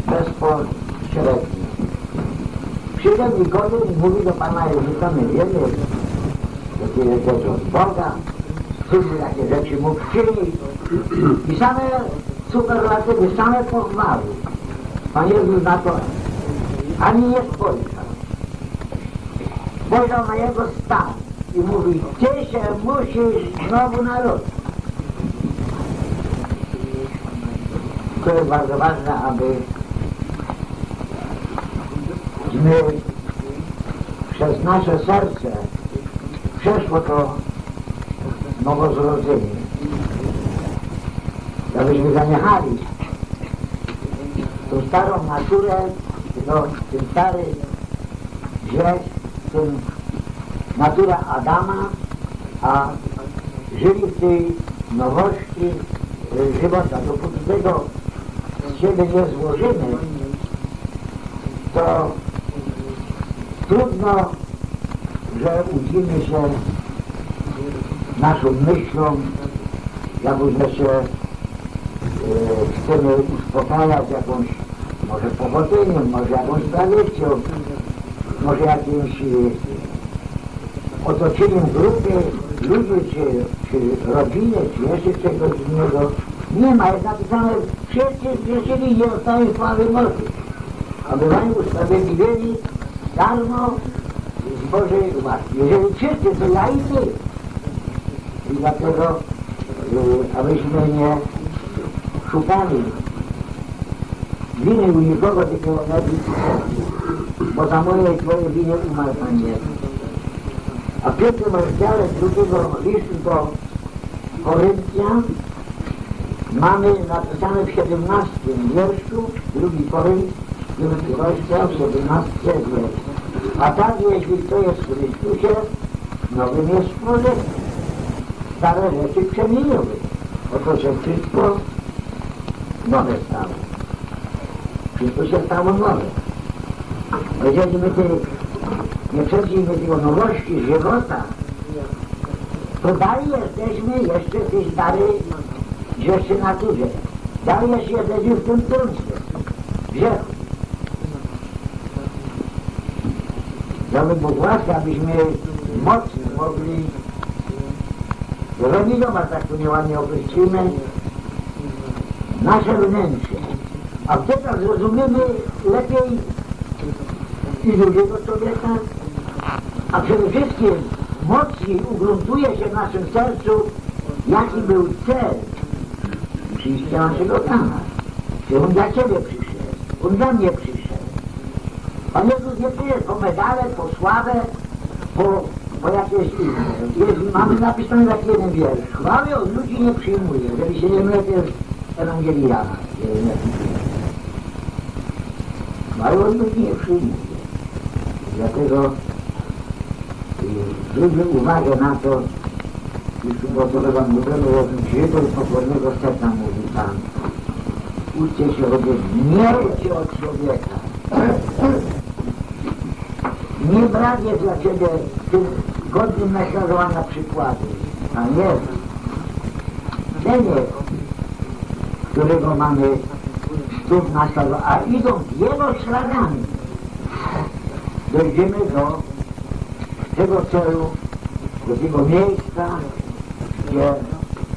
bezpośrednio. Przyjdzie Nikodem i mówi do Pana Jezusa, my wiemy, jakie jest rzecz od Boga, cudy jakie rzeczy mógł czynić i same superlatywy, same pochwały. Pan Jezus na to ani nie spojrzał. Spojrzał na jego stan i mówi, ty się musisz znowu narodzić. To jest bardzo ważne, aby my przez nasze serce przeszło to nowozrodzenie. Abyśmy zaniechali tą starą naturę, no, ten stary grzech, ten natura Adama, a żyli w tej nowości y, żywota. Dopóki tego z siebie nie złożymy, to trudno, że udzimy się naszą myślą, jakbyśmy się e, chcemy uspokajać jakąś może powodzeniem, może jakąś tradycją, może jakimś e, otoczeniem grupy ludzi, czy, czy rodziny, czy jeszcze czegoś innego. Nie ma, jest napisane, wszyscy zgrzeszyli i dostają sławy mocy. A bywają usprawiedliwieni darmo z Bożej łaski. Jeżeli wszyscy, to ja i ty. I dlatego, y, abyśmy nie szukali winy u nikogo, tylko najpierw bo za moje i twoje winy umarł Pan Jezus. A w pierwszym rozdziale drugiego listu do Koryntian mamy napisane w 17 wierszu, drugi Korynt, drugi rozdział, 17 wiersz. A tak, jeśli kto jest w Chrystusie, nowym jest człowiekiem. Stare rzeczy przemieniły. Oto się wszystko nowe stało. Wszystko się stało nowe. Jeżeli my nie przejdziemy tego nowości żywota, to dalej jesteśmy jeszcze w tej starej grzesznej naturze. Dalej jeszcze jesteśmy w tym trunstwie, grzechu. Damy Bóg łaskę, abyśmy mocno mogli realizować, tak to nieładnie określimy, nasze wnętrze. A wtedy zrozumiemy lepiej i drugiego człowieka, a przede wszystkim mocniej ugruntuje się w naszym sercu, jaki był cel przyjścia naszego Pana. Że On dla Ciebie przyszedł, On dla mnie przyszedł. Pan Jezus nie przyjdzie po medale, po sławę, po, po jakieś inne. Jest, mamy napisane taki jeden wiersz. Chwały od ludzi nie przyjmuje, jeżeli się nie mylę, Chwały od ludzi nie przyjmuje. Dlatego y, zwróćmy uwagę na to, już przygotowywam dobrego rozumnego i pokornego serca, mówi Pan. Uczcie się nie uczcie od człowieka. Nie brak jest dla Ciebie tym godnym naśladowania przykładu. A jest. Ten jest, którego mamy stóp naśladowania. A idąc Jego śladami, dojdziemy do tego celu, do tego miejsca, gdzie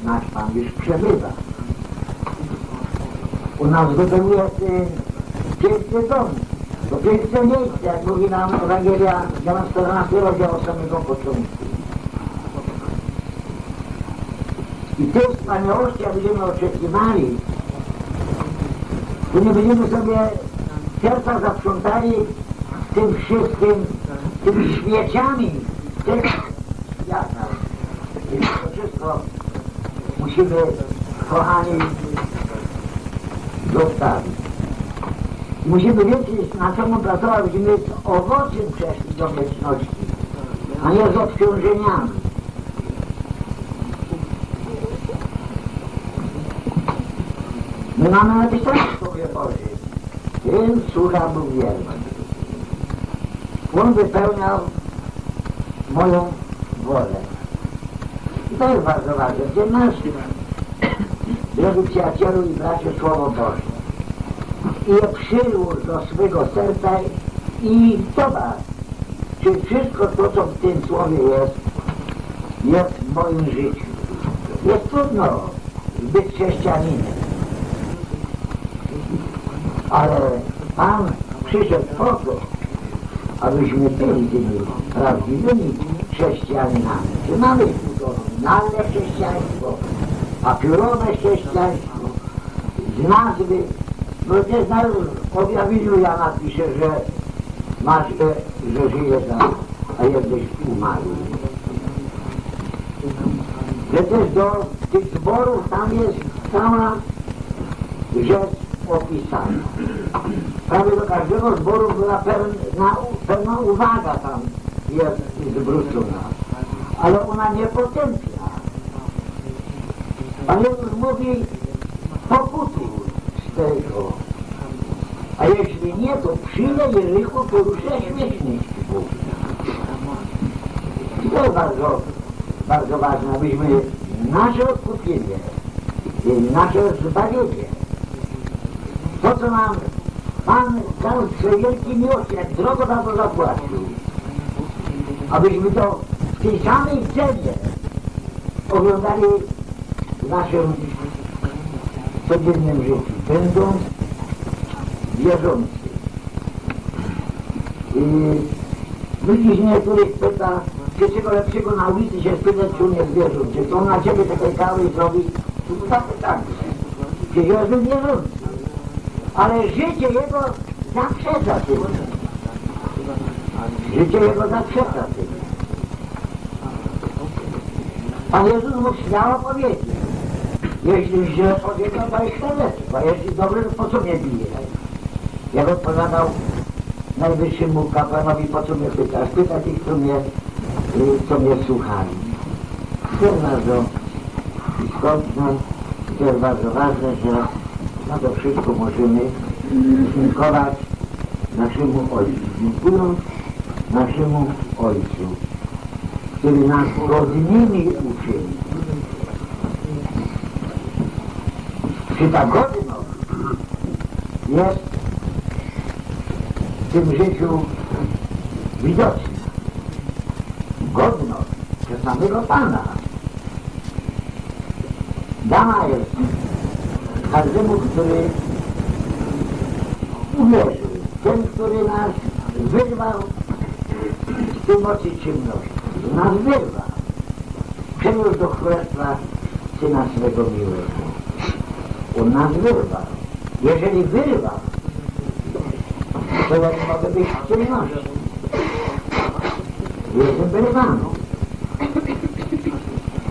nasz Pan już przebywa. U nas ten piękny dom, to piękne miejsce, jak mówi nam Ewangelia, 14 rozdział od samego początku. I tej wspaniałości, jak będziemy oczekiwali, to nie będziemy sobie serca zaprzątali tym wszystkim, tymi śmieciami świata. I to wszystko musimy, kochani, zostawić. Musimy wiedzieć, na czemu pracować, musimy z owocem przeszli do wieczności, a nie z obciążeniami. My mamy napisane w Słowie Bożym, tym słucha był wierny. On wypełniał moją wolę. I to jest bardzo ważne. Gdzie nasz, drodzy przyjacielu i bracie, Słowo Boże. I je przyłóż do swego serca i zobacz, czy wszystko to, co w tym Słowie jest, jest w moim życiu. Jest trudno być chrześcijaninem. Ale Pan przyszedł po to, abyśmy byli tymi prawdziwymi chrześcijanami. Czy mamy nominalne chrześcijaństwo, papierowe chrześcijaństwo, z nazwy, no też na objawieniu Jana pisze, że masz, że, że żyjesz, a jesteś umarły. Też do tych zborów tam jest cała rzecz opisana. Prawie do każdego zboru była pewna, pewna uwaga tam jest zwrócona, ale ona nie potępia. Pan Jezus mówi, pokutuj z tego. A jeśli nie, to przyjdę Jericho, poruszę śmieszność Bóg. I to jest bardzo, bardzo ważne, abyśmy nasze odkupienie, i nasze zbawienie, to co nam Pan dał swe wielkie miłości, jak drogo na to zapłacił, abyśmy to w tej samej cenie oglądali w naszym codziennym życiu, będąc wierzący. I ludzi z niektórych pyta, czy czego lepszego na ulicy się spytać, czy on jest wierzący, czy on na ciebie takiej kawy zrobi, to takie tak, czy jest wierzący. Ale życie jego zaprzecza tym. Życie jego zaprzecza tym. Pan Jezus mógł śmiało powiedzieć, jeśli źle powiedział, to jest świadectwo, a jeśli dobre, to po co mnie bije? Jak odpowiadał najwyższemu kapłanowi, po co mnie pytasz? Pyta tych, co mnie, co mnie słuchali. Jest bardzo istotne, to jest bardzo ważne, że to wszystko możemy dziękować naszemu Ojcu. Dziękując naszemu Ojcu, który nas godnymi uczyni. Czy ta godność jest w tym życiu widoczna? Godność przez samego Pana. Dana jest każdemu, który uwierzył. Ten, który nas wyrwał z tej mocy ciemności. Nas wyrwał. Przeniósł do królestwa Syna swego miłego. On nas wyrwał. Jeżeli wyrwał, to ja nie mogę być w ciemności. Jestem wyrwany.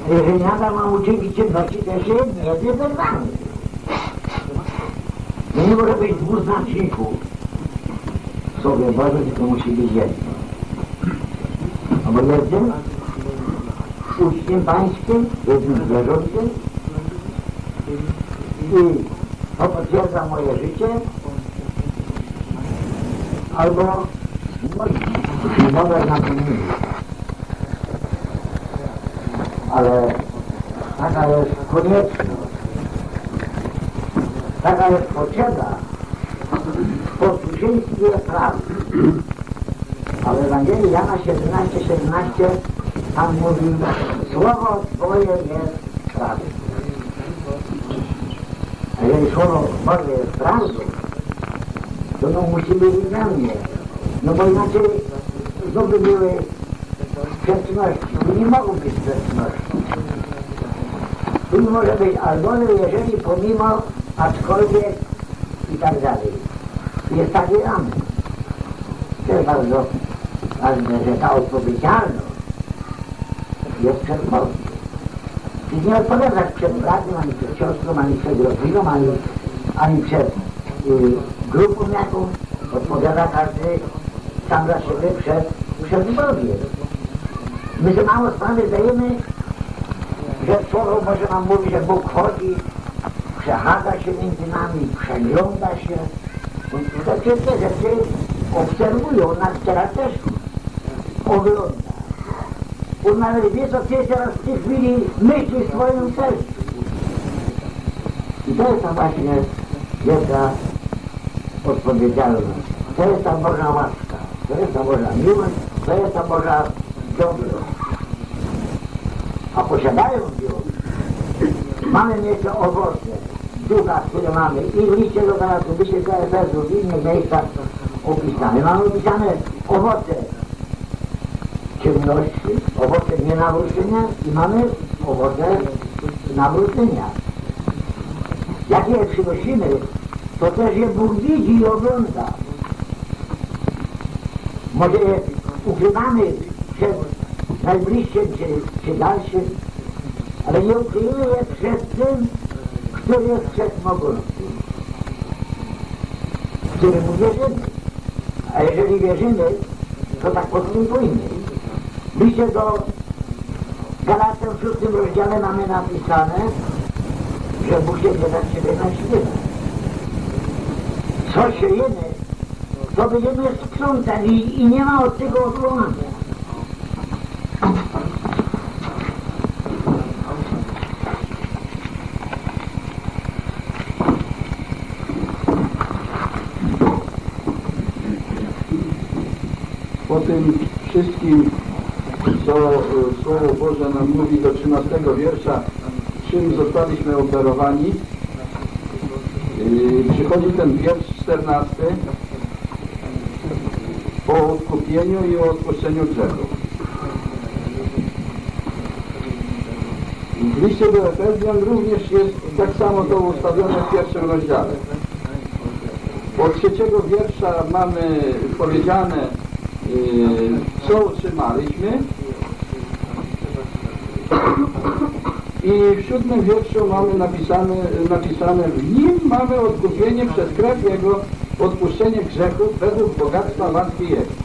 Jeżeli nadal mam uczynić ciemności, to jeszcze nie jestem wyrwany. Nie może być dwóch znaczników. Sobie Boże, tylko musi być jedno. Albo jestem uczniem pańskim, jednym wierzącym i to potwierdza moje życie, albo nie mogę na tym mówić. Ale taka jest konieczność, taka jest potrzeba w posłuszeństwie prawdy. A w Ewangelii Jana 17, 17 Pan mówi, Słowo Twoje jest prawdą. A jeżeli Słowo Boże jest prawdą, to ono musi być mnie. No bo inaczej znowu były sprzeczności. Nie mogą być sprzeczności. Tu może być albowiem, jeżeli pomimo, aczkolwiek i tak dalej. Jest taki ramen. To jest bardzo ważne, że ta odpowiedzialność jest przed Bogiem. Czyli nie odpowiadasz przed bratem, ani przed siostrą, ani przed rodziną, ani, ani przed y, grupą jakąś. Odpowiada każdy sam dla siebie przed, przed Bogiem. My sobie mało sprawy zdajemy, że Słowo Boże nam mówi, że Bóg chodzi, przechadza się między nami, przegląda się. Te rzeczy obserwują, on nas teraz też ogląda. On nawet wie, co ty teraz w tej chwili myśli w swoim sercu. I to jest ta właśnie wielka odpowiedzialność. To jest ta Boża łaska, to jest ta Boża miłość, to jest ta Boża dobroć. A posiadając ją, mamy mieć owoce ducha, które mamy i w liście do do Efezów, w innych miejscach opisane. Mamy opisane owoce ciemności, owoce nienawrócenia i mamy owoce nawrócenia. Jak je przynosimy, to też je Bóg widzi i ogląda. Może je ukrywamy przed najbliższym czy, czy dalszym, ale nie ukryjemy je przed tym, który jest wszechmogący, któremu wierzymy. A jeżeli wierzymy, to tak postępujmy. Liście do Galacjan w szóstym rozdziale mamy napisane, że Bóg się nie da siebie naśmiewa. Co siejemy, to będziemy sprzątać i, i nie ma od tego odwołania. Po tym wszystkim, co e, Słowo Boże nam mówi do 13 wiersza, czym zostaliśmy operowani, yy, przychodzi ten wiersz 14 o odkupieniu i o odpuszczeniu grzechów. W liście do Efezjan również jest tak samo to ustawione w pierwszym rozdziale. Od trzeciego wiersza mamy powiedziane, co otrzymaliśmy i w siódmym wierszu mamy napisane, napisane w nim mamy odkupienie przez krew Jego, odpuszczenie grzechów według bogactwa łaski Jego.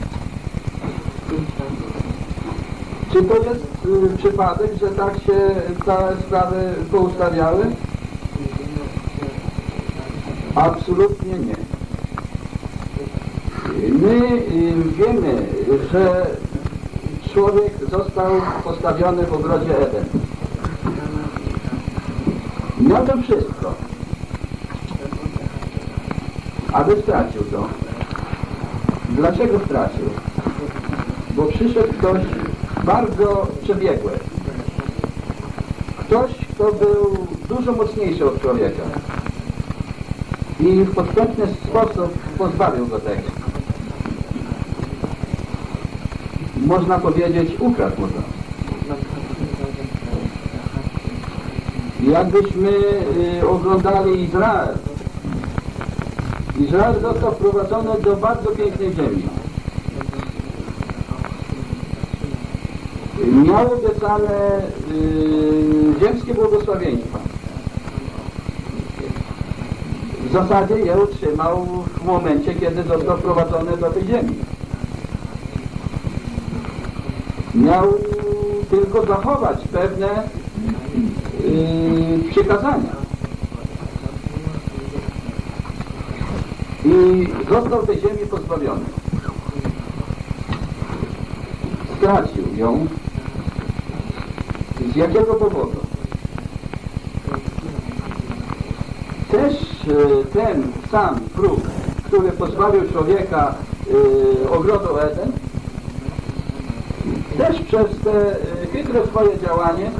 Czy to jest y, przypadek, że tak się te sprawy poustawiały? Absolutnie nie. My y, wiemy, że człowiek został postawiony w ogrodzie Eden. Miał to wszystko, aby stracił to. Dlaczego stracił? Bo przyszedł ktoś bardzo przebiegły. Ktoś, kto był dużo mocniejszy od człowieka. I w podstępny sposób pozbawił go tego. Można powiedzieć, ukradł mu. Jakbyśmy y, oglądali Izrael. Izrael został wprowadzony do bardzo pięknej ziemi. Miał obiecane y, ziemskie błogosławieństwa. W zasadzie je utrzymał w momencie, kiedy został wprowadzony do tej ziemi. Miał tylko zachować pewne yy, przykazania. I został tej ziemi pozbawiony. Stracił ją. Z jakiego powodu? Też y, ten sam próg, który pozbawił człowieka y, ogrodu Eden, też przez te chytre swoje działanie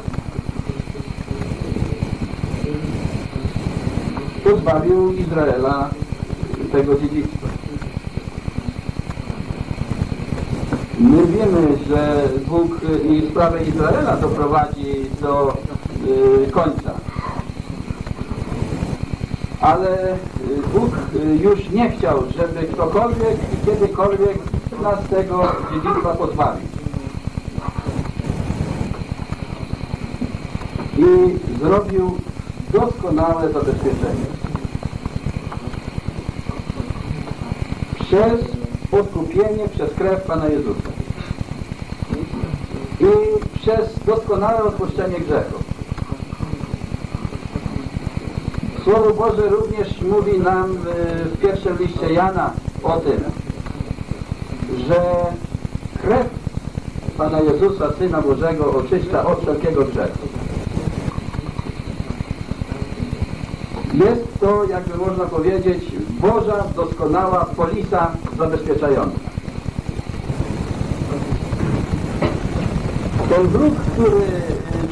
pozbawił Izraela tego dziedzictwa. My wiemy, że Bóg i sprawę Izraela doprowadzi do y, końca. Ale y, Bóg y, już nie chciał, żeby ktokolwiek i kiedykolwiek nas tego dziedzictwa pozbawił. Zrobił doskonałe zabezpieczenie. Przez odkupienie przez krew Pana Jezusa. I przez doskonałe odpuszczenie grzechów. Słowo Boże również mówi nam y, w pierwszym liście Jana o tym, że krew Pana Jezusa, Syna Bożego, oczyszcza od wszelkiego grzechu. Jest to, jakby można powiedzieć, Boża doskonała polisa zabezpieczająca. Ten wróg, który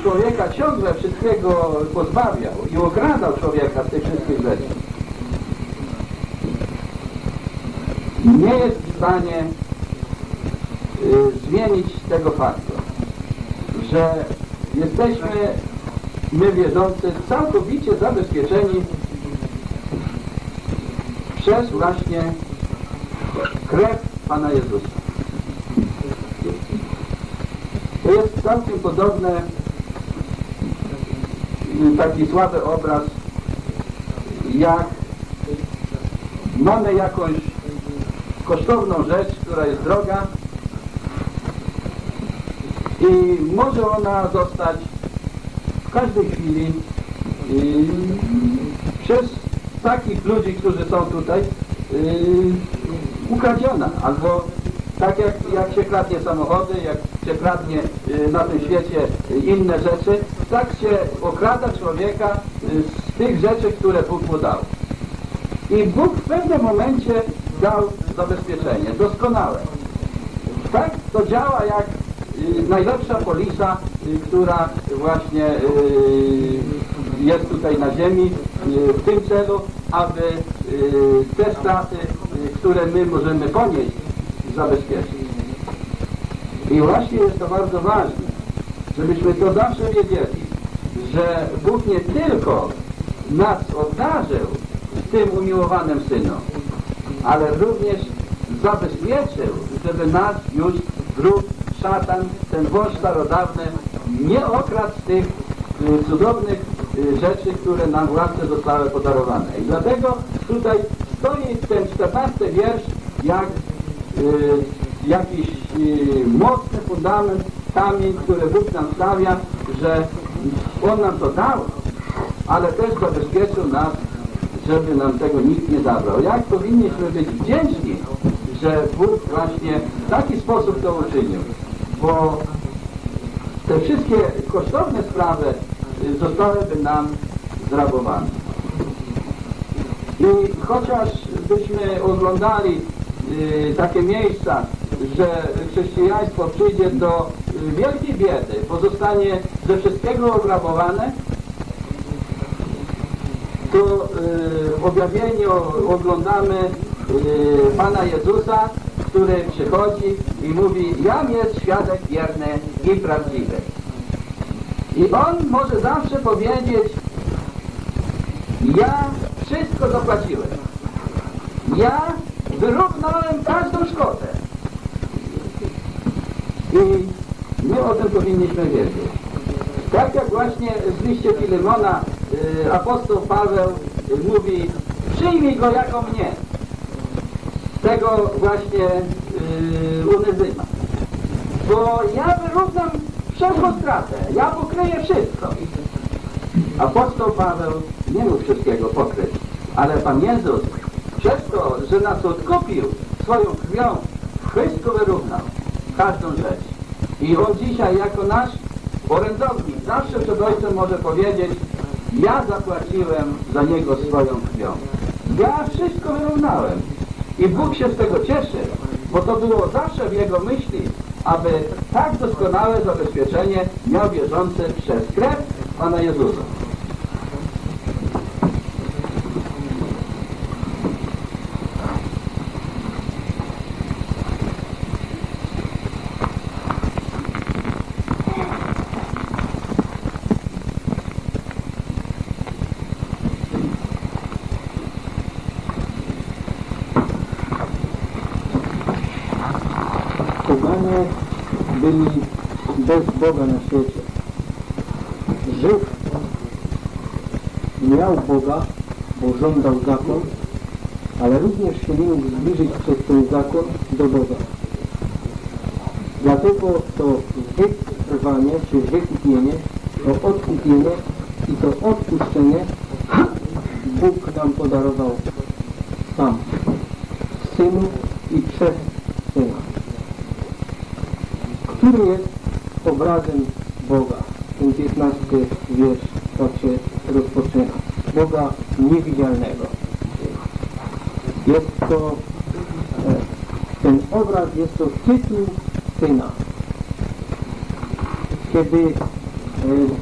człowieka ciągle wszystkiego pozbawiał i okradał człowieka z tych wszystkich rzeczy, nie jest w stanie y, zmienić tego faktu, że jesteśmy my wierzący całkowicie zabezpieczeni przez właśnie krew Pana Jezusa. To jest całkiem podobne taki słaby obraz jak mamy jakąś kosztowną rzecz, która jest droga i może ona zostać każdej chwili yy, przez takich ludzi, którzy są tutaj yy, ukradziona albo tak jak, jak się kradnie samochody, jak się kradnie yy, na tym świecie inne rzeczy, tak się okrada człowieka z tych rzeczy, które Bóg mu dał. I Bóg w pewnym momencie dał zabezpieczenie, doskonałe. Tak to działa jak najlepsza polisa, która właśnie y, jest tutaj na ziemi y, w tym celu, aby y, te straty, które my możemy ponieść, zabezpieczyć. I właśnie jest to bardzo ważne, żebyśmy to zawsze wiedzieli, że Bóg nie tylko nas obdarzył tym umiłowanym Synem, ale również zabezpieczył, żeby nas już wróg, szatan, ten wąż starodawny nie okradł tych y, cudownych y, rzeczy, które nam w łasce zostały podarowane. I dlatego tutaj stoi ten 14 wiersz jak y, jakiś mocny fundament, kamień, który Bóg nam stawia, że On nam to dał, ale też zabezpieczył nas, żeby nam tego nikt nie zabrał. Jak powinniśmy być wdzięczni, że Bóg właśnie w taki sposób to uczynił. Bo te wszystkie kosztowne sprawy y, zostałyby nam zrabowane. I chociaż byśmy oglądali y, takie miejsca, że chrześcijaństwo przyjdzie do y, wielkiej biedy, pozostanie ze wszystkiego ograbowane, to w objawieniu oglądamy Pana Jezusa, który przychodzi i mówi, jam jest świadek wierny i prawdziwy. I On może zawsze powiedzieć, ja wszystko zapłaciłem. Ja wyrównałem każdą szkodę. I my o tym powinniśmy wiedzieć. Tak jak właśnie w liście Filemona y, apostoł Paweł y, mówi, przyjmij go jako mnie. Tego właśnie y, unyzyma. Bo ja wyrównam wszelką stratę. Ja pokryję wszystko. Apostoł Paweł nie mógł wszystkiego pokryć, ale Pan Jezus przez to, że nas odkupił swoją krwią, wszystko wyrównał, każdą rzecz. I On dzisiaj jako nasz orędownik zawsze przed Ojcem może powiedzieć ja zapłaciłem za Niego swoją krwią. Ja wszystko wyrównałem. I Bóg się z tego cieszy, bo to było zawsze w Jego myśli, aby tak doskonałe zabezpieczenie miał wierzący przez krew Pana Jezusa. Poganie byli bez Boga na świecie. Żyd miał Boga, bo żądał zakon, ale również się nie mógł zbliżyć przez ten zakon do Boga. Dlatego to wytrwanie, czy wykupienie, to odkupienie i to odpuszczenie Bóg nam podarował sam, Synu i przez który jest obrazem Boga. Ten 15 wiersz tak się rozpoczyna. Boga niewidzialnego. Jest to, e, ten obraz jest to tytuł Syna. Kiedy e,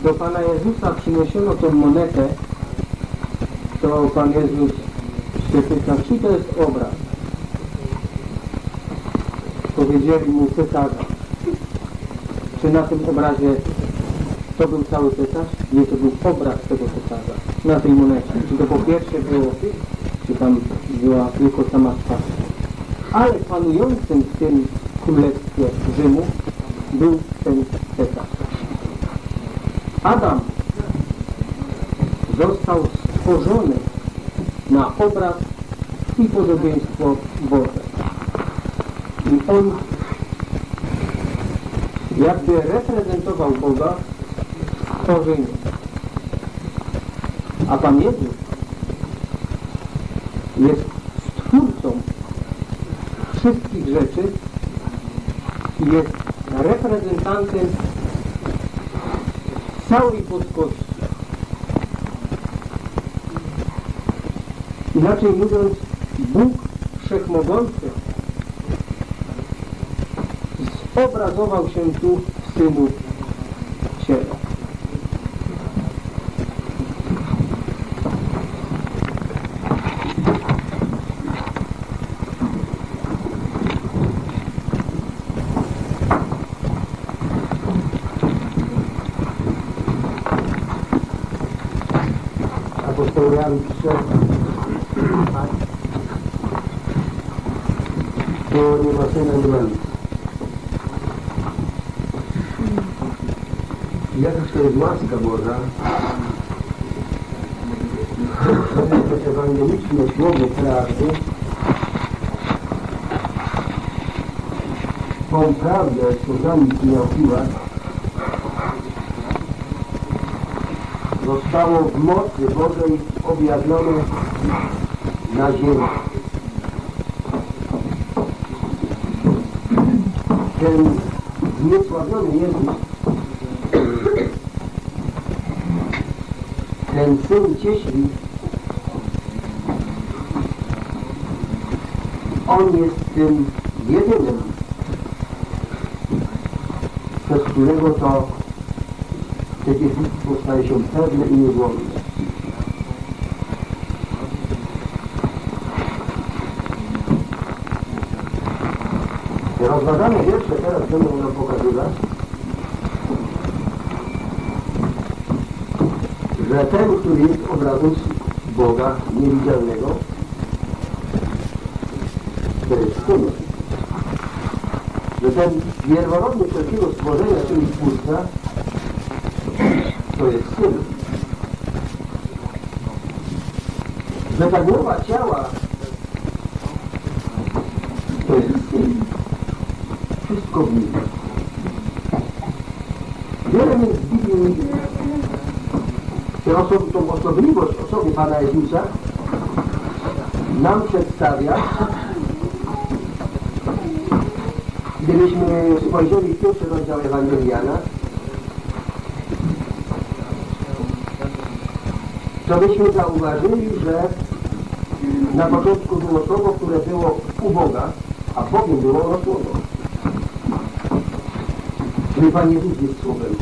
do Pana Jezusa przyniesiono tą monetę, to Pan Jezus się pyta, czy to jest obraz? Powiedzieli mu cesarza czy na tym obrazie to był cały cesarz? Nie, to był obraz tego cesarza na tej monecie. Czy to po pierwsze było, czy tam była tylko sama twarz. Ale panującym w tym królestwie Rzymu był ten cesarz. Adam został stworzony na obraz i podobieństwo Boże. I on jakby reprezentował Boga w stworzeniu. A Pan Jezus jest stwórcą wszystkich rzeczy i jest reprezentantem całej boskości. Inaczej mówiąc, Bóg Wszechmogący zobrazował się tu w Synu Ciele. Apostoł Jan pisze to nie ma syna nie ma nic. Jakaż to jest łaska Boża, to jest słowo prawdy, tą prawdę słowami Miałkiła zostało w mocy Bożej objawione na ziemi. ten zniesławiony Jezus, ten syn cieśli, on jest tym jedynym, przez którego to te dziedzictwo staje się pewne i niezłomne. Te rozważane wiersze teraz będą nam pokazywać, że ten, który jest obrazem Boga niewidzialnego, Syn. Że ten pierworodny wszelkiego stworzenia, czyli Twórca, to jest Syn. Że ta głowa ciała to jest Syn. Wszystko w nim. Wiele więc Biblii tę oso- tą osobliwość osoby Pana Jezusa nam przedstawia. Gdybyśmy spojrzeli w pierwszy rozdział Ewangeliana, to byśmy zauważyli, że na początku było słowo, które było u Boga, a Bogiem było ono słowo. Czyli Pan Jezus jest Słowem.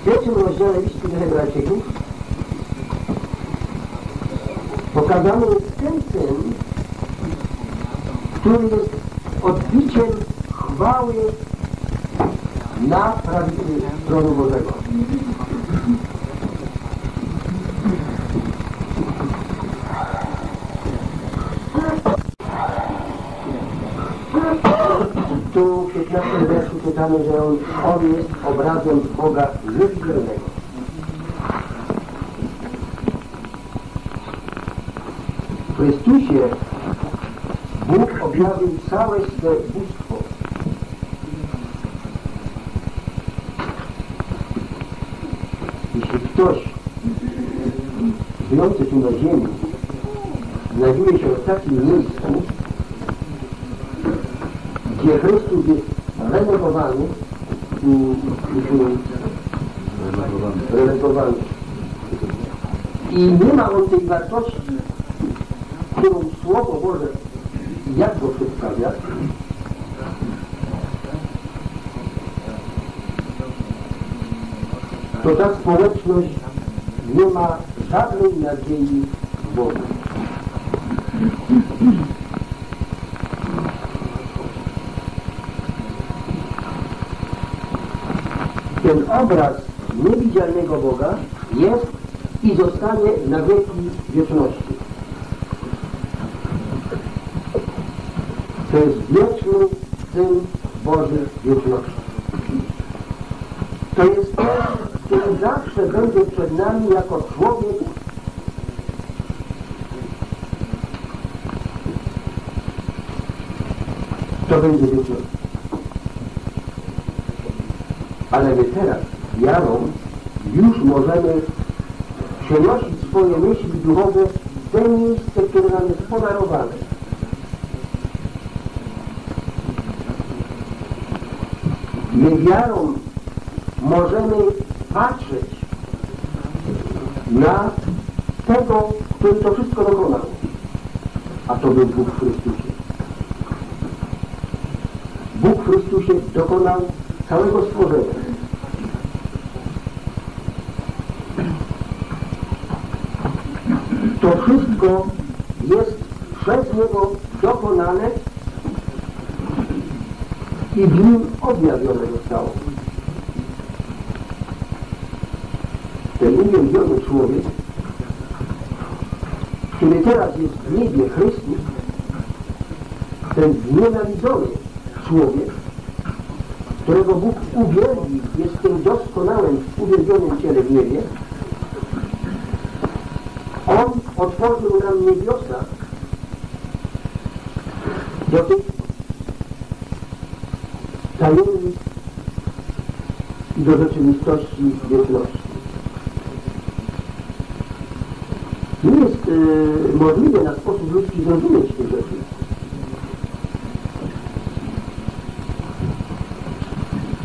W pierwszym rozdziale listu do Hebrajczyków syn, który jest odbiciem chwały na prawicy tronu Bożego. Tu w 15 wierszu czytamy, że on, on jest obrazem Boga żywiołowego. W Chrystusie Bóg objawił całe swe bóstwo. Jeśli ktoś żyjący tu na ziemi znajduje się w takim miejscu, gdzie Chrystus jest renowowany, mm, renowowany i nie ma on tej wartości, którą Słowo Boże jak go przedstawia, to ta społeczność nie ma żadnej nadziei w Bogu. Ten obraz niewidzialnego Boga jest i zostanie na wieki wieczności. To jest wieczny Syn Boży wieczności. To jest ten, który zawsze będzie przed nami jako człowiek to będzie wieczność. Ale my teraz, wiarą, już możemy przenosić swoje myśli duchowe w te miejsce, które nam jest podarowane. My wiarą możemy patrzeć na tego, który to wszystko dokonał. A to był Bóg w Chrystusie. Bóg w Chrystusie dokonał całego stworzenia. To wszystko jest przez Niego dokonane i w nim objawione zostało. Ten uwięziony człowiek, który teraz jest w niebie Chrystus, ten znienawidzony człowiek, którego Bóg uwielbi, jest tym doskonałym, uwielbionym ciele w niebie, On otworzył nam niebiosa do tych tajemnic do rzeczywistości wieczności. Nie jest y, możliwe na sposób ludzki zrozumieć tych rzeczy.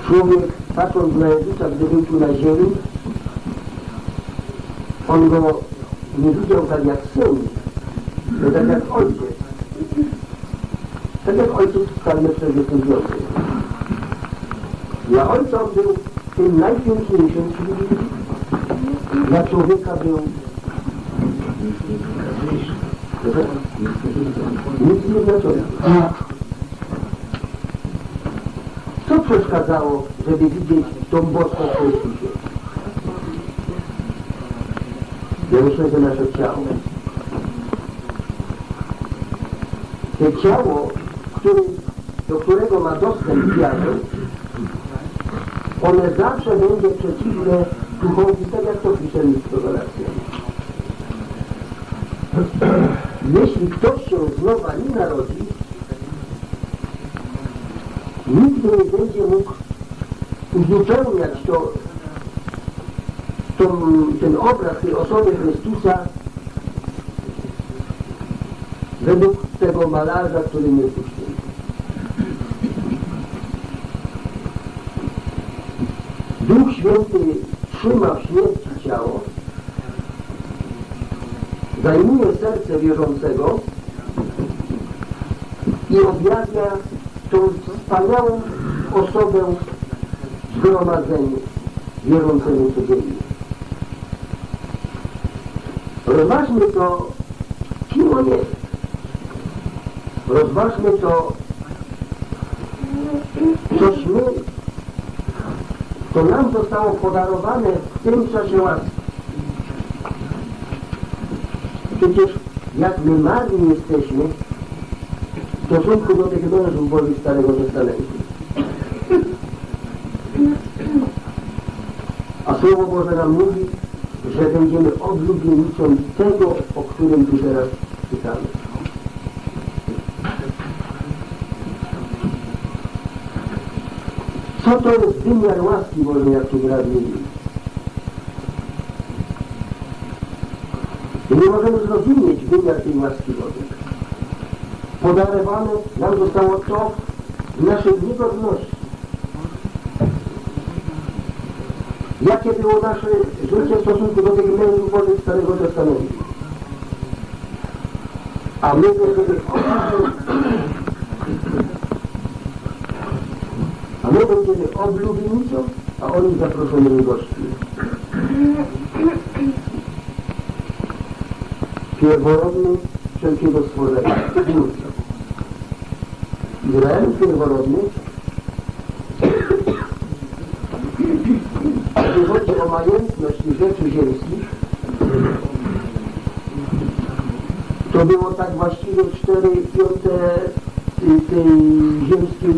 Człowiek, patrząc na Jezusa, gdy był tu na ziemi, on go nie widział tak jak syn, ale tak jak ojciec. Tak jak ojciec w karmie przez Jezusa. Dla ojca on był tym najpiękniejszym, czyli dla człowieka był nic nie znaczone. Co przeszkadzało, żeby widzieć tą boską w Chrystusie? Ja myślę, że nasze ciało. To ciało, który, do którego ma dostęp wiary, one zawsze będzie przeciwne duchowi, tak jak to pisze list do Galacjan. Jeśli ktoś się znowu nie narodzi, nigdy nie będzie mógł uzupełniać to, tą, ten obraz tej osoby Chrystusa według tego malarza, który nie puścił. Duch Święty trzyma w śmierci ciało, zajmuje serce wierzącego i objawia tą wspaniałą osobę zgromadzeniu wierzącemu codziennie. Rozważmy to, kim on jest. Rozważmy to, to nam zostało podarowane w tym czasie łaski. Przecież jak my marni jesteśmy w stosunku do tych mężów Bożych Starego Testamentu. A Słowo Boże nam mówi, że będziemy oblubienicą tego, o którym tu teraz czytamy. Co to jest wymiar łaski Bożej, jak tu brat mówi? I nie możemy zrozumieć wymiar tej łaski Bożej. Podarowane nam zostało to w naszej niegodności. Jakie było nasze życie w stosunku do tych mężów Bożych Starego Testamentu? A my będziemy a my będziemy oblubienicą, a oni zaproszonymi gośćmi. Pierworodny wszelkiego stworzenia, Twórca. Izrael pierworodny jeśli chodzi o majętność rzeczy ziemskich, to było tak właściwie 4 piąte tej ziemskiej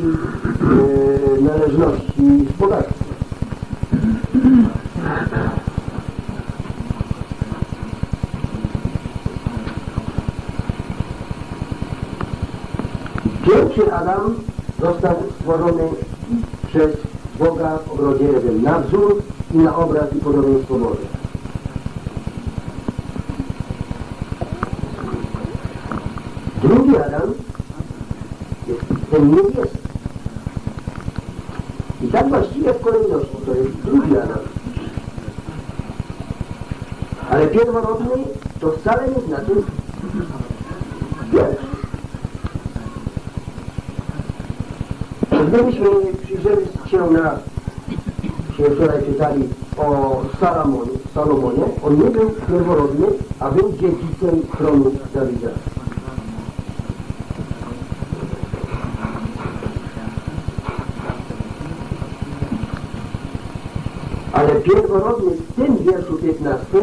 należności z. Pierwszy Adam został stworzony przez Boga w ogrodzie Eden na wzór i na obraz i podobieństwo Boże. Drugi Adam jest ten niebieski. I tak właściwie w kolejności to jest drugi Adam. Ale pierworodny to wcale nie znaczy pierwszy. Gdybyśmy przyjrzeli się na, się wczoraj czytali o Salomonie, Salomonie, on nie był pierworodny, a był dziedzicem tronu Dawida. Ale pierworodny w tym wierszu 15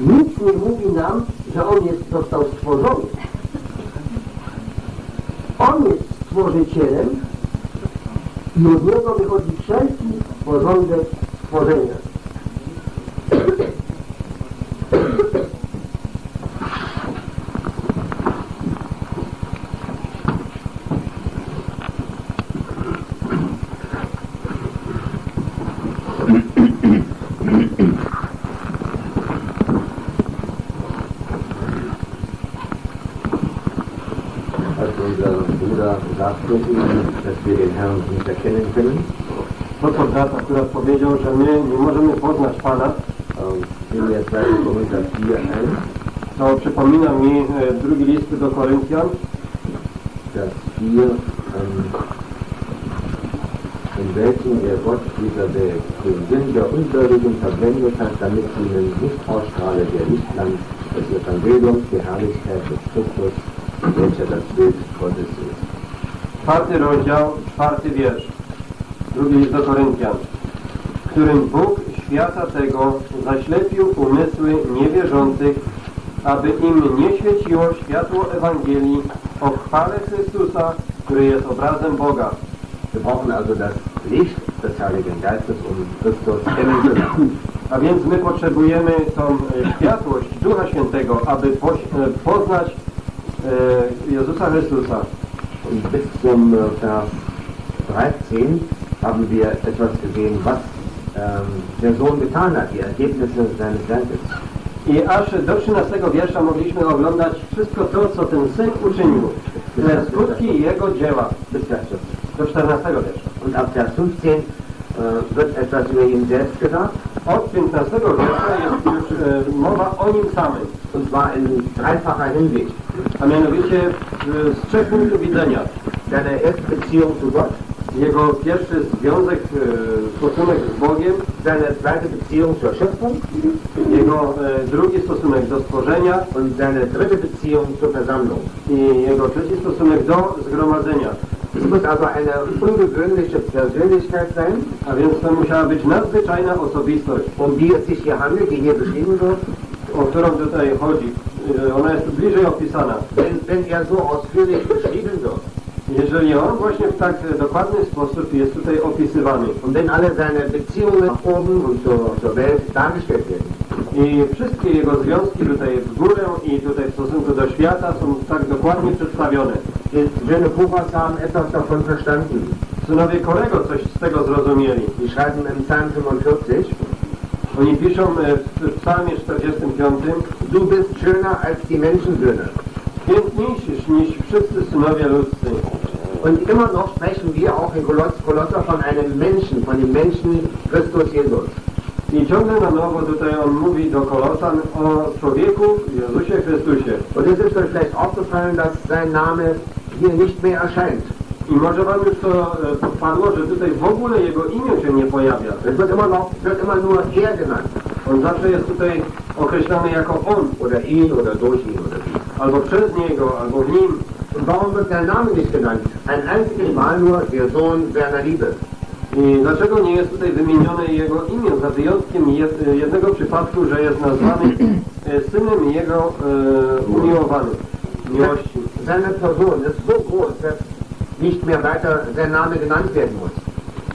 nic nie mówi nam, że on jest, został stworzony. On jest stworzycielem i od niego wychodzi wszelki porządek stworzenia. als unser Bruder sagt, Wissen Sie, dass wir den Herrn nicht erkennen können? To co brat akurat powiedział, że my nie możemy poznać Pana, Fiel mir 2. Korinther 4 ein, to przypomina mi e, drugi list do Koryntian, 4, ähm, in welchen der Gott dieser Welt den Sinn der Unwürdigen verwendet hat, damit ihnen nicht ausstrahle der Lichtland des Evangeliums der Herrlichkeit des Christus, welcher das Bild Gottes ist. czwarty rozdział, czwarty wiersz, drugi list do Koryntian, którym Bóg świata tego zaślepił umysły niewierzących, aby im nie świeciło światło Ewangelii o chwale Chrystusa, który jest obrazem Boga. Wir brauchen also das Licht des Heiligen Geistes, um Christus kennenzulernen. A więc my potrzebujemy tą e, światłość Ducha Świętego, aby e, poznać e, Jezusa Chrystusa. Und bis zum äh, Vers 13 haben wir etwas gesehen, was der Sohn getan hat, die Ergebnisse seines Werkes. I aż do 13 wiersza mogliśmy oglądać wszystko to, co ten Syn uczynił. Te skutki Jego dzieła. Bis Vers 14. Do 14 wiersza. Und ab Vers 15 äh, wird etwas über ihn selbst gesagt, Od 15 wiersza jest już e, mowa o Nim samym. und zwar in dreifacher Hinsicht. A mianowicie e, z trzech punktów widzenia. Seine erste Beziehung zu Gott, Jego pierwszy związek, e, stosunek z Bogiem, seine zweite Beziehung zur Schöpfung jego e, drugi stosunek do stworzenia und seine dritte Beziehung zur Versammlung. i jego trzeci stosunek do zgromadzenia. Es muss also eine ungewöhnliche Persönlichkeit sein, A więc to musiała być nadzwyczajna osobistość, um die es sich hier handelt, die hier beschrieben wird. o którą tutaj chodzi. E, Ona jest bliżej opisana. Wenn, wenn er so ausführlich beschrieben wird Jeżeli on właśnie w tak dokładny sposób jest tutaj opisywany und wenn alle seine Beziehungen nach oben und zur, zur Welt dargestellt werden, i wszystkie jego związki tutaj w górę i tutaj w stosunku do świata są tak dokładnie przedstawione. Söhne Buchers haben etwas davon verstanden. Synowie Korego coś z tego zrozumieli. Die schreiben im Psalm 45, Oni piszą e, w psalmie 45 du bist schöner als die Menschensöhne. Piękniejsi niż wszyscy synowie ludzcy. Und immer noch sprechen wir auch in Koloss, Kolosser von einem Menschen, von dem Menschen Christus Jesus. I ciągle na nowo tutaj on mówi do Kolosan o człowieku, Jezusie Chrystusie. Und es ist euch vielleicht aufgefallen, dass sein Name hier nicht mehr erscheint. I może wam już to e, podpadło, że tutaj w ogóle jego imię się nie pojawia. Es wird immer noch, wird immer nur er genannt. On zawsze jest tutaj określany jako on, Oder ihn oder durch ihn oder wie. Albo przez niego, albo w nim. Warum wird sein Name nicht genannt? Ein einziges Mal nur der Sohn seiner Liebe. I dlaczego nie jest tutaj wymienione jego imię, za wyjątkiem jed- jednego przypadku, że jest nazwany e, synem jego e, umiłowanym, miłości. Seine Person ist so groß, dass nicht mehr weiter sein Name genannt werden muss.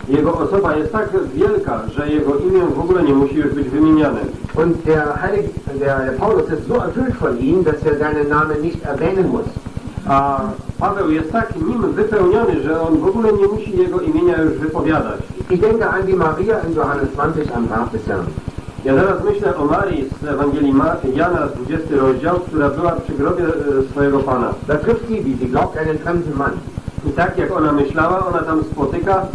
Jego osoba jest tak wielka, że jego imię w ogóle nie musi już być wymieniane. Und der, Heilige, der, Paulus ist so erfüllt von ihm, dass er seinen Namen nicht erwähnen muss. A Paweł jest tak nim wypełniony, że on w ogóle nie musi jego imienia już wypowiadać. Ich denke an die Maria in Johannes 20 am Grab des Herrn. Ja teraz myślę o Marii z Ewangelii Jana, 20 rozdział, która była przy grobie e, swojego Pana. Da trifft sie, wie sie glaubt, einen fremden Mann. I tak jak ona myślała, ona tam spotyka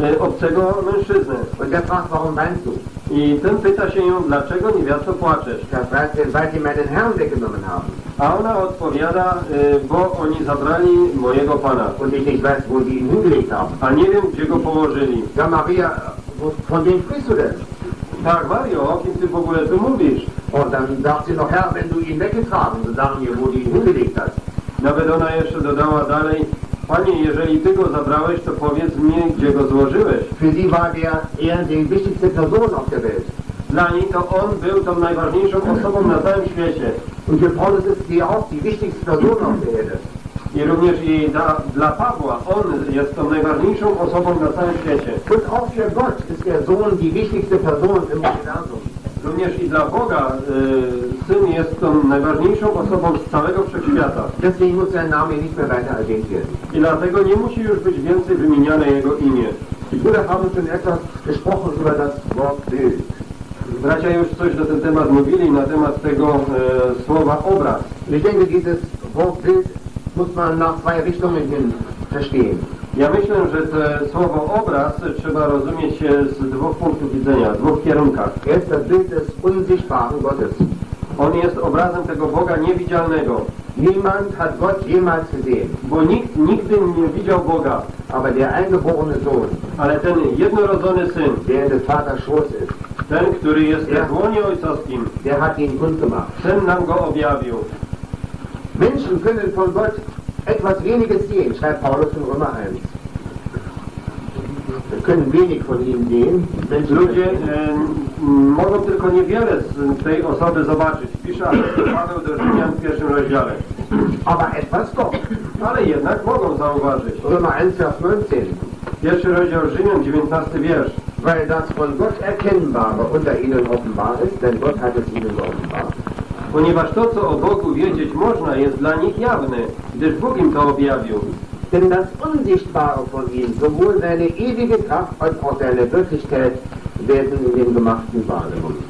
e, obcego mężczyznę. Und fragt, warum weinst du? I ten pyta się ją, dlaczego niewiasto płaczesz? Vers 13, weil sie meinen Herrn weggenommen haben. A ona odpowiada, e, bo oni zabrali mojego Pana. Und ich nicht weiß, wo sie ihn hingelegt haben. A nie wiem, gdzie go położyli. Ja, Maria, von wem sprichst du denn? Tak, Mario, o kim ty w ogóle tu mówisz? Und dann sagt sie noch, Herr, wenn du ihn weggetragen, so sagen wir, wo du ihn hingelegt hast. Nawet ona jeszcze dodała dalej, Panie, jeżeli Ty go zabrałeś, to powiedz mnie, gdzie go złożyłeś. Für sie war er die wichtigste Person auf der Welt. Dla niej to on był tą najważniejszą osobą na całym świecie. Und für Paulus ist sie auch die wichtigste Person auf der Erde. I również i dla, dla Pawła on jest tą najważniejszą osobą na całym świecie. Und auch für Gott ist der Sohn die wichtigste Person im Universum. Również i dla Boga y, Syn jest tą najważniejszą osobą z całego wszechświata. Deswegen muss sein Name nicht mehr weiter erwähnt werden. I dlatego nie musi już być więcej wymieniane jego imię. Die Brüder haben schon etwas gesprochen über das Wort Bild. Bracia już coś na ten temat mówili, na temat tego e, słowa obraz. Ich denke, dieses Wort Bild muss man nach zwei Richtungen hin verstehen. Ja myślę, że to słowo obraz trzeba rozumieć e, z dwóch punktów widzenia, w dwóch kierunkach. Er ist das Bild des unsichtbaren Gottes. On jest obrazem tego Boga niewidzialnego, Niemand hat Gott jemals gesehen, bo nikt nigdy nie widział Boga, aber der eingeborene Sohn, ale ten jednorodzony Syn, der des Vaters Schoß ist, ten, który jest w łonie ojcowskim, der hat ihn kundgemacht. ten nam go objawił. Menschen können von Gott etwas weniges sehen, schreibt Paulus in Römer 1. Wir können wenig von ihm sehen. Menschen Ludzie e, m, mogą tylko niewiele z tej osoby zobaczyć. Pisze Paweł do Rzymian w pierwszym rozdziale. aber etwas doch. Ale jednak mogą zauważyć. Römer 1, Vers 19. Pierwszy rozdział Rzymian, 19 wiersz. Weil das von Gott Erkennbare unter ihnen offenbar ist, denn Gott hat es ihnen geoffenbart. Ponieważ to, co o Bogu wiedzieć można, jest dla nich jawne, gdyż Bóg im to objawił. Denn das Unsichtbare von ihm, sowohl seine ewige Kraft als auch seine Wirklichkeit, werden in dem Gemachten wahrgenommen.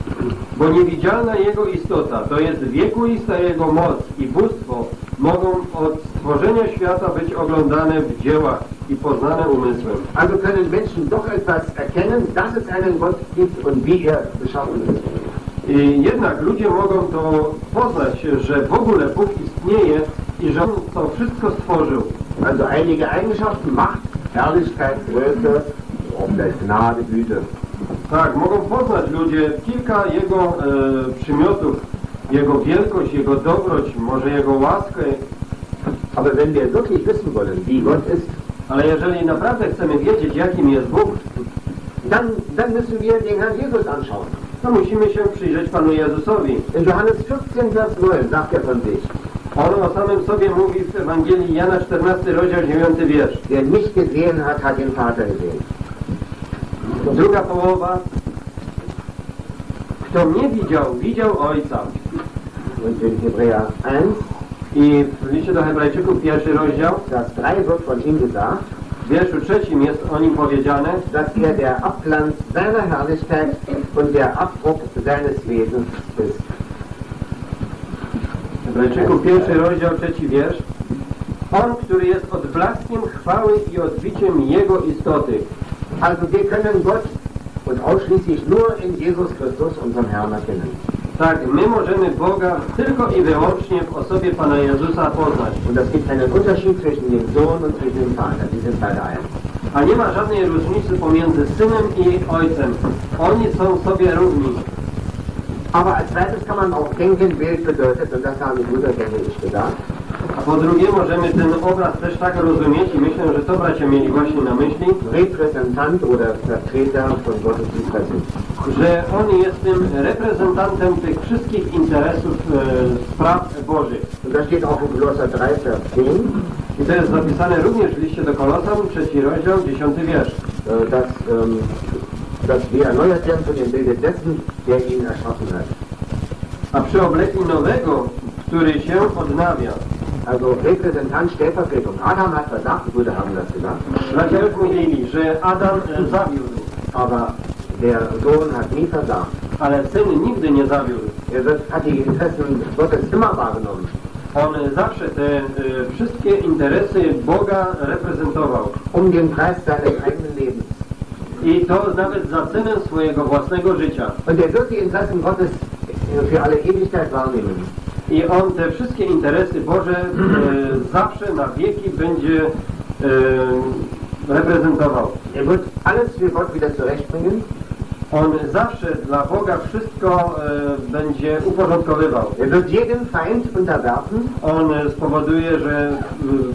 Bo niewidzialna Jego istota, to jest wiekuista Jego moc i bóstwo, mogą od stworzenia świata być oglądane w dziełach i poznane umysłem. Also können Menschen doch etwas erkennen, dass es einen Gott gibt und wie er beschaffen ist. I jednak ludzie mogą to poznać, że w ogóle Bóg istnieje i że On to wszystko stworzył. Also einige Eigenschaften, Macht, Herrlichkeit, Größe, vielleicht Gnade, Güte. Tak, mogą poznać ludzie kilka Jego e, przymiotów, Jego wielkość, Jego dobroć, może Jego łaskę, Aber wenn wir wirklich wissen wollen, wie Gott ist, ale jeżeli naprawdę chcemy wiedzieć, jakim jest Bóg, dann, dann müssen wir den Herrn Jesus anschauen. To musimy się przyjrzeć Panu Jezusowi. In Johannes 14, Vers 9 sagt er von sich, On o samym sobie mówi w Ewangelii Jana 14, rozdział 9 wiersz. der mich gesehen hat, hat den Vater gesehen. Druga połowa. Kto mnie widział, widział Ojca. Und in Hebräer 1, I w liście do Hebrajczyków, pierwszy rozdział, Vers 3 wird von ihm gesagt, w wierszu trzecim jest o nim powiedziane, dass er der Abglanz seiner Herrlichkeit und der Abdruck seines Wesens ist. Hebrajczyków, pierwszy rozdział, trzeci wiersz. On, który jest odblaskiem chwały i odbiciem Jego istoty. Also wir können Gott und ausschließlich nur in Jesus Christus, unserem Herrn, erkennen. Tak, my możemy Boga tylko i wyłącznie w osobie Pana Jezusa poznać. Und. A nie ma żadnej różnicy pomiędzy Synem i Ojcem. Oni są sobie równi. Aber als zweites kann man auch denken, Bild bedeutet, und das haben die Brüder, denke ich, po drugie możemy ten obraz też tak rozumieć i myślę, że to bracia mieli właśnie na myśli, Repräsentant oder Vertreter von Gottes Interessen. że on jest tym reprezentantem tych wszystkich interesów e, spraw Bożych. Und das steht auch in Kolosser 3, Vers 10, I to jest zapisane również w liście do Kolosan, trzeci rozdział, dziesiąty wiersz. äh, dass, ähm, dass wir erneuert werden zu dem Bilde dessen, der ihn erschaffen hat. A przy obleki nowego, który się odnawia. Also Repräsentant, Stellvertretung. Adam hat versagt, Brüder haben das gesagt, mówili, że Adam e, zawiódł, aber der Sohn hat nie versagt. ale Syn nigdy nie zawiódł. Er hat die Interessen Gottes immer wahrgenommen. On zawsze te e, wszystkie interesy Boga reprezentował. Um den Preis seines eigenen Lebens. I to nawet za cenę swojego własnego życia. Und er wird die Interessen Gottes für alle Ewigkeit wahrnehmen. I on te wszystkie interesy Boże e, zawsze na wieki będzie e, reprezentował. Er wird alles für Gott wieder zurechtbringen. On zawsze dla Boga wszystko e, będzie uporządkowywał. Er wird jeden Feind unterwerfen On e, spowoduje, że e,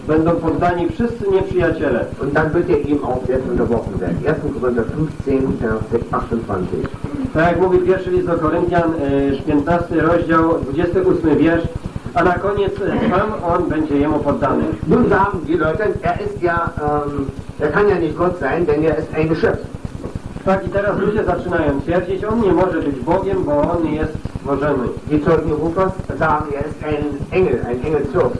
będą poddani wszyscy nieprzyjaciele. und dann wird er ihm auch selbst unterworfen werden. 1. Korinther 15, Vers 28. Tak jak mówi pierwszy list do Koryntian, e, 15 rozdział, 28 wiersz, a na koniec e, sam on będzie jemu poddany. Nun sagen die Leute, er ist ja, ähm, er kann ja nicht Gott sein, denn er ist ein Geschöpf. Tak i teraz ludzie zaczynają twierdzić, on nie może być Bogiem, bo on jest stworzony. Die Zeugen Jehovas sagen, er ist ein Engel, ein Engelsfürst.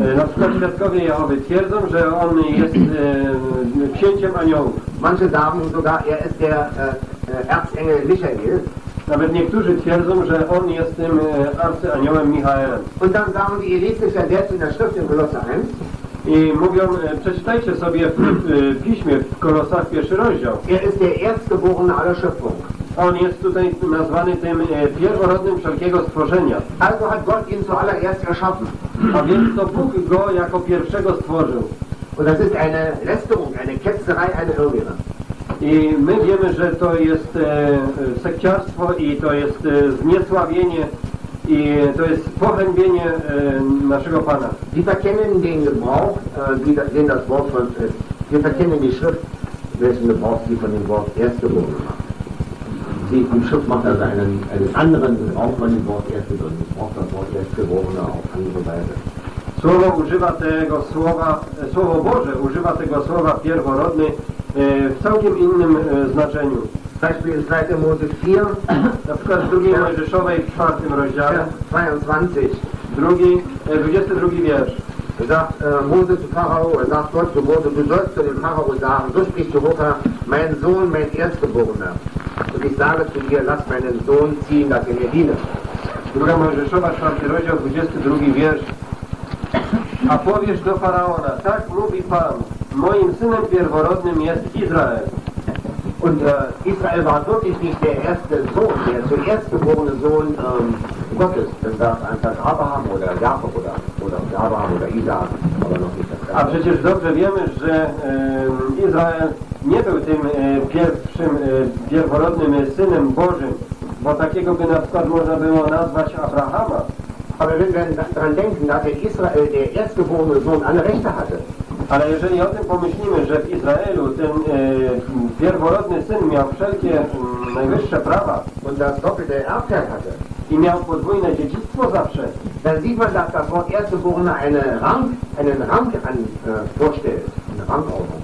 E, Na przykład świadkowie Jehowy twierdzą, że on jest e, księciem aniołów. Manche sagen sogar, er ist der äh, äh, Erzengel Michael. Nawet niektórzy twierdzą, że on jest tym e, arcyaniołem Michaelem. Und dann sagen die, ja selbst in der Schrift in Kolosser 1, I mówią, e, przeczytajcie sobie w, w piśmie, w Kolosach pierwszy rozdział. Er ist der Erstgeborene aller Schöpfung. On jest tutaj nazwany tym e, pierworodnym wszelkiego stworzenia. Also hat Gott ihn zuallererst erschaffen. A więc to Bóg go jako pierwszego stworzył. Und das ist eine Lästerung, eine Ketzerei, eine Irrlehre. I my wiemy, że to jest e, e, sekciarstwo i to jest e, zniesławienie i to jest pohańbienie e, naszego Pana. Sie verkennen den Gebrauch, äh, den das Wort von, wir verkennen die Schrift, welchen Gebrauch sie von dem Wort Erstgeborene macht. Die, die Schrift macht also einen, einen anderen Gebrauch von dem Wort Erstgeborene. Es braucht das Wort Erstgeborene auf andere Weise. Słowo używa tego słowa, e, Słowo Boże używa tego słowa pierworodny e, w całkiem innym znaczeniu. Beispiel 2. Mose 4, Na przykład w drugiej Mojżeszowej w czwartym rozdziale, Vers 22. drugi, e, 22 wiersz. sagt äh, Mose zu Pharao, sagt Gott zu Mose, du sollst zu dem Pharao sagen, so spricht Jehova, mein Sohn, mein Erstgeborener. Und ich sage zu dir, lass meinen Sohn ziehen, dass er mir diene. Druga Mojżeszowa, czwarty rozdział, 22 wiersz. A powiesz do Faraona, tak mówi Pan, moim synem pierworodnym jest Izrael. Und äh, Israel war wirklich nicht der erste Sohn, der zuerst geborene Sohn ähm, Gottes. Dann sagt einfach Abraham oder Jakob oder, oder Abraham oder Isaac, aber noch nicht das A przecież dobrze wiemy, że e, Izrael nie był tym e, pierwszym, e, pierworodnym synem Bożym, bo takiego by na przykład można było nazwać Abrahama. Aber wenn wir daran denken, dass in Israel der erstgeborene Sohn alle Rechte hatte, Ale jeżeli o tym pomyślimy, że w Izraelu ten e, pierworodny syn miał wszelkie m, najwyższe prawa und das doppelte Erbteil hatte, i miał podwójne dziedzictwo zawsze, dann sieht man, dass das Wort Erstgeborene eine Rang, einen Rang an, äh, vorstellt, eine Rangordnung.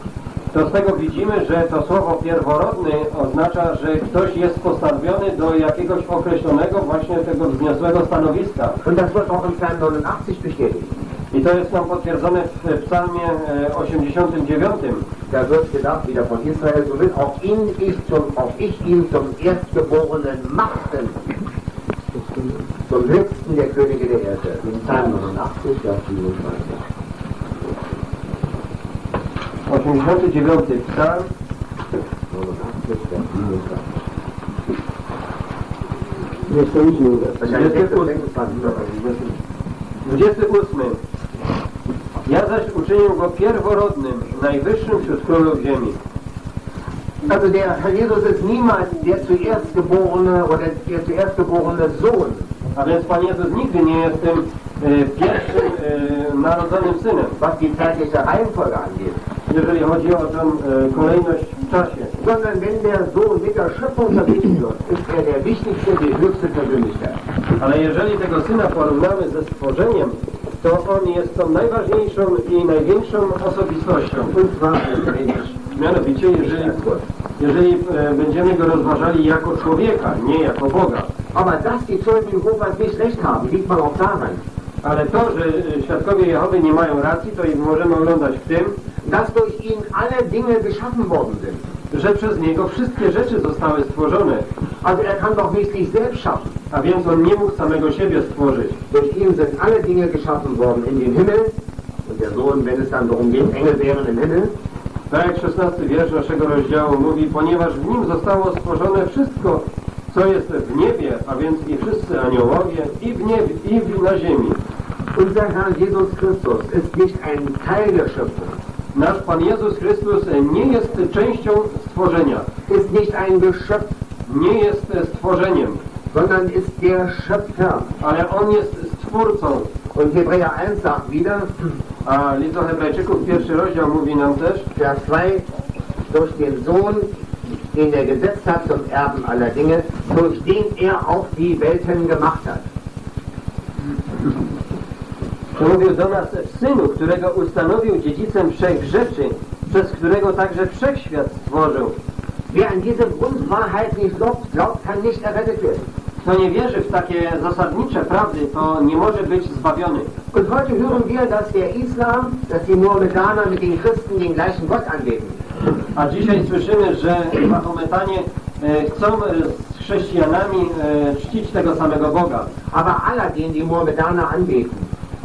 to z tego widzimy, że to słowo pierworodny oznacza, że ktoś jest postawiony do jakiegoś określonego właśnie tego wzniosłego stanowiska. Und das wird auch im Psalm 89 bestätigt. I to jest nam potwierdzone w psalmie e, 89. Da wird gedacht, wieder von Israel, so will auch ihn ich zum, auch ich ihn zum Erstgeborenen machten. Zum höchsten der Könige der Erde. In Psalm 89, Vers 27. 89 psalm, 89, Vers 27. 28 wers. Wahrscheinlich 28. 26. 28. Ja zaś uczynię go pierworodnym, najwyższym wśród królów ziemi. Also der Herr Jesus ist niemals der zuerst geborene oder der zuerst geborene Sohn. A więc Pan Jezus nigdy nie jest tym e, pierwszym e, narodzonym synem, was die zeitliche Reihenfolge angeht. jeżeli chodzi o tę e, kolejność w czasie. Sondern wenn der Sohn mit der Schöpfung verglichen wird, ist er der wichtigste, die höchste Persönlichkeit. Ale jeżeli tego syna porównamy ze stworzeniem, to on jest tą najważniejszą i największą osobistością. Mianowicie, jeżeli, jeżeli e, będziemy go rozważali jako człowieka, nie jako Boga. Aber dass die Zeugen Jehovas nicht recht haben, liegt man auch daran, Ale to, że e, świadkowie Jehowy nie mają racji, to i możemy oglądać w tym, dass durch ihn alle Dinge geschaffen worden sind. Że przez niego wszystkie rzeczy zostały stworzone. Also er kann doch nicht sich selbst schaffen. A więc on nie mógł samego siebie stworzyć. Durch ihn sind alle Dinge geschaffen worden in den Himmel. Und der Sohn, wenn es dann darum geht, Engel wären im Himmel. Tak jak 16 wiersz naszego rozdziału mówi, ponieważ w nim zostało stworzone wszystko, co jest w niebie, a więc i wszyscy aniołowie, i w niebie, i na ziemi. Unser Herr Jesus Christus ist nicht ein Teil der Schöpfung, Nasz Pan Jezus Chrystus nie jest częścią stworzenia, ist nicht ein Geschöpf, nie jest stworzeniem, sondern ist der Schöpfer. ale On jest Stwórcą. Und Hebräer 1 sagt wieder, A list do Hebrajczyków, pierwszy rozdział mówi nam też, Vers 2, durch den Sohn, den er gesetzt hat zum Erben aller Dinge, durch den er auch die Welten gemacht hat. Mówił do nas w Synu, którego ustanowił dziedzicem wszech rzeczy, przez którego także wszechświat stworzył. Wer an diese Grundwahrheit nicht glaubt, glaubt, kann nicht errettet werden. Kto nie wierzy w takie zasadnicze prawdy, to nie może być zbawiony. Und heute hören wir, dass der Islam, dass die Mohammedaner mit den Christen den gleichen Gott anbeten. A dzisiaj słyszymy, że Mahometanie e, chcą e, z chrześcijanami e, czcić tego samego Boga. Aber Allah, den die Mohammedaner anbeten,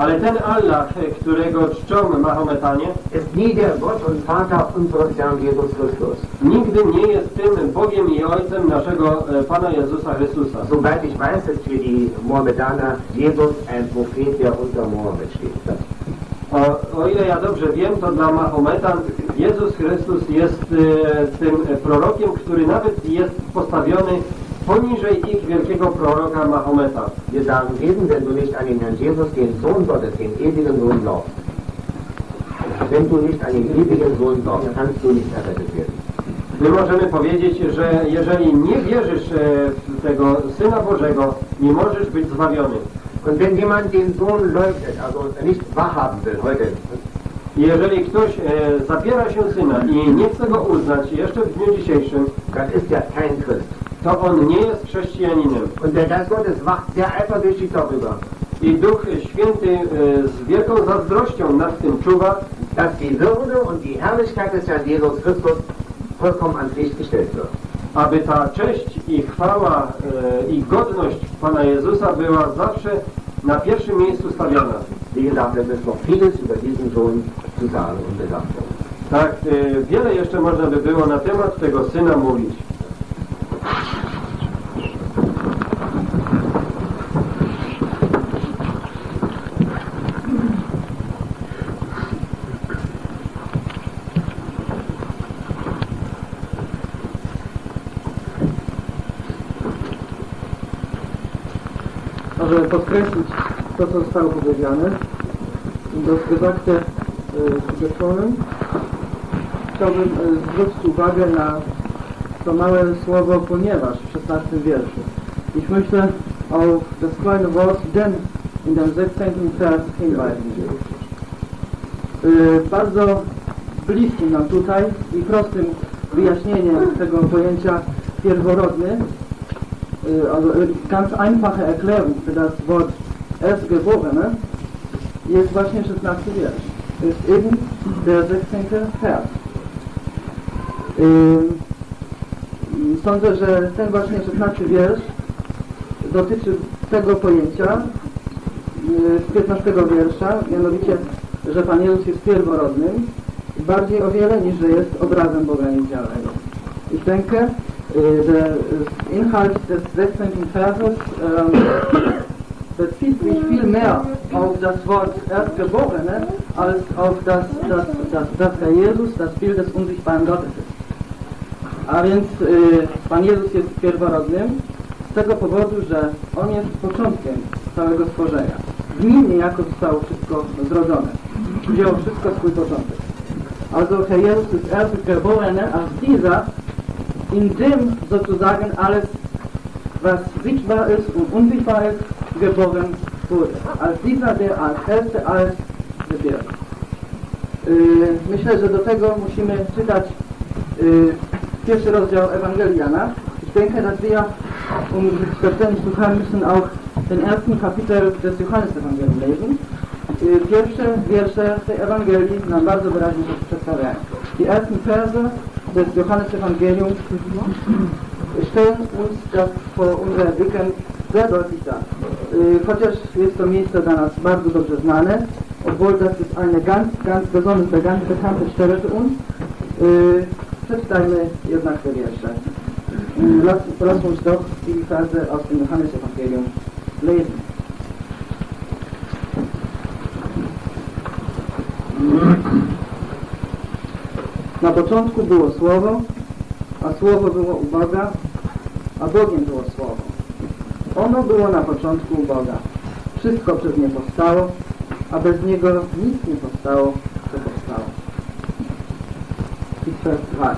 Ale ten Allah, którego czczą Mahometanie, ist nie der Gott und Vater unseres Herrn Jesus Christus. nigdy nie jest tym Bogiem i Ojcem naszego e, Pana Jezusa Chrystusa. Soweit ich weiß, ist für die Mohammedaner Jesus ein Prophet, der unter Mohammed steht. O, o ile ja dobrze wiem, to dla Mahometan Jezus Chrystus jest e, tym prorokiem, który nawet jest postawiony poniżej ich wielkiego proroka Mahometa. Wir sagen eben, wenn du nicht an den Herrn Jesus, den Sohn Gottes, den ewigen Sohn glaubst, wenn du nicht an den ewigen Sohn glaubst, kannst du nicht errettet werden. My możemy powiedzieć, że jeżeli nie wierzysz e, w tego Syna Bożego, nie możesz być zbawiony. Und wenn jemand den Sohn leugnet, also nicht wahrhaben will heute, Jeżeli ktoś e, zabiera się Syna i nie chce go uznać jeszcze w dniu dzisiejszym, dann ist er kein Christ. To on nie jest chrześcijaninem. Und der Geist Gottes wacht sehr eifersüchtig darüber, I Duch Święty e, z wielką zazdrością nad tym czuwa, dass die Würde und die Herrlichkeit des Herrn Jesus Christus vollkommen ans Licht gestellt wird. aby ta cześć i chwała e, i godność Pana Jezusa była zawsze na pierwszym miejscu stawiana. Wie gesagt, es ist noch vieles über diesen Sohn zu sagen und gesagt werden. Tak, e, wiele jeszcze można by było na temat tego Syna mówić. Żeby podkreślić to, co zostało powiedziane, das Gesagte e, betonen, chciałbym e, zwrócić uwagę na to małe słowo ponieważ w 16 wierszu. Ich möchte auf das kleine Wort denn in dem 16. Vers hinweisen. Bardzo bliskim nam tutaj i prostym wyjaśnieniem tego pojęcia pierworodny äh, also eine ganz einfache Erklärung für das Wort Erstgeborene jest właśnie 16 wiersz. Ist eben der 16. Vers. Ym, Sądzę, że ten właśnie 16 wiersz dotyczy tego pojęcia yy, z 15 wiersza, mianowicie, że Pan Jezus jest pierworodnym bardziej o wiele niż że jest obrazem Boga Niedzielnego. Ich denke, Äh, der Inhalt des 16. Verses bezieht sich viel mehr auf das Wort Erstgeborene als auf das, das, das, dass der Jesus das Bild des unsichtbaren Gottes ist. A więc y, Pan Jezus jest pierworodnym z tego powodu, że On jest początkiem całego stworzenia. W Nim niejako zostało wszystko zrodzone. Wziął wszystko swój początek. Also Herr Jesus ist Erstgeborene als dieser in dem sozusagen alles, was sichtbar ist und unsichtbar ist, geboren wurde. Als dieser, der als Erste alles wybiera. Yy, myślę, że do tego musimy czytać yy, pierwszy rozdział Ewangelii Jana. Ich denke, dass wir, um Verständnis zu haben, müssen auch den ersten Kapitel des Johannes-Evangelium lesen. Pierwsze wiersze tej Ewangelii nam bardzo wyraźnie przedstawiają. Die ersten Verse des Johannes-Evangeliums stellen uns das vor unseren Blicken sehr deutlich dar. Äh, Chociaż jest to miejsce dla nas bardzo dobrze znane, obwohl das ist eine ganz, ganz besonders, ganz bekannte Stelle für uns, äh, przeczytajmy jednak te wiersze. Lass uns doch die Verse aus dem Johannes-Evangelium lesen. Na początku było Słowo, a Słowo było u Boga, a Bogiem było Słowo. Ono było na początku u Boga. Wszystko przez nie powstało, a bez Niego nic nie powstało, co powstało. I 2.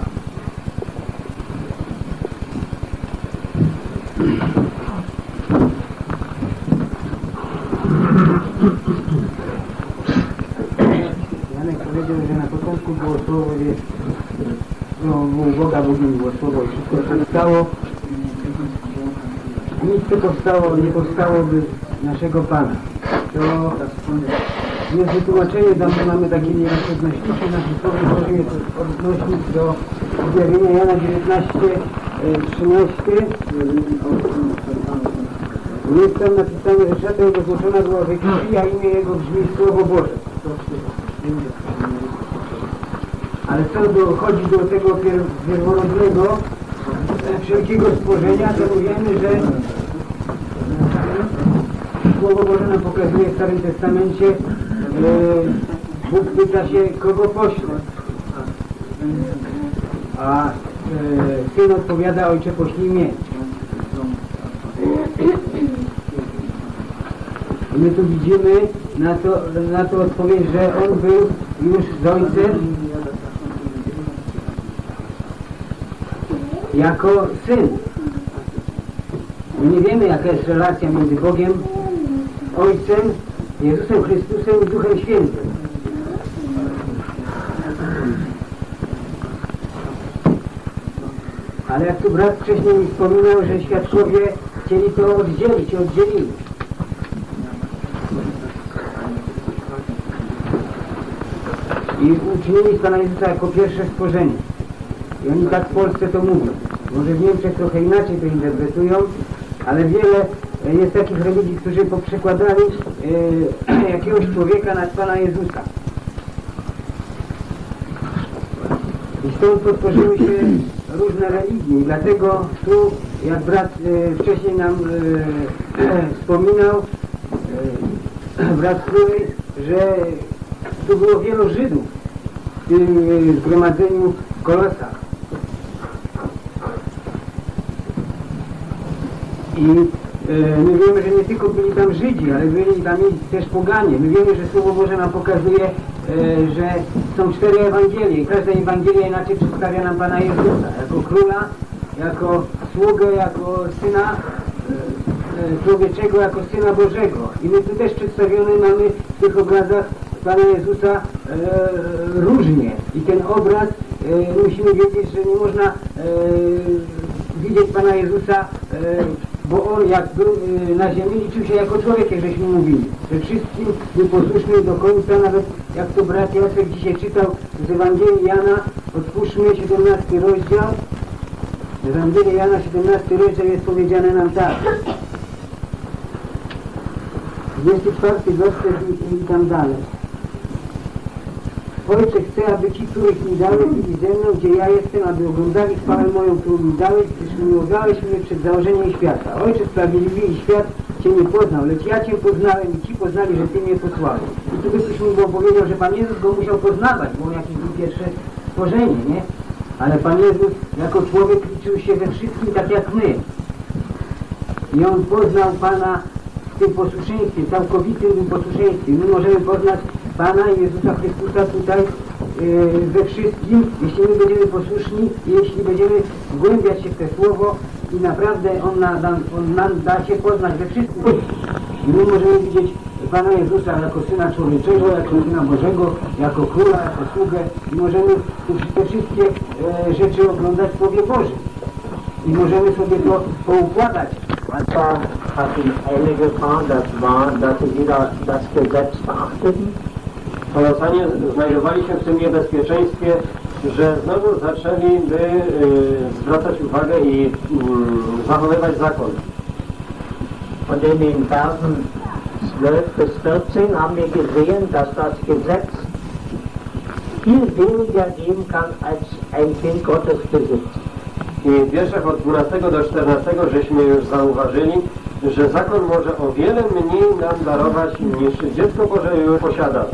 Janek powiedział, że na początku było słowo, wie, no, był Boga, było słowo i wszystko się stało. Nic nie powstało, nie powstałoby naszego Pana. To jest wytłumaczenie, tam mamy takie niejasne odnośniki, nasze słowo jest odnośnik do objawienia Jana 19, e, 13. Jest tam napisane, że szata jego złożona była krwi, a imię jego brzmi Słowo Boże. Ale co dochodzi do tego pier- pierworodnego e, wszelkiego stworzenia, to wiemy, że Słowo Boże nam pokazuje w Starym Testamencie, e, Bóg pyta się, kogo pośle. A e, Syn odpowiada, Ojcze poślij mnie. I my tu widzimy na to, na to odpowiedź, że On był już z Ojcem jako Syn. My nie wiemy, jaka jest relacja między Bogiem, Ojcem, Jezusem Chrystusem i Duchem Świętym. Ale jak tu brat wcześniej mi wspominał, że świadkowie chcieli to oddzielić, oddzielili. I uczynili z Pana Jezusa jako pierwsze stworzenie. I oni tak w Polsce to mówią. Może w Niemczech trochę inaczej to interpretują, ale wiele jest takich religii, którzy poprzekładali e, jakiegoś człowieka nad Pana Jezusa. I stąd potworzyły się różne religie. Dlatego tu, jak brat e, wcześniej nam e, wspominał, brat Krój, że tu było wielu Żydów w tym zgromadzeniu w Kolosach. I my wiemy, że nie tylko byli tam Żydzi, ale byli tam też poganie. My wiemy, że Słowo Boże nam pokazuje, e, że są cztery Ewangelie i każda Ewangelia inaczej przedstawia nam Pana Jezusa. Jako Króla, jako sługę, jako Syna e, e, człowieczego, jako Syna Bożego. I my tu też przedstawione mamy w tych obrazach Pana Jezusa e, różnie. I ten obraz e, musimy wiedzieć, że nie można e, widzieć Pana Jezusa, e, bo On jak był e, na ziemi liczył się jako człowiek, jak żeśmy mówili. Że wszystkim był posłuszny do końca, nawet jak to brat Jacek dzisiaj czytał z Ewangelii Jana, otwórzmy 17 rozdział. W Ewangelii Jana 17 rozdział jest powiedziane nam tak. 24 werset i, i tam dalej. Ojcze, chcę, aby ci, których mi dałeś, byli ze mną, gdzie ja jestem, aby oglądali chwałę moją, którą mi dałeś, gdyż miłowałeś mnie przed założeniem świata. Ojcze, sprawiedliwy świat Cię nie poznał, lecz ja Cię poznałem i Ci poznali, że Ty mnie posłałeś. I tu byś mi było powiedział, że Pan Jezus go musiał poznawać, bo on jakieś był pierwsze stworzenie, nie? Ale Pan Jezus jako człowiek liczył się we wszystkim tak jak my. I On poznał Pana w tym posłuszeństwie, całkowitym tym posłuszeństwie. My możemy poznać Pana Jezusa Chrystusa tutaj yy, we wszystkim, jeśli my będziemy posłuszni jeśli będziemy wgłębiać się w te Słowo i naprawdę On, na, on nam da się poznać we wszystkim. My możemy widzieć Pana Jezusa jako Syna Człowieczego, jako Syna Bożego, jako Króla, jako sługę i możemy te wszystkie e, rzeczy oglądać w Słowie Bożym. I możemy sobie to poukładać. Hat ihn Eile gefahren, das war, wieder das Gesetz beachteten. Polosanie znajdowali się w tym niebezpieczeństwie, że znowu zaczęliby y, zwracać uwagę i y, zachowywać zakon. Und in den Versen 12 bis 14 haben wir gesehen, dass das Gesetz viel weniger geben kann, als ein Kind Gottes besitzt. I w wierszach od 12 do 14 żeśmy już zauważyli, że zakon może o wiele mniej nam darować niż dziecko Boże już posiada.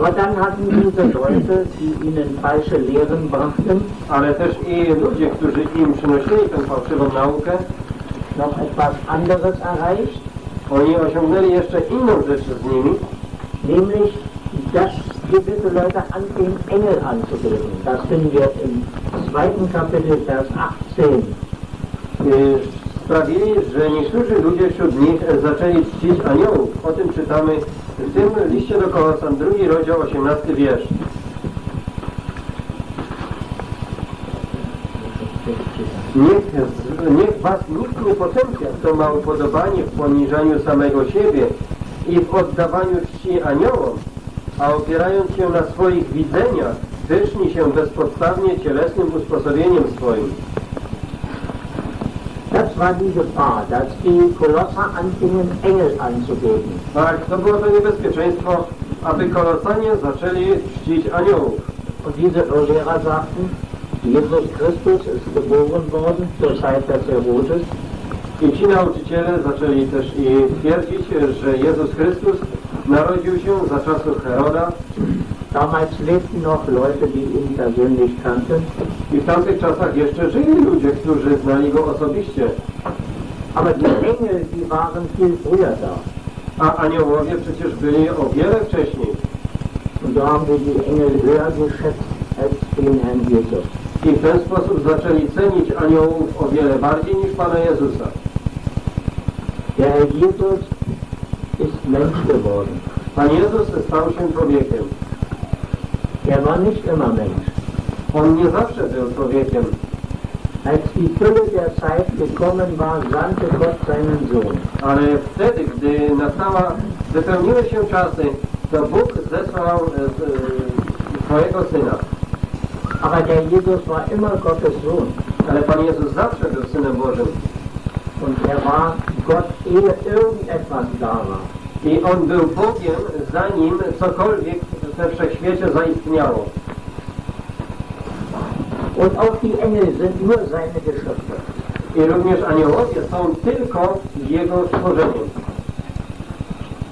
Aber dann hatten diese Leute, die ihnen falsche Lehren brachten, Ale też i ludzie, którzy im przynosili tę fałszywą naukę, noch etwas anderes erreicht, oni osiągnęli jeszcze inną rzecz z nimi, nämlich dass gewisse Leute anfingen, Engel anzubeten. Das finden wir im zweiten Kapitel, Vers 18. sprawili, że niektórzy ludzie wśród nich zaczęli czcić aniołów. O tym czytamy w tym liście do Kolosan, drugi rozdział, 18 wiersz. Niech, niech was nikt nie potępia, kto ma upodobanie w poniżaniu samego siebie i w oddawaniu czci aniołom, a opierając się na swoich widzeniach, pyszni się bezpodstawnie cielesnym usposobieniem swoim. War die Gefahr, dass die Kolosser anfingen, Engel anzubeten. Tak, to było to niebezpieczeństwo, aby Kolosanie zaczęli czcić aniołów. Und diese Irrlehrer sagten, Jesus Christus ist geboren worden zur Zeit des Herodes. I ci nauczyciele zaczęli też i twierdzić, że Jezus Chrystus narodził się za czasów Heroda Damals lebten noch Leute, die ihn persönlich kannten. i w tamtych czasach jeszcze żyli ludzie, którzy znali go osobiście, Aber die Engel, die waren viel früher da. a aniołowie przecież byli o wiele wcześniej. Und so haben wir die Engel höher geschätzt als den Herrn Jesus. I w ten sposób zaczęli cenić aniołów o wiele bardziej niż Pana Jezusa. Der Herr Jesus ist Mensch geworden. Pan Jezus stał się człowiekiem. Er war nicht immer Mensch. On nie zawsze był człowiekiem. Als die Fülle der Zeit gekommen war, sandte Gott seinen Sohn. Ale wtedy, gdy nastała, wypełniły się czasy, to Bóg zesłał e, e, swojego Syna. Aber der Jesus war immer Gottes Sohn. Ale Pan Jezus zawsze był Synem Bożym. Und er war Gott, ehe irgendetwas da war. I On był Bogiem, zanim cokolwiek we wszechświecie zaistniało. Und auch die Engel sind nur seine Geschöpfe. I również aniołowie są tylko Jego stworzeniem.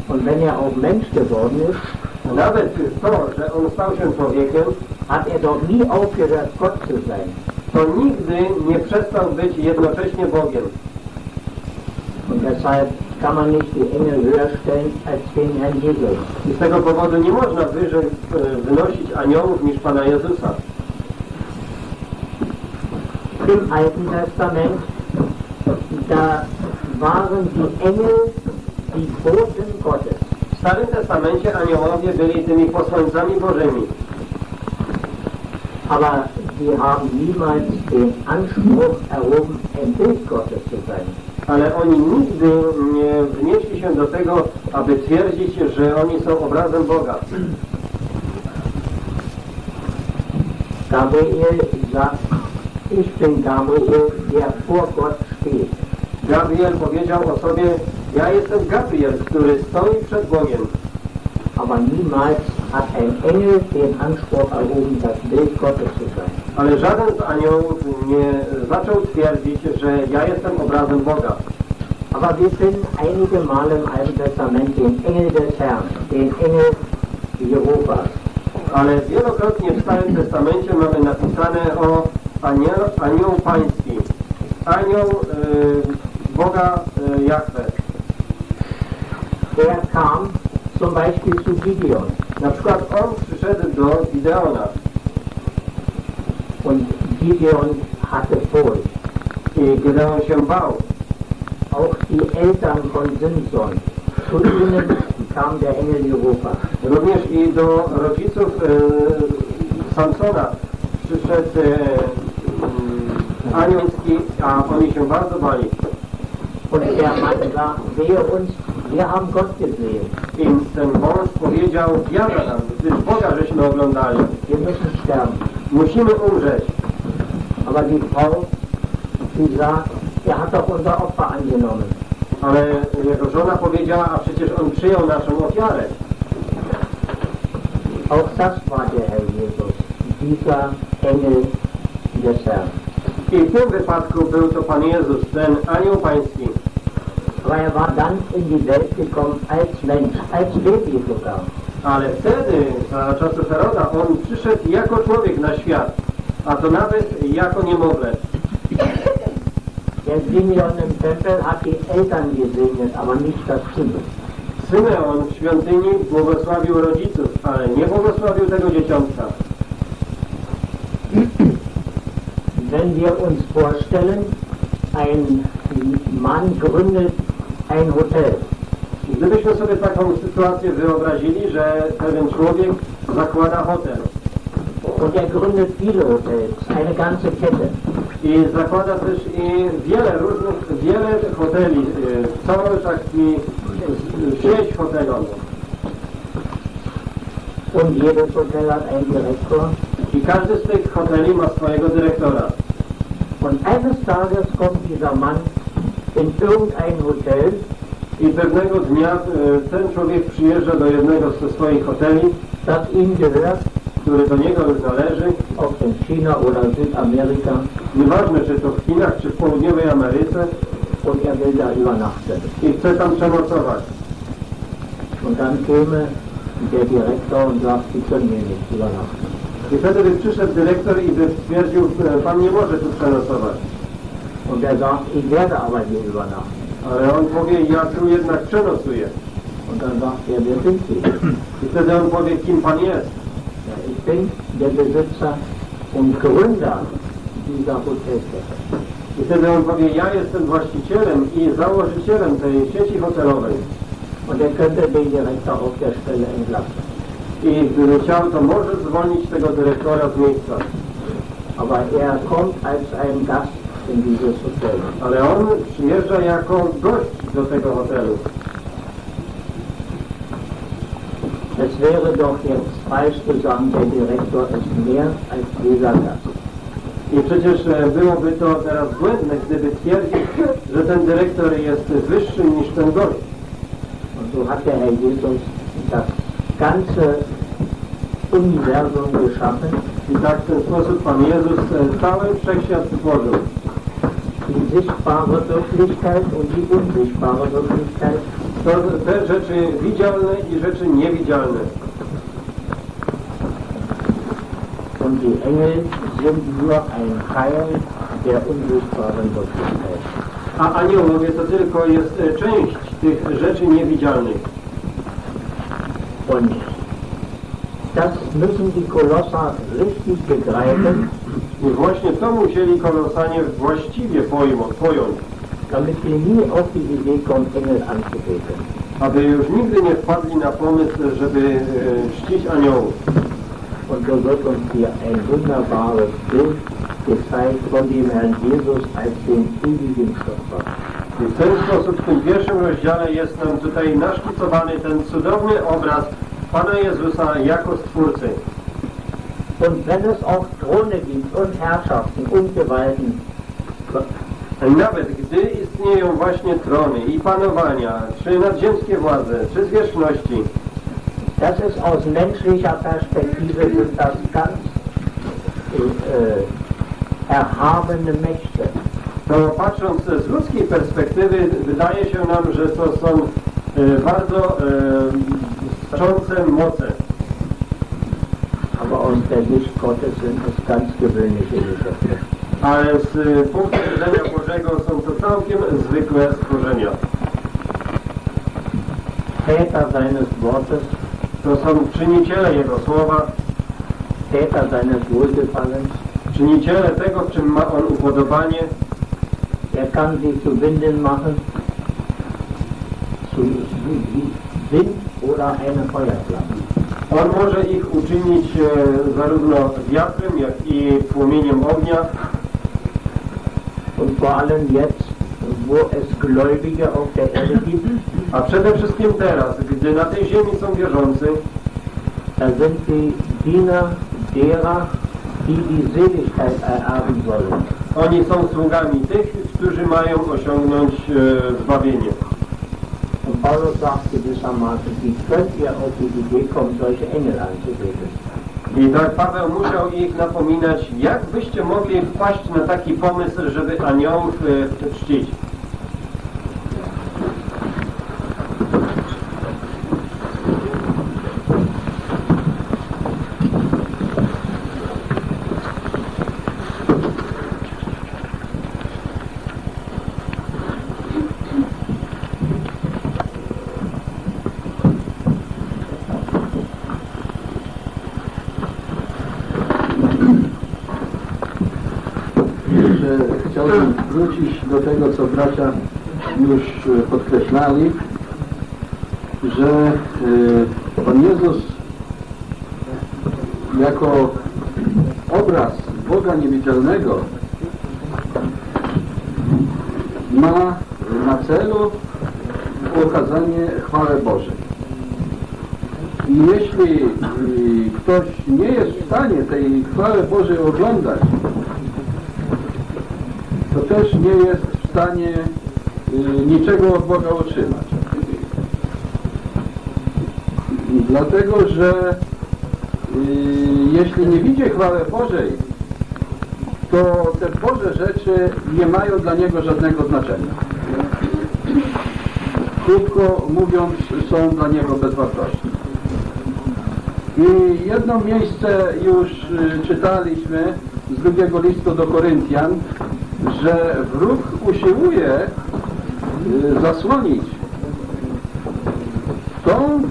Und wenn er auch Mensch geworden ist, Nawet to, że On stał się człowiekiem, hat er doch nie aufgehört, Gott zu sein. to nigdy nie przestał być jednocześnie Bogiem. Und deshalb kann man nicht die Engel höher stellen als den Herrn Jesus. I z tego powodu nie można wyżej e, wynosić aniołów niż Pana Jezusa. Im Alten Testament, da waren die Engel die Boten Gottes. W Starym Testamencie aniołowie byli tymi posłańcami Bożymi, Aber sie haben niemals den Anspruch erhoben, ein Bild Gottes zu sein. Ale oni nigdy nie wnieśli się do tego, aby twierdzić, że oni są obrazem Boga. Gabriel sagt, ich bin Gabriel, der vor Gott steht. Gabriel powiedział o sobie, ja jestem Gabriel, który stoi przed Bogiem. Aber niemals hat ein Engel den Anspruch erhoben, das Bild Gottes zu sein. Ale żaden z aniołów nie zaczął twierdzić, że ja jestem obrazem Boga. Aber wir finden einige Male im Alten Testament den Engel des Herrn, den Engel Jehovas. Ale wielokrotnie w Starym Testamencie mamy napisane o anioł, anioł pański. Anioł y, Boga y, Jahwe. Der kam zum Beispiel zu Gideon. Na przykład on przyszedł do Gideona Und Gideon hatte Furcht. się bał. Auch die Eltern von Simson. Zu ihnen kam der Engel Jehovas. Również i do rodziców y, Samsona przyszedł y, y, aniołski, a oni się bardzo bali. Und der Mann sagt, wehe uns, wir haben Gott gesehen. I ten mąż powiedział, biada nam, gdyż Boga żeśmy oglądali. Wir müssen sterben. Musimy umrzeć. Aber die Frau, die sagt, er hat doch unser Opfer angenommen. Ale jego żona powiedziała, a przecież on przyjął naszą ofiarę. Auch das war der Herr Jesus, dieser Engel des Herrn. I w tym wypadku był to Pan Jezus, ten anioł pański. Aber er war dann in die Welt gekommen als Mensch, als Baby sogar. Ale wtedy, za czasów Heroda, on przyszedł jako człowiek na świat, a to nawet jako niemowlę. Der Simeon im Tempel hat die Eltern gesegnet, aber nicht das Kind. Symeon w świątyni błogosławił rodziców, ale nie błogosławił tego dzieciątka. Wenn wir uns vorstellen, ein Mann gründet ein Hotel Gdybyśmy sobie taką sytuację wyobrazili, że pewien człowiek zakłada hotel und er gründet viele Hotels, eine ganze Kette. i zakłada też i wiele różnych, wiele hoteli, y, cały taki y, sieć hotelowych. Und jedes Hotel hat einen Direktor. I każdy z tych hoteli ma swojego dyrektora. Und eines Tages kommt dieser Mann in irgendein Hotel I pewnego dnia e, ten człowiek przyjeżdża do jednego ze swoich hoteli, das ihm gehört, który do niego należy. ob in China oder Südamerika, Nieważne, czy to w Chinach, czy w południowej Ameryce und er will da übernachten. i chce tam przenocować. Und dann käme der Direktor und sagt, Sie können hier nicht übernachten. I wtedy przyszedł dyrektor i stwierdził, pan nie może tu przenocować. Und er sagt, ich werde aber hier übernachten. Ale on powie, ja tu jednak przenocuję. Und dann sagt er, wer sind Sie? I wtedy on powie, kim pan jest. Ja, ich bin der Besitzer und Gründer dieser Hotelkette. I wtedy on powie, ja jestem właścicielem i założycielem tej sieci hotelowej. Den Direktor auf der Stelle entlassen. I chciał, to może zwolnić tego dyrektora z miejsca. Aber er kommt als ein Gast in dieses Hotel. Ale on przyjeżdża jako gość do tego hotelu. Es wäre doch jetzt falsch zu sagen, der Direktor ist mehr als dieser Gast. I przecież e, byłoby to teraz błędne, gdyby twierdzić, że ten dyrektor jest wyższy niż ten gość. Und so hat der Herr Jesus das ganze Universum geschaffen, I tak w ten sposób Pan Jezus e, cały wszechświat stworzył. die sichtbare Wirklichkeit und die unsichtbare Wirklichkeit. To te rzeczy widzialne i rzeczy niewidzialne. Und die Engel sind nur ein Teil der unsichtbaren Wirklichkeit. A aniołowie to tylko jest e, część tych rzeczy niewidzialnych. Und das müssen die Kolosser richtig begreifen, I właśnie to musieli kolosanie właściwie pojąć, damit wir nie auf die Idee kommen, Engel anzubeten. aby już nigdy nie wpadli na pomysł, żeby e, czcić aniołów. Und so wird uns hier ein wunderbares Bild gezeigt von dem Herrn Jesus als den ewigen Schöpfer. I w ten sposób w tym pierwszym rozdziale jest nam tutaj naszkicowany ten cudowny obraz Pana Jezusa jako Stwórcy. Und wenn es auch Throne gibt und Herrschaften und Gewalten, Nawet gdy istnieją właśnie trony i panowania, czy nadziemskie władze, czy zwierzchności, das ist aus menschlicher Perspektive sind das ganz äh, erhabene Mächte. to patrząc z ludzkiej perspektywy wydaje się nam, że to są e, bardzo e, znaczące moce. Aber aus der Sicht Gottes sind es ganz gewöhnliche Geschöpfe. Ale z e, punktu widzenia Bożego są to całkiem zwykłe stworzenia. Väter seines Wortes, To są czyniciele Jego słowa, Väter seines Wohlgefallens. Czyniciele tego, w czym ma On upodobanie. Er kann sie zu Winden machen, zu Wind oder eine Feuerflamme. On może ich uczynić e, zarówno wiatrem, jak i płomieniem ognia. Und vor allem jetzt, wo es Gläubige auf der Erde gibt, A przede wszystkim teraz, gdy na tej ziemi są wierzący, da sind sie Diener derer, sollen. oni są sługami tych, którzy mają osiągnąć e, zbawienie. Und Paulus sagt gewissermaßen, wie könnt ihr auf die Idee kommen, solche Engel anzubeten? I tak Paweł musiał ich napominać, jak byście mogli wpaść na taki pomysł, żeby aniołów e, czcić. że chciałbym wrócić do tego, co bracia już e, podkreślali, że e, Pan Jezus jako obraz Boga niewidzialnego ma na celu okazanie chwały Bożej. I jeśli y, ktoś nie jest w stanie tej chwały Bożej oglądać, też nie jest w stanie y, niczego od Boga otrzymać. Dlatego, że y, jeśli nie widzi chwały Bożej, to te Boże rzeczy nie mają dla niego żadnego znaczenia. Krótko mówiąc, są dla niego bezwartościne. I jedno miejsce już y, czytaliśmy z drugiego listu do Koryntian, że wróg usiłuje y, zasłonić tą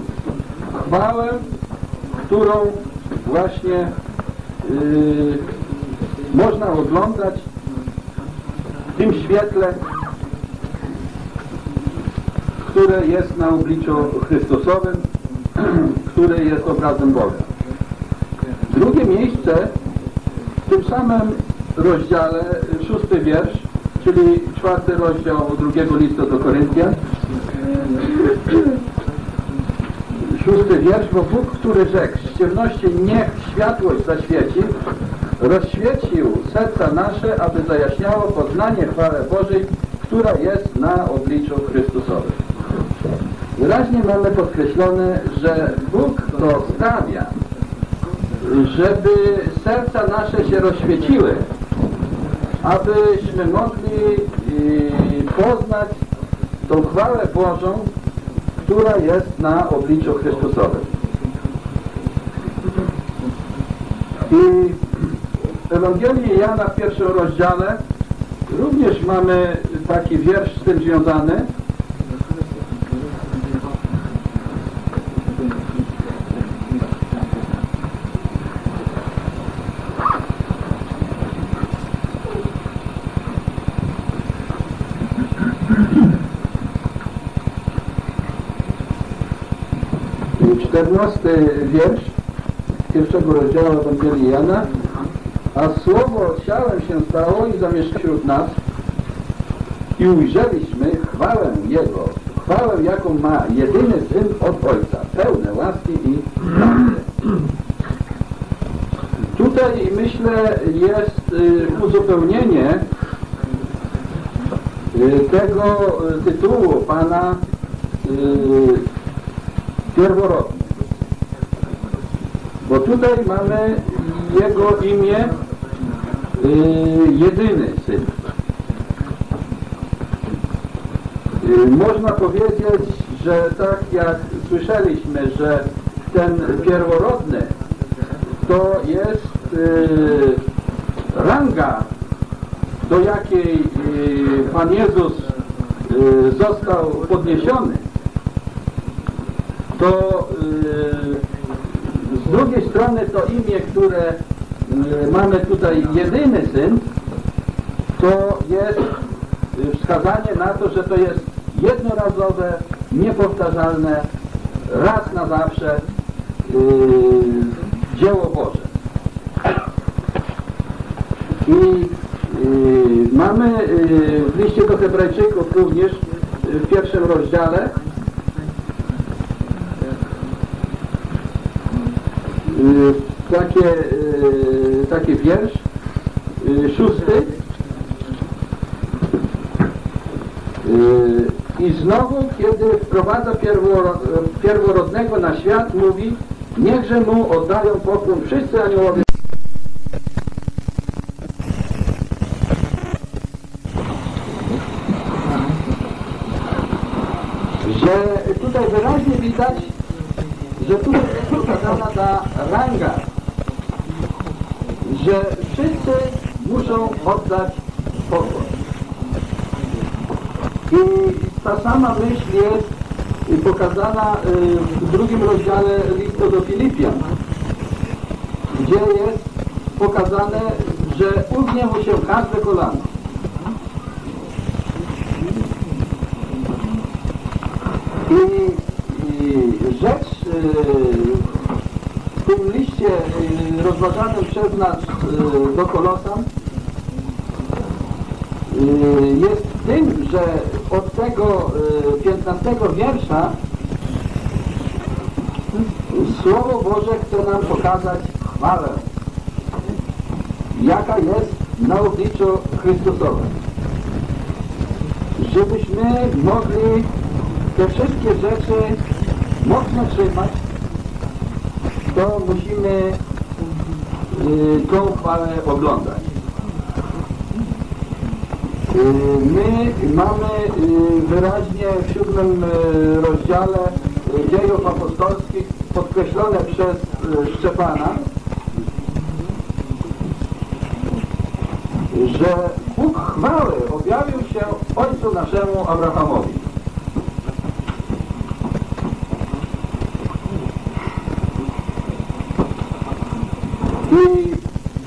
chwałę, którą właśnie y, można oglądać w tym świetle, które jest na obliczu Chrystusowym, które jest obrazem Boga. Drugie miejsce w tym samym rozdziale, szósty wiersz, czyli czwarty rozdział drugiego listu do Koryntian. Szósty wiersz, bo Bóg, który rzekł, z ciemności niech światłość zaświeci, rozświecił serca nasze, aby zajaśniało poznanie chwały Bożej, która jest na obliczu Chrystusowym. Wyraźnie mamy podkreślone, że Bóg to sprawia, żeby serca nasze się rozświeciły, abyśmy mogli poznać tą chwałę Bożą, która jest na obliczu Chrystusowym. I w Ewangelii Jana w pierwszym rozdziale również mamy taki wiersz z tym związany. Czternasty wiersz pierwszego rozdziału Ewangelii Jana. A słowo ciałem się stało i zamieszkało wśród nas i ujrzeliśmy chwałę Jego, chwałę jaką ma jedyny Syn od Ojca, pełne łaski i. Tutaj myślę jest y, uzupełnienie y, tego y, tytułu Pana pierworodny. Bo tutaj mamy Jego imię y, jedyny Syn. Y, można powiedzieć, że tak jak słyszeliśmy, że ten pierworodny to jest y, ranga, do jakiej Pan Jezus został podniesiony, to z drugiej strony to imię, które y, mamy tutaj jedyny syn, to jest y, wskazanie na to, że to jest jednorazowe, niepowtarzalne, raz na zawsze y, dzieło Boże. I y, mamy y, w liście do Hebrajczyków również y, w pierwszym rozdziale takie, y, taki wiersz, y, szósty. Y, I znowu, kiedy wprowadza pierworo, pierworodnego na świat, mówi, niechże mu oddają pokłon wszyscy aniołowie. Że tutaj wyraźnie widać, że tu jest pokazana ta ranga, że wszyscy muszą oddać pokłon. I ta sama myśl jest pokazana y, w drugim rozdziale listu do Filipian, gdzie jest pokazane, że ugnie mu się każde kolano. I rzecz y, w tym liście y, rozważanym przez nas y, do Kolosan jest tym, że od tego y, 15 wiersza Słowo Boże chce nam pokazać chwałę, jaka jest na obliczu Chrystusowym. żebyśmy mogli te wszystkie rzeczy mocno trzymać, to musimy y, tą chwalę oglądać. Y, My mamy y, wyraźnie w siódmym rozdziale dziejów apostolskich podkreślone przez Szczepana, że Bóg chwały objawił się Ojcu naszemu Abrahamowi. I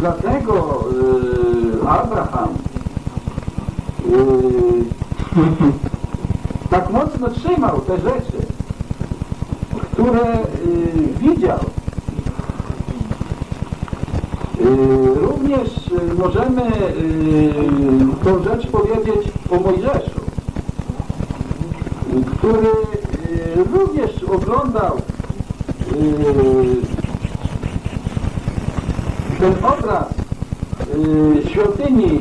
dlatego y, Abraham y, tak mocno trzymał te rzeczy, które y, widział. Również możemy tą rzecz powiedzieć o Mojżeszu, który również oglądał ten obraz y, świątyni y,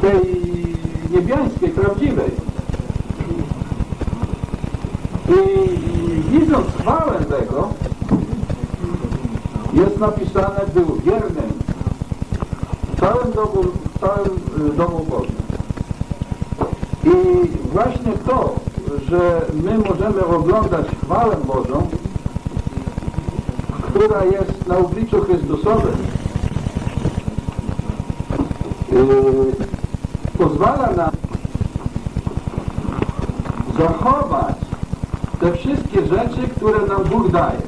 tej niebiańskiej, prawdziwej. I widząc chwałę tego, jest napisane, był wiernym w całym domu, w całym y, domu Bożym. I właśnie to, że my możemy oglądać chwałę Bożą, która jest na obliczu Chrystusowym, yy, pozwala nam zachować te wszystkie rzeczy, które nam Bóg daje.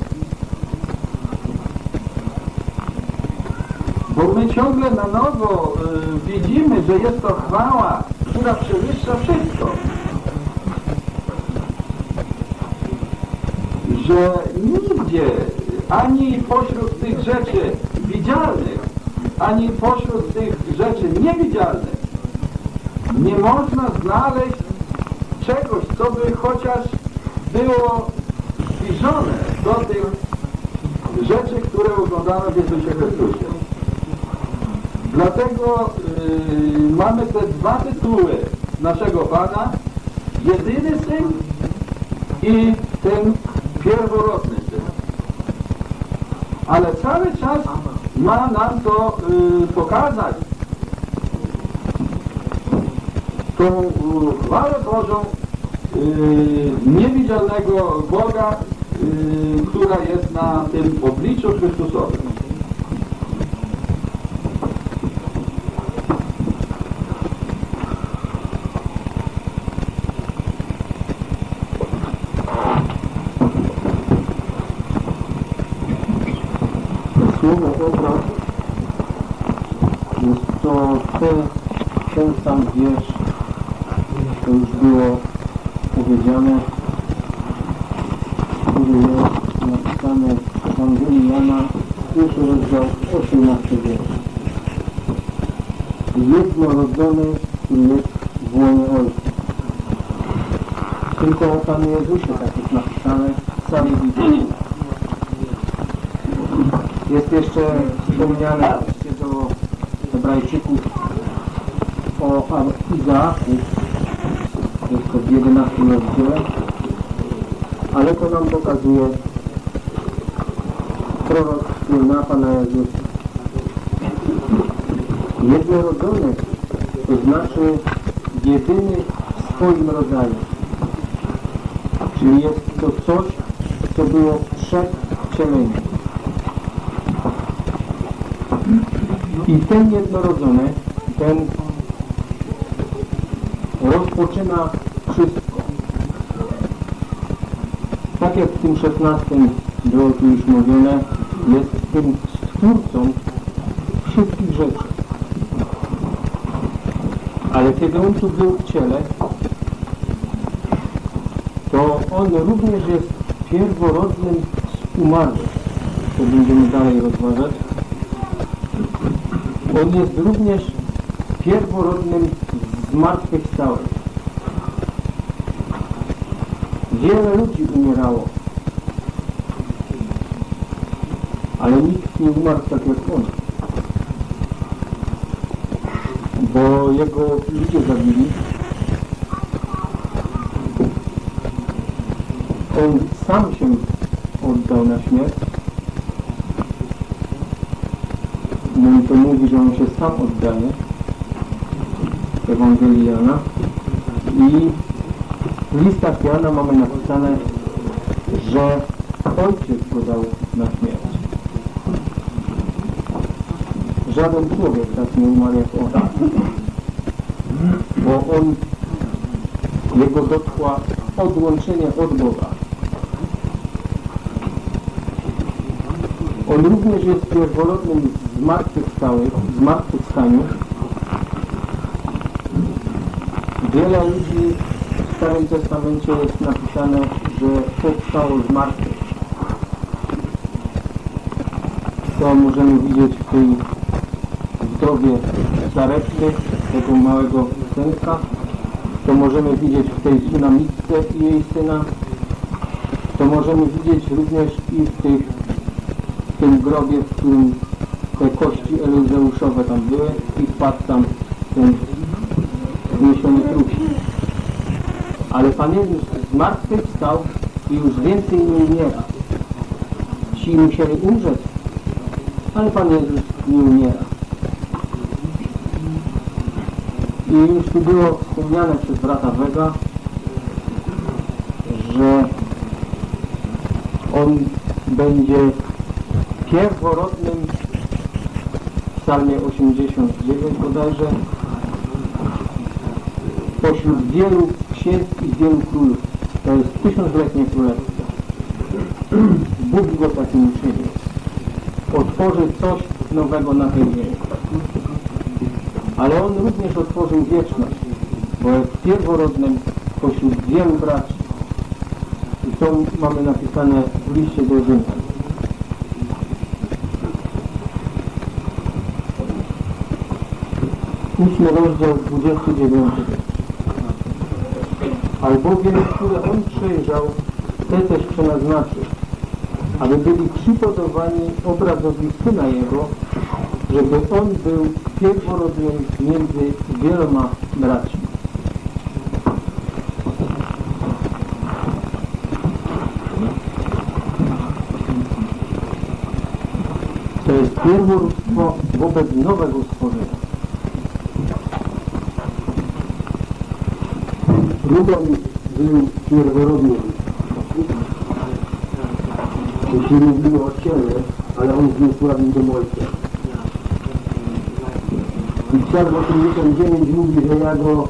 Bo my ciągle na nowo y, widzimy, że jest to chwała, która przewyższa wszystko. Że nigdzie, ani pośród tych rzeczy widzialnych, ani pośród tych rzeczy niewidzialnych nie można znaleźć czegoś, co by chociaż było zbliżone do tych rzeczy, które oglądamy w Jezusie Chrystusie. Dlatego yy, mamy te dwa tytuły naszego Pana, jedyny Syn i ten pierworodny. Ale cały czas ma nam to yy, pokazać tą yy, chwałę Bożą yy, niewidzialnego Boga, yy, która jest na tym obliczu Chrystusowym. Słowo obraz jest to ten, ten sam wiersz, to już było powiedziane, który jest napisany w Ewangelii Jana, pierwszy rozdział, 18 wiersz. Jednorodzony, który jest w łonie Ojca. Tylko o Panu Jezusie tak jest napisane w całej Biblii. Jest jeszcze wspomniane do Hebrajczyków o Izaaku, jest to w 11 rozdziale, ale to nam pokazuje prorok na Pana Jezusa. Jednorodzony to znaczy jedyny w swoim rodzaju. Czyli jest to coś, co było przed wcieleniem. I ten jednorodzony, ten rozpoczyna wszystko. Tak jak w tym szesnastym było tu już mówione, jest tym stwórcą wszystkich rzeczy. Ale kiedy On tu był w ciele, to On również jest pierworodnym z umarłych. To będziemy dalej rozważać. On jest również pierworodnym z zmartwychwstałych. Wiele ludzi umierało, ale nikt nie umarł tak jak On. bo jego ludzie zabili. On sam się oddał na śmierć. No i to mówi, że on się sam oddaje. Ewangelii Jana. I w listach Jana mamy napisane, że ojciec go dał na śmierć. Żaden człowiek tak nie umarł jak on. Bo on, jego dotkła odłączenie od Boga. On również jest pierworodnym zmartwychwstałych, zmartwychwstaniu. Wiele ludzi w Starym Testamencie jest napisane, że powstało z martwych. To możemy widzieć w tej wdowie Sarepty, tego małego synka. To możemy widzieć w tej Sunamitce i jej syna. To możemy widzieć również i w, tych, w tym grobie, w którym te kości Elizeuszowe tam były i wpadł tam ten niesiony trupi. Ale Pan Jezus zmartwychwstał i już więcej nie umiera. Ci musieli umrzeć, ale Pan Jezus nie umiera. I już tu było wspomniane przez brata Wega, że on będzie pierworodnym w psalmie 89 bodajże pośród wielu księstw i wielu królów. To jest tysiącletnie królestwo. Bóg go takim uczyni. Otworzy coś nowego na tej ziemi. Ale on również otworzył wieczność, bo jest pierworodnym pośród wielu braci. I to mamy napisane w liście do Rzymian. Ósmy rozdział 29. Albowiem, które On przejrzał, te też przenaznaczył, aby byli przypodobani obrazowi Syna Jego, żeby On był pierworodnym między wieloma braćmi. To jest pierworództwo wobec nowego stworzenia. Rudon był pierworodnym. Jeśli mówiło o ciele, ale on zniesławił do ojca. Psalm 89 mówi, że ja go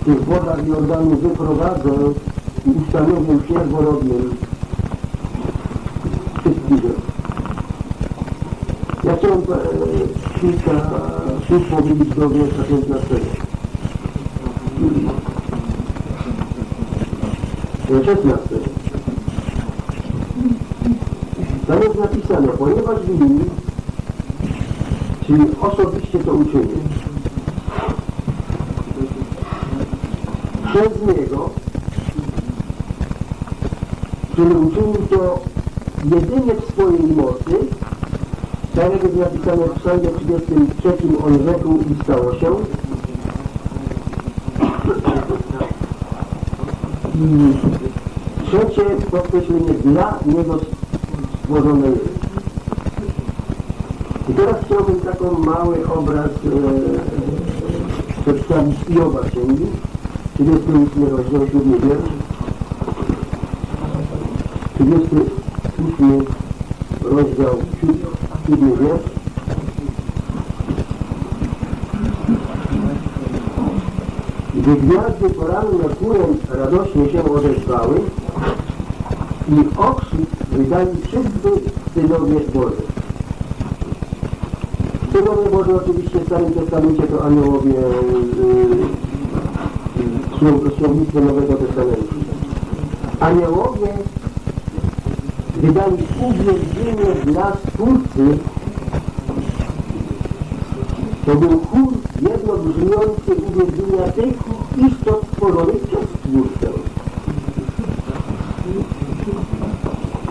w tych wodach Jordanu wyprowadzę i ustanowię pierworodnym wszystkich. Ja chciałem e, kilka słów powiedzieć do wiersza 15. E, 16. Tam jest napisane, ponieważ winni, czyli osobiście to uczynił, przez Niego, który uczynił to jedynie w swojej mocy, tak jest napisane w Psalmie 33, on rzekł i stało się. I trzecie podkreślenie dla Niego stworzone jest. Chciałbym taką mały obraz e, przedstawić Joba Księgi, 38 rozdział 7 wiersz, 38 rozdział 7 wiersz. Gdy gwiazdy poranne kurem radośnie się odezwały i okrzyk wydali wszyscy synowie Boże. Synowie Boże oczywiście w Starym Testamencie to aniołowie yy, słownictwo Nowego Testamentu. Aniołowie wydali uwielbienie dla Stwórcy. To był chór jednobrzmiący uwielbienia tych istot stworzonych przez Stwórcę.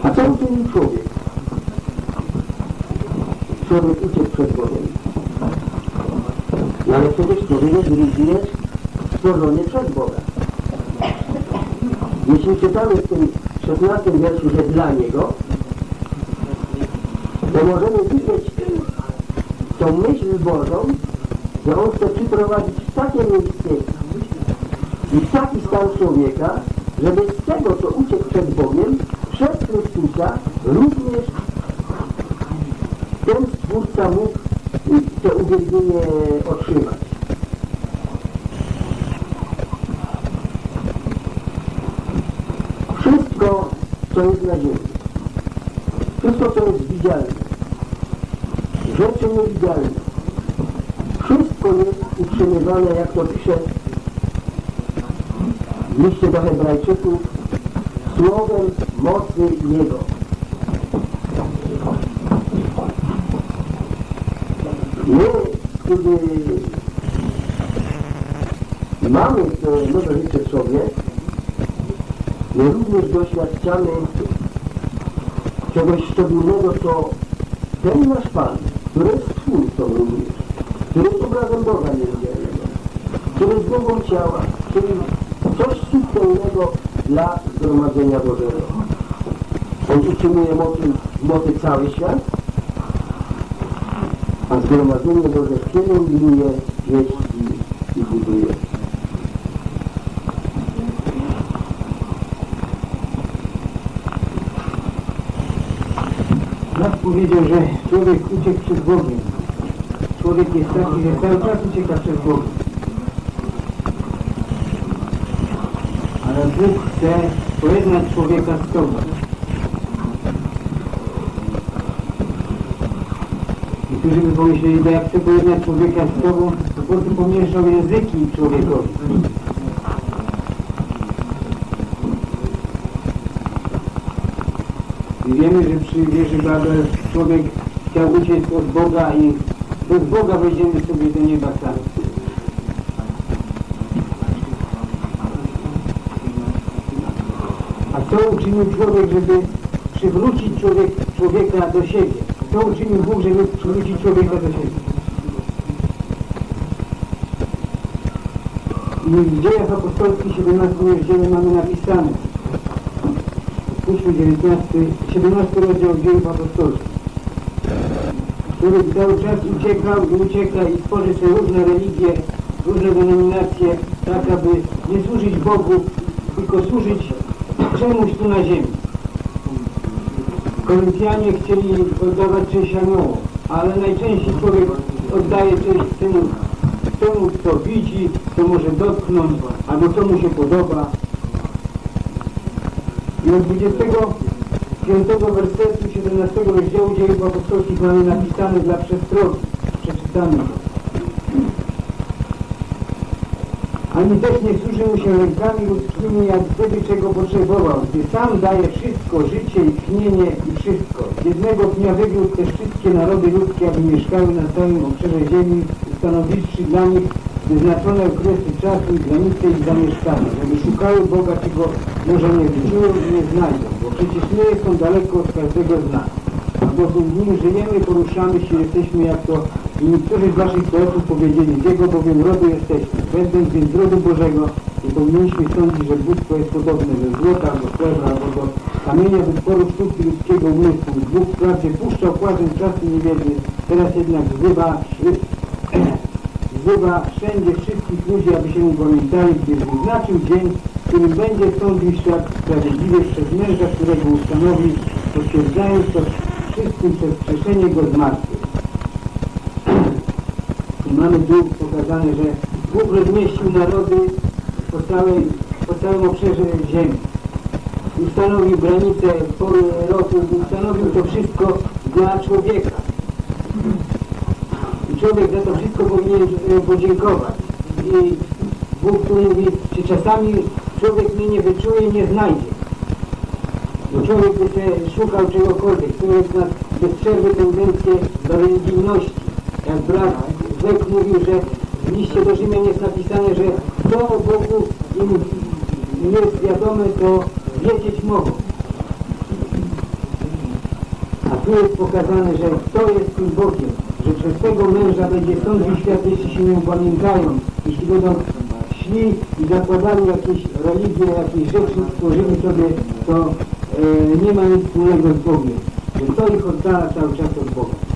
A co uczynił człowiek? Człowiek uciekł przed Bogiem. No ale przecież człowiek jest również stworzony przez Boga. Jeśli czytamy w tym 16 wierszu, że dla Niego, to możemy widzieć tą myśl Bożą, że On chce przyprowadzić w takie miejsce i w taki stan człowieka, żeby z tego, co uciekł przed Bogiem, przez Chrystusa również Stwórca mógł to uwielbienie otrzymać. Wszystko, co jest na ziemi, wszystko, co jest widzialne, rzeczy niewidzialne, wszystko jest utrzymywane, jak to pisze w liście do Hebrajczyków, słowem mocy Jego. My, kiedy mamy to nowe życie w sobie, my również doświadczamy czegoś szczególnego, co ten nasz Pan, który jest Twórcą również, który jest obrazem Boga niewidzialnego, który jest głową ciała, czyli coś subtelnego dla zgromadzenia Bożego. On utrzymuje mocy, mocy cały świat, a zgromadzenie Boże pielęgnuje, wieści i buduje. Brat powiedział, że człowiek uciekł przed Bogiem. Człowiek jest taki, że cały czas ucieka przed Bogiem. Ale Bóg chce pojednać człowieka z Tobą. Niektórzy by że jak chce pojednać człowieka z Tobą, to po prostu pomieszał języki człowiekowi. I wiemy, że przy wieży Babel człowiek chciał uciec od Boga i bez Boga wejdziemy sobie do nieba sami. A co uczynił człowiek, żeby przywrócić człowiek, człowieka do siebie? Co uczynił Bóg, żeby przywrócić człowieka do siebie? I w dziejach apostolskich 17 rozdziale mamy napisane Otwórzmy 19, 17 rozdział dziejów apostolskich. Człowiek cały czas uciekał i ucieka i tworzy sobie różne religie, różne denominacje, tak aby nie służyć Bogu, tylko służyć czemuś tu na ziemi. Koryntianie chcieli oddawać cześć aniołom, ale najczęściej człowiek oddaje cześć temu, temu, kto widzi, kto może dotknąć, albo co mu się podoba. I od 25 wersetu 17 rozdziału dziejów apostolskich mamy napisane dla przestrogi. Przeczytamy to. Ani też nie służy mu się rękami ludzkimi, jak gdyby czego potrzebował, gdy sam daje wszystko, życie i tchnienie i wszystko. Jednego dnia wywiódł też wszystkie narody ludzkie, aby mieszkały na całym obszarze ziemi, ustanowiwszy dla nich wyznaczone okresy czasu i granice ich zamieszkania, żeby szukały Boga, czego może nie wyczują i nie znajdą, bo przecież my są daleko od każdego z nas. A bo w nim żyjemy, poruszamy się, jesteśmy jak to i niektórzy z waszych poetów powiedzieli, z jego bowiem rodu jesteśmy. Będąc więc rodu Bożego, nie powinniśmy sądzić, że bóstwo jest podobne do złota, do srebra, albo do kamienia wytworu sztuki ludzkiego umysłu. Bóg wprawdzie puszczał płaczem czasy niewiedzy, teraz jednak wzywa, wzywa wszędzie wszystkich ludzi, aby się upamiętali, gdyż wyznaczył dzień, w którym będzie sądził świat sprawiedliwy przez męża, którego ustanowi, potwierdzając to wszystkim przez krzeszenie go z martwych. I mamy tu pokazane, że Bóg rozmieścił narody po, całej, po całym obszarze ziemi. Ustanowił granice, pory roku, ustanowił to wszystko dla człowieka. I człowiek za to wszystko powinien e, podziękować. I Bóg tu mówi, czy czasami człowiek mnie nie wyczuje nie znajdzie. Bo człowiek by szukał czegokolwiek. Człowiek ma bez przerwy tendencję do religijności. Jak brat Zek mówił, że w liście do Rzymian jest napisane, że co o Bogu im jest wiadome, to wiedzieć mogą. A tu jest pokazane, że kto jest tym Bogiem, że przez tego męża będzie sądził świat, jeśli się nie upamiętają, jeśli będą szli i zakładali jakieś religie, jakieś rzeczy, stworzyli sobie, to e, nie ma nic wspólnego z Bogiem. Że to ich oddala cały czas od Boga.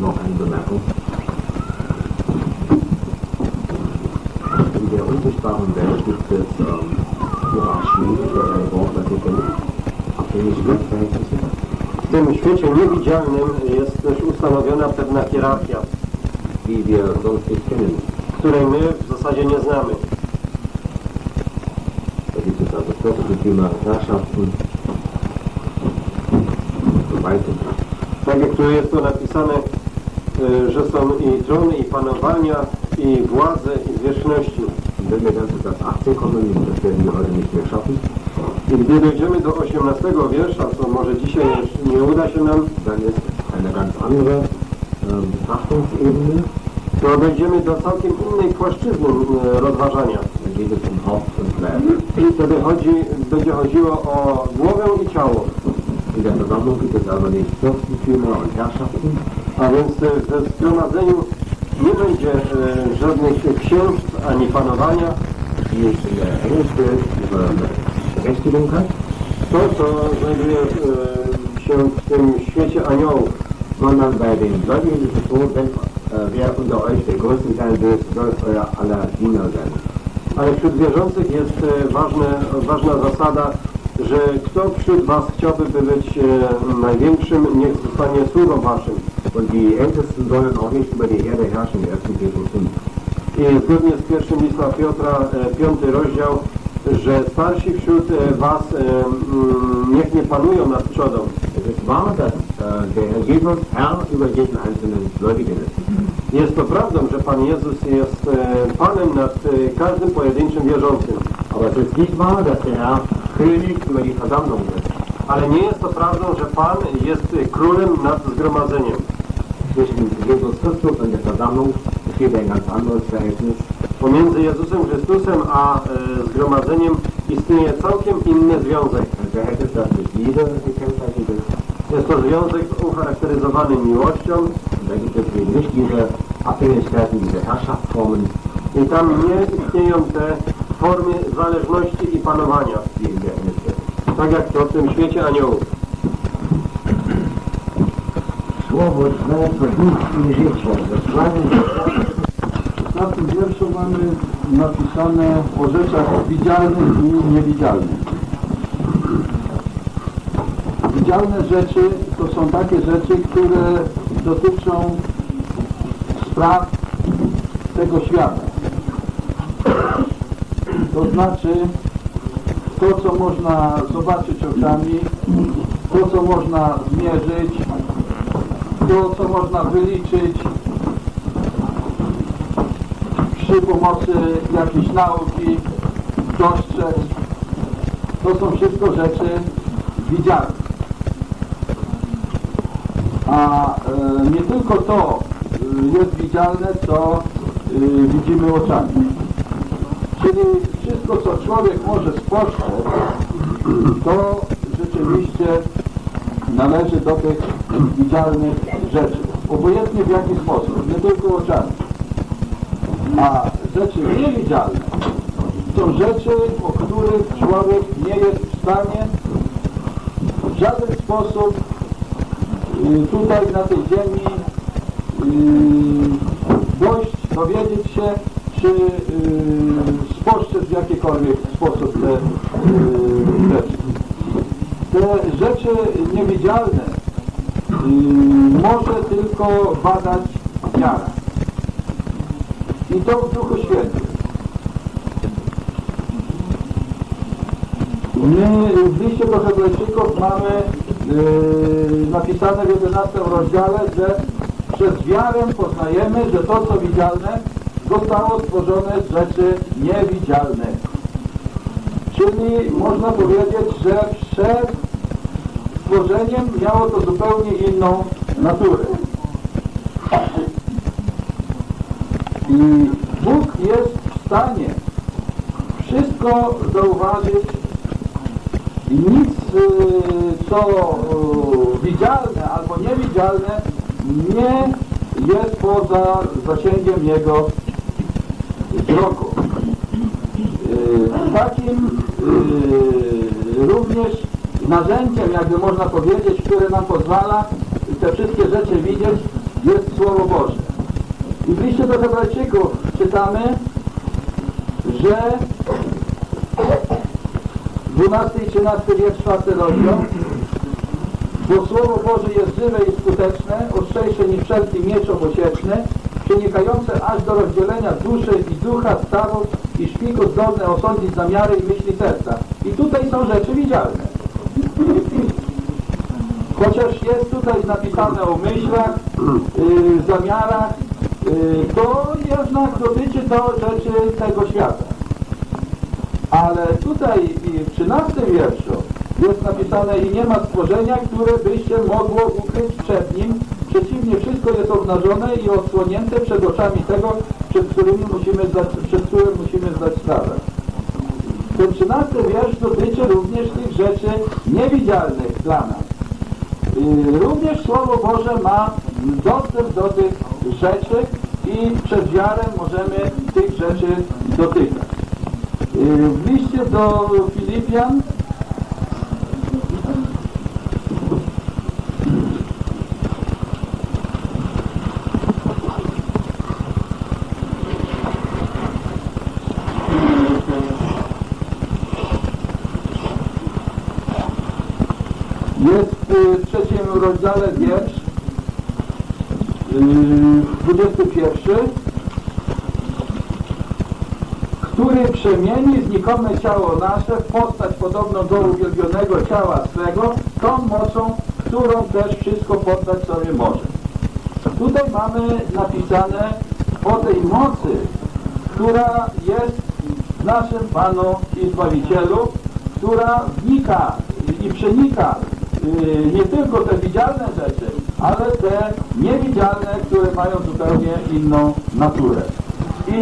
noch eine Bemerkung. In der unsichtbaren Welt gibt es ähm, Hierarchien für eine Wortartikel, Abhängigkeitsverhältnisse. W tym świecie niewidzialnym jest też ustanowiona pewna hierarchia, której my w zasadzie nie znamy. Tak jak tu jest to napisane, y, że są i trony, i panowania, i władze, i zwierzchności. Und wenn wir dann zu Vers 18 kommen, das werden wir heute nicht mehr schaffen, I gdy dojdziemy do 18 wiersza, co może dzisiaj już nie uda się nam, dann ist eine ganz andere Betrachtungsebene. to dojdziemy do całkiem innej płaszczyzny rozważania. Geht es um Haupt und Leib. I wtedy chodzi, będzie chodziło o głowę i ciało. In der Versammlung gibt es aber nicht Fürstentümer und Herrschaften, A więc y, we zgromadzeniu nie będzie y, żadnych księstw ani panowania. es in der Engelswelt über Berechtigung hat, To, co znajduje y, się w tym świecie aniołów. sondern bei den Gläubigen ist es so, wenn äh, wer unter euch der Größte sein will, soll euer aller Diener sein. Ale wśród wierzących jest e, ważne, ważna zasada, że kto wśród Was chciałby być e, największym, niech zostanie sługą Waszym. Und die Ältesten sollen auch nicht über die Erde herrschen, 1. Petrus 5. I zgodnie z pierwszym lista Piotra, e, piąty rozdział, że starsi wśród Was mm, niech nie panują nad trzodą. Der Herr Jesus Herr über jeden einzelnen Gläubigen ist. Jest to prawdą, że Pan Jezus jest e, Panem nad e, każdym pojedynczym wierzącym. Aber es ist nicht wahr, dass der Herr König über die Versammlung ist. Ale nie jest to prawdą, że Pan jest królem nad zgromadzeniem. Zwischen Jesus Christus und der Versammlung besteht ein ganz anderes Verhältnis. Pomiędzy Jezusem Chrystusem a e, zgromadzeniem istnieje całkiem inny związek. Ein Verhältnis, das durch Liebe gekennzeichnet ist. Jest to związek ucharakteryzowany miłością diese Herrschaftsformen, i tam nie istnieją te formy zależności i panowania, tak jak to w tym świecie aniołów. Słowo to duch i życie. W 16 wierszu mamy napisane o rzeczach widzialnych i niewidzialnych. Widzialne rzeczy to są takie rzeczy, które dotyczą spraw tego świata. To znaczy to, co można zobaczyć oczami, to, co można zmierzyć, to, co można wyliczyć, przy pomocy jakiejś nauki dostrzec. To są wszystko rzeczy widzialne. A e, nie tylko to e, jest widzialne, co e, widzimy oczami. Czyli wszystko, co człowiek może spostrzec, to rzeczywiście należy do tych widzialnych rzeczy. Obojętnie w jaki sposób, nie tylko oczami. A rzeczy niewidzialne są rzeczy, o których człowiek nie jest w stanie w żaden sposób tutaj na tej ziemi y, dojść, dowiedzieć się, czy y, spostrzec w jakikolwiek sposób te y, rzeczy. Te rzeczy niewidzialne może tylko badać wiara. I to w Duchu Świętym. My w liście do Hebrajczyków mamy yy, napisane w 11 rozdziale, że przez wiarę poznajemy, że to, co widzialne, zostało stworzone z rzeczy niewidzialnych. Czyli można powiedzieć, że przed stworzeniem miało to zupełnie inną naturę. I Bóg jest w stanie wszystko zauważyć i nic, y, co y, widzialne albo niewidzialne, nie jest poza zasięgiem Jego wzroku. Y, Takim y, również narzędziem, jakby można powiedzieć, które nam pozwala te wszystkie rzeczy widzieć, jest Słowo Boże. I w liście do Hebrajczyków czytamy, że 12 i 13 wiersz 4 rozdział bo Słowo Boże jest żywe i skuteczne, ostrzejsze niż wszelki miecz obosieczny, przenikające aż do rozdzielenia duszy i ducha, stawów i szpiku, zdolne osądzić zamiary i myśli serca. I tutaj są rzeczy widzialne. Chociaż jest tutaj napisane o myślach, yy, zamiarach, yy, to jednak dotyczy to rzeczy tego świata. Ale tutaj w 13 wierszu jest napisane i nie ma stworzenia, które by się mogło ukryć przed nim. Przeciwnie, wszystko jest obnażone i odsłonięte przed oczami tego, przed, którymi musimy zdać, przed którym musimy zdać sprawę. Ten 13 wiersz dotyczy również tych rzeczy niewidzialnych dla nas. Yy, Również Słowo Boże ma dostęp do tych rzeczy i przez wiarę możemy tych rzeczy dotykać. Yy, W liście do Filipian jest w trzecim rozdziale wiersz yy, 21 który przemieni znikome ciało nasze w postać podobną do uwielbionego ciała swego, tą mocą, którą też wszystko poddać sobie może. Tutaj mamy napisane o tej mocy, która jest naszym Panu i Zbawicielu, która wnika i przenika nie tylko te widzialne rzeczy, ale te niewidzialne, które mają zupełnie inną naturę. I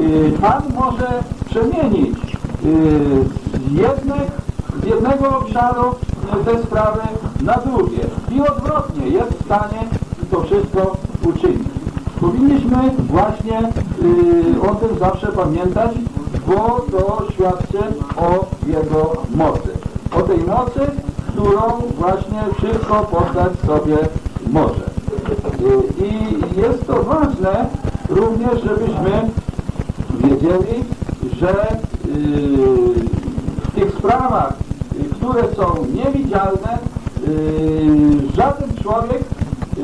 yy, Pan może przemienić yy, z, jednych, z jednego obszaru te sprawy na drugie. I odwrotnie jest w stanie to wszystko uczynić. Powinniśmy właśnie o tym zawsze pamiętać, bo to świadczy o Jego mocy. O tej mocy, którą właśnie wszystko poddać sobie może. I jest to ważne również, żebyśmy wiedzieli, że yy, w tych sprawach, które są niewidzialne, yy, żaden człowiek,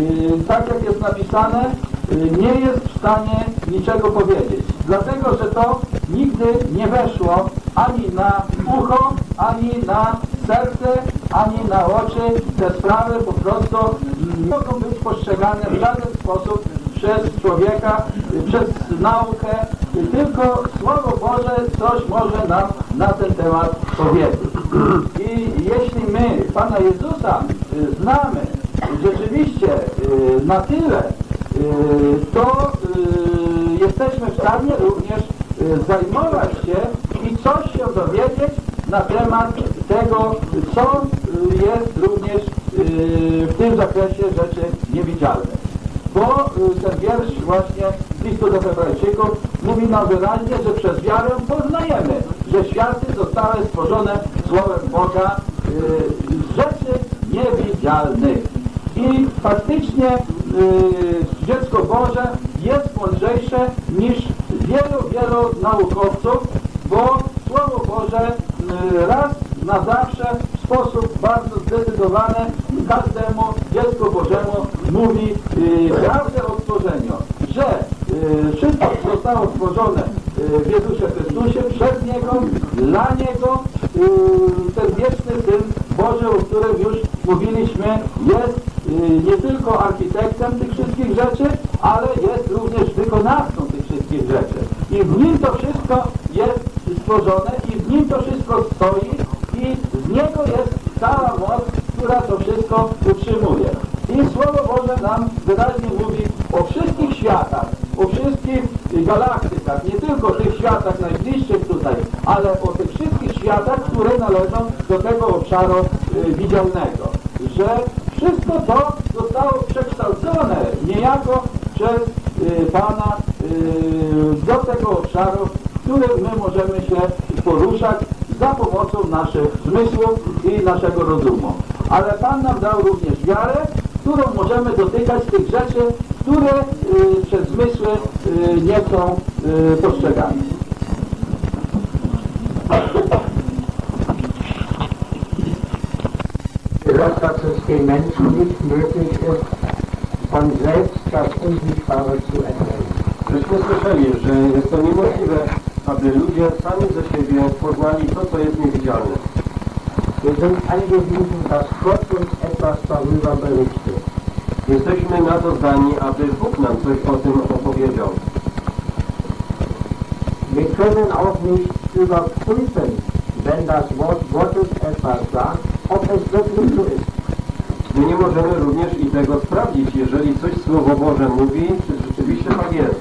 yy, tak jak jest napisane, nie jest w stanie niczego powiedzieć. Dlatego, że to nigdy nie weszło ani na ucho, ani na serce, ani na oczy. Te sprawy po prostu nie mogą być postrzegane w żaden sposób przez człowieka, y, przez naukę, y, tylko Słowo Boże coś może nam na ten temat powiedzieć. I jeśli my Pana Jezusa y, znamy rzeczywiście na tyle, to jesteśmy w stanie również zajmować się i coś się dowiedzieć na temat tego, co jest również w tym zakresie rzeczy niewidzialne bo ten wiersz właśnie listu do Hebrajczyków mówi nam wyraźnie, że przez wiarę poznajemy, że światy zostały stworzone Słowem Boga z rzeczy niewidzialnych. I faktycznie yy, dziecko Boże jest mądrzejsze niż wielu, wielu naukowców, bo Słowo Boże yy, raz na zawsze w sposób bardzo zdecydowany każdemu dziecku Bożemu mówi yy, prawdę o stworzeniu, że wszystko zostało stworzone w Jezusie Chrystusie, przez Niego, dla Niego, ten wieczny Syn Boży, o którym już mówiliśmy, jest nie tylko architektem tych wszystkich wszystkich rzeczy, ale jest również wykonawcą tych wszystkich rzeczy. I w Nim to wszystko jest stworzone i w Nim to wszystko stoi i z Niego jest cała moc, która to wszystko utrzymuje. I Słowo Boże nam wyraźnie mówi o wszystkich światach, o wszystkich galaktykach, nie tylko tych światach najbliższych tutaj, ale o tych wszystkich światach, które należą do tego obszaru y, widzialnego. Że wszystko to zostało przekształcone niejako przez y, Pana y, do tego obszaru, w którym my możemy się poruszać za pomocą naszych zmysłów i naszego rozumu. Ale Pan nam dał również wiarę, którą możemy dotykać tych rzeczy, które y, przez zmysły nie są postrzegane. Gehört, dass es den Menschen nicht möglich ist, von selbst das Unsichtbare zu erkennen. Żeśmy słyszeli, że jest to niemożliwe, aby ludzie sami ze siebie poznali to, co jest niewidzialne. Wir sind angewiesen, dass Gott uns etwas darüber berichtet. Jesteśmy na to zdani, aby Bóg nam coś o tym opowiedział. Wir können auch nicht überprüfen, wenn das Wort Gottes etwas sagt, wirklich so ist. My nie możemy również i tego sprawdzić, jeżeli coś Słowo Boże mówi, czy rzeczywiście tak jest.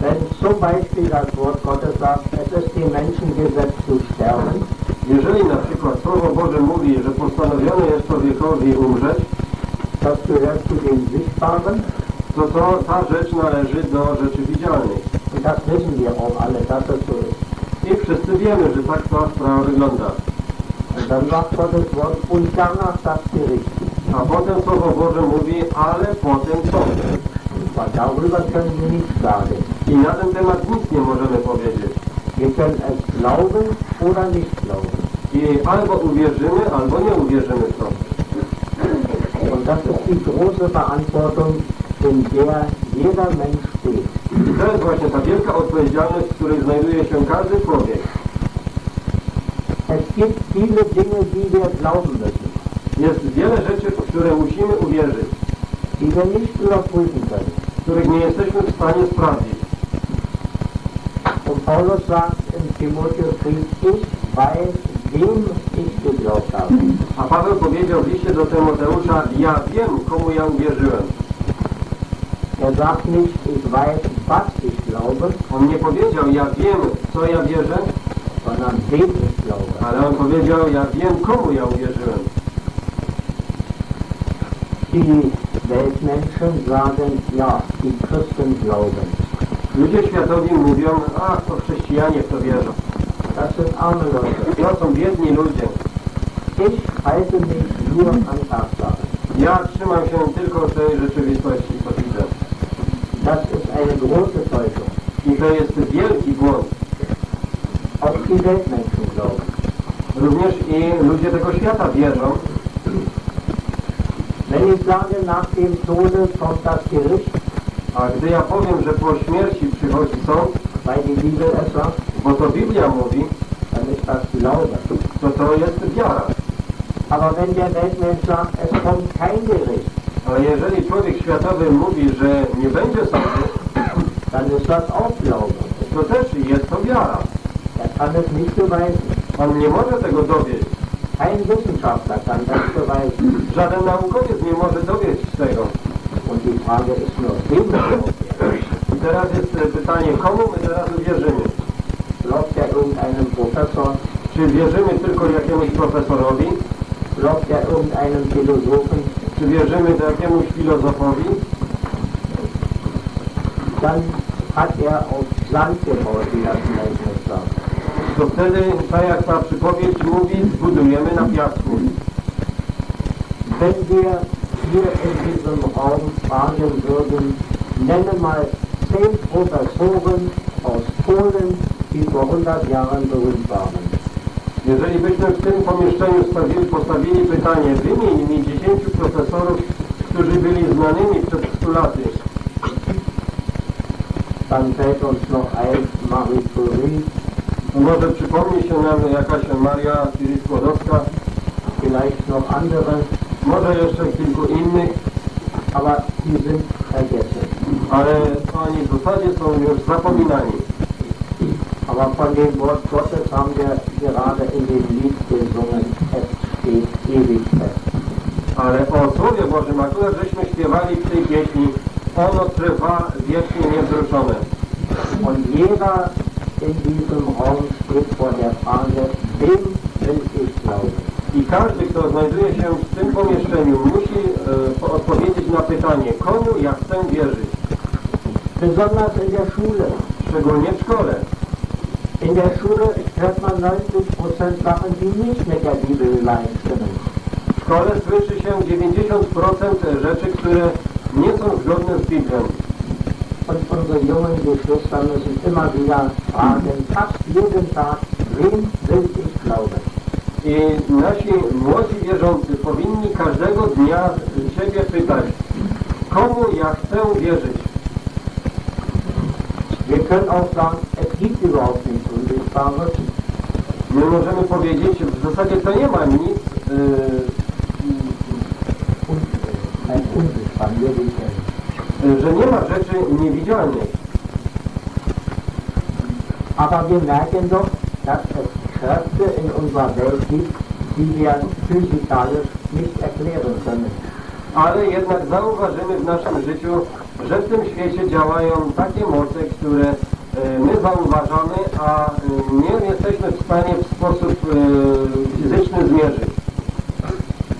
Wenn zum Beispiel das Wort Gottes sagt, es ist dem Menschen gesetzt zu sterben, Jeżeli na przykład Słowo Boże mówi, że postanowione jest człowiekowi umrzeć, das gehört zu dem Sichtbaren, to, to ta rzecz należy do rzeczy widzialnej. und das wissen wir auch alle, dass es so ist. I wszyscy wiemy, że tak ta sprawa wygląda. Gottes Wort, und danach das Gericht. A potem Słowo Boże mówi, ale potem. Weil darüber können wir nichts sagen. I na ten temat nic nie możemy powiedzieć. Wir können es glauben oder nicht glauben. I albo uwierzymy, albo nie uwierzymy w to. Und das ist die große Verantwortung, in der jeder Mensch steht. I to jest właśnie ta wielka odpowiedzialność, w której znajduje się każdy człowiek. Es gibt viele Dinge, die wir glauben müssen, Jest wiele rzeczy, w które musimy uwierzyć, die wir nicht überprüfen können. których nie jesteśmy w stanie sprawdzić. Und Paulus sagt im Timotheusbrief, ich weiß, wem ich geglaubt habe. A Paweł powiedział w liście do Tymoteusza, ja wiem, komu ja uwierzyłem. Er sagt nicht, ich weiß, was ich glaube, On nie powiedział, ja wiem, co ja wierzę, ale on powiedział, ja wiem, komu ja uwierzyłem. Die Weltmenschen sagen, ja, die Christen glauben. Ludzie światowi mówią, a to chrześcijanie w to wierzą. Das sind arme Leute. To są biedni ludzie. Ich halte mich nur an Tatsachen. Ja trzymam się tylko tej rzeczywistości, co widzę. Das ist eine große Täuschung. I to jest wielki błąd. Glauben. Również i ludzie tego świata wierzą. Wenn ich sage, nach dem Tode kommt das Gericht, A gdy ja powiem, że po śmierci przychodzi sąd, weil die Bibel es sagt, bo to Biblia mówi, dann ist das Glaube. to to jest wiara. Aber wenn der Weltmensch sagt, es kommt kein Gericht, Ale jeżeli człowiek światowy mówi, że nie będzie sądu, dann ist das auch Glaube. to też jest to wiara. Kann es nicht beweisen. On nie może tego dowieść. Kein Wissenschaftler kann das beweisen. Żaden naukowiec nie może dowieść tego. Und die Frage ist nur, wem? I teraz jest e, pytanie, komu my teraz uwierzymy? Glaubt er irgendeinem Professor? Czy wierzymy tylko jakiemuś profesorowi? Glaubt er irgendeinem Philosophen? Czy wierzymy jakiemuś filozofowi? Dann hat er auf Sand gebaut, wie das sagt. To wtedy, tak jak ta przypowieść mówi, zbudujemy na piasku. Wenn wir hier in diesem Raum fragen würden, nenne mal zehn Professoren aus Polen, die vor 100 Jahren berühmt waren. Jeżeli byśmy w tym pomieszczeniu stawili, postawili pytanie, wymień mi 10 profesorów, którzy byli znanymi przed 100 laty, Dann fällt uns noch ein Marie Curie, może przypomni się nam jakaś Maria Curie-Skłodowska, vielleicht noch andere. może jeszcze kilku innych, aber sie sind vergessen. ale oni w zasadzie są już zapominani. Aber von dem Wort Gottes haben wir gerade in dem Lied gesungen, es steht ewig fest. Ale o Słowie Bożym akurat żeśmy śpiewali w tej pieśni, ono trwa wiecznie niewzruszone. Und jeder in diesem Raum steht vor der will ich glauben? I każdy, kto znajduje się w tym pomieszczeniu, musi e, po- odpowiedzieć na pytanie, komu ja chcę wierzyć, Besonders in der Schule. szczególnie w szkole. In der Schule hört man 90% Sachen, die nicht mit der Bibel übereinstimmen. W szkole słyszy się 90% rzeczy, które nie są zgodne z Biblią. Und unsere jungen Geschwister müssen immer wieder fragen, fast jeden Tag, wem will ich glauben? I nasi młodzi wierzący powinni każdego dnia siebie pytać, komu ja chcę wierzyć. Wir können auch sagen, es gibt überhaupt nichts Unsichtbares. My możemy powiedzieć, w zasadzie to nie ma nic, yy, że nie ma rzeczy niewidzialnych. Aber wir merken doch, dass es Kräfte in unserer Welt gibt, die wir physikalisch nicht erklären können. Ale jednak zauważymy w naszym życiu, że w tym świecie działają takie moce, które e, my zauważamy, a e, nie jesteśmy w stanie w sposób e, fizyczny zmierzyć.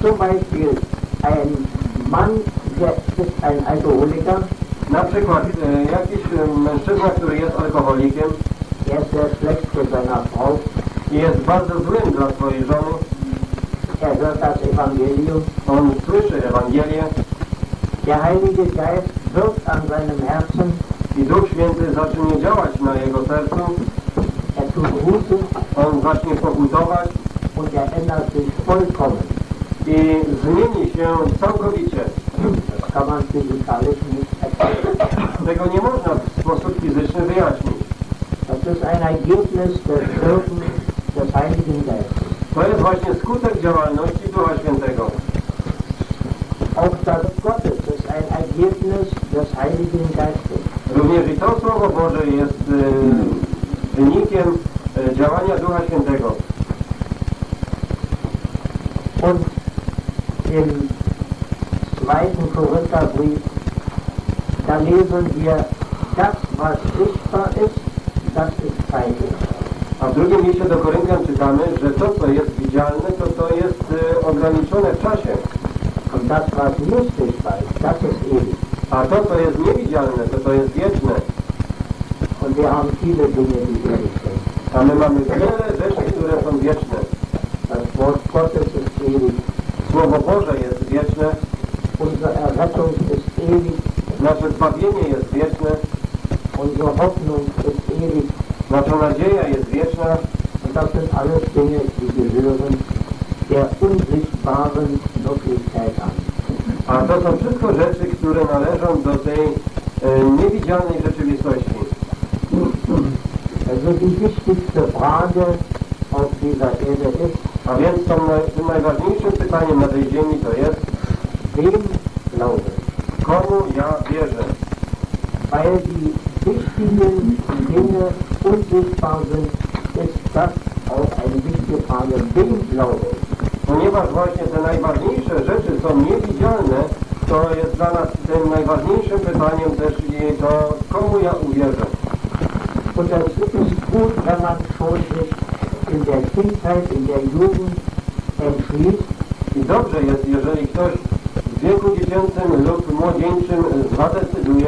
Zum Beispiel ein Mann, der ist ein Alkoholiker, Na przykład e, jakiś e, mężczyzna, który jest alkoholikiem? Ist sehr schlecht für seiner Frau, jest bardzo złym dla swojej żony, er hört das Evangelium, on słyszy Ewangelię. Der Heilige Geist wirkt an seinem Herzen, i Duch Święty zacznie działać na jego sercu, er tut Buße on zacznie pokutować und er ändert sich vollkommen. I zmieni się całkowicie. Tego nie można w sposób fizyczny wyjaśnić. To jest właśnie skutek działalności Ducha Świętego. Auch das Gottes ist ein Ergebnis des Heiligen Geistes. Również i to Słowo Boże jest e, wynikiem e, działania Ducha Świętego. Und im zweiten Korintherbrief, da lesen wir, das, was sichtbar ist, das ist zeitlich. A w drugim liście do Koryntian czytamy, że to, co jest widzialne, to to jest e, ograniczone w czasie. Und das, was nicht sichtbar ist, das ist ewig. A to, co jest niewidzialne, to to jest wieczne. Und wir haben viele Dinge, die ewig sind. A my mamy wiele rzeczy, które są wieczne. Das Wort Gottes ist ewig. Słowo Boże jest wieczne, Unsere Errettung ist ewig. nasze zbawienie jest wieczne, Unsere Hoffnung ist ewig. nasza nadzieja jest wieczna. Und Wirklichkeit an. A to są wszystko rzeczy, które należą do tej e, niewidzialnej rzeczywistości. Also die wichtigste Frage auf dieser Erde ist, A więc naj- tym najważniejszym pytaniem na tej ziemi to jest, wem glaube? komu ja wierzę? Weil die wichtigen Dinge unsichtbar sind, ist das auch eine wichtige Frage? Ponieważ właśnie te najważniejsze rzeczy są niewidzialne, to jest dla nas tym najważniejszym pytaniem też i to, komu ja uwierzę. In der Kindheit, in der Jugend entschließt, I dobrze jest, jeżeli ktoś w wieku dziecięcym lub młodzieńczym zadecyduje,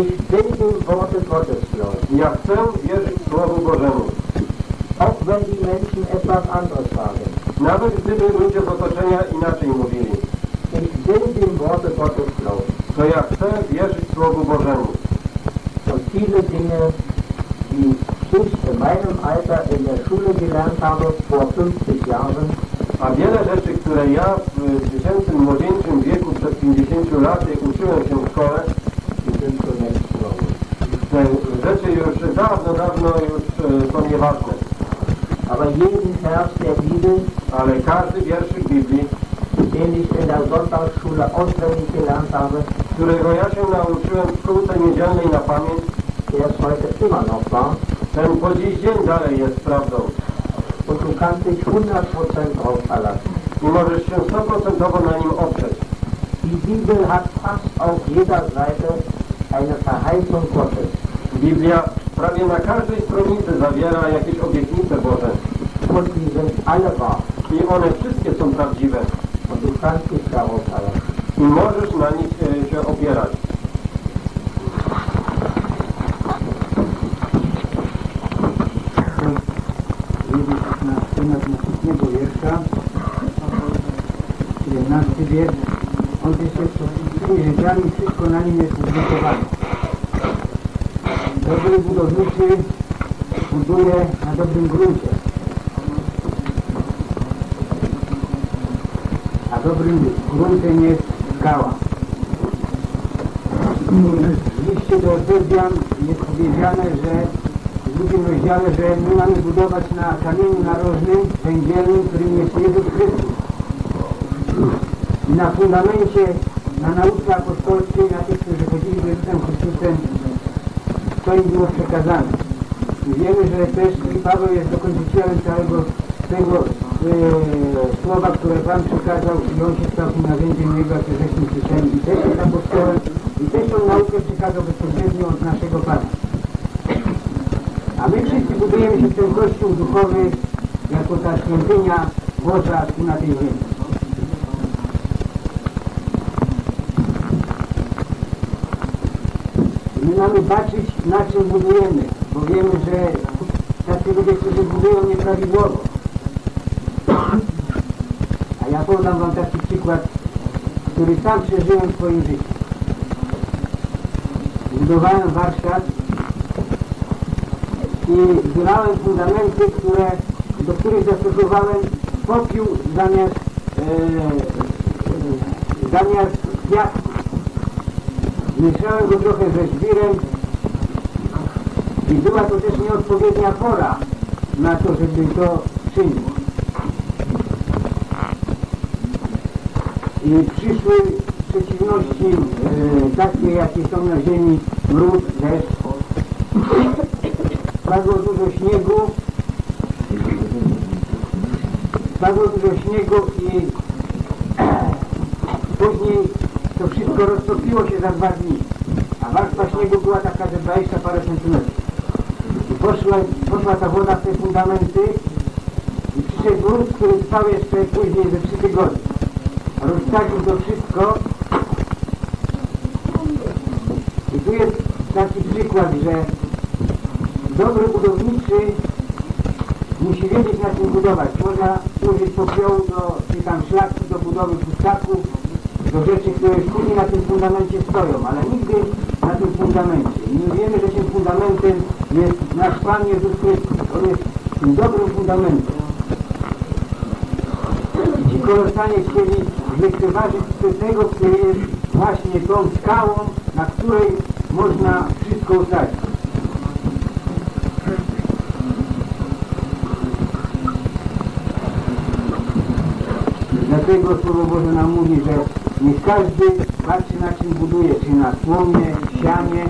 ich will dem Worte Gottes glauben. ja chcę wierzyć Słowu Bożemu. Auch wenn die Menschen etwas anderes sagen. Nawet gdyby ludzie z otoczenia inaczej mówili, Ich will dem Worte Gottes glauben. to ja chcę wierzyć Słowu Bożemu. Und viele Dinge, die ich in meinem Alter in der Schule gelernt habe, vor 50 Jahren, A wiele rzeczy, które ja w dziecięcym, młodzieńczym wieku przed 50 laty uczyłem się w szkole, te rzeczy już dawno, dawno już e, są nieważne. Aber jeden Vers der Bibel Ale każdy wierszyk Biblii den ich in der Sonntagsschule auswendig gelernt habe, którego ja się nauczyłem w szkółce niedzielnej na pamięć, der ist heute immer noch wahr. Ten po dziś dzień dalej jest prawdą. Und du kannst dich 100% drauf verlassen. I możesz się 100% na nim oprzeć. Die Bibel hat fast auf jeder Seite eine Verheißung Gottes. Biblia prawie na każdej stronicy zawiera jakieś obietnice Boże. Und die sind alle wahr. I one wszystkie są prawdziwe. Und du kannst dich darauf. I możesz na nich e, się opierać. Jedziesz na temat następnego wiersza, 17 wiersz. On jest tymi rzeczami, wszystko na nim jest zbudowane. Dobry budowniczy buduje na dobrym gruncie. A dobrym gruntem jest skała. W liście do Efezjan jest powiedziane, że drugim rozdziale, że my mamy budować na kamieniu narożnym, węgielnym, którym jest Jezus Chrystus. I na fundamencie, na nauce apostolskiej, na tych, którzy chodzili z Jezusem Chrystusem, to im było przekazane. I wiemy, że też i Paweł jest dokończycielem całego tego e, słowa, które Pan przekazał i on się stał tym narzędziem Jego, jak żeśmy słyszeli. I też jest apostołem i też on naukę przekazał bezpośrednio od naszego Pana. A my wszyscy budujemy się w ten Kościół duchowy jako ta świątynia Boża tu na tej ziemi. My mamy baczyć na czym budujemy, bo wiemy, że tacy ludzie, którzy budują nieprawidłowo. A ja podam wam taki przykład, który sam przeżyłem w swoim życiu. Budowałem warsztat i zbierałem fundamenty, które, do których zastosowałem popiół zamiast, e, zamiast kwiatku. Mieszałem go trochę ze żwirem i była to też nieodpowiednia pora na to, żeby to czynić. I przyszły przeciwności e, takie, jakie są na ziemi, mróz, deszcz. Spadło dużo śniegu, spadło dużo śniegu i później to wszystko roztopiło się za dwa dni. A warstwa śniegu była taka, że 20 parę centymetrów. I poszła, poszła ta woda w te fundamenty i przyszedł który trwał jeszcze później ze trzy tygodnie. Rozsadził to wszystko i tu jest taki przykład, że dobry budowniczy musi wiedzieć na czym budować. Można użyć popiołu do, czy tam szlaki do budowy pustaków, do rzeczy, które później na tym fundamencie stoją, ale nigdy na tym fundamencie. I my wiemy, że tym fundamentem jest nasz Pan Jezus Chrystus. On jest tym dobrym fundamentem. Ci Kolosanie chcieli zlekceważyć tego, który jest właśnie tą skałą, na której można wszystko usadzić. Dlatego Słowo Boże nam mówi, że niech każdy patrzy na czym buduje, czy na słomie, sianie,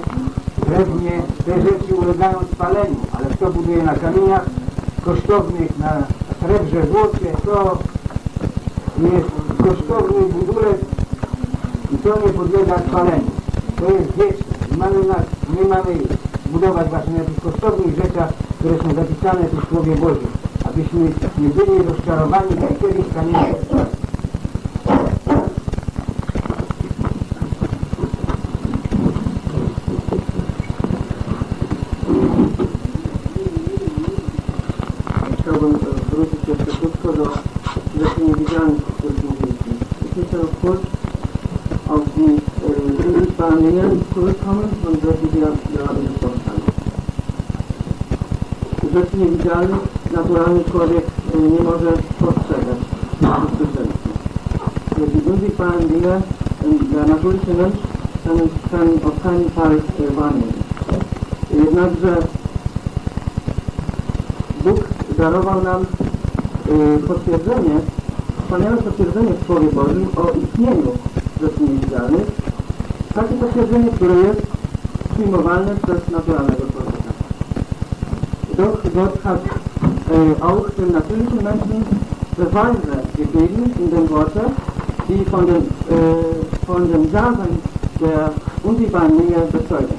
drewnie. Te rzeczy ulegają spaleniu, ale kto buduje na kamieniach kosztownych, na srebrze, złocie, to jest kosztowny budulec i to nie podlega spaleniu. To jest wieczne. Mamy nas, my mamy budować właśnie na tych kosztownych rzeczach, które są zapisane w Słowie Bożym, abyśmy nie byli rozczarowani, jak kiedyś kamienie Chciałbym e, wrócić jeszcze krótko do rzeczy niewidzialnych, o których mówiliśmy. Ich möchte noch kurz auf die äh, unsichtbaren Dinge zurückkommen, von der wir gerade gesprochen haben. Rzeczy niewidzialnych naturalny człowiek e, nie może postrzegać w słyszeliśmy. Die unsichtbaren Dinge, äh, der natürliche Mensch kann, kann auf keinen Fall äh, wahrnehmen. Jednakże Bóg darował nam y, potwierdzenie wspaniałe potwierdzenie w Słowie Bożym o istnieniu rzeczy niewidzialnych, takie potwierdzenie, które jest przyjmowalne przez naturalnego człowieka. Doch Gott hat äh, auch dem natürlichen Menschen Beweise gegeben in dem Worte, die von dem, äh, von dem Dasein der unsichtbaren Nähe bezeugen.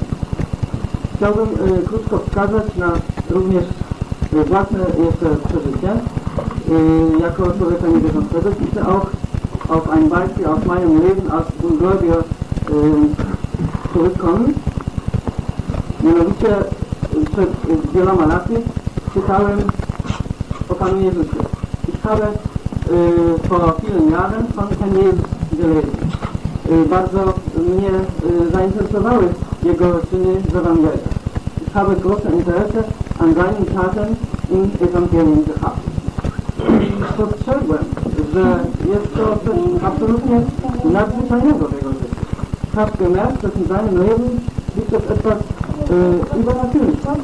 Chciałbym e, krótko wskazać na również e, własne jeszcze przeżycie e, jako człowieka niewierzącego. Will auch auf ein Beispiel aus meinem Leben als Ungläubiger e, zurückkommen. Mianowicie przed wieloma laty czytałem o Panu Jezusie. Ich habe e, vor vielen Jahren von Herrn Jesus gelesen. E, Bardzo mnie e, zainteresowały jego czyny w Ewangelii. Ich habe große Interesse an seinen Taten im Evangelium gehabt. I spostrzegłem, że jest to coś absolutnie nadzwyczajnego w jego życiu. Ich habe gemerkt, dass in seinem Leben gibt es etwas e, Übernatürliches.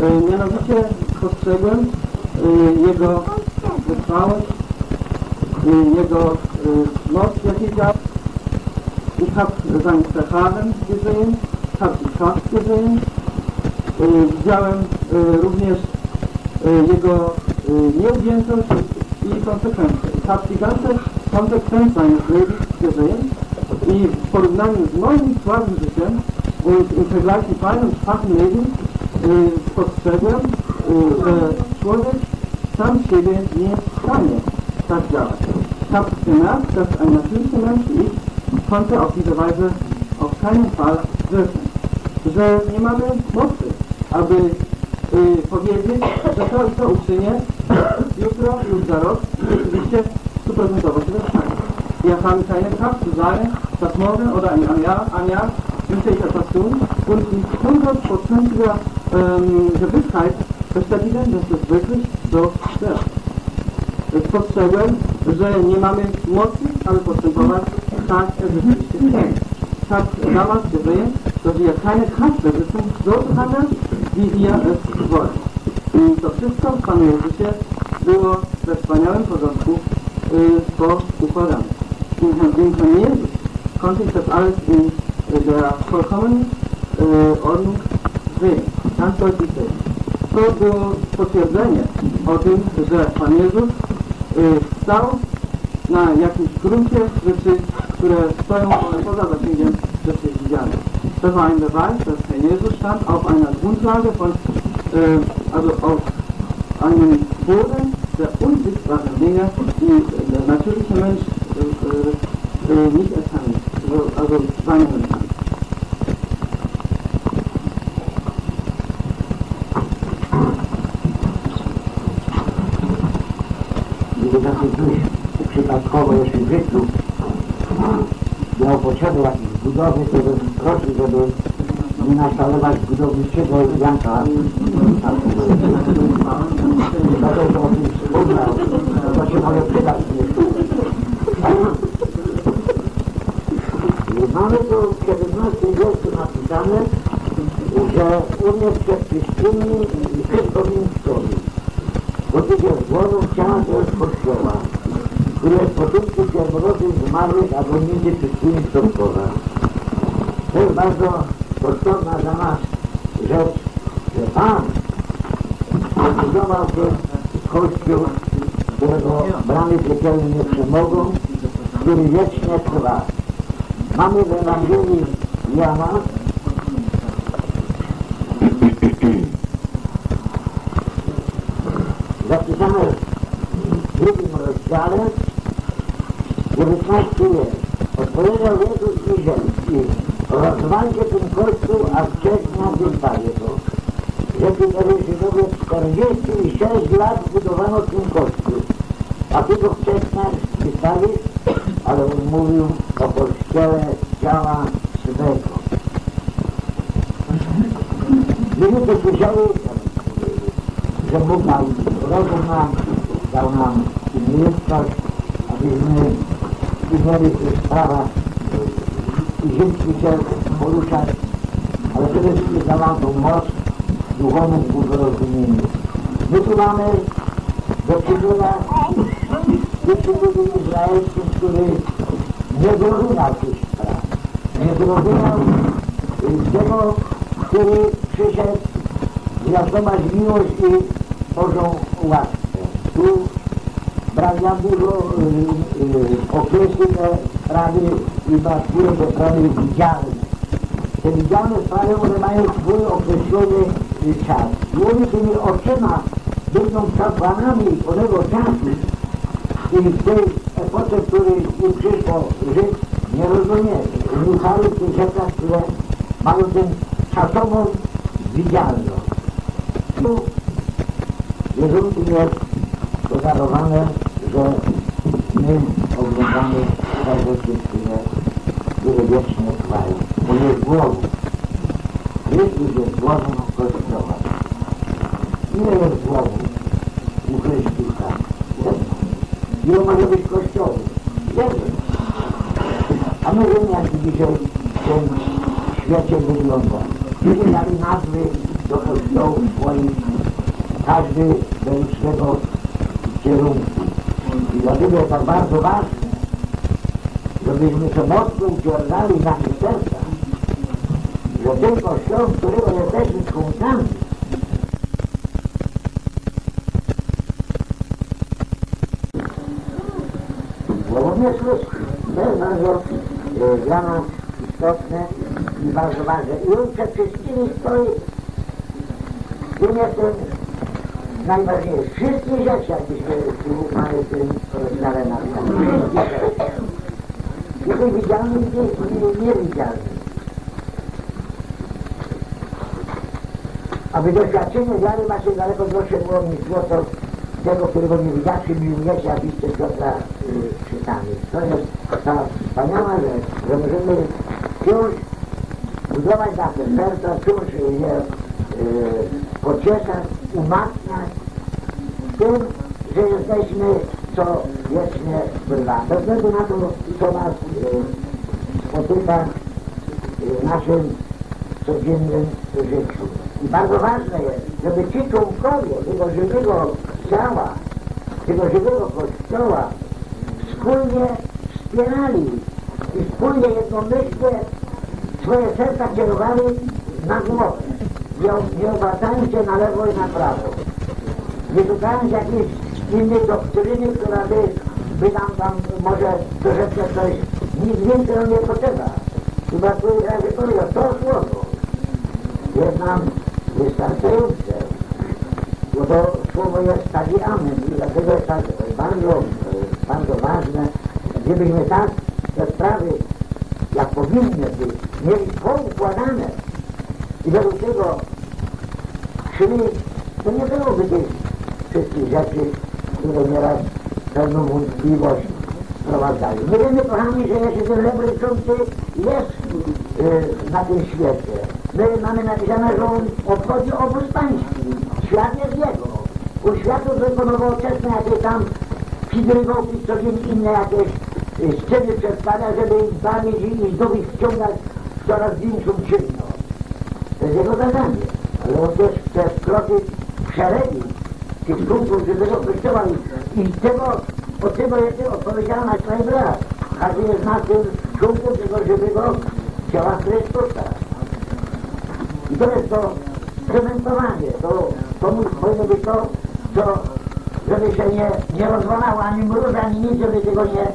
E, mianowicie spostrzegłem e, jego wytrwałość, jego moc, jakiej działa. Ich habe sein Verfahren gesehen, habe die Kraft gesehen, widziałem również jego nieugiętość i konsekwencje. Ich habe die ganze Konsequenz seines Lebens gesehen i w porównaniu z moim słabym życiem und im Vergleich mit meinem schwachen Leben e, spostrzegłem, e, że człowiek sam siebie nie stanie tak działać. Ich habe gemerkt, dass ein natürlicher Mensch wie ich konnte auf diese Weise auf keinen Fall wirken. Że nie mamy mocy, aby y, powiedzieć, że to i to uczynię jutro lub za rok rzeczywiście stuprocentowo się dostanie. Wir haben keine Kraft zu sagen, dass morgen oder in Jahr, einem Jahr tun und mit hundertprozentiger ähm, Gewissheit bestätigen, dass es wirklich so wird. Spostrzegłem, że nie mamy mocy, aby postępować tak, jak rzeczywiście chcemy. Ich habe damals gesehen, dass wir keine Kraft besitzen, so zu handeln, wie wir es wollen. I to wszystko w Panu Jezusie było we wspaniałym porządku y, poukładane. In Herrn Jesus konnte ich das alles in äh, Ordnung sehen, ganz deutlich sehen. To było potwierdzenie o tym, że Pan Jezus y, stał na jakimś gruncie rzeczy, które stoją poza zasięgiem rzeczy widzialnych. Das war ein Beweis, dass Herr Jesus stand auf einer Grundlage von, äh, also auf einem Boden der unsichtbaren Dinge, die der natürliche Mensch äh, äh, nicht erkannt, also, also seine kann. gdyby ktoś przypadkowo jeszcze życiu miał potrzebę jakiejś budowy, to bym prosił, żeby nie naśladować budowniczego Janka. Dlatego o tym wspomniał, to się może przydać jeszcze. Mamy tu w 17 wierszu napisane, że jest przed wszystkimi i wszystko ministrowi. Dotyczy złożą ciała to jest Kościoła, który jest potomkiem pierworodnych zmarłych, a go między wszystkimi stopkowa. To jest bardzo kosztowna dla nas rzecz, że Pan zbudował ten Kościół, którego bramy piekielne nie przemogą, który wiecznie trwa. Mamy w Ewangelii Jana zapisane w drugim rozdziale 19 wiersz. Odpowiedział Jezus i rozwalcie ten kościół, a w trzech dniach wystawię go. Rzekli tedy Żydowie 46 lat budowano ten kościół, a ty go w trzech dniach wystawisz, ale on mówił o kościele ciała swego. Gdyby to słyszały, że Bóg nam rozum nam, dał nam umiejętność, abyśmy umieli w tych sprawach i ziemski się poruszać, ale przede wszystkim dał nam tą moc duchową porozumieniu. My tu mamy do czynienia Ludu izraelski, który nie zrozumiał tych spraw, nie zrozumiał tego, który przyszedł zwiastować miłość i Bożą łaskę. Tu brak nam dużo y, określeń sprawy i brakuje do sprawy widzialne. Te widzialne sprawy, one mają swój określony czas. Oni tymi oczyma będą kapłanami onego czasu i tej epoce, której im przyszło żyć, nie rozumie. Ruchały w tych rzeczach, które mają tę czasową widzialność. Tu wierzącym jest podarowane, że my oglądamy te rzeczy, które, które wiecznie trwają. On jest głową. Chrystus jest głową Kościoła. Ile jest głową u Chrystusa? Jedno. Ile może być Kościołów? Jeden. A my wiemy, jak dzisiaj tym świecie wygląda. Ludzie dali nazwy do kościołów swoich, każdy według swego kierunku. I dlatego jest tak bardzo ważne, żebyśmy się mocno uciągnęli w naszych sercach, że ten kościół, którego jesteśmy członkami, Chrystus. To jest bardzo dla nas istotne i bardzo ważne. I on przed wszystkimi stoi, tym jest ten najważniejszy. Wszystkie rzeczy, jakbyśmy tu mamy tym rozdziale napisane. Wszystkie rzeczy. I tych widzialnych, i tych niewidzialnych. Aby doświadczenie wiary macie daleko droższe było niż złoto tego, widziawszy miłujecie, abyście Piotra y, czytali. To jest ta wspaniała rzecz, że możemy wciąż budować nasze serca, wciąż je y, pocieszać, umacniać tym, że jesteśmy co wiecznie wyrwani. Bez względu na to, co nas y, spotyka y, w naszym codziennym życiu. I bardzo ważne jest, żeby ci członkowie tego żywego ciała, tego żywego kościoła wspólnie wspierali i wspólnie jednomyślnie swoje serca kierowali na głowę, nie, nie obracając się na lewo i na prawo, nie szukając jakiejś innej doktryny, która by, by nam tam może troszeczkę coś, nic więcej nam nie potrzeba. Chyba tu razie powiedział, to słowo. Jest nam wystarczające, bo to słowo jest tak i amen i dlatego jest tak bardzo, bardzo ważne, żebyśmy tak te sprawy, jak powinny być, mieli poukładane i według tego szli, to nie byłoby tych wszystkich rzeczy, które nieraz pewną wątpliwość wprowadzają. My wiemy, kochani, że jeszcze ten lebryczący jest y, na tym świecie. My mamy napisane, że on obchodzi obóz pański. Świat jest jego. U światu tylko nowoczesne jakieś tam figrywoki, co dzień inne jakieś y, sceny przedstawia, żeby ich bawić i, znowu ich wciągać w coraz większą czynność. To jest jego zadanie. Ale on też chce wkroczyć w szeregi tych członków żywego Kościoła i tego, od tego jest odpowiedzialność swoich brat. Każdy jest na tym członkiem tego żywego ciała Chrystusa. I to jest to cementowanie, to, to powinno być to, co, żeby się nie, nie rozwalało ani mróz, ani nic, żeby tego nie,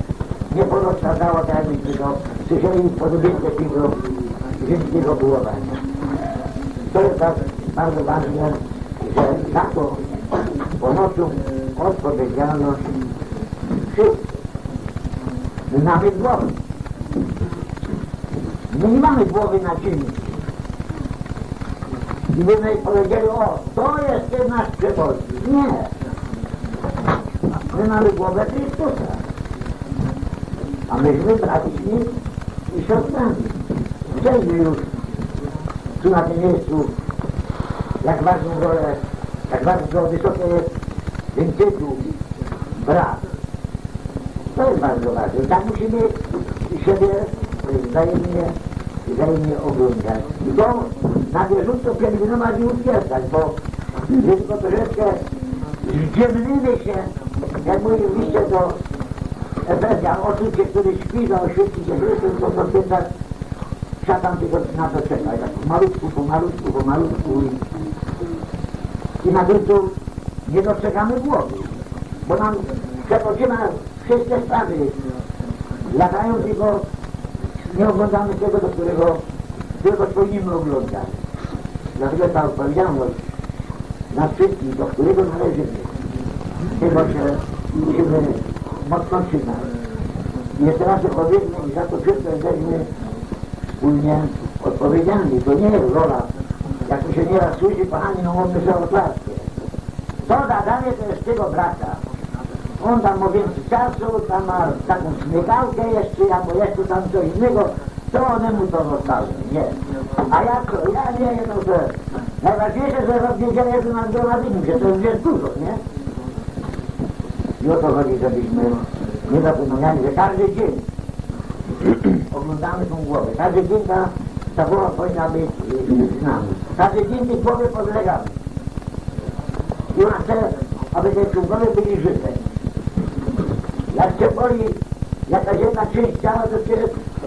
nie porozsadzało, tak jakbyśmy to słyszeli w podobieństwie tego rzymskiego budowania. To jest tak bardzo ważne, że za to ponoszą odpowiedzialność My mamy głowy. My nie mamy głowy na czynnik. I my powiedzieli, o, to jest nasz przewodnik. Nie. My mamy głowę Chrystusa. A myśmy braćmi i siostrami. Widzieliśmy już tu na tym miejscu, jak ważną rolę, jak bardzo wysokie jest tytuł brat. To jest bardzo ważne. I tak musimy siebie wzajemnie, wzajemnie oglądać. I to na bieżąco pielgrzymować i utwierdzać, bo tylko troszeczkę zdzielnimy się, jak mówiliście, to Efezjan, oczywiście, który śpi za oświetli się Chrystus, to się tak szatan tylko na to czeka. I tak pomalutku, pomalutku, pomalutku i, i na końcu nie dostrzegamy głowy, bo nam przechodzimy wszystkie sprawy. Latają tylko, nie oglądamy tego, do którego, którego powinniśmy oglądać. Dlatego ta odpowiedzialność na wszystkich, do którego należymy, tego się musimy mocno trzymać. Jeszcze raz opowiedzmy i za to wszystko jesteśmy wspólnie odpowiedzialni. To nie jest rola, jak to się nieraz słyszy, kochani, no mówmy sobie otwarcie. To zadanie to jest tego brata. On tam ma więcej czasu, tam ma taką smykałkę jeszcze, albo jeszcze tam co innego, to onemu to zostało, nie. A ja co, ja nie, no to najważniejsze, że w niedzielę jest na gromadzeniu się, to już jest dużo, nie? I o to chodzi, żebyśmy nie zapominali, że każdy dzień oglądamy tą głowę. Każdy dzień ta, ta głowa powinna być y, z nami. Każdy dzień tej głowy podlegamy. I ona chce, aby te członkowie byli żyte. Jak cię boli jakaś jedna część ciała, to cię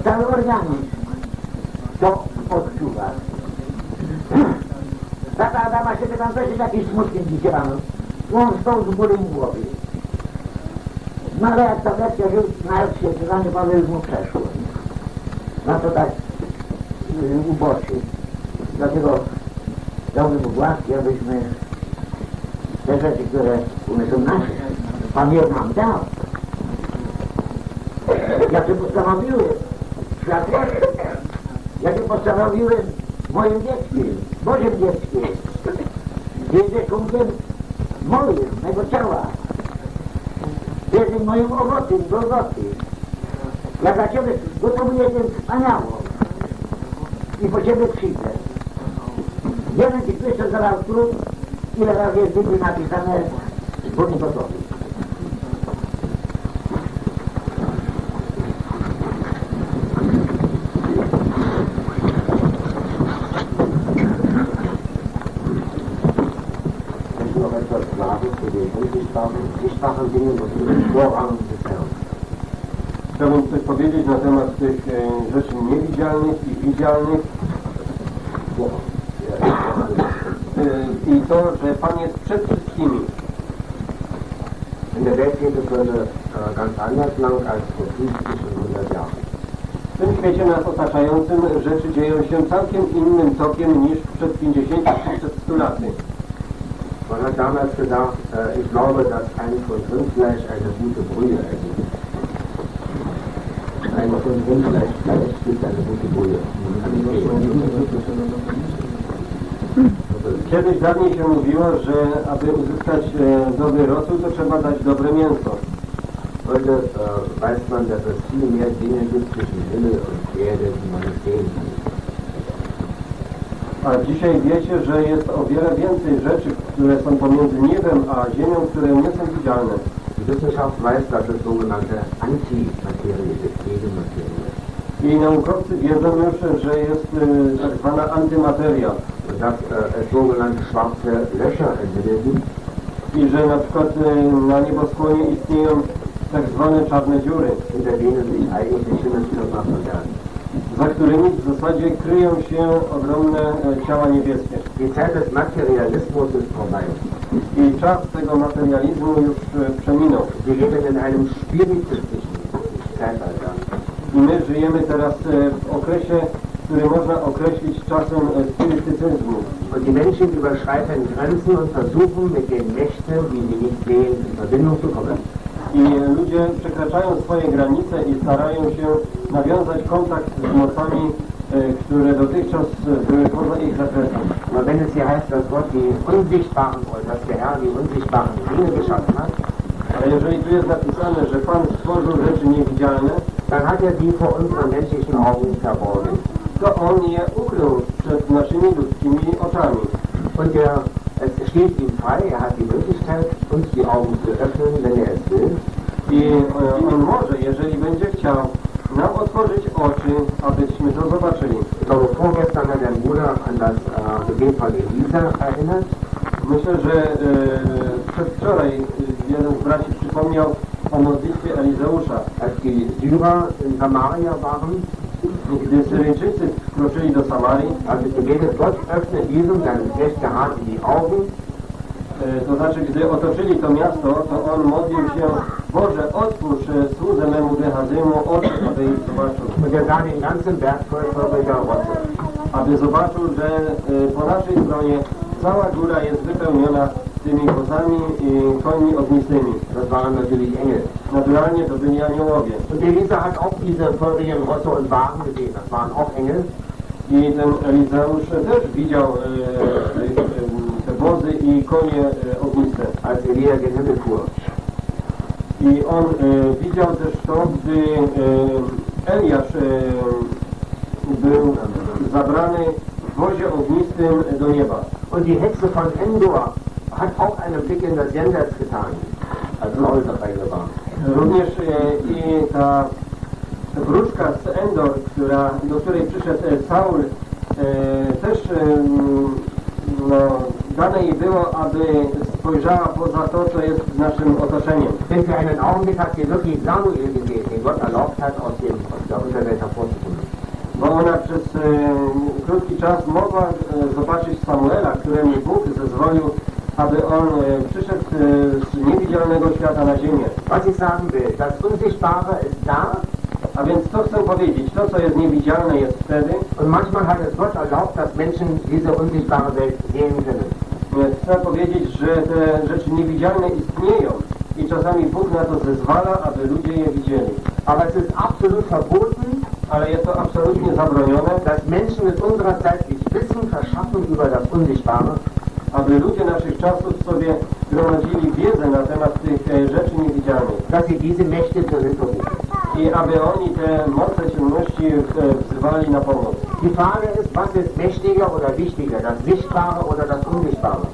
cały organizm to odczuwa. Tata Adama się pytam, co się takim smutkiem dzisiaj rano. On stał z bólem głowy. No ale jak tabletka już nawet się pytanie Paweł już mu przeszło. No to tak yy, uboczy. Dlatego dałbym mu łaski, abyśmy te rzeczy, które one nasze, Pan je nam dał. Ja się postanowiłem światłości. Ja się postanowiłem moim dzieckiem, Bożym dzieckiem. Członkiem moim, mego ciała. Jesteś moim owocem, Golgoty. Ja dla Ciebie gotowuję ten wspaniało. I po Ciebie przyjdę. Jeden Ci Chrystus zadał trud, ile razy jest w Biblii napisane, bądź gotowy. Wenn noch etwas sagen zu den unsichtbaren, sichtbaren Dingen und ihren Vorrang gefällt. Chciałbym coś powiedzieć na temat tych e, rzeczy niewidzialnych i widzialnych e, i to, że Pan jest przed wszystkimi. In der Welt geht es heute ganz anders lang als vor 50 und 100 Jahren. W tym świecie nas otaczającym rzeczy dzieją się całkiem innym tokiem niż przed 50 czy przed 100 laty. Man hat damals gesagt, äh, ich glaube, dass ein von Rindfleisch eine gute Brühe ergibt. Ein von Rindfleisch Fleisch gibt eine gute Brühe. Kiedyś dawniej się mówiło, że aby uzyskać e, dobry rosół, to trzeba dać dobre mięso. Heute weiß man, dass es viel mehr Dinge gibt zwischen Himmel und Erde, die man sehen kann. A dzisiaj wiecie, że jest o wiele więcej rzeczy, które są pomiędzy niebem a ziemią, które nie są widzialne. Die Wissenschaft weiß, dass es sogenannte Antimaterie gibt, Gegenmaterie. I naukowcy wiedzą już, że jest e, tak zwana antymateria. Dass es sogenannte schwarze Löcher Himmel gibt, I że na przykład e, na nieboskłonie istnieją tak zwane czarne dziury, hinter denen sich eigentlich Himmelskörper verbergen. Za którymi w zasadzie kryją się ogromne e, ciała niebieskie. Die Zeit des Materialismus ist vorbei. I czas tego materializmu już e, przeminął. Wir leben in einem spiritistischen Zeitalter. I my żyjemy teraz e, w okresie, który można określić czasem e, spirytycyzmu. Und die Menschen überschreiten Grenzen und versuchen mit den Mächten, die sie nicht sehen, in Verbindung zu kommen. I ludzie przekraczają swoje granice i starają się nawiązać kontakt z mocami, e, które dotychczas były poza ich zakresem. Aber wenn es hier heißt, dass Gott die unsichtbaren, dass der Herr die unsichtbaren Dinge geschaffen hat, Ale jeżeli tu jest napisane, że Pan stworzył rzeczy niewidzialne, dann hat er die vor unseren menschlichen Augen verborgen. to On je ukrył przed naszymi ludzkimi oczami. Und er, es steht ihm frei, er hat die Möglichkeit, uns die Augen zu öffnen, wenn er es will. I e, On może, jeżeli będzie chciał, nam otworzyć oczy, abyśmy to zobaczyli. Glaube, vorgestern hat ein Bruder an das äh, Gebet von Elisa erinnert. Myślę, że e, przedwczoraj e, jeden z braci przypomniał o modlitwie Elizeusza. Als die Syrer in Samaria waren, Gdy Syryjczycy wkroczyli do Samarii, Gott diesem die Augen, to znaczy gdy otoczyli to miasto, to on modlił się Boże, otwórz e, słudze memu Gehazymu oczy, aby ich zobaczył. Rosse. Aby zobaczył, że e, po naszej stronie cała góra jest wypełniona tymi wozami i końmi ognistymi. Das waren natürlich Engel. Naturalnie to byli aniołowie. Und Elisa hat auch diese feurigen Rosse und Wagen gesehen. Das waren auch Engel. I ten Elizeusz też widział e, e, te wozy i konie e, ogniste. als Elia gen Himmel fuhr. I on e, widział też to, gdy e, Eliasz e, był zabrany w wozie ognistym do nieba. Und die Hexe von Endor hat auch einen Blick in das Jenseits getan, als war. Również e, i ta wróżka z Endor, która, do której przyszedł Saul, e, też no, dane jej było, aby spojrzała poza to, co jest w naszym otoczeniem. Denn für einen Augenblick hat sie wirklich Samuel gesehen, den Gott erlaubt hat, aus, dem, aus der Unterwelt hervorzukommen. Bo ona przez krótki czas mogła e, zobaczyć Samuela, któremu Bóg zezwolił, aby on e, przyszedł e, z niewidzialnego świata na ziemię. Was ich sagen will, das Unsichtbare ist da A więc co chcę powiedzieć? To, co jest niewidzialne jest wtedy. und manchmal hat es Gott erlaubt, dass Menschen diese unsichtbare Welt sehen können. E, Chcę powiedzieć, że te rzeczy niewidzialne istnieją i czasami Bóg na to zezwala, aby ludzie je widzieli. Aber es ist absolut verboten, Ale jest to absolutnie zabronione, dass Menschen in unserer Zeit sich Wissen verschaffen über das Unsichtbare aby ludzie naszych czasów sobie gromadzili wiedzę na temat tych e, rzeczy niewidzialnych. dass sie diese Mächte zur Hilfe rufen. I aby oni te moce ciemności e, wzywali na pomoc. Die Frage ist, was ist mächtiger oder wichtiger, das Sichtbare oder das Unsichtbare?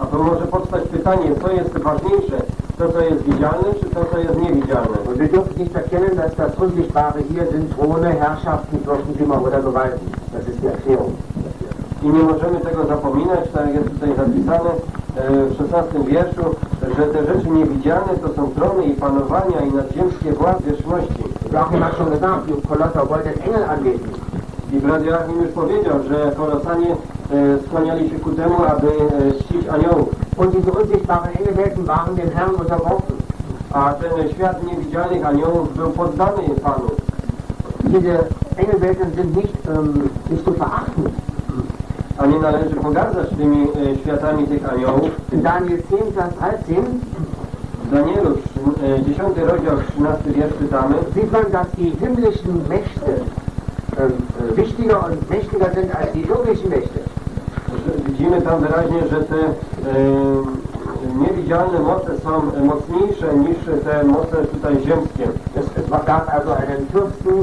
A to może powstać pytanie, co jest ważniejsze, to co jest widzialne, czy to co jest niewidzialne. Und wir dürfen nicht verkennen, dass das Unsichtbare hier sind Throne, Herrschaften, Fürstentümer oder Gewalten. Das ist die Erklärung. I nie możemy tego zapominać, tak jak jest tutaj zapisane e, w 16 wierszu, że te rzeczy niewidzialne to są trony i panowania i nadziemskie zwierzchności. Joachim hat schon gesagt, die Kolosser wollten Engel anbeten. I brat Joachim już powiedział, że Kolosanie e, skłaniali się ku temu, aby e, czcić aniołów. Und diese unsichtbaren Engelwelten waren dem Herrn unterworfen. A ten świat niewidzialnych aniołów był poddany Panu. Diese Engelwelten sind nicht, ähm, nicht zu verachten. A nie należy pogardzać tymi e, światami tych aniołów. Daniel 10, Vers 13 W Danielu, e, 10 rozdział, 13 wiersz czytamy, sieht man, dass die himmlischen Mächte äh, wichtiger und mächtiger sind als die irdischen Mächte. widzimy tam wyraźnie, że te e, niewidzialne moce są mocniejsze niż te moce tutaj ziemskie. Es, es gab also einen Fürsten,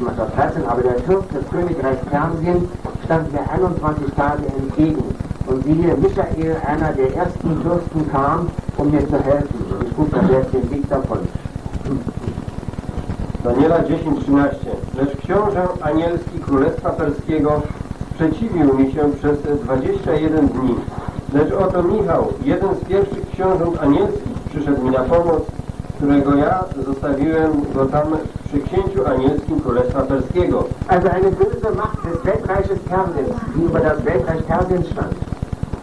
mal das 13, aber der Fürst des Königreichs Persien stand mir 21 Tage entgegen. Und siehe, Michael, einer der ersten Fürsten, kam, um mir zu helfen. Und ich das erst den Sieg davon. Daniela 10:13. Lecz książę anielski Królestwa Perskiego sprzeciwił mi się przez 21 dni. Lecz oto Michał, jeden z pierwszych książąt anielskich, przyszedł mi na pomoc, którego ja zostawiłem go tam przy księciu anielskim Królestwa Perskiego. Also eine böse Macht des Weltreiches Persiens, die über das Weltreich Persien stand.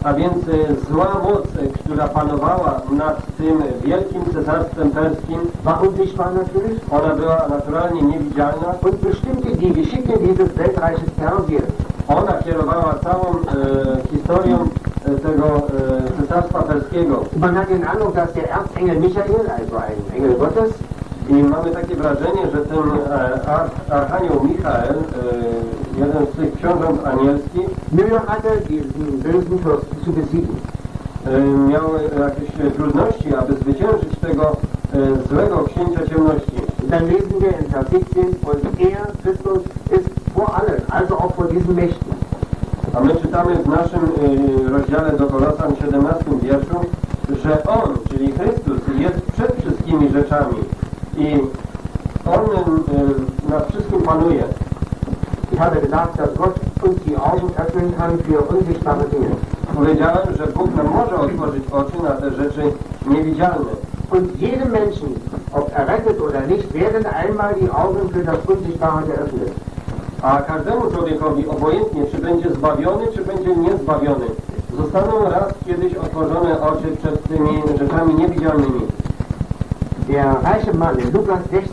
A więc e, zła moc, e, która panowała nad tym wielkim cesarstwem perskim, war unsichtbar natürlich ona była naturalnie niewidzialna. und bestimmte die Geschicke dieses Weltreiches Persien. Ona kierowała całą e, historią tego e, cesarstwa perskiego. Man hat den Eindruck, dass der Erzengel Michael, also ein Engel Gottes, I mamy takie wrażenie, że ten e, ar, archanioł Michael, e, jeden z tych książąt anielskich, e, miał jakieś trudności, aby zwyciężyć tego e, złego księcia ciemności. Dann lesen wir in Vers 17, und er, Christus, ist vor allen, also auch vor diesen Mächten. A my czytamy w naszym e, rozdziale do Kolosan 17 wierszu, że On, czyli Chrystus, jest przed wszystkimi rzeczami i On e, nad wszystkim panuje. Ich habe gesagt, dass Gott uns die Augen öffnen kann für unsichtbare Dinge. Powiedziałem, że Bóg nam może otworzyć oczy na te rzeczy niewidzialne. Und jedem Menschen, ob errettet oder nicht, werden einmal die Augen für das Unsichtbare geöffnet. A każdemu człowiekowi, obojętnie czy będzie zbawiony, czy będzie niezbawiony, zostaną raz kiedyś otworzone oczy przed tymi rzeczami niewidzialnymi. Der reiche Mann in Lukas 16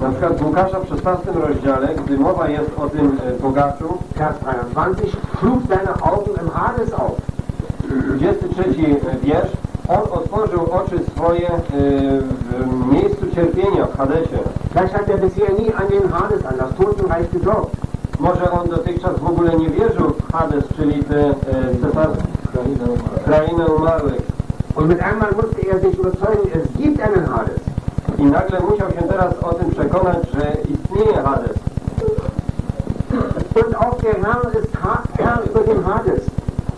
Na przykład w Łukasza w 16 rozdziale, gdy mowa jest o tym e, bogaczu, Vers 23, schlug seine Augen im Hades auf. 23 wiersz, on otworzył oczy swoje e, w miejscu cierpienia w Hadesie. Vielleicht hat er bisher nie an den Hades, an das Totenreich geglaubt. Może on dotychczas w ogóle nie wierzył w Hades, czyli tę krainę umarłych. Und mit einmal musste er sich überzeugen, es gibt einen Hades. I nagle musiał się teraz o tym przekonać, że istnieje Hades. Und auch der Herr ist Herr über den Hades.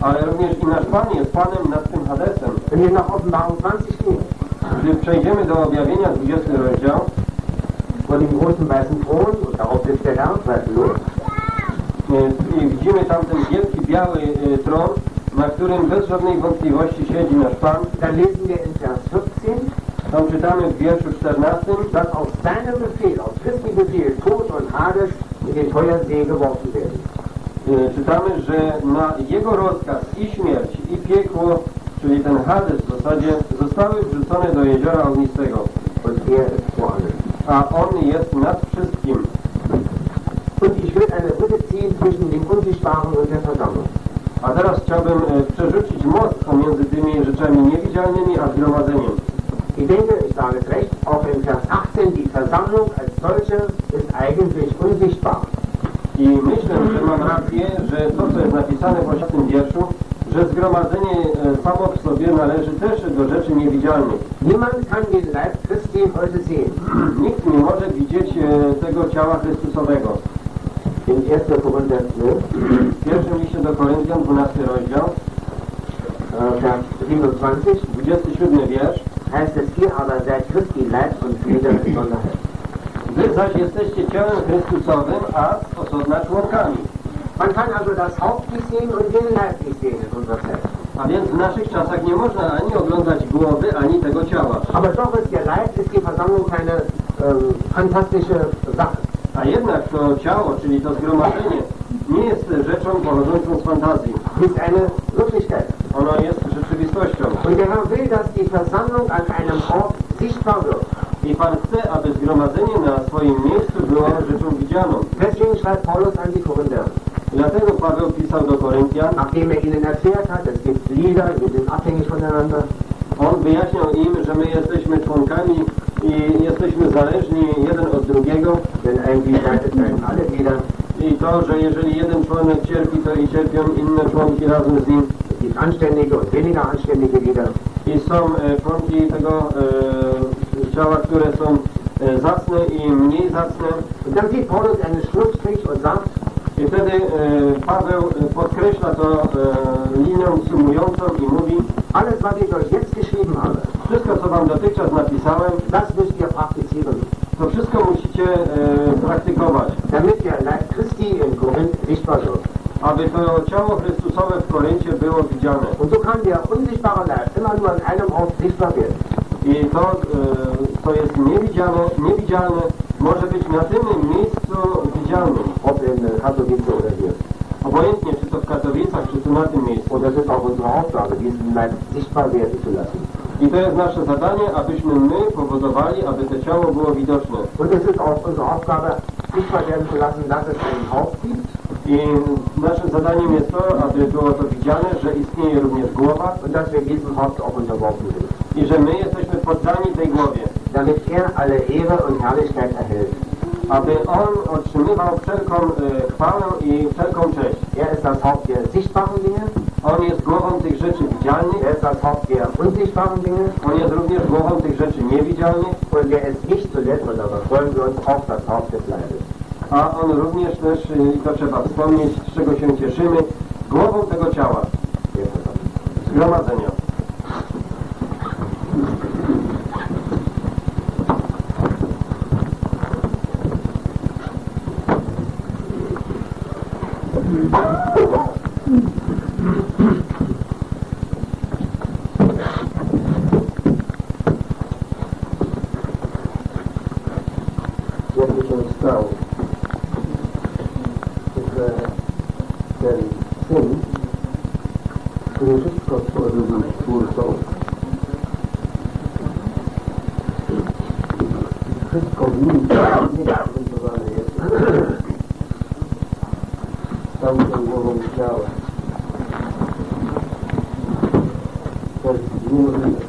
Ale również i nasz Pan jest Panem nad tym Hadesem. Wenn wir nach Offenbarung 20 gehen, Gdy przejdziemy do objawienia 20 rozdział, vor dem großen weißen Thron, und darauf sitzt der Herr, zweifellos, i widzimy tam ten wielki biały e, tron, na którym bez żadnej wątpliwości siedzi nasz Pan. dann lesen wir in Vers 14, Tam czytamy w wierszu 14, dass auf seinem Befehl, auf Christi Befehl, Tod und Hades in den Feuersee geworfen werden. E, czytamy, że na Jego rozkaz i śmierć, i piekło, czyli ten Hades w zasadzie, zostały wrzucone do jeziora ognistego. A On jest nad wszystkim. A teraz chciałbym e, przerzucić most pomiędzy tymi rzeczami niewidzialnymi a zgromadzeniem. Ich denke, ich sage es recht, auch in Vers 18, die Versammlung als solche ist eigentlich unsichtbar. I myślę, że mam rację, że to, co jest napisane w 18 wierszu, że zgromadzenie e, samo w sobie należy też do rzeczy niewidzialnych. Niemand kann den Leib Christi heute sehen. Nikt nie może widzieć e, tego ciała Chrystusowego. In 1. Korinther 12, W pierwszym liście do Koryntian, 12 rozdział, äh, Vers 27, 27 wiersz. heißt es hier aber seid Christi Leib und Glieder besonderheit. Wy zaś jesteście ciałem Chrystusowym, a z osobna członkami. Man kann also das Haupt nicht sehen und den Leib nicht sehen in unserer Zeit. A więc w naszych czasach nie można ani oglądać głowy, ani tego ciała. Aber doch ist der Leib, ist die Versammlung keine ähm, fantastische Sache. A jednak to ciało, czyli to zgromadzenie, nie jest rzeczą pochodzącą z fantazji. Ist eine Wirklichkeit. Ono jest rzeczywistością. Und der Herr will, dass die Versammlung an einem Ort sichtbar wird. I Pan chce, aby zgromadzenie na swoim miejscu było rzeczą widzianą. Deswegen schreibt Paulus an die Korinther. Dlatego Paweł pisał do Koryntian, Nachdem er ihnen erklärt hat, es gibt Glieder, wir sind abhängig voneinander. On wyjaśniał im, że my jesteśmy członkami i jesteśmy zależni jeden od drugiego i to, że jeżeli jeden członek cierpi, to i cierpią inne członki razem z nim. I są e, członki tego e, ciała, które są e, zacne i mniej zacne. Und dann sieht Paulus einen Schlussstrich und sagt, I wtedy e, Paweł e, podkreśla to e, linią sumującą i mówi alles, was ich euch jetzt geschrieben habe, wszystko, co wam dotychczas napisałem, das müsst ihr praktizieren, to wszystko musicie praktykować, damit der Leib Christi in Korinth sichtbar wird. aby to ciało Chrystusowe w Koryncie było widziane. Und so kann der unsichtbare Leib immer nur an einem Ort sichtbar werden. I to, e, co jest niewidziane, niewidzialne, może być na tym miejscu widzialnym. Ob in Katowice oder hier. Obojętnie, czy to w Katowicach, czy tu na tym miejscu. Und das ist auch unsere Aufgabe, diesen Leib sichtbar werden zu lassen. I to jest nasze zadanie, abyśmy my powodowali, aby to ciało było widoczne. Und es ist auch unsere Aufgabe, sichtbar werden zu lassen, dass es einen Haupt gibt I naszym zadaniem jest to, aby było to widziane, że istnieje również głowa und dass wir diesem Haupt auch unterworfen sind. i że my jesteśmy poddani tej głowie, Damit er alle Ehre und Herrlichkeit erhält. aby On otrzymywał wszelką e, chwałę i wszelką cześć. Er ist das Haupt der sichtbaren Dinge, On jest głową tych rzeczy widzialnych, er ist das Haupt der unsichtbaren Dinge On jest również głową tych rzeczy niewidzialnych, und er ist nicht zuletzt, und darauf freuen wir uns, auch das Haupt des Leibes. A On również też, e, i to trzeba wspomnieć, z czego się cieszymy, głową tego ciała, zgromadzenia. napisał, że ten syn, który wszystko stworzył był twórcą, wszystko w nim reprezentowane jest, stał się głową ciała. To jest niemożliwe.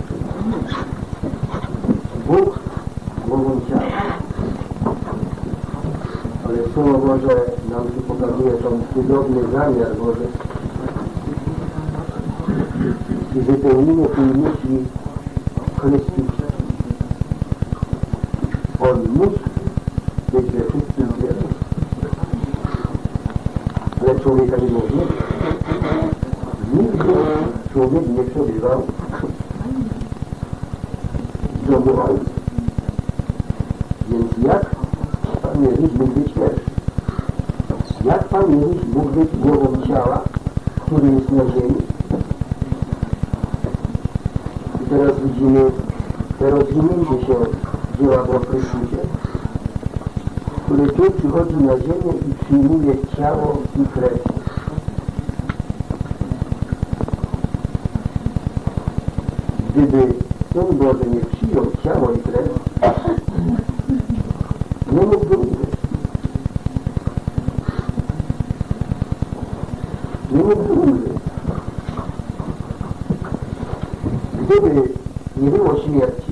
Bóg głową ciała. Ale Słowo Boże nam tu pokazuje ten cudowny zamiar Boży i wypełnienie tej myśli Chrystusa. On musi być we wszystkim pierwszym. Ale człowieka nie może. Nigdy człowiek nie przebywał w domu Ojca. Więc jak Pan Jezus mógł być pierwszy? Jak Pan Jezus mógł być głową ciała, który jest na ziemi? Widzimy te rozwinięcie się dzieła w Chrystusie, który tu przychodzi na ziemię i przyjmuje ciało i krew. Gdyby Syn Boży nie przyjął ciało i krew, nie mógłby umrzeć. Nie mógłby umrzeć. Gdyby nie było śmierci,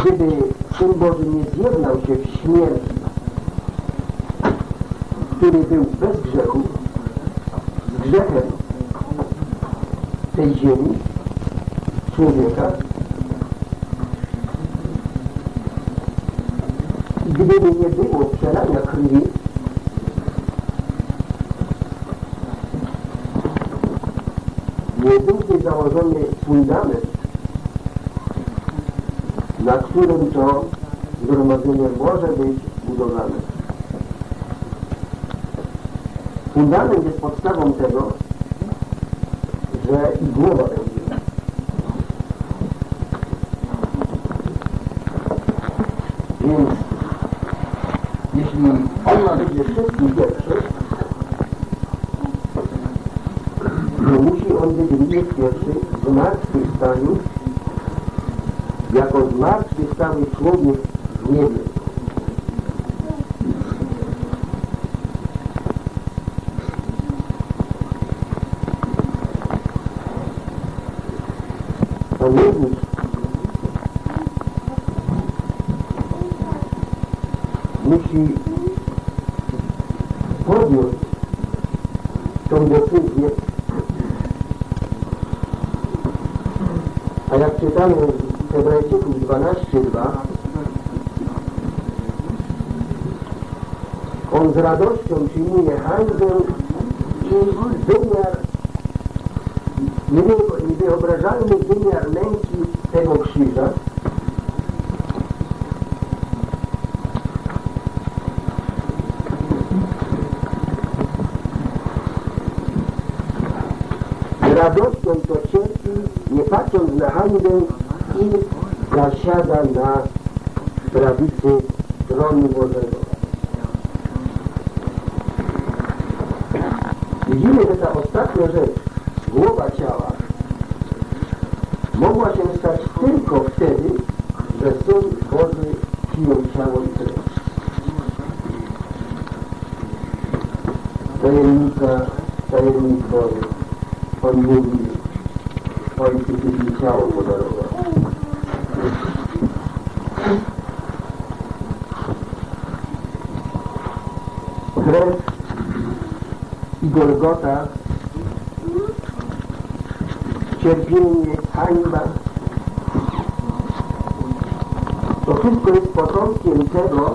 gdyby Syn Boży nie zjednał się w śmierci, który był bez grzechu, z grzechem tej ziemi, człowieka, gdyby nie było przelania krwi, nie byłby założony fundament, na którym to zgromadzenie może być budowane. Fundament jest podstawą tego, że i głowa będzie. Więc jeśli on ma być we wszystkim pierwszy, to musi on być również pierwszy w zmartwychwstaniu, jako zmartwychwstały człowiek w niebie. Pan Jezus musi podjąć tą decyzję, a jak czytamy w Hebrajczyków 12.2 on z radością przyjmuje hańbę i wymiar niewyo- niewyobrażalny wymiar męki tego krzyża. Radością to cierpi, nie patrząc na hańbę i zasiada na prawicy tronu Bożego. Widzimy, że ta ostatnia rzecz, głowa ciała, mogła się stać tylko wtedy, że Syn Boży przyjął ciało i krew. Tajemnica, tajemnic Boży. On mówi, Podarował. Krew i Golgota, cierpienie, hańba, to wszystko jest potomkiem tego,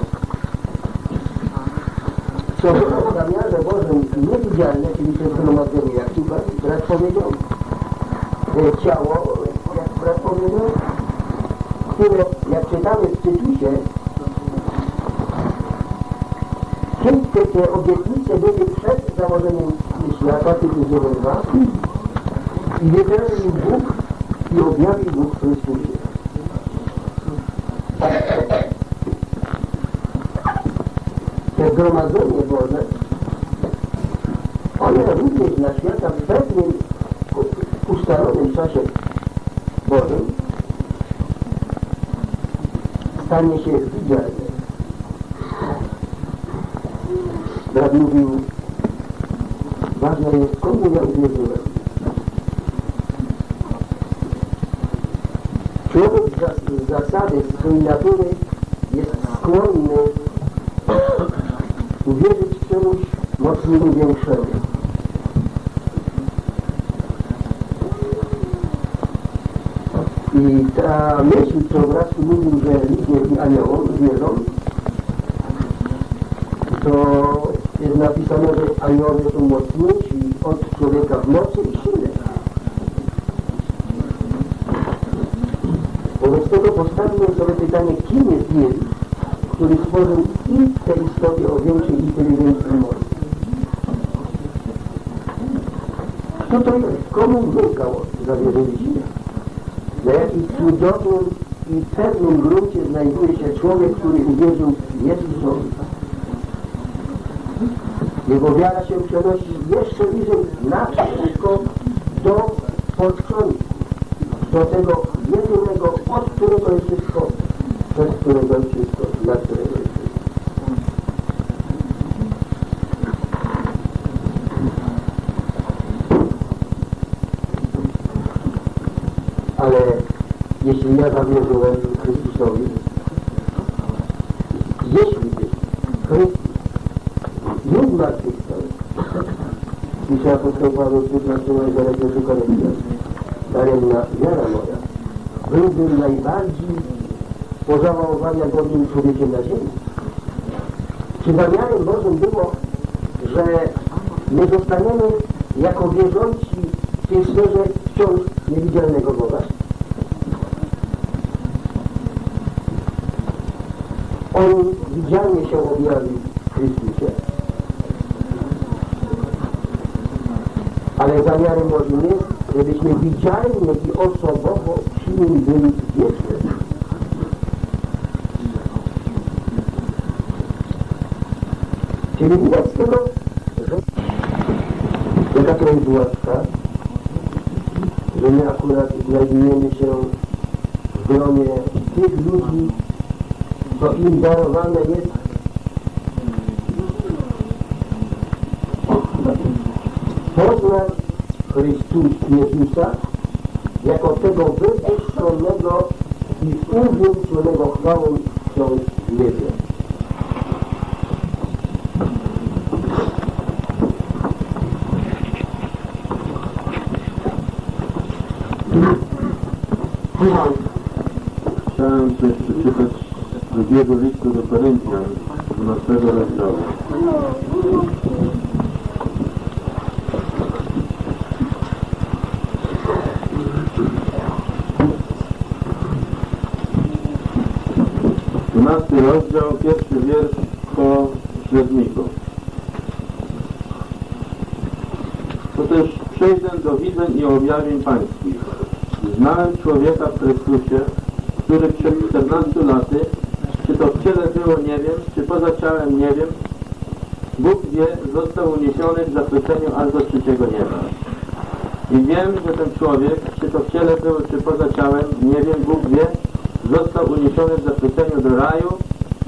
co było w zamiarze Bożym niewidzialne, czyli to zgromadzenie, jak tu brat powiedział, ciało, jak brat powiedział, które, jak czytamy w Tytusie, wszystkie te obietnice były przed założeniem świata, Tytus 1.2 i wypełnił Bóg i objawił Bóg w Chrystusie. zgromadzenie Boże, one również na świata czasie Bożym stanie się widzialne. Brat mówił, ważne jest, komu ja uwierzyłem. Człowiek z, z zasady swojej natury jest skłonny uwierzyć czemuś mocniej większemu. I ta myśl, co wraz mówił, że ludzie i aniołom wierzą, to jest napisane, że aniołowie są mocniejsi od człowieka w mocy i sile. Wobec tego postawmy sobie pytanie, kim jest Jezus, który stworzył i te istoty o większej inteligencji i mocy. Kto to jest? Komu wykał zawierzyliśmy? Jakim cudownym i pewnym gruncie znajduje się człowiek, który uwierzył Jezusowi. Jego wiara się przenosi jeszcze bliżej na wszystko do początku, do tego jedynego, od którego jest wszystko, przez którego jest wszystko, dla którego jest wszystko. Ale jeśli ja zawierzyłem Chrystusowi, jeśli by Chrystus nie zmartwychwstał, pisze apostoł Paweł w 15 rozdziale 1 Koryntian, daremna wiara moja, byłbym najbardziej pożałowania godnym człowiekiem na ziemi. Czy zamiarem Bożym było, że my zostaniemy jako wierzący w tej sferze wciąż niewidzialnego Boga? On widzialnie się objawił w Chrystusie. Ale zamiarem Bożym jest, żebyśmy widzialnie i osobowo przy Nim byli. Czyli widać z tego, że jaka to jest łaska, że my akurat znajdujemy się w gronie tych ludzi, co im darowane jest Well. Objawień pańskich. Znałem człowieka w Chrystusie, który przed 14 laty, czy to w ciele było, nie wiem, czy poza ciałem, nie wiem, Bóg wie, został uniesiony w zapleceniu aż do trzeciego nieba. I wiem, że ten człowiek, czy to w ciele było, czy poza ciałem, nie wiem, Bóg wie, został uniesiony w zapleceniu do raju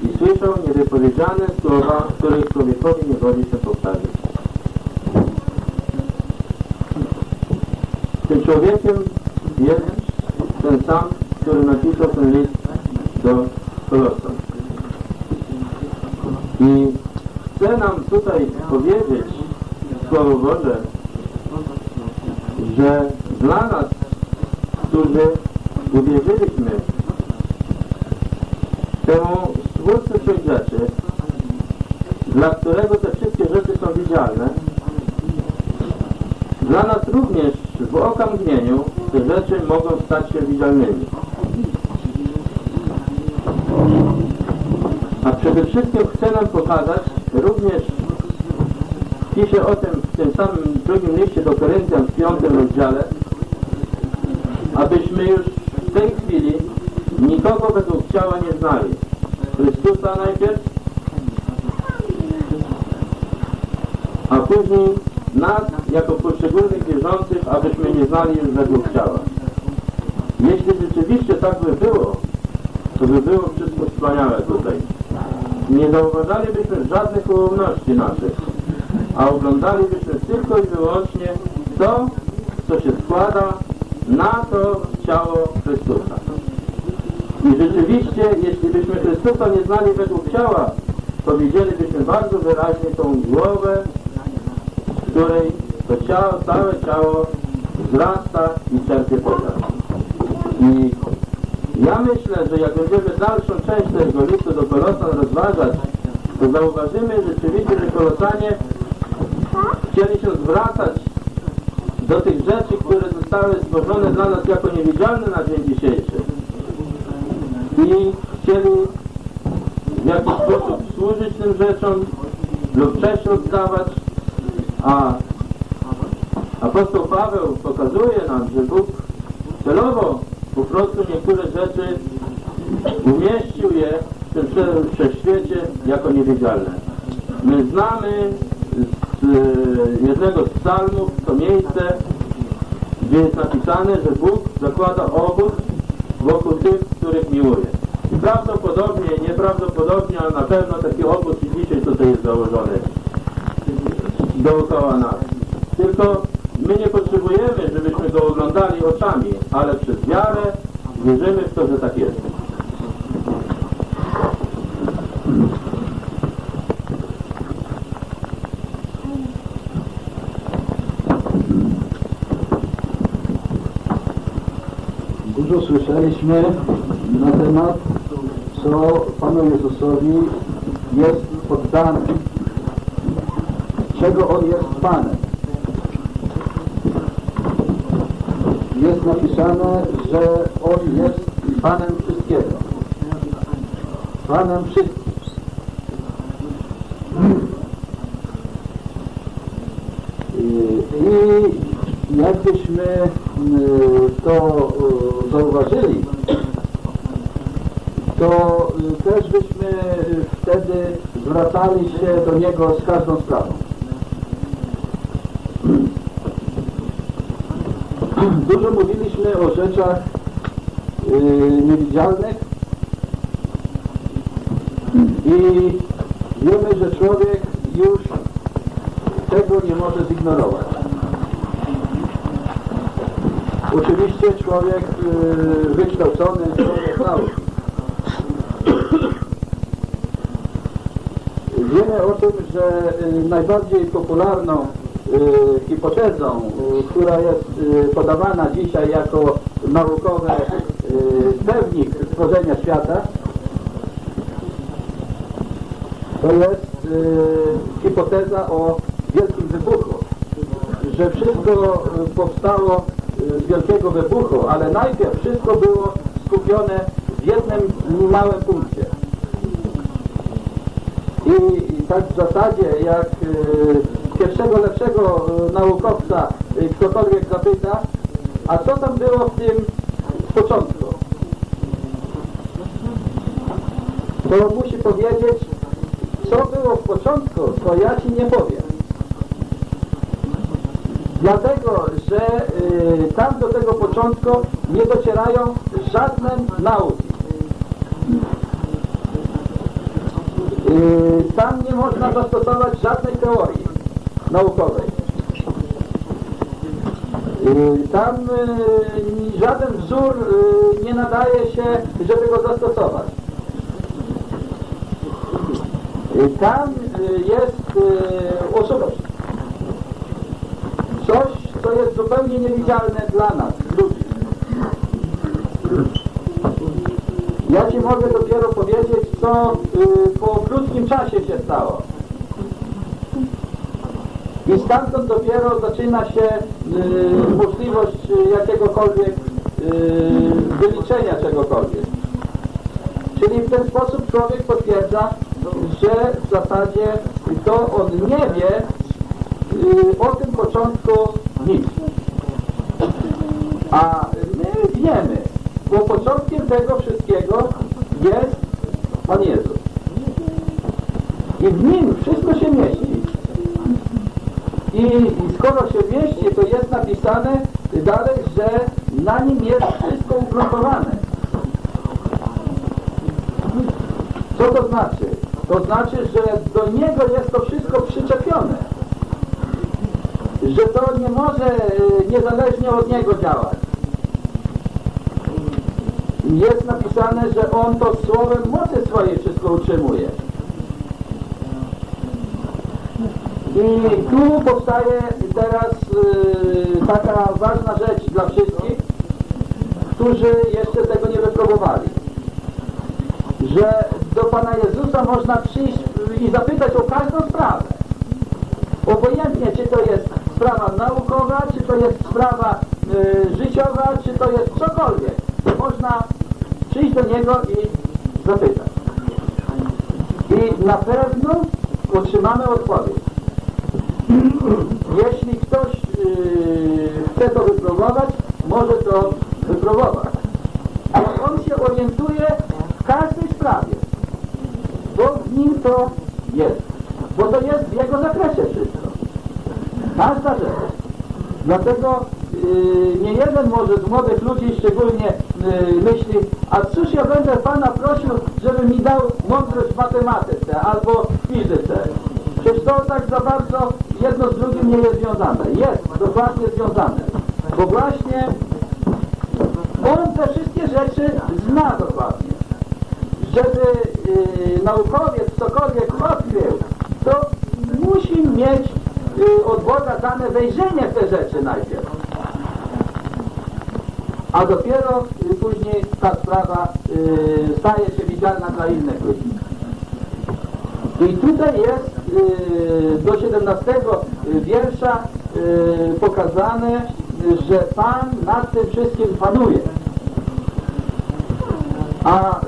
i słyszał niewypowiedziane słowa, których człowiekowi nie woli się powtarzać. Tym człowiekiem jest ten sam, który napisał ten list do Kolosan. I chcę nam tutaj powiedzieć Słowo Boże, że dla nas, którzy uwierzyliśmy temu stwórcy tych rzeczy, dla którego te wszystkie rzeczy są widzialne, dla nas również w okamgnieniu te rzeczy mogą stać się widzialnymi. A przede wszystkim chcę nam pokazać, również pisze o tym w tym samym drugim liście do Koryntian w piątym rozdziale, abyśmy już w tej chwili nikogo według ciała nie znali. Chrystusa najpierw, później nas, jako poszczególnych wierzących, abyśmy nie znali już według ciała. Tak by było, to by było wszystko wspaniałe tutaj. Nie zauważalibyśmy żadnych ułomności naszych, a oglądalibyśmy tylko i wyłącznie to, co się składa na to ciało Chrystusa. I rzeczywiście, jeśli byśmy Chrystusa nie znali według ciała, to widzielibyśmy bardzo wyraźnie tą głowę, z której to ciało, całe ciało wzrasta i czerpie pokarm. I myślę, że jak będziemy dalszą część tego listu do Kolosan rozważać, to zauważymy rzeczywiście, że Kolosanie chcieli się zwracać do tych rzeczy, które zostały stworzone dla nas jako niewidzialne na dzień dzisiejszy. I chcieli w jakiś sposób służyć tym rzeczom lub cześć oddawać, a apostoł Paweł pokazuje nam, że Bóg celowo prostu niektóre rzeczy umieścił je w tym wszechświecie jako niewidzialne. My znamy z e, jednego z psalmów to miejsce, gdzie jest napisane, że Bóg zakłada obóz wokół tych, których miłuje. I prawdopodobnie, nieprawdopodobnie, ale na pewno taki obóz i dzisiaj tutaj jest założony dookoła nas. Tylko my nie potrzebujemy, żebyśmy go oglądali oczami, ale przez wiarę wierzymy w to, że tak jest. Dużo słyszeliśmy na temat, co Panu Jezusowi jest poddany, czego On jest Panem. Jest napisane, że On jest Panem wszystkiego. Panem wszystkich. I jakbyśmy y, to y, zauważyli, to y, też byśmy wtedy zwracali się do Niego z każdą sprawą. Dużo mówiliśmy o rzeczach y, niewidzialnych i wiemy, że człowiek już tego nie może zignorować. Oczywiście człowiek y, wykształcony, człowiek nauki. Wiemy o tym, że y, najbardziej popularną y, hipotezą, y, która jest y, podawana dzisiaj jako naukowy pewnik stworzenia świata, to jest y, hipoteza o wielkim wybuchu. Że wszystko powstało z wielkiego wybuchu, ale najpierw wszystko było skupione w jednym małym punkcie. I, tak w zasadzie jak pierwszego lepszego y, naukowca y, ktokolwiek zapyta, a co tam było w tym początku? To musi powiedzieć, co było w początku, to ja Ci nie powiem. Dlatego, że y, tam do tego początku nie docierają żadne nauki. Y, tam nie można zastosować żadnej teorii naukowej. Y, tam y, żaden wzór y, nie nadaje się, żeby go zastosować. Tam jest osobowość. Coś, co jest zupełnie niewidzialne dla nas, ludzi. Ja Ci mogę dopiero powiedzieć, co po krótkim czasie się stało. Stamtąd dopiero zaczyna się y, możliwość y, jakiegokolwiek y, wyliczenia czegokolwiek. Czyli w ten sposób człowiek potwierdza, że w zasadzie to on nie wie y, o tym początku nic. A my wiemy, bo początkiem tego wszystkiego jest Pan Jezus. I w Nim wszystko się mieści. I, I skoro się mieści, to jest napisane dalej, że na nim jest wszystko ugruntowane. Co to znaczy? To znaczy, że do niego jest to wszystko przyczepione. Że to nie może e, niezależnie od niego działać. Jest napisane, że on to słowem mocy swojej wszystko utrzymuje. I tu powstaje teraz y, taka ważna rzecz dla wszystkich, którzy jeszcze tego nie wypróbowali. Że do Pana Jezusa można przyjść i zapytać o każdą sprawę. Obojętnie, czy to jest sprawa naukowa, czy to jest sprawa y, życiowa, czy to jest cokolwiek. Można przyjść do Niego i zapytać. I na pewno otrzymamy odpowiedź. Jeśli ktoś yy, chce to wypróbować, może to wypróbować. Ale on się orientuje w każdej sprawie, bo w nim to jest. Bo to jest w jego zakresie wszystko. Każda rzecz. Dlatego yy, nie jeden może z młodych ludzi szczególnie yy, myśli, a cóż ja będę Pana prosił, żeby mi dał mądrość w matematyce albo fizyce. Przecież to tak za bardzo jedno z drugim nie jest związane. Jest dokładnie związane. Bo właśnie on te wszystkie rzeczy zna dokładnie. Żeby yy, naukowiec cokolwiek odkrył, to musi mieć yy, od Boga dane wejrzenie w te rzeczy najpierw. A dopiero yy, później ta sprawa yy, staje się widzialna dla innych ludzi. I tutaj jest yy, do 17 wiersza pokazane, że Pan nad tym wszystkim panuje. A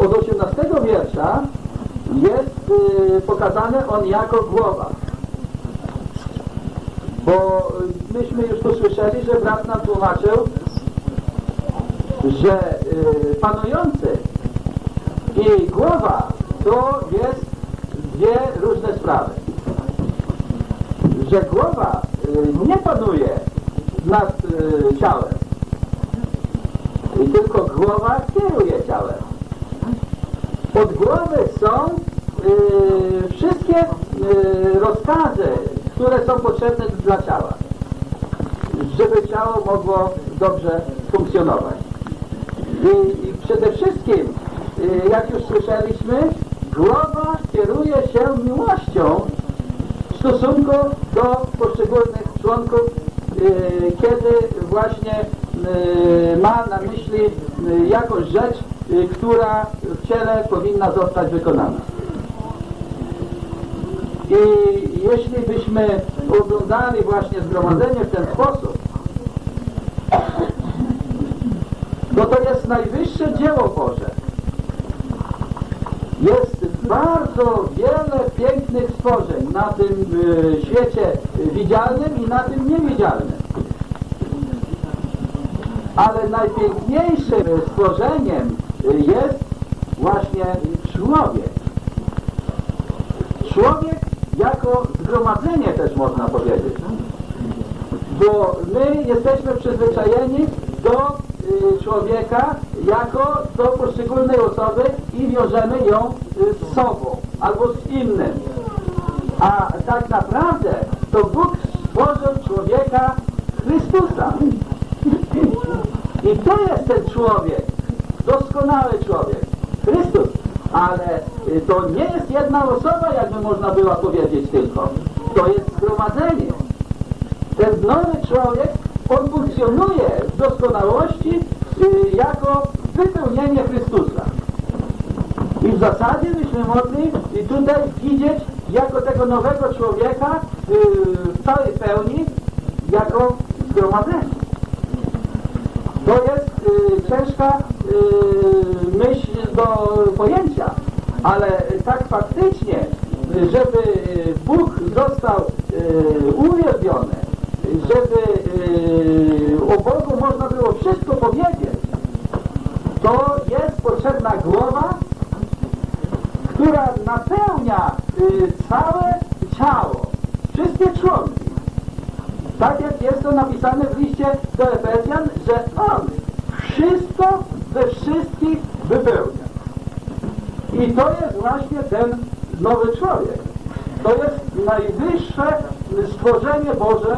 od 18 wiersza jest pokazane On jako głowa. Bo myśmy już tu słyszeli, że brat nam tłumaczył, że yy, panujący i głowa to jest dwie różne sprawy. Że głowa y, nie panuje nad y, ciałem, I tylko głowa kieruje ciałem. Od głowy są y, wszystkie y, rozkazy, które są potrzebne dla ciała, żeby ciało mogło dobrze funkcjonować. I, przede wszystkim, y, jak już słyszeliśmy, głowa kieruje się miłością w stosunku do poszczególnych członków, y, kiedy właśnie y, ma na myśli jakąś rzecz, która w ciele powinna zostać wykonana. I jeśli byśmy oglądali właśnie zgromadzenie w ten sposób, to jest najwyższe dzieło Boże. Jest bardzo wiele pięknych stworzeń na tym y, świecie widzialnym i na tym niewidzialnym. Ale najpiękniejszym stworzeniem jest właśnie człowiek. Człowiek jako zgromadzenie też można powiedzieć. Bo my jesteśmy przyzwyczajeni do człowieka jako do poszczególnej osoby i wiążemy ją y, z sobą albo z innym. A tak naprawdę to Bóg stworzył człowieka Chrystusa. I to jest ten człowiek, doskonały człowiek, Chrystus. Ale y, to nie jest jedna osoba, jakby można było powiedzieć tylko. To jest zgromadzenie. Ten nowy człowiek, on funkcjonuje w doskonałości jako wypełnienie Chrystusa. I w zasadzie byśmy mogli tutaj widzieć jako tego nowego człowieka y, w całej pełni, jako zgromadzenie. To jest y, ciężka y, myśl do pojęcia, ale tak faktycznie, żeby Bóg został uwielbiony, żeby o Bogu można było wszystko powiedzieć, to jest potrzebna głowa, która napełnia y, całe ciało, wszystkie człowiek. Tak jak jest to napisane w liście do Efezjan, że On wszystko we wszystkich wypełnia. I to jest właśnie ten nowy człowiek. To jest najwyższe stworzenie Boże,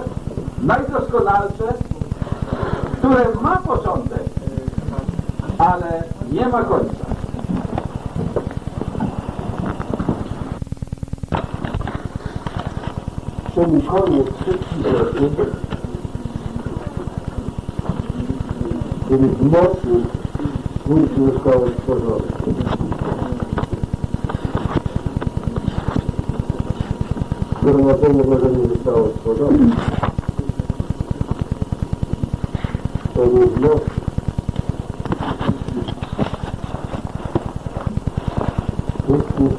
najdoskonalsze, które ma początek, ale nie ma końca. Czyli koniec wszystkich rzeczy, w mocy Twórcy zostały stworzone. Zgromadzenie może nie zostało stworzone. Mocy. Twórcy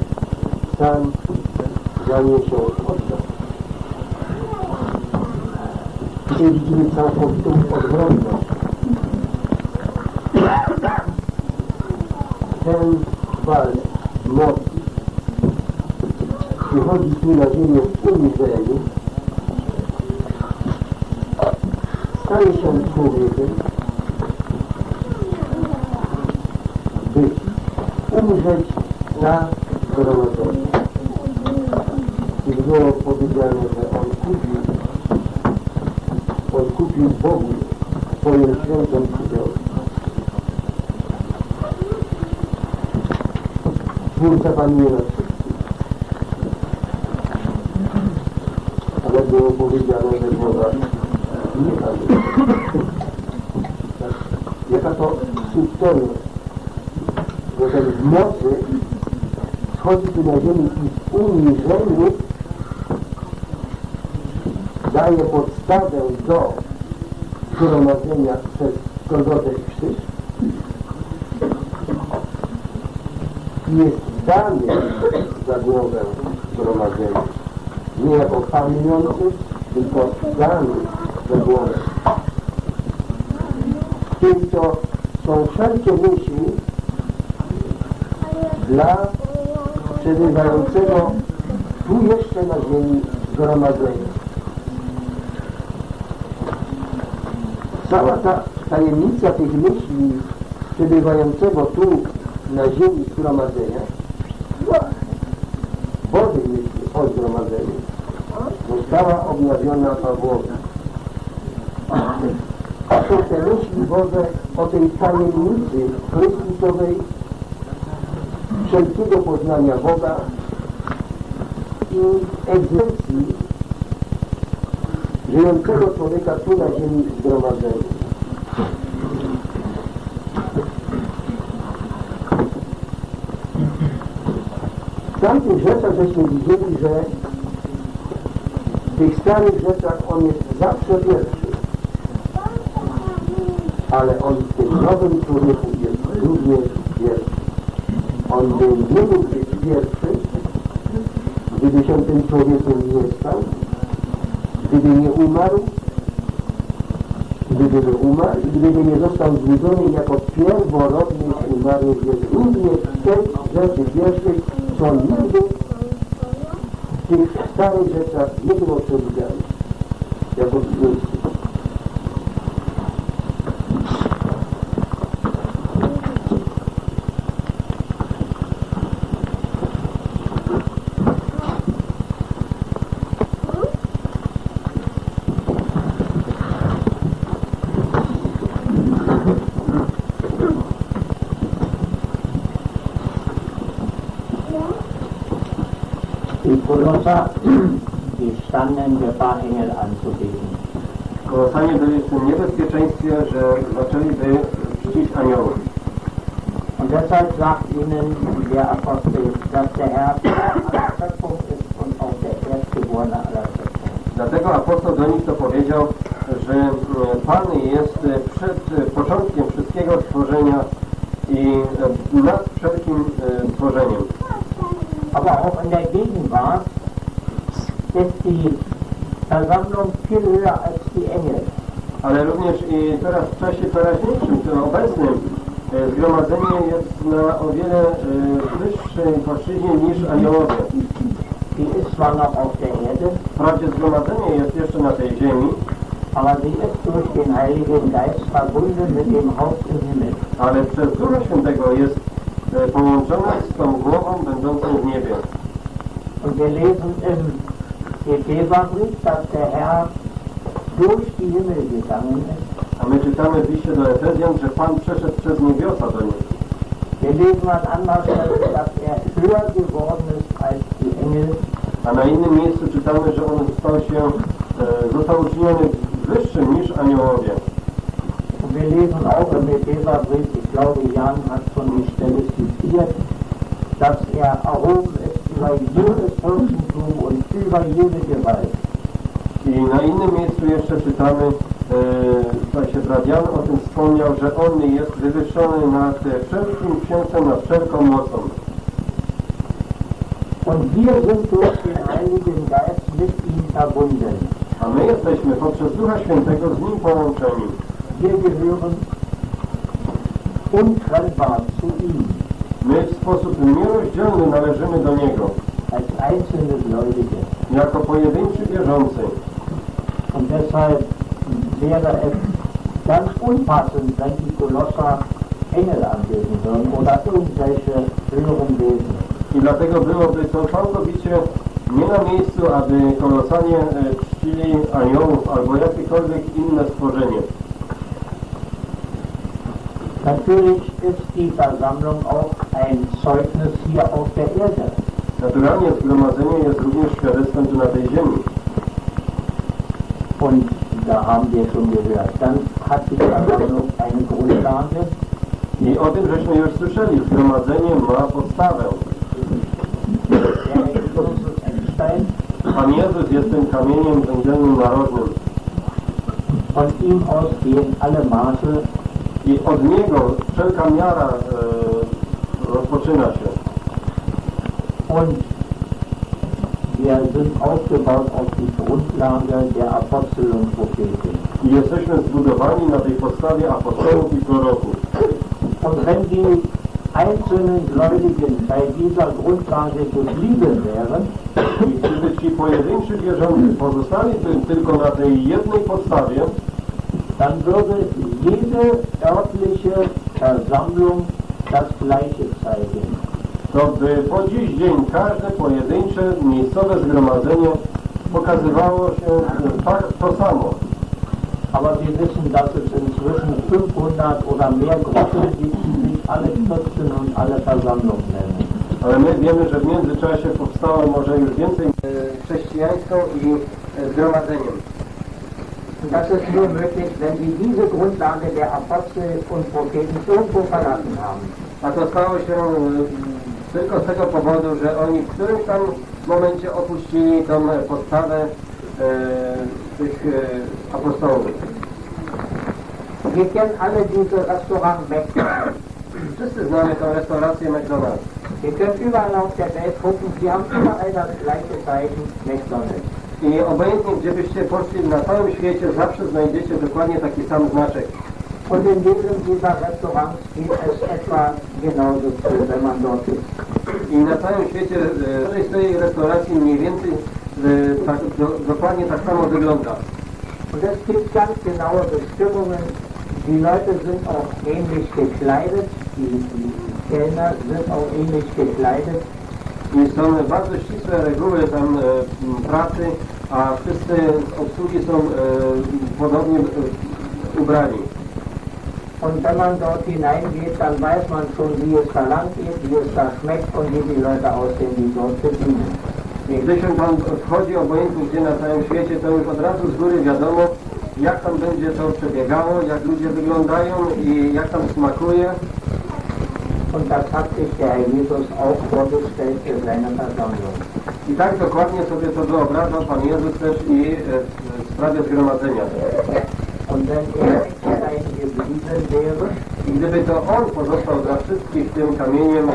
sam zanim się oddał. Dzisiaj widzimy całkowitą odwrotność. Ten wal mocy przychodzi tu na ziemię w uniżeniu, staje się człowiekiem, umrzeć za zgromadzenie. I było powiedziane, że on kupił, on kupił Bogu swoją świętą krwią. Twórca panuje nad wszystkim. Ale było powiedziane, że woda nie panuje. Jaka to subtelność, że w mocy schodzi tu na ziemi i w uniżeniu daje podstawę do zgromadzenia przez Golgotę i krzyż i jest dany za głowę zgromadzenia. Nie jako panujący, tylko dany za głowę. Czyli to są wszelkie myśli dla przebywającego tu jeszcze na ziemi zgromadzenia. Cała ta tajemnica tych myśli przebywającego tu na ziemi zgromadzenia, Bożej myśli o zgromadzeniu, została objawiona Pawłowi. A są te myśli Boże o tej tajemnicy Chrystusowej wszelkiego poznania Boga i egzekucji żyjącego człowieka tu na ziemi zgromadzenia. W tamtych rzeczach żeśmy widzieli, że w tych starych rzeczach on jest zawsze pierwszy, ale on w tym nowym człowieku jest również. On by nie mógł być pierwszy, gdyby się tym człowiekiem nie stał, gdyby nie umarł, gdyby umarł i gdyby nie został zbudzony jako pierworodny z umarłych jest również tej rzeczy pierwszej, co nigdy w tych starych rzeczach nie było przewidziane jako twórcy. Kolosser, die standen der Engel anzubeten. Kolosanie byli w tym niebezpieczeństwie, że zaczęliby czcić aniołów. Und deshalb sagt ihnen der Apostel, dass der Herr aller Schöpfung ist und auch der Erstgeborene aller Schöpfung. Dlatego apostoł do nich to powiedział, że e, Pan jest e, przed e, początkiem wszystkiego stworzenia i e, nad wszelkim e, stworzeniem. Aber auch in der Gegenwart ist die Versammlung viel höher als die Engel. Ale również i teraz w czasie teraźniejszym, tym obecnym, e, zgromadzenie jest na o wiele e, wyższej płaszczyźnie niż aniołowie. Wprawdzie zgromadzenie jest jeszcze na tej ziemi, aber sie ist durch den Heiligen Geist verbunden mit dem Haupt im Himmel. ale przez Ducha Świętego jest e, połączone z tą głową będącą w niebie. Und wir lesen im Epheserbrief, dass der Herr durch die Himmel gegangen ist. A my czytamy w liście do Efezjan, że Pan przeszedł przez niebiosa do nich. Wir lesen an anderer dass er höher geworden ist als die Engel. A na innym miejscu czytamy, że On stał się, e, został uczyniony wyższym niż aniołowie. Wir lesen auch im Epheserbrief, ich glaube, Jan hat schon die zitiert, dass er erhoben ist über jedes Fürstentum und über jede Gewalt. I na innym miejscu jeszcze czytamy, e, się Jan o tym wspomniał, że On jest wywyższony nad wszelkim księstwem, nad wszelką mocą. Und wir sind durch den Heiligen Geist mit ihm verbunden. A my jesteśmy poprzez Ducha Świętego z Nim połączeni. Wir gehören untrennbar zu ihm My w sposób nierozdzielny należymy do Niego, als einzelne Gläubige. jako pojedynczy wierzący. Deshalb wäre es ganz unpassend, wenn die Kolosser Engel anbeten würden oder irgendwelche höheren Wesen. I dlatego byłoby to całkowicie nie na miejscu, aby kolosanie e, czcili aniołów albo jakiekolwiek inne stworzenie. Natürlich ist die Versammlung auch ein Zeugnis hier auf der Erde. Naturalnie zgromadzenie jest również świadectwem tu na tej ziemi. Und da haben wir schon gehört, dann hat Versammlung eine Grundlage. I o tym żeśmy już słyszeli. Zgromadzenie ma podstawę. Pan Jezus jest tym kamieniem węgielnym. Von ihm alle Maße I od Niego wszelka miara e, rozpoczyna się. und wir sind aufgebaut I jesteśmy zbudowani na tej podstawie apostołów i proroków. Und wenn die einzelnen Gläubigen bei dieser Grundlage geblieben wären, I gdyby ci pojedynczy wierzący pozostaliby tylko na tej jednej podstawie, dann würde jede örtliche Versammlung das Gleiche zeigen. to by po dziś dzień każde pojedyncze miejscowe zgromadzenie pokazywało się tak to samo. Aber wir wissen, dass es inzwischen 500 oder mehr Gruppen gibt, die sich alle Christen und alle Versammlungen nennen. Ale my wiemy, że w międzyczasie powstało może już więcej e, chrześcijaństwo i zgromadzeniem. Das ist nur möglich, wenn wir diese Grundlage der Apostel und Propheten irgendwo verlassen haben. A to stało się e, tylko z tego powodu, że oni w którymś tam momencie opuścili tą podstawę e, tych e, apostołów. Wir kennen alle diese Restaurant McDonald's. Wszyscy znamy tę restaurację McDonald's. Wir können überall auf der Welt gucken, Sie haben überall das gleiche Zeichen McDonald's. I obojętnie gdzie byście poszli na całym świecie, zawsze znajdziecie dokładnie taki sam znaczek. Und in jedem dieser Restaurants geht es etwa genauso zu, wenn man dort ist. I na całym świecie e, z tej restauracji mniej więcej e, tak, do, dokładnie tak samo wygląda. Und es gibt ganz genaue Bestimmungen. Die Leute sind auch ähnlich gekleidet, die, die Kellner sind auch ähnlich gekleidet. I są bardzo ścisłe reguły tam e, pracy, a wszyscy obsługi są e, podobnie e, ubrani. Und wenn man dort hineingeht, dann weiß man schon, wie es verlangt ist, wie es da schmeckt und wie die Leute aussehen, die dort bedienen. I gdy się tam wchodzi, obojętnie gdzie na całym świecie, to już od razu z góry wiadomo, jak tam będzie to przebiegało, jak ludzie wyglądają i jak tam smakuje. Und das hat sich der Herr Jesus auch vorgestellt für seine Versammlung. I tak dokładnie sobie to wyobrażał Pan Jezus też i e, w sprawie zgromadzenia. I gdyby to On pozostał dla wszystkich tym kamieniem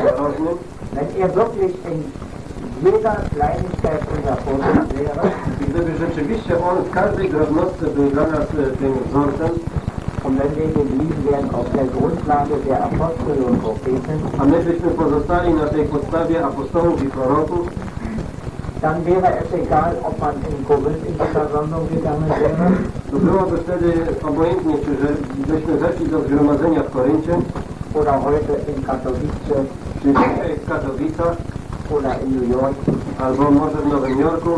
wäre, i gdyby rzeczywiście On w każdej drobnostce był dla nas e, tym wzorcem, und wenn wir geblieben wären auf der Grundlage der Apostel und Propheten, a my byśmy pozostali na tej podstawie apostołów i proroków, dann wäre es egal, ob man in Korinth in die Versammlung gegangen wäre To byłoby wtedy obojętnie, czy że, żeśmy weszli do zgromadzenia w Koryncie, oder heute in Katowice czy dzisiaj w Katowicach, oder in New York. albo może w Nowym Jorku.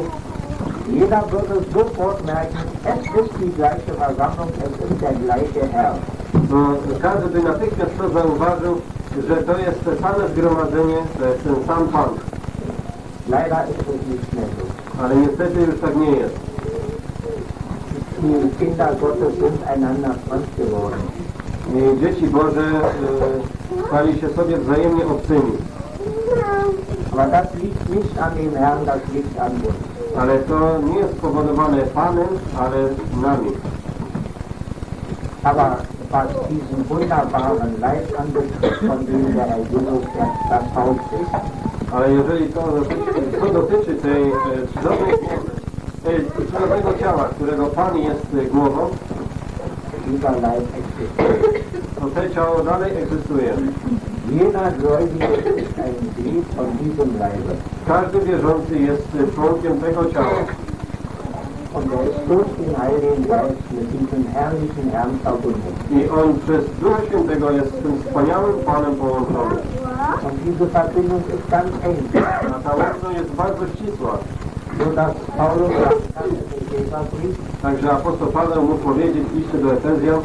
Jeder würde sofort merken, es ist die gleiche Versammlung, es ist der gleiche Herr. No, każdy by natychmiast to zauważył, że to jest to same zgromadzenie, to jest ten sam Pan. Leider ist es nicht mehr so. Ale niestety już tak nie jest. Die dzieci Boże e, stali się sobie wzajemnie obcymi. Ale to nie jest spowodowane Panem, ale nami. Aber was diesen wunderbaren Leib anbetrifft, von dem der das Haupt ist, Ale jeżeli to dotyczy, to dotyczy tej e, cudownej głowy, tej cudownego ciała, którego Pan jest e, głową, to te ciało dalej egzystuje. Jeder Gläubige ist ein Glied von diesem Leibe. Każdy wierzący jest e, członkiem tego ciała. Und er ist durch den Heiligen Geist mit diesem herrlichen Herrn verbunden. I on przez Ducha Świętego jest z tym wspaniałym Panem połączony. Und diese Verbindung ist ganz eng, A ta łączność jest bardzo ścisła. sodass Paulus Także apostoł Paweł mógł powiedzieć w liście do Efezjan,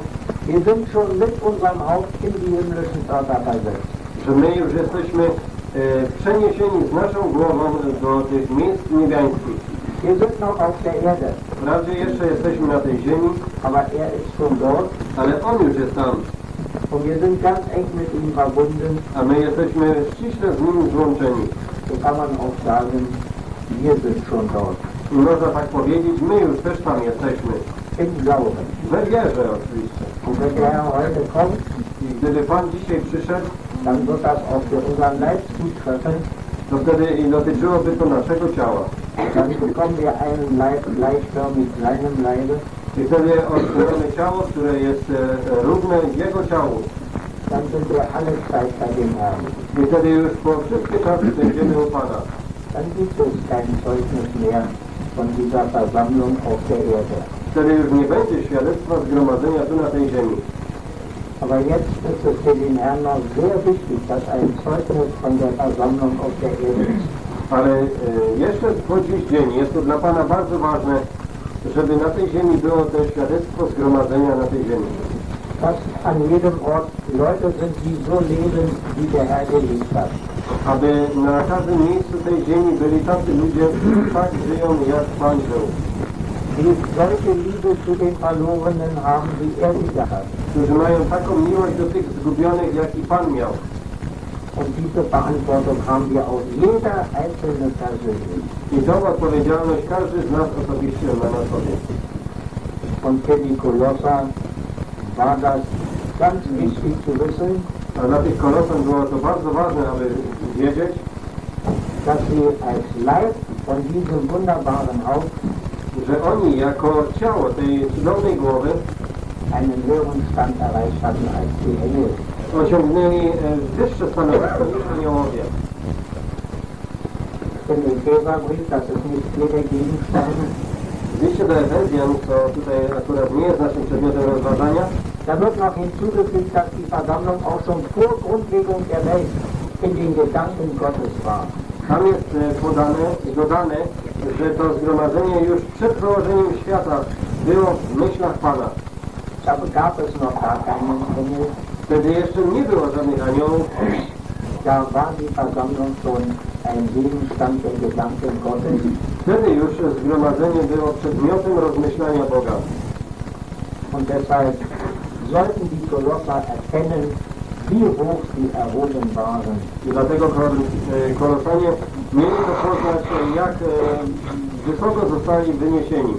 wir sind schon mit unserem Haupt in die himmlischen Körper versetzt. że my już jesteśmy e, przeniesieni z naszą głową do tych miejsc niebiańskich. Der Erde, Wprawdzie jeszcze jesteśmy na tej ziemi, aber er ist schon dort ale On już jest tam, und wir sind ganz eng mit ihm verbunden. a my jesteśmy ściśle z Nim złączeni. So kann man auch sagen, wir sind schon dort. I można tak powiedzieć, my już też tam jesteśmy. Im Glauben. We wierze oczywiście. Und wenn der Herr heute kommt, I gdyby Pan dzisiaj przyszedł, dann wird das auch für unseren Leib zutreffen. To wtedy i dotyczyłoby to naszego ciała. Dann bekommen wir einen Leib gleichförmig seinem Leibe. I wtedy otrzymamy ciało, które jest e, równe Jego ciału. Dann sind wir alle Zeit bei dem Herrn. I wtedy już po wszystkie czasy będziemy u Pana. Dann gibt es kein Zeugnis mehr von dieser Versammlung auf der Erde. Wtedy już nie będzie świadectwa zgromadzenia tu na tej ziemi. Aber jetzt ist es für den Herrn noch sehr wichtig, dass ein Zeugnis von der Versammlung auf der Erde ist. Ale e, jeszcze po dziś dzień jest to dla Pana bardzo ważne, żeby na tej ziemi było to świadectwo zgromadzenia na tej ziemi. Dass an jedem Ort Leute sind, die so leben, wie der Herr geliebt hat. Aby na każdym miejscu tej ziemi byli tacy ludzie, którzy tak żyją, jak Pan żył. Solche Liebe zu den Verlorenen haben, wie er sie gehabt. Którzy mają taką miłość do tych zgubionych, jak i Pan miał. Und diese Verantwortung haben wir auch jeder einzelne persönlich. I tą odpowiedzialność każdy z nas osobiście ma na sobie. Und für die Kolosser war das ganz wichtig zu wissen, A dla tych kolosan było to bardzo ważne, aby wiedzieć, dass sie als Leib von diesem wunderbaren Haupt że oni jako ciało tej cudownej głowy osiągnęli e, wyższe stanowisko niż aniołowie. Im Epheserbrief, das do Efezjan, co tutaj akurat nie jest naszym przedmiotem rozważania, da wird noch hinzugefügt, dass die Versammlung auch schon vor Grundlegung der Welt in den Gedanken Gottes war. Tam jest e, podane dodane, że to zgromadzenie już przed założeniem świata było w myślach Pana. Wtedy jeszcze nie było żadnych aniołów, wtedy już zgromadzenie było przedmiotem rozmyślania Boga. Und deshalb sollten die Kolosser erkennen, I dlatego kol- e, kolosanie mieli to poznać, e, jak e, wysoko zostali wyniesieni.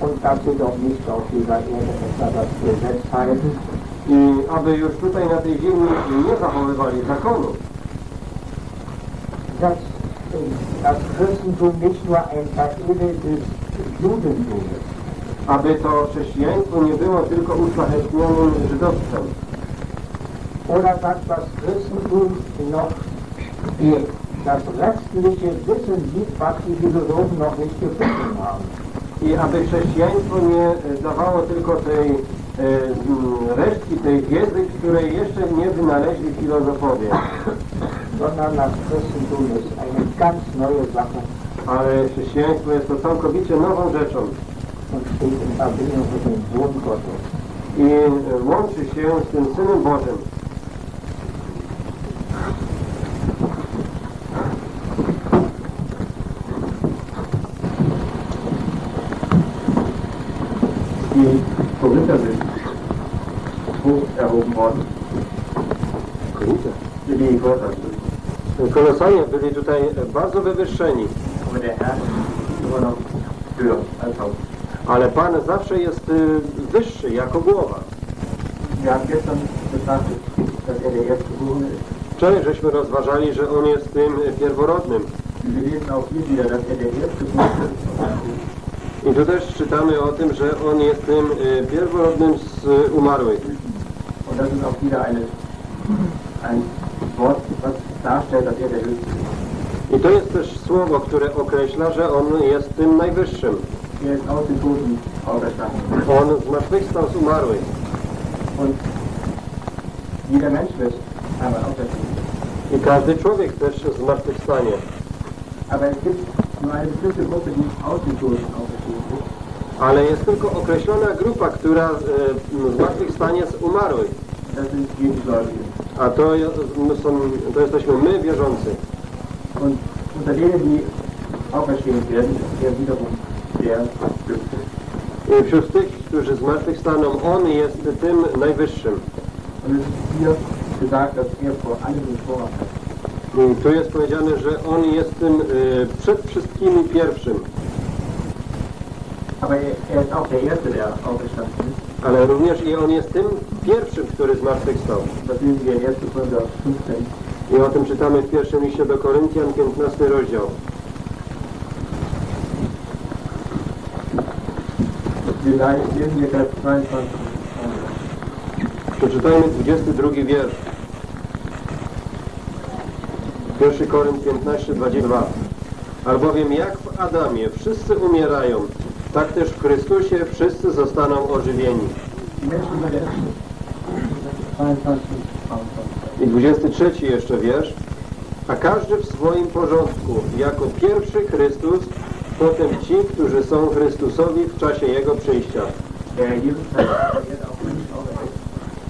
Und dass sie doch nicht auf dieser Erde etwa das Gesetz halten, I aby już tutaj na tej ziemi nie zachowywali zakonu. dass das Christentum nicht nur ein veredeltes Judentum ist, Aby to chrześcijaństwo nie było tylko uszlachetnionym żydowstwem. Oder dass das Christentum noch die Das Restliche wissen Sie, was die Philosophen noch nicht gefunden haben. I aby chrześcijaństwo nie e, dawało tylko tej e, mm, resztki tej wiedzy, której jeszcze nie wynaleźli filozofowie. Sondern das Christentum ist eine ganz neue Sache Ale chrześcijaństwo jest to całkowicie nową rzeczą und steht in Verbindung mit dem Sohn Gottes. i e, łączy się z tym Synem Bożym. Die Korinther sind hoch erhoben worden. Kolosanie byli tutaj bardzo wywyższeni, ale Pan zawsze jest y, wyższy jako głowa. Haben gestern betrachtet, dass er der ist. Wczoraj żeśmy rozważali, że On jest tym pierworodnym. Er. I tu też czytamy o tym, że On jest tym y, pierworodnym z umarłych. I to jest też słowo, które określa, że On jest tym najwyższym. On zmartwychwstał z umarłych. Jeder Mensch wird einmal auferstehen. I każdy człowiek też zmartwychwstanie. Ale jest tylko określona grupa, która y, zmartwychwstanie z umarłych. A to, my są, to jesteśmy my wierzący. Er. I wśród tych, którzy zmartwychwstaną, On jest tym najwyższym. I tu jest powiedziane, że On jest tym y, przed wszystkimi pierwszym. Er, er ist. Ale również i On jest tym pierwszym, który zmartwychwstał. Das lesen wir in 1. Korinther 15. I o tym czytamy w pierwszym liście do Koryntian, 15 rozdział. Hier Vers 22. Przeczytajmy 22 wiersz. 1 Korynt 15, 22. Albowiem jak w Adamie wszyscy umierają, tak też w Chrystusie wszyscy zostaną ożywieni. Die Menschen sind der 22, 23. I 23 jeszcze wiersz. A każdy w swoim porządku, jako pierwszy Chrystus, potem ci, którzy są Chrystusowi w czasie Jego przyjścia.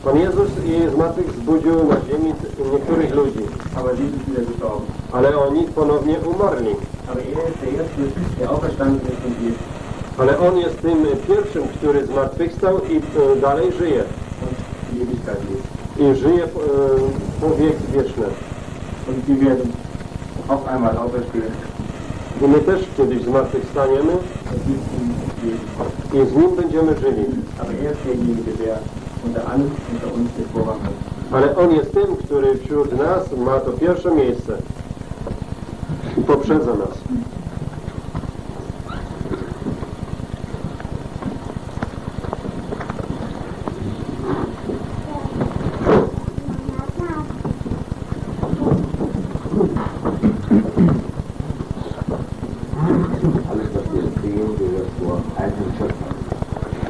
Pan Jezus i z Matych zbudził na ziemi niektórych ludzi, ale oni ponownie umarli. Ale On jest tym pierwszym, który zmartwychwstał i e, dalej żyje. I żyje e, po auch einmal auferstehen. I my też kiedyś zmartwychwstaniemy i z Nim będziemy żyli. Aber er ist Ale On jest tym, który wśród nas ma to pierwsze miejsce i poprzedza nas. Alles, was wir sehen, gehört zur alten Schöpfung.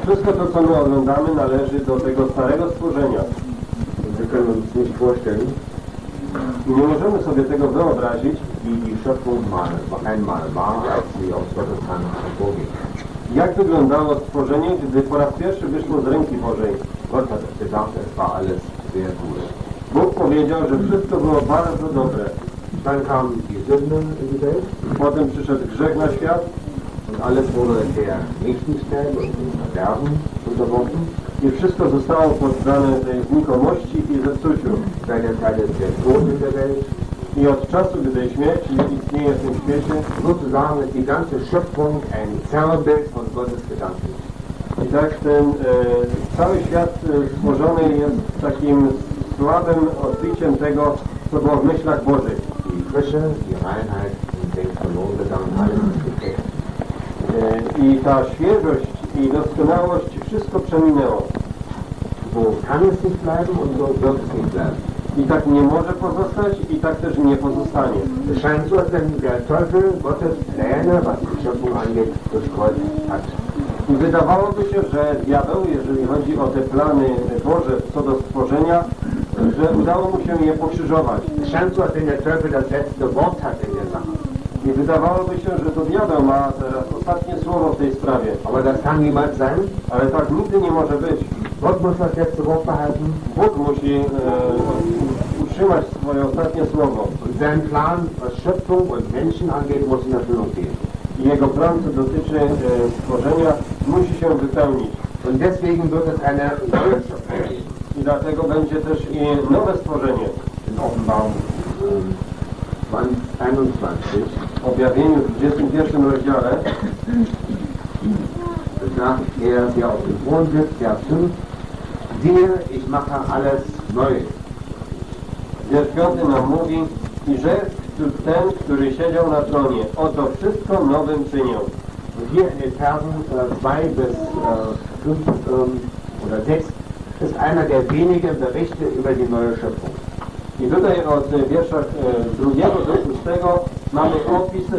Wszystko to, co my oglądamy, należy do tego starego stworzenia. Und I nie możemy sobie tego wyobrazić, jak wyglądało stworzenie, gdy po raz pierwszy wyszło z ręki Bożej. Bóg powiedział, że wszystko było bardzo dobre. Potem przyszedł grzech na świat und alles wurde der Nichtigkeit und dem Verderben i wszystko zostało poddane tej znikomości i zepsuciu. Der Welt. I od czasu, gdy śmierć istnieje w tym świecie, Sozusagen ist die ganze Schöpfung ein Zerrbild von Gottes Gedanken. i tak ten e, cały świat e, stworzony jest takim słabym odbiciem tego, co było w myślach Bożych. Die Frische, die Reinheit längst verloren gegangen, alles ist I ta świeżość i doskonałość wszystko przeminęło. So kann es nicht bleiben und so wird es nicht bleiben. I tak nie może pozostać i tak też nie pozostanie. Es scheint so, als wenn der Teufel Gottes Pläne, was die Schöpfung angeht, durchs Kreuz hat. I wydawałoby się, że diabeł, jeżeli chodzi o te plany Boże co do stworzenia, że udało mu się je pokrzyżować. Es scheint so, als wenn der Teufel das letzte Wort hat in der Sache. I wydawałoby się, że to diabeł ma teraz ostatnie słowo w tej sprawie. Aber das kann niemals sein. Ale tak nigdy nie może być. Gott muss das letzte Wort behalten. Bóg musi e, utrzymać swoje ostatnie słowo. Und sein Plan, was Schöpfung und Menschen angeht, muss in Erfüllung gehen. I jego plan, co dotyczy e, stworzenia, musi się wypełnić. Und deswegen wird es eine neue Schöpfung geben. I dlatego będzie też i nowe stworzenie. In Offenbarung ähm, 21. W objawieniu w 21 rozdziale sagt er, der auf dem Thron sitzt, Vers 5, siehe, ich mache alles neu. Wiersz 5 nam mówi i że ten, który siedział na tronie, oto wszystko nowym czynią. Und hier in den Versen 2 äh, bis 5 ähm, oder 6 ist einer der wenigen Berichte über die neue Schöpfung. I tutaj od e, wierszach e, drugiego do szóstego mamy opis, e,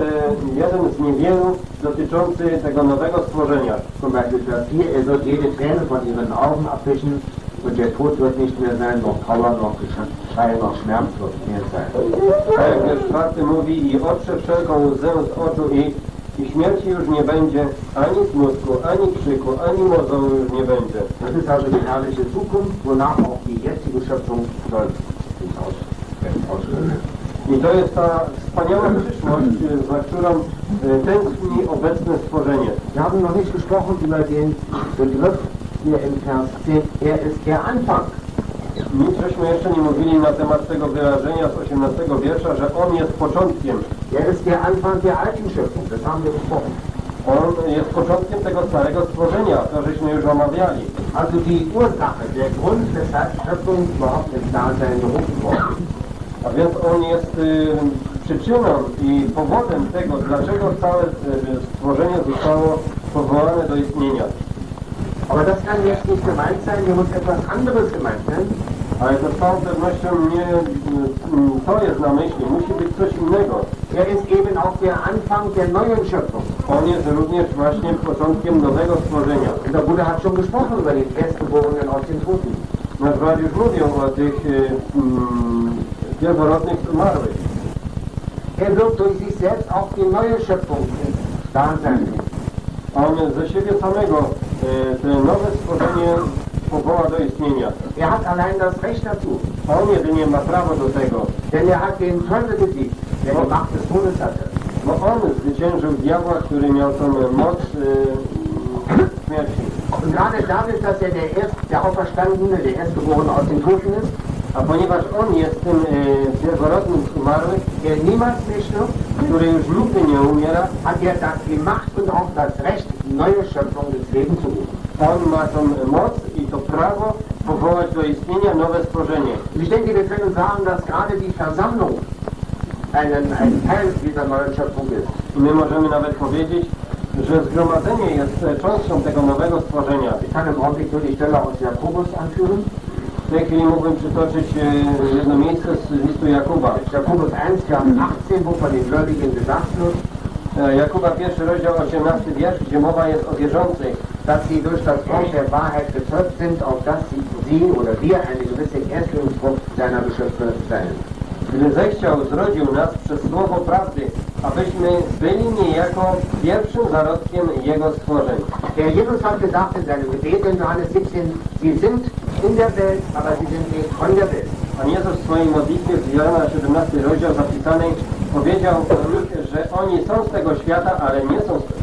jeden z niewielu dotyczący tego nowego stworzenia. Zum Beispiel Vers 4, er wird jede Träne von ihren Augen abwischen und der Tod wird nicht mehr sein, noch Trauer, noch Geschrei, noch Schmerz wird mehr sein. Wiersz czwarty mówi i otrze wszelką łzę z oczu ich i śmierci już nie będzie, ani smutku, ani krzyku, ani mozołu już nie będzie. Das ist also die herrliche Zukunft, wonach auch die jetzige Schöpfung auswirken. I to jest ta wspaniała przyszłość, za którą e, tęskni obecne stworzenie. Wir haben noch nicht gesprochen über den Begriff hier im Vers 10, er ist der Anfang. Nic żeśmy jeszcze nie mówili na temat tego wyrażenia z 18 wiersza, że On jest początkiem. Er ist der Anfang der alten Schöpfung, das haben wir besprochen. On jest początkiem tego starego stworzenia, to żeśmy już omawiali. Also die Ursache, der Grund, weshalb Schöpfung überhaupt ins Dasein gerufen worden. A więc On jest y, przyczyną i powodem tego, dlaczego całe y, stworzenie zostało powołane do istnienia. Aber das kann jetzt nicht gemeint sein, hier muss etwas anderes gemeint sein. Ale to z całą pewnością nie y, y, to jest na myśli, musi być coś innego. Er ist eben auch der Anfang der neuen Schöpfung. On jest również właśnie początkiem nowego stworzenia. Der Bruder hat schon gesprochen über den Erstgeborenen aus den Toten. Nasz brat już mówił o tych y, mm, pierworodnych zmarłych. Er durch sich selbst auch die neue Schöpfung ins Dasein rufen. On ze siebie samego y, te nowe stworzenie powoła do istnienia. Er hat allein das Recht dazu. On jedynie ma prawo do tego, Denn er hat den Teufel besiegt, der die Macht des Todes hatte. bo on zwyciężył diabła, który miał tą moc y, śmierci. Und gerade dadurch, dass er der, Erst, der Auferstandene, der Erstgeborene aus den Toten ist, A ponieważ on jest tym y, pierworodnym z umarłych, der niemals mehr który już nigdy nie umiera, hat er das, Macht und auch das Recht, neue Schöpfung ins Leben zu rufen. on ma tą moc i to prawo powołać do istnienia nowe stworzenie. Ich denke, wir können sagen, dass gerade die Versammlung einen, ein Teil dieser neuen Schöpfung ist. I my możemy nawet powiedzieć, że zgromadzenie jest cząstką tego nowego stworzenia. Ich kann im Augenblick nur Stelle aus Jakobus anführen. W tej chwili mógłbym przytoczyć e, jedno miejsce z listu Jakuba. Jakobus 1, Vers 18, wo von den Gläubigen gesagt wird, Jakuba pierwszy rozdział 18 wiersz, gdzie mowa jest o wierzących, dass sie durch das Wort der Wahrheit gezeugt sind, auf dass sie, sie oder wir eine gewisse Erstlingsfrucht seiner Geschöpfe seien. Gdy zechciał zrodził nas przez słowo prawdy, abyśmy byli niejako pierwszym zarodkiem Jego stworzeń. Der Jesus hat gesagt in seinem Gebet in Johannes 17, sie sind in der Welt, aber sie sind nicht von der Welt. Pan Jezus w swojej modlitwie z Jana 17 rozdział zapisanej powiedział że oni są z tego świata, ale nie są z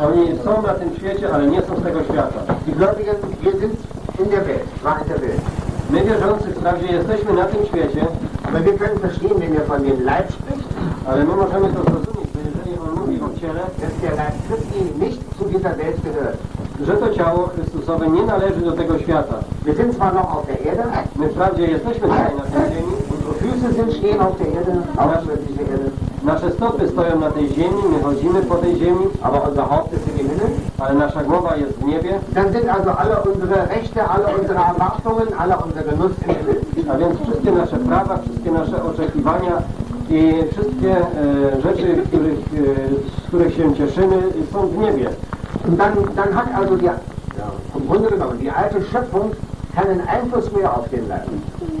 Oni są na tym świecie, ale nie są z tego świata. Die Gläubigen, wir sind in der Welt, zwar in der Welt. My wierzący wprawdzie jesteśmy na tym świecie, Aber wir können verstehen, wenn er von dem Leib spricht, ale my możemy to zrozumieć, że jeżeli On mówi o ciele, dass der Leib Christi nicht zu dieser Welt gehört. że to ciało Chrystusowe nie należy do tego świata. Wir sind zwar noch auf der Erde, My wprawdzie jesteśmy tutaj na tej ziemi, unsere Füße sind stehen auf der Erde, auf dieser Erde, nasze stopy stoją na tej ziemi, my chodzimy po tej ziemi, aber unser Haupt ist dem Himmel. ale nasza głowa jest w niebie, dann sind also alle unsere Rechte, alle unsere Erwartungen, alle unser Genuss im Himmel. a więc wszystkie nasze prawa, wszystkie nasze oczekiwania i wszystkie e, rzeczy, których, e, z których się cieszymy, są w niebie. Und dann, dann hat also die, ja, im Grunde genommen, die alte Schöpfung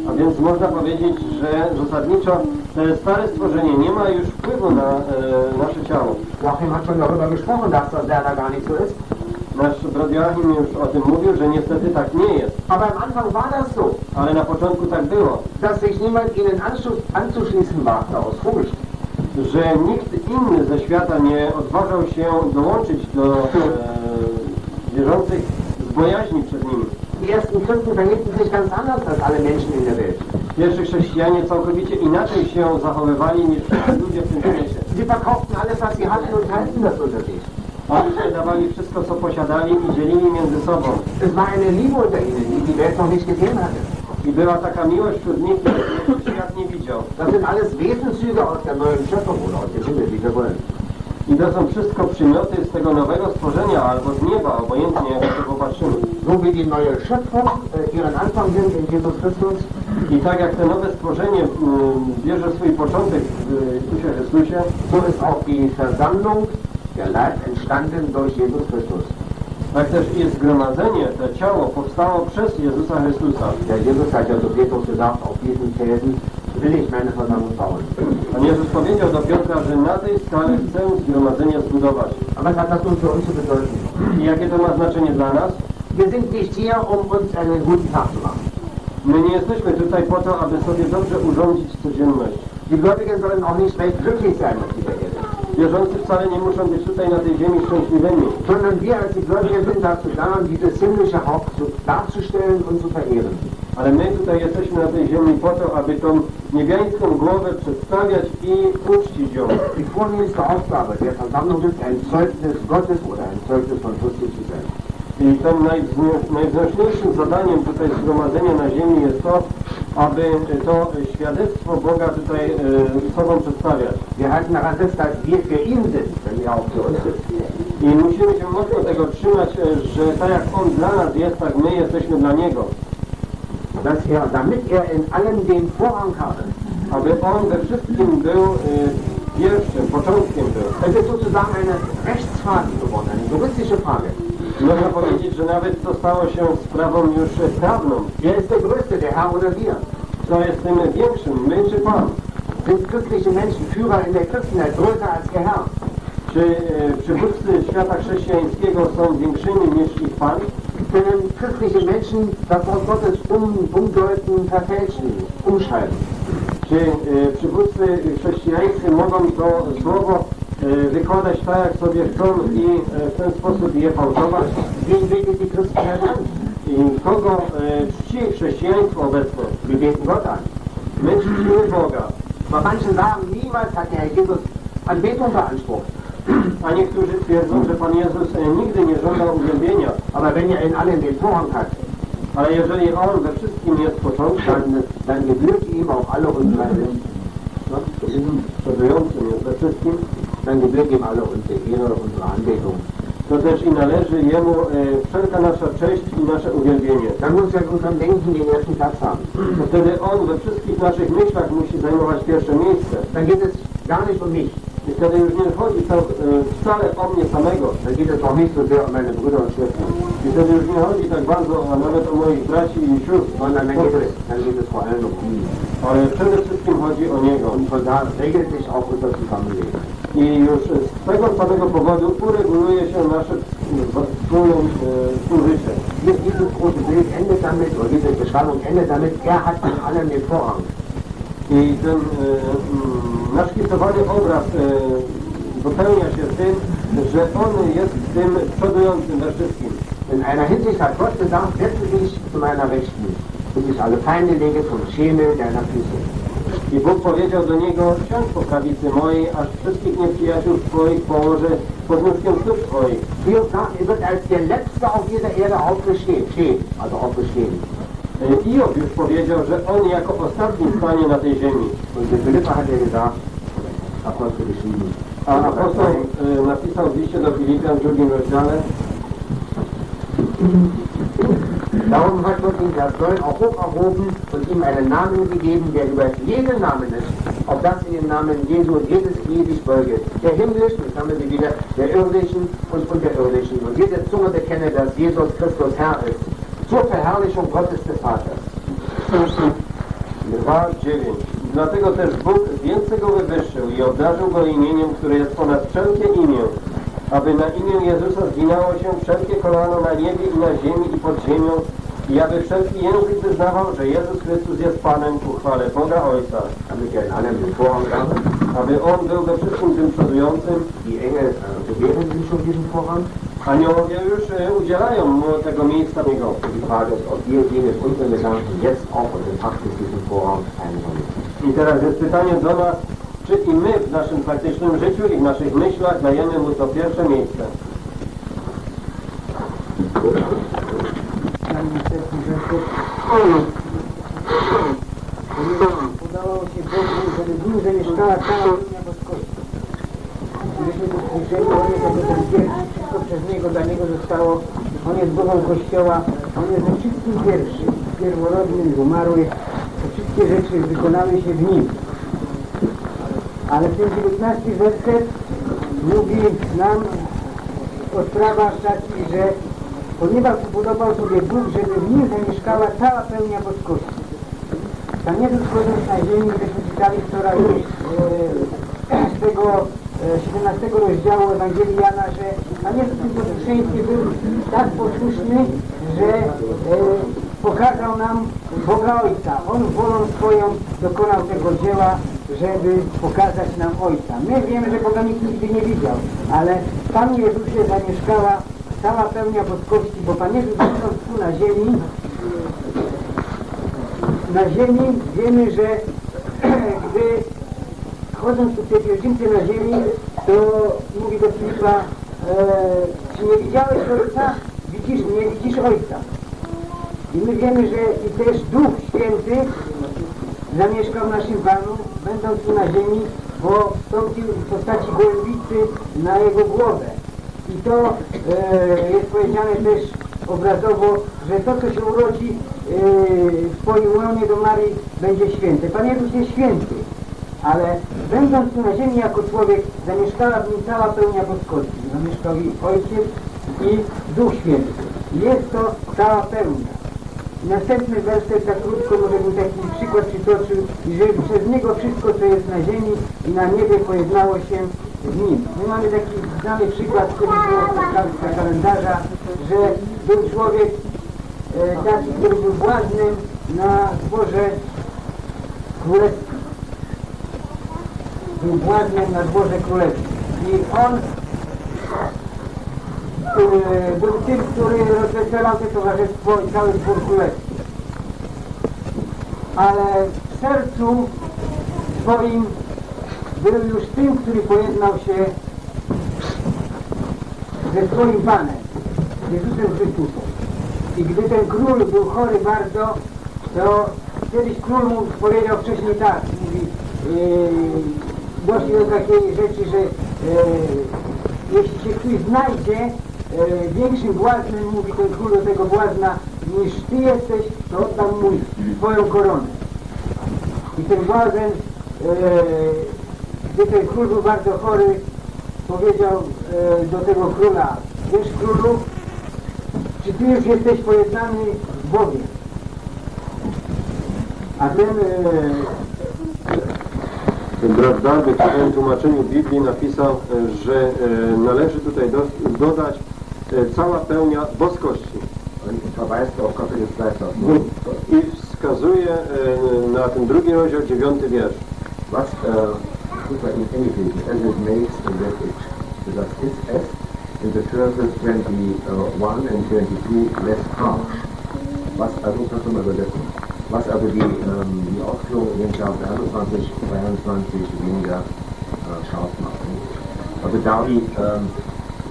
A więc można powiedzieć, że zasadniczo te stare stworzenie nie ma już wpływu na e, nasze ciało. Joachim hat schon darüber gesprochen, dass das leider gar nicht so ist. Nasz brat Joachim już o tym mówił, że niestety tak nie jest. Aber am Anfang war das so, Ale na początku tak było, dass sich niemand ihnen anzuschließen wagte aus Furcht. że nikt inny ze świata nie odważał się dołączyć do e, wierzących z bojaźni przed nimi. Die ersten Christen verhielten sich ganz anders als alle Menschen in der Welt. Pierwsi chrześcijanie całkowicie inaczej się zachowywali niż ludzie w tym świecie. Sie verkauften alles, was sie hatten und teilten das unter sich. Oni sprzedawali wszystko, co posiadali i dzielili między sobą. Es war eine Liebe unter ihnen, die die Welt noch nicht gesehen hatte. I była taka miłość wśród nich, której świat nie widział. Das sind alles Wesenszüge aus der neuen Schöpfung oder aus dem Himmel, wie wir wollen. I to są wszystko przymioty z tego nowego stworzenia albo z nieba, obojętnie jak to popatrzymy. So wie die neue Schöpfung ihren Anfang nimmt in Jesus Christus, I tak jak to nowe stworzenie mm, bierze swój początek w Jezusie Chrystusie, so ist auch die Versammlung, der Leib, entstanden durch Jesus Christus. Tak też i zgromadzenie, to ciało powstało przez Jezusa Chrystusa. Der Jesus hat ja zu Petrus gesagt, auf diesen Felsen will ich meine Versammlung bauen. Pan Jezus powiedział do Piotra, że na tej skale chcę zgromadzenie zbudować. Aber was hat das nun für uns zu bedeuten? I jakie to ma znaczenie dla nas? Wir sind nicht hier, um uns einen guten Tag zu machen. My nie jesteśmy tutaj po to, aby sobie dobrze urządzić codzienność. Die Gläubigen sollen auch nicht recht glücklich sein auf dieser Erde. Wierzący wcale nie muszą być tutaj na tej ziemi szczęśliwymi. sondern wir als die Gläubigen sind dazu da, dieses himmlische Haupt zu, darzustellen und zu verehren. Ale my tutaj jesteśmy na tej ziemi po to, aby tą niebiańską głowę przedstawiać i uczcić ją. Die vornehmste Aufgabe der Versammlung ist, ein Zeugnis Gottes oder ein Zeugnis von Christus zu sein. I tym najwzno- najwznośniejszym zadaniem tutaj zgromadzenia na ziemi jest to, aby to świadectwo Boga tutaj e, sobą przedstawiać. Wir halten daran fest, dass wir für ihn sind, wenn er auch für uns ist. I musimy się mocno tego trzymać, e, że tak jak On dla nas jest, tak my jesteśmy dla Niego. Dass er, damit er in allem den Vorrang habe. Aby On we wszystkim był e, pierwszym, początkiem był. Es ist sozusagen eine Rechtsfrage geworden, eine juristische Frage. Można powiedzieć, że nawet to stało się sprawą już prawną. Wer ist der Größte, der Herr oder wir? Kto jest tym większym, my czy Pan? Sind christliche Menschen Führer in der Christenheit größer als der Herr? Czy e, przywódcy świata chrześcijańskiego są większymi niż ich Pan? können christliche Menschen das Wort Gottes um, umdeuten, verfälschen, umschreiben. Czy e, przywódcy chrześcijańscy mogą to słowo e, wykładać tak, jak sobie chcą i e, w ten sposób je fałszować? I kogo czci chrześcijaństwo obecne? Wir beten Gott an. My czcimy Boga, Aber manche sagen, niemals hat der Herr Jesus Anbetung beansprucht. a niektórzy twierdzą, że Pan Jezus nigdy nie żądał uwielbienia. Aber wenn er in allem den Vorrang hat, Ale jeżeli On we wszystkim jest początkiem, dann, gebührt ihm auch alle unsere, no, przodującym jest we wszystkim, dann gebührt ihm alle unsere Ehre, unsere Anbetung. to też i należy Jemu e, wszelka nasza cześć i nasze uwielbienie. Dann muss er unserem Denken den ersten Platz haben. To wtedy On we wszystkich naszych myślach musi zajmować pierwsze miejsce. Dann geht es gar nicht um mich. I wtedy już nie chodzi e, wcale o mnie samego. So sehr um meine Brüder und Schwestern, I wtedy już nie chodzi tak bardzo a nawet o moich braci i sióstr, um ale przede wszystkim chodzi o Niego. Von. I już z tego samego powodu ureguluje się nasze wspólne e, współżycie. Dieses große Bild endet damit, oder diese Beschreibung endet damit, er hat in allem den Vorrang. I ten e, mm, nasz skicowany obraz e, dopełnia się tym, że On jest tym przodującym we wszystkim. In einer Hinsicht hat Gott gesagt, setze dich zu meiner Rechten, bis ich alle Feinde lege vom Schemel deiner Füße. I Bóg powiedział do niego, siądź po prawicy mojej, aż wszystkich nieprzyjaciół Twoich położę pod nóżkiem stóp Twoich. Hier er wird als der Letzte auf dieser Erde aufgestehen, stehen, also aufgestehen. Iob już powiedział, że on jako ostatni stanie na tej ziemi. Der A apostoł napisał w liście do Filipian w drugim rozdziale, Darum hat Gott ihn Vers 9 auch hoch erhoben und ihm einen Namen gegeben, der über jeden Namen ist. Auf das in den Namen Jesu und jedes Knie sich beuge. Der himmlischen, das haben wir wieder, der irdischen und unterirdischen. Und jede Zunge bekenne, dass Jesus Christus Herr ist. Zur Verherrlichung Gottes des Vaters. 2.9 Dlatego też Bóg więcej go wywyższył i obdarzył go imieniem, które jest ponad wszelkie imię, aby na imię Jezusa zginało się wszelkie kolano na niebie i na ziemi i pod ziemią i aby wszelki język wyznawał, że Jezus Chrystus jest Panem ku chwale Boga Ojca. Aby On był we wszystkim tym przodującym. Aniołowie już e, udzielają mu tego miejsca einnehmen. I teraz jest pytanie do nas, czy i my w naszym praktycznym życiu i w naszych myślach dajemy Mu to pierwsze miejsce. Na ministerstwie werset. Udało się Bogu, żeby w nim zamieszkała cała pełnia boskości. Myśmy tu słyszeli, on jest jako ten pierwszy, wszystko przez Niego, dla Niego zostało. On jest głową Kościoła, On jest ze wszystkich pierwszy, pierworodny, umarły. Wszystkie rzeczy wykonały się w Nim. Ale tym 19 werset mówi nam o sprawach takich, że ponieważ upodobał sobie Bóg, żeby w nim zamieszkała cała pełnia boskości. Pan Jezus chodząc na ziemi, żeśmy czytali wczoraj e, z tego e, 17 rozdziału Ewangelii Jana, że Pan w tym posłuszeństwie był tak posłuszny, że e, pokazał nam Boga Ojca. On wolą swoją dokonał tego dzieła, żeby pokazać nam Ojca. My wiemy, że Boga nikt nigdy nie widział, ale w Panu Jezusie zamieszkała cała pełnia boskości, bo Pan Jezus będąc tu na ziemi, na ziemi wiemy, że gdy chodząc tu tej na ziemi, to mówi do Filipa, e, czy nie widziałeś Ojca? Widzisz mnie, widzisz Ojca. I my wiemy, że i też Duch Święty zamieszkał w naszym Panu, będąc tu na ziemi, bo wstąpił w postaci gołębicy na jego głowę. I to e, jest powiedziane też obrazowo, że to, co się urodzi e, w swoim łonie do Maryi, będzie święte. Pan Jezus jest święty, ale będąc tu na ziemi jako człowiek, zamieszkała w nim cała pełnia boskości. Zamieszkał Ojciec i Duch Święty. Jest to cała pełnia. Następny werset, tak krótko, może bym taki przykład przytoczył, i że przez Niego wszystko, co jest na ziemi i na niebie pojednało się z Nim. My mamy taki znany przykład, który było z kalendarza, że był człowiek e, taki, który był błaznym na dworze królewskim. Był błaznem na dworze królewskim. I on e, był tym, który rozweselał te towarzystwo i cały dwór królewski. Ale w sercu swoim był już tym, który pojednał się ze swoim Panem, Jezusem Chrystusem. I gdy ten król był chory bardzo, to kiedyś król mu powiedział wcześniej tak, mówi, yy, doszli do takiej rzeczy, że yy, jeśli się ktoś znajdzie e, większym błaznem, mówi ten król do tego błazna, niż ty jesteś, to oddam mu twoją koronę. I ten błazen, e, gdy ten król był bardzo chory, powiedział e, do tego króla, wiesz królu, czy ty już jesteś pojednany z Bogiem? A ten e, Brat Darby w swoim tłumaczeniu Biblii napisał, e, że e, należy tutaj do, dodać e, cała pełnia boskości. I wskazuje e, na ten drugi rozdział, dziewiąty wiersz. Was äh, super in anything as it makes that it das ist es in the verses 21 and 22 less harsh. Was also kannst du mal übersetzen. Was also die, ähm, die Ausführung in den Vers 21, 22 weniger äh, scharf macht. Also Davi ähm,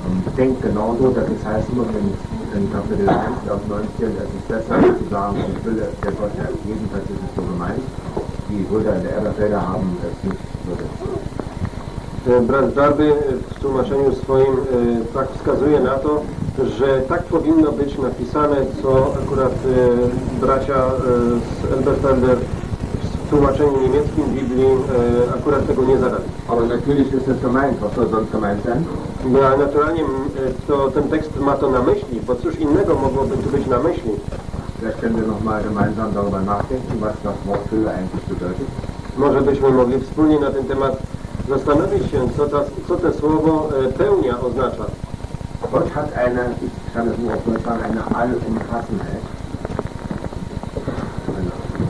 ähm, denkt genauso, dass es heißt nur in, in Kapitel 1, Vers 19, es ist besser zu sagen, die Fülle der Gottheit. Jedenfalls ist es so gemeint. Die Brüder in der Elberfelder haben es nicht so E, Brat Darby w tłumaczeniu swoim e, tak wskazuje na to, że tak powinno być napisane, co akurat e, bracia e, z Elberfelder w tłumaczeniu niemieckim Biblii akurat tego nie zadali. Aber natürlich ist es gemeint, was soll sonst gemeint sein? No, a naturalnie to, ten tekst ma to na myśli, bo cóż innego mogłoby tu być na myśli. Vielleicht können wir nochmal gemeinsam darüber nachdenken, was das Wort Fülle eigentlich bedeutet. Może byśmy mogli wspólnie na ten temat zastanowić się, co, ta, co to słowo e, pełnia oznacza. Gott hat eine, ich kann es nur auf Deutsch sagen, eine Allumfassenheit.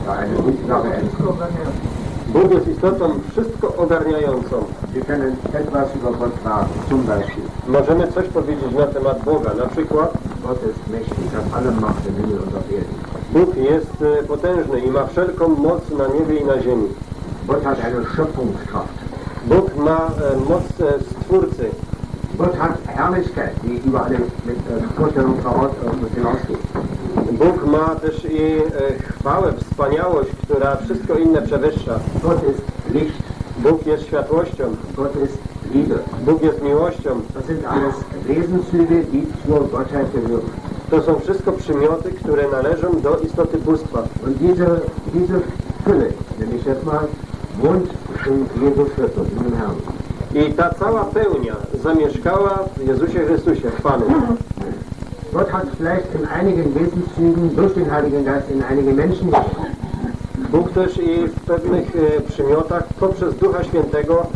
Eine, eine Ursache Bóg jest istotą wszystko ogarniającą. Wir können etwas über Gott sagen, zum Beispiel. Możemy coś powiedzieć na temat Boga. Na przykład Gott ist mächtig, hat alle Macht im Himmel und auf Erden. Bóg jest e, potężny i ma wszelką moc na niebie i na ziemi. Gott hat eine Schöpfungskraft. Bóg ma e, moc e, Stwórcy. Gott hat Herrlichkeit, die über alle mit, Vorstellung voraus, hinausgeht. Bóg ma też i e, chwałę, wspaniałość, która wszystko inne przewyższa. Gott ist Licht. Bóg jest światłością. Gott ist Liebe. Bóg jest miłością. Das sind alles Wesenszüge, die zur Gottheit gehören. To są wszystko przymioty, które należą do istoty bóstwa. Und diese, diese Fülle, nenne ich jetzt mal, wohnt in Jesus Christus, in dem Herrn. I ta cała pełnia zamieszkała w Jezusie Chrystusie, w Panu. Gott hat vielleicht in einigen Wesenszügen durch den Heiligen Geist in einige Menschen gewohnt. Bóg też i w pewnych e, przymiotach poprzez Ducha Świętego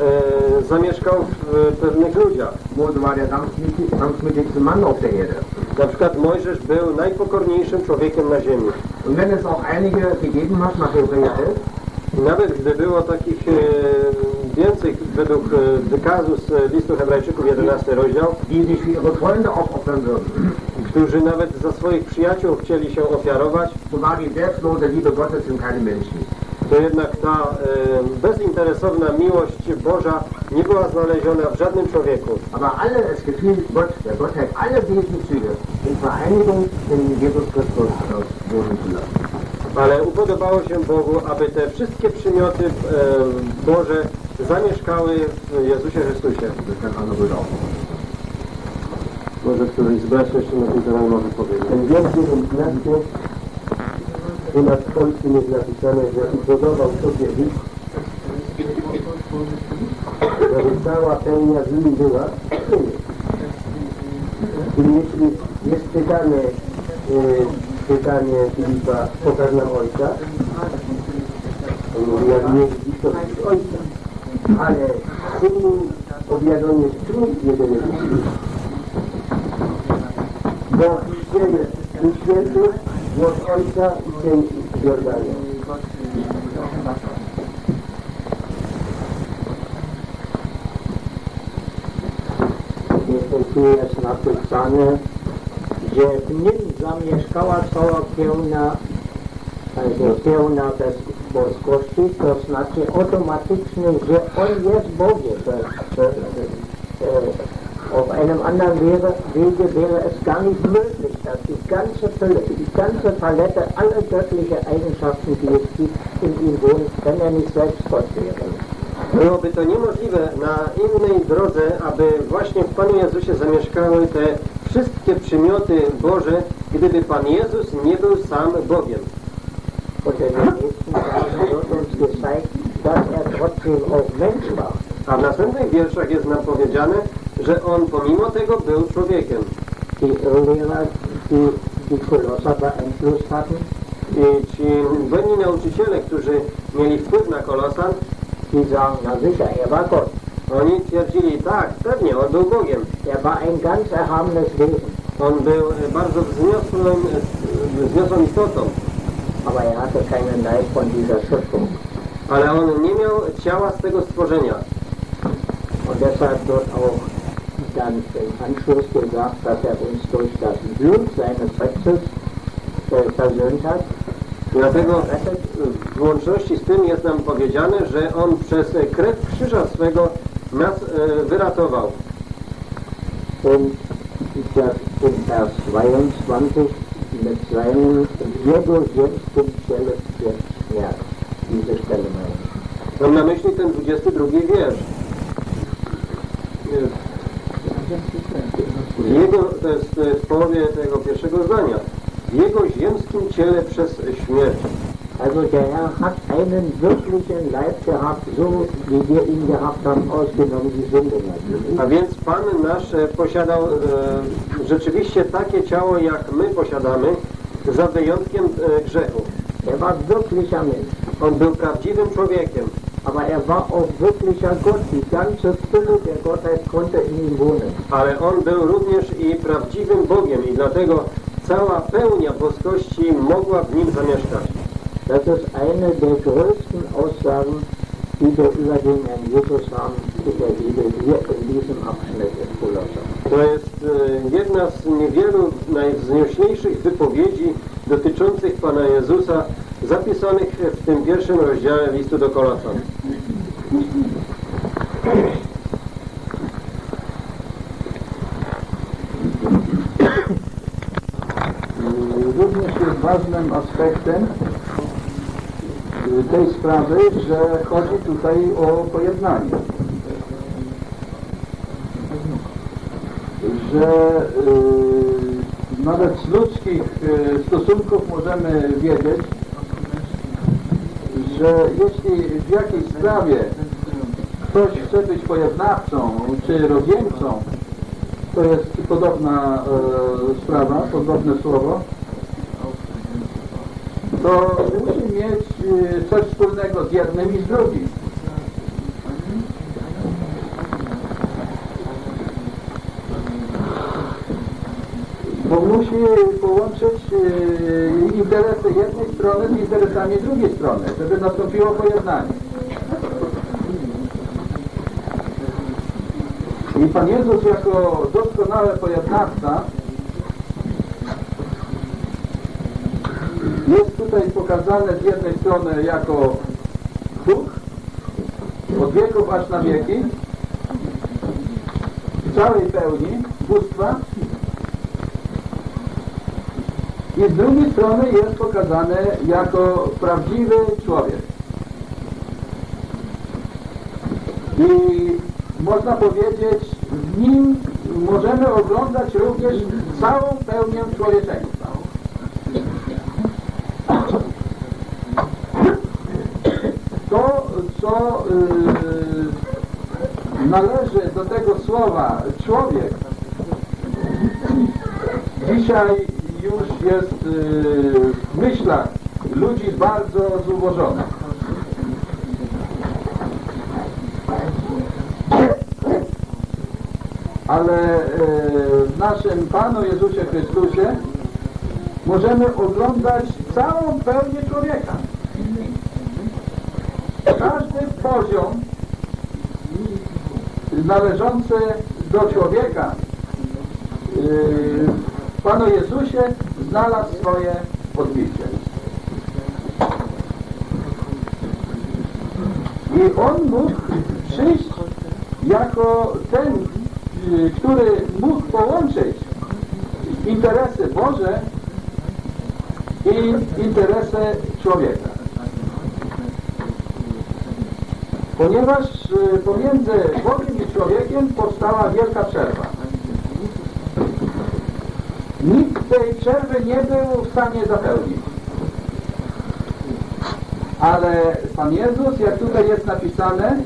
e, zamieszkał w e, pewnych ludziach. Mose war der sanftmütig- sanftmütigste Mann auf der Erde. Na przykład Mojżesz był najpokorniejszym człowiekiem na ziemi. Und wenn es auch einige gegeben hat nach Hebräer 11, Nawet gdy było takich e, więcej według e, wykazu z listu Hebrajczyków 11 rozdział, którzy nawet za swoich przyjaciół chcieli się ofiarować, to jednak ta e, bezinteresowna miłość Boża nie była znaleziona w żadnym człowieku. Aber alle, es gefiel Gott, der Gottheit, alle Wesenszüge in Vereinigung in Jesus Christus wohnen zu lassen. Ale upodobało się Bogu, aby te wszystkie przymioty e, Boże zamieszkały w Jezusie Chrystusie. Może któryś z braci jeszcze na ten temat może powiedzieć. Ten wiersz 19 u nas w polskim jest napisane, że upodował sobie list, żeby cała pełnia z nim była. I jeśli jest pytanie, y, pytanie Filipa, pokaż nam Ojca, on mówi, jak nie widzisz, to widzisz Ojca. Ale jest trud jedyny widzisz. Bo jest Duch Święty, głos Ojca i cień Jordania. Tu jest napisane, że w nim zamieszkała cała pełna, also pełna bez boskości, to znaczy automatycznie, że On jest Bogiem. To, to, äh, auf einem anderen Wege wäre es gar nicht möglich, dass die ganze, die ganze Palette aller göttlichen Eigenschaften, die es gibt, in ihm wohnen, wenn er nicht selbst Gott wäre. Byłoby to niemożliwe na innej drodze, aby właśnie w Panu Jezusie zamieszkały te wszystkie przymioty Boże, gdyby Pan Jezus nie był sam Bogiem. A w następnych wierszach jest nam powiedziane, że On pomimo tego był człowiekiem. I ci błędni nauczyciele, którzy mieli wpływ na Kolosan, die sagen, na sicher, er war Gott. Oni twierdzili, tak, pewnie, On był Bogiem. Er war ein ganz erhabenes Wesen, On był e, bardzo wzniosłym, e, wzniosłą istotą, aber er hatte keinen Leib von dieser Schöpfung. ale On nie miał ciała z tego stworzenia. Und deshalb wird auch dann im Anschluss gesagt, dass er uns durch das Blut seines Wechsels äh, versöhnt hat. Dlatego w łączności z tym jest nam powiedziane, że On przez krew krzyża swego nas e, wyratował. Und Vers 22 mit seinem hierdurch jetzt zum Stelle jetzt Schmerz. Diese Stelle meine. Mam na myśli ten 22 wiersz. W jego, to jest, to jest w połowie tego pierwszego zdania, w jego ziemskim ciele przez śmierć. Also der Herr hat einen wirklichen Leib gehabt, so wie wir ihn gehabt haben, ausgenommen die Sünde natürlich. A więc Pan nasz e, posiadał e, rzeczywiście takie ciało, jak my posiadamy, za wyjątkiem e, grzechu. Er war wirklicher Mensch, On był prawdziwym człowiekiem, aber er war auch wirklicher Gott. Die ganze Fülle der Gottheit konnte in ihm wohnen. ale on był również i prawdziwym Bogiem i dlatego cała pełnia boskości mogła w nim zamieszkać. Das ist eine der größten Aussagen, die wir über den Herrn Jesus haben in der Bibel, hier in diesem Abschnitt in Kolosser. To jest e, jedna z niewielu najwznioślejszych wypowiedzi dotyczących Pana Jezusa zapisanych w tym pierwszym rozdziale listu do Kolosan. Również jest ważnym aspektem tej sprawy, że chodzi tutaj o pojednanie. Że y, nawet z ludzkich y, stosunków możemy wiedzieć, że jeśli w jakiejś sprawie ktoś chce być pojednawcą czy rozjemcą, to jest podobna sprawa, podobne słowo, to musi mieć e, coś wspólnego z jednym i z drugim. Bo musi połączyć e, interesy jednej strony z interesami drugiej strony, żeby nastąpiło pojednanie. I Pan Jezus jako doskonały pojednawca jest tutaj pokazany z jednej strony jako Bóg od wieków aż na wieki w całej pełni bóstwa i z drugiej strony jest pokazany jako prawdziwy człowiek. I można powiedzieć, w nim możemy oglądać również całą pełnię człowieczeństwa. To, co yy, należy do tego słowa człowiek, dzisiaj już jest yy, w myślach ludzi bardzo zubożone. ale e, w naszym Panu Jezusie Chrystusie możemy oglądać całą pełnię człowieka. Każdy poziom należący do człowieka w Panu Jezusie znalazł swoje odbicie. I On mógł przyjść jako ten y, który mógł połączyć interesy Boże i interesy człowieka. Ponieważ y, pomiędzy Bogiem i człowiekiem powstała wielka przerwa. Nikt tej przerwy nie był w stanie zapełnić. Ale Pan Jezus, jak tutaj jest napisane,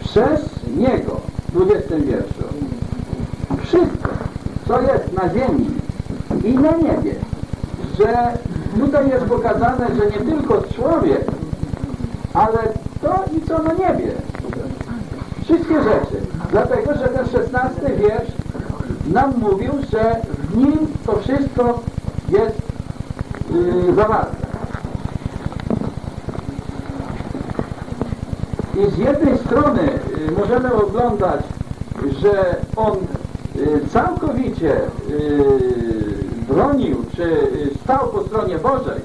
przez Niego, w 20 wierszu, wszystko, co jest na ziemi i na niebie, że tutaj jest pokazane, że nie tylko człowiek, ale to i co na niebie. Wszystkie rzeczy. Dlatego, że ten 16 wiersz nam mówił, że w nim to wszystko jest yy, zawarte. I z jednej strony y, możemy oglądać, że on y, całkowicie y, bronił, czy y, stał po stronie Bożej,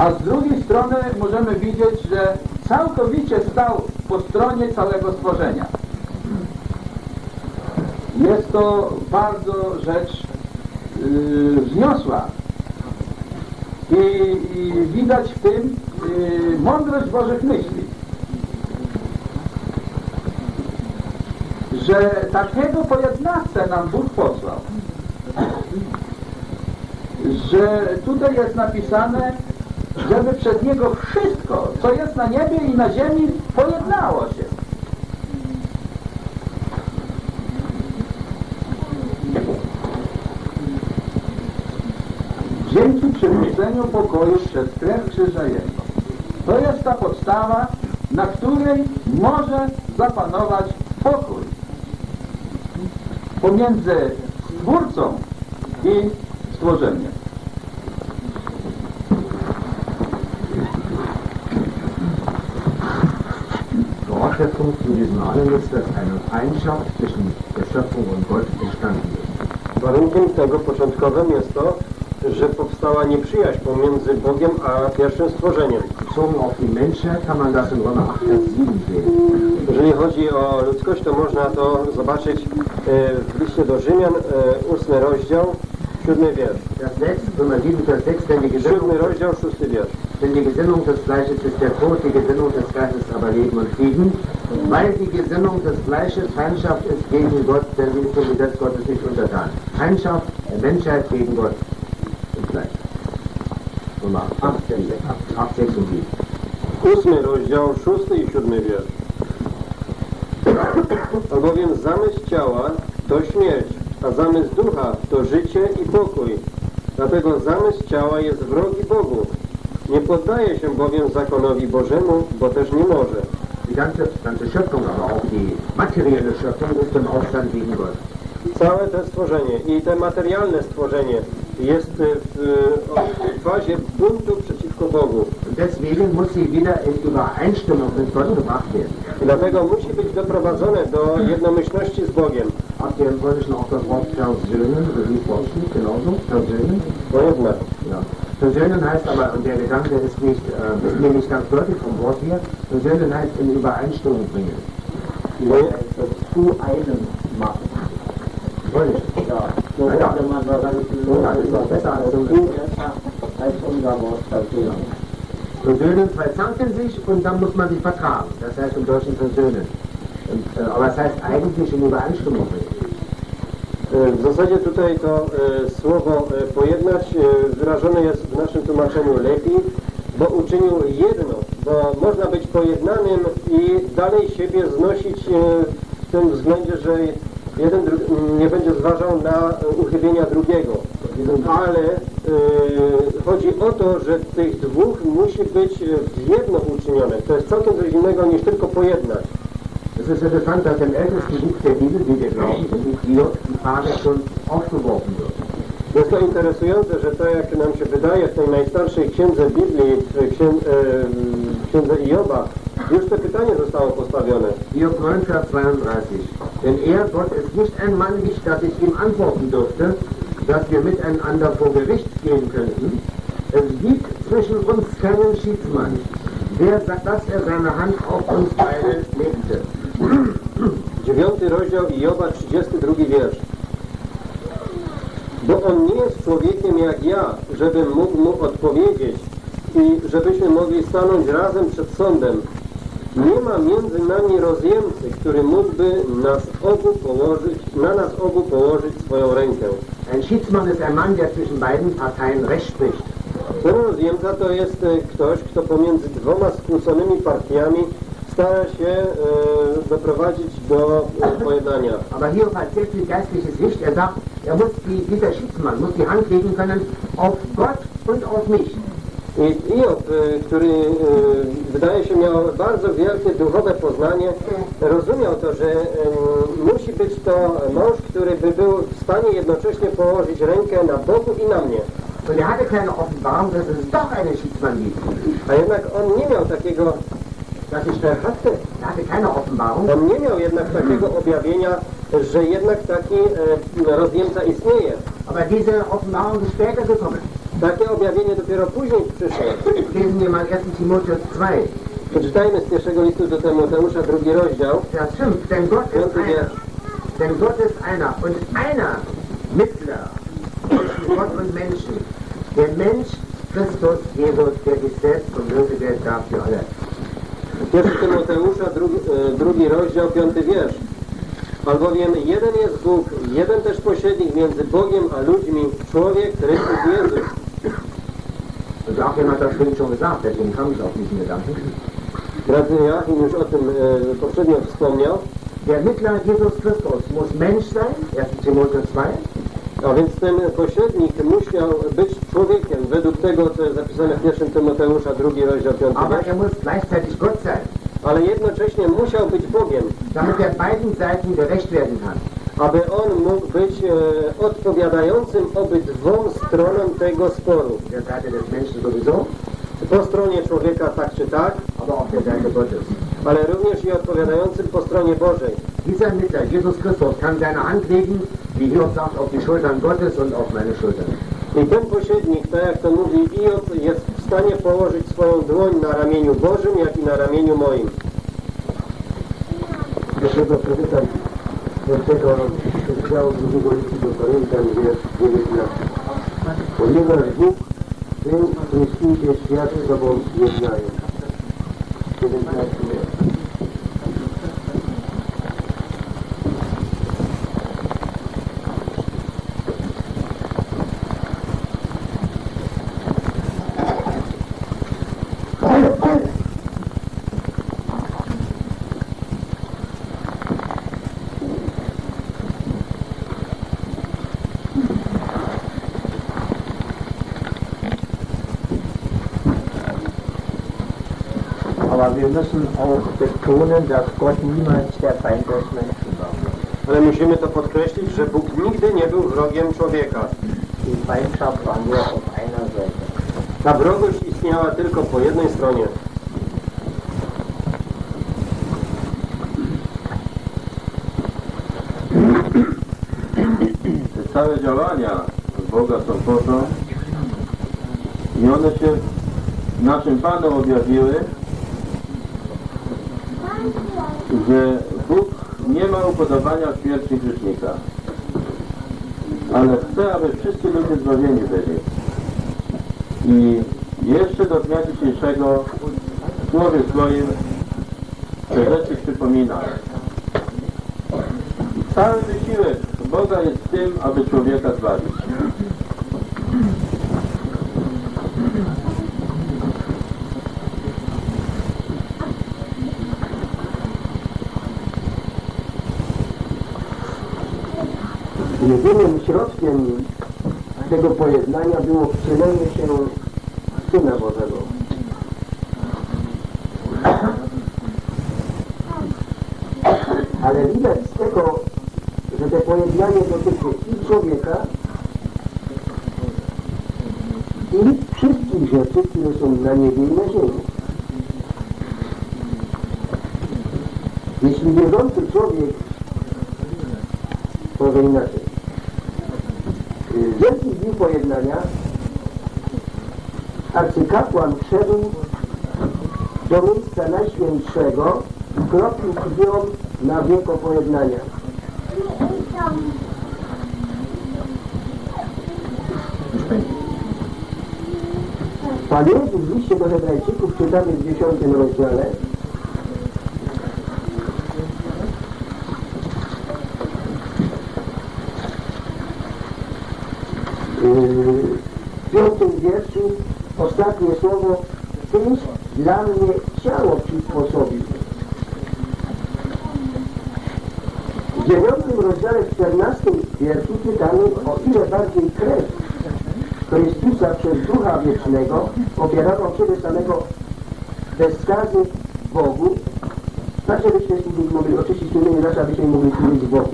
a z drugiej strony możemy widzieć, że całkowicie stał po stronie całego stworzenia. Jest to bardzo rzecz yy, wzniosła. I, I widać w tym yy, mądrość Bożych myśli. że takiego pojednawcę nam Bóg posłał, że tutaj jest napisane, żeby przez Niego wszystko, co jest na niebie i na ziemi, pojednało się. Dzięki przywróceniu pokoju przez krew krzyża Jego. To jest ta podstawa, na której może zapanować pokój pomiędzy Stwórcą i stworzeniem. Voraussetzung zu diesem ist, dass eine Feindschaft zwischen der Schöpfung und Gott entstanden ist. Warunkiem tego początkowym jest to, że powstała nieprzyjaźń pomiędzy Bogiem a pierwszym stworzeniem. Bezogen auf die Menschheit kann man das in Römer 8, Vers 7 sehen. Jeżeli chodzi o ludzkość, to można to zobaczyć e, w liście do Rzymian, e, ósmy rozdział, siódmy wiersz. Das letzte, Römer 7, Vers 6, denn die Gesinnung, Siódmy rozdział, szósty wiersz. denn die Gesinnung des Fleisches ist der Tod, die Gesinnung des Geistes aber Leben und Frieden. Weil die Gesinnung des Fleisches Feindschaft ist gegen Gott, denn sie ist dem Gesetz Gottes nicht untertan. Feindschaft der Menschheit gegen Gott im Fleisch. Römer 8, 8, 6 und 7. Ósmy rozdział, szósty i siódmy wiersz. Albowiem zamysł ciała to śmierć, a zamysł ducha to życie i pokój. Dlatego zamysł ciała jest wrogi Bogu. Nie poddaje się bowiem zakonowi Bożemu, bo też nie może. Die ganze, ganze Schöpfung, aber auch die materielle Schöpfung ist im Aufstand gegen Gott. Całe to stworzenie i te materialne stworzenie jest y, w, w fazie buntu przeciwko Bogu. Und deswegen muss sie wieder in Übereinstimmung mit Gott gebracht werden. I dlatego musi być doprowadzone do jednomyślności z Bogiem. Habt ihr im Polnischen auch das Wort versöhnen, genauso? Versöhnen? Pojednać. Ja. Versöhnen heißt aber, und der Gedanke ist nicht, äh, ist mir nicht ganz deutlich vom Wort her, versöhnen heißt in Übereinstimmung bringen. zu einem machen. Versöhnen. Verzanken sich und dann muss man sich vertragen. Das heißt im Deutschen versöhnen. Äh, aber es heißt eigentlich in Übereinstimmung bringen. E, W zasadzie tutaj to e, słowo e, pojednać e, wyrażone jest w naszym tłumaczeniu lepiej, bo uczynił jedno, bo można być pojednanym i dalej siebie znosić w tym względzie, że jeden nie będzie zważał na e, uchybienia drugiego. Ale e, chodzi o to, że tych dwóch musi być e, w jedno uczynione. To jest całkiem coś innego niż tylko pojednać. Es ist interessant, dass im ältesten Buch der Bibel, wie wir glauben, im Buch Hiob, die Frage schon aufgeworfen wird. Jest to interesujące, że tak jak nam się wydaje w tej najstarszej księdze Biblii, w księ, e, w księdze Ioba, już to pytanie zostało postawione. Hiob 9, Vers 32. Denn er, Gott, ist nicht ein Mann, nicht, dass ich ihm antworten dürfte, dass wir miteinander vor Gericht gehen könnten. Es gibt zwischen uns keinen Schiedsmann, der sagt, dass er seine Hand auf uns beide legte. Dziewiąty rozdział Ioba, 32 wiersz. Bo on nie jest człowiekiem jak ja, żebym mógł mu odpowiedzieć i żebyśmy mogli stanąć razem przed sądem. Nie ma między nami rozjemcy, który mógłby nas obu położyć, na nas obu położyć swoją rękę. Ein Schiedsmann ist ein Mann, der zwischen beiden Parteien Recht spricht. Ten rozjemca to jest e, ktoś, kto pomiędzy dwoma skłóconymi partiami stara się e, doprowadzić do e, pojednania. Aber Hiob hat sehr viel geistliches Licht. Er sagt, er muss die, dieser Schiedsmann muss die Hand legen können auf Gott und auf mich. I Iob, e, który e, wydaje się miał bardzo wielkie duchowe poznanie, rozumiał to, że musi być to mąż, który by był w stanie jednocześnie położyć rękę na Bogu i na mnie. A jednak on nie miał takiego, Das ist der hatte. Er hatte keine Offenbarung. on nie miał jednak takiego objawienia, że jednak taki e, rozjemca istnieje. Aber diese Offenbarung ist später gekommen. Takie objawienie dopiero później przyszło. Lesen wir mal 1 Timotheus 2, Przeczytajmy z pierwszego listu do Tymoteusza, drugi rozdział, Vers 5. Denn Gott ist piąty einer. wiersz. Denn Gott ist einer und einer Mittler zwischen Gott und Menschen. Der Mensch Christus Jesus, der ist selbst vom Lösegeld gab für alle. Pierwszy Tymoteusza, drugi, e, drugi rozdział, piąty wiersz. Albowiem jeden jest Bóg, jeden też pośrednik między Bogiem a ludźmi, człowiek Chrystus Jezus. Jemand hat das vorhin schon gesagt, deswegen kam ich auf diesen Gedanken. Joachim już o tym e, poprzednio wspomniał. Der Mittler Jesus Christus muss Mensch sein, 1 Timotheus 2. A więc ten pośrednik musiał być człowiekiem, według tego, co jest zapisane w 1 Tymoteusza, drugi rozdział 5 Aber er muss gleichzeitig Gott sein, ale jednocześnie musiał być Bogiem, damit er beiden Seiten gerecht werden kann. Aby on mógł być e, odpowiadającym obydwom stronom tego sporu. Po stronie człowieka tak czy tak, ale również i odpowiadającym po stronie Bożej. Dieser Mittler, Jesus Christus, kann seine Hand legen, wie Hiob sagt, auf die Schultern Gottes und auf meine Schultern. I ten pośrednik, tak jak to mówi Iot, jest w stanie położyć swoją dłoń na ramieniu Bożym, jak i na ramieniu moim. Pierwszego przeczytam pierwszego rozdziału drugiego listu do Koryntian, wiersz 19. Ponieważ Bóg tym Chrystusie świat z sobą jednają. 17 wiersz. Aber wir müssen auch betonen, dass Gott niemals der Feind des Menschen war. Ale musimy to podkreślić, że Bóg nigdy nie był wrogiem człowieka. Die Feindschaft war nur auf einer Seite. Ta wrogość istniała tylko po jednej stronie. Te całe działania Boga są po to i one się naszym Panom objawiły, że Bóg nie ma upodobania w śmierci grzesznika, ale chce, aby wszyscy ludzie zbawieni byli. I jeszcze do dnia dzisiejszego w Słowie swoim te rzeczy przypomina. Cały wysiłek Boga jest tym, aby człowieka zbawić. Jedynym środkiem tego pojednania było wcielenie się Syna Bożego. Ale widać z tego, że to pojednanie dotyczy i człowieka, i wszystkich rzeczy, które są na niebie i na ziemi. Jeśli wierzący człowiek, może inaczej, dniu pojednania arcykapłan wszedł do miejsca najświętszego i kropił krwią na wieko pojednania. Pan Jezus w liście do Hebrajczyków czytamy w dziesiątym rozdziale w piątym wierszu ostatnie słowo Tyś dla mnie ciało przysposobił. W dziewiątym rozdziale w czternastym wierszu czytamy o ile bardziej krew Chrystusa przez Ducha Wiecznego ofiarował siebie samego bez skazy Bogu, tak żebyśmy mogli oczyścić sumienie nasze, abyśmy mogli służyć Bogu.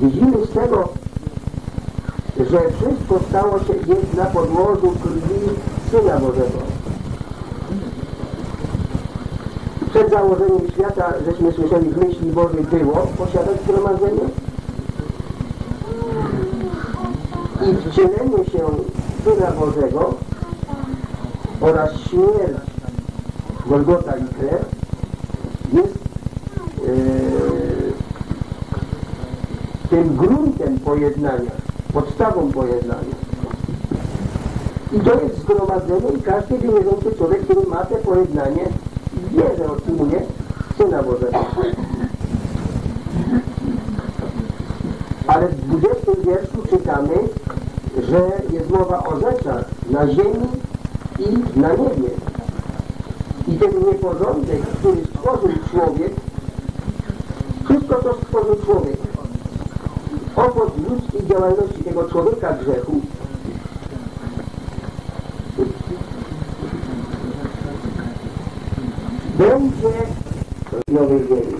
Widzimy z tego, że wszystko stało się jest na podłożu Syna Bożego. Przed założeniem świata, żeśmy słyszeli w myśli Bożej było posiadać zgromadzenie i wcielenie się Syna Bożego oraz śmierć Golgota i krew jest e, tym gruntem pojednania, podstawą pojednania. I to jest zgromadzenie i każdy wierzący człowiek, który ma te pojednanie, wie, że otrzymuje Syna Bożego. Ale w 20 wierszu czytamy, że jest mowa o rzeczach na ziemi i na niebie. I ten nieporządek, który stworzył człowiek, wszystko to stworzył człowiek. Owoc ludzkiej działalności tego człowieka grzechu będzie nowej ziemi.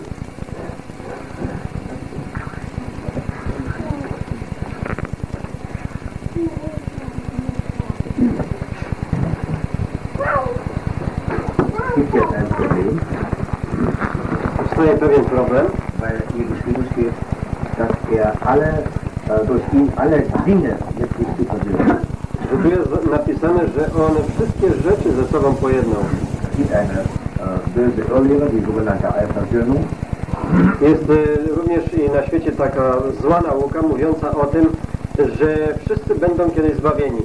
gibt jetzt ein Problem, Powstaje pewien problem, weil hier geschrieben steht, dass er alle, äh, durch ihn alle Dinge letztlich zu versöhnen. że tu jest napisane, że on wszystkie rzeczy ze sobą pojednał. Es gibt eine äh, böse Irrlehre, die sogenannte Allversöhnung. Jest e, również i na świecie taka zła nauka mówiąca o tym, że wszyscy będą kiedyś zbawieni.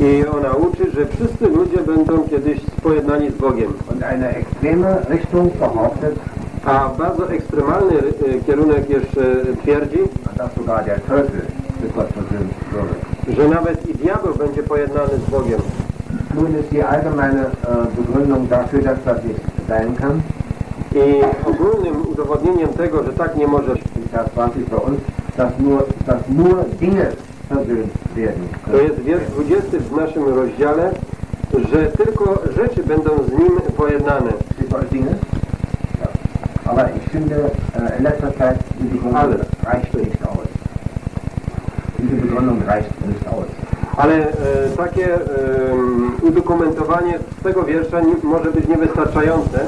I ona uczy, że wszyscy ludzie będą kiedyś pojednani z Bogiem. A bardzo ekstremalny e, kierunek jeszcze twierdzi, versöhnt würde. że nawet i diabeł będzie pojednany z Bogiem. Nun ist die allgemeine Begründung dafür, dass das nicht sein kann, I udowodnieniem tego, że tak nie może in Vers 20 bei uns, dass nur, dass nur Dinge versöhnt werden To jest wiersz 20 w naszym rozdziale, że tylko rzeczy będą z nim pojednane. Steht bei euch Dinge? Ja. Aber ich finde, in letzter Zeit, diese Begründung Alles. reicht nicht aus. Diese Begründung reicht nicht aus. Ale e, takie e, udokumentowanie tego wiersza nie, może być niewystarczające,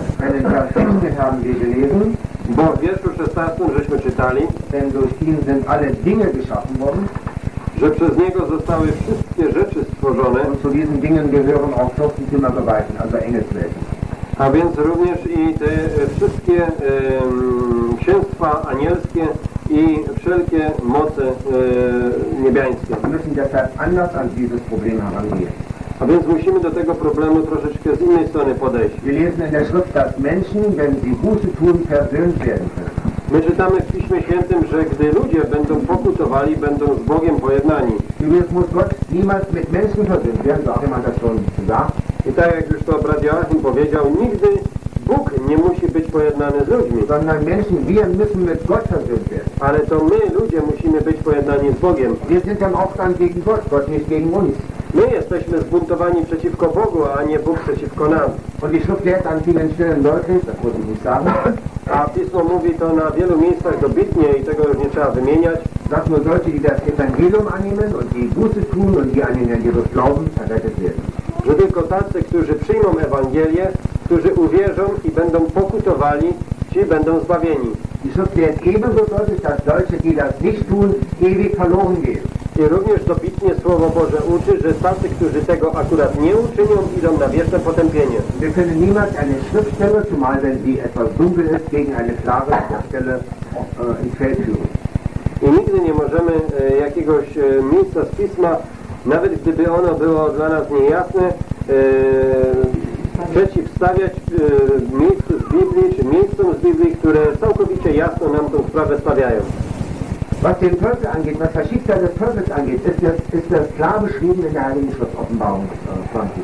Denn in Vers 16 haben wir gelesen, bo w wierszu 16 żeśmy czytali, denn durch ihn sind alle Dinge geschaffen worden że przez niego zostały wszystkie rzeczy stworzone, und zu diesen Dingen gehören auch Fürstentümergewalten, also Engelswelten. a więc również i te wszystkie e, księstwa anielskie i wszelkie moce e, niebiańskie. Wir müssen deshalb anders an dieses Problem herangehen. A więc musimy do tego problemu troszeczkę z innej strony podejść. Wir lesen in der Schrift, dass Menschen, wenn sie Buße tun, versöhnt werden können. My czytamy w Piśmie Świętym, że gdy ludzie będą pokutowali, będą z Bogiem pojednani. I tak jak już to brat Joachim powiedział, nigdy Bóg nie musi być pojednany z ludźmi, ale to my, ludzie, musimy być pojednani z Bogiem. Wir sind im Aufstand gegen Gott, Gott nicht gegen uns. My jesteśmy zbuntowani przeciwko Bogu, a nie Bóg przeciwko nam. Und die Schrift lehrt an vielen Stellen deutlich, das muss ich nicht sagen, A Pismo mówi to na wielu miejscach dobitnie i tego już nie trzeba wymieniać, dass nur solche, die das Evangelium annehmen und die Buße tun und die an den Herrn Jesus glauben, errettet werden. że tylko tacy, którzy przyjmą Ewangelię, którzy uwierzą i będą pokutowali, ci będą zbawieni. Die Schrift lehrt ebenso deutlich, dass solche, die das nicht tun, ewig verloren gehen. I również dobitnie Słowo Boże uczy, że tacy, którzy tego akurat nie uczynią, idą na wieczne potępienie. Wir können niemals eine Schriftstelle, zumal wenn sie etwas dunkel ist, gegen eine klare Schriftstelle äh, ins Feld führen. I nigdy nie możemy e, jakiegoś e, miejsca z Pisma, nawet gdyby ono było dla nas niejasne, e, przeciwstawiać e, miejscu z Biblii, czy miejscom z Biblii, które całkowicie jasno nam tę sprawę stawiają. Was den Teufel angeht, was das Schicksal des Teufels angeht, ist das, ist das klar beschrieben in der Heiligen Schrift Offenbarung äh, 20.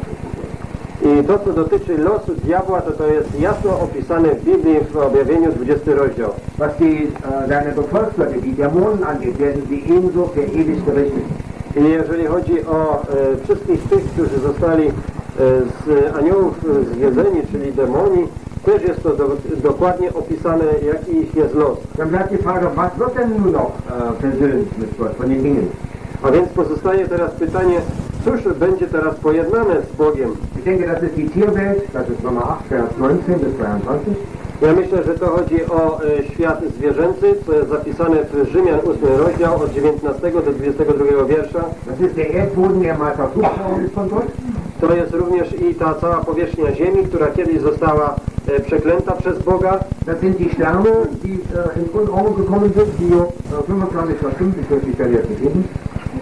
I to, co dotyczy losu diabła, to to jest jasno opisane w Biblii w objawieniu 20 rozdział. Was die, äh, seine Gefolgsleute, die Dämonen angeht, werden sie ebenso für ewig gerichtet. I jeżeli chodzi o e, wszystkich tych, którzy zostali z aniołów zjedzeni, czyli demoni, też jest to do, dokładnie opisane, jaki ich jest los. A więc pozostaje teraz pytanie, cóż będzie teraz pojednane z Bogiem? Ich denke, das ist die Tierwelt, das ist Nummer 8, Vers 19 bis 22. Ja myślę, że to chodzi o e, świat zwierzęcy, co jest zapisane w Rzymian 8 rozdział od 19 do 22 wiersza. To jest również i ta cała powierzchnia ziemi, która kiedyś została e, przeklęta przez Boga.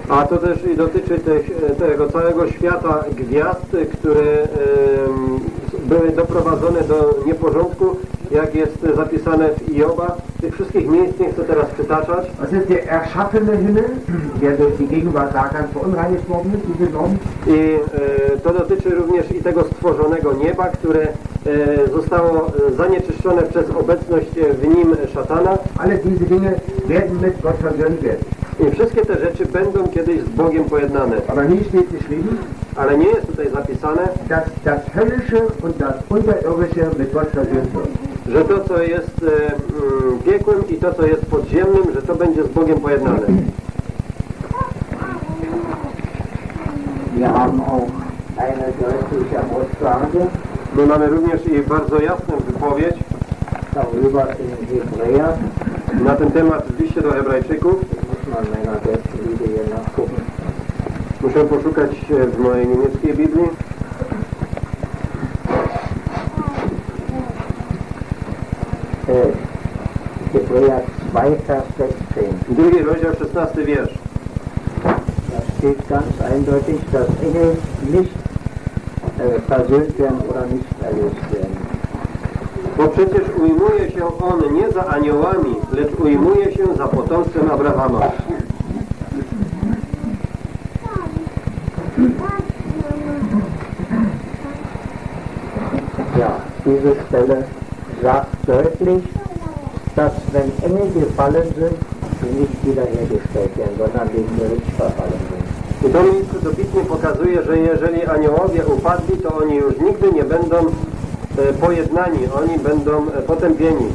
Das sind die Sterne, die in Unordnung gekommen sind, die 25 Vers 5, ich möchte die Stelle jetzt nicht lesen. A to też i dotyczy tych, e, tego całego świata gwiazd, które były doprowadzone do nieporządku jak jest zapisane w Ioba. Tych wszystkich miejsc nie chcę teraz przytaczać. Das ist der erschaffene Himmel, der durch die Gegenwart Satans verunreinigt worden ist, diese Norm. I e, to dotyczy również i tego stworzonego nieba, które e, zostało zanieczyszczone przez obecność w nim szatana. Alle diese Dinge werden mit Gott versöhnt werden. I wszystkie te rzeczy będą kiedyś z Bogiem pojednane. Aber nie steht geschrieben, Ale nie jest tutaj zapisane, dass das Höllische und das Unterirdische mit Gott versöhnt wird. że to, co jest e, mm, piekłym i to, co jest podziemnym, że to będzie z Bogiem pojednane. Wir haben auch eine deutliche Aussage My mamy również i bardzo jasną wypowiedź darüber in Hebräer. na ten temat w liście do Hebrajczyków. Selbstliebe hier nachgucken. Muszę poszukać w mojej niemieckiej Biblii. Äh, Hebräer 2, Vers 16. Drugi rozdział, 16 wiersz. Da steht ganz eindeutig, dass Engel nicht äh, versöhnt werden oder nicht erlöst werden. Bo przecież ujmuje się on nie za aniołami, lecz ujmuje się za potomstwem Abrahama. Ja, diese Stelle sagt deutlich, dass wenn Engel gefallen sind, sie nicht wiederhergestellt werden, sondern dem Gericht verfallen sind. I to miejsce dobitnie pokazuje, że jeżeli aniołowie upadli, to oni już nigdy nie będą pojednani, oni będą e, potępieni.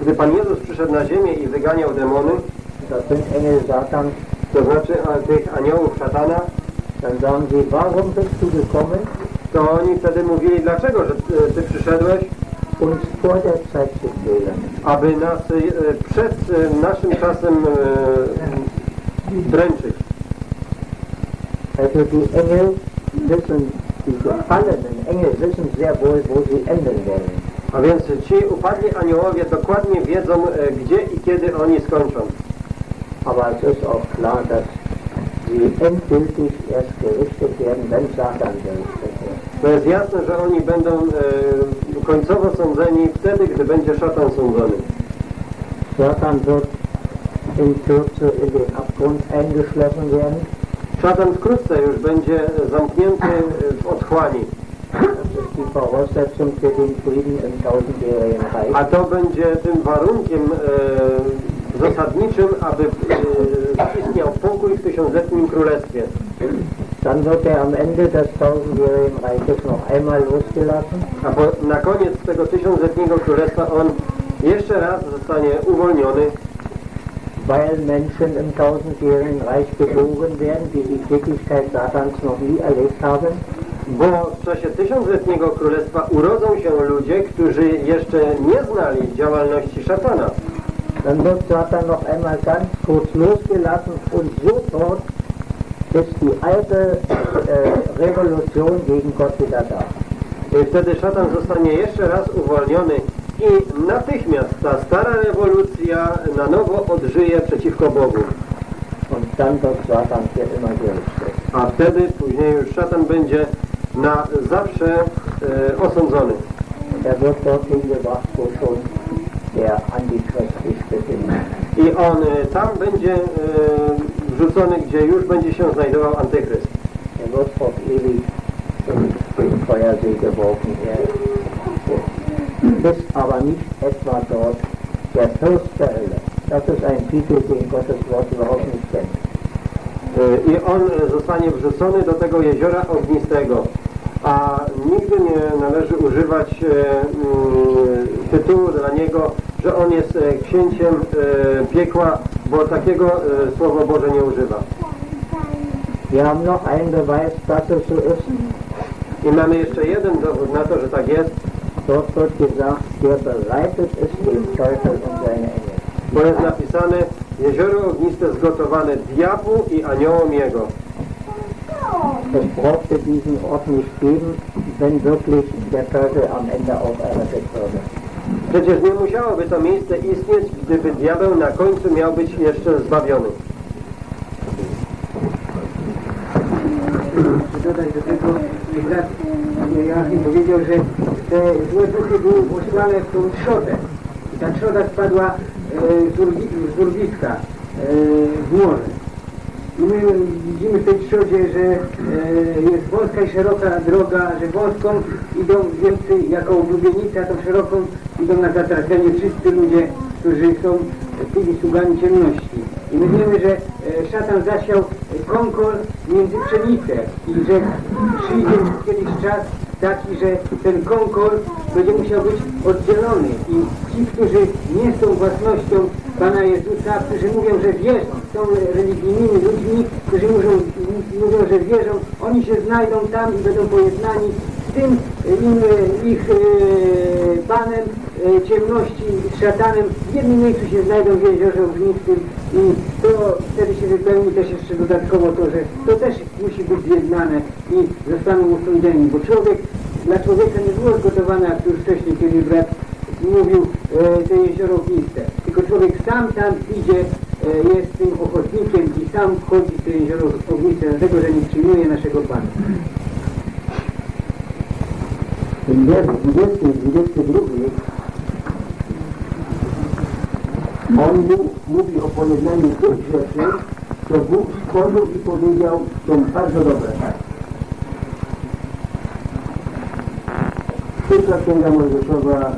Gdy Pan Jezus przyszedł na ziemię i wyganiał demony, to znaczy tych aniołów szatana, to oni wtedy mówili, dlaczego, że e, Ty przyszedłeś, aby nas e, przed e, naszym czasem e, dręczyć. Also die Engel wissen, die gefallenen Engel wissen sehr wohl, wo sie enden werden. A więc ci upadli aniołowie dokładnie wiedzą, e, gdzie i kiedy oni skończą. Aber es ist auch klar, dass sie endgültig erst gerichtet werden, wenn Satan gerichtet wird. To jest jasne, że oni będą e, końcowo sądzeni wtedy, gdy będzie szatan sądzony. Satan wird in Kürze in den Abgrund eingeschlossen werden. Szatan wkrótce już będzie zamknięty w otchłani. A to będzie tym warunkiem e, zasadniczym, aby e, istniał pokój w tysiącletnim królestwie. Dann wird er am Ende des tausendjährigen Reiches noch einmal losgelassen. A po, na koniec tego tysiącletniego królestwa on jeszcze raz zostanie uwolniony, weil Menschen im tausendjährigen Reich geboren werden, die die Tätigkeit Satans noch nie erlebt haben. bo w czasie tysiącletniego królestwa urodzą się ludzie, którzy jeszcze nie znali działalności szatana. Dann wird Satan noch einmal ganz kurz losgelassen und sofort ist die alte äh, Revolution gegen Gott wieder da. I wtedy szatan zostanie jeszcze raz uwolniony i natychmiast ta stara rewolucja na nowo odżyje przeciwko Bogu. A wtedy później już szatan będzie na zawsze e, osądzony. Er. I on e, tam będzie e, wrzucony, gdzie już będzie się znajdował antychryst. Er wird auf ewig den Feuersee geworfen. Er ist aber nicht etwa dort der Fürst der Hölle. Das ist ein Titel, den Gottes Wort überhaupt nicht kennt. I on zostanie wrzucony do tego jeziora ognistego. A nigdy nie należy używać e, mm, tytułu dla niego, że on jest e, księciem e, piekła, bo takiego Słowo Boże nie używa. Wir haben noch einen Beweis, dass es so ist. I mamy jeszcze jeden dowód na to, że tak jest, Dort wird gesagt, der bereitet ist dem Teufel und seine Engel. bo jest napisane jezioro ogniste zgotowane diabłu i aniołom jego. Es brauchte diesen Ort nicht geben, wenn wirklich der Teufel am Ende würde. Przecież nie musiałoby to miejsce istnieć, gdyby diabeł na końcu miał być jeszcze zbawiony. Dodać do tego, że brat Joachim powiedział, że te złe duchy były posłane w tą trzodę. I ta trzoda spadła e, z urwiska e, w morze. I my widzimy w tej trzodzie, że e, jest wąska i szeroka droga, że wąską idą więcej jako ulubienica, a tą szeroką idą na zatracenie wszyscy ludzie, którzy są tymi sługami ciemności. I my wiemy, że e, szatan zasiał konkol między pszenicę i że przyjdzie kiedyś czas taki, że ten konkol będzie musiał być oddzielony. I ci, którzy nie są własnością Pana Jezusa, którzy mówią, że wierzą, są religijnymi ludźmi, którzy mówią, mówią, że wierzą, oni się znajdą tam i będą pojednani z tym im, ich e, Panem ciemności, z szatanem. W jednym miejscu się znajdą w jeziorze ognistym i to wtedy się wypełni też jeszcze dodatkowo to, że to też musi być zjednane i zostaną usądzeni, bo człowiek, dla człowieka nie było zgotowane, jak już wcześniej, kiedy brat mówił, e, te jezioro ogniste. Tylko człowiek sam tam idzie, e, jest tym ochotnikiem i sam wchodzi w te jezioro ogniste, dlatego, że nie przyjmuje naszego Pana. Ten wiersz 20 i 22 on mówi o pojednaniu tych rzeczy, co Bóg stworzył i powiedział, są bardzo dobre. Pierwsza Księga Mojżeszowa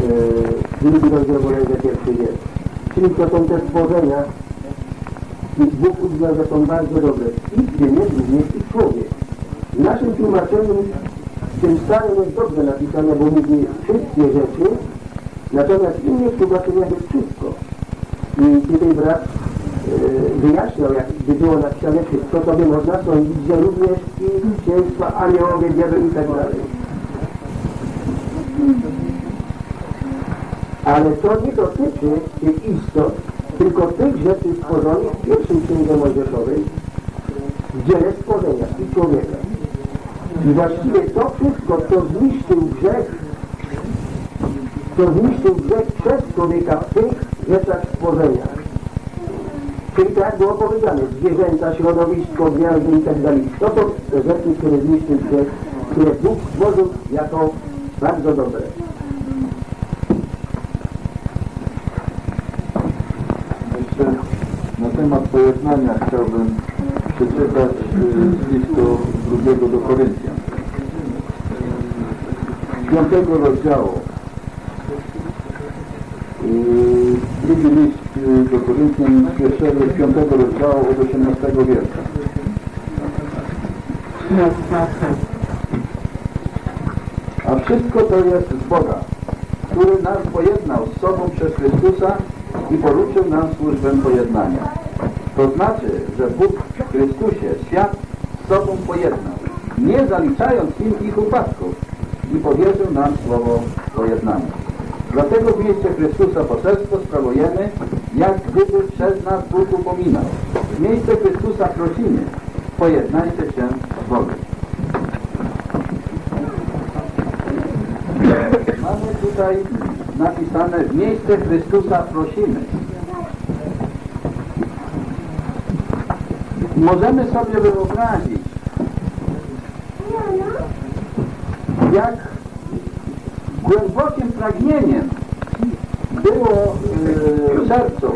yy, drugi rozdział bodajże pierwszy wiersz. Czyli to są te stworzenia i Bóg uznał, że są bardzo dobre. I ziemię, również i człowiek. W naszym tłumaczeniu w tym starym jest dobrze napisane, bo mówi wszystkie rzeczy, natomiast innych tłumaczeniach jest wszystko. I tutaj brat e, wyjaśniał, jak gdy było napisane wszystko, to by można sądzić, że również i księstwa, aniołowie, diabeł i tak dalej. Ale to nie dotyczy tych istot, tylko tych rzeczy stworzonych w pierwszym księdze Mojżeszowej, w dziele stworzenia i człowieka. I właściwie to wszystko, co zniszczył grzech, co zniszczył grzech przez człowieka w tych rzeczach stworzenia. Czyli tak było powiedziane, zwierzęta, środowisko, gwiazdy i tak dalej. To są rzeczy, które zniszczył grzech, które Bóg stworzył jako bardzo dobre. Jeszcze na temat pojednania chciałbym przeczytać y, z listu drugiego do Koryntian. Piątego rozdziału. Y, Drugi list y, do Koryntian pierwszego, piątego rozdziału od 18 wiersza. A wszystko to jest z Boga, który nas pojednał z sobą przez Chrystusa i poruczył nam służbę pojednania. To znaczy, że Bóg w Chrystusie świat z sobą pojednał, nie zaliczając im ich upadków i powierzył nam słowo pojednania. Dlatego w miejsce Chrystusa poselstwo sprawujemy, jak gdyby przez nas Bóg upominał. W miejsce Chrystusa prosimy, pojednajcie się z Bogiem. Mamy tutaj napisane w miejsce Chrystusa prosimy. Możemy sobie wyobrazić, jak głębokim pragnieniem było yy, w sercu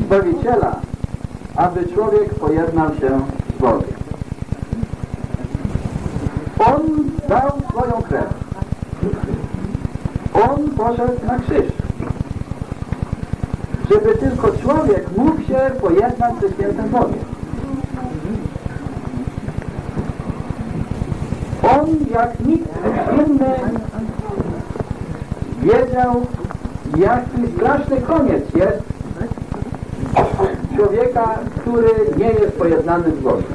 Zbawiciela, aby człowiek pojednał się z Bogiem. On dał swoją krew. On poszedł na krzyż. Żeby tylko człowiek mógł się pojednać ze świętym Bogiem. On jak nikt inny wiedział, jaki straszny koniec jest człowieka, który nie jest pojednany z Bogiem.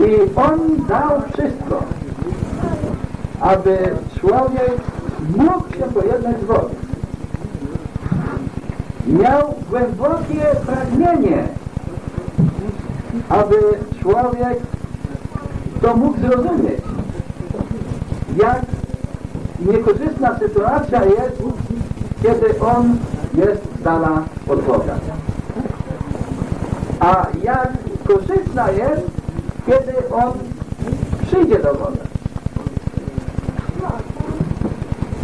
I on dał wszystko, aby człowiek mógł się pojednać z Bogiem. Miał głębokie pragnienie, aby człowiek to mógł zrozumieć, jak niekorzystna sytuacja jest, kiedy on jest z dala od Boga. A jak korzystna jest, kiedy On przyjdzie do wody.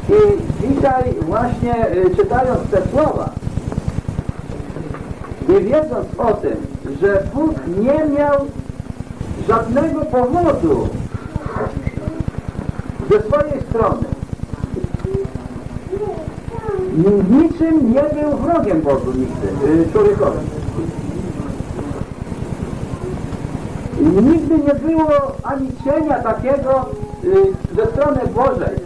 I dzisiaj właśnie y, czytając te słowa i wiedząc o tym, że Bóg nie miał żadnego powodu ze swojej strony niczym nie był wrogiem Bogu nigdy, y, człowiekowi. Nigdy nie było ani cienia takiego y, ze strony Bożej,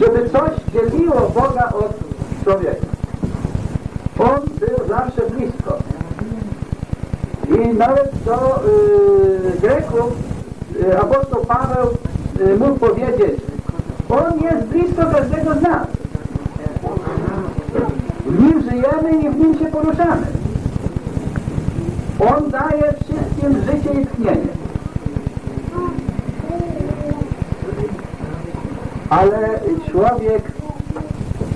żeby coś dzieliło Boga od człowieka. On był zawsze blisko. I nawet do y, Greków y, apostoł Paweł mógł powiedzieć, on jest blisko każdego z nas. W nim żyjemy i w nim się poruszamy. On daje wszystkim życie i tchnienie. Ale człowiek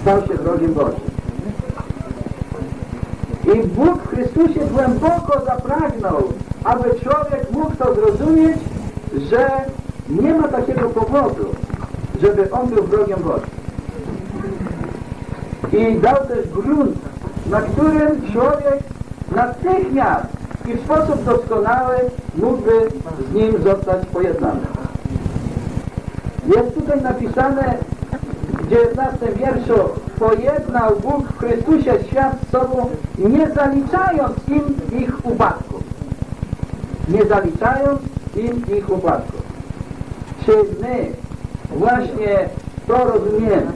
stał się wrogiem Bożym. I Bóg w Chrystusie głęboko zapragnął, aby człowiek mógł to zrozumieć, że nie ma takiego powodu, żeby on był wrogiem Bożym. I dał też grunt, na którym człowiek natychmiast i w sposób doskonały mógłby z nim zostać pojednany. Jest tutaj napisane w 19 wierszu pojednał Bóg w Chrystusie świat z sobą, nie zaliczając im ich upadków. Nie zaliczając im ich upadków. Czy my właśnie to rozumiemy,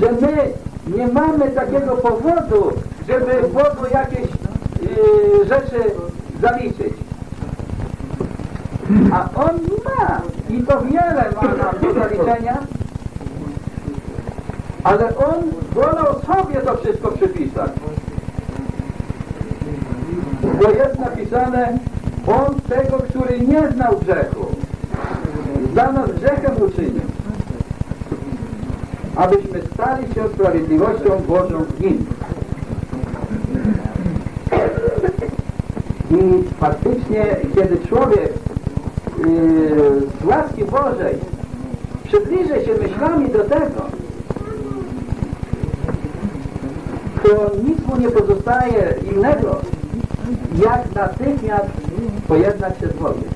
że my nie mamy takiego powodu, żeby Bogu jakieś yy, rzeczy zaliczyć. A On ma i to wiele ma nam do zaliczenia, ale On wolał sobie to wszystko przypisać. Bo jest napisane, On tego, który nie znał grzechu, za nas grzechem uczynił, abyśmy stali się sprawiedliwością Bożą w Nim. I faktycznie, kiedy człowiek yy, z łaski Bożej przybliży się myślami do tego, to nic mu nie pozostaje innego, jak natychmiast pojednać się z Bogiem.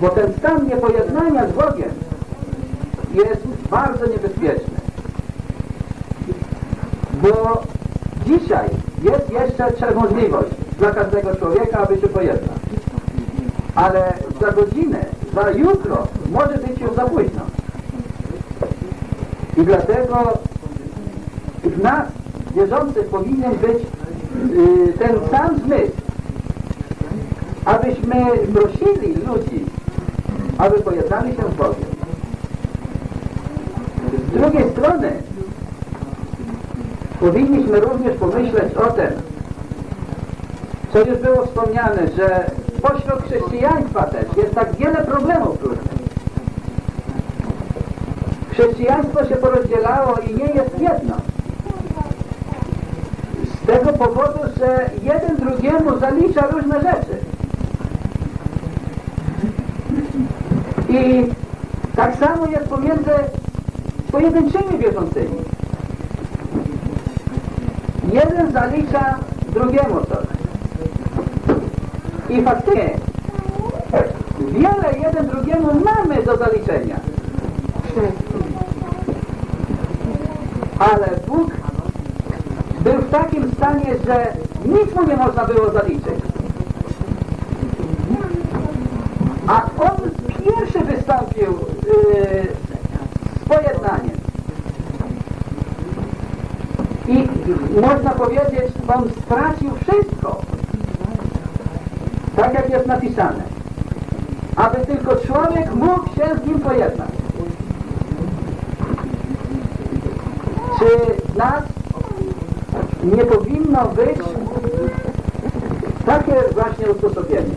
Bo ten stan niepojednania z Bogiem jest bardzo niebezpieczny. Bo dzisiaj jest jeszcze możliwość dla każdego człowieka, aby się pojednać. Ale za godzinę, za jutro może być już za późno. I dlatego w nas, wierzących, powinien być ten sam zmysł, abyśmy prosili ludzi, aby pojednali się z Bogiem. Z drugiej strony powinniśmy również pomyśleć o tym, co już było wspomniane, że pośród chrześcijaństwa też jest tak wiele problemów różnych. Chrześcijaństwo się porozdzielało i nie jest jedno. Z tego powodu, że jeden drugiemu zalicza różne rzeczy. I tak samo jest pomiędzy pojedynczymi wierzącymi. Jeden zalicza drugiemu coś. I faktycznie wiele jeden drugiemu mamy do zaliczenia. Ale Bóg był w takim stanie, że nic mu nie można było zaliczyć. A on pierwszy wystąpił yy, z pojednaniem. I można powiedzieć, on stracił wszystko. Tak jak jest napisane. Aby tylko człowiek mógł się z nim pojednać. Czy nas nie powinno być takie właśnie usposobienie?